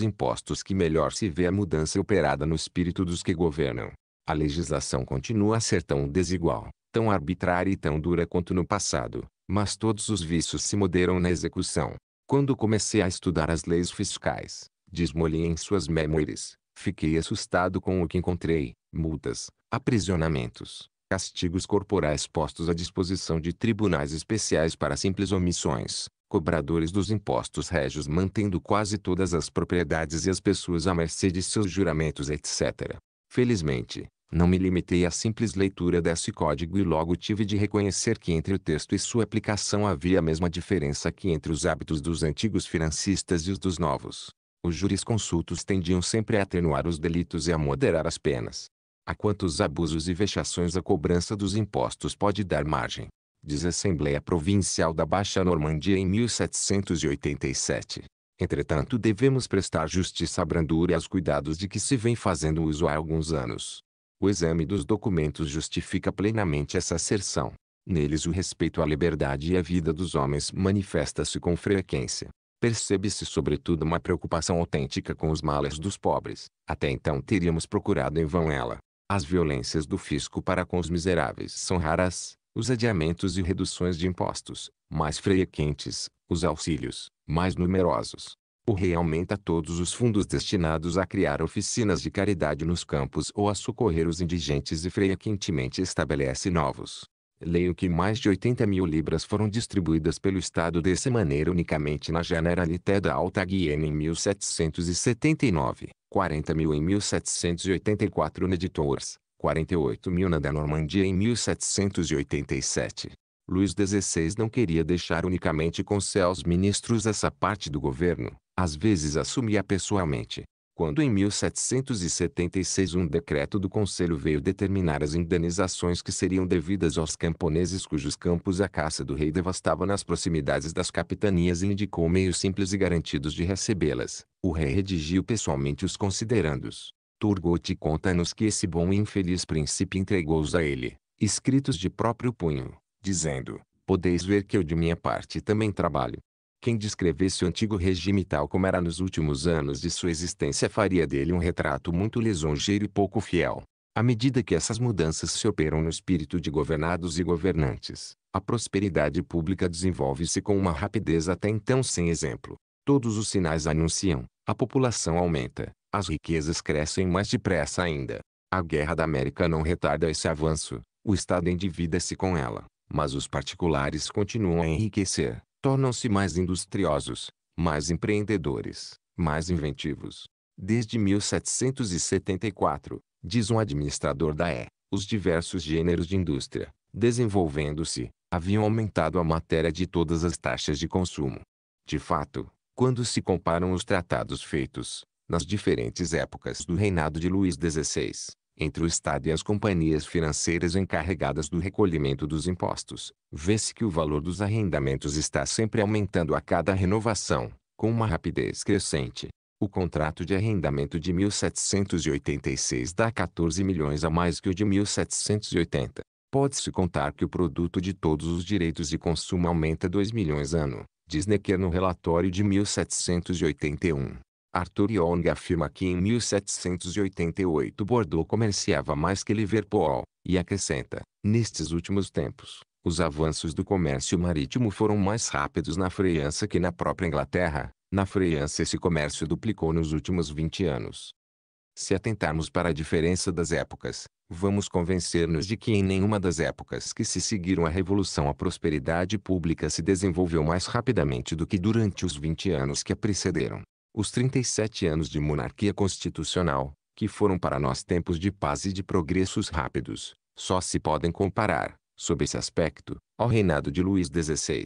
[SPEAKER 1] impostos que melhor se vê a mudança operada no espírito dos que governam. A legislação continua a ser tão desigual, tão arbitrária e tão dura quanto no passado, mas todos os vícios se moderam na execução. Quando comecei a estudar as leis fiscais, diz Molin em suas memórias, fiquei assustado com o que encontrei: multas, aprisionamentos, castigos corporais postos à disposição de tribunais especiais para simples omissões, cobradores dos impostos régios mantendo quase todas as propriedades e as pessoas à mercê de seus juramentos etc. Felizmente, não me limitei à simples leitura desse código e logo tive de reconhecer que entre o texto e sua aplicação havia a mesma diferença que entre os hábitos dos antigos financistas e os dos novos. Os jurisconsultos tendiam sempre a atenuar os delitos e a moderar as penas. A quantos abusos e vexações a cobrança dos impostos pode dar margem, diz a Assembleia Provincial da Baixa Normandia em 1787. Entretanto devemos prestar justiça à brandura e aos cuidados de que se vem fazendo uso há alguns anos. O exame dos documentos justifica plenamente essa asserção. Neles o respeito à liberdade e à vida dos homens manifesta-se com frequência. Percebe-se sobretudo uma preocupação autêntica com os males dos pobres. Até então teríamos procurado em vão ela. As violências do fisco para com os miseráveis são raras, os adiamentos e reduções de impostos, mais frequentes, os auxílios, mais numerosos. O rei aumenta todos os fundos destinados a criar oficinas de caridade nos campos ou a socorrer os indigentes e frequentemente estabelece novos. Leio que mais de 80 mil libras foram distribuídas pelo Estado dessa maneira unicamente na Generalité da Alta Guiana em 1779, 40 mil em 1784 no Editores, 48 mil na da Normandia em 1787. Luís XVI não queria deixar unicamente com céus ministros essa parte do governo, às vezes assumia pessoalmente. Quando em 1776 um decreto do Conselho veio determinar as indenizações que seriam devidas aos camponeses cujos campos a caça do rei devastava nas proximidades das capitanias e indicou meios simples e garantidos de recebê-las, o rei redigiu pessoalmente os considerandos. Turgot conta-nos que esse bom e infeliz príncipe entregou-os a ele, escritos de próprio punho, dizendo, podeis ver que eu de minha parte também trabalho. Quem descrevesse o antigo regime tal como era nos últimos anos de sua existência faria dele um retrato muito lisonjeiro e pouco fiel. À medida que essas mudanças se operam no espírito de governados e governantes, a prosperidade pública desenvolve-se com uma rapidez até então sem exemplo. Todos os sinais anunciam, a população aumenta, as riquezas crescem mais depressa ainda. A Guerra da América não retarda esse avanço, o Estado endivida-se com ela, mas os particulares continuam a enriquecer, tornam-se mais industriosos, mais empreendedores, mais inventivos. Desde 1774, diz um administrador da E, os diversos gêneros de indústria, desenvolvendo-se, haviam aumentado a matéria de todas as taxas de consumo. De fato, quando se comparam os tratados feitos, nas diferentes épocas do reinado de Luís XVI, entre o Estado e as companhias financeiras encarregadas do recolhimento dos impostos, vê-se que o valor dos arrendamentos está sempre aumentando a cada renovação, com uma rapidez crescente. O contrato de arrendamento de 1786 dá 14 milhões a mais que o de 1780. Pode-se contar que o produto de todos os direitos de consumo aumenta 2 milhões ano diz Necker no relatório de 1781. Arthur Young afirma que em 1788 Bordeaux comerciava mais que Liverpool, e acrescenta, nestes últimos tempos, os avanços do comércio marítimo foram mais rápidos na França que na própria Inglaterra. Na França esse comércio duplicou nos últimos 20 anos. Se atentarmos para a diferença das épocas, Vamos convencer-nos de que em nenhuma das épocas que se seguiram à Revolução a prosperidade pública se desenvolveu mais rapidamente do que durante os 20 anos que a precederam. Os 37 anos de monarquia constitucional, que foram para nós tempos de paz e de progressos rápidos, só se podem comparar, sob esse aspecto, ao reinado de Luís XVI.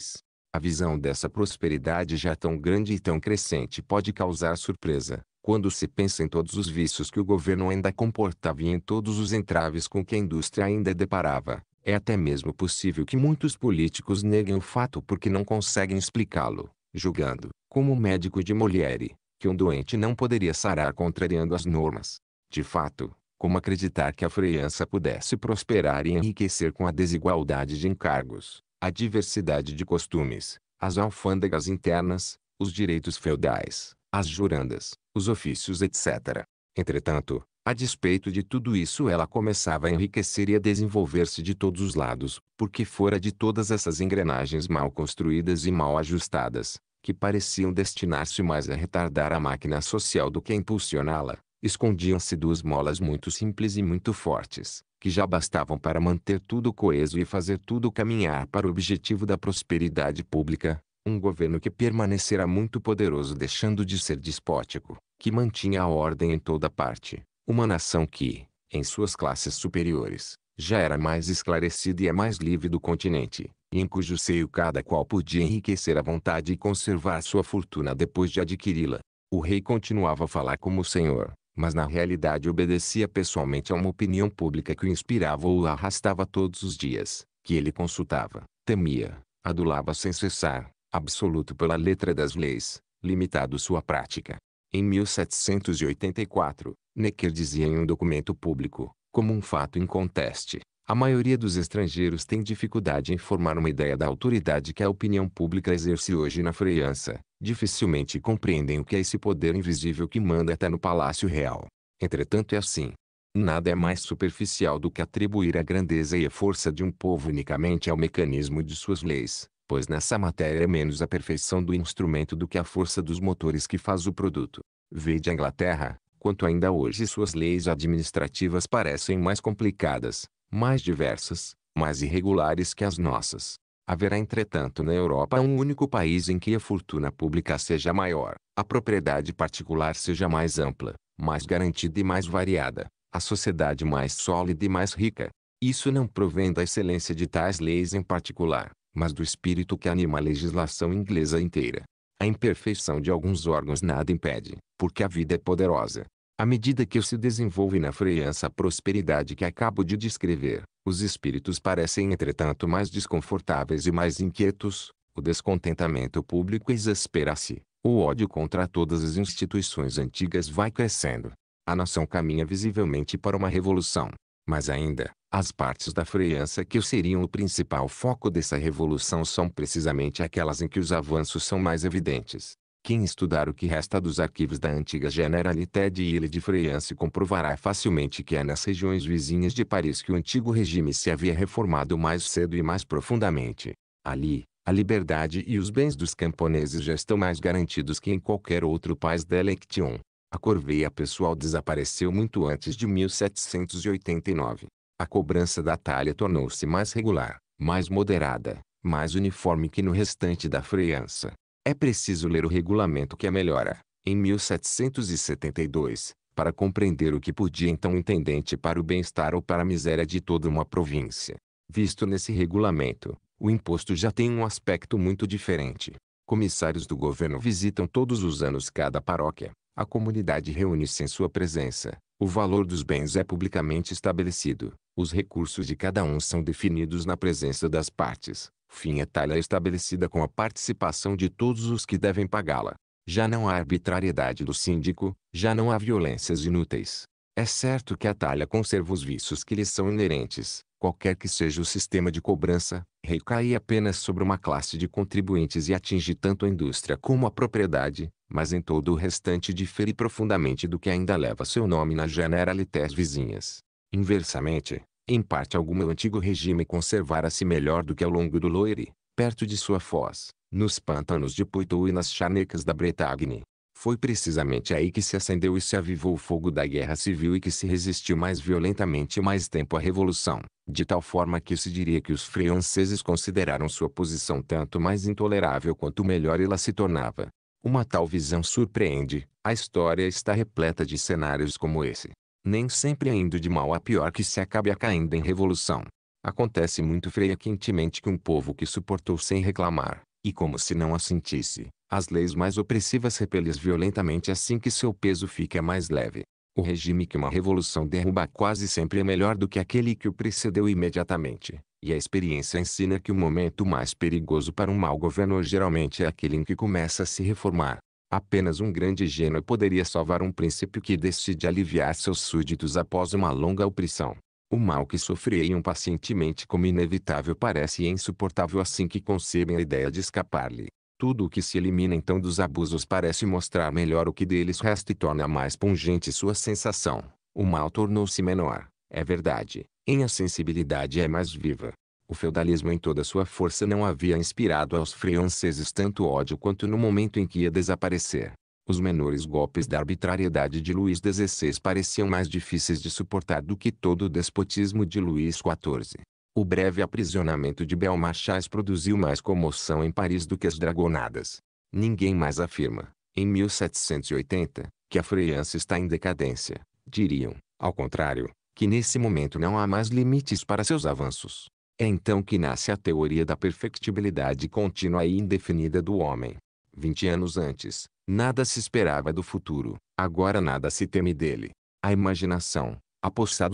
[SPEAKER 1] A visão dessa prosperidade já tão grande e tão crescente pode causar surpresa, quando se pensa em todos os vícios que o governo ainda comportava e em todos os entraves com que a indústria ainda deparava, é até mesmo possível que muitos políticos neguem o fato porque não conseguem explicá-lo, julgando, como o médico de Molière, que um doente não poderia sarar contrariando as normas. De fato, como acreditar que a freiança pudesse prosperar e enriquecer com a desigualdade de encargos, a diversidade de costumes, as alfândegas internas, os direitos feudais, as jurandas, os ofícios etc. Entretanto, a despeito de tudo isso ela começava a enriquecer e a desenvolver-se de todos os lados, porque fora de todas essas engrenagens mal construídas e mal ajustadas, que pareciam destinar-se mais a retardar a máquina social do que a impulsioná-la, escondiam-se duas molas muito simples e muito fortes, que já bastavam para manter tudo coeso e fazer tudo caminhar para o objetivo da prosperidade pública, um governo que permanecerá muito poderoso deixando de ser despótico, que mantinha a ordem em toda parte. Uma nação que, em suas classes superiores, já era mais esclarecida e a é mais livre do continente, e em cujo seio cada qual podia enriquecer à vontade e conservar sua fortuna depois de adquiri-la. O rei continuava a falar como o senhor, mas na realidade obedecia pessoalmente a uma opinião pública que o inspirava ou o arrastava todos os dias, que ele consultava, temia, adulava sem cessar, absoluto pela letra das leis, limitado sua prática. Em 1784, Necker dizia em um documento público, como um fato inconteste, a maioria dos estrangeiros tem dificuldade em formar uma ideia da autoridade que a opinião pública exerce hoje na França. Dificilmente compreendem o que é esse poder invisível que manda até no Palácio Real. Entretanto é assim. Nada é mais superficial do que atribuir a grandeza e a força de um povo unicamente ao mecanismo de suas leis, pois nessa matéria é menos a perfeição do instrumento do que a força dos motores que faz o produto. Vede a Inglaterra, quanto ainda hoje suas leis administrativas parecem mais complicadas, mais diversas, mais irregulares que as nossas. Haverá entretanto na Europa um único país em que a fortuna pública seja maior, a propriedade particular seja mais ampla, mais garantida e mais variada, a sociedade mais sólida e mais rica. Isso não provém da excelência de tais leis em particular, mas do espírito que anima a legislação inglesa inteira. A imperfeição de alguns órgãos nada impede, porque a vida é poderosa. À medida que se desenvolve na freança a prosperidade que acabo de descrever, os espíritos parecem entretanto mais desconfortáveis e mais inquietos, o descontentamento público exaspera-se, o ódio contra todas as instituições antigas vai crescendo. A nação caminha visivelmente para uma revolução. Mas ainda, as partes da freança que seriam o principal foco dessa revolução são precisamente aquelas em que os avanços são mais evidentes. Quem estudar o que resta dos arquivos da antiga Generalité e Ile de Freance comprovará facilmente que é nas regiões vizinhas de Paris que o antigo regime se havia reformado mais cedo e mais profundamente. Ali, a liberdade e os bens dos camponeses já estão mais garantidos que em qualquer outro país da Lection. A corveia pessoal desapareceu muito antes de 1789. A cobrança da talha tornou-se mais regular, mais moderada, mais uniforme que no restante da freança. É preciso ler o regulamento que a é melhora, em 1772, para compreender o que podia então o intendente para o bem-estar ou para a miséria de toda uma província. Visto nesse regulamento, o imposto já tem um aspecto muito diferente. Comissários do governo visitam todos os anos cada paróquia, a comunidade reúne-se em sua presença. O valor dos bens é publicamente estabelecido. Os recursos de cada um são definidos na presença das partes. Fim a é talha é estabelecida com a participação de todos os que devem pagá-la. Já não há arbitrariedade do síndico, já não há violências inúteis. É certo que a talha conserva os vícios que lhe são inerentes, qualquer que seja o sistema de cobrança, recai apenas sobre uma classe de contribuintes e atinge tanto a indústria como a propriedade, mas em todo o restante difere profundamente do que ainda leva seu nome nas generalités vizinhas. Inversamente, em parte algum o antigo regime conservara-se melhor do que ao longo do Loire, perto de sua foz, nos pântanos de Poitou e nas charnecas da Bretagne. Foi precisamente aí que se acendeu e se avivou o fogo da guerra civil e que se resistiu mais violentamente mais tempo à revolução, de tal forma que se diria que os franceses consideraram sua posição tanto mais intolerável quanto melhor ela se tornava. Uma tal visão surpreende. A história está repleta de cenários como esse. Nem sempre é indo de mal a pior que se acabe caindo em revolução. Acontece muito frequentemente que um povo que suportou sem reclamar, e como se não a sentisse, as leis mais opressivas repele violentamente assim que seu peso fica mais leve. O regime que uma revolução derruba quase sempre é melhor do que aquele que o precedeu imediatamente. E a experiência ensina que o momento mais perigoso para um mau governo geralmente é aquele em que começa a se reformar. Apenas um grande gênio poderia salvar um príncipe que decide aliviar seus súditos após uma longa opressão. O mal que sofreriam pacientemente como inevitável parece insuportável assim que concebem a ideia de escapar-lhe. Tudo o que se elimina então dos abusos parece mostrar melhor o que deles resta e torna mais pungente sua sensação. O mal tornou-se menor. É verdade, em a sensibilidade é mais viva. O feudalismo em toda sua força não havia inspirado aos franceses tanto ódio quanto no momento em que ia desaparecer. Os menores golpes da arbitrariedade de Luís XVI pareciam mais difíceis de suportar do que todo o despotismo de Luís XIV. O breve aprisionamento de Belmarchais produziu mais comoção em Paris do que as dragonadas. Ninguém mais afirma, em 1780, que a França está em decadência. Diriam, ao contrário, que nesse momento não há mais limites para seus avanços. É então que nasce a teoria da perfectibilidade contínua e indefinida do homem. Vinte anos antes, nada se esperava do futuro, agora nada se teme dele. A imaginação,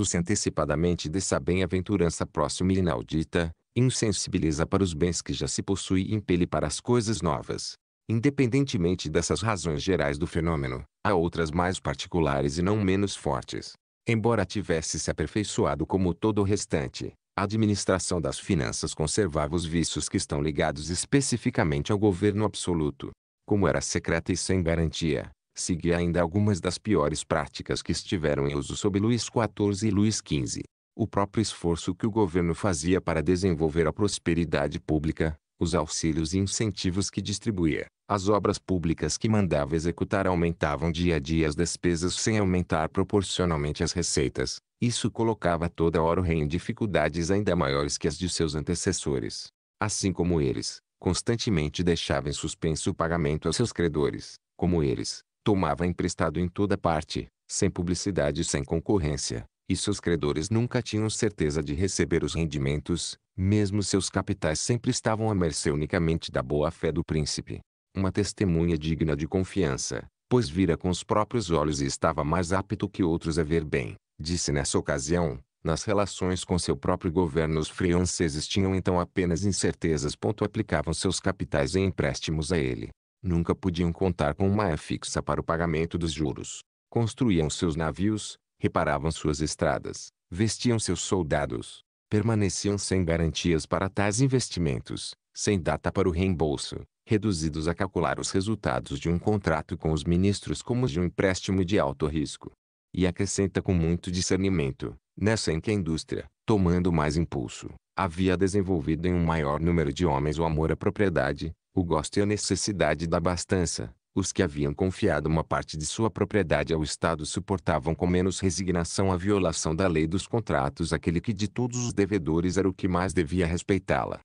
[SPEAKER 1] se antecipadamente dessa bem-aventurança próxima e inaudita, insensibiliza para os bens que já se possui e impele para as coisas novas. Independentemente dessas razões gerais do fenômeno, há outras mais particulares e não menos fortes. Embora tivesse se aperfeiçoado como todo o restante, a administração das finanças conservava os vícios que estão ligados especificamente ao governo absoluto. Como era secreta e sem garantia, seguia ainda algumas das piores práticas que estiveram em uso sob Luís XIV e Luís XV. O próprio esforço que o governo fazia para desenvolver a prosperidade pública, os auxílios e incentivos que distribuía, as obras públicas que mandava executar aumentavam dia a dia as despesas sem aumentar proporcionalmente as receitas. Isso colocava toda hora o rei em dificuldades ainda maiores que as de seus antecessores. Assim como eles, constantemente deixava em suspenso o pagamento a seus credores, como eles, tomava emprestado em toda parte, sem publicidade e sem concorrência, e seus credores nunca tinham certeza de receber os rendimentos, mesmo seus capitais sempre estavam à mercê unicamente da boa-fé do príncipe. Uma testemunha digna de confiança, pois vira com os próprios olhos e estava mais apto que outros a ver bem, disse nessa ocasião, nas relações com seu próprio governo os franceses tinham então apenas incertezas. Aplicavam seus capitais em empréstimos a ele. Nunca podiam contar com uma fixa para o pagamento dos juros. Construíam seus navios, reparavam suas estradas, vestiam seus soldados, permaneciam sem garantias para tais investimentos, sem data para o reembolso, reduzidos a calcular os resultados de um contrato com os ministros como de um empréstimo de alto risco. E acrescenta com muito discernimento, nessa em que a indústria, tomando mais impulso, havia desenvolvido em um maior número de homens o amor à propriedade, o gosto e a necessidade da abastança, os que haviam confiado uma parte de sua propriedade ao Estado suportavam com menos resignação a violação da lei dos contratos aquele que de todos os devedores era o que mais devia respeitá-la.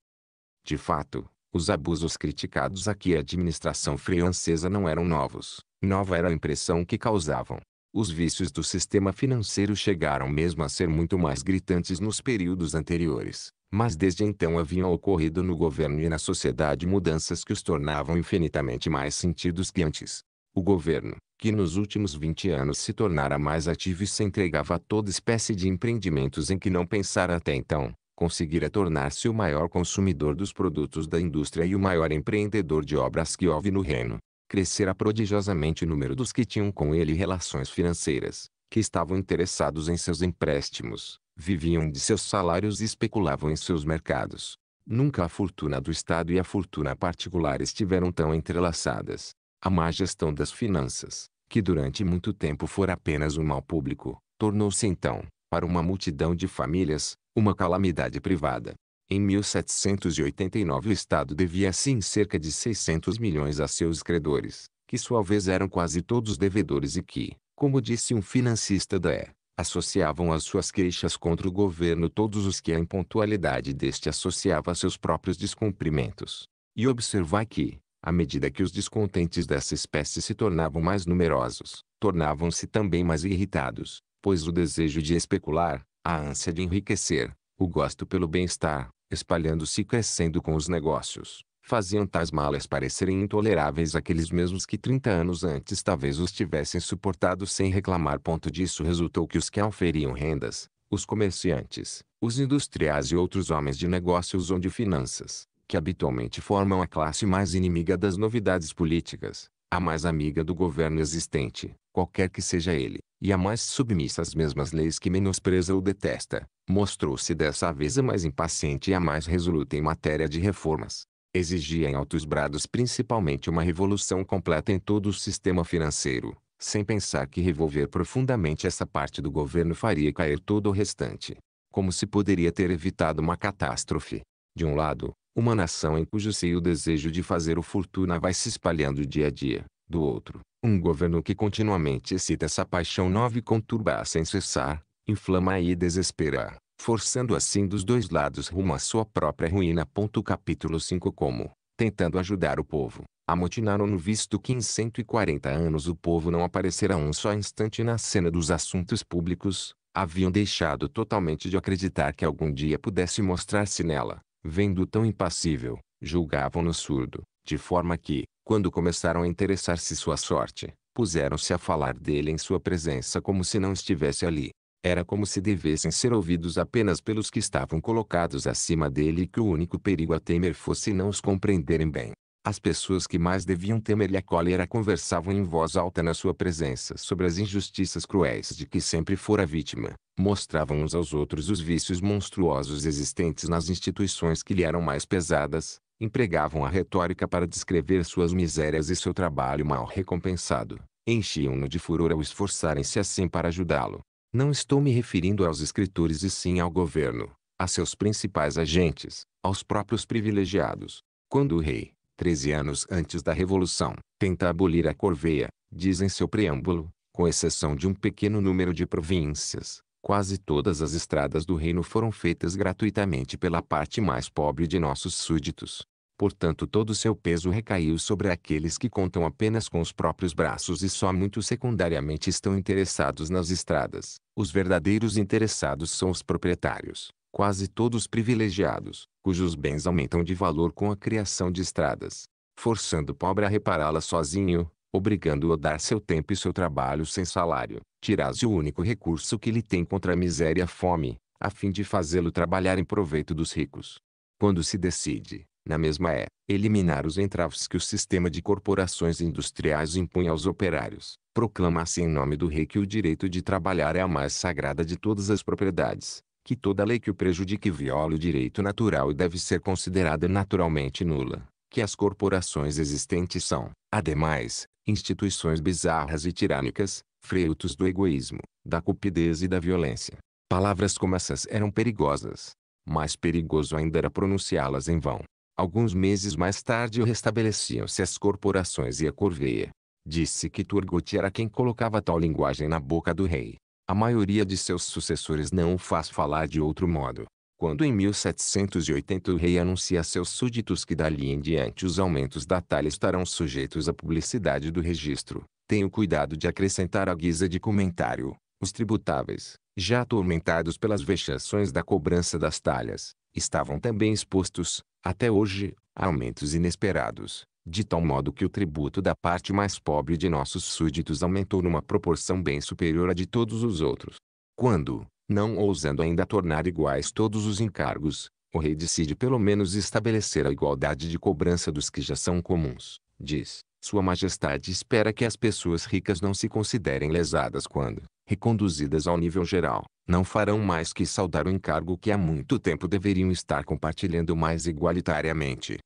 [SPEAKER 1] De fato, os abusos criticados aqui à administração francesa não eram novos, nova era a impressão que causavam. Os vícios do sistema financeiro chegaram mesmo a ser muito mais gritantes nos períodos anteriores. Mas desde então haviam ocorrido no governo e na sociedade mudanças que os tornavam infinitamente mais sentidos que antes. O governo, que nos últimos 20 anos se tornara mais ativo e se entregava a toda espécie de empreendimentos em que não pensara até então, conseguira tornar-se o maior consumidor dos produtos da indústria e o maior empreendedor de obras que houve no reino. Crescera prodigiosamente o número dos que tinham com ele relações financeiras, que estavam interessados em seus empréstimos, viviam de seus salários e especulavam em seus mercados. Nunca a fortuna do Estado e a fortuna particular estiveram tão entrelaçadas. A má gestão das finanças, que durante muito tempo fora apenas um mal público, tornou-se então, para uma multidão de famílias, uma calamidade privada. Em 1789 o Estado devia assim cerca de 600 milhões a seus credores, que sua vez eram quase todos devedores e que, como disse um financista da E associavam às suas queixas contra o governo todos os que a impontualidade deste associava a seus próprios descumprimentos. E observar que, à medida que os descontentes dessa espécie se tornavam mais numerosos, tornavam-se também mais irritados, pois o desejo de especular, a ânsia de enriquecer, o gosto pelo bem-estar, espalhando-se e crescendo com os negócios, faziam tais malas parecerem intoleráveis àqueles mesmos que 30 anos antes talvez os tivessem suportado sem reclamar. Ponto disso resultou que os que auferiam rendas, os comerciantes, os industriais e outros homens de negócios ou de finanças, que habitualmente formam a classe mais inimiga das novidades políticas, a mais amiga do governo existente, qualquer que seja ele, e a mais submissa às mesmas leis que menospreza ou detesta, mostrou-se dessa vez a mais impaciente e a mais resoluta em matéria de reformas exigia em altos brados principalmente uma revolução completa em todo o sistema financeiro, sem pensar que revolver profundamente essa parte do governo faria cair todo o restante. Como se poderia ter evitado uma catástrofe? De um lado, uma nação em cujo seio o desejo de fazer o fortuna vai se espalhando dia a dia, do outro, um governo que continuamente excita essa paixão nova e conturba sem cessar, inflama e desespera, forçando assim dos dois lados rumo à sua própria ruína. Capítulo 5 Como, tentando ajudar o povo, amotinaram no visto que em 140 anos o povo não aparecera um só instante na cena dos assuntos públicos, haviam deixado totalmente de acreditar que algum dia pudesse mostrar-se nela, vendo tão impassível, julgavam-no surdo, de forma que, quando começaram a interessar-se sua sorte, puseram-se a falar dele em sua presença como se não estivesse ali. Era como se devessem ser ouvidos apenas pelos que estavam colocados acima dele e que o único perigo a temer fosse não os compreenderem bem. As pessoas que mais deviam temer-lhe a cólera conversavam em voz alta na sua presença sobre as injustiças cruéis de que sempre fora vítima. Mostravam uns aos outros os vícios monstruosos existentes nas instituições que lhe eram mais pesadas. Empregavam a retórica para descrever suas misérias e seu trabalho mal recompensado. Enchiam-no de furor ao esforçarem-se assim para ajudá-lo. Não estou me referindo aos escritores e sim ao governo, a seus principais agentes, aos próprios privilegiados. Quando o rei, 13 anos antes da Revolução, tenta abolir a corveia, diz em seu preâmbulo, com exceção de um pequeno número de províncias, quase todas as estradas do reino foram feitas gratuitamente pela parte mais pobre de nossos súditos. Portanto, todo seu peso recaiu sobre aqueles que contam apenas com os próprios braços e só muito secundariamente estão interessados nas estradas. Os verdadeiros interessados são os proprietários, quase todos privilegiados, cujos bens aumentam de valor com a criação de estradas, forçando o pobre a repará-las sozinho, obrigando-o a dar seu tempo e seu trabalho sem salário, tirás o único recurso que lhe tem contra a miséria e a fome, a fim de fazê-lo trabalhar em proveito dos ricos. Quando se decide na mesma é, eliminar os entraves que o sistema de corporações industriais impõe aos operários. Proclama-se assim em nome do rei que o direito de trabalhar é a mais sagrada de todas as propriedades, que toda lei que o prejudique viola o direito natural e deve ser considerada naturalmente nula, que as corporações existentes são, ademais, instituições bizarras e tirânicas, freitos do egoísmo, da cupidez e da violência. Palavras como essas eram perigosas. Mais perigoso ainda era pronunciá-las em vão. Alguns meses mais tarde restabeleciam-se as corporações e a corveia. Disse que Turgot era quem colocava tal linguagem na boca do rei. A maioria de seus sucessores não o faz falar de outro modo. Quando em 1780 o rei anuncia a seus súditos que dali em diante os aumentos da talha estarão sujeitos à publicidade do registro, tem o cuidado de acrescentar à guisa de comentário, os tributáveis, já atormentados pelas vexações da cobrança das talhas, estavam também expostos, até hoje, aumentos inesperados, de tal modo que o tributo da parte mais pobre de nossos súditos aumentou numa proporção bem superior à de todos os outros. Quando, não ousando ainda tornar iguais todos os encargos, o rei decide pelo menos estabelecer a igualdade de cobrança dos que já são comuns, diz, Sua Majestade espera que as pessoas ricas não se considerem lesadas quando, reconduzidas ao nível geral, não farão mais que saudar o encargo que há muito tempo deveriam estar compartilhando mais igualitariamente.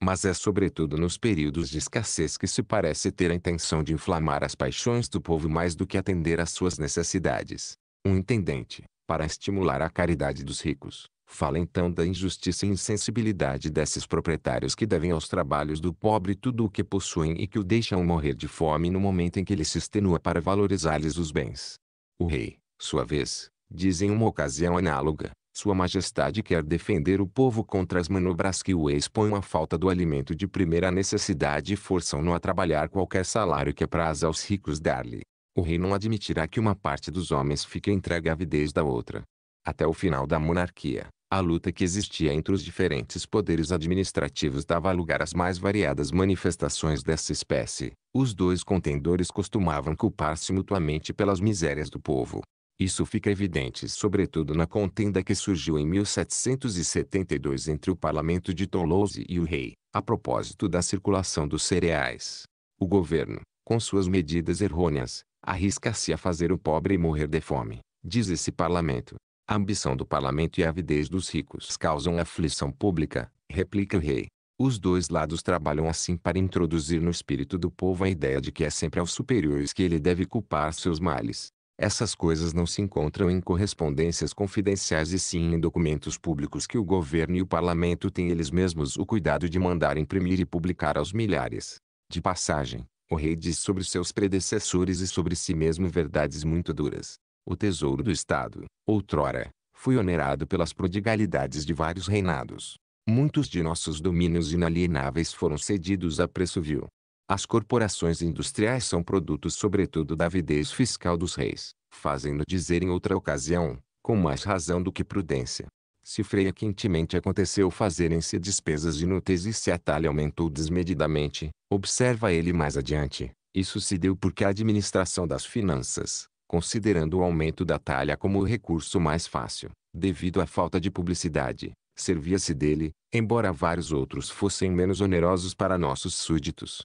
[SPEAKER 1] Mas é sobretudo nos períodos de escassez que se parece ter a intenção de inflamar as paixões do povo mais do que atender às suas necessidades. Um intendente, para estimular a caridade dos ricos, Fala então da injustiça e insensibilidade desses proprietários que devem aos trabalhos do pobre tudo o que possuem e que o deixam morrer de fome no momento em que ele se extenua para valorizar-lhes os bens. O rei, sua vez, diz em uma ocasião análoga, sua Majestade quer defender o povo contra as manobras que o expõem à falta do alimento de primeira necessidade e forçam-no a trabalhar qualquer salário que é apraz aos ricos dar-lhe. O rei não admitirá que uma parte dos homens fique entregue à avidez da outra. Até o final da monarquia, a luta que existia entre os diferentes poderes administrativos dava lugar às mais variadas manifestações dessa espécie. Os dois contendores costumavam culpar-se mutuamente pelas misérias do povo. Isso fica evidente sobretudo na contenda que surgiu em 1772 entre o parlamento de Toulouse e o rei, a propósito da circulação dos cereais. O governo, com suas medidas errôneas, arrisca-se a fazer o pobre morrer de fome, diz esse parlamento, a ambição do parlamento e a avidez dos ricos causam aflição pública, replica o rei. Os dois lados trabalham assim para introduzir no espírito do povo a ideia de que é sempre aos superiores que ele deve culpar seus males. Essas coisas não se encontram em correspondências confidenciais e sim em documentos públicos que o governo e o parlamento têm eles mesmos o cuidado de mandar imprimir e publicar aos milhares. De passagem, o rei diz sobre seus predecessores e sobre si mesmo verdades muito duras o tesouro do Estado, outrora, foi onerado pelas prodigalidades de vários reinados. Muitos de nossos domínios inalienáveis foram cedidos a preço vil. As corporações industriais são produtos sobretudo da avidez fiscal dos reis, fazendo dizer em outra ocasião, com mais razão do que prudência. Se freia quentemente aconteceu fazerem-se despesas inúteis e se a talha aumentou desmedidamente, observa ele mais adiante, isso se deu porque a administração das finanças, considerando o aumento da talha como o recurso mais fácil, devido à falta de publicidade. Servia-se dele, embora vários outros fossem menos onerosos para nossos súditos.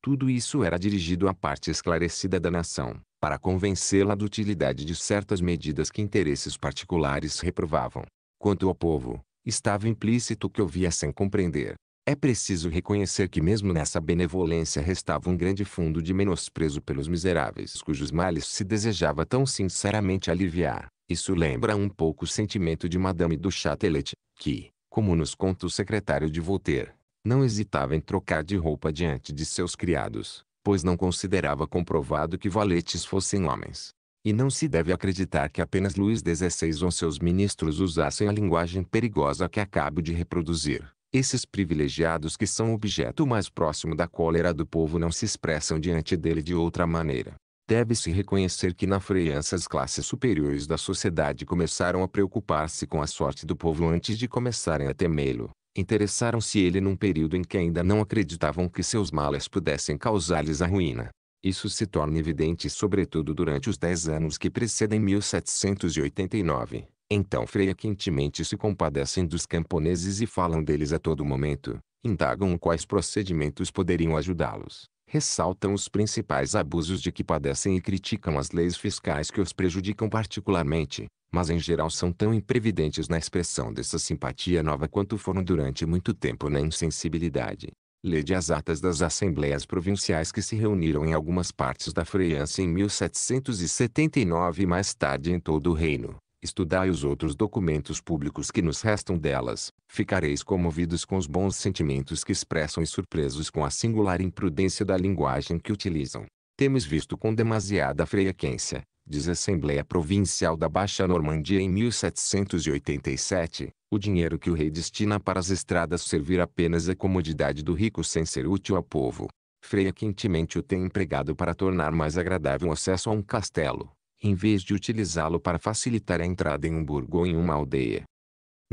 [SPEAKER 1] Tudo isso era dirigido à parte esclarecida da nação, para convencê-la da utilidade de certas medidas que interesses particulares reprovavam. Quanto ao povo, estava implícito que ouvia sem compreender, é preciso reconhecer que mesmo nessa benevolência restava um grande fundo de menosprezo pelos miseráveis cujos males se desejava tão sinceramente aliviar. Isso lembra um pouco o sentimento de Madame du Châtelet, que, como nos conta o secretário de Voltaire, não hesitava em trocar de roupa diante de seus criados, pois não considerava comprovado que valetes fossem homens. E não se deve acreditar que apenas Luís XVI ou seus ministros usassem a linguagem perigosa que acabo de reproduzir. Esses privilegiados que são objeto mais próximo da cólera do povo não se expressam diante dele de outra maneira. Deve-se reconhecer que na França as classes superiores da sociedade começaram a preocupar-se com a sorte do povo antes de começarem a temê-lo. Interessaram-se ele num período em que ainda não acreditavam que seus males pudessem causar-lhes a ruína. Isso se torna evidente sobretudo durante os dez anos que precedem 1789. Então Freia quentemente se compadecem dos camponeses e falam deles a todo momento, indagam quais procedimentos poderiam ajudá-los, ressaltam os principais abusos de que padecem e criticam as leis fiscais que os prejudicam particularmente, mas em geral são tão imprevidentes na expressão dessa simpatia nova quanto foram durante muito tempo na insensibilidade. Lede as atas das assembleias provinciais que se reuniram em algumas partes da Freiança em 1779 e mais tarde em todo o reino estudai os outros documentos públicos que nos restam delas, ficareis comovidos com os bons sentimentos que expressam e surpresos com a singular imprudência da linguagem que utilizam. Temos visto com demasiada frequência, diz a Assembleia Provincial da Baixa Normandia em 1787, o dinheiro que o rei destina para as estradas servir apenas à comodidade do rico sem ser útil ao povo. Freia quentemente o tem empregado para tornar mais agradável o acesso a um castelo, em vez de utilizá-lo para facilitar a entrada em um burgo ou em uma aldeia.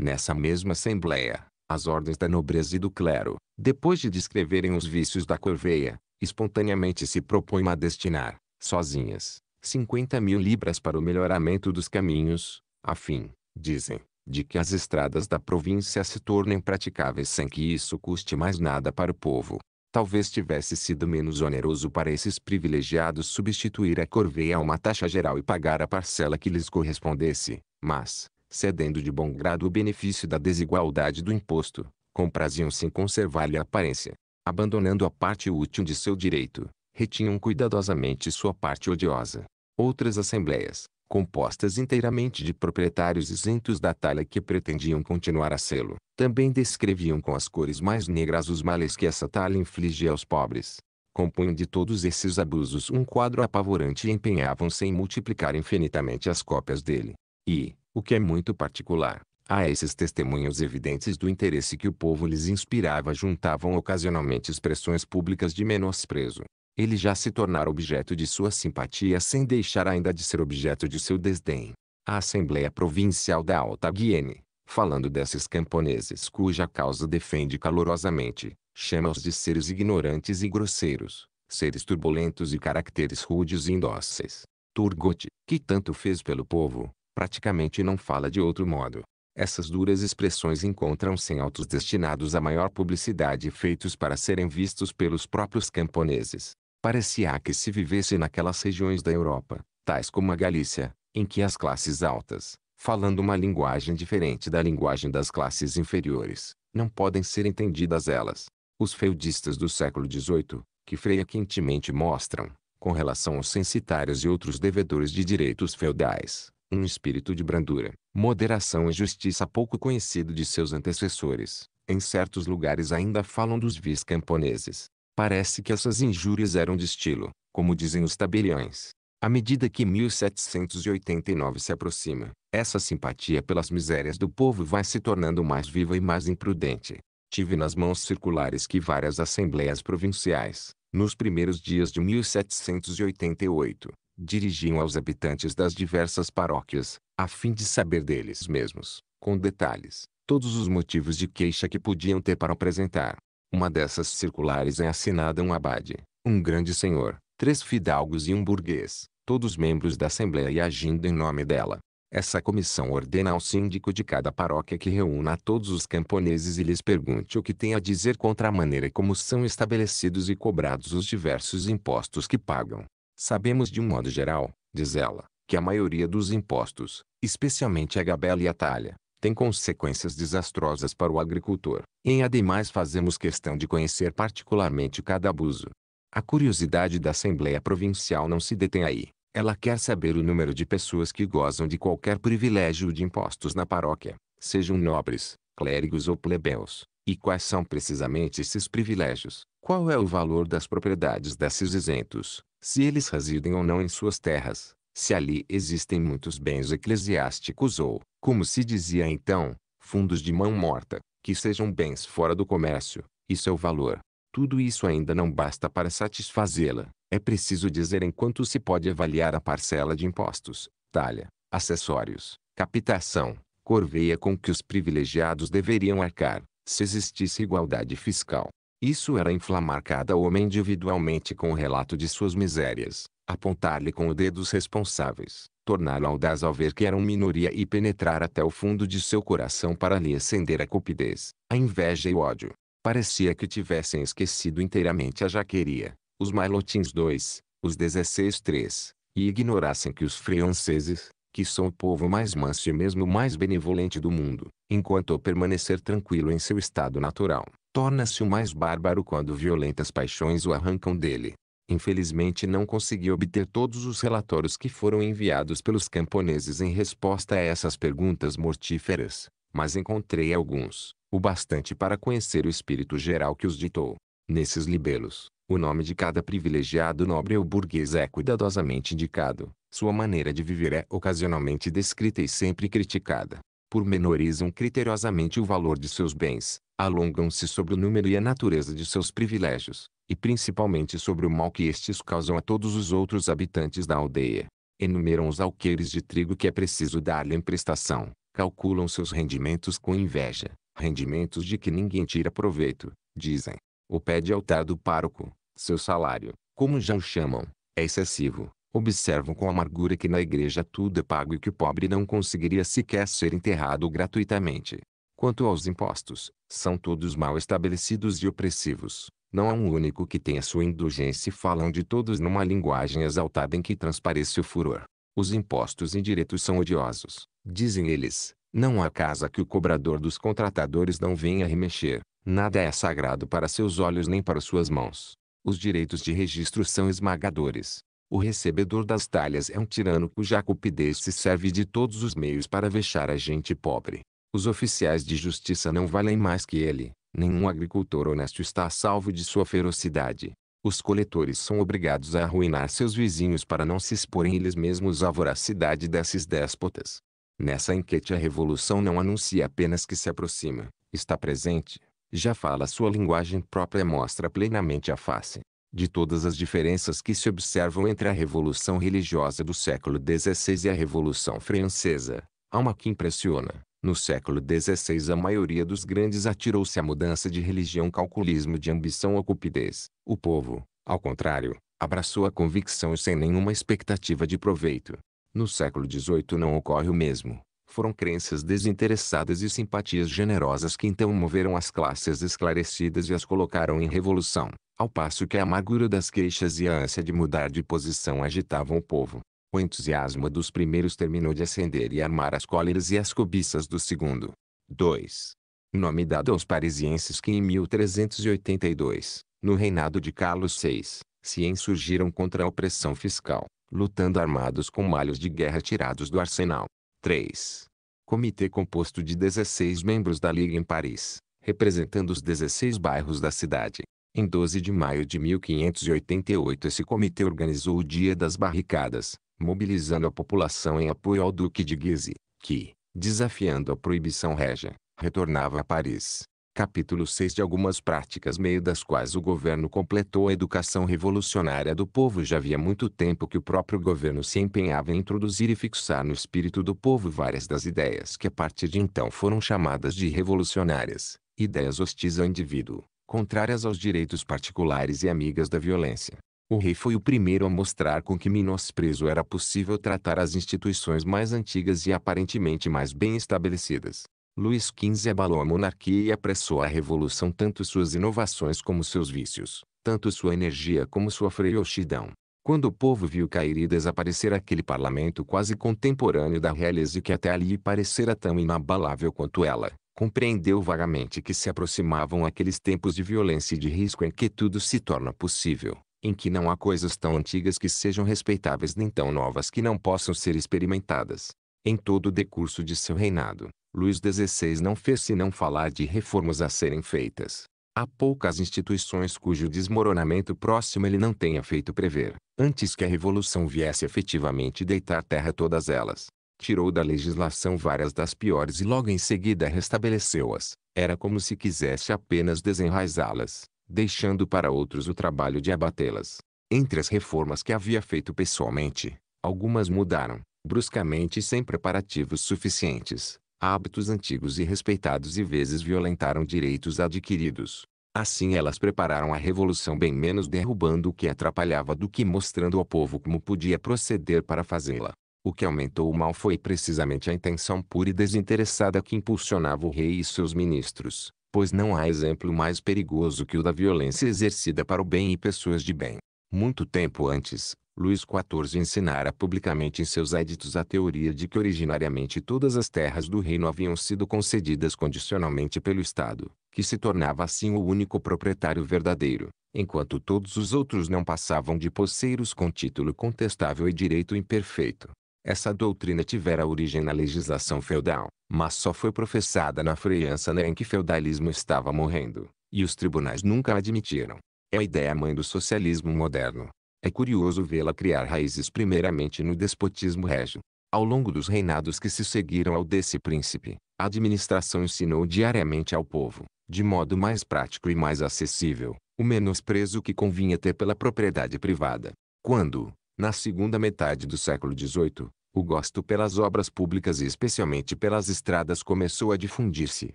[SPEAKER 1] Nessa mesma assembleia, as ordens da nobreza e do clero, depois de descreverem os vícios da corveia, espontaneamente se propõem a destinar, sozinhas, 50 mil libras para o melhoramento dos caminhos, a fim, dizem, de que as estradas da província se tornem praticáveis sem que isso custe mais nada para o povo talvez tivesse sido menos oneroso para esses privilegiados substituir a corveia a uma taxa geral e pagar a parcela que lhes correspondesse, mas, cedendo de bom grado o benefício da desigualdade do imposto, compraziam-se em conservar-lhe a aparência. Abandonando a parte útil de seu direito, retinham cuidadosamente sua parte odiosa. Outras assembleias, compostas inteiramente de proprietários isentos da talha que pretendiam continuar a sê-lo, também descreviam com as cores mais negras os males que essa talha infligia aos pobres. Compunham de todos esses abusos um quadro apavorante e empenhavam-se em multiplicar infinitamente as cópias dele. E, o que é muito particular, a esses testemunhos evidentes do interesse que o povo lhes inspirava juntavam ocasionalmente expressões públicas de menosprezo, ele já se tornara objeto de sua simpatia sem deixar ainda de ser objeto de seu desdém. A Assembleia Provincial da Alta Guiene, falando desses camponeses cuja causa defende calorosamente, chama-os de seres ignorantes e grosseiros, seres turbulentos e caracteres rudes e indóceis. Turgot, que tanto fez pelo povo, praticamente não fala de outro modo. Essas duras expressões encontram-se em autos destinados à maior publicidade feitos para serem vistos pelos próprios camponeses, Parecia que se vivesse naquelas regiões da Europa, tais como a Galícia, em que as classes altas, falando uma linguagem diferente da linguagem das classes inferiores, não podem ser entendidas elas. Os feudistas do século XVIII, que freia quentemente mostram, com relação aos censitários e outros devedores de direitos feudais, um espírito de brandura, moderação e justiça pouco conhecido de seus antecessores. Em certos lugares ainda falam dos viscamponeses. camponeses parece que essas injúrias eram de estilo, como dizem os tabeliões. À medida que 1789 se aproxima, essa simpatia pelas misérias do povo vai se tornando mais viva e mais imprudente. Tive nas mãos circulares que várias assembleias provinciais, nos primeiros dias de 1788, dirigiam aos habitantes das diversas paróquias, a fim de saber deles mesmos, com detalhes, todos os motivos de queixa que podiam ter para apresentar. Uma dessas circulares é assinada um abade, um grande senhor, três fidalgos e um burguês, todos membros da Assembleia e agindo em nome dela. Essa comissão ordena ao síndico de cada paróquia que reúna todos os camponeses e lhes pergunte o que tem a dizer contra a maneira como são estabelecidos e cobrados os diversos impostos que pagam. Sabemos de um modo geral, diz ela, que a maioria dos impostos, especialmente a gabela e a talha, tem consequências desastrosas para o agricultor. Em ademais fazemos questão de conhecer particularmente cada abuso. A curiosidade da Assembleia Provincial não se detém aí. Ela quer saber o número de pessoas que gozam de qualquer privilégio de impostos na paróquia, sejam nobres, clérigos ou plebeus. E quais são precisamente esses privilégios? Qual é o valor das propriedades desses isentos? Se eles residem ou não em suas terras? se ali existem muitos bens eclesiásticos ou, como se dizia então, fundos de mão morta, que sejam bens fora do comércio, e seu é valor. Tudo isso ainda não basta para satisfazê-la. É preciso dizer em quanto se pode avaliar a parcela de impostos, talha, acessórios, captação, corveia com que os privilegiados deveriam arcar, se existisse igualdade fiscal. Isso era inflamar cada homem individualmente com o relato de suas misérias, apontar-lhe com o dedo os responsáveis, torná-lo audaz ao ver que eram minoria e penetrar até o fundo de seu coração para lhe acender a cupidez, a inveja e o ódio. Parecia que tivessem esquecido inteiramente a jaqueria, os mailotins 2, os 16 3, e ignorassem que os franceses, que são o povo mais manso e mesmo mais benevolente do mundo, enquanto permanecer tranquilo em seu estado natural, torna-se o mais bárbaro quando violentas paixões o arrancam dele infelizmente não consegui obter todos os relatórios que foram enviados pelos camponeses em resposta a essas perguntas mortíferas, mas encontrei alguns, o bastante para conhecer o espírito geral que os ditou. Nesses libelos, o nome de cada privilegiado nobre ou burguês é cuidadosamente indicado, sua maneira de viver é ocasionalmente descrita e sempre criticada. Pormenorizam criteriosamente o valor de seus bens, alongam-se sobre o número e a natureza de seus privilégios, e principalmente sobre o mal que estes causam a todos os outros habitantes da aldeia. Enumeram os alqueires de trigo que é preciso dar-lhe em prestação, calculam seus rendimentos com inveja, rendimentos de que ninguém tira proveito, dizem. O pé de altar do pároco, seu salário, como já o chamam, é excessivo. Observam com amargura que na igreja tudo é pago e que o pobre não conseguiria sequer ser enterrado gratuitamente. Quanto aos impostos, são todos mal estabelecidos e opressivos. Não há é um único que tenha sua indulgência e falam de todos numa linguagem exaltada em que transparece o furor. Os impostos indiretos são odiosos, dizem eles. Não há casa que o cobrador dos contratadores não venha remexer. Nada é sagrado para seus olhos nem para suas mãos. Os direitos de registro são esmagadores. O recebedor das talhas é um tirano cuja cupidez se serve de todos os meios para vexar a gente pobre. Os oficiais de justiça não valem mais que ele. Nenhum agricultor honesto está a salvo de sua ferocidade. Os coletores são obrigados a arruinar seus vizinhos para não se exporem eles mesmos à voracidade desses déspotas. Nessa enquete a revolução não anuncia apenas que se aproxima, está presente, já fala sua linguagem própria e mostra plenamente a face. De todas as diferenças que se observam entre a Revolução Religiosa do século XVI e a Revolução Francesa, há uma que impressiona. No século XVI a maioria dos grandes atirou-se à mudança de religião calculismo de ambição ou cupidez. O povo, ao contrário, abraçou a convicção sem nenhuma expectativa de proveito. No século XVIII não ocorre o mesmo. Foram crenças desinteressadas e simpatias generosas que então moveram as classes esclarecidas e as colocaram em revolução, ao passo que a amargura das queixas e a ânsia de mudar de posição agitavam o povo. O entusiasmo dos primeiros terminou de acender e armar as cóleras e as cobiças do segundo. 2. Nome dado aos parisienses que em 1382, no reinado de Carlos VI, se insurgiram contra a opressão fiscal, lutando armados com malhos de guerra tirados do arsenal. 3. Comitê composto de 16 membros da Liga em Paris, representando os 16 bairros da cidade. Em 12 de maio de 1588 esse comitê organizou o Dia das Barricadas, mobilizando a população em apoio ao Duque de Guise, que, desafiando a proibição régia, retornava a Paris. Capítulo 6 de algumas práticas meio das quais o governo completou a educação revolucionária do povo já havia muito tempo que o próprio governo se empenhava em introduzir e fixar no espírito do povo várias das ideias que a partir de então foram chamadas de revolucionárias, ideias hostis ao indivíduo, contrárias aos direitos particulares e amigas da violência. O rei foi o primeiro a mostrar com que menosprezo era possível tratar as instituições mais antigas e aparentemente mais bem estabelecidas. Luís XV abalou a monarquia e apressou a revolução tanto suas inovações como seus vícios, tanto sua energia como sua frouxidão. Quando o povo viu cair e desaparecer aquele parlamento quase contemporâneo da realeza que até ali parecera tão inabalável quanto ela, compreendeu vagamente que se aproximavam aqueles tempos de violência e de risco em que tudo se torna possível, em que não há coisas tão antigas que sejam respeitáveis nem tão novas que não possam ser experimentadas. Em todo o decurso de seu reinado, Luís XVI não fez senão falar de reformas a serem feitas. Há poucas instituições cujo desmoronamento próximo ele não tenha feito prever, antes que a Revolução viesse efetivamente deitar terra todas elas. Tirou da legislação várias das piores e logo em seguida restabeleceu-as. Era como se quisesse apenas desenraizá-las deixando para outros o trabalho de abatê-las. Entre as reformas que havia feito pessoalmente, algumas mudaram, bruscamente sem preparativos suficientes, hábitos antigos e respeitados e vezes violentaram direitos adquiridos. Assim elas prepararam a revolução bem menos derrubando o que atrapalhava do que mostrando ao povo como podia proceder para fazê-la. O que aumentou o mal foi precisamente a intenção pura e desinteressada que impulsionava o rei e seus ministros, pois não há exemplo mais perigoso que o da violência exercida para o bem e pessoas de bem. Muito tempo antes, Luís XIV ensinara publicamente em seus editos a teoria de que originariamente todas as terras do reino haviam sido concedidas condicionalmente pelo Estado, que se tornava assim o único proprietário verdadeiro, enquanto todos os outros não passavam de posseiros com título contestável e direito imperfeito. Essa doutrina tivera origem na legislação feudal, mas só foi professada na França né, em que feudalismo estava morrendo, e os tribunais nunca a admitiram. É a ideia mãe do socialismo moderno. É curioso vê-la criar raízes primeiramente no despotismo régio. Ao longo dos reinados que se seguiram ao desse príncipe, a administração ensinou diariamente ao povo, de modo mais prático e mais acessível, o menosprezo que convinha ter pela propriedade privada. Quando, na segunda metade do século XVIII, o gosto pelas obras públicas e especialmente pelas estradas começou a difundir-se.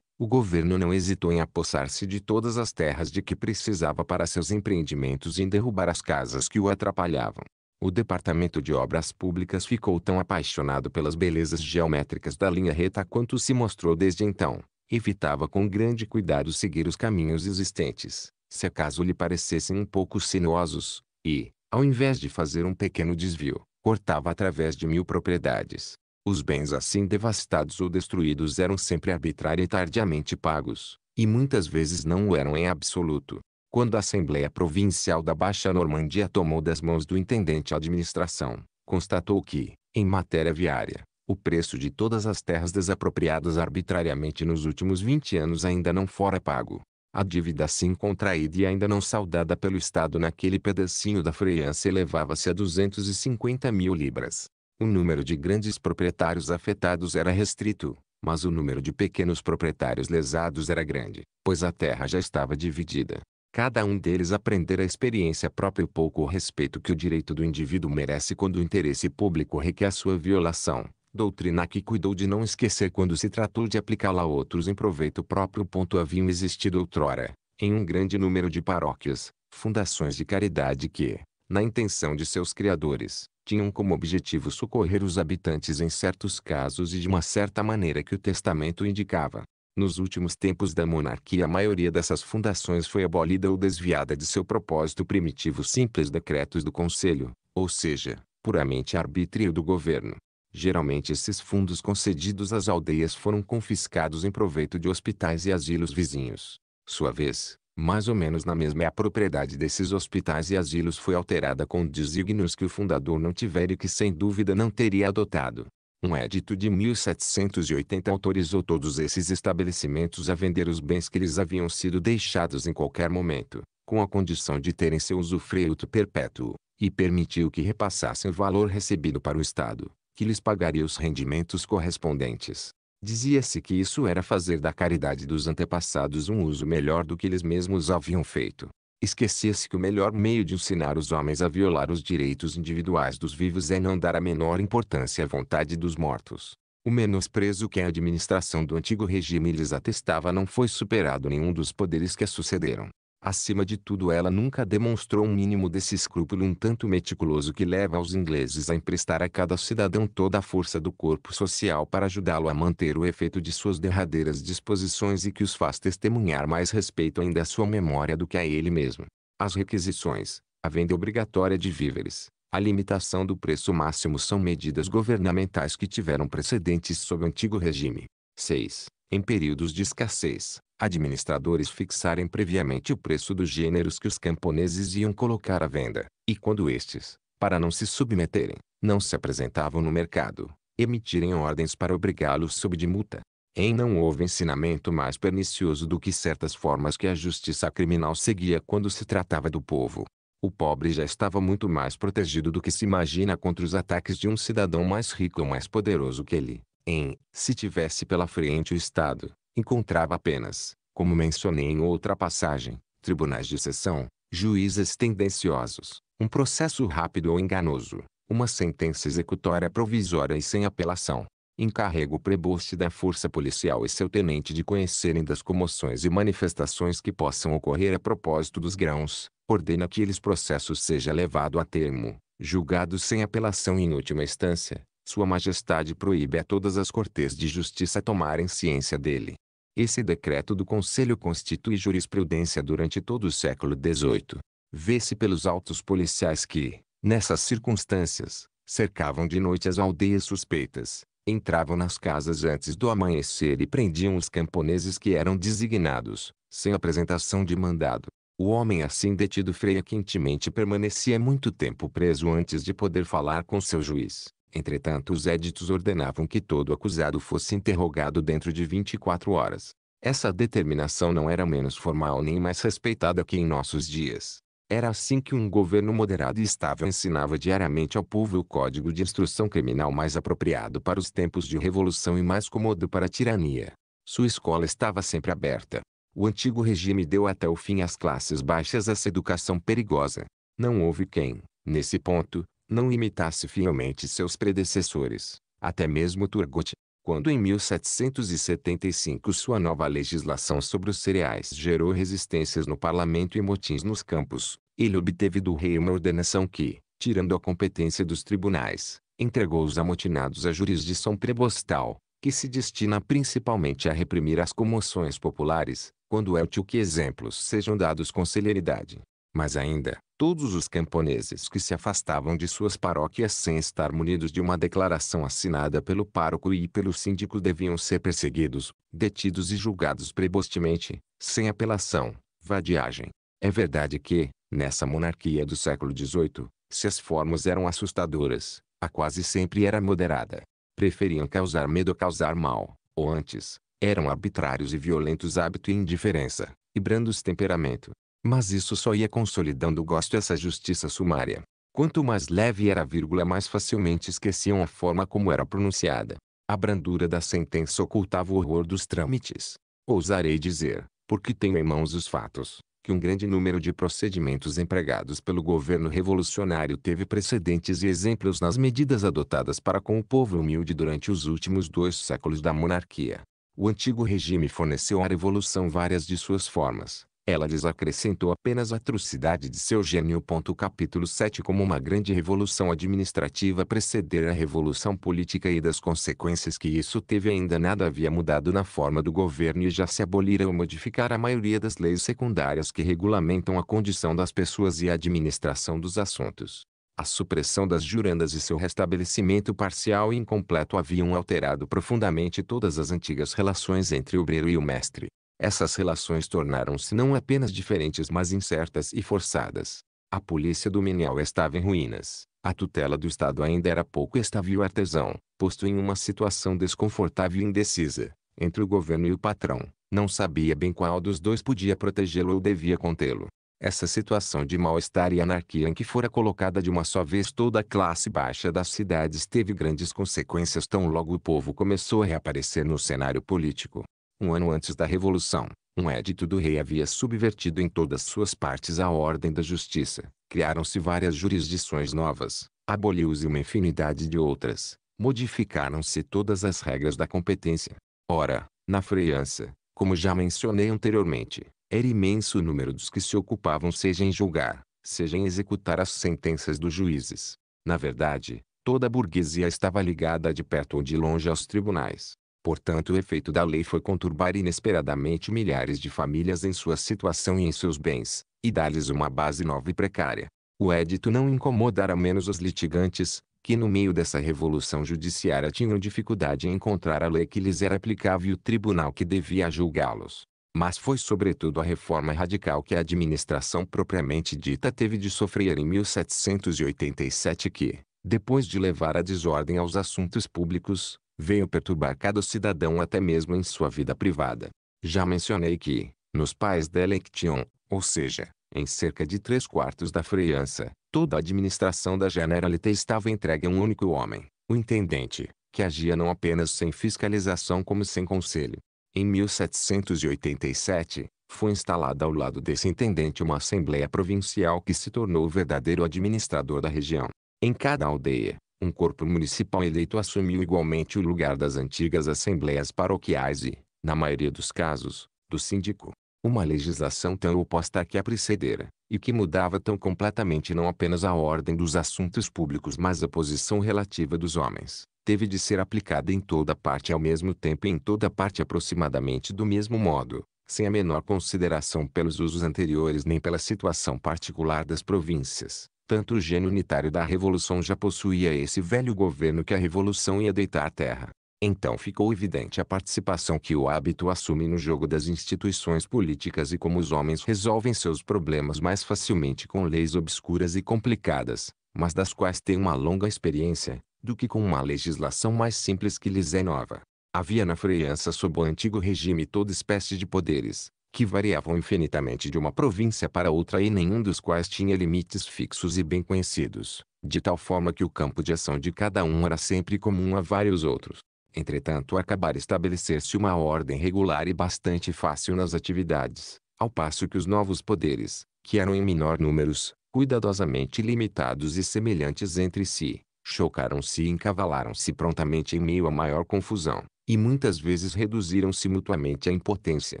[SPEAKER 1] O governo não hesitou em apossar-se de todas as terras de que precisava para seus empreendimentos e em derrubar as casas que o atrapalhavam. O Departamento de Obras Públicas ficou tão apaixonado pelas belezas geométricas da linha reta quanto se mostrou desde então. Evitava com grande cuidado seguir os caminhos existentes, se acaso lhe parecessem um pouco sinuosos, e, ao invés de fazer um pequeno desvio, cortava através de mil propriedades. Os bens assim devastados ou destruídos eram sempre arbitrária e tardiamente pagos, e muitas vezes não o eram em absoluto. Quando a Assembleia Provincial da Baixa Normandia tomou das mãos do intendente a administração, constatou que, em matéria viária, o preço de todas as terras desapropriadas arbitrariamente nos últimos 20 anos ainda não fora pago a dívida assim contraída e ainda não saldada pelo Estado naquele pedacinho da França elevava-se a 250 mil libras. O número de grandes proprietários afetados era restrito, mas o número de pequenos proprietários lesados era grande, pois a terra já estava dividida. Cada um deles aprendera a experiência própria e pouco o respeito que o direito do indivíduo merece quando o interesse público requer a sua violação doutrina que cuidou de não esquecer quando se tratou de aplicá-la a outros em proveito próprio. Ponto haviam existido outrora, em um grande número de paróquias, fundações de caridade que, na intenção de seus criadores, tinham como objetivo socorrer os habitantes em certos casos e de uma certa maneira que o testamento indicava. Nos últimos tempos da monarquia a maioria dessas fundações foi abolida ou desviada de seu propósito primitivo simples decretos do conselho, ou seja, puramente arbítrio do governo. Geralmente esses fundos concedidos às aldeias foram confiscados em proveito de hospitais e asilos vizinhos. Sua vez, mais ou menos na mesma é a propriedade desses hospitais e asilos foi alterada com desígnios que o fundador não tivera e que sem dúvida não teria adotado. Um edito de 1780 autorizou todos esses estabelecimentos a vender os bens que lhes haviam sido deixados em qualquer momento, com a condição de terem seu usufruto perpétuo, e permitiu que repassassem o valor recebido para o Estado, que lhes pagaria os rendimentos correspondentes. Dizia-se que isso era fazer da caridade dos antepassados um uso melhor do que eles mesmos haviam feito. Esquecia-se que o melhor meio de ensinar os homens a violar os direitos individuais dos vivos é não dar a menor importância à vontade dos mortos. O menosprezo que a administração do antigo regime lhes atestava não foi superado nenhum dos poderes que a sucederam. Acima de tudo ela nunca demonstrou um mínimo desse escrúpulo um tanto meticuloso que leva aos ingleses a emprestar a cada cidadão toda a força do corpo social para ajudá-lo a manter o efeito de suas derradeiras disposições e que os faz testemunhar mais respeito ainda à sua memória do que a ele mesmo. As requisições, a venda obrigatória de víveres, a limitação do preço máximo são medidas governamentais que tiveram precedentes sob o antigo regime. 6. Em períodos de escassez, administradores fixarem previamente o preço dos gêneros que os camponeses iam colocar à venda, e quando estes, para não se submeterem, não se apresentavam no mercado, emitirem ordens para obrigá-los sob de multa. Em não houve ensinamento mais pernicioso do que certas formas que a justiça criminal seguia quando se tratava do povo. O pobre já estava muito mais protegido do que se imagina contra os ataques de um cidadão mais rico ou mais poderoso que ele, em, se tivesse pela frente o Estado, encontrava apenas, como mencionei em outra passagem, tribunais de sessão, juízes tendenciosos, um processo rápido ou enganoso, uma sentença executória provisória e sem apelação. Encarrego o preboste da força policial e seu tenente de conhecerem das comoções e manifestações que possam ocorrer a propósito dos grãos, ordena que eles processos seja levado a termo, julgado sem apelação e em última instância, sua Majestade proíbe a todas as cortes de justiça tomarem ciência dele, esse decreto do Conselho constitui jurisprudência durante todo o século XVIII. Vê-se pelos autos policiais que, nessas circunstâncias, cercavam de noite as aldeias suspeitas, entravam nas casas antes do amanhecer e prendiam os camponeses que eram designados, sem apresentação de mandado. O homem assim detido frequentemente permanecia muito tempo preso antes de poder falar com seu juiz. Entretanto os editos ordenavam que todo acusado fosse interrogado dentro de 24 horas. Essa determinação não era menos formal nem mais respeitada que em nossos dias. Era assim que um governo moderado e estável ensinava diariamente ao povo o código de instrução criminal mais apropriado para os tempos de revolução e mais cômodo para a tirania. Sua escola estava sempre aberta. O antigo regime deu até o fim às classes baixas essa educação perigosa. Não houve quem, nesse ponto, não imitasse fielmente seus predecessores, até mesmo Turgot, quando em 1775 sua nova legislação sobre os cereais gerou resistências no parlamento e motins nos campos, ele obteve do rei uma ordenação que, tirando a competência dos tribunais, entregou os amotinados à jurisdição prebostal, que se destina principalmente a reprimir as comoções populares, quando é útil que exemplos sejam dados com celeridade. Mas ainda, Todos os camponeses que se afastavam de suas paróquias sem estar munidos de uma declaração assinada pelo pároco e pelo síndico deviam ser perseguidos, detidos e julgados prebostemente, sem apelação, vadiagem. É verdade que, nessa monarquia do século XVIII, se as formas eram assustadoras, a quase sempre era moderada. Preferiam causar medo a causar mal, ou antes, eram arbitrários e violentos hábito e indiferença, e brandos temperamento. Mas isso só ia consolidando o gosto essa justiça sumária. Quanto mais leve era a vírgula mais facilmente esqueciam a forma como era pronunciada. A brandura da sentença ocultava o horror dos trâmites. Ousarei dizer, porque tenho em mãos os fatos, que um grande número de procedimentos empregados pelo governo revolucionário teve precedentes e exemplos nas medidas adotadas para com o povo humilde durante os últimos dois séculos da monarquia. O antigo regime forneceu à revolução várias de suas formas, ela lhes acrescentou apenas a atrocidade de seu gênio. Capítulo 7 Como uma grande revolução administrativa preceder a revolução política e das consequências que isso teve ainda nada havia mudado na forma do governo e já se abolira ou modificar a maioria das leis secundárias que regulamentam a condição das pessoas e a administração dos assuntos. A supressão das jurandas e seu restabelecimento parcial e incompleto haviam alterado profundamente todas as antigas relações entre o obreiro e o mestre. Essas relações tornaram-se não apenas diferentes mas incertas e forçadas. A polícia dominial estava em ruínas, a tutela do Estado ainda era pouco estável e o artesão, posto em uma situação desconfortável e indecisa, entre o governo e o patrão, não sabia bem qual dos dois podia protegê-lo ou devia contê-lo. Essa situação de mal-estar e anarquia em que fora colocada de uma só vez toda a classe baixa das cidades teve grandes consequências tão logo o povo começou a reaparecer no cenário político. Um ano antes da Revolução, um edito do rei havia subvertido em todas suas partes a ordem da justiça. Criaram-se várias jurisdições novas, aboliu-se uma infinidade de outras, modificaram-se todas as regras da competência. Ora, na França, como já mencionei anteriormente, era imenso o número dos que se ocupavam seja em julgar, seja em executar as sentenças dos juízes. Na verdade, toda a burguesia estava ligada de perto ou de longe aos tribunais. Portanto, o efeito da lei foi conturbar inesperadamente milhares de famílias em sua situação e em seus bens, e dar-lhes uma base nova e precária. O edito não incomodara menos os litigantes, que no meio dessa revolução judiciária tinham dificuldade em encontrar a lei que lhes era aplicável e o tribunal que devia julgá-los. Mas foi sobretudo a reforma radical que a administração propriamente dita teve de sofrer em 1787 que, depois de levar a desordem aos assuntos públicos, veio perturbar cada cidadão até mesmo em sua vida privada. Já mencionei que, nos pais da Election, ou seja, em cerca de três quartos da Freança, toda a administração da Generalité estava entregue a um único homem, o intendente, que agia não apenas sem fiscalização como sem conselho. Em 1787, foi instalada ao lado desse intendente uma assembleia provincial que se tornou o verdadeiro administrador da região. Em cada aldeia, um corpo municipal eleito assumiu igualmente o lugar das antigas assembleias paroquiais e, na maioria dos casos, do síndico. Uma legislação tão oposta à que a precedera, e que mudava tão completamente não apenas a ordem dos assuntos públicos mas a posição relativa dos homens, teve de ser aplicada em toda parte ao mesmo tempo e em toda parte aproximadamente do mesmo modo, sem a menor consideração pelos usos anteriores nem pela situação particular das províncias. Tanto o gênio unitário da Revolução já possuía esse velho governo que a Revolução ia deitar à terra. Então ficou evidente a participação que o hábito assume no jogo das instituições políticas e como os homens resolvem seus problemas mais facilmente com leis obscuras e complicadas, mas das quais têm uma longa experiência, do que com uma legislação mais simples que lhes é nova. Havia na França sob o antigo regime toda espécie de poderes, que variavam infinitamente de uma província para outra e nenhum dos quais tinha limites fixos e bem conhecidos, de tal forma que o campo de ação de cada um era sempre comum a vários outros. Entretanto, acabar estabelecer-se uma ordem regular e bastante fácil nas atividades, ao passo que os novos poderes, que eram em menor números, cuidadosamente limitados e semelhantes entre si, chocaram-se e encavalaram-se prontamente em meio à maior confusão, e muitas vezes reduziram-se mutuamente à impotência.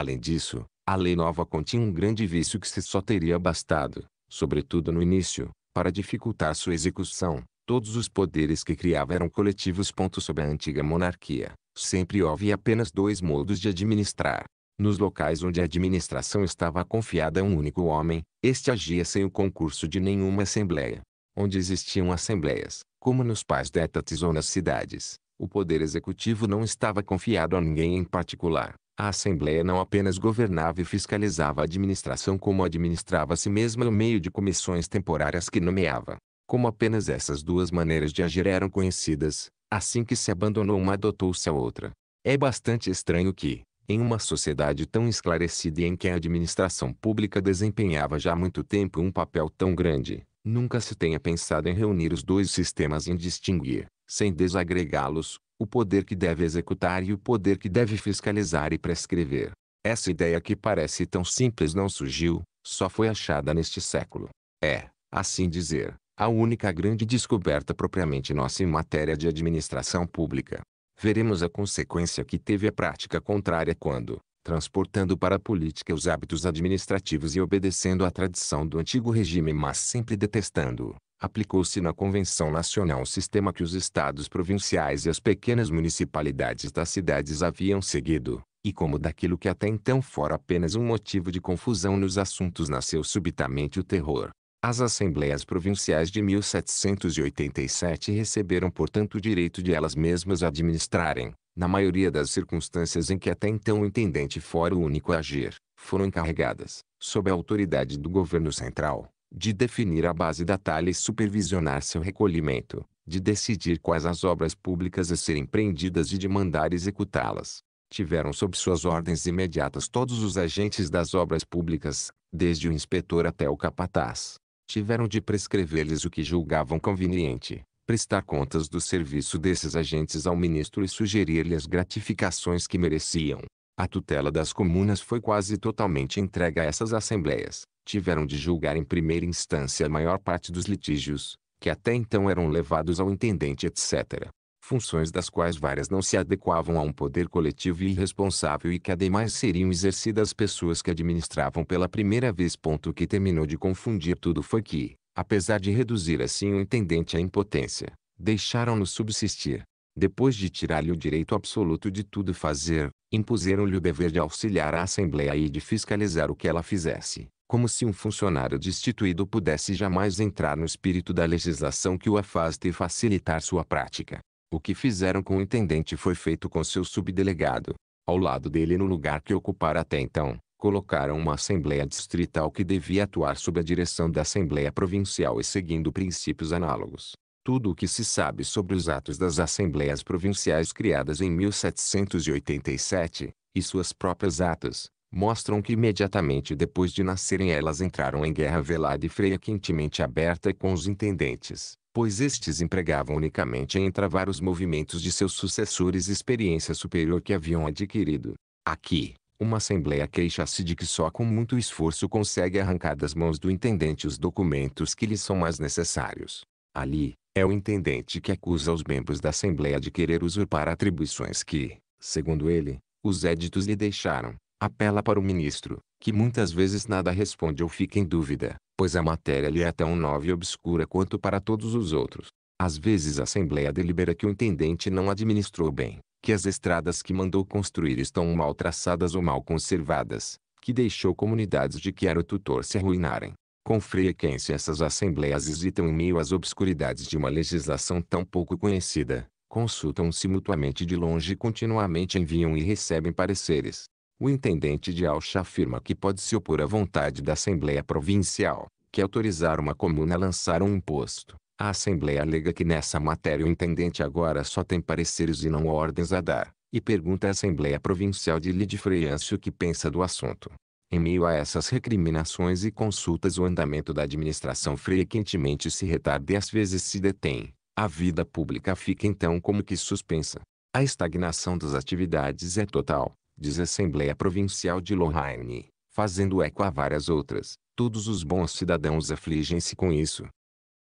[SPEAKER 1] Além disso, a lei nova continha um grande vício que se só teria bastado, sobretudo no início, para dificultar sua execução. Todos os poderes que criava eram coletivos. Sob a antiga monarquia, sempre houve apenas dois modos de administrar. Nos locais onde a administração estava confiada a um único homem, este agia sem o concurso de nenhuma assembleia. Onde existiam assembleias, como nos pais détates ou nas cidades, o poder executivo não estava confiado a ninguém em particular. A Assembleia não apenas governava e fiscalizava a administração como administrava a si mesma no meio de comissões temporárias que nomeava. Como apenas essas duas maneiras de agir eram conhecidas, assim que se abandonou uma adotou-se a outra. É bastante estranho que, em uma sociedade tão esclarecida e em que a administração pública desempenhava já há muito tempo um papel tão grande, nunca se tenha pensado em reunir os dois sistemas e em distinguir, sem desagregá-los, o poder que deve executar e o poder que deve fiscalizar e prescrever. Essa ideia que parece tão simples não surgiu, só foi achada neste século. É, assim dizer, a única grande descoberta propriamente nossa em matéria de administração pública. Veremos a consequência que teve a prática contrária quando, transportando para a política os hábitos administrativos e obedecendo à tradição do antigo regime mas sempre detestando-o, aplicou-se na Convenção Nacional o sistema que os estados provinciais e as pequenas municipalidades das cidades haviam seguido, e como daquilo que até então fora apenas um motivo de confusão nos assuntos nasceu subitamente o terror. As assembleias provinciais de 1787 receberam portanto o direito de elas mesmas administrarem, na maioria das circunstâncias em que até então o intendente fora o único a agir, foram encarregadas, sob a autoridade do governo central, de definir a base da talha e supervisionar seu recolhimento, de decidir quais as obras públicas a serem empreendidas e de mandar executá-las. Tiveram sob suas ordens imediatas todos os agentes das obras públicas, desde o inspetor até o capataz. Tiveram de prescrever-lhes o que julgavam conveniente, prestar contas do serviço desses agentes ao ministro e sugerir-lhe as gratificações que mereciam. A tutela das comunas foi quase totalmente entregue a essas assembleias, tiveram de julgar em primeira instância a maior parte dos litígios, que até então eram levados ao intendente etc. Funções das quais várias não se adequavam a um poder coletivo e irresponsável e que ademais seriam exercidas pessoas que administravam pela primeira vez. O que terminou de confundir tudo foi que, apesar de reduzir assim o intendente à impotência, deixaram-no subsistir. Depois de tirar-lhe o direito absoluto de tudo fazer, impuseram-lhe o dever de auxiliar a Assembleia e de fiscalizar o que ela fizesse como se um funcionário destituído pudesse jamais entrar no espírito da legislação que o afasta e facilitar sua prática. O que fizeram com o intendente foi feito com seu subdelegado. Ao lado dele no lugar que ocupara até então, colocaram uma Assembleia Distrital que devia atuar sob a direção da Assembleia Provincial e seguindo princípios análogos. Tudo o que se sabe sobre os atos das Assembleias Provinciais criadas em 1787, e suas próprias atas, mostram que imediatamente depois de nascerem elas entraram em guerra velada e freia quentemente aberta com os intendentes, pois estes empregavam unicamente em entravar os movimentos de seus sucessores experiência superior que haviam adquirido. Aqui, uma assembleia queixa-se de que só com muito esforço consegue arrancar das mãos do intendente os documentos que lhe são mais necessários. Ali, é o intendente que acusa os membros da assembleia de querer usurpar atribuições que, segundo ele, os éditos lhe deixaram apela para o ministro, que muitas vezes nada responde ou fica em dúvida, pois a matéria lhe é tão nova e obscura quanto para todos os outros. Às vezes a Assembleia delibera que o intendente não administrou bem, que as estradas que mandou construir estão mal traçadas ou mal conservadas, que deixou comunidades de que era o tutor se arruinarem. Com frequência essas assembleias hesitam em meio às obscuridades de uma legislação tão pouco conhecida, consultam-se mutuamente de longe e continuamente enviam e recebem pareceres, o intendente de Alcha afirma que pode se opor à vontade da Assembleia Provincial, que autorizar uma comuna a lançar um imposto. A Assembleia alega que nessa matéria o intendente agora só tem pareceres e não ordens a dar, e pergunta à Assembleia Provincial de Lidfreâncio o que pensa do assunto. Em meio a essas recriminações e consultas o andamento da administração frequentemente se retarda e às vezes se detém. A vida pública fica então como que suspensa. A estagnação das atividades é total diz a Assembleia Provincial de Lorraine, fazendo eco a várias outras, todos os bons cidadãos afligem-se com isso.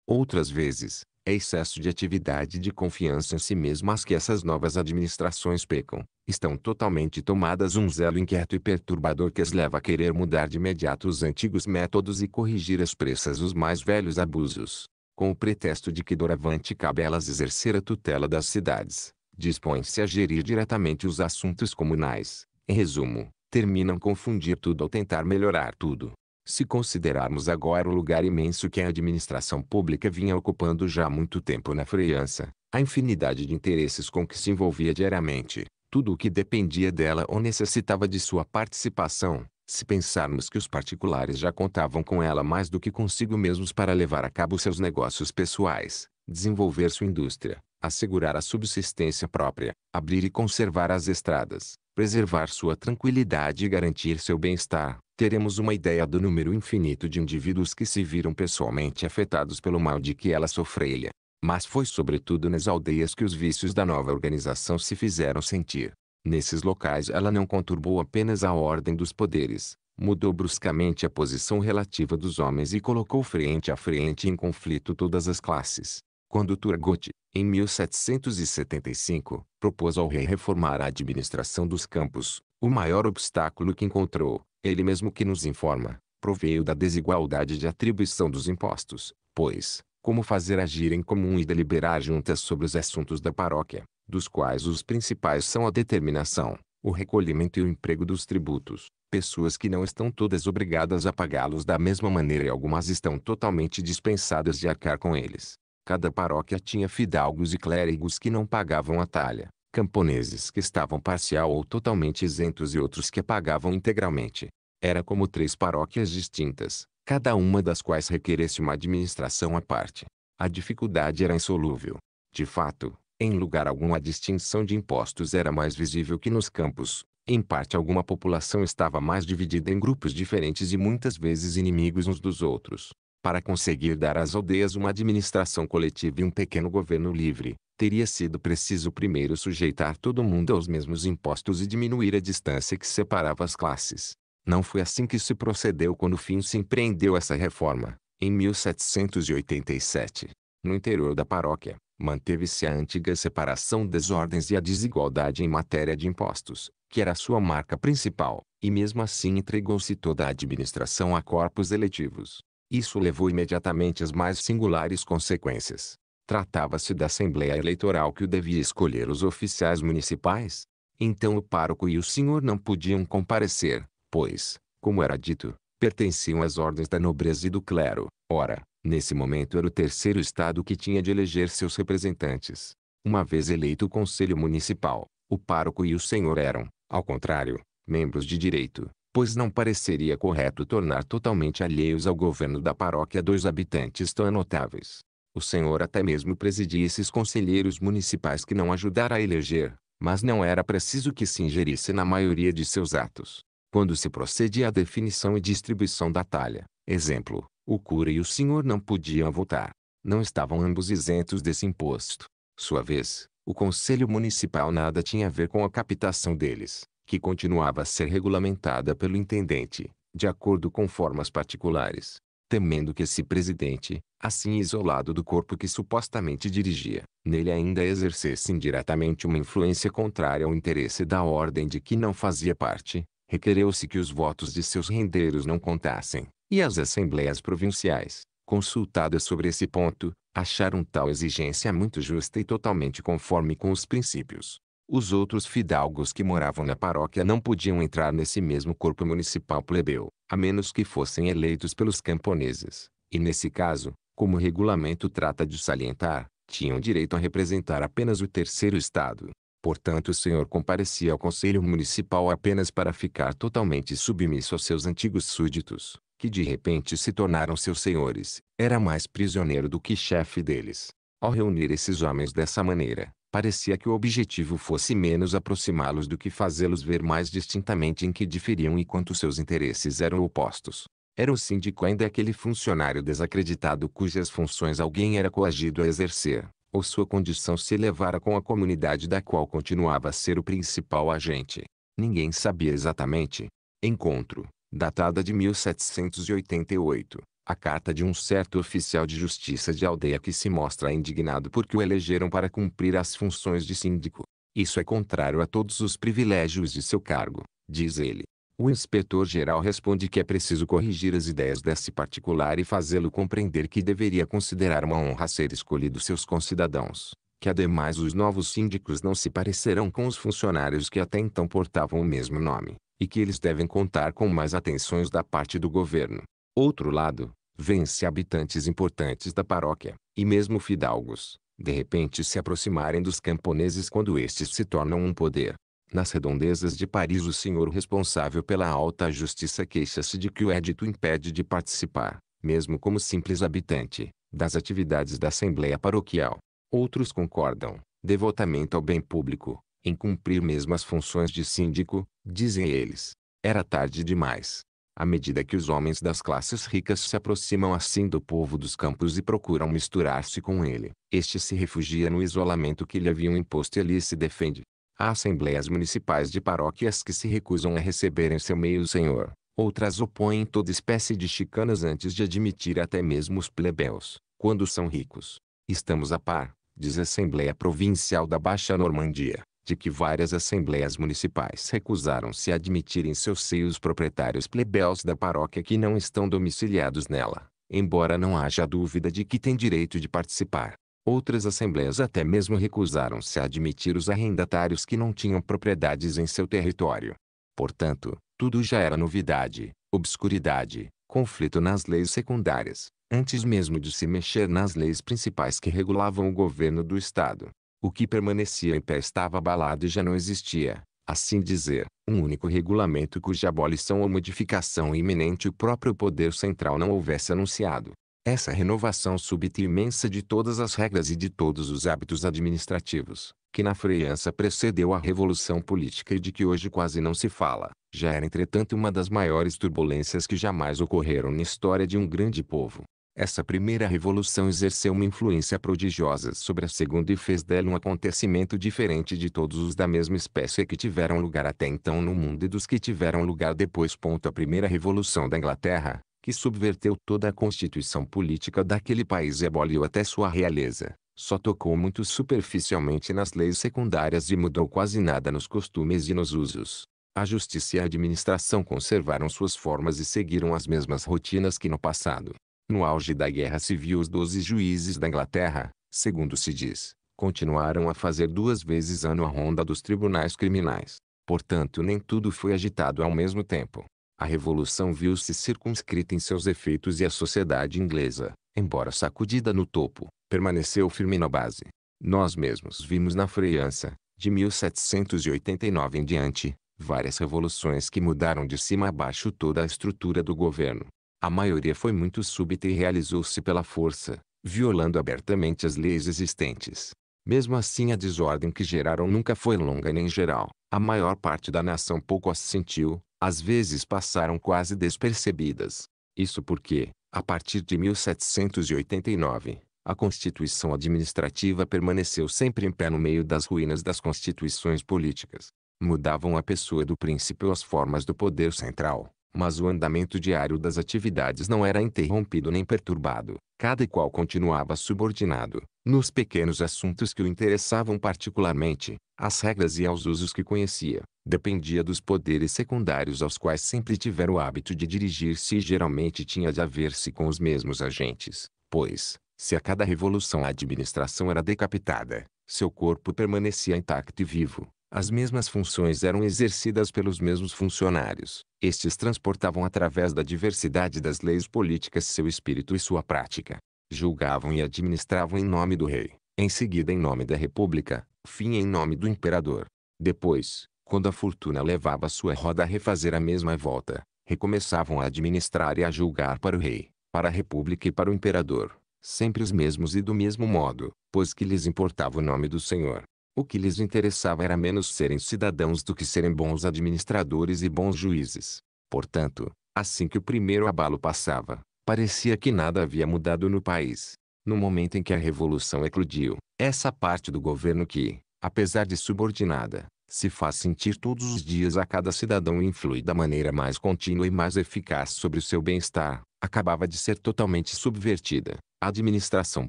[SPEAKER 1] Outras vezes, é excesso de atividade e de confiança em si mesmas que essas novas administrações pecam, estão totalmente tomadas um zelo inquieto e perturbador que as leva a querer mudar de imediato os antigos métodos e corrigir às pressas os mais velhos abusos, com o pretexto de que doravante cabe a elas exercer a tutela das cidades dispõe-se a gerir diretamente os assuntos comunais. Em resumo, terminam confundir tudo ou tentar melhorar tudo. Se considerarmos agora o lugar imenso que a administração pública vinha ocupando já há muito tempo na França, a infinidade de interesses com que se envolvia diariamente, tudo o que dependia dela ou necessitava de sua participação, se pensarmos que os particulares já contavam com ela mais do que consigo mesmos para levar a cabo seus negócios pessoais, desenvolver sua indústria, assegurar a subsistência própria, abrir e conservar as estradas, preservar sua tranquilidade e garantir seu bem-estar, teremos uma ideia do número infinito de indivíduos que se viram pessoalmente afetados pelo mal de que ela sofreia. Mas foi sobretudo nas aldeias que os vícios da nova organização se fizeram sentir. Nesses locais ela não conturbou apenas a ordem dos poderes, mudou bruscamente a posição relativa dos homens e colocou frente a frente em conflito todas as classes quando Turgot, em 1775, propôs ao rei reformar a administração dos campos, o maior obstáculo que encontrou, ele mesmo que nos informa, proveio da desigualdade de atribuição dos impostos, pois, como fazer agir em comum e deliberar juntas sobre os assuntos da paróquia, dos quais os principais são a determinação, o recolhimento e o emprego dos tributos, pessoas que não estão todas obrigadas a pagá-los da mesma maneira e algumas estão totalmente dispensadas de arcar com eles. Cada paróquia tinha fidalgos e clérigos que não pagavam a talha, camponeses que estavam parcial ou totalmente isentos e outros que pagavam integralmente. Era como três paróquias distintas, cada uma das quais requeresse uma administração à parte. A dificuldade era insolúvel. De fato, em lugar algum a distinção de impostos era mais visível que nos campos. Em parte alguma população estava mais dividida em grupos diferentes e muitas vezes inimigos uns dos outros para conseguir dar às aldeias uma administração coletiva e um pequeno governo livre, teria sido preciso primeiro sujeitar todo mundo aos mesmos impostos e diminuir a distância que separava as classes. Não foi assim que se procedeu quando fim se empreendeu essa reforma, em 1787. No interior da paróquia, manteve-se a antiga separação das ordens e a desigualdade em matéria de impostos, que era sua marca principal, e mesmo assim entregou-se toda a administração a corpos eletivos. Isso levou imediatamente às mais singulares consequências. Tratava-se da Assembleia Eleitoral que o devia escolher os oficiais municipais. Então o pároco e o senhor não podiam comparecer, pois, como era dito, pertenciam às ordens da nobreza e do clero. Ora, nesse momento era o terceiro estado que tinha de eleger seus representantes. Uma vez eleito o conselho municipal, o pároco e o senhor eram, ao contrário, membros de direito pois não pareceria correto tornar totalmente alheios ao governo da paróquia dois habitantes tão notáveis. O senhor até mesmo presidia esses conselheiros municipais que não ajudara a eleger, mas não era preciso que se ingerisse na maioria de seus atos. Quando se procede à definição e distribuição da talha, exemplo, o cura e o senhor não podiam votar. Não estavam ambos isentos desse imposto. Sua vez, o conselho municipal nada tinha a ver com a captação deles, que continuava a ser regulamentada pelo intendente, de acordo com formas particulares, temendo que esse presidente, assim isolado do corpo que supostamente dirigia, nele ainda exercesse indiretamente uma influência contrária ao interesse da ordem de que não fazia parte, requereu-se que os votos de seus rendeiros não contassem, e as assembleias provinciais, consultadas sobre esse ponto, acharam tal exigência muito justa e totalmente conforme com os princípios os outros fidalgos que moravam na paróquia não podiam entrar nesse mesmo corpo municipal plebeu, a menos que fossem eleitos pelos camponeses, e nesse caso, como o regulamento trata de salientar, tinham direito a representar apenas o terceiro estado. Portanto, o senhor comparecia ao conselho municipal apenas para ficar totalmente submisso aos seus antigos súditos, que de repente se tornaram seus senhores, era mais prisioneiro do que chefe deles. Ao reunir esses homens dessa maneira, parecia que o objetivo fosse menos aproximá-los do que fazê-los ver mais distintamente em que diferiam e quanto seus interesses eram opostos. Era o síndico ainda aquele funcionário desacreditado cujas funções alguém era coagido a exercer, ou sua condição se elevara com a comunidade da qual continuava a ser o principal agente. Ninguém sabia exatamente. Encontro, datada de 1788, a carta de um certo oficial de justiça de aldeia que se mostra indignado porque o elegeram para cumprir as funções de síndico. Isso é contrário a todos os privilégios de seu cargo, diz ele. O inspetor-geral responde que é preciso corrigir as ideias desse particular e fazê-lo compreender que deveria considerar uma honra ser escolhido seus concidadãos, que ademais os novos síndicos não se parecerão com os funcionários que até então portavam o mesmo nome, e que eles devem contar com mais atenções da parte do governo. Outro lado, vence habitantes importantes da paróquia, e mesmo fidalgos, de repente se aproximarem dos camponeses quando estes se tornam um poder. Nas redondezas de Paris o senhor responsável pela alta justiça queixa-se de que o edito impede de participar, mesmo como simples habitante, das atividades da Assembleia Paroquial. Outros concordam, devotamente ao bem público, em cumprir mesmo as funções de síndico, dizem eles. Era tarde demais à medida que os homens das classes ricas se aproximam assim do povo dos campos e procuram misturar-se com ele, este se refugia no isolamento que lhe haviam imposto e ali se defende. Há assembleias municipais de paróquias que se recusam a receber em seu meio o senhor, outras opõem toda espécie de chicanas antes de admitir até mesmo os plebeus, quando são ricos. Estamos a par, diz a Assembleia Provincial da Baixa Normandia, de que várias assembleias municipais recusaram-se a admitir em seus seios proprietários plebeus da paróquia que não estão domiciliados nela, embora não haja dúvida de que têm direito de participar. Outras assembleias até mesmo recusaram-se a admitir os arrendatários que não tinham propriedades em seu território. Portanto, tudo já era novidade, obscuridade, conflito nas leis secundárias, antes mesmo de se mexer nas leis principais que regulavam o governo do Estado. O que permanecia em pé estava abalado e já não existia, assim dizer, um único regulamento cuja abolição ou modificação iminente o próprio poder central não houvesse anunciado. Essa renovação súbita e imensa de todas as regras e de todos os hábitos administrativos, que na França precedeu a Revolução Política e de que hoje quase não se fala, já era entretanto uma das maiores turbulências que jamais ocorreram na história de um grande povo. Essa primeira revolução exerceu uma influência prodigiosa sobre a segunda e fez dela um acontecimento diferente de todos os da mesma espécie que tiveram lugar até então no mundo e dos que tiveram lugar depois. A primeira revolução da Inglaterra, que subverteu toda a constituição política daquele país e aboliu até sua realeza, só tocou muito superficialmente nas leis secundárias e mudou quase nada nos costumes e nos usos. A justiça e a administração conservaram suas formas e seguiram as mesmas rotinas que no passado. No auge da Guerra Civil os doze juízes da Inglaterra, segundo se diz, continuaram a fazer duas vezes ano a ronda dos tribunais criminais. Portanto nem tudo foi agitado ao mesmo tempo. A Revolução viu-se circunscrita em seus efeitos e a sociedade inglesa, embora sacudida no topo, permaneceu firme na base. Nós mesmos vimos na França, de 1789 em diante, várias revoluções que mudaram de cima a baixo toda a estrutura do governo. A maioria foi muito súbita e realizou-se pela força, violando abertamente as leis existentes. Mesmo assim a desordem que geraram nunca foi longa nem geral. A maior parte da nação pouco as sentiu, às vezes passaram quase despercebidas. Isso porque, a partir de 1789, a Constituição Administrativa permaneceu sempre em pé no meio das ruínas das constituições políticas. Mudavam a pessoa do príncipe ou as formas do poder central, mas o andamento diário das atividades não era interrompido nem perturbado. Cada qual continuava subordinado, nos pequenos assuntos que o interessavam particularmente, às regras e aos usos que conhecia. Dependia dos poderes secundários aos quais sempre tivera o hábito de dirigir-se e geralmente tinha de haver-se com os mesmos agentes, pois, se a cada revolução a administração era decapitada, seu corpo permanecia intacto e vivo, as mesmas funções eram exercidas pelos mesmos funcionários. Estes transportavam através da diversidade das leis políticas seu espírito e sua prática. Julgavam e administravam em nome do rei, em seguida em nome da república, fim em nome do imperador. Depois, quando a fortuna levava sua roda a refazer a mesma volta, recomeçavam a administrar e a julgar para o rei, para a república e para o imperador, sempre os mesmos e do mesmo modo, pois que lhes importava o nome do Senhor. O que lhes interessava era menos serem cidadãos do que serem bons administradores e bons juízes. Portanto, assim que o primeiro abalo passava, parecia que nada havia mudado no país. No momento em que a revolução eclodiu, essa parte do governo que, apesar de subordinada, se faz sentir todos os dias a cada cidadão e influi da maneira mais contínua e mais eficaz sobre o seu bem-estar, acabava de ser totalmente subvertida a administração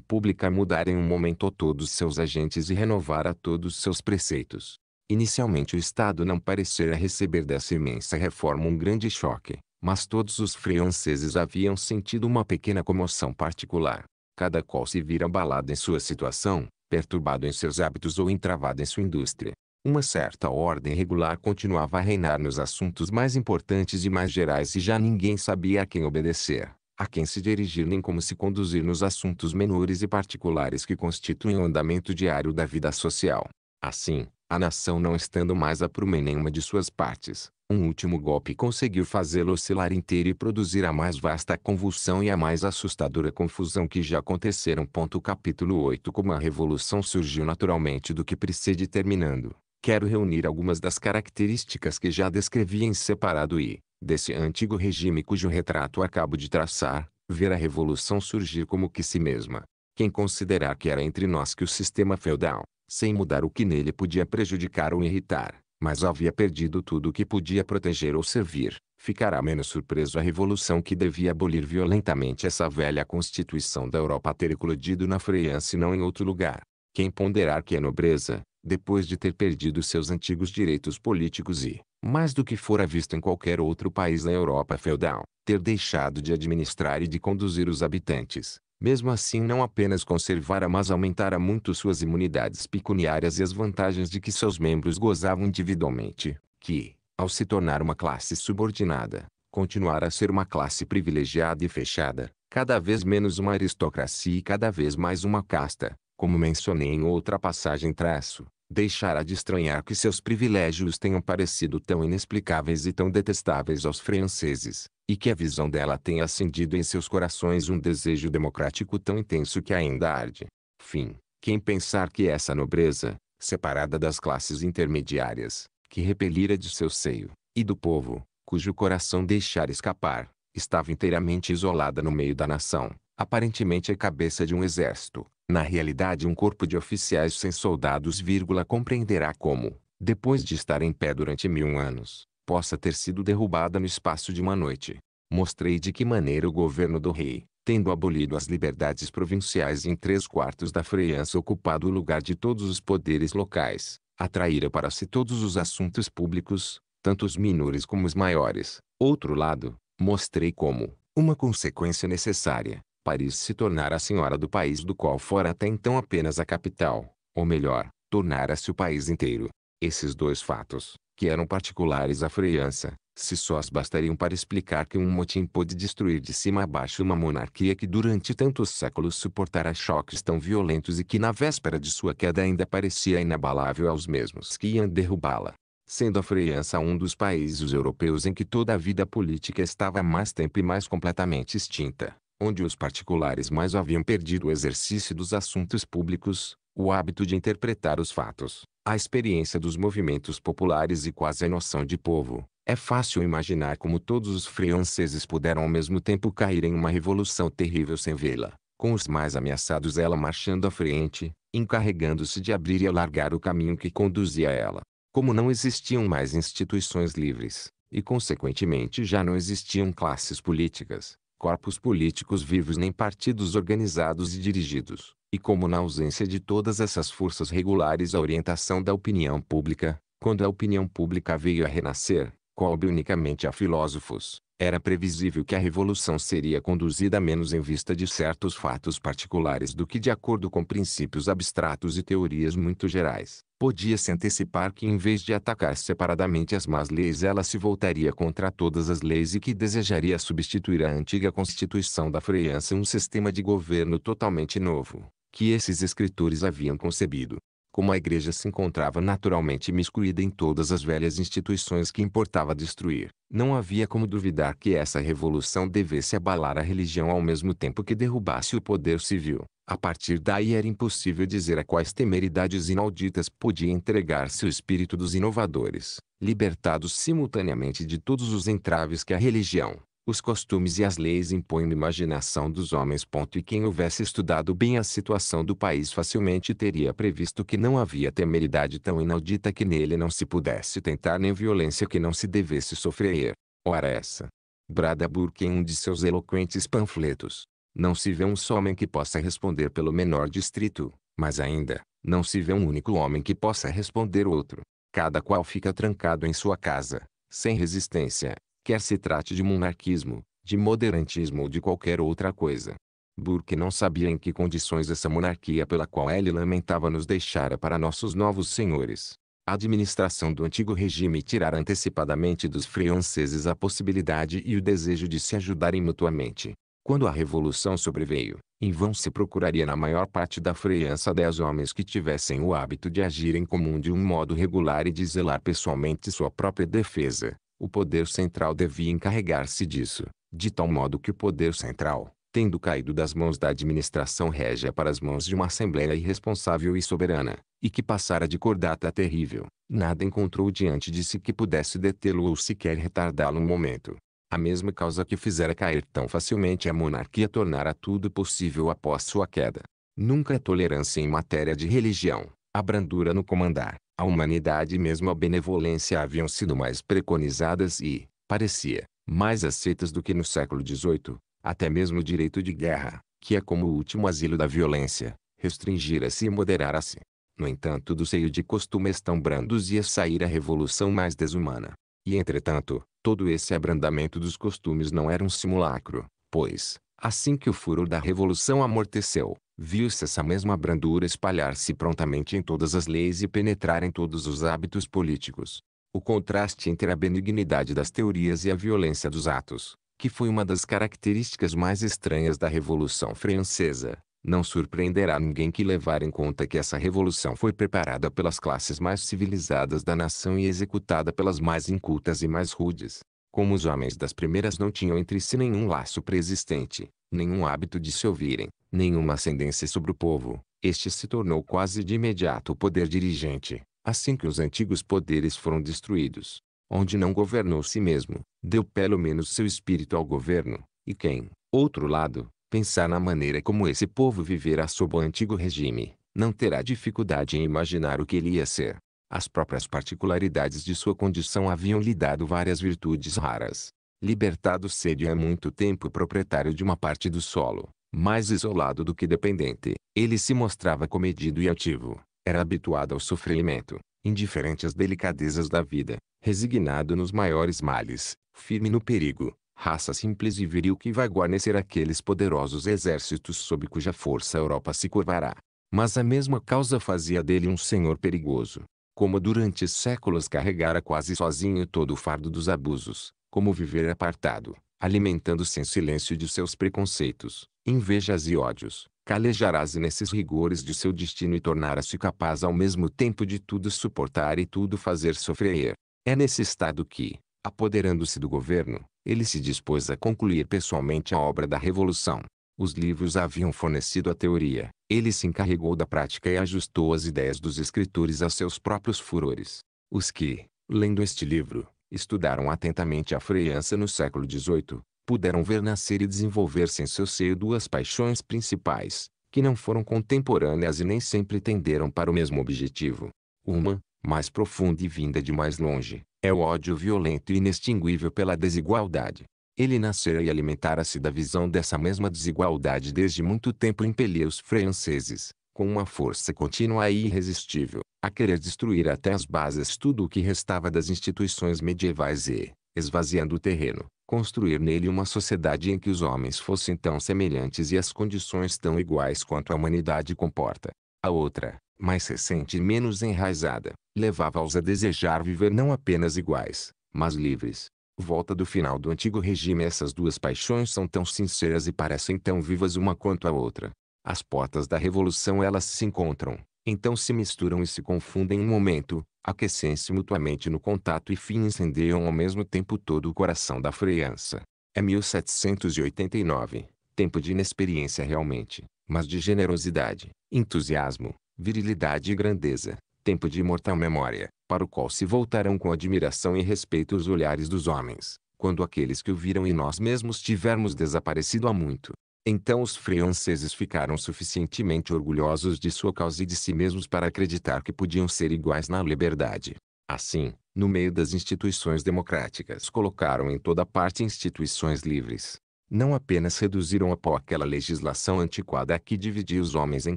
[SPEAKER 1] pública mudar em um momento todos seus agentes e renovar a todos seus preceitos. Inicialmente o Estado não parecera receber dessa imensa reforma um grande choque, mas todos os franceses haviam sentido uma pequena comoção particular. Cada qual se vira abalado em sua situação, perturbado em seus hábitos ou entravado em sua indústria. Uma certa ordem regular continuava a reinar nos assuntos mais importantes e mais gerais e já ninguém sabia a quem obedecer a quem se dirigir nem como se conduzir nos assuntos menores e particulares que constituem o andamento diário da vida social. Assim, a nação não estando mais a prumo em nenhuma de suas partes, um último golpe conseguiu fazê-lo oscilar inteiro e produzir a mais vasta convulsão e a mais assustadora confusão que já aconteceram. Ponto capítulo 8 Como a revolução surgiu naturalmente do que precede terminando quero reunir algumas das características que já descrevi em separado e, desse antigo regime cujo retrato acabo de traçar, ver a revolução surgir como que si mesma. Quem considerar que era entre nós que o sistema feudal, sem mudar o que nele podia prejudicar ou irritar, mas havia perdido tudo o que podia proteger ou servir, ficará menos surpreso a revolução que devia abolir violentamente essa velha constituição da Europa ter eclodido na França e não em outro lugar. Quem ponderar que a nobreza, depois de ter perdido seus antigos direitos políticos e, mais do que fora visto em qualquer outro país da Europa feudal, ter deixado de administrar e de conduzir os habitantes. Mesmo assim não apenas conservara mas aumentara muito suas imunidades pecuniárias e as vantagens de que seus membros gozavam individualmente, que, ao se tornar uma classe subordinada, continuara a ser uma classe privilegiada e fechada, cada vez menos uma aristocracia e cada vez mais uma casta, como mencionei em outra passagem traço, deixará de estranhar que seus privilégios tenham parecido tão inexplicáveis e tão detestáveis aos franceses, e que a visão dela tenha acendido em seus corações um desejo democrático tão intenso que ainda arde. Fim. Quem pensar que essa nobreza, separada das classes intermediárias, que repelira de seu seio, e do povo, cujo coração deixar escapar, estava inteiramente isolada no meio da nação, aparentemente a é cabeça de um exército, na realidade um corpo de oficiais sem soldados vírgula, compreenderá como, depois de estar em pé durante mil anos, possa ter sido derrubada no espaço de uma noite. Mostrei de que maneira o governo do rei, tendo abolido as liberdades provinciais em três quartos da França ocupado o lugar de todos os poderes locais, atraíra para si todos os assuntos públicos, tanto os menores como os maiores. Outro lado, mostrei como, uma consequência necessária, Paris se tornara a senhora do país do qual fora até então apenas a capital, ou melhor, tornara-se o país inteiro. Esses dois fatos, que eram particulares à França, se sós bastariam para explicar que um motim pôde destruir de cima a baixo uma monarquia que durante tantos séculos suportara choques tão violentos e que na véspera de sua queda ainda parecia inabalável aos mesmos que iam derrubá-la. Sendo a França um dos países europeus em que toda a vida política estava mais tempo e mais completamente extinta, onde os particulares mais haviam perdido o exercício dos assuntos públicos, o hábito de interpretar os fatos, a experiência dos movimentos populares e quase a noção de povo. É fácil imaginar como todos os franceses puderam ao mesmo tempo cair em uma revolução terrível sem vê-la, com os mais ameaçados ela marchando à frente, encarregando-se de abrir e alargar o caminho que conduzia a ela. Como não existiam mais instituições livres, e consequentemente já não existiam classes políticas, corpos políticos vivos nem partidos organizados e dirigidos, e como na ausência de todas essas forças regulares a orientação da opinião pública, quando a opinião pública veio a renascer, coube unicamente a filósofos, era previsível que a revolução seria conduzida menos em vista de certos fatos particulares do que de acordo com princípios abstratos e teorias muito gerais. Podia-se antecipar que em vez de atacar separadamente as más leis ela se voltaria contra todas as leis e que desejaria substituir a antiga constituição da França um sistema de governo totalmente novo, que esses escritores haviam concebido como a igreja se encontrava naturalmente miscuída em todas as velhas instituições que importava destruir, não havia como duvidar que essa revolução devesse abalar a religião ao mesmo tempo que derrubasse o poder civil. A partir daí era impossível dizer a quais temeridades inauditas podia entregar-se o espírito dos inovadores, libertados simultaneamente de todos os entraves que a religião, os costumes e as leis impõem na imaginação dos homens. Ponto. E quem houvesse estudado bem a situação do país facilmente teria previsto que não havia temeridade tão inaudita que nele não se pudesse tentar nem violência que não se devesse sofrer. Ora essa! Brada Burke em um de seus eloquentes panfletos. Não se vê um só homem que possa responder pelo menor distrito, mas ainda, não se vê um único homem que possa responder outro. Cada qual fica trancado em sua casa, sem resistência, quer se trate de monarquismo, de moderantismo ou de qualquer outra coisa. Burke não sabia em que condições essa monarquia pela qual ele lamentava nos deixara para nossos novos senhores. A administração do antigo regime tirara antecipadamente dos franceses a possibilidade e o desejo de se ajudarem mutuamente. Quando a Revolução sobreveio, em vão se procuraria na maior parte da França dez homens que tivessem o hábito de agir em comum de um modo regular e de zelar pessoalmente sua própria defesa o poder central devia encarregar-se disso, de tal modo que o poder central, tendo caído das mãos da administração régia para as mãos de uma assembleia irresponsável e soberana, e que passara de cordata terrível, nada encontrou diante de si que pudesse detê-lo ou sequer retardá-lo um momento. A mesma causa que fizera cair tão facilmente a monarquia tornara tudo possível após sua queda. Nunca a tolerância em matéria de religião, a brandura no comandar, a humanidade e mesmo a benevolência haviam sido mais preconizadas e, parecia, mais aceitas do que no século XVIII, até mesmo o direito de guerra, que é como o último asilo da violência, restringira-se e moderara-se. No entanto do seio de costumes tão brandos ia sair a revolução mais desumana. E entretanto, todo esse abrandamento dos costumes não era um simulacro, pois, assim que o furor da revolução amorteceu, viu-se essa mesma brandura espalhar-se prontamente em todas as leis e penetrar em todos os hábitos políticos. O contraste entre a benignidade das teorias e a violência dos atos, que foi uma das características mais estranhas da Revolução Francesa, não surpreenderá ninguém que levar em conta que essa revolução foi preparada pelas classes mais civilizadas da nação e executada pelas mais incultas e mais rudes. Como os homens das primeiras não tinham entre si nenhum laço preexistente, nenhum hábito de se ouvirem, nenhuma ascendência sobre o povo, este se tornou quase de imediato o poder dirigente, assim que os antigos poderes foram destruídos. Onde não governou si mesmo, deu pelo menos seu espírito ao governo, e quem, outro lado, pensar na maneira como esse povo viverá sob o antigo regime, não terá dificuldade em imaginar o que ele ia ser. As próprias particularidades de sua condição haviam lhe dado várias virtudes raras. Libertado cedo há muito tempo proprietário de uma parte do solo, mais isolado do que dependente, ele se mostrava comedido e ativo. Era habituado ao sofrimento, indiferente às delicadezas da vida, resignado nos maiores males, firme no perigo, raça simples e viril que vai guarnecer aqueles poderosos exércitos sob cuja força a Europa se curvará. Mas a mesma causa fazia dele um senhor perigoso, como durante séculos carregara quase sozinho todo o fardo dos abusos, como viver apartado, alimentando-se em silêncio de seus preconceitos, invejas e ódios, calejarás nesses rigores de seu destino e tornarás-se capaz ao mesmo tempo de tudo suportar e tudo fazer sofrer. É nesse estado que, apoderando-se do governo, ele se dispôs a concluir pessoalmente a obra da revolução. Os livros haviam fornecido a teoria, ele se encarregou da prática e ajustou as ideias dos escritores a seus próprios furores. Os que, lendo este livro, estudaram atentamente a freiança no século XVIII, puderam ver nascer e desenvolver-se em seu seio duas paixões principais, que não foram contemporâneas e nem sempre tenderam para o mesmo objetivo. Uma, mais profunda e vinda de mais longe, é o ódio violento e inextinguível pela desigualdade. Ele nascera e alimentara-se da visão dessa mesma desigualdade desde muito tempo impelia os franceses, com uma força contínua e irresistível, a querer destruir até as bases tudo o que restava das instituições medievais e, esvaziando o terreno, construir nele uma sociedade em que os homens fossem tão semelhantes e as condições tão iguais quanto a humanidade comporta. A outra, mais recente e menos enraizada, levava-os a desejar viver não apenas iguais, mas livres, volta do final do antigo regime essas duas paixões são tão sinceras e parecem tão vivas uma quanto a outra. As portas da revolução elas se encontram, então se misturam e se confundem um momento, aquecem-se mutuamente no contato e fim incendeiam ao mesmo tempo todo o coração da freança. É 1789, tempo de inexperiência realmente, mas de generosidade, entusiasmo, virilidade e grandeza, tempo de imortal memória, para o qual se voltarão com admiração e respeito os olhares dos homens, quando aqueles que o viram e nós mesmos tivermos desaparecido há muito. Então os franceses ficaram suficientemente orgulhosos de sua causa e de si mesmos para acreditar que podiam ser iguais na liberdade. Assim, no meio das instituições democráticas colocaram em toda parte instituições livres. Não apenas reduziram a pó aquela legislação antiquada que dividia os homens em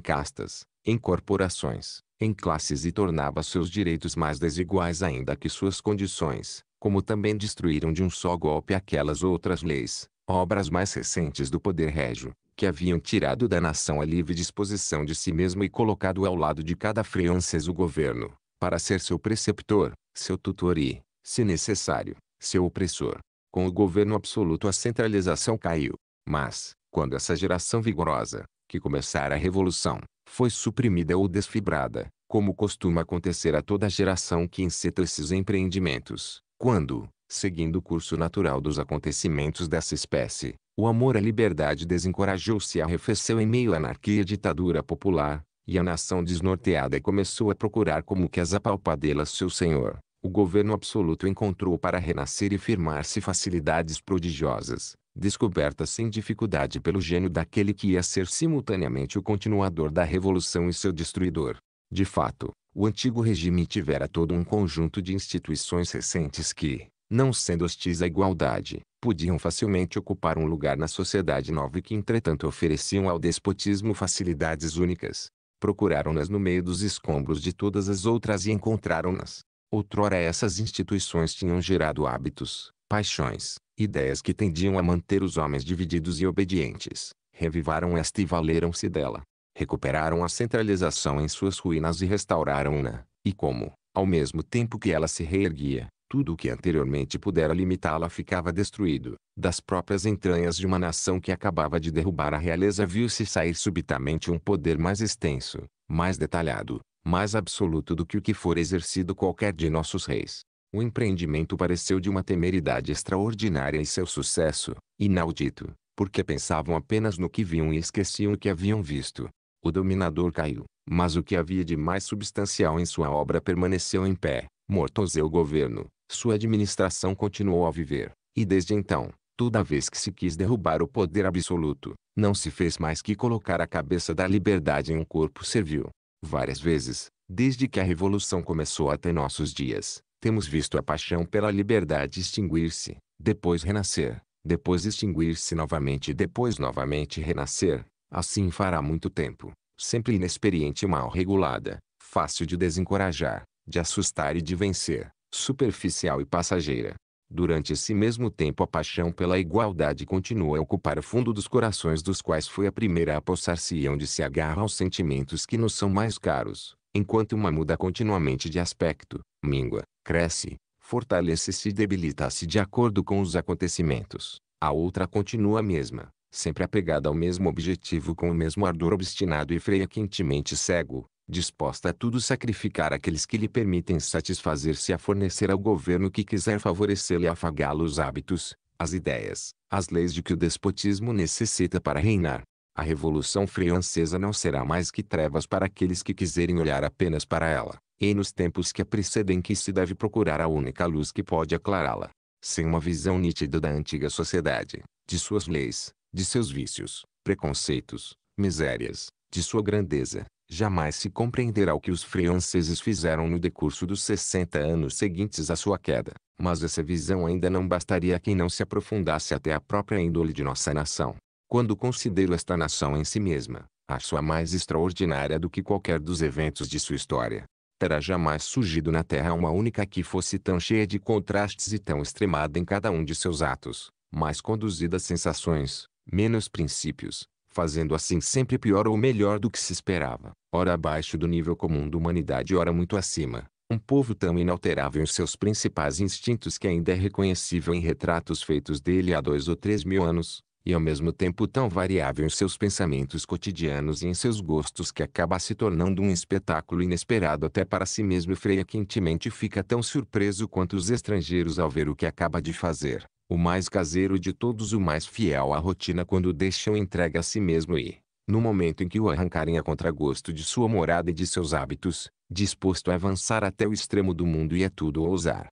[SPEAKER 1] castas, em corporações, em classes e tornava seus direitos mais desiguais ainda que suas condições, como também destruíram de um só golpe aquelas outras leis, obras mais recentes do poder régio, que haviam tirado da nação a livre disposição de si mesmo e colocado ao lado de cada francês o governo, para ser seu preceptor, seu tutor e, se necessário, seu opressor. Com o governo absoluto a centralização caiu. Mas, quando essa geração vigorosa, que começara a revolução, foi suprimida ou desfibrada, como costuma acontecer a toda geração que enceta esses empreendimentos, quando, seguindo o curso natural dos acontecimentos dessa espécie, o amor à liberdade desencorajou-se e arrefeceu em meio à anarquia e ditadura popular, e a nação desnorteada começou a procurar como que as apalpadelas seu senhor. O governo absoluto encontrou para renascer e firmar-se facilidades prodigiosas, descoberta sem dificuldade pelo gênio daquele que ia ser simultaneamente o continuador da revolução e seu destruidor. De fato, o antigo regime tivera todo um conjunto de instituições recentes que, não sendo hostis à igualdade, podiam facilmente ocupar um lugar na sociedade nova e que entretanto ofereciam ao despotismo facilidades únicas. Procuraram-nas no meio dos escombros de todas as outras e encontraram-nas. Outrora essas instituições tinham gerado hábitos, paixões, ideias que tendiam a manter os homens divididos e obedientes, revivaram esta e valeram-se dela. Recuperaram a centralização em suas ruínas e restauraram-na, e como, ao mesmo tempo que ela se reerguia, tudo o que anteriormente pudera limitá-la ficava destruído. Das próprias entranhas de uma nação que acabava de derrubar a realeza viu-se sair subitamente um poder mais extenso, mais detalhado, mais absoluto do que o que fora exercido qualquer de nossos reis. O empreendimento pareceu de uma temeridade extraordinária e seu sucesso, inaudito, porque pensavam apenas no que viam e esqueciam o que haviam visto. O dominador caiu, mas o que havia de mais substancial em sua obra permaneceu em pé. Morto o governo, sua administração continuou a viver, e desde então, toda vez que se quis derrubar o poder absoluto, não se fez mais que colocar a cabeça da liberdade em um corpo servil. Várias vezes, desde que a revolução começou até nossos dias, temos visto a paixão pela liberdade extinguir-se, depois renascer, depois extinguir-se novamente e depois novamente renascer. Assim fará muito tempo, sempre inexperiente e mal regulada, fácil de desencorajar, de assustar e de vencer, superficial e passageira. Durante esse mesmo tempo a paixão pela igualdade continua a ocupar o fundo dos corações dos quais foi a primeira a possar-se e onde se agarra aos sentimentos que nos são mais caros, enquanto uma muda continuamente de aspecto, mingua, cresce, fortalece-se e debilita-se de acordo com os acontecimentos. A outra continua a mesma, sempre apegada ao mesmo objetivo com o mesmo ardor obstinado e freia quentemente cego, disposta a tudo sacrificar aqueles que lhe permitem satisfazer-se a fornecer ao governo que quiser favorecê-lo e afagá-lo os hábitos, as ideias, as leis de que o despotismo necessita para reinar. A Revolução Francesa não será mais que trevas para aqueles que quiserem olhar apenas para ela. E nos tempos que a precedem que se deve procurar a única luz que pode aclará-la. Sem uma visão nítida da antiga sociedade, de suas leis, de seus vícios, preconceitos, misérias, de sua grandeza, jamais se compreenderá o que os franceses fizeram no decurso dos 60 anos seguintes à sua queda. Mas essa visão ainda não bastaria a quem não se aprofundasse até a própria índole de nossa nação. Quando considero esta nação em si mesma, acho-a mais extraordinária do que qualquer dos eventos de sua história terá jamais surgido na terra uma única que fosse tão cheia de contrastes e tão extremada em cada um de seus atos, mais conduzida a sensações, menos princípios, fazendo assim sempre pior ou melhor do que se esperava, ora abaixo do nível comum da humanidade ora muito acima. Um povo tão inalterável em seus principais instintos que ainda é reconhecível em retratos feitos dele há dois ou três mil anos, e ao mesmo tempo tão variável em seus pensamentos cotidianos e em seus gostos que acaba se tornando um espetáculo inesperado até para si mesmo e Freia quentemente fica tão surpreso quanto os estrangeiros ao ver o que acaba de fazer. O mais caseiro de todos, o mais fiel à rotina quando deixam entregue a si mesmo e, no momento em que o arrancarem a contragosto de sua morada e de seus hábitos, disposto a avançar até o extremo do mundo e a tudo ousar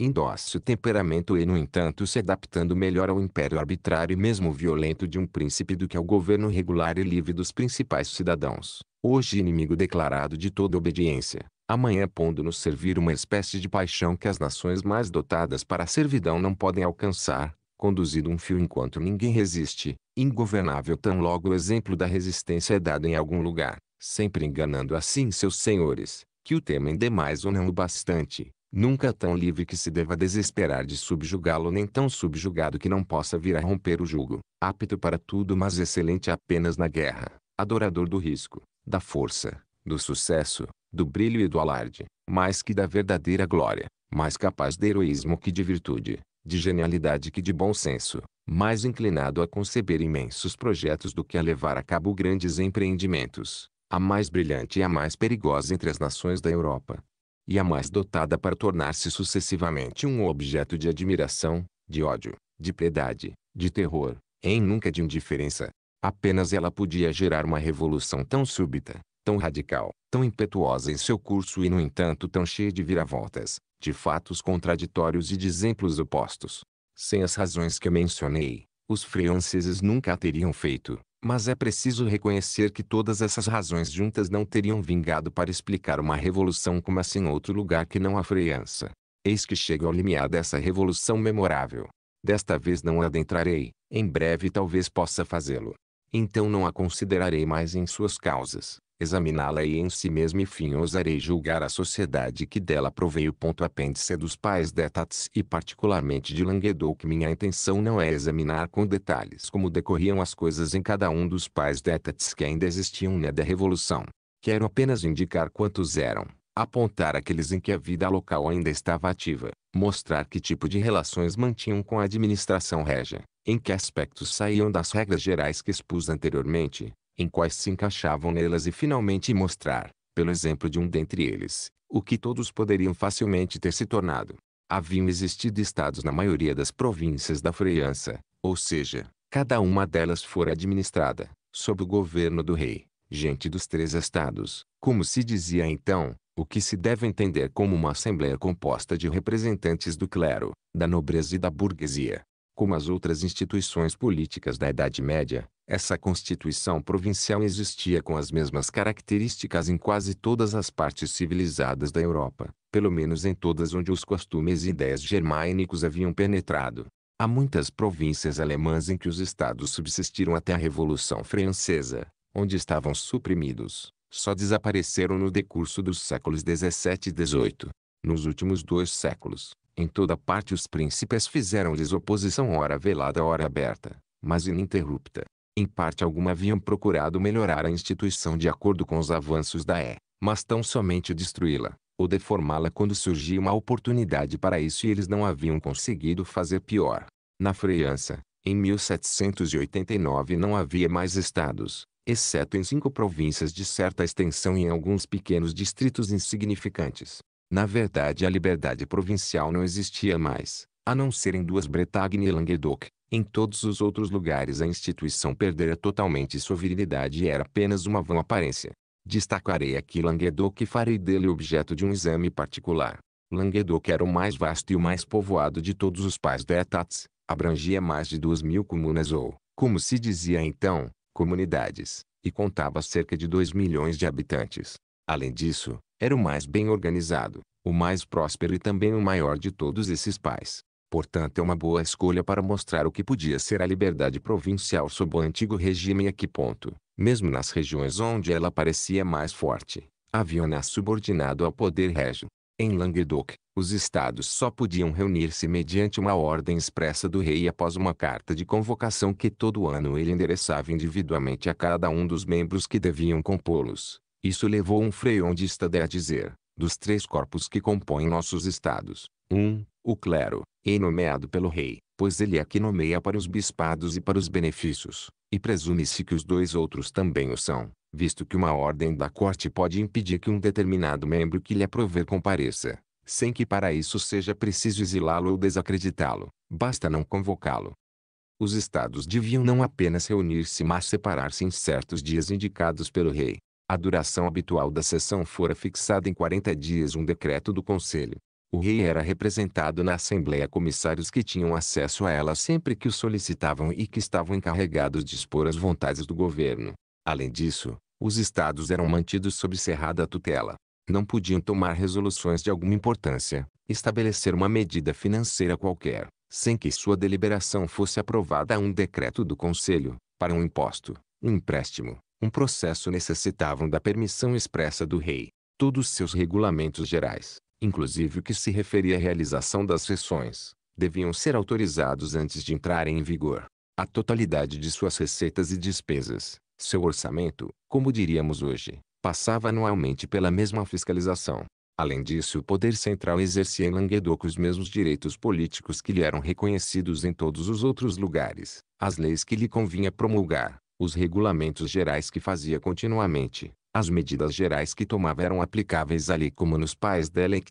[SPEAKER 1] endosse temperamento e no entanto se adaptando melhor ao império arbitrário e mesmo violento de um príncipe do que ao governo regular e livre dos principais cidadãos, hoje inimigo declarado de toda obediência, amanhã pondo-nos servir uma espécie de paixão que as nações mais dotadas para a servidão não podem alcançar, conduzido um fio enquanto ninguém resiste, ingovernável tão logo o exemplo da resistência é dado em algum lugar, sempre enganando assim seus senhores, que o temem demais ou não o bastante, Nunca é tão livre que se deva desesperar de subjugá-lo nem tão subjugado que não possa vir a romper o jugo, apto para tudo mas excelente apenas na guerra, adorador do risco, da força, do sucesso, do brilho e do alarde, mais que da verdadeira glória, mais capaz de heroísmo que de virtude, de genialidade que de bom senso, mais inclinado a conceber imensos projetos do que a levar a cabo grandes empreendimentos, a mais brilhante e a mais perigosa entre as nações da Europa, e a mais dotada para tornar-se sucessivamente um objeto de admiração, de ódio, de piedade, de terror, em nunca de indiferença. Apenas ela podia gerar uma revolução tão súbita, tão radical, tão impetuosa em seu curso e no entanto tão cheia de viravoltas, de fatos contraditórios e de exemplos opostos. Sem as razões que mencionei, os franceses nunca a teriam feito, mas é preciso reconhecer que todas essas razões juntas não teriam vingado para explicar uma revolução como essa em outro lugar que não a França. Eis que chego ao limiar dessa revolução memorável. Desta vez não adentrarei, em breve talvez possa fazê-lo. Então não a considerarei mais em suas causas examiná-la e em si mesmo enfim ousarei julgar a sociedade que dela proveio. Apêndice dos pais Detats e particularmente de Languedoc minha intenção não é examinar com detalhes como decorriam as coisas em cada um dos pais Detats que ainda existiam na da Revolução. Quero apenas indicar quantos eram, apontar aqueles em que a vida local ainda estava ativa, mostrar que tipo de relações mantinham com a administração régia, em que aspectos saíam das regras gerais que expus anteriormente, em quais se encaixavam nelas e finalmente mostrar, pelo exemplo de um dentre eles, o que todos poderiam facilmente ter se tornado. Haviam existido estados na maioria das províncias da França, ou seja, cada uma delas fora administrada, sob o governo do rei, gente dos três estados, como se dizia então, o que se deve entender como uma assembleia composta de representantes do clero, da nobreza e da burguesia. Como as outras instituições políticas da Idade Média, essa constituição provincial existia com as mesmas características em quase todas as partes civilizadas da Europa, pelo menos em todas onde os costumes e ideias germânicos haviam penetrado. Há muitas províncias alemãs em que os estados subsistiram até a Revolução Francesa, onde estavam suprimidos, só desapareceram no decurso dos séculos 17 e 18. Nos últimos dois séculos, em toda parte os príncipes fizeram-lhes oposição ora velada ora aberta, mas ininterrupta. Em parte alguma haviam procurado melhorar a instituição de acordo com os avanços da E, mas tão somente destruí-la, ou deformá-la quando surgia uma oportunidade para isso e eles não haviam conseguido fazer pior. Na França, em 1789 não havia mais estados, exceto em cinco províncias de certa extensão e em alguns pequenos distritos insignificantes. Na verdade, a liberdade provincial não existia mais, a não ser em duas Bretagne e Languedoc. Em todos os outros lugares a instituição perdera totalmente sua virilidade e era apenas uma vã aparência. Destacarei aqui Languedoc e farei dele objeto de um exame particular. Languedoc era o mais vasto e o mais povoado de todos os pais da Etats, abrangia mais de duas mil comunas ou, como se dizia então, comunidades, e contava cerca de 2 milhões de habitantes. Além disso, era o mais bem organizado, o mais próspero e também o maior de todos esses pais. Portanto, é uma boa escolha para mostrar o que podia ser a liberdade provincial sob o antigo regime e a que ponto, mesmo nas regiões onde ela parecia mais forte, havia-na subordinado ao poder régio. Em Languedoc, os estados só podiam reunir-se mediante uma ordem expressa do rei após uma carta de convocação que todo ano ele endereçava individualmente a cada um dos membros que deviam compô-los. Isso levou um freondista a dizer, dos três corpos que compõem nossos estados, Um, o clero, é nomeado pelo rei, pois ele é que nomeia para os bispados e para os benefícios, e presume-se que os dois outros também o são, visto que uma ordem da corte pode impedir que um determinado membro que lhe aprover compareça, sem que para isso seja preciso exilá-lo ou desacreditá-lo, basta não convocá-lo. Os estados deviam não apenas reunir-se mas separar-se em certos dias indicados pelo rei. A duração habitual da sessão fora fixada em 40 dias um decreto do conselho, o rei era representado na Assembleia comissários que tinham acesso a ela sempre que o solicitavam e que estavam encarregados de expor as vontades do governo. Além disso, os estados eram mantidos sob cerrada tutela. Não podiam tomar resoluções de alguma importância, estabelecer uma medida financeira qualquer, sem que sua deliberação fosse aprovada a um decreto do conselho, para um imposto, um empréstimo, um processo necessitavam da permissão expressa do rei. Todos seus regulamentos gerais, inclusive o que se referia à realização das sessões, deviam ser autorizados antes de entrarem em vigor. A totalidade de suas receitas e despesas, seu orçamento, como diríamos hoje, passava anualmente pela mesma fiscalização. Além disso, o poder central exercia em Languedoc os mesmos direitos políticos que lhe eram reconhecidos em todos os outros lugares, as leis que lhe convinha promulgar, os regulamentos gerais que fazia continuamente, as medidas gerais que tomava eram aplicáveis ali como nos pais dela e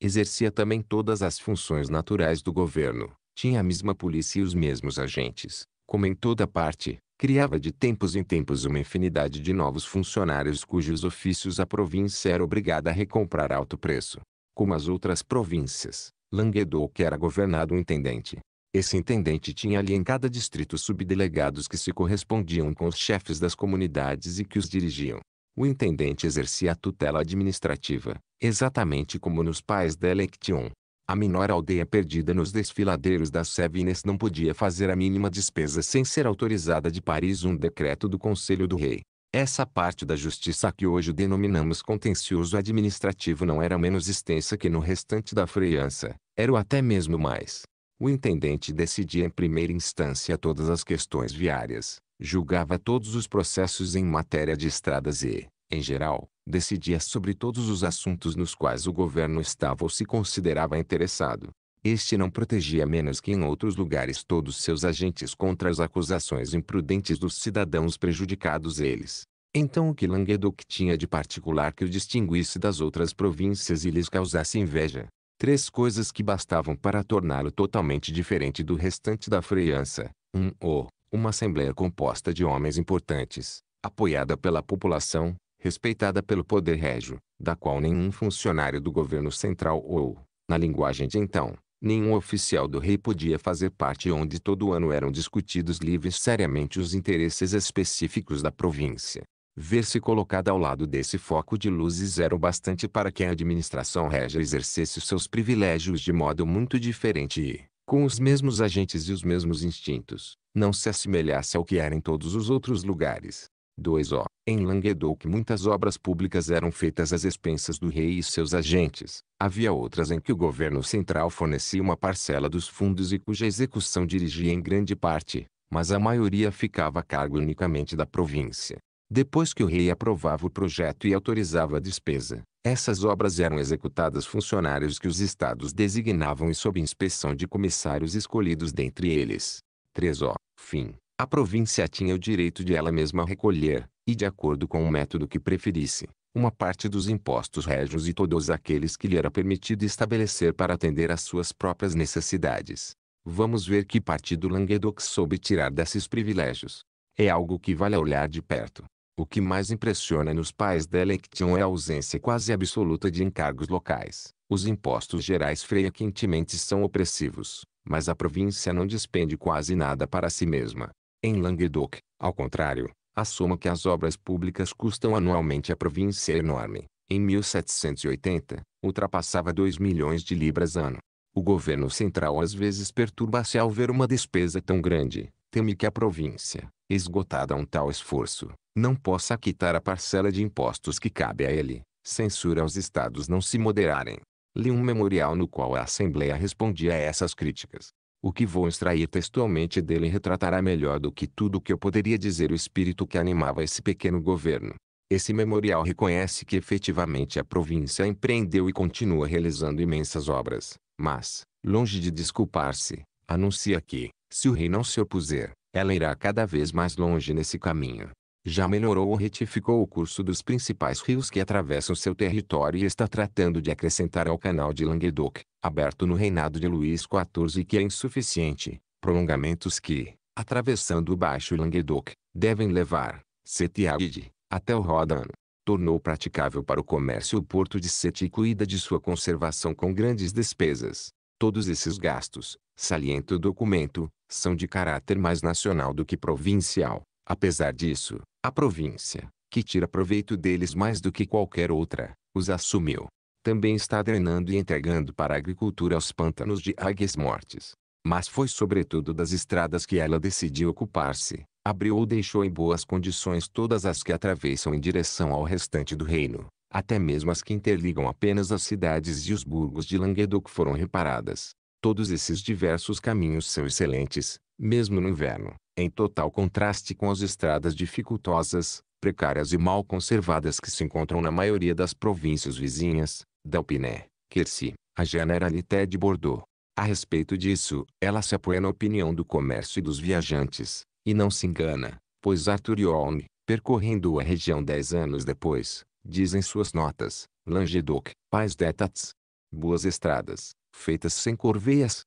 [SPEAKER 1] Exercia também todas as funções naturais do governo. Tinha a mesma polícia e os mesmos agentes. Como em toda parte, criava de tempos em tempos uma infinidade de novos funcionários cujos ofícios a província era obrigada a recomprar a alto preço. Como as outras províncias, Languedoc era governado um intendente. Esse intendente tinha ali em cada distrito subdelegados que se correspondiam com os chefes das comunidades e que os dirigiam. O intendente exercia a tutela administrativa, exatamente como nos pais da Election. A menor aldeia perdida nos desfiladeiros da Sevines não podia fazer a mínima despesa sem ser autorizada de Paris um decreto do Conselho do Rei. Essa parte da justiça que hoje denominamos contencioso administrativo não era menos extensa que no restante da França, era o até mesmo mais. O intendente decidia em primeira instância todas as questões viárias, julgava todos os processos em matéria de estradas e, em geral, decidia sobre todos os assuntos nos quais o governo estava ou se considerava interessado. Este não protegia menos que em outros lugares todos seus agentes contra as acusações imprudentes dos cidadãos prejudicados eles. Então o que Languedoc tinha de particular que o distinguisse das outras províncias e lhes causasse inveja? Três coisas que bastavam para torná-lo totalmente diferente do restante da Freiança. 1. Um, o uma assembleia composta de homens importantes, apoiada pela população, respeitada pelo poder régio, da qual nenhum funcionário do governo central ou, na linguagem de então, nenhum oficial do rei podia fazer parte onde todo ano eram discutidos livres seriamente os interesses específicos da província. Ver-se colocada ao lado desse foco de luzes era o bastante para que a administração régia exercesse seus privilégios de modo muito diferente e, com os mesmos agentes e os mesmos instintos, não se assemelhasse ao que era em todos os outros lugares. 2. O. Em Languedoc muitas obras públicas eram feitas às expensas do rei e seus agentes. Havia outras em que o governo central fornecia uma parcela dos fundos e cuja execução dirigia em grande parte, mas a maioria ficava a cargo unicamente da província. Depois que o rei aprovava o projeto e autorizava a despesa, essas obras eram executadas funcionários que os estados designavam e sob inspeção de comissários escolhidos dentre eles. 3 o, fim, a província tinha o direito de ela mesma recolher, e de acordo com o método que preferisse, uma parte dos impostos régios e todos aqueles que lhe era permitido estabelecer para atender às suas próprias necessidades. Vamos ver que partido Languedoc soube tirar desses privilégios. É algo que vale olhar de perto. O que mais impressiona nos pais dela é que tinham a ausência quase absoluta de encargos locais. Os impostos gerais frequentemente são opressivos mas a província não despende quase nada para si mesma. Em Languedoc, ao contrário, a soma que as obras públicas custam anualmente à província é enorme. Em 1780, ultrapassava 2 milhões de libras ano. O governo central às vezes perturba-se ao ver uma despesa tão grande. Teme que a província, esgotada a um tal esforço, não possa quitar a parcela de impostos que cabe a ele. Censura aos estados não se moderarem li um memorial no qual a Assembleia respondia a essas críticas. O que vou extrair textualmente dele retratará melhor do que tudo o que eu poderia dizer o espírito que animava esse pequeno governo. Esse memorial reconhece que efetivamente a província empreendeu e continua realizando imensas obras, mas, longe de desculpar-se, anuncia que, se o rei não se opuser, ela irá cada vez mais longe nesse caminho já melhorou ou retificou o curso dos principais rios que atravessam seu território e está tratando de acrescentar ao canal de Languedoc, aberto no reinado de Luís XIV que é insuficiente, prolongamentos que, atravessando o Baixo Languedoc, devem levar, Setiaide, até o Rodan. Tornou praticável para o comércio o porto de Sete e cuida de sua conservação com grandes despesas. Todos esses gastos, salienta o documento, são de caráter mais nacional do que provincial. Apesar disso, a província, que tira proveito deles mais do que qualquer outra, os assumiu. Também está drenando e entregando para a agricultura os pântanos de águias mortes. Mas foi sobretudo das estradas que ela decidiu ocupar-se, abriu ou deixou em boas condições todas as que atravessam em direção ao restante do reino, até mesmo as que interligam apenas as cidades e os burgos de Languedoc foram reparadas. Todos esses diversos caminhos são excelentes, mesmo no inverno em total contraste com as estradas dificultosas, precárias e mal conservadas que se encontram na maioria das províncias vizinhas, Dalpiné, Quercy, a Generalité de Bordeaux. A respeito disso, ela se apoia na opinião do comércio e dos viajantes, e não se engana, pois Arthur Young, percorrendo a região dez anos depois, diz em suas notas, Languedoc, pais d'etats, boas estradas, feitas sem corveias.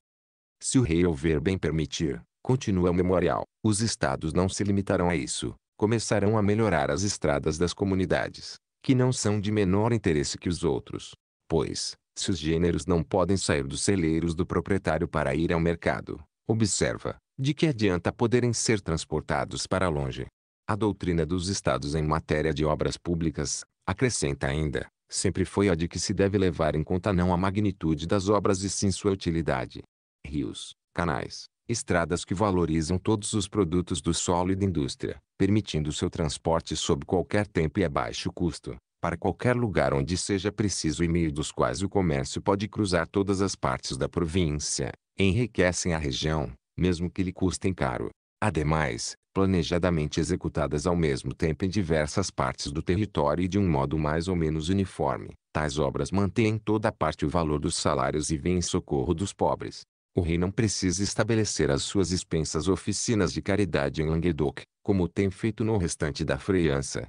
[SPEAKER 1] Se o rei houver bem permitir, continua o memorial, os estados não se limitarão a isso, começarão a melhorar as estradas das comunidades, que não são de menor interesse que os outros. Pois, se os gêneros não podem sair dos celeiros do proprietário para ir ao mercado, observa, de que adianta poderem ser transportados para longe? A doutrina dos estados em matéria de obras públicas, acrescenta ainda, sempre foi a de que se deve levar em conta não a magnitude das obras e sim sua utilidade. Rios, canais, estradas que valorizam todos os produtos do solo e da indústria, permitindo seu transporte sob qualquer tempo e a baixo custo, para qualquer lugar onde seja preciso e meio dos quais o comércio pode cruzar todas as partes da província, enriquecem a região, mesmo que lhe custem caro. Ademais, planejadamente executadas ao mesmo tempo em diversas partes do território e de um modo mais ou menos uniforme, tais obras mantêm toda a parte o valor dos salários e vêm em socorro dos pobres, o rei não precisa estabelecer as suas expensas oficinas de caridade em Languedoc, como tem feito no restante da França,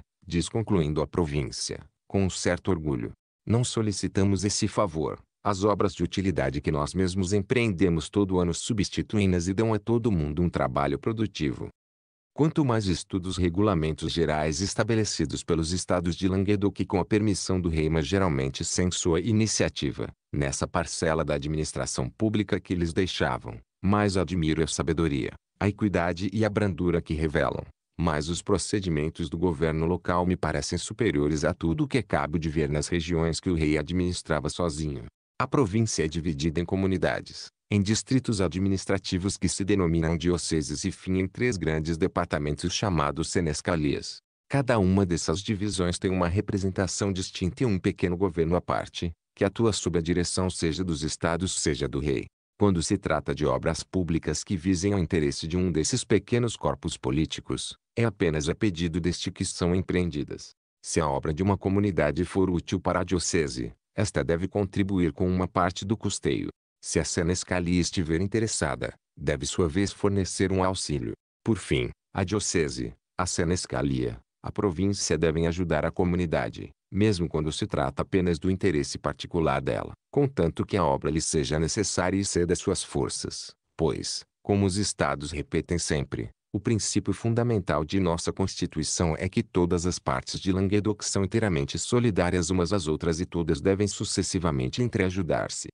[SPEAKER 1] concluindo a província, com um certo orgulho. Não solicitamos esse favor. As obras de utilidade que nós mesmos empreendemos todo ano substituem-nas e dão a todo mundo um trabalho produtivo. Quanto mais estudos regulamentos gerais estabelecidos pelos estados de Languedoc com a permissão do rei mas geralmente sem sua iniciativa, nessa parcela da administração pública que lhes deixavam, mais admiro a sabedoria, a equidade e a brandura que revelam. Mas os procedimentos do governo local me parecem superiores a tudo o que acabo de ver nas regiões que o rei administrava sozinho. A província é dividida em comunidades, em distritos administrativos que se denominam dioceses e fim em três grandes departamentos chamados senescalias. Cada uma dessas divisões tem uma representação distinta e um pequeno governo à parte, que atua sob a direção seja dos estados seja do rei. Quando se trata de obras públicas que visem ao interesse de um desses pequenos corpos políticos, é apenas a pedido deste que são empreendidas. Se a obra de uma comunidade for útil para a diocese, esta deve contribuir com uma parte do custeio. Se a Senescalia estiver interessada, deve sua vez fornecer um auxílio. Por fim, a diocese, a Senescalia, a província devem ajudar a comunidade, mesmo quando se trata apenas do interesse particular dela, contanto que a obra lhe seja necessária e ceda suas forças, pois, como os estados repetem sempre, o princípio fundamental de nossa Constituição é que todas as partes de Languedoc são inteiramente solidárias umas às outras e todas devem sucessivamente entreajudar-se.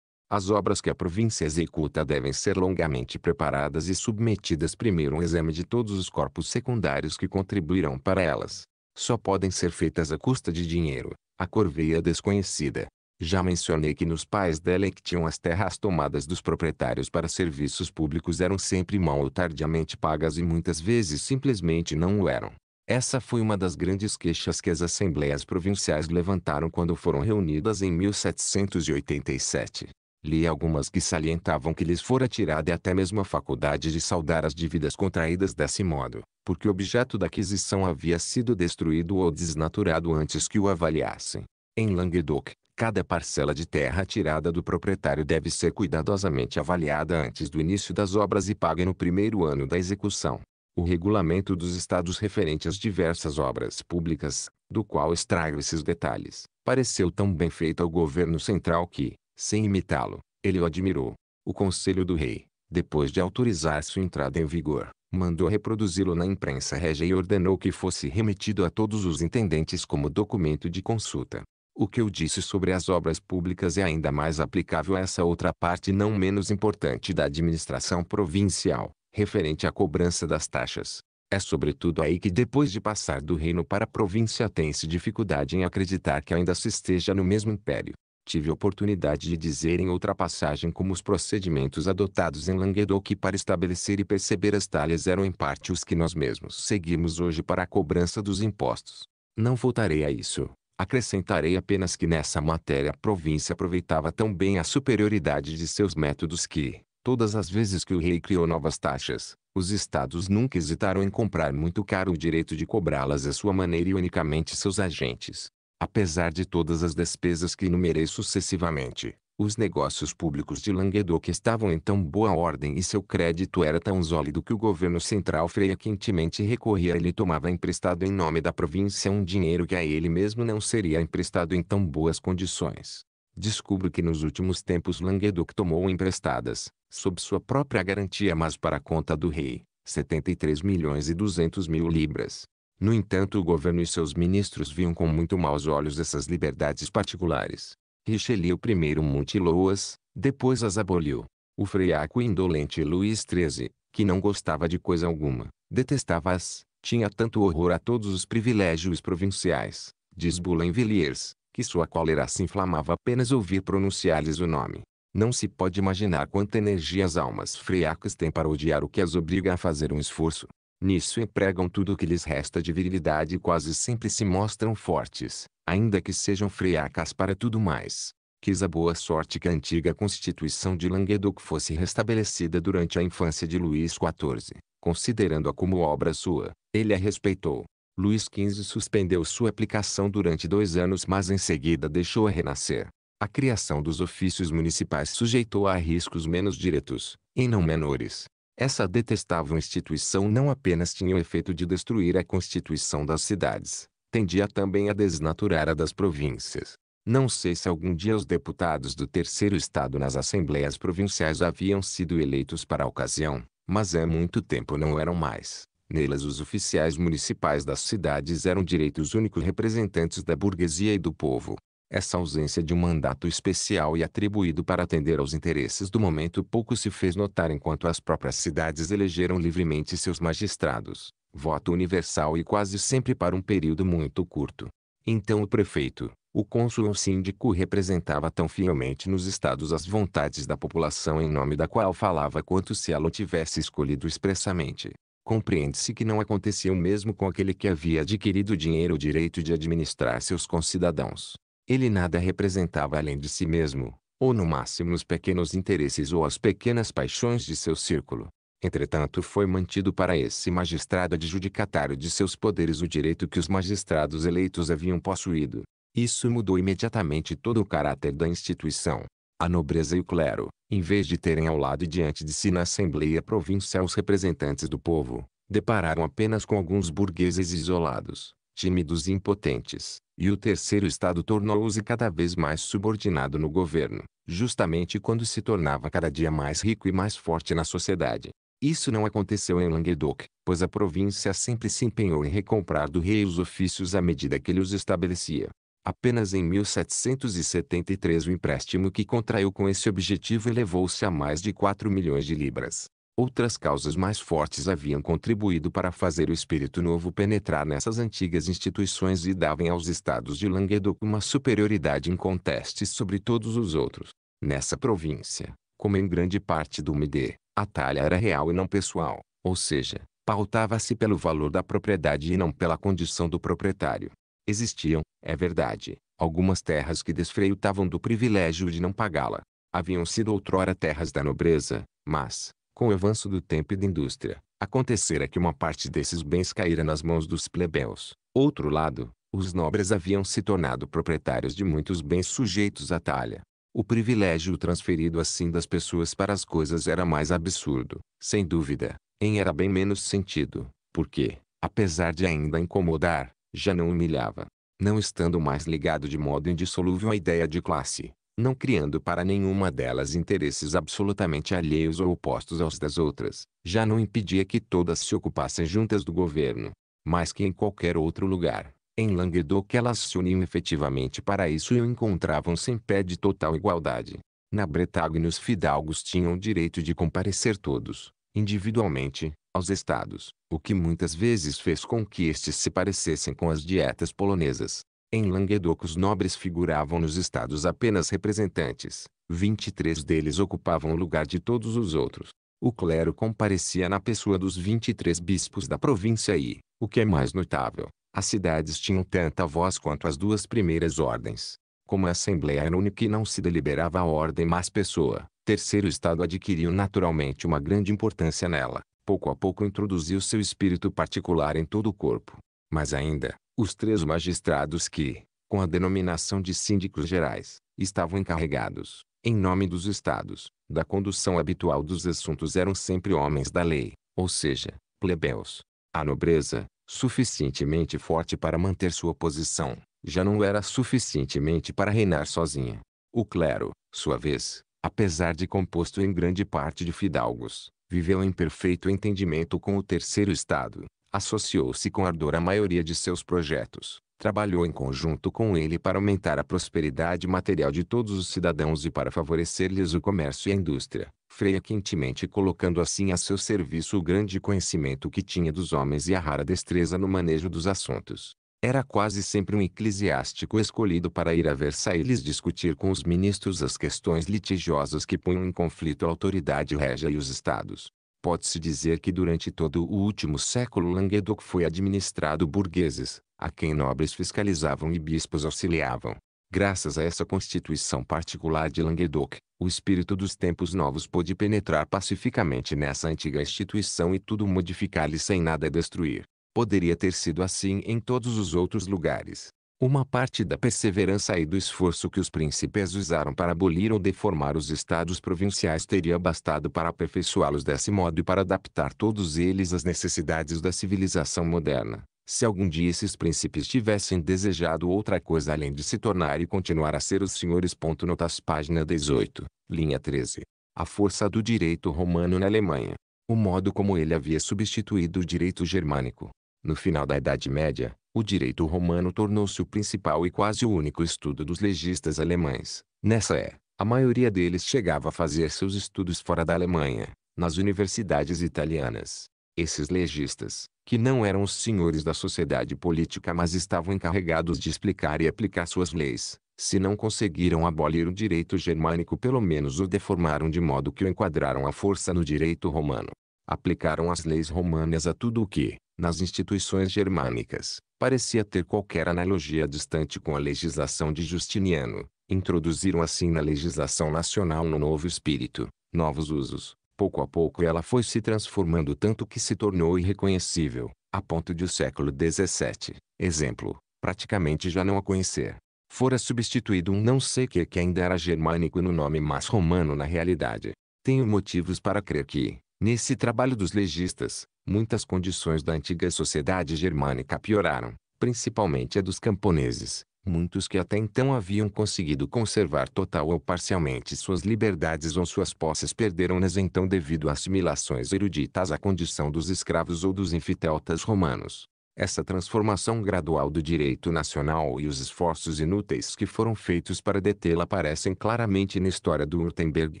[SPEAKER 1] As obras que a província executa devem ser longamente preparadas e submetidas primeiro a um exame de todos os corpos secundários que contribuirão para elas. Só podem ser feitas à custa de dinheiro, a corveia desconhecida. Já mencionei que nos pais dela que tinham as terras tomadas dos proprietários para serviços públicos eram sempre mal ou tardiamente pagas e muitas vezes simplesmente não o eram. Essa foi uma das grandes queixas que as assembleias provinciais levantaram quando foram reunidas em 1787. Li algumas que salientavam que lhes fora tirada até mesmo a faculdade de saldar as dívidas contraídas desse modo, porque o objeto da aquisição havia sido destruído ou desnaturado antes que o avaliassem. Em Languedoc, cada parcela de terra tirada do proprietário deve ser cuidadosamente avaliada antes do início das obras e paga no primeiro ano da execução. O regulamento dos estados referente às diversas obras públicas, do qual extraio esses detalhes, pareceu tão bem feito ao governo central que, sem imitá-lo, ele o admirou. O conselho do rei, depois de autorizar sua entrada em vigor, mandou reproduzi-lo na imprensa régia e ordenou que fosse remetido a todos os intendentes como documento de consulta. O que eu disse sobre as obras públicas é ainda mais aplicável a essa outra parte não menos importante da administração provincial, referente à cobrança das taxas. É sobretudo aí que depois de passar do reino para a província tem-se dificuldade em acreditar que ainda se esteja no mesmo império tive oportunidade de dizer em outra passagem como os procedimentos adotados em Languedoc para estabelecer e perceber as talhas eram em parte os que nós mesmos seguimos hoje para a cobrança dos impostos. Não voltarei a isso. Acrescentarei apenas que nessa matéria a província aproveitava tão bem a superioridade de seus métodos que, todas as vezes que o rei criou novas taxas, os estados nunca hesitaram em comprar muito caro o direito de cobrá-las à sua maneira e unicamente seus agentes, Apesar de todas as despesas que enumerei sucessivamente, os negócios públicos de Languedoc estavam em tão boa ordem e seu crédito era tão sólido que o governo central Freia quentemente recorria e lhe tomava emprestado em nome da província um dinheiro que a ele mesmo não seria emprestado em tão boas condições. Descubro que nos últimos tempos Languedoc tomou emprestadas, sob sua própria garantia mas para a conta do rei, 73 milhões e 200 mil libras, no entanto o governo e seus ministros viam com muito maus olhos essas liberdades particulares. Richelieu primeiro mutilou-as, depois as aboliu. O freiaco e indolente Luís XIII, que não gostava de coisa alguma, detestava-as, tinha tanto horror a todos os privilégios provinciais, diz Boulainvilliers, que sua cólera se inflamava apenas ouvir pronunciar-lhes o nome. Não se pode imaginar quanta energia as almas friacas têm para odiar o que as obriga a fazer um esforço. Nisso empregam tudo o que lhes resta de virilidade e quase sempre se mostram fortes, ainda que sejam friacas para tudo mais. Quis a boa sorte que a antiga constituição de Languedoc fosse restabelecida durante a infância de Luís XIV. Considerando-a como obra sua, ele a respeitou. Luís XV suspendeu sua aplicação durante dois anos mas em seguida deixou-a renascer. A criação dos ofícios municipais sujeitou-a a riscos menos diretos, e não menores, essa detestável instituição não apenas tinha o efeito de destruir a constituição das cidades, tendia também a desnaturar a das províncias. Não sei se algum dia os deputados do terceiro estado nas assembleias provinciais haviam sido eleitos para a ocasião, mas há muito tempo não eram mais. Nelas os oficiais municipais das cidades eram direitos únicos representantes da burguesia e do povo, essa ausência de um mandato especial e atribuído para atender aos interesses do momento pouco se fez notar enquanto as próprias cidades elegeram livremente seus magistrados, voto universal e quase sempre para um período muito curto. Então o prefeito, o cônsul ou síndico representava tão fielmente nos estados as vontades da população em nome da qual falava quanto se ela o tivesse escolhido expressamente. Compreende-se que não acontecia o mesmo com aquele que havia adquirido dinheiro o direito de administrar seus concidadãos. Ele nada representava além de si mesmo, ou no máximo os pequenos interesses ou as pequenas paixões de seu círculo. Entretanto, foi mantido para esse magistrado adjudicatário de seus poderes o direito que os magistrados eleitos haviam possuído. Isso mudou imediatamente todo o caráter da instituição. A nobreza e o clero, em vez de terem ao lado e diante de si na Assembleia Provincial os representantes do povo, depararam apenas com alguns burgueses isolados, tímidos e impotentes, e o terceiro estado tornou-se cada vez mais subordinado no governo, justamente quando se tornava cada dia mais rico e mais forte na sociedade. Isso não aconteceu em Languedoc, pois a província sempre se empenhou em recomprar do rei os ofícios à medida que ele os estabelecia. Apenas em 1773 o empréstimo que contraiu com esse objetivo elevou-se a mais de 4 milhões de libras. Outras causas mais fortes haviam contribuído para fazer o espírito novo penetrar nessas antigas instituições e davam aos estados de Languedoc uma superioridade inconteste sobre todos os outros. Nessa província, como em grande parte do Midê, a talha era real e não pessoal, ou seja, pautava-se pelo valor da propriedade e não pela condição do proprietário. Existiam, é verdade, algumas terras que desfreitavam do privilégio de não pagá-la. Haviam sido outrora terras da nobreza, mas, com o avanço do tempo e da indústria, acontecera que uma parte desses bens caíra nas mãos dos plebeus. Outro lado, os nobres haviam se tornado proprietários de muitos bens sujeitos à talha. O privilégio transferido assim das pessoas para as coisas era mais absurdo, sem dúvida, em era bem menos sentido, porque, apesar de ainda incomodar, já não humilhava. Não estando mais ligado de modo indissolúvel à ideia de classe, não criando para nenhuma delas interesses absolutamente alheios ou opostos aos das outras, já não impedia que todas se ocupassem juntas do governo, mas que em qualquer outro lugar, em Languedoc elas se uniam efetivamente para isso e o encontravam sem pé de total igualdade. Na Bretagne os fidalgos tinham o direito de comparecer todos, individualmente, aos estados, o que muitas vezes fez com que estes se parecessem com as dietas polonesas. Em Languedoc os nobres figuravam nos estados apenas representantes. 23 deles ocupavam o lugar de todos os outros. O clero comparecia na pessoa dos 23 bispos da província e, o que é mais notável, as cidades tinham tanta voz quanto as duas primeiras ordens. Como a Assembleia era única e não se deliberava a ordem mais pessoa, terceiro estado adquiriu naturalmente uma grande importância nela. Pouco a pouco introduziu seu espírito particular em todo o corpo. Mas ainda, os três magistrados que, com a denominação de síndicos gerais, estavam encarregados, em nome dos estados, da condução habitual dos assuntos eram sempre homens da lei, ou seja, plebeus. A nobreza, suficientemente forte para manter sua posição, já não era suficientemente para reinar sozinha. O clero, sua vez, apesar de composto em grande parte de fidalgos, viveu em perfeito entendimento com o terceiro estado, associou-se com ardor à maioria de seus projetos, trabalhou em conjunto com ele para aumentar a prosperidade material de todos os cidadãos e para favorecer-lhes o comércio e a indústria, freia quentemente colocando assim a seu serviço o grande conhecimento que tinha dos homens e a rara destreza no manejo dos assuntos. Era quase sempre um eclesiástico escolhido para ir a Versailles discutir com os ministros as questões litigiosas que punham em conflito a autoridade régia e os estados. Pode-se dizer que durante todo o último século Languedoc foi administrado burgueses, a quem nobres fiscalizavam e bispos auxiliavam. Graças a essa constituição particular de Languedoc, o espírito dos tempos novos pôde penetrar pacificamente nessa antiga instituição e tudo modificar-lhe sem nada destruir. Poderia ter sido assim em todos os outros lugares, uma parte da perseverança e do esforço que os príncipes usaram para abolir ou deformar os estados provinciais teria bastado para aperfeiçoá-los desse modo e para adaptar todos eles às necessidades da civilização moderna. Se algum dia esses príncipes tivessem desejado outra coisa além de se tornar e continuar a ser os senhores. Notas página 18, linha 13. A força do direito romano na Alemanha. O modo como ele havia substituído o direito germânico. No final da Idade Média, o direito romano tornou-se o principal e quase o único estudo dos legistas alemães. Nessa é, a maioria deles chegava a fazer seus estudos fora da Alemanha, nas universidades italianas. Esses legistas, que não eram os senhores da sociedade política mas estavam encarregados de explicar e aplicar suas leis, se não conseguiram abolir o direito germânico pelo menos o deformaram de modo que o enquadraram à força no direito romano. Aplicaram as leis romanas a tudo o que, nas instituições germânicas, parecia ter qualquer analogia distante com a legislação de Justiniano, introduziram assim na legislação nacional um novo espírito, novos usos. Pouco a pouco ela foi se transformando tanto que se tornou irreconhecível, a ponto de o século XVII, exemplo, praticamente já não a conhecer. Fora substituído um não sei que que ainda era germânico no nome mas romano na realidade. Tenho motivos para crer que, nesse trabalho dos legistas, muitas condições da antiga sociedade germânica pioraram, principalmente a dos camponeses, muitos que até então haviam conseguido conservar total ou parcialmente suas liberdades ou suas posses perderam-nas então devido a assimilações eruditas à condição dos escravos ou dos infiteltas romanos. Essa transformação gradual do direito nacional e os esforços inúteis que foram feitos para detê-la aparecem claramente na história do Württemberg.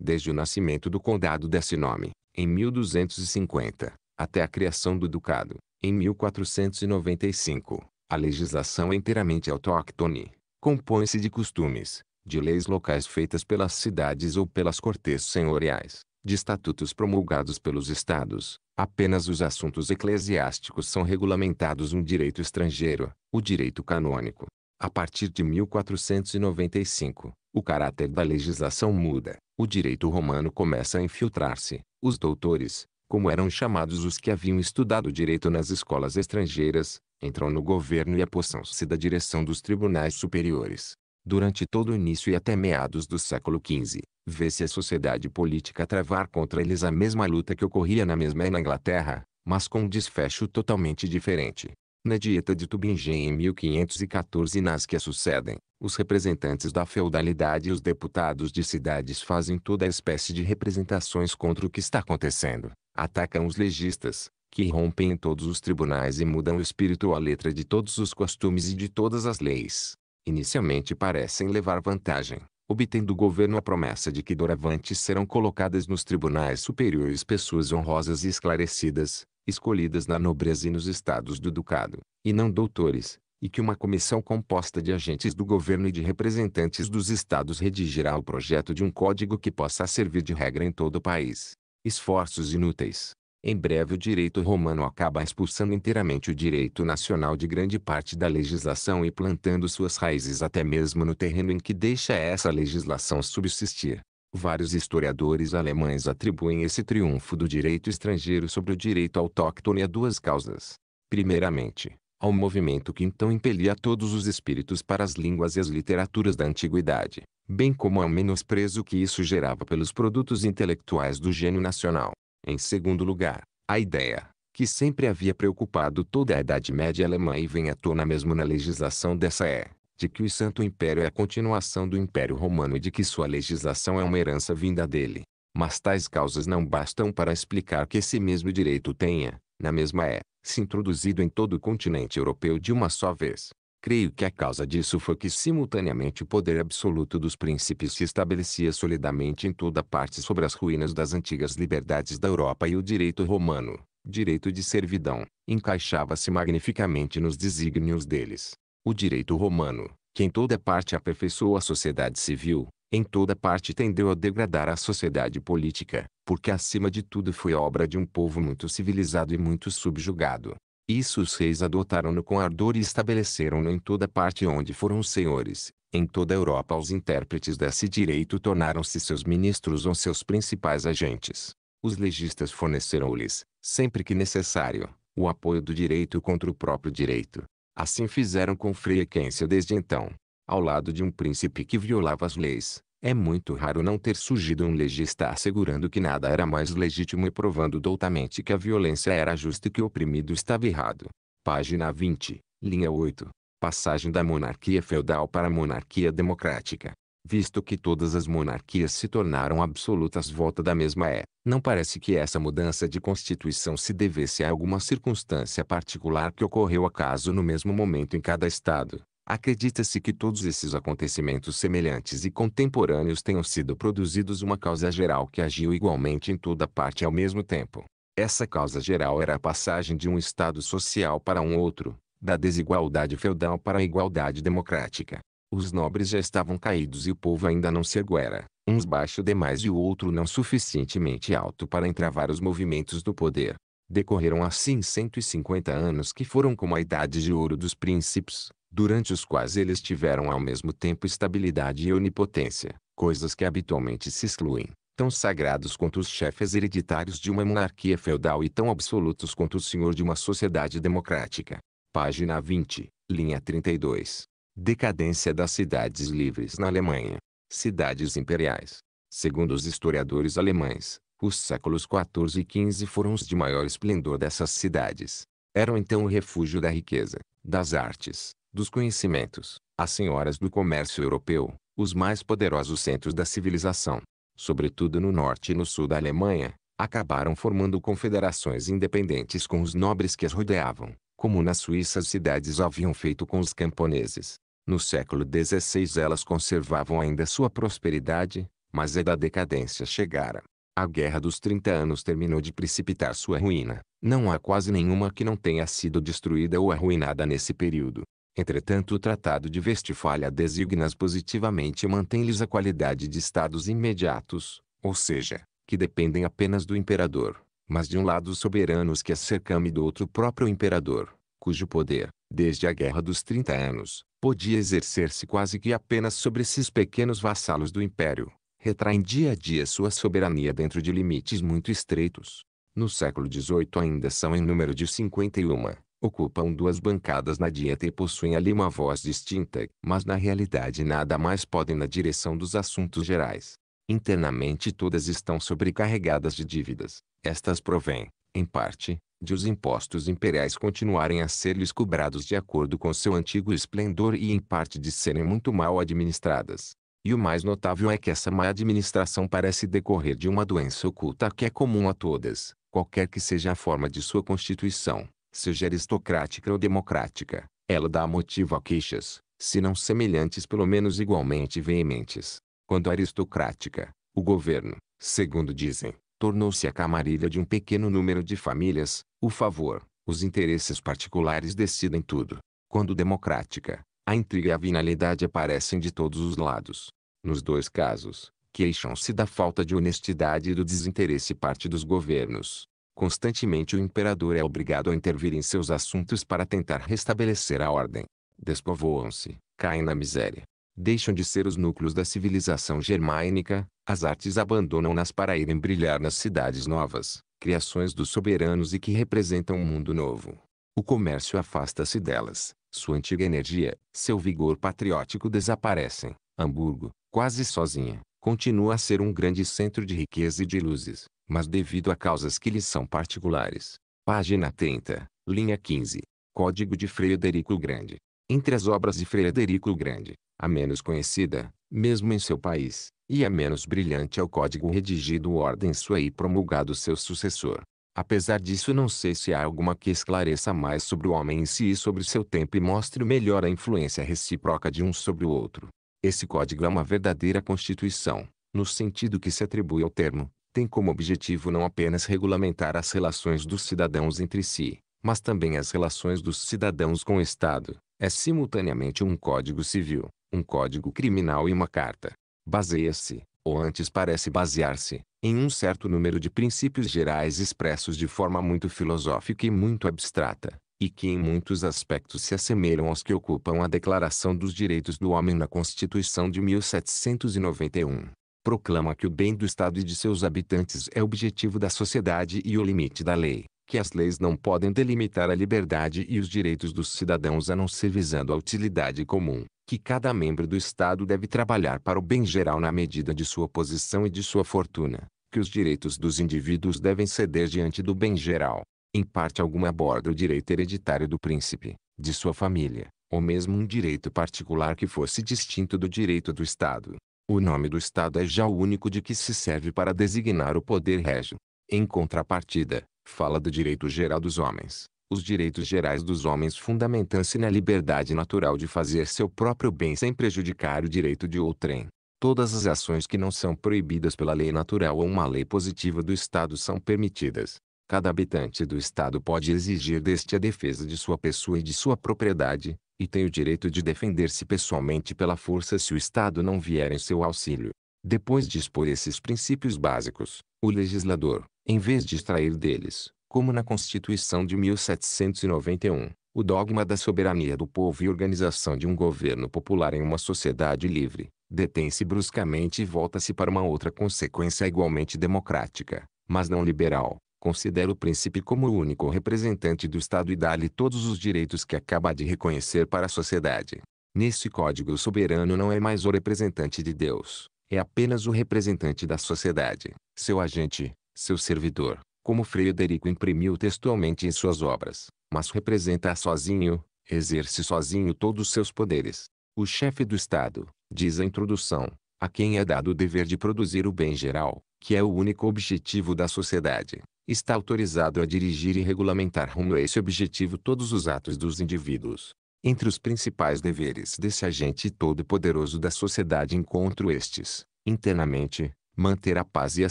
[SPEAKER 1] Desde o nascimento do condado desse nome, em 1250, até a criação do Ducado, em 1495, a legislação é inteiramente autóctone. Compõe-se de costumes, de leis locais feitas pelas cidades ou pelas cortes senhoriais, de estatutos promulgados pelos estados. Apenas os assuntos eclesiásticos são regulamentados um direito estrangeiro, o direito canônico. A partir de 1495, o caráter da legislação muda. O direito romano começa a infiltrar-se. Os doutores, como eram chamados os que haviam estudado direito nas escolas estrangeiras, entram no governo e apossam-se da direção dos tribunais superiores. Durante todo o início e até meados do século XV, vê-se a sociedade política travar contra eles a mesma luta que ocorria na mesma e na Inglaterra, mas com um desfecho totalmente diferente. Na Dieta de Tubingen em 1514 nas que a sucedem, os representantes da feudalidade e os deputados de cidades fazem toda espécie de representações contra o que está acontecendo, atacam os legistas, que rompem em todos os tribunais e mudam o espírito ou a letra de todos os costumes e de todas as leis. Inicialmente parecem levar vantagem, obtendo do governo a promessa de que doravante serão colocadas nos tribunais superiores pessoas honrosas e esclarecidas, escolhidas na nobreza e nos estados do ducado, e não doutores, e que uma comissão composta de agentes do governo e de representantes dos estados redigirá o projeto de um código que possa servir de regra em todo o país esforços inúteis. Em breve o direito romano acaba expulsando inteiramente o direito nacional de grande parte da legislação e plantando suas raízes até mesmo no terreno em que deixa essa legislação subsistir. Vários historiadores alemães atribuem esse triunfo do direito estrangeiro sobre o direito autóctone a duas causas. Primeiramente, ao movimento que então impelia todos os espíritos para as línguas e as literaturas da antiguidade, bem como ao é menosprezo que isso gerava pelos produtos intelectuais do gênio nacional. Em segundo lugar, a ideia, que sempre havia preocupado toda a Idade Média alemã e vem à tona mesmo na legislação dessa é, de que o Santo Império é a continuação do Império Romano e de que sua legislação é uma herança vinda dele. Mas tais causas não bastam para explicar que esse mesmo direito tenha, na mesma é, se introduzido em todo o continente europeu de uma só vez. Creio que a causa disso foi que simultaneamente o poder absoluto dos príncipes se estabelecia solidamente em toda parte sobre as ruínas das antigas liberdades da Europa e o direito romano, direito de servidão, encaixava-se magnificamente nos desígnios deles. O direito romano, que em toda parte aperfeiçoou a sociedade civil, em toda parte tendeu a degradar a sociedade política, porque acima de tudo foi obra de um povo muito civilizado e muito subjugado. Isso os reis adotaram-no com ardor e estabeleceram-no em toda parte onde foram senhores. Em toda a Europa os intérpretes desse direito tornaram-se seus ministros ou seus principais agentes. Os legistas forneceram-lhes, sempre que necessário, o apoio do direito contra o próprio direito. Assim fizeram com Frequência desde então ao lado de um príncipe que violava as leis, é muito raro não ter surgido um legista assegurando que nada era mais legítimo e provando doutamente que a violência era justa e que o oprimido estava errado. Página 20, linha 8. Passagem da monarquia feudal para a monarquia democrática. Visto que todas as monarquias se tornaram absolutas volta da mesma é, não parece que essa mudança de constituição se devesse a alguma circunstância particular que ocorreu acaso no mesmo momento em cada estado, Acredita-se que todos esses acontecimentos semelhantes e contemporâneos tenham sido produzidos uma causa geral que agiu igualmente em toda parte ao mesmo tempo. Essa causa geral era a passagem de um estado social para um outro, da desigualdade feudal para a igualdade democrática. Os nobres já estavam caídos e o povo ainda não se erguera, uns baixo demais e o outro não suficientemente alto para entravar os movimentos do poder. Decorreram assim 150 anos que foram como a idade de ouro dos príncipes, durante os quais eles tiveram ao mesmo tempo estabilidade e onipotência, coisas que habitualmente se excluem, tão sagrados quanto os chefes hereditários de uma monarquia feudal e tão absolutos quanto o senhor de uma sociedade democrática. Página 20, linha 32. Decadência das cidades livres na Alemanha. Cidades imperiais. Segundo os historiadores alemães, os séculos XIV e XV foram os de maior esplendor dessas cidades. Eram então o refúgio da riqueza, das artes, dos conhecimentos, as senhoras do comércio europeu, os mais poderosos centros da civilização, sobretudo no norte e no sul da Alemanha, acabaram formando confederações independentes com os nobres que as rodeavam, como na Suíça as cidades haviam feito com os camponeses. No século XVI elas conservavam ainda sua prosperidade, mas é da decadência chegara. A Guerra dos Trinta Anos terminou de precipitar sua ruína. Não há quase nenhuma que não tenha sido destruída ou arruinada nesse período. Entretanto o Tratado de Westfália designa positivamente e mantém-lhes a qualidade de estados imediatos, ou seja, que dependem apenas do imperador, mas de um lado soberanos que acercam e do outro próprio imperador, cujo poder, desde a Guerra dos Trinta Anos, podia exercer-se quase que apenas sobre esses pequenos vassalos do império, retraem dia a dia sua soberania dentro de limites muito estreitos. No século XVIII ainda são em número de 51 ocupam duas bancadas na dieta e possuem ali uma voz distinta, mas na realidade nada mais podem na direção dos assuntos gerais. Internamente todas estão sobrecarregadas de dívidas. Estas provêm, em parte, de os impostos imperiais continuarem a ser-lhes cobrados de acordo com seu antigo esplendor e em parte de serem muito mal administradas. E o mais notável é que essa má administração parece decorrer de uma doença oculta que é comum a todas, qualquer que seja a forma de sua constituição seja aristocrática ou democrática, ela dá motivo a queixas, se não semelhantes pelo menos igualmente veementes. Quando aristocrática, o governo, segundo dizem, tornou-se a camarilha de um pequeno número de famílias, o favor, os interesses particulares decidem tudo. Quando democrática, a intriga e a vinalidade aparecem de todos os lados. Nos dois casos, queixam-se da falta de honestidade e do desinteresse parte dos governos. Constantemente o imperador é obrigado a intervir em seus assuntos para tentar restabelecer a ordem. Despovoam-se, caem na miséria. Deixam de ser os núcleos da civilização germânica, as artes abandonam-nas para irem brilhar nas cidades novas, criações dos soberanos e que representam um mundo novo. O comércio afasta-se delas, sua antiga energia, seu vigor patriótico desaparecem. Hamburgo, quase sozinha, continua a ser um grande centro de riqueza e de luzes, mas devido a causas que lhes são particulares. Página 30, linha 15. Código de Frederico o Grande. Entre as obras de Frederico o Grande, a menos conhecida, mesmo em seu país, e a menos brilhante é o código redigido ordem sua e promulgado seu sucessor. Apesar disso não sei se há alguma que esclareça mais sobre o homem em si e sobre seu tempo e mostre melhor a influência recíproca de um sobre o outro. Esse código é uma verdadeira constituição, no sentido que se atribui ao termo, tem como objetivo não apenas regulamentar as relações dos cidadãos entre si, mas também as relações dos cidadãos com o Estado. É simultaneamente um código civil, um código criminal e uma carta. Baseia-se, ou antes parece basear-se, em um certo número de princípios gerais expressos de forma muito filosófica e muito abstrata, e que em muitos aspectos se assemelham aos que ocupam a Declaração dos Direitos do Homem na Constituição de 1791 proclama que o bem do Estado e de seus habitantes é objetivo da sociedade e o limite da lei, que as leis não podem delimitar a liberdade e os direitos dos cidadãos a não ser visando a utilidade comum, que cada membro do Estado deve trabalhar para o bem geral na medida de sua posição e de sua fortuna, que os direitos dos indivíduos devem ceder diante do bem geral. Em parte alguma aborda o direito hereditário do príncipe, de sua família, ou mesmo um direito particular que fosse distinto do direito do Estado, o nome do Estado é já o único de que se serve para designar o poder régio. Em contrapartida, fala do direito geral dos homens. Os direitos gerais dos homens fundamentam-se na liberdade natural de fazer seu próprio bem sem prejudicar o direito de outrem. Todas as ações que não são proibidas pela lei natural ou uma lei positiva do Estado são permitidas. Cada habitante do Estado pode exigir deste a defesa de sua pessoa e de sua propriedade, e tem o direito de defender-se pessoalmente pela força se o Estado não vier em seu auxílio. Depois de expor esses princípios básicos, o legislador, em vez de extrair deles, como na Constituição de 1791, o dogma da soberania do povo e organização de um governo popular em uma sociedade livre, detém-se bruscamente e volta-se para uma outra consequência igualmente democrática, mas não liberal, Considera o príncipe como o único representante do Estado e dá-lhe todos os direitos que acaba de reconhecer para a sociedade. Nesse código o soberano não é mais o representante de Deus, é apenas o representante da sociedade, seu agente, seu servidor, como Frederico imprimiu textualmente em suas obras, mas representa sozinho, exerce sozinho todos os seus poderes. O chefe do Estado, diz a introdução, a quem é dado o dever de produzir o bem geral, que é o único objetivo da sociedade, está autorizado a dirigir e regulamentar rumo a esse objetivo todos os atos dos indivíduos. Entre os principais deveres desse agente todo-poderoso da sociedade encontro estes, internamente, manter a paz e a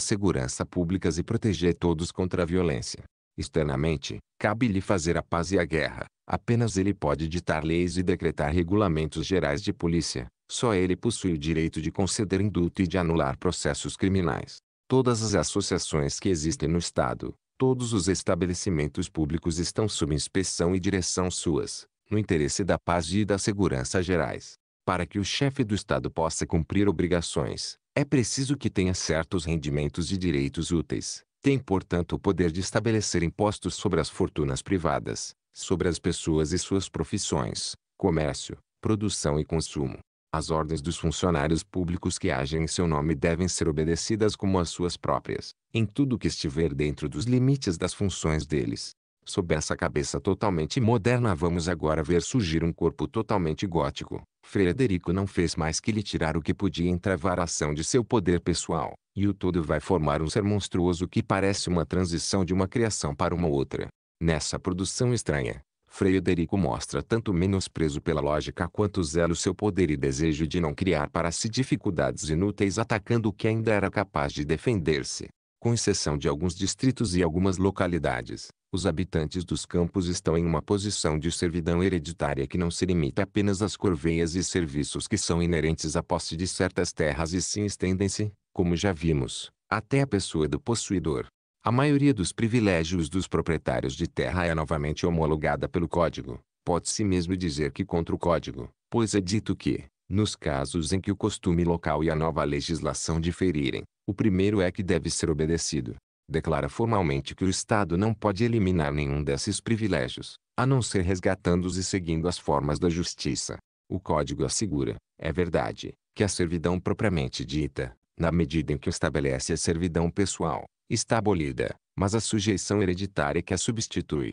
[SPEAKER 1] segurança públicas e proteger todos contra a violência. Externamente, cabe-lhe fazer a paz e a guerra. Apenas ele pode ditar leis e decretar regulamentos gerais de polícia. Só ele possui o direito de conceder indulto e de anular processos criminais. Todas as associações que existem no Estado, todos os estabelecimentos públicos estão sob inspeção e direção suas, no interesse da paz e da segurança gerais. Para que o chefe do Estado possa cumprir obrigações, é preciso que tenha certos rendimentos e direitos úteis. Tem, portanto, o poder de estabelecer impostos sobre as fortunas privadas, sobre as pessoas e suas profissões, comércio, produção e consumo, as ordens dos funcionários públicos que agem em seu nome devem ser obedecidas como as suas próprias, em tudo que estiver dentro dos limites das funções deles. Sob essa cabeça totalmente moderna vamos agora ver surgir um corpo totalmente gótico. Frederico não fez mais que lhe tirar o que podia entravar a ação de seu poder pessoal, e o todo vai formar um ser monstruoso que parece uma transição de uma criação para uma outra. Nessa produção estranha, Frederico mostra tanto menosprezo pela lógica quanto zelo seu poder e desejo de não criar para si dificuldades inúteis atacando o que ainda era capaz de defender-se. Com exceção de alguns distritos e algumas localidades, os habitantes dos campos estão em uma posição de servidão hereditária que não se limita apenas às corveias e serviços que são inerentes à posse de certas terras e sim estendem-se, como já vimos, até a pessoa do possuidor. A maioria dos privilégios dos proprietários de terra é novamente homologada pelo Código. Pode-se mesmo dizer que contra o Código, pois é dito que, nos casos em que o costume local e a nova legislação diferirem, o primeiro é que deve ser obedecido. Declara formalmente que o Estado não pode eliminar nenhum desses privilégios, a não ser resgatando-os e seguindo as formas da justiça. O Código assegura, é verdade, que a servidão propriamente dita, na medida em que estabelece a servidão pessoal, está abolida, mas a sujeição hereditária que a substitui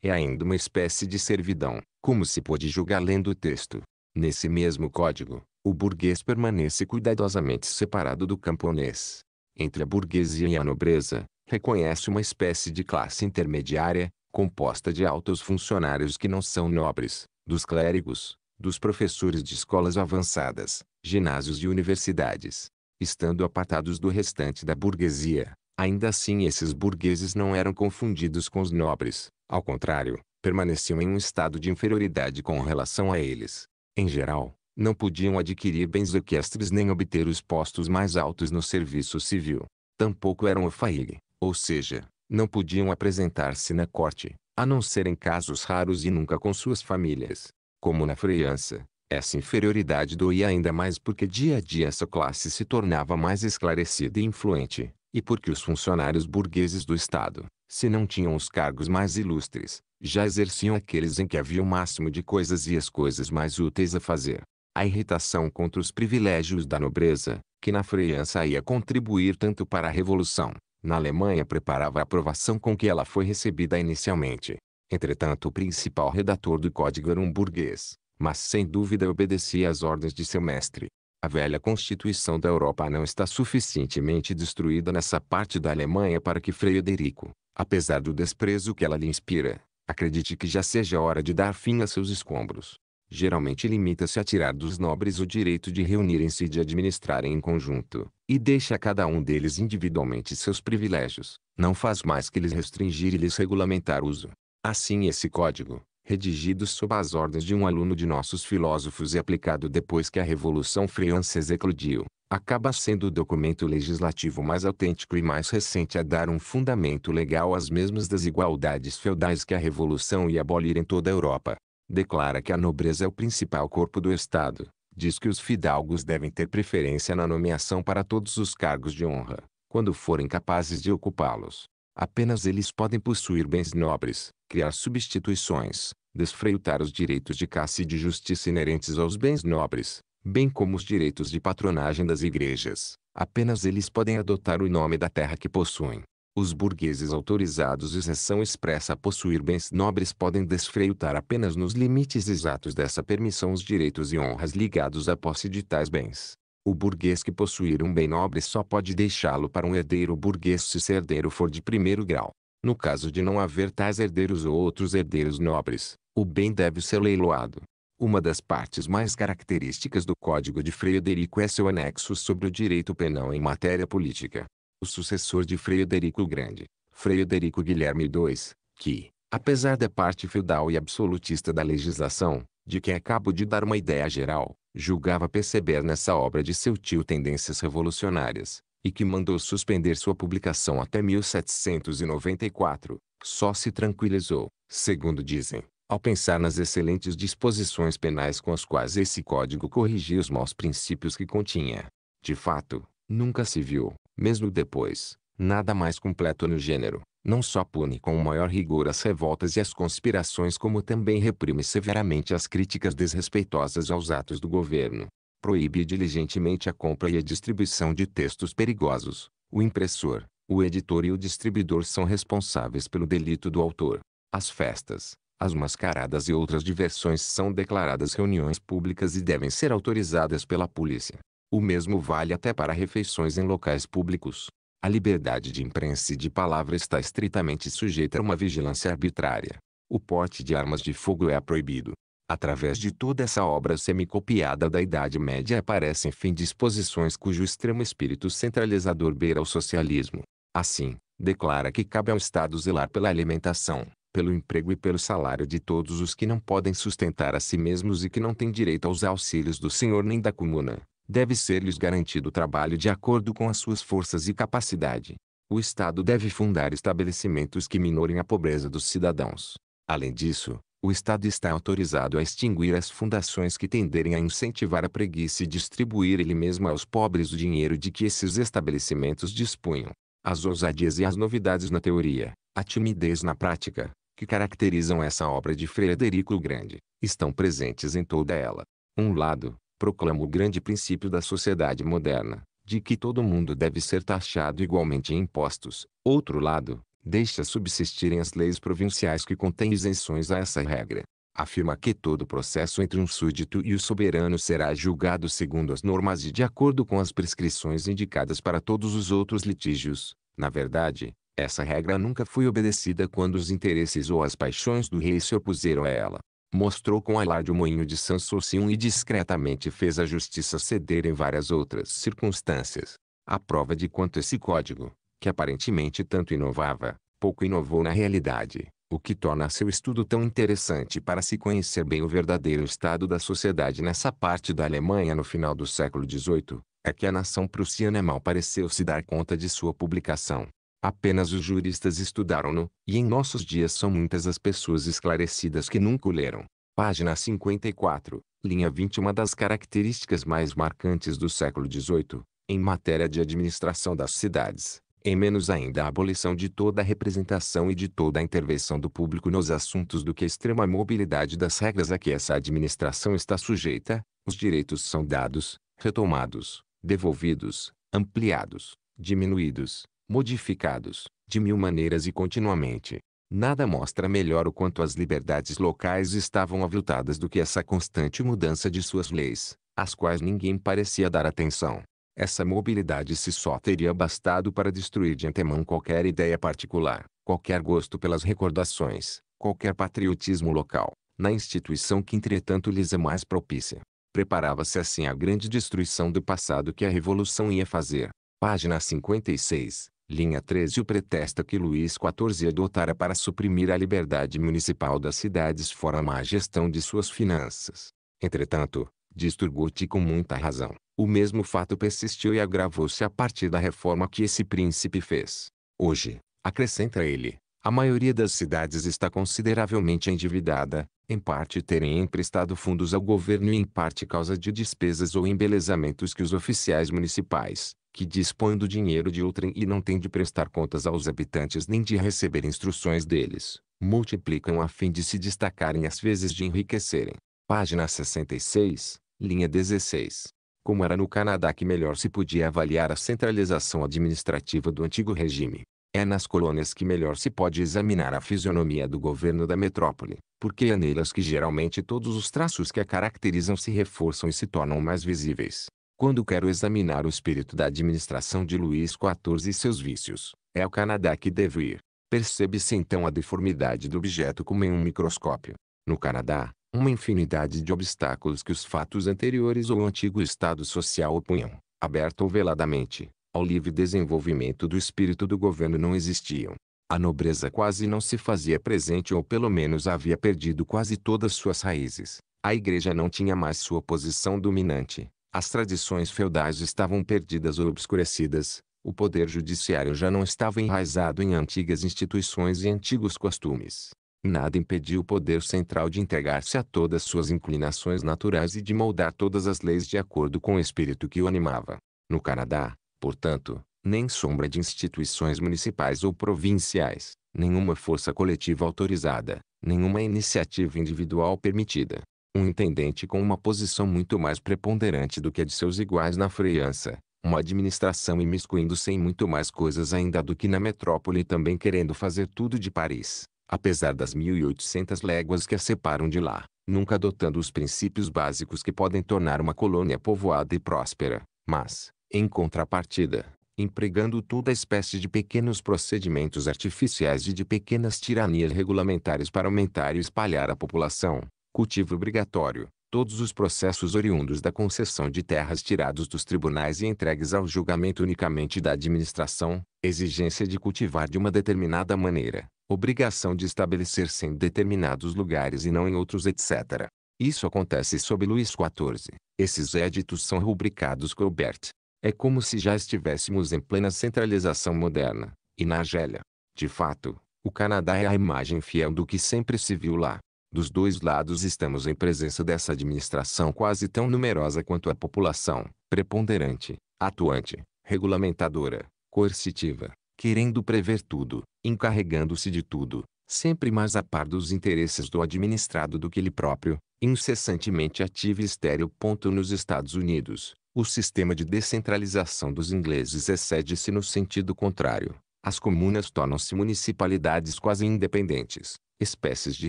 [SPEAKER 1] é ainda uma espécie de servidão, como se pode julgar lendo o texto. Nesse mesmo código, o burguês permanece cuidadosamente separado do camponês. Entre a burguesia e a nobreza, reconhece uma espécie de classe intermediária, composta de altos funcionários que não são nobres, dos clérigos, dos professores de escolas avançadas, ginásios e universidades. Estando apartados do restante da burguesia, Ainda assim esses burgueses não eram confundidos com os nobres, ao contrário, permaneciam em um estado de inferioridade com relação a eles. Em geral, não podiam adquirir bens equestres nem obter os postos mais altos no serviço civil. Tampouco eram ofaile, ou seja, não podiam apresentar-se na corte, a não ser em casos raros e nunca com suas famílias. Como na França, essa inferioridade doía ainda mais porque dia a dia essa classe se tornava mais esclarecida e influente, e porque os funcionários burgueses do Estado, se não tinham os cargos mais ilustres, já exerciam aqueles em que havia o máximo de coisas e as coisas mais úteis a fazer. A irritação contra os privilégios da nobreza, que na França ia contribuir tanto para a Revolução, na Alemanha preparava a aprovação com que ela foi recebida inicialmente. Entretanto o principal redator do código era um burguês, mas sem dúvida obedecia às ordens de seu mestre. A velha constituição da Europa não está suficientemente destruída nessa parte da Alemanha para que Frederico, apesar do desprezo que ela lhe inspira, acredite que já seja hora de dar fim a seus escombros. Geralmente limita-se a tirar dos nobres o direito de reunirem-se e de administrarem em conjunto, e deixa a cada um deles individualmente seus privilégios, não faz mais que lhes restringir e lhes regulamentar uso. Assim esse código, redigidos sob as ordens de um aluno de nossos filósofos e aplicado depois que a Revolução Francesa eclodiu, acaba sendo o documento legislativo mais autêntico e mais recente a dar um fundamento legal às mesmas desigualdades feudais que a Revolução ia abolir em toda a Europa. Declara que a nobreza é o principal corpo do Estado, diz que os fidalgos devem ter preferência na nomeação para todos os cargos de honra, quando forem capazes de ocupá-los Apenas eles podem possuir bens nobres, criar substituições, desfreutar os direitos de caça e de justiça inerentes aos bens nobres, bem como os direitos de patronagem das igrejas. Apenas eles podem adotar o nome da terra que possuem. Os burgueses autorizados exceção expressa a possuir bens nobres podem desfreutar apenas nos limites exatos dessa permissão os direitos e honras ligados à posse de tais bens. O burguês que possuir um bem nobre só pode deixá-lo para um herdeiro burguês se esse herdeiro for de primeiro grau. No caso de não haver tais herdeiros ou outros herdeiros nobres, o bem deve ser leiloado. Uma das partes mais características do Código de Frederico é seu anexo sobre o direito penal em matéria política. O sucessor de Frederico Grande, Frederico Guilherme II, que, apesar da parte feudal e absolutista da legislação, de que acabo de dar uma ideia geral, julgava perceber nessa obra de seu tio tendências revolucionárias, e que mandou suspender sua publicação até 1794, só se tranquilizou, segundo dizem, ao pensar nas excelentes disposições penais com as quais esse código corrigia os maus princípios que continha. De fato, nunca se viu, mesmo depois, nada mais completo no gênero, não só pune com o maior rigor as revoltas e as conspirações, como também reprime severamente as críticas desrespeitosas aos atos do governo. Proíbe diligentemente a compra e a distribuição de textos perigosos. O impressor, o editor e o distribuidor são responsáveis pelo delito do autor. As festas, as mascaradas e outras diversões são declaradas reuniões públicas e devem ser autorizadas pela polícia. O mesmo vale até para refeições em locais públicos. A liberdade de imprensa e de palavra está estritamente sujeita a uma vigilância arbitrária. O porte de armas de fogo é proibido. Através de toda essa obra semicopiada da Idade Média aparecem fim disposições cujo extremo espírito centralizador beira o socialismo. Assim, declara que cabe ao Estado zelar pela alimentação, pelo emprego e pelo salário de todos os que não podem sustentar a si mesmos e que não têm direito aos auxílios do senhor nem da comuna, deve ser-lhes garantido trabalho de acordo com as suas forças e capacidade. O Estado deve fundar estabelecimentos que minorem a pobreza dos cidadãos. Além disso, o Estado está autorizado a extinguir as fundações que tenderem a incentivar a preguiça e distribuir ele mesmo aos pobres o dinheiro de que esses estabelecimentos dispunham. As ousadias e as novidades na teoria, a timidez na prática, que caracterizam essa obra de Frederico o Grande, estão presentes em toda ela. Um lado, proclama o grande princípio da sociedade moderna, de que todo mundo deve ser taxado igualmente em impostos. Outro lado, deixa subsistirem as leis provinciais que contêm isenções a essa regra. Afirma que todo processo entre um súdito e o soberano será julgado segundo as normas e de acordo com as prescrições indicadas para todos os outros litígios. Na verdade, essa regra nunca foi obedecida quando os interesses ou as paixões do rei se opuseram a ela mostrou com alarde o moinho de Sanssouci e discretamente fez a justiça ceder em várias outras circunstâncias. A prova de quanto esse código, que aparentemente tanto inovava, pouco inovou na realidade, o que torna seu estudo tão interessante para se conhecer bem o verdadeiro estado da sociedade nessa parte da Alemanha no final do século XVIII, é que a nação prussiana mal pareceu se dar conta de sua publicação. Apenas os juristas estudaram-no, e em nossos dias são muitas as pessoas esclarecidas que nunca o leram. Página 54, linha 20 Uma das características mais marcantes do século XVIII, em matéria de administração das cidades, em menos ainda a abolição de toda a representação e de toda a intervenção do público nos assuntos do que a extrema mobilidade das regras a que essa administração está sujeita, os direitos são dados, retomados, devolvidos, ampliados, diminuídos, modificados, de mil maneiras e continuamente. Nada mostra melhor o quanto as liberdades locais estavam aviltadas do que essa constante mudança de suas leis, às quais ninguém parecia dar atenção. Essa mobilidade se só teria bastado para destruir de antemão qualquer ideia particular, qualquer gosto pelas recordações, qualquer patriotismo local, na instituição que entretanto lhes é mais propícia. Preparava-se assim a grande destruição do passado que a Revolução ia fazer. Página 56. Linha 13 O pretexto é que Luís XIV adotara para suprimir a liberdade municipal das cidades fora a má gestão de suas finanças. Entretanto, diz Turgot com muita razão, o mesmo fato persistiu e agravou-se a partir da reforma que esse príncipe fez. Hoje, acrescenta ele, a maioria das cidades está consideravelmente endividada, em parte terem emprestado fundos ao governo e em parte causa de despesas ou embelezamentos que os oficiais municipais, que dispõe do dinheiro de outrem e não tem de prestar contas aos habitantes nem de receber instruções deles, multiplicam a fim de se destacarem às vezes de enriquecerem. Página 66, linha 16. Como era no Canadá que melhor se podia avaliar a centralização administrativa do antigo regime. É nas colônias que melhor se pode examinar a fisionomia do governo da metrópole, porque é nelas que geralmente todos os traços que a caracterizam se reforçam e se tornam mais visíveis. Quando quero examinar o espírito da administração de Luís XIV e seus vícios, é ao Canadá que devo ir. Percebe-se então a deformidade do objeto como em um microscópio. No Canadá, uma infinidade de obstáculos que os fatos anteriores ou o antigo estado social opunham, aberta ou veladamente, ao livre desenvolvimento do espírito do governo não existiam. A nobreza quase não se fazia presente ou pelo menos havia perdido quase todas suas raízes. A igreja não tinha mais sua posição dominante. As tradições feudais estavam perdidas ou obscurecidas, o poder judiciário já não estava enraizado em antigas instituições e antigos costumes. Nada impediu o poder central de entregar-se a todas suas inclinações naturais e de moldar todas as leis de acordo com o espírito que o animava. No Canadá, portanto, nem sombra de instituições municipais ou provinciais, nenhuma força coletiva autorizada, nenhuma iniciativa individual permitida um intendente com uma posição muito mais preponderante do que a de seus iguais na freança, uma administração imiscuindo-se em muito mais coisas ainda do que na metrópole também querendo fazer tudo de Paris, apesar das 1800 léguas que a separam de lá, nunca adotando os princípios básicos que podem tornar uma colônia povoada e próspera, mas, em contrapartida, empregando toda espécie de pequenos procedimentos artificiais e de pequenas tiranias regulamentares para aumentar e espalhar a população, cultivo obrigatório, todos os processos oriundos da concessão de terras tirados dos tribunais e entregues ao julgamento unicamente da administração, exigência de cultivar de uma determinada maneira, obrigação de estabelecer-se em determinados lugares e não em outros, etc. Isso acontece sob Luís XIV. Esses éditos são rubricados Colbert. É como se já estivéssemos em plena centralização moderna, e na Argélia. De fato, o Canadá é a imagem fiel do que sempre se viu lá. Dos dois lados estamos em presença dessa administração quase tão numerosa quanto a população, preponderante, atuante, regulamentadora, coercitiva, querendo prever tudo, encarregando-se de tudo, sempre mais a par dos interesses do administrado do que ele próprio, incessantemente ativo e estéreo. Nos Estados Unidos, o sistema de descentralização dos ingleses excede-se no sentido contrário. As comunas tornam-se municipalidades quase independentes, espécies de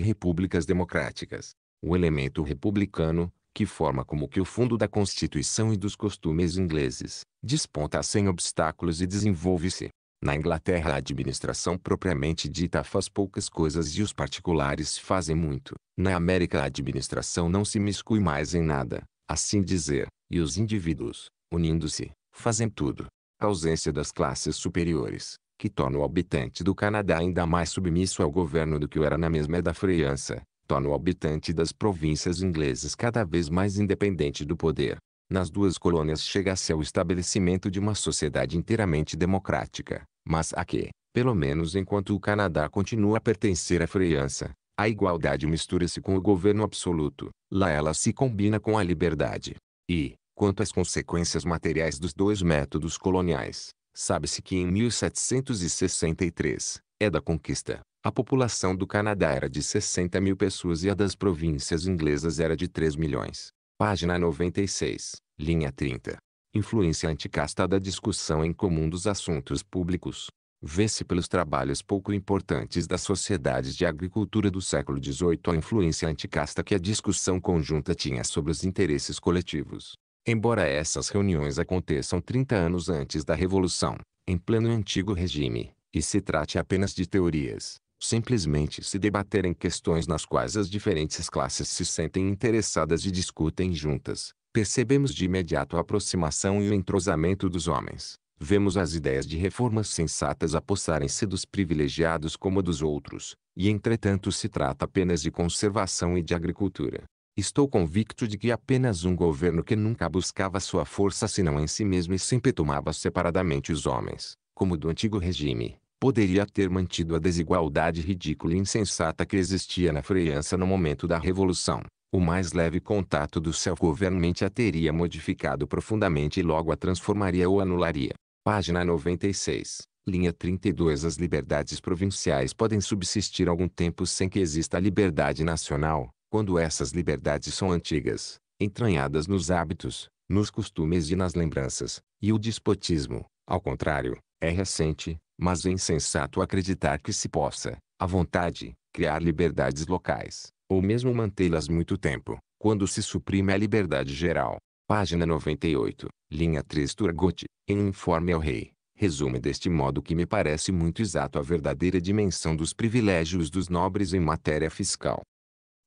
[SPEAKER 1] repúblicas democráticas. O elemento republicano, que forma como que o fundo da Constituição e dos costumes ingleses, desponta sem obstáculos e desenvolve-se. Na Inglaterra a administração propriamente dita faz poucas coisas e os particulares fazem muito. Na América a administração não se miscui mais em nada, assim dizer, e os indivíduos, unindo-se, fazem tudo. A ausência das classes superiores, que torna o habitante do Canadá ainda mais submisso ao governo do que o era na mesma da França, torna o habitante das províncias inglesas cada vez mais independente do poder. Nas duas colônias chega-se ao estabelecimento de uma sociedade inteiramente democrática, mas a que, pelo menos enquanto o Canadá continua a pertencer à França, a igualdade mistura-se com o governo absoluto, lá ela se combina com a liberdade. E, quanto às consequências materiais dos dois métodos coloniais, Sabe-se que em 1763, é da conquista, a população do Canadá era de 60 mil pessoas e a das províncias inglesas era de 3 milhões. Página 96, linha 30. Influência anticasta da discussão em comum dos assuntos públicos. Vê-se pelos trabalhos pouco importantes das sociedades de agricultura do século XVIII a influência anticasta que a discussão conjunta tinha sobre os interesses coletivos. Embora essas reuniões aconteçam 30 anos antes da Revolução, em pleno antigo regime, e se trate apenas de teorias, simplesmente se debaterem questões nas quais as diferentes classes se sentem interessadas e discutem juntas, percebemos de imediato a aproximação e o entrosamento dos homens. Vemos as ideias de reformas sensatas apossarem-se dos privilegiados como dos outros, e entretanto se trata apenas de conservação e de agricultura. Estou convicto de que apenas um governo que nunca buscava sua força senão em si mesmo e sempre tomava separadamente os homens, como do antigo regime, poderia ter mantido a desigualdade ridícula e insensata que existia na França no momento da Revolução. O mais leve contato do self-government a teria modificado profundamente e logo a transformaria ou anularia. Página 96. Linha 32 As liberdades provinciais podem subsistir algum tempo sem que exista liberdade nacional, quando essas liberdades são antigas, entranhadas nos hábitos, nos costumes e nas lembranças, e o despotismo, ao contrário, é recente, mas é insensato acreditar que se possa, à vontade, criar liberdades locais, ou mesmo mantê-las muito tempo, quando se suprime a liberdade geral. Página 98, linha 3 Turgot, em um informe ao rei, resume deste modo que me parece muito exato a verdadeira dimensão dos privilégios dos nobres em matéria fiscal.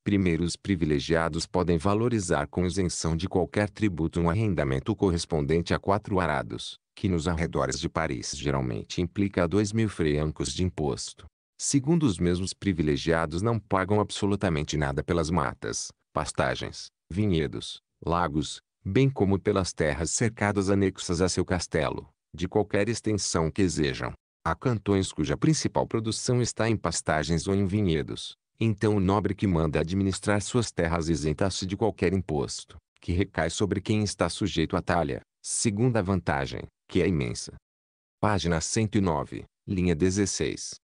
[SPEAKER 1] Primeiro, os privilegiados podem valorizar com isenção de qualquer tributo um arrendamento correspondente a quatro arados, que nos arredores de Paris geralmente implica dois mil francos de imposto. Segundo, os mesmos privilegiados não pagam absolutamente nada pelas matas, pastagens, vinhedos, lagos, bem como pelas terras cercadas anexas a seu castelo, de qualquer extensão que desejam. Há cantões cuja principal produção está em pastagens ou em vinhedos, então o nobre que manda administrar suas terras isenta-se de qualquer imposto, que recai sobre quem está sujeito à talha, segunda vantagem, que é imensa. Página 109, linha 16.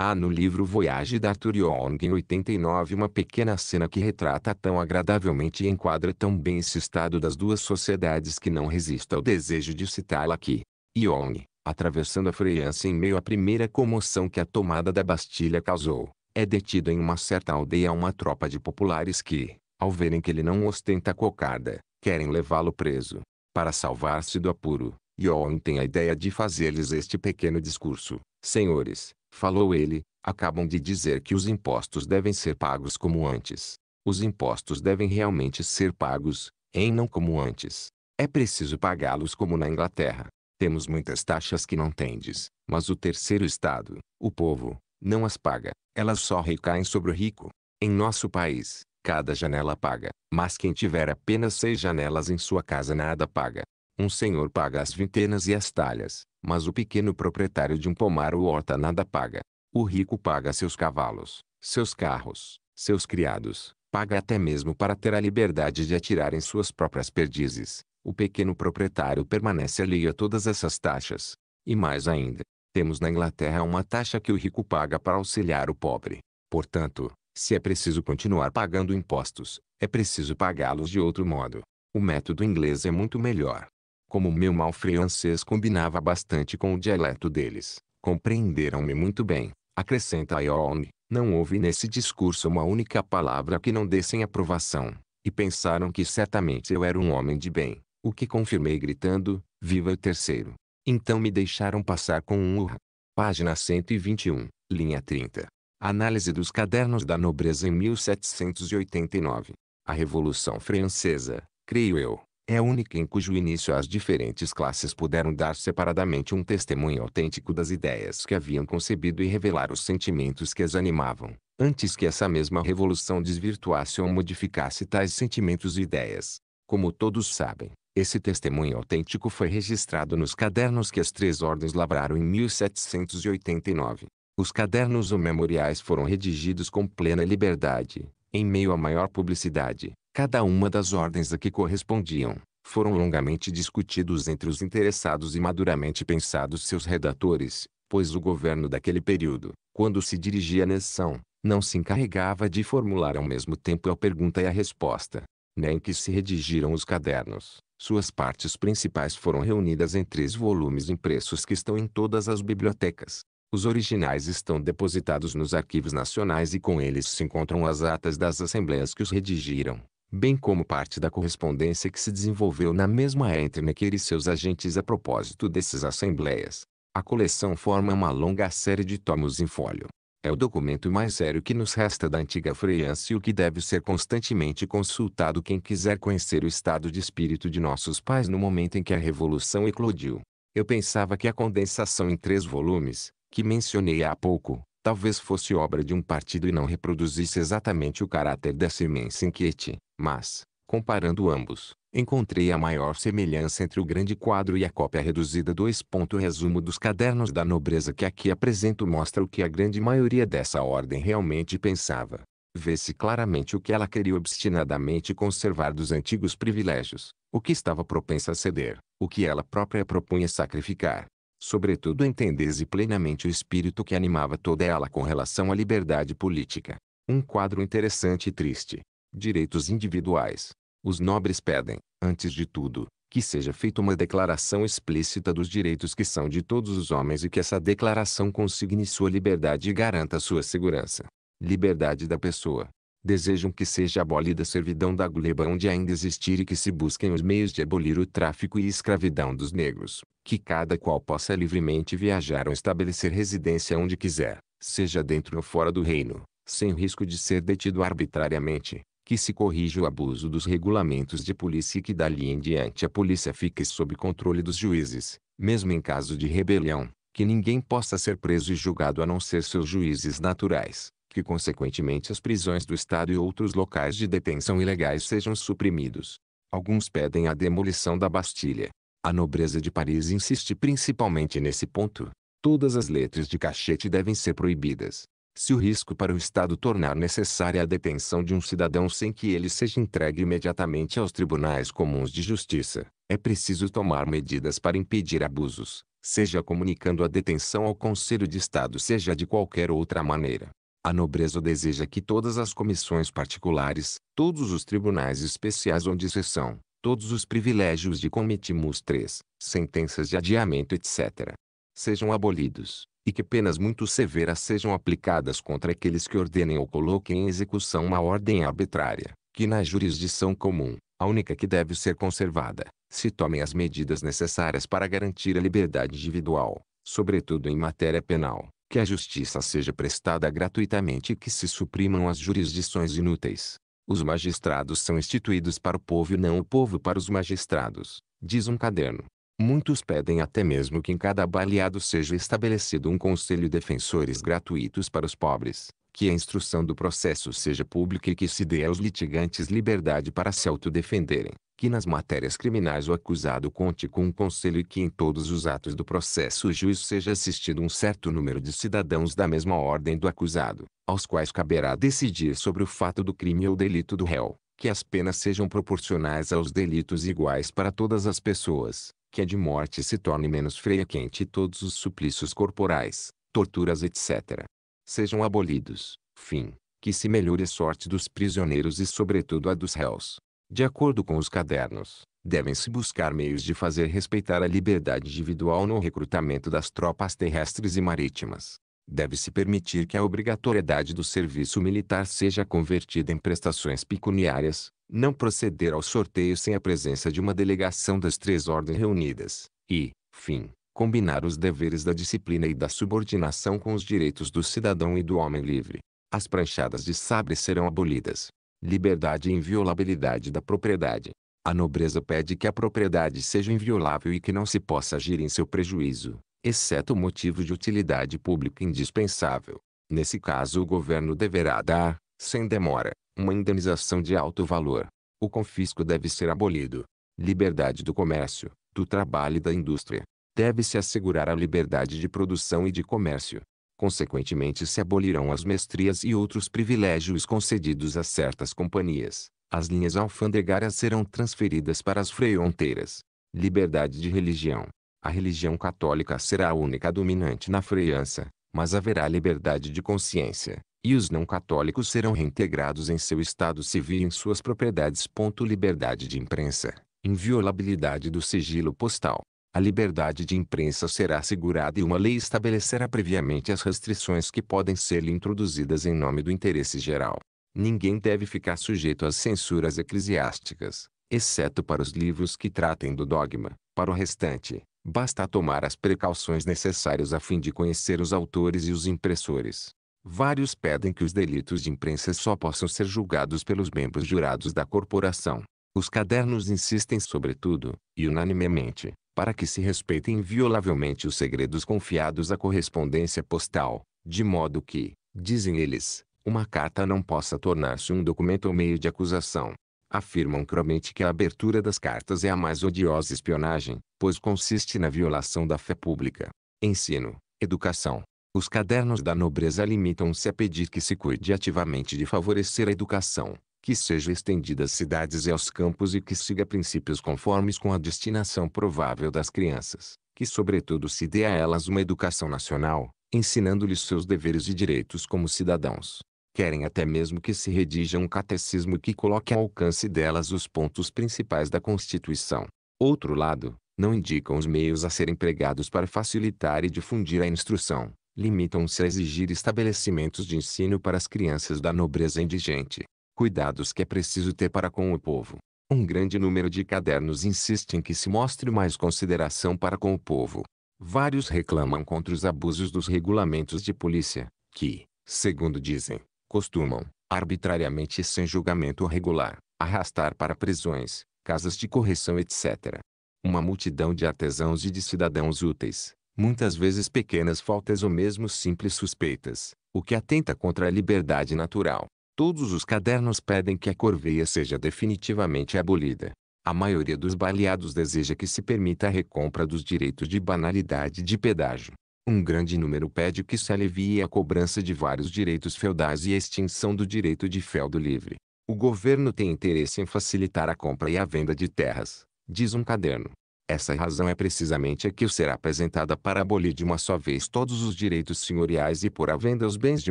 [SPEAKER 1] Há no livro Voyage de Arthur em 89 uma pequena cena que retrata tão agradavelmente e enquadra tão bem esse estado das duas sociedades que não resisto ao desejo de citá-la aqui. Young, atravessando a França em meio à primeira comoção que a tomada da Bastilha causou, é detido em uma certa aldeia uma tropa de populares que, ao verem que ele não ostenta cocarda, querem levá-lo preso. Para salvar-se do apuro, Yoon tem a ideia de fazer-lhes este pequeno discurso. Senhores, falou ele, acabam de dizer que os impostos devem ser pagos como antes. Os impostos devem realmente ser pagos, em não como antes. É preciso pagá-los como na Inglaterra. Temos muitas taxas que não tendes, mas o terceiro estado, o povo, não as paga, elas só recaem sobre o rico. Em nosso país, cada janela paga, mas quem tiver apenas seis janelas em sua casa nada paga. Um senhor paga as vintenas e as talhas, mas o pequeno proprietário de um pomar ou horta nada paga. O rico paga seus cavalos, seus carros, seus criados, paga até mesmo para ter a liberdade de atirar em suas próprias perdizes. O pequeno proprietário permanece alheio a todas essas taxas. E mais ainda, temos na Inglaterra uma taxa que o rico paga para auxiliar o pobre. Portanto, se é preciso continuar pagando impostos, é preciso pagá-los de outro modo. O método inglês é muito melhor. Como meu mal francês combinava bastante com o dialeto deles, compreenderam-me muito bem. Acrescenta Ione, não houve nesse discurso uma única palavra que não dessem aprovação, e pensaram que certamente eu era um homem de bem, o que confirmei gritando, viva o terceiro. Então me deixaram passar com um urra. Página 121, linha 30. Análise dos cadernos da nobreza em 1789. A Revolução Francesa, creio eu, é a única em cujo início as diferentes classes puderam dar separadamente um testemunho autêntico das ideias que haviam concebido e revelar os sentimentos que as animavam, antes que essa mesma revolução desvirtuasse ou modificasse tais sentimentos e ideias. Como todos sabem, esse testemunho autêntico foi registrado nos cadernos que as três ordens labraram em 1789. Os cadernos ou memoriais foram redigidos com plena liberdade, em meio à maior publicidade. Cada uma das ordens a que correspondiam, foram longamente discutidos entre os interessados e maduramente pensados seus redatores, pois o governo daquele período, quando se dirigia à nação, não se encarregava de formular ao mesmo tempo a pergunta e a resposta, nem né, que se redigiram os cadernos. Suas partes principais foram reunidas em três volumes impressos que estão em todas as bibliotecas. Os originais estão depositados nos arquivos nacionais e com eles se encontram as atas das assembleias que os redigiram, bem como parte da correspondência que se desenvolveu na mesma entre Necker e seus agentes a propósito dessas assembleias. A coleção forma uma longa série de tomos em folho, é o documento mais sério que nos resta da antiga freança e o que deve ser constantemente consultado quem quiser conhecer o estado de espírito de nossos pais no momento em que a Revolução eclodiu. Eu pensava que a condensação em três volumes, que mencionei há pouco, talvez fosse obra de um partido e não reproduzisse exatamente o caráter dessa imensa enquete, mas, Comparando ambos, encontrei a maior semelhança entre o grande quadro e a cópia reduzida. dois O resumo dos cadernos da nobreza que aqui apresento mostra o que a grande maioria dessa ordem realmente pensava. Vê-se claramente o que ela queria obstinadamente conservar dos antigos privilégios, o que estava propensa a ceder, o que ela própria propunha sacrificar. Sobretudo entender-se plenamente o espírito que animava toda ela com relação à liberdade política. Um quadro interessante e triste, Direitos individuais. Os nobres pedem, antes de tudo, que seja feita uma declaração explícita dos direitos que são de todos os homens e que essa declaração consigne sua liberdade e garanta sua segurança. Liberdade da pessoa. Desejam que seja abolida a servidão da gleba onde ainda existir e que se busquem os meios de abolir o tráfico e escravidão dos negros, que cada qual possa livremente viajar ou estabelecer residência onde quiser, seja dentro ou fora do reino, sem risco de ser detido arbitrariamente que se corrija o abuso dos regulamentos de polícia e que dali em diante a polícia fique sob controle dos juízes, mesmo em caso de rebelião, que ninguém possa ser preso e julgado a não ser seus juízes naturais, que consequentemente as prisões do Estado e outros locais de detenção ilegais sejam suprimidos. Alguns pedem a demolição da Bastilha. A nobreza de Paris insiste principalmente nesse ponto. Todas as letras de cachete devem ser proibidas se o risco para o Estado tornar necessária a detenção de um cidadão sem que ele seja entregue imediatamente aos tribunais comuns de justiça, é preciso tomar medidas para impedir abusos, seja comunicando a detenção ao Conselho de Estado, seja de qualquer outra maneira. A nobreza deseja que todas as comissões particulares, todos os tribunais especiais onde se são, todos os privilégios de comitimus 3, sentenças de adiamento etc., sejam abolidos, e que penas muito severas sejam aplicadas contra aqueles que ordenem ou coloquem em execução uma ordem arbitrária, que na jurisdição comum, a única que deve ser conservada, se tomem as medidas necessárias para garantir a liberdade individual, sobretudo em matéria penal, que a justiça seja prestada gratuitamente e que se suprimam as jurisdições inúteis. Os magistrados são instituídos para o povo e não o povo para os magistrados, diz um caderno. Muitos pedem até mesmo que em cada baleado seja estabelecido um conselho de defensores gratuitos para os pobres, que a instrução do processo seja pública e que se dê aos litigantes liberdade para se autodefenderem, que nas matérias criminais o acusado conte com um conselho e que em todos os atos do processo o juiz seja assistido um certo número de cidadãos da mesma ordem do acusado, aos quais caberá decidir sobre o fato do crime ou delito do réu, que as penas sejam proporcionais aos delitos iguais para todas as pessoas que a de morte se torne menos freia quente e todos os suplícios corporais, torturas etc. sejam abolidos, fim, que se melhore a sorte dos prisioneiros e sobretudo a dos réus. De acordo com os cadernos, devem-se buscar meios de fazer respeitar a liberdade individual no recrutamento das tropas terrestres e marítimas. Deve-se permitir que a obrigatoriedade do serviço militar seja convertida em prestações pecuniárias, não proceder ao sorteio sem a presença de uma delegação das três ordens reunidas, e, fim, combinar os deveres da disciplina e da subordinação com os direitos do cidadão e do homem livre. As pranchadas de sabre serão abolidas. Liberdade e inviolabilidade da propriedade. A nobreza pede que a propriedade seja inviolável e que não se possa agir em seu prejuízo, exceto o motivo de utilidade pública indispensável. Nesse caso, o governo deverá dar, sem demora, uma indenização de alto valor. O confisco deve ser abolido. Liberdade do comércio, do trabalho e da indústria. Deve-se assegurar a liberdade de produção e de comércio. Consequentemente, se abolirão as mestrias e outros privilégios concedidos a certas companhias. As linhas alfandegárias serão transferidas para as fronteiras. Liberdade de religião. A religião católica será a única dominante na França, mas haverá liberdade de consciência e os não católicos serão reintegrados em seu estado civil e em suas propriedades. Liberdade de imprensa, inviolabilidade do sigilo postal. A liberdade de imprensa será assegurada e uma lei estabelecerá previamente as restrições que podem ser-lhe introduzidas em nome do interesse geral. Ninguém deve ficar sujeito às censuras eclesiásticas, exceto para os livros que tratem do dogma. Para o restante, basta tomar as precauções necessárias a fim de conhecer os autores e os impressores vários pedem que os delitos de imprensa só possam ser julgados pelos membros jurados da corporação. Os cadernos insistem sobretudo, e unanimemente, para que se respeitem inviolavelmente os segredos confiados à correspondência postal, de modo que, dizem eles, uma carta não possa tornar-se um documento ou meio de acusação. Afirmam cromente que a abertura das cartas é a mais odiosa espionagem, pois consiste na violação da fé pública. Ensino, educação, os cadernos da nobreza limitam-se a pedir que se cuide ativamente de favorecer a educação, que seja estendida às cidades e aos campos e que siga princípios conformes com a destinação provável das crianças, que sobretudo se dê a elas uma educação nacional, ensinando-lhes seus deveres e direitos como cidadãos. Querem até mesmo que se redija um catecismo que coloque ao alcance delas os pontos principais da Constituição. Outro lado, não indicam os meios a serem empregados para facilitar e difundir a instrução, limitam-se a exigir estabelecimentos de ensino para as crianças da nobreza indigente. Cuidados que é preciso ter para com o povo. Um grande número de cadernos insiste em que se mostre mais consideração para com o povo. Vários reclamam contra os abusos dos regulamentos de polícia, que, segundo dizem, costumam, arbitrariamente e sem julgamento regular, arrastar para prisões, casas de correção etc. Uma multidão de artesãos e de cidadãos úteis, muitas vezes pequenas faltas ou mesmo simples suspeitas, o que atenta contra a liberdade natural. Todos os cadernos pedem que a corveia seja definitivamente abolida. A maioria dos baleados deseja que se permita a recompra dos direitos de banalidade de pedágio. Um grande número pede que se alivie a cobrança de vários direitos feudais e a extinção do direito de feudo livre. O governo tem interesse em facilitar a compra e a venda de terras, diz um caderno. Essa razão é precisamente a que será apresentada para abolir de uma só vez todos os direitos senhoriais e pôr à venda os bens de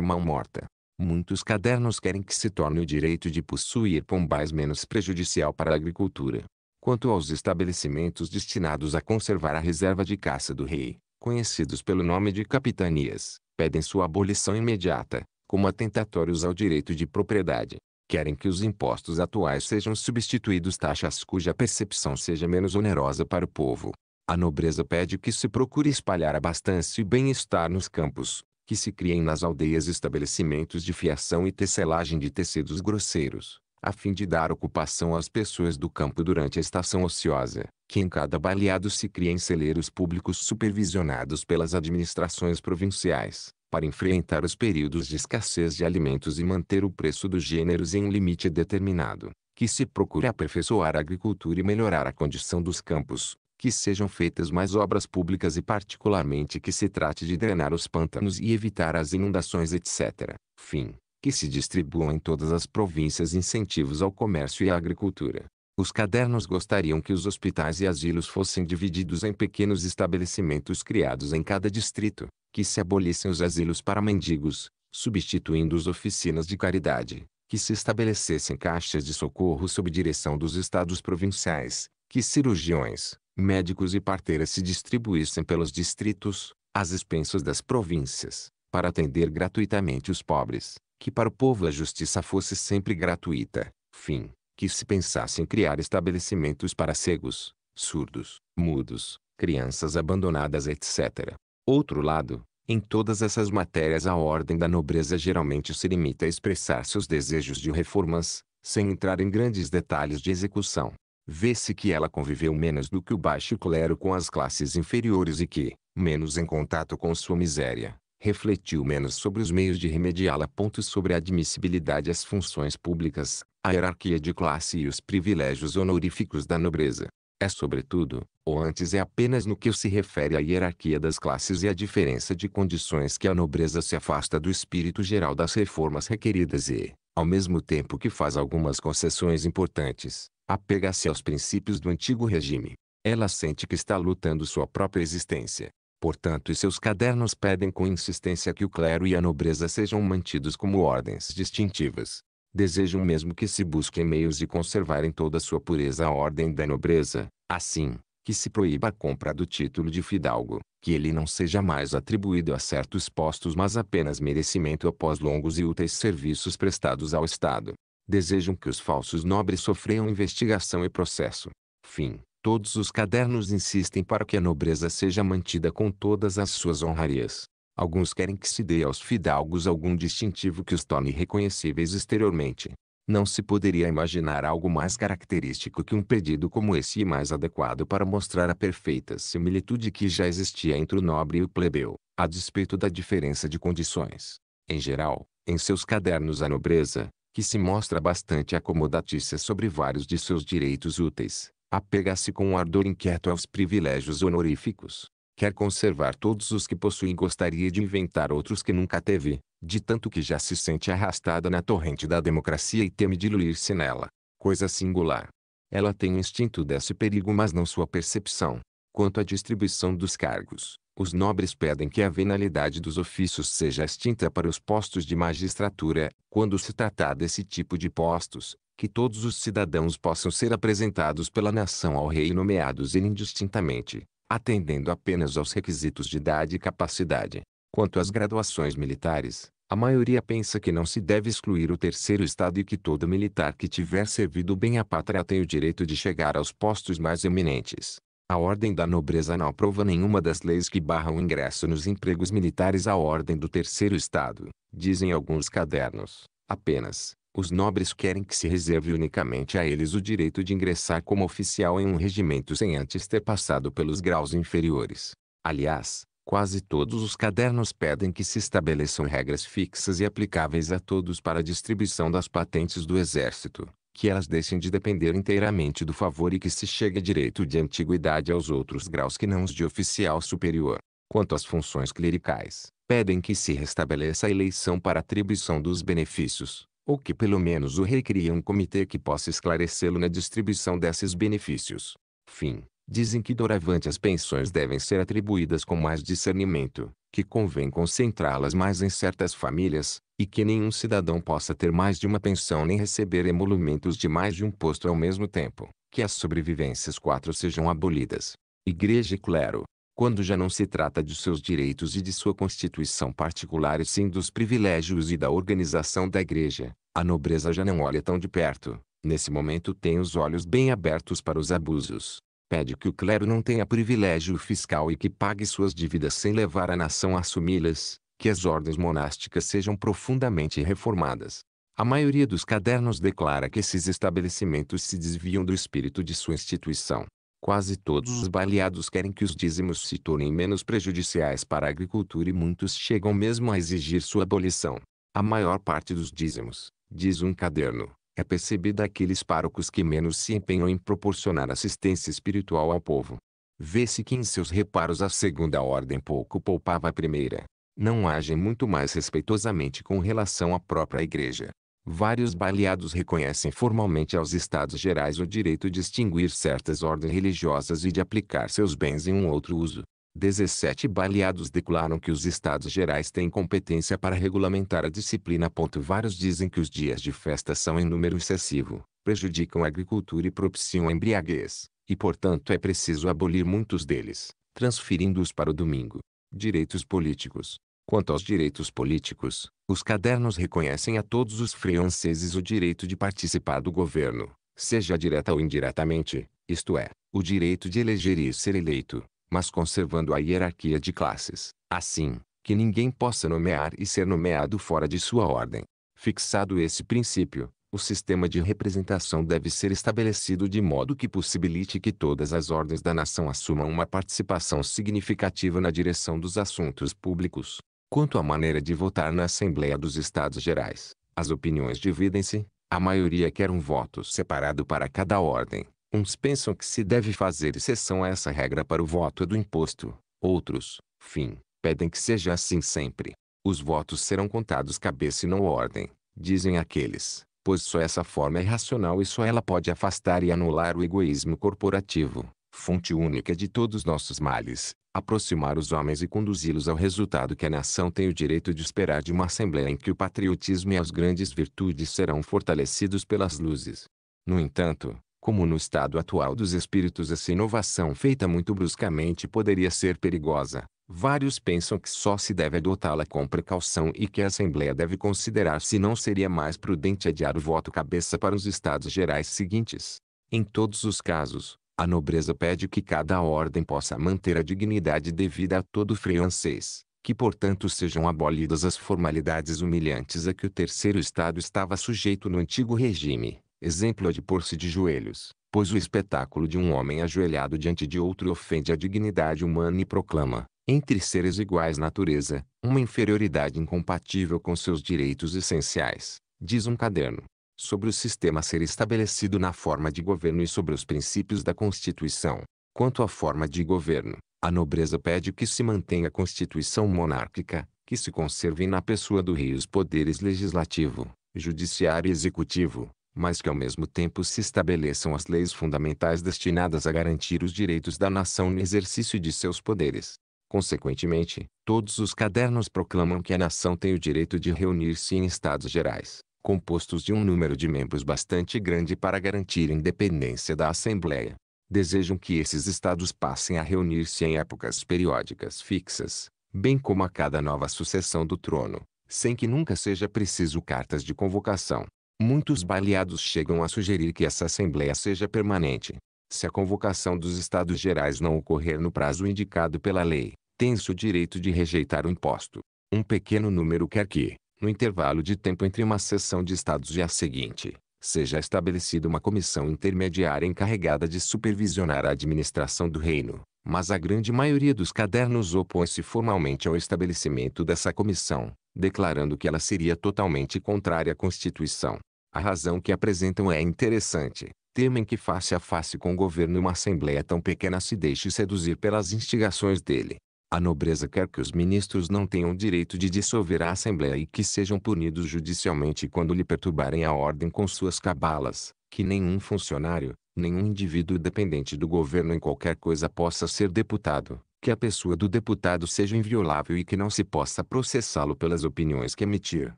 [SPEAKER 1] mão morta. Muitos cadernos querem que se torne o direito de possuir pombais menos prejudicial para a agricultura. Quanto aos estabelecimentos destinados a conservar a reserva de caça do rei, conhecidos pelo nome de capitanias, pedem sua abolição imediata, como atentatórios ao direito de propriedade querem que os impostos atuais sejam substituídos taxas cuja percepção seja menos onerosa para o povo. A nobreza pede que se procure espalhar abastança e bem-estar nos campos, que se criem nas aldeias estabelecimentos de fiação e tecelagem de tecidos grosseiros, a fim de dar ocupação às pessoas do campo durante a estação ociosa, que em cada baleado se criem celeiros públicos supervisionados pelas administrações provinciais, para enfrentar os períodos de escassez de alimentos e manter o preço dos gêneros em um limite determinado, que se procure aperfeiçoar a agricultura e melhorar a condição dos campos, que sejam feitas mais obras públicas e particularmente que se trate de drenar os pântanos e evitar as inundações etc. Fim. Que se distribuam em todas as províncias incentivos ao comércio e à agricultura. Os cadernos gostariam que os hospitais e asilos fossem divididos em pequenos estabelecimentos criados em cada distrito, que se abolissem os asilos para mendigos, substituindo as oficinas de caridade, que se estabelecessem caixas de socorro sob direção dos estados provinciais, que cirurgiões, médicos e parteiras se distribuíssem pelos distritos, às expensas das províncias, para atender gratuitamente os pobres, que para o povo a justiça fosse sempre gratuita, fim, que se pensasse em criar estabelecimentos para cegos, surdos, mudos, crianças abandonadas, etc outro lado, em todas essas matérias a ordem da nobreza geralmente se limita a expressar seus desejos de reformas, sem entrar em grandes detalhes de execução. Vê-se que ela conviveu menos do que o baixo clero com as classes inferiores e que, menos em contato com sua miséria, refletiu menos sobre os meios de remediá-la. Sobre a admissibilidade às funções públicas, a hierarquia de classe e os privilégios honoríficos da nobreza é sobretudo, ou antes é apenas no que se refere à hierarquia das classes e à diferença de condições que a nobreza se afasta do espírito geral das reformas requeridas e, ao mesmo tempo que faz algumas concessões importantes, apega-se aos princípios do antigo regime. Ela sente que está lutando sua própria existência. Portanto, e seus cadernos pedem com insistência que o clero e a nobreza sejam mantidos como ordens distintivas, desejam mesmo que se busquem meios de conservar em toda sua pureza a ordem da nobreza, assim, que se proíba a compra do título de fidalgo, que ele não seja mais atribuído a certos postos mas apenas merecimento após longos e úteis serviços prestados ao Estado. Desejam que os falsos nobres sofram investigação e processo. Fim. Todos os cadernos insistem para que a nobreza seja mantida com todas as suas honrarias. Alguns querem que se dê aos fidalgos algum distintivo que os torne reconhecíveis exteriormente. Não se poderia imaginar algo mais característico que um pedido como esse e mais adequado para mostrar a perfeita similitude que já existia entre o nobre e o plebeu, a despeito da diferença de condições. Em geral, em seus cadernos a nobreza, que se mostra bastante acomodatícia sobre vários de seus direitos úteis, apega-se com um ardor inquieto aos privilégios honoríficos, Quer conservar todos os que possui e gostaria de inventar outros que nunca teve, de tanto que já se sente arrastada na torrente da democracia e teme diluir-se nela. Coisa singular. Ela tem o instinto desse perigo mas não sua percepção. Quanto à distribuição dos cargos, os nobres pedem que a venalidade dos ofícios seja extinta para os postos de magistratura, quando se tratar desse tipo de postos, que todos os cidadãos possam ser apresentados pela nação ao rei nomeados indistintamente, atendendo apenas aos requisitos de idade e capacidade. Quanto às graduações militares, a maioria pensa que não se deve excluir o terceiro estado e que todo militar que tiver servido bem à pátria tem o direito de chegar aos postos mais eminentes. A ordem da nobreza não aprova nenhuma das leis que barram o ingresso nos empregos militares à ordem do terceiro estado, dizem alguns cadernos. Apenas, os nobres querem que se reserve unicamente a eles o direito de ingressar como oficial em um regimento sem antes ter passado pelos graus inferiores. Aliás, quase todos os cadernos pedem que se estabeleçam regras fixas e aplicáveis a todos para a distribuição das patentes do Exército, que elas deixem de depender inteiramente do favor e que se chegue direito de antiguidade aos outros graus que não os de oficial superior. Quanto às funções clericais, pedem que se restabeleça a eleição para atribuição dos benefícios, ou que pelo menos o rei crie um comitê que possa esclarecê-lo na distribuição desses benefícios. Fim. Dizem que doravante as pensões devem ser atribuídas com mais discernimento, que convém concentrá-las mais em certas famílias, e que nenhum cidadão possa ter mais de uma pensão nem receber emolumentos de mais de um posto ao mesmo tempo, que as sobrevivências quatro sejam abolidas. Igreja e clero, quando já não se trata de seus direitos e de sua constituição particular e sim dos privilégios e da organização da igreja, a nobreza já não olha tão de perto. Nesse momento tem os olhos bem abertos para os abusos. Pede que o clero não tenha privilégio fiscal e que pague suas dívidas sem levar a nação a assumi-las, que as ordens monásticas sejam profundamente reformadas. A maioria dos cadernos declara que esses estabelecimentos se desviam do espírito de sua instituição. Quase todos os hum. baleados querem que os dízimos se tornem menos prejudiciais para a agricultura e muitos chegam mesmo a exigir sua abolição. A maior parte dos dízimos, diz um caderno, é percebida aqueles párocos que menos se empenham em proporcionar assistência espiritual ao povo. Vê-se que em seus reparos a segunda ordem pouco poupava a primeira. Não agem muito mais respeitosamente com relação à própria igreja. Vários baleados reconhecem formalmente aos estados gerais o direito de extinguir certas ordens religiosas e de aplicar seus bens em um outro uso. 17 baleados declaram que os estados gerais têm competência para regulamentar a disciplina. Vários dizem que os dias de festa são em número excessivo, prejudicam a agricultura e propiciam a embriaguez, e portanto é preciso abolir muitos deles, transferindo-os para o domingo. Direitos políticos. Quanto aos direitos políticos, os cadernos reconhecem a todos os franceses o direito de participar do governo, seja direta ou indiretamente, isto é, o direito de eleger e ser eleito, mas conservando a hierarquia de classes, assim, que ninguém possa nomear e ser nomeado fora de sua ordem. Fixado esse princípio, o sistema de representação deve ser estabelecido de modo que possibilite que todas as ordens da nação assumam uma participação significativa na direção dos assuntos públicos. Quanto à maneira de votar na Assembleia dos Estados Gerais, as opiniões dividem-se. A maioria quer um voto separado para cada ordem. Uns pensam que se deve fazer exceção a essa regra para o voto do imposto. Outros, fim, pedem que seja assim sempre. Os votos serão contados cabeça e não ordem, dizem aqueles, pois só essa forma é racional e só ela pode afastar e anular o egoísmo corporativo, fonte única de todos nossos males, aproximar os homens e conduzi-los ao resultado que a nação tem o direito de esperar de uma assembleia em que o patriotismo e as grandes virtudes serão fortalecidos pelas luzes. No entanto, como no estado atual dos espíritos essa inovação feita muito bruscamente poderia ser perigosa, vários pensam que só se deve adotá-la com precaução e que a Assembleia deve considerar se não seria mais prudente adiar o voto cabeça para os estados gerais seguintes. Em todos os casos, a nobreza pede que cada ordem possa manter a dignidade devida a todo francês, que portanto sejam abolidas as formalidades humilhantes a que o terceiro estado estava sujeito no antigo regime, exemplo a de pôr-se de joelhos, pois o espetáculo de um homem ajoelhado diante de outro ofende a dignidade humana e proclama, entre seres iguais natureza, uma inferioridade incompatível com seus direitos essenciais, diz um caderno sobre o sistema a ser estabelecido na forma de governo e sobre os princípios da Constituição. Quanto à forma de governo, a nobreza pede que se mantenha a Constituição monárquica, que se conservem na pessoa do rei os poderes legislativo, judiciário e executivo, mas que ao mesmo tempo se estabeleçam as leis fundamentais destinadas a garantir os direitos da nação no exercício de seus poderes. Consequentemente, todos os cadernos proclamam que a nação tem o direito de reunir-se em estados gerais, compostos de um número de membros bastante grande para garantir a independência da Assembleia, desejam que esses estados passem a reunir-se em épocas periódicas fixas, bem como a cada nova sucessão do trono, sem que nunca seja preciso cartas de convocação. Muitos baleados chegam a sugerir que essa Assembleia seja permanente. Se a convocação dos Estados Gerais não ocorrer no prazo indicado pela lei, tem-se o direito de rejeitar o imposto. Um pequeno número quer que, no intervalo de tempo entre uma sessão de estados e a seguinte, seja estabelecida uma comissão intermediária encarregada de supervisionar a administração do reino, mas a grande maioria dos cadernos opõe-se formalmente ao estabelecimento dessa comissão, declarando que ela seria totalmente contrária à Constituição. A razão que apresentam é interessante. Temem que face a face com o governo uma assembleia tão pequena se deixe seduzir pelas instigações dele, a nobreza quer que os ministros não tenham direito de dissolver a Assembleia e que sejam punidos judicialmente quando lhe perturbarem a ordem com suas cabalas, que nenhum funcionário, nenhum indivíduo dependente do governo em qualquer coisa possa ser deputado, que a pessoa do deputado seja inviolável e que não se possa processá-lo pelas opiniões que emitir,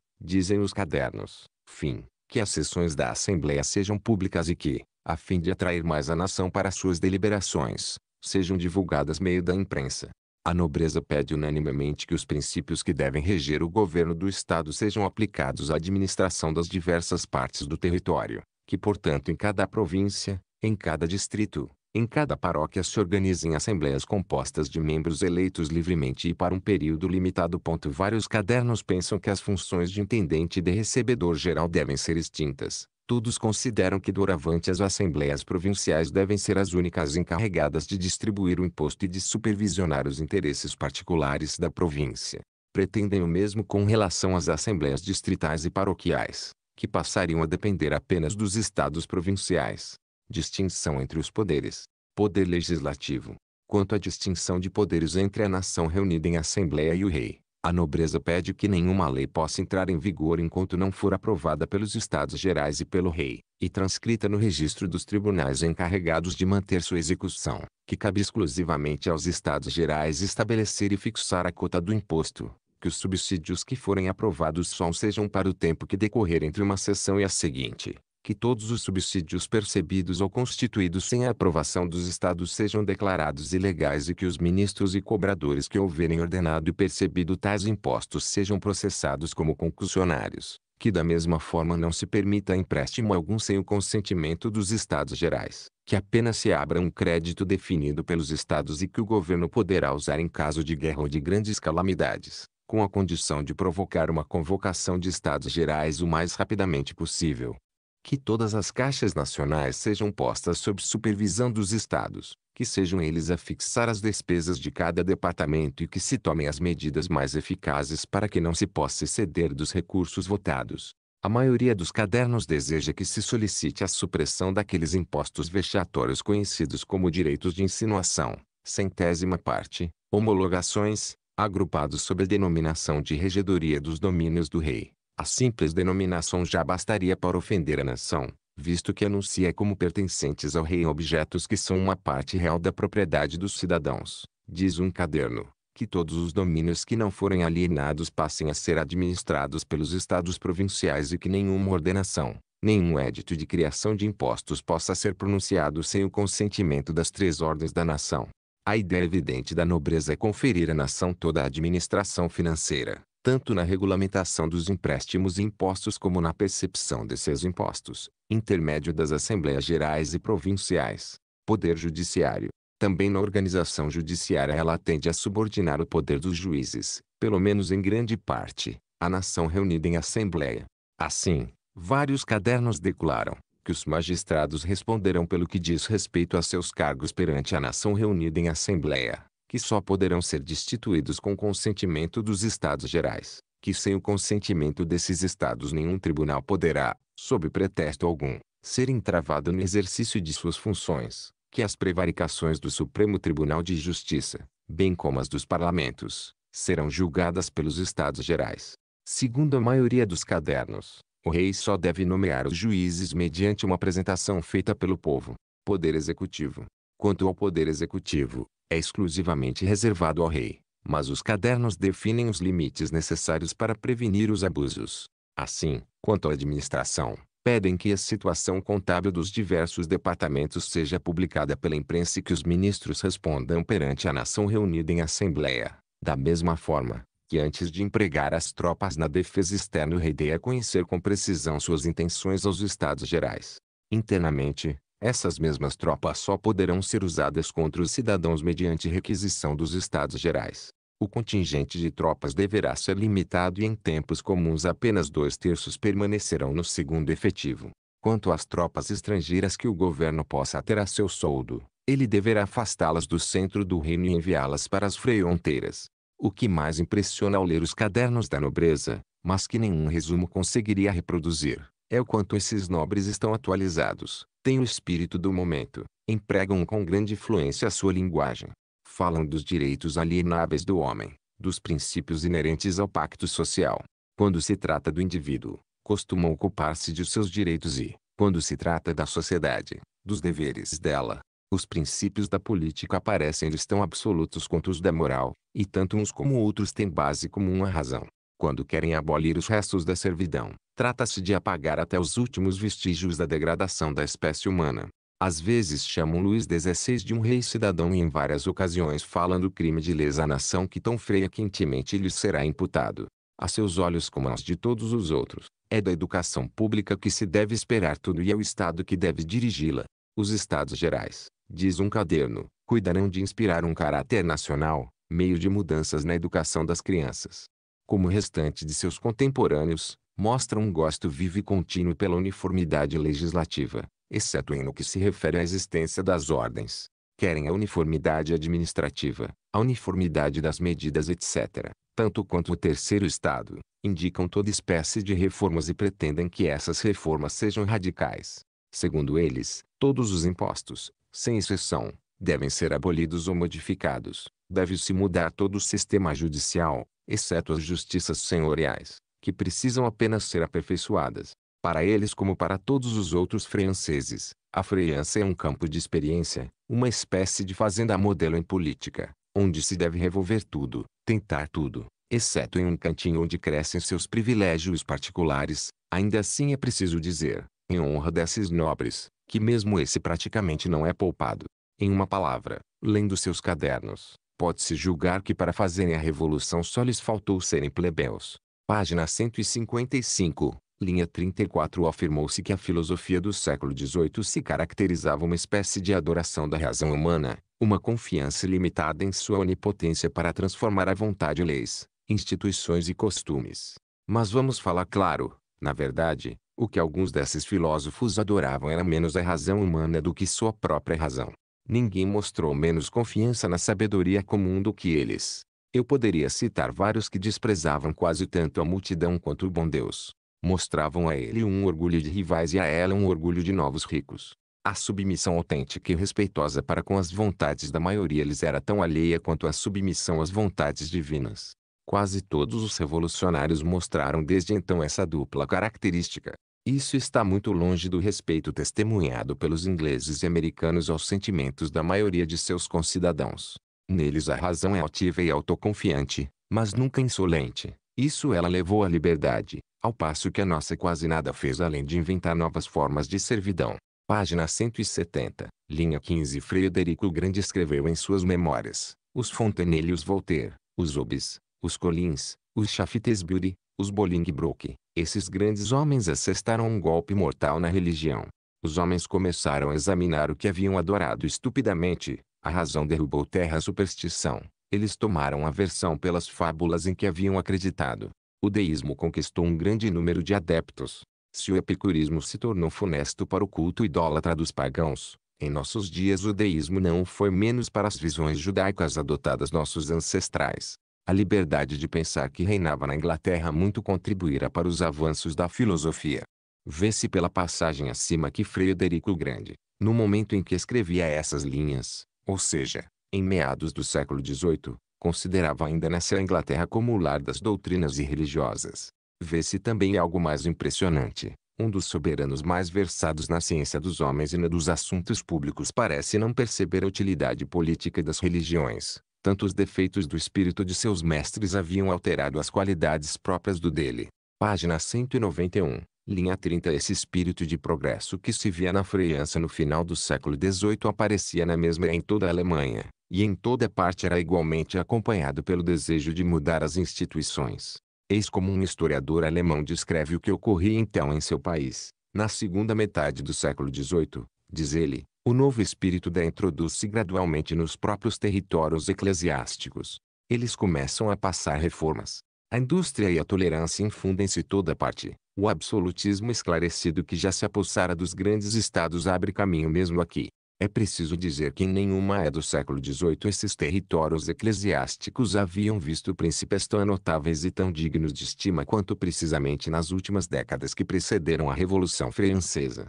[SPEAKER 1] dizem os cadernos. Fim, que as sessões da Assembleia sejam públicas e que, a fim de atrair mais a nação para suas deliberações, sejam divulgadas meio da imprensa a nobreza pede unanimemente que os princípios que devem reger o governo do Estado sejam aplicados à administração das diversas partes do território, que, portanto, em cada província, em cada distrito, em cada paróquia se organizem assembleias compostas de membros eleitos livremente e para um período limitado. Vários cadernos pensam que as funções de intendente e de recebedor geral devem ser extintas, Todos consideram que doravante as assembleias provinciais devem ser as únicas encarregadas de distribuir o imposto e de supervisionar os interesses particulares da província. Pretendem o mesmo com relação às assembleias distritais e paroquiais, que passariam a depender apenas dos estados provinciais. Distinção entre os poderes. Poder legislativo. Quanto à distinção de poderes entre a nação reunida em assembleia e o rei, a nobreza pede que nenhuma lei possa entrar em vigor enquanto não for aprovada pelos Estados Gerais e pelo Rei, e transcrita no registro dos tribunais encarregados de manter sua execução, que cabe exclusivamente aos Estados Gerais estabelecer e fixar a cota do imposto, que os subsídios que forem aprovados só sejam para o tempo que decorrer entre uma sessão e a seguinte, que todos os subsídios percebidos ou constituídos sem a aprovação dos estados sejam declarados ilegais e que os ministros e cobradores que houverem ordenado e percebido tais impostos sejam processados como concussionários, que da mesma forma não se permita empréstimo algum sem o consentimento dos estados gerais, que apenas se abra um crédito definido pelos estados e que o governo poderá usar em caso de guerra ou de grandes calamidades, com a condição de provocar uma convocação de estados gerais o mais rapidamente possível que todas as caixas nacionais sejam postas sob supervisão dos estados, que sejam eles a fixar as despesas de cada departamento e que se tomem as medidas mais eficazes para que não se possa exceder dos recursos votados. A maioria dos cadernos deseja que se solicite a supressão daqueles impostos vexatórios conhecidos como direitos de insinuação, centésima parte, homologações, agrupados sob a denominação de regedoria dos domínios do rei. A simples denominação já bastaria para ofender a nação, visto que anuncia como pertencentes ao rei objetos que são uma parte real da propriedade dos cidadãos. Diz um caderno, que todos os domínios que não forem alienados passem a ser administrados pelos estados provinciais e que nenhuma ordenação, nenhum édito de criação de impostos possa ser pronunciado sem o consentimento das três ordens da nação. A ideia evidente da nobreza é conferir à nação toda a administração financeira, tanto na regulamentação dos empréstimos e impostos como na percepção desses impostos, intermédio das Assembleias Gerais e Provinciais, Poder Judiciário. Também na organização judiciária ela tende a subordinar o poder dos juízes, pelo menos em grande parte, à nação reunida em Assembleia. Assim, vários cadernos declaram que os magistrados responderão pelo que diz respeito a seus cargos perante a nação reunida em Assembleia que só poderão ser destituídos com consentimento dos Estados Gerais, que sem o consentimento desses Estados nenhum tribunal poderá, sob pretexto algum, ser entravado no exercício de suas funções, que as prevaricações do Supremo Tribunal de Justiça, bem como as dos parlamentos, serão julgadas pelos Estados Gerais. Segundo a maioria dos cadernos, o rei só deve nomear os juízes mediante uma apresentação feita pelo povo. Poder Executivo. Quanto ao Poder Executivo, é exclusivamente reservado ao rei, mas os cadernos definem os limites necessários para prevenir os abusos. Assim, quanto à administração, pedem que a situação contábil dos diversos departamentos seja publicada pela imprensa e que os ministros respondam perante a nação reunida em assembleia. Da mesma forma, que antes de empregar as tropas na defesa externa o rei deia conhecer com precisão suas intenções aos estados gerais. Internamente, essas mesmas tropas só poderão ser usadas contra os cidadãos mediante requisição dos Estados Gerais. O contingente de tropas deverá ser limitado e em tempos comuns apenas dois terços permanecerão no segundo efetivo. Quanto às tropas estrangeiras que o governo possa ter a seu soldo, ele deverá afastá-las do centro do reino e enviá-las para as fronteiras. O que mais impressiona ao ler os cadernos da nobreza, mas que nenhum resumo conseguiria reproduzir, é o quanto esses nobres estão atualizados, têm o espírito do momento, empregam com grande fluência a sua linguagem. Falam dos direitos alienáveis do homem, dos princípios inerentes ao pacto social. Quando se trata do indivíduo, costumam ocupar-se de seus direitos e, quando se trata da sociedade, dos deveres dela. Os princípios da política parecem eles tão absolutos quanto os da moral, e tanto uns como outros têm base comum à razão quando querem abolir os restos da servidão, trata-se de apagar até os últimos vestígios da degradação da espécie humana. Às vezes chamam Luís XVI de um rei cidadão e em várias ocasiões falam do crime de lesa à nação que tão freia quentemente lhe será imputado. A seus olhos como aos de todos os outros, é da educação pública que se deve esperar tudo e é o Estado que deve dirigi-la. Os Estados Gerais, diz um caderno, cuidarão de inspirar um caráter nacional, meio de mudanças na educação das crianças, como o restante de seus contemporâneos, mostra um gosto vivo e contínuo pela uniformidade legislativa, exceto em no que se refere à existência das ordens. Querem a uniformidade administrativa, a uniformidade das medidas, etc., tanto quanto o terceiro Estado, indicam toda espécie de reformas e pretendem que essas reformas sejam radicais. Segundo eles, todos os impostos, sem exceção, devem ser abolidos ou modificados. Deve-se mudar todo o sistema judicial, exceto as justiças senhoriais, que precisam apenas ser aperfeiçoadas. Para eles como para todos os outros franceses, a França é um campo de experiência, uma espécie de fazenda modelo em política, onde se deve revolver tudo, tentar tudo, exceto em um cantinho onde crescem seus privilégios particulares, ainda assim é preciso dizer, em honra desses nobres, que mesmo esse praticamente não é poupado. Em uma palavra, lendo seus cadernos, pode-se julgar que para fazerem a revolução só lhes faltou serem plebeus. Página 155, linha 34 afirmou-se que a filosofia do século XVIII se caracterizava uma espécie de adoração da razão humana, uma confiança limitada em sua onipotência para transformar à vontade leis, instituições e costumes. Mas vamos falar claro, na verdade, o que alguns desses filósofos adoravam era menos a razão humana do que sua própria razão ninguém mostrou menos confiança na sabedoria comum do que eles. Eu poderia citar vários que desprezavam quase tanto a multidão quanto o bom Deus. Mostravam a ele um orgulho de rivais e a ela um orgulho de novos ricos. A submissão autêntica e respeitosa para com as vontades da maioria lhes era tão alheia quanto a submissão às vontades divinas. Quase todos os revolucionários mostraram desde então essa dupla característica. Isso está muito longe do respeito testemunhado pelos ingleses e americanos aos sentimentos da maioria de seus concidadãos. Neles a razão é altiva e autoconfiante, mas nunca insolente. Isso ela levou à liberdade, ao passo que a nossa quase nada fez além de inventar novas formas de servidão. Página 170, linha 15 Frederico Grande escreveu em suas memórias, os Fontenelle e os Voltaire, os Hobbes, os Collins, os Shaftesbury, os Bolingbroke, esses grandes homens assestaram um golpe mortal na religião. Os homens começaram a examinar o que haviam adorado estupidamente. A razão derrubou terra a superstição. Eles tomaram aversão pelas fábulas em que haviam acreditado. O deísmo conquistou um grande número de adeptos. Se o epicurismo se tornou funesto para o culto idólatra dos pagãos, em nossos dias o deísmo não foi menos para as visões judaicas adotadas nossos ancestrais a liberdade de pensar que reinava na Inglaterra muito contribuíra para os avanços da filosofia. Vê-se pela passagem acima que Frederico o Grande, no momento em que escrevia essas linhas, ou seja, em meados do século XVIII, considerava ainda nessa Inglaterra como o lar das doutrinas irreligiosas. Vê-se também algo mais impressionante. Um dos soberanos mais versados na ciência dos homens e na dos assuntos públicos parece não perceber a utilidade política das religiões, tanto os defeitos do espírito de seus mestres haviam alterado as qualidades próprias do dele. Página 191, linha 30 Esse espírito de progresso que se via na França no final do século XVIII aparecia na mesma em toda a Alemanha, e em toda parte era igualmente acompanhado pelo desejo de mudar as instituições. Eis como um historiador alemão descreve o que ocorria então em seu país. Na segunda metade do século XVIII, diz ele, o novo espírito da introduz-se gradualmente nos próprios territórios eclesiásticos. Eles começam a passar reformas. A indústria e a tolerância infundem-se toda parte. O absolutismo esclarecido que já se apossara dos grandes estados abre caminho mesmo aqui. É preciso dizer que em nenhuma é do século XVIII esses territórios eclesiásticos haviam visto príncipes tão notáveis e tão dignos de estima quanto precisamente nas últimas décadas que precederam a Revolução Francesa.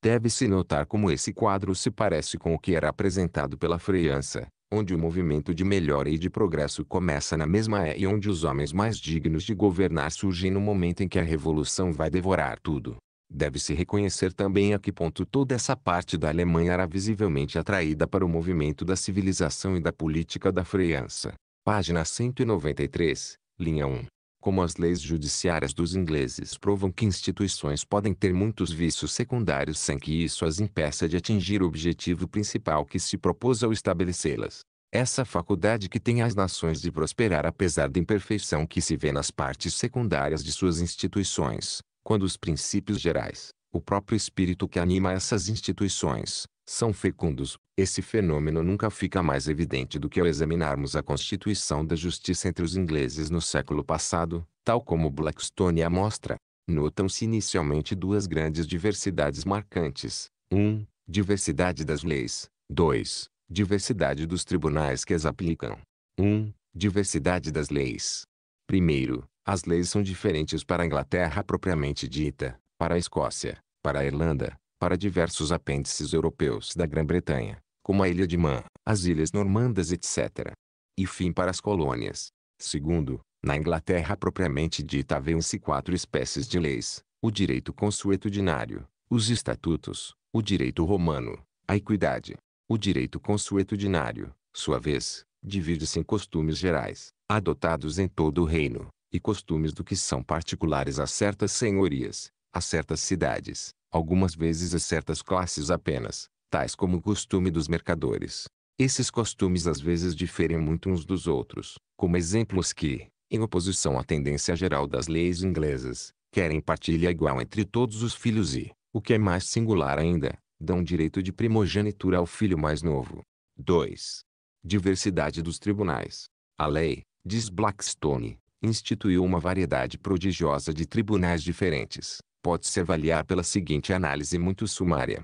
[SPEAKER 1] Deve-se notar como esse quadro se parece com o que era apresentado pela Freiança, onde o movimento de melhora e de progresso começa na mesma é e onde os homens mais dignos de governar surgem no momento em que a revolução vai devorar tudo. Deve-se reconhecer também a que ponto toda essa parte da Alemanha era visivelmente atraída para o movimento da civilização e da política da Freiança. Página 193, linha 1 como as leis judiciárias dos ingleses provam que instituições podem ter muitos vícios secundários sem que isso as impeça de atingir o objetivo principal que se propôs ao estabelecê-las. Essa faculdade que tem as nações de prosperar apesar da imperfeição que se vê nas partes secundárias de suas instituições, quando os princípios gerais, o próprio espírito que anima essas instituições, são fecundos. Esse fenômeno nunca fica mais evidente do que ao examinarmos a constituição da justiça entre os ingleses no século passado, tal como Blackstone a mostra. Notam-se inicialmente duas grandes diversidades marcantes. 1. Um, diversidade das leis. 2. Diversidade dos tribunais que as aplicam. 1. Um, diversidade das leis. Primeiro, as leis são diferentes para a Inglaterra propriamente dita, para a Escócia, para a Irlanda, para diversos apêndices europeus da Grã-Bretanha, como a Ilha de Man, as Ilhas Normandas etc. E fim para as colônias. Segundo, na Inglaterra propriamente dita haviam-se quatro espécies de leis, o direito consuetudinário, os estatutos, o direito romano, a equidade. O direito consuetudinário, sua vez, divide-se em costumes gerais, adotados em todo o reino, e costumes do que são particulares a certas senhorias, a certas cidades, algumas vezes a certas classes apenas, tais como o costume dos mercadores. Esses costumes às vezes diferem muito uns dos outros, como exemplos que, em oposição à tendência geral das leis inglesas, querem partilha igual entre todos os filhos e, o que é mais singular ainda, dão direito de primogenitura ao filho mais novo. 2. Diversidade dos tribunais. A lei, diz Blackstone, instituiu uma variedade prodigiosa de tribunais diferentes, pode-se avaliar pela seguinte análise muito sumária.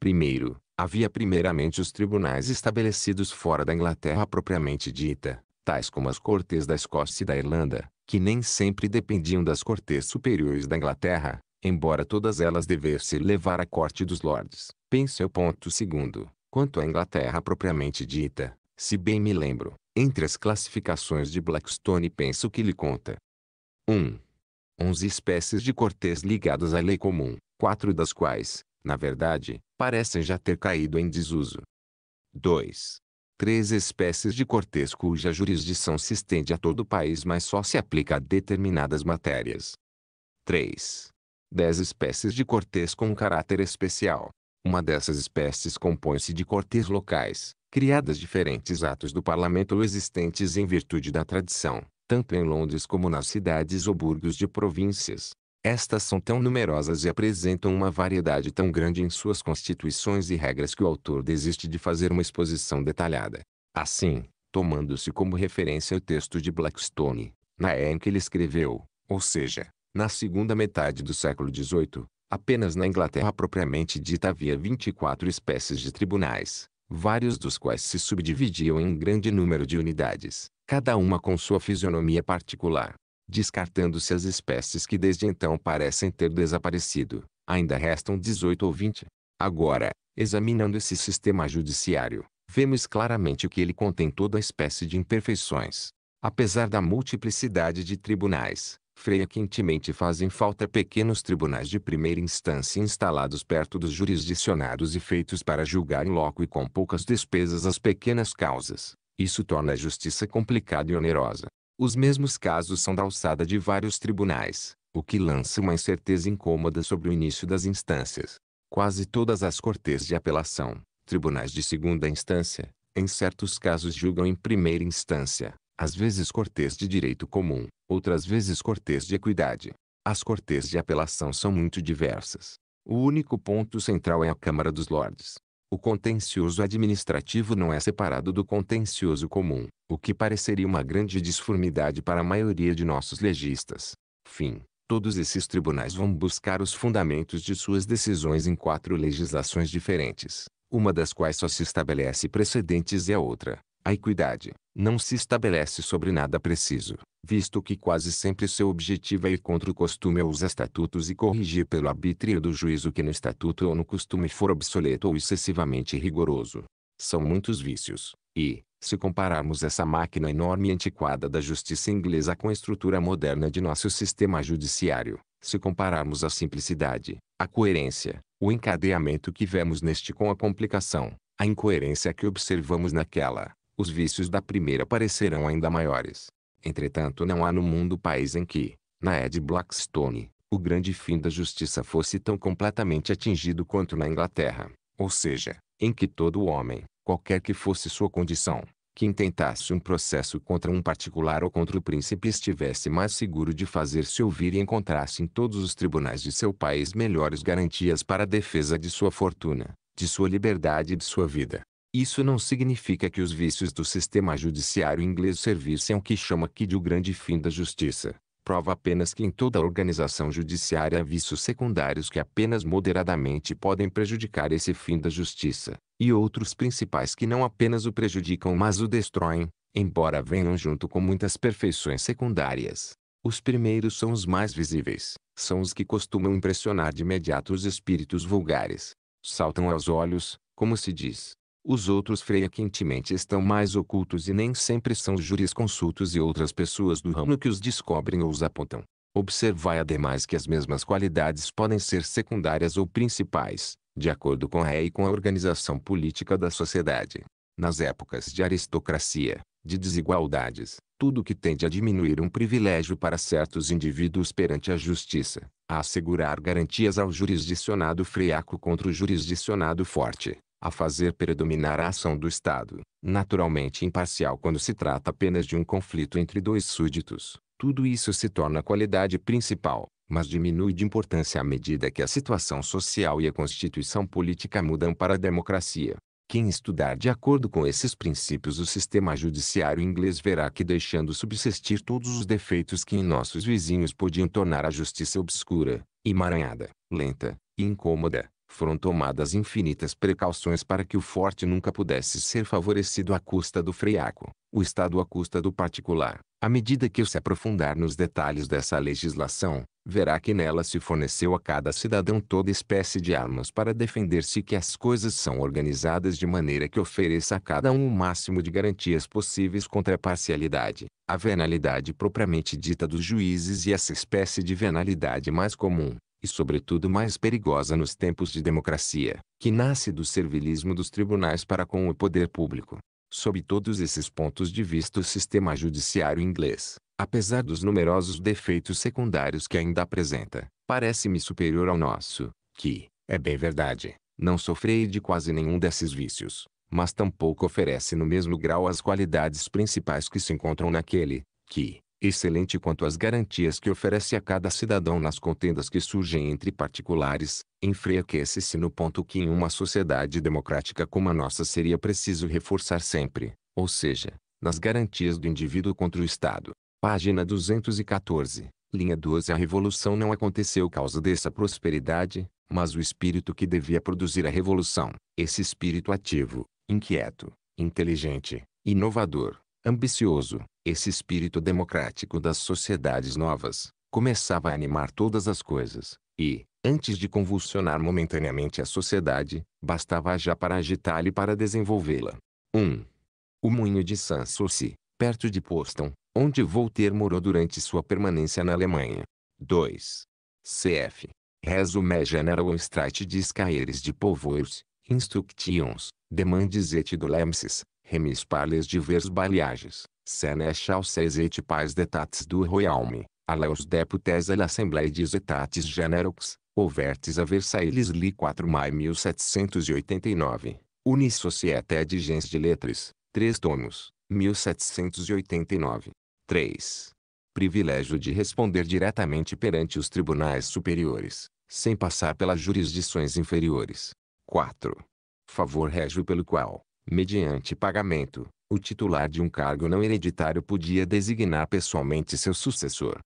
[SPEAKER 1] Primeiro, havia primeiramente os tribunais estabelecidos fora da Inglaterra propriamente dita, tais como as cortes da Escócia e da Irlanda, que nem sempre dependiam das cortes superiores da Inglaterra, embora todas elas devessem levar à corte dos lordes. Pense o ponto segundo, quanto à Inglaterra propriamente dita, se bem me lembro, entre as classificações de Blackstone penso que lhe conta. 1. Um, 11 espécies de cortes ligadas à lei comum, quatro das quais, na verdade, parecem já ter caído em desuso. 2. Três espécies de cortes cuja jurisdição se estende a todo o país, mas só se aplica a determinadas matérias. 3. Dez espécies de cortes com caráter especial. Uma dessas espécies compõe-se de cortes locais, criadas diferentes atos do parlamento existentes em virtude da tradição, tanto em Londres como nas cidades ou burgos de províncias. Estas são tão numerosas e apresentam uma variedade tão grande em suas constituições e regras que o autor desiste de fazer uma exposição detalhada. Assim, tomando-se como referência o texto de Blackstone, na em que ele escreveu, ou seja, na segunda metade do século XVIII, apenas na Inglaterra propriamente dita havia 24 espécies de tribunais, vários dos quais se subdividiam em um grande número de unidades cada uma com sua fisionomia particular. Descartando-se as espécies que desde então parecem ter desaparecido, ainda restam 18 ou 20. Agora, examinando esse sistema judiciário, vemos claramente que ele contém toda espécie de imperfeições. Apesar da multiplicidade de tribunais, frequentemente fazem falta pequenos tribunais de primeira instância instalados perto dos jurisdicionados e feitos para julgar em loco e com poucas despesas as pequenas causas. Isso torna a justiça complicada e onerosa. Os mesmos casos são da alçada de vários tribunais, o que lança uma incerteza incômoda sobre o início das instâncias. Quase todas as cortes de apelação, tribunais de segunda instância, em certos casos julgam em primeira instância, às vezes cortes de direito comum, outras vezes cortes de equidade. As cortes de apelação são muito diversas. O único ponto central é a Câmara dos Lordes, o contencioso administrativo não é separado do contencioso comum, o que pareceria uma grande disformidade para a maioria de nossos legistas. Fim. Todos esses tribunais vão buscar os fundamentos de suas decisões em quatro legislações diferentes, uma das quais só se estabelece precedentes e a outra, a equidade não se estabelece sobre nada preciso, visto que quase sempre seu objetivo é ir contra o costume ou os estatutos e corrigir pelo arbítrio do juízo que no estatuto ou no costume for obsoleto ou excessivamente rigoroso. São muitos vícios, e, se compararmos essa máquina enorme e antiquada da justiça inglesa com a estrutura moderna de nosso sistema judiciário, se compararmos a simplicidade, a coerência, o encadeamento que vemos neste com a complicação, a incoerência que observamos naquela, os vícios da primeira parecerão ainda maiores. Entretanto não há no mundo país em que, na Ed Blackstone, o grande fim da justiça fosse tão completamente atingido quanto na Inglaterra, ou seja, em que todo homem, qualquer que fosse sua condição, que intentasse um processo contra um particular ou contra o príncipe estivesse mais seguro de fazer-se ouvir e encontrasse em todos os tribunais de seu país melhores garantias para a defesa de sua fortuna, de sua liberdade e de sua vida. Isso não significa que os vícios do sistema judiciário inglês servissem ao que chama aqui de o grande fim da justiça. Prova apenas que em toda organização judiciária há vícios secundários que apenas moderadamente podem prejudicar esse fim da justiça, e outros principais que não apenas o prejudicam mas o destroem, embora venham junto com muitas perfeições secundárias. Os primeiros são os mais visíveis, são os que costumam impressionar de imediato os espíritos vulgares. Saltam aos olhos, como se diz, os outros frequentemente estão mais ocultos e nem sempre são os jurisconsultos e outras pessoas do ramo que os descobrem ou os apontam. Observai ademais que as mesmas qualidades podem ser secundárias ou principais, de acordo com a ré e com a organização política da sociedade. Nas épocas de aristocracia, de desigualdades, tudo que tende a diminuir um privilégio para certos indivíduos perante a justiça, a assegurar garantias ao jurisdicionado fraco contra o jurisdicionado forte, a fazer predominar a ação do Estado, naturalmente imparcial quando se trata apenas de um conflito entre dois súditos. Tudo isso se torna qualidade principal, mas diminui de importância à medida que a situação social e a constituição política mudam para a democracia. Quem estudar de acordo com esses princípios o sistema judiciário inglês verá que deixando subsistir todos os defeitos que em nossos vizinhos podiam tornar a justiça obscura, emaranhada, lenta e incômoda, foram tomadas infinitas precauções para que o forte nunca pudesse ser favorecido à custa do freaco, o Estado à custa do particular. À medida que eu se aprofundar nos detalhes dessa legislação, verá que nela se forneceu a cada cidadão toda espécie de armas para defender-se que as coisas são organizadas de maneira que ofereça a cada um o máximo de garantias possíveis contra a parcialidade, a venalidade propriamente dita dos juízes e essa espécie de venalidade mais comum, e sobretudo mais perigosa nos tempos de democracia, que nasce do servilismo dos tribunais para com o poder público. Sob todos esses pontos de vista o sistema judiciário inglês, apesar dos numerosos defeitos secundários que ainda apresenta, parece-me superior ao nosso, que, é bem verdade, não sofrei de quase nenhum desses vícios, mas tampouco oferece no mesmo grau as qualidades principais que se encontram naquele, que, excelente quanto às garantias que oferece a cada cidadão nas contendas que surgem entre particulares, enfraquece-se no ponto que em uma sociedade democrática como a nossa seria preciso reforçar sempre, ou seja, nas garantias do indivíduo contra o Estado. Página 214, linha 12 A revolução não aconteceu causa dessa prosperidade, mas o espírito que devia produzir a revolução, esse espírito ativo, inquieto, inteligente, inovador, ambicioso, esse espírito democrático das sociedades novas, começava a animar todas as coisas, e, antes de convulsionar momentaneamente a sociedade, bastava já para agitá-la e para desenvolvê-la. 1. O moinho de Sanssouci, perto de Poston, onde Voltaire morou durante sua permanência na Alemanha. 2. Cf. Resume General Streit de Caeres de Povoirs, Instructions, Demandes et Dolemces, remis parles divers baliages, seneschal chalces et pais detates du royaume, alaus deputés à l'assemblée des etates generox, ouvertes a Versailles li 4 mai 1789, societé de gens de lettres, 3 tomos, 1789. 3. Privilégio de responder diretamente perante os tribunais superiores, sem passar pelas jurisdições inferiores. 4. Favor régio pelo qual, mediante pagamento, o titular de um cargo não hereditário podia designar pessoalmente seu sucessor,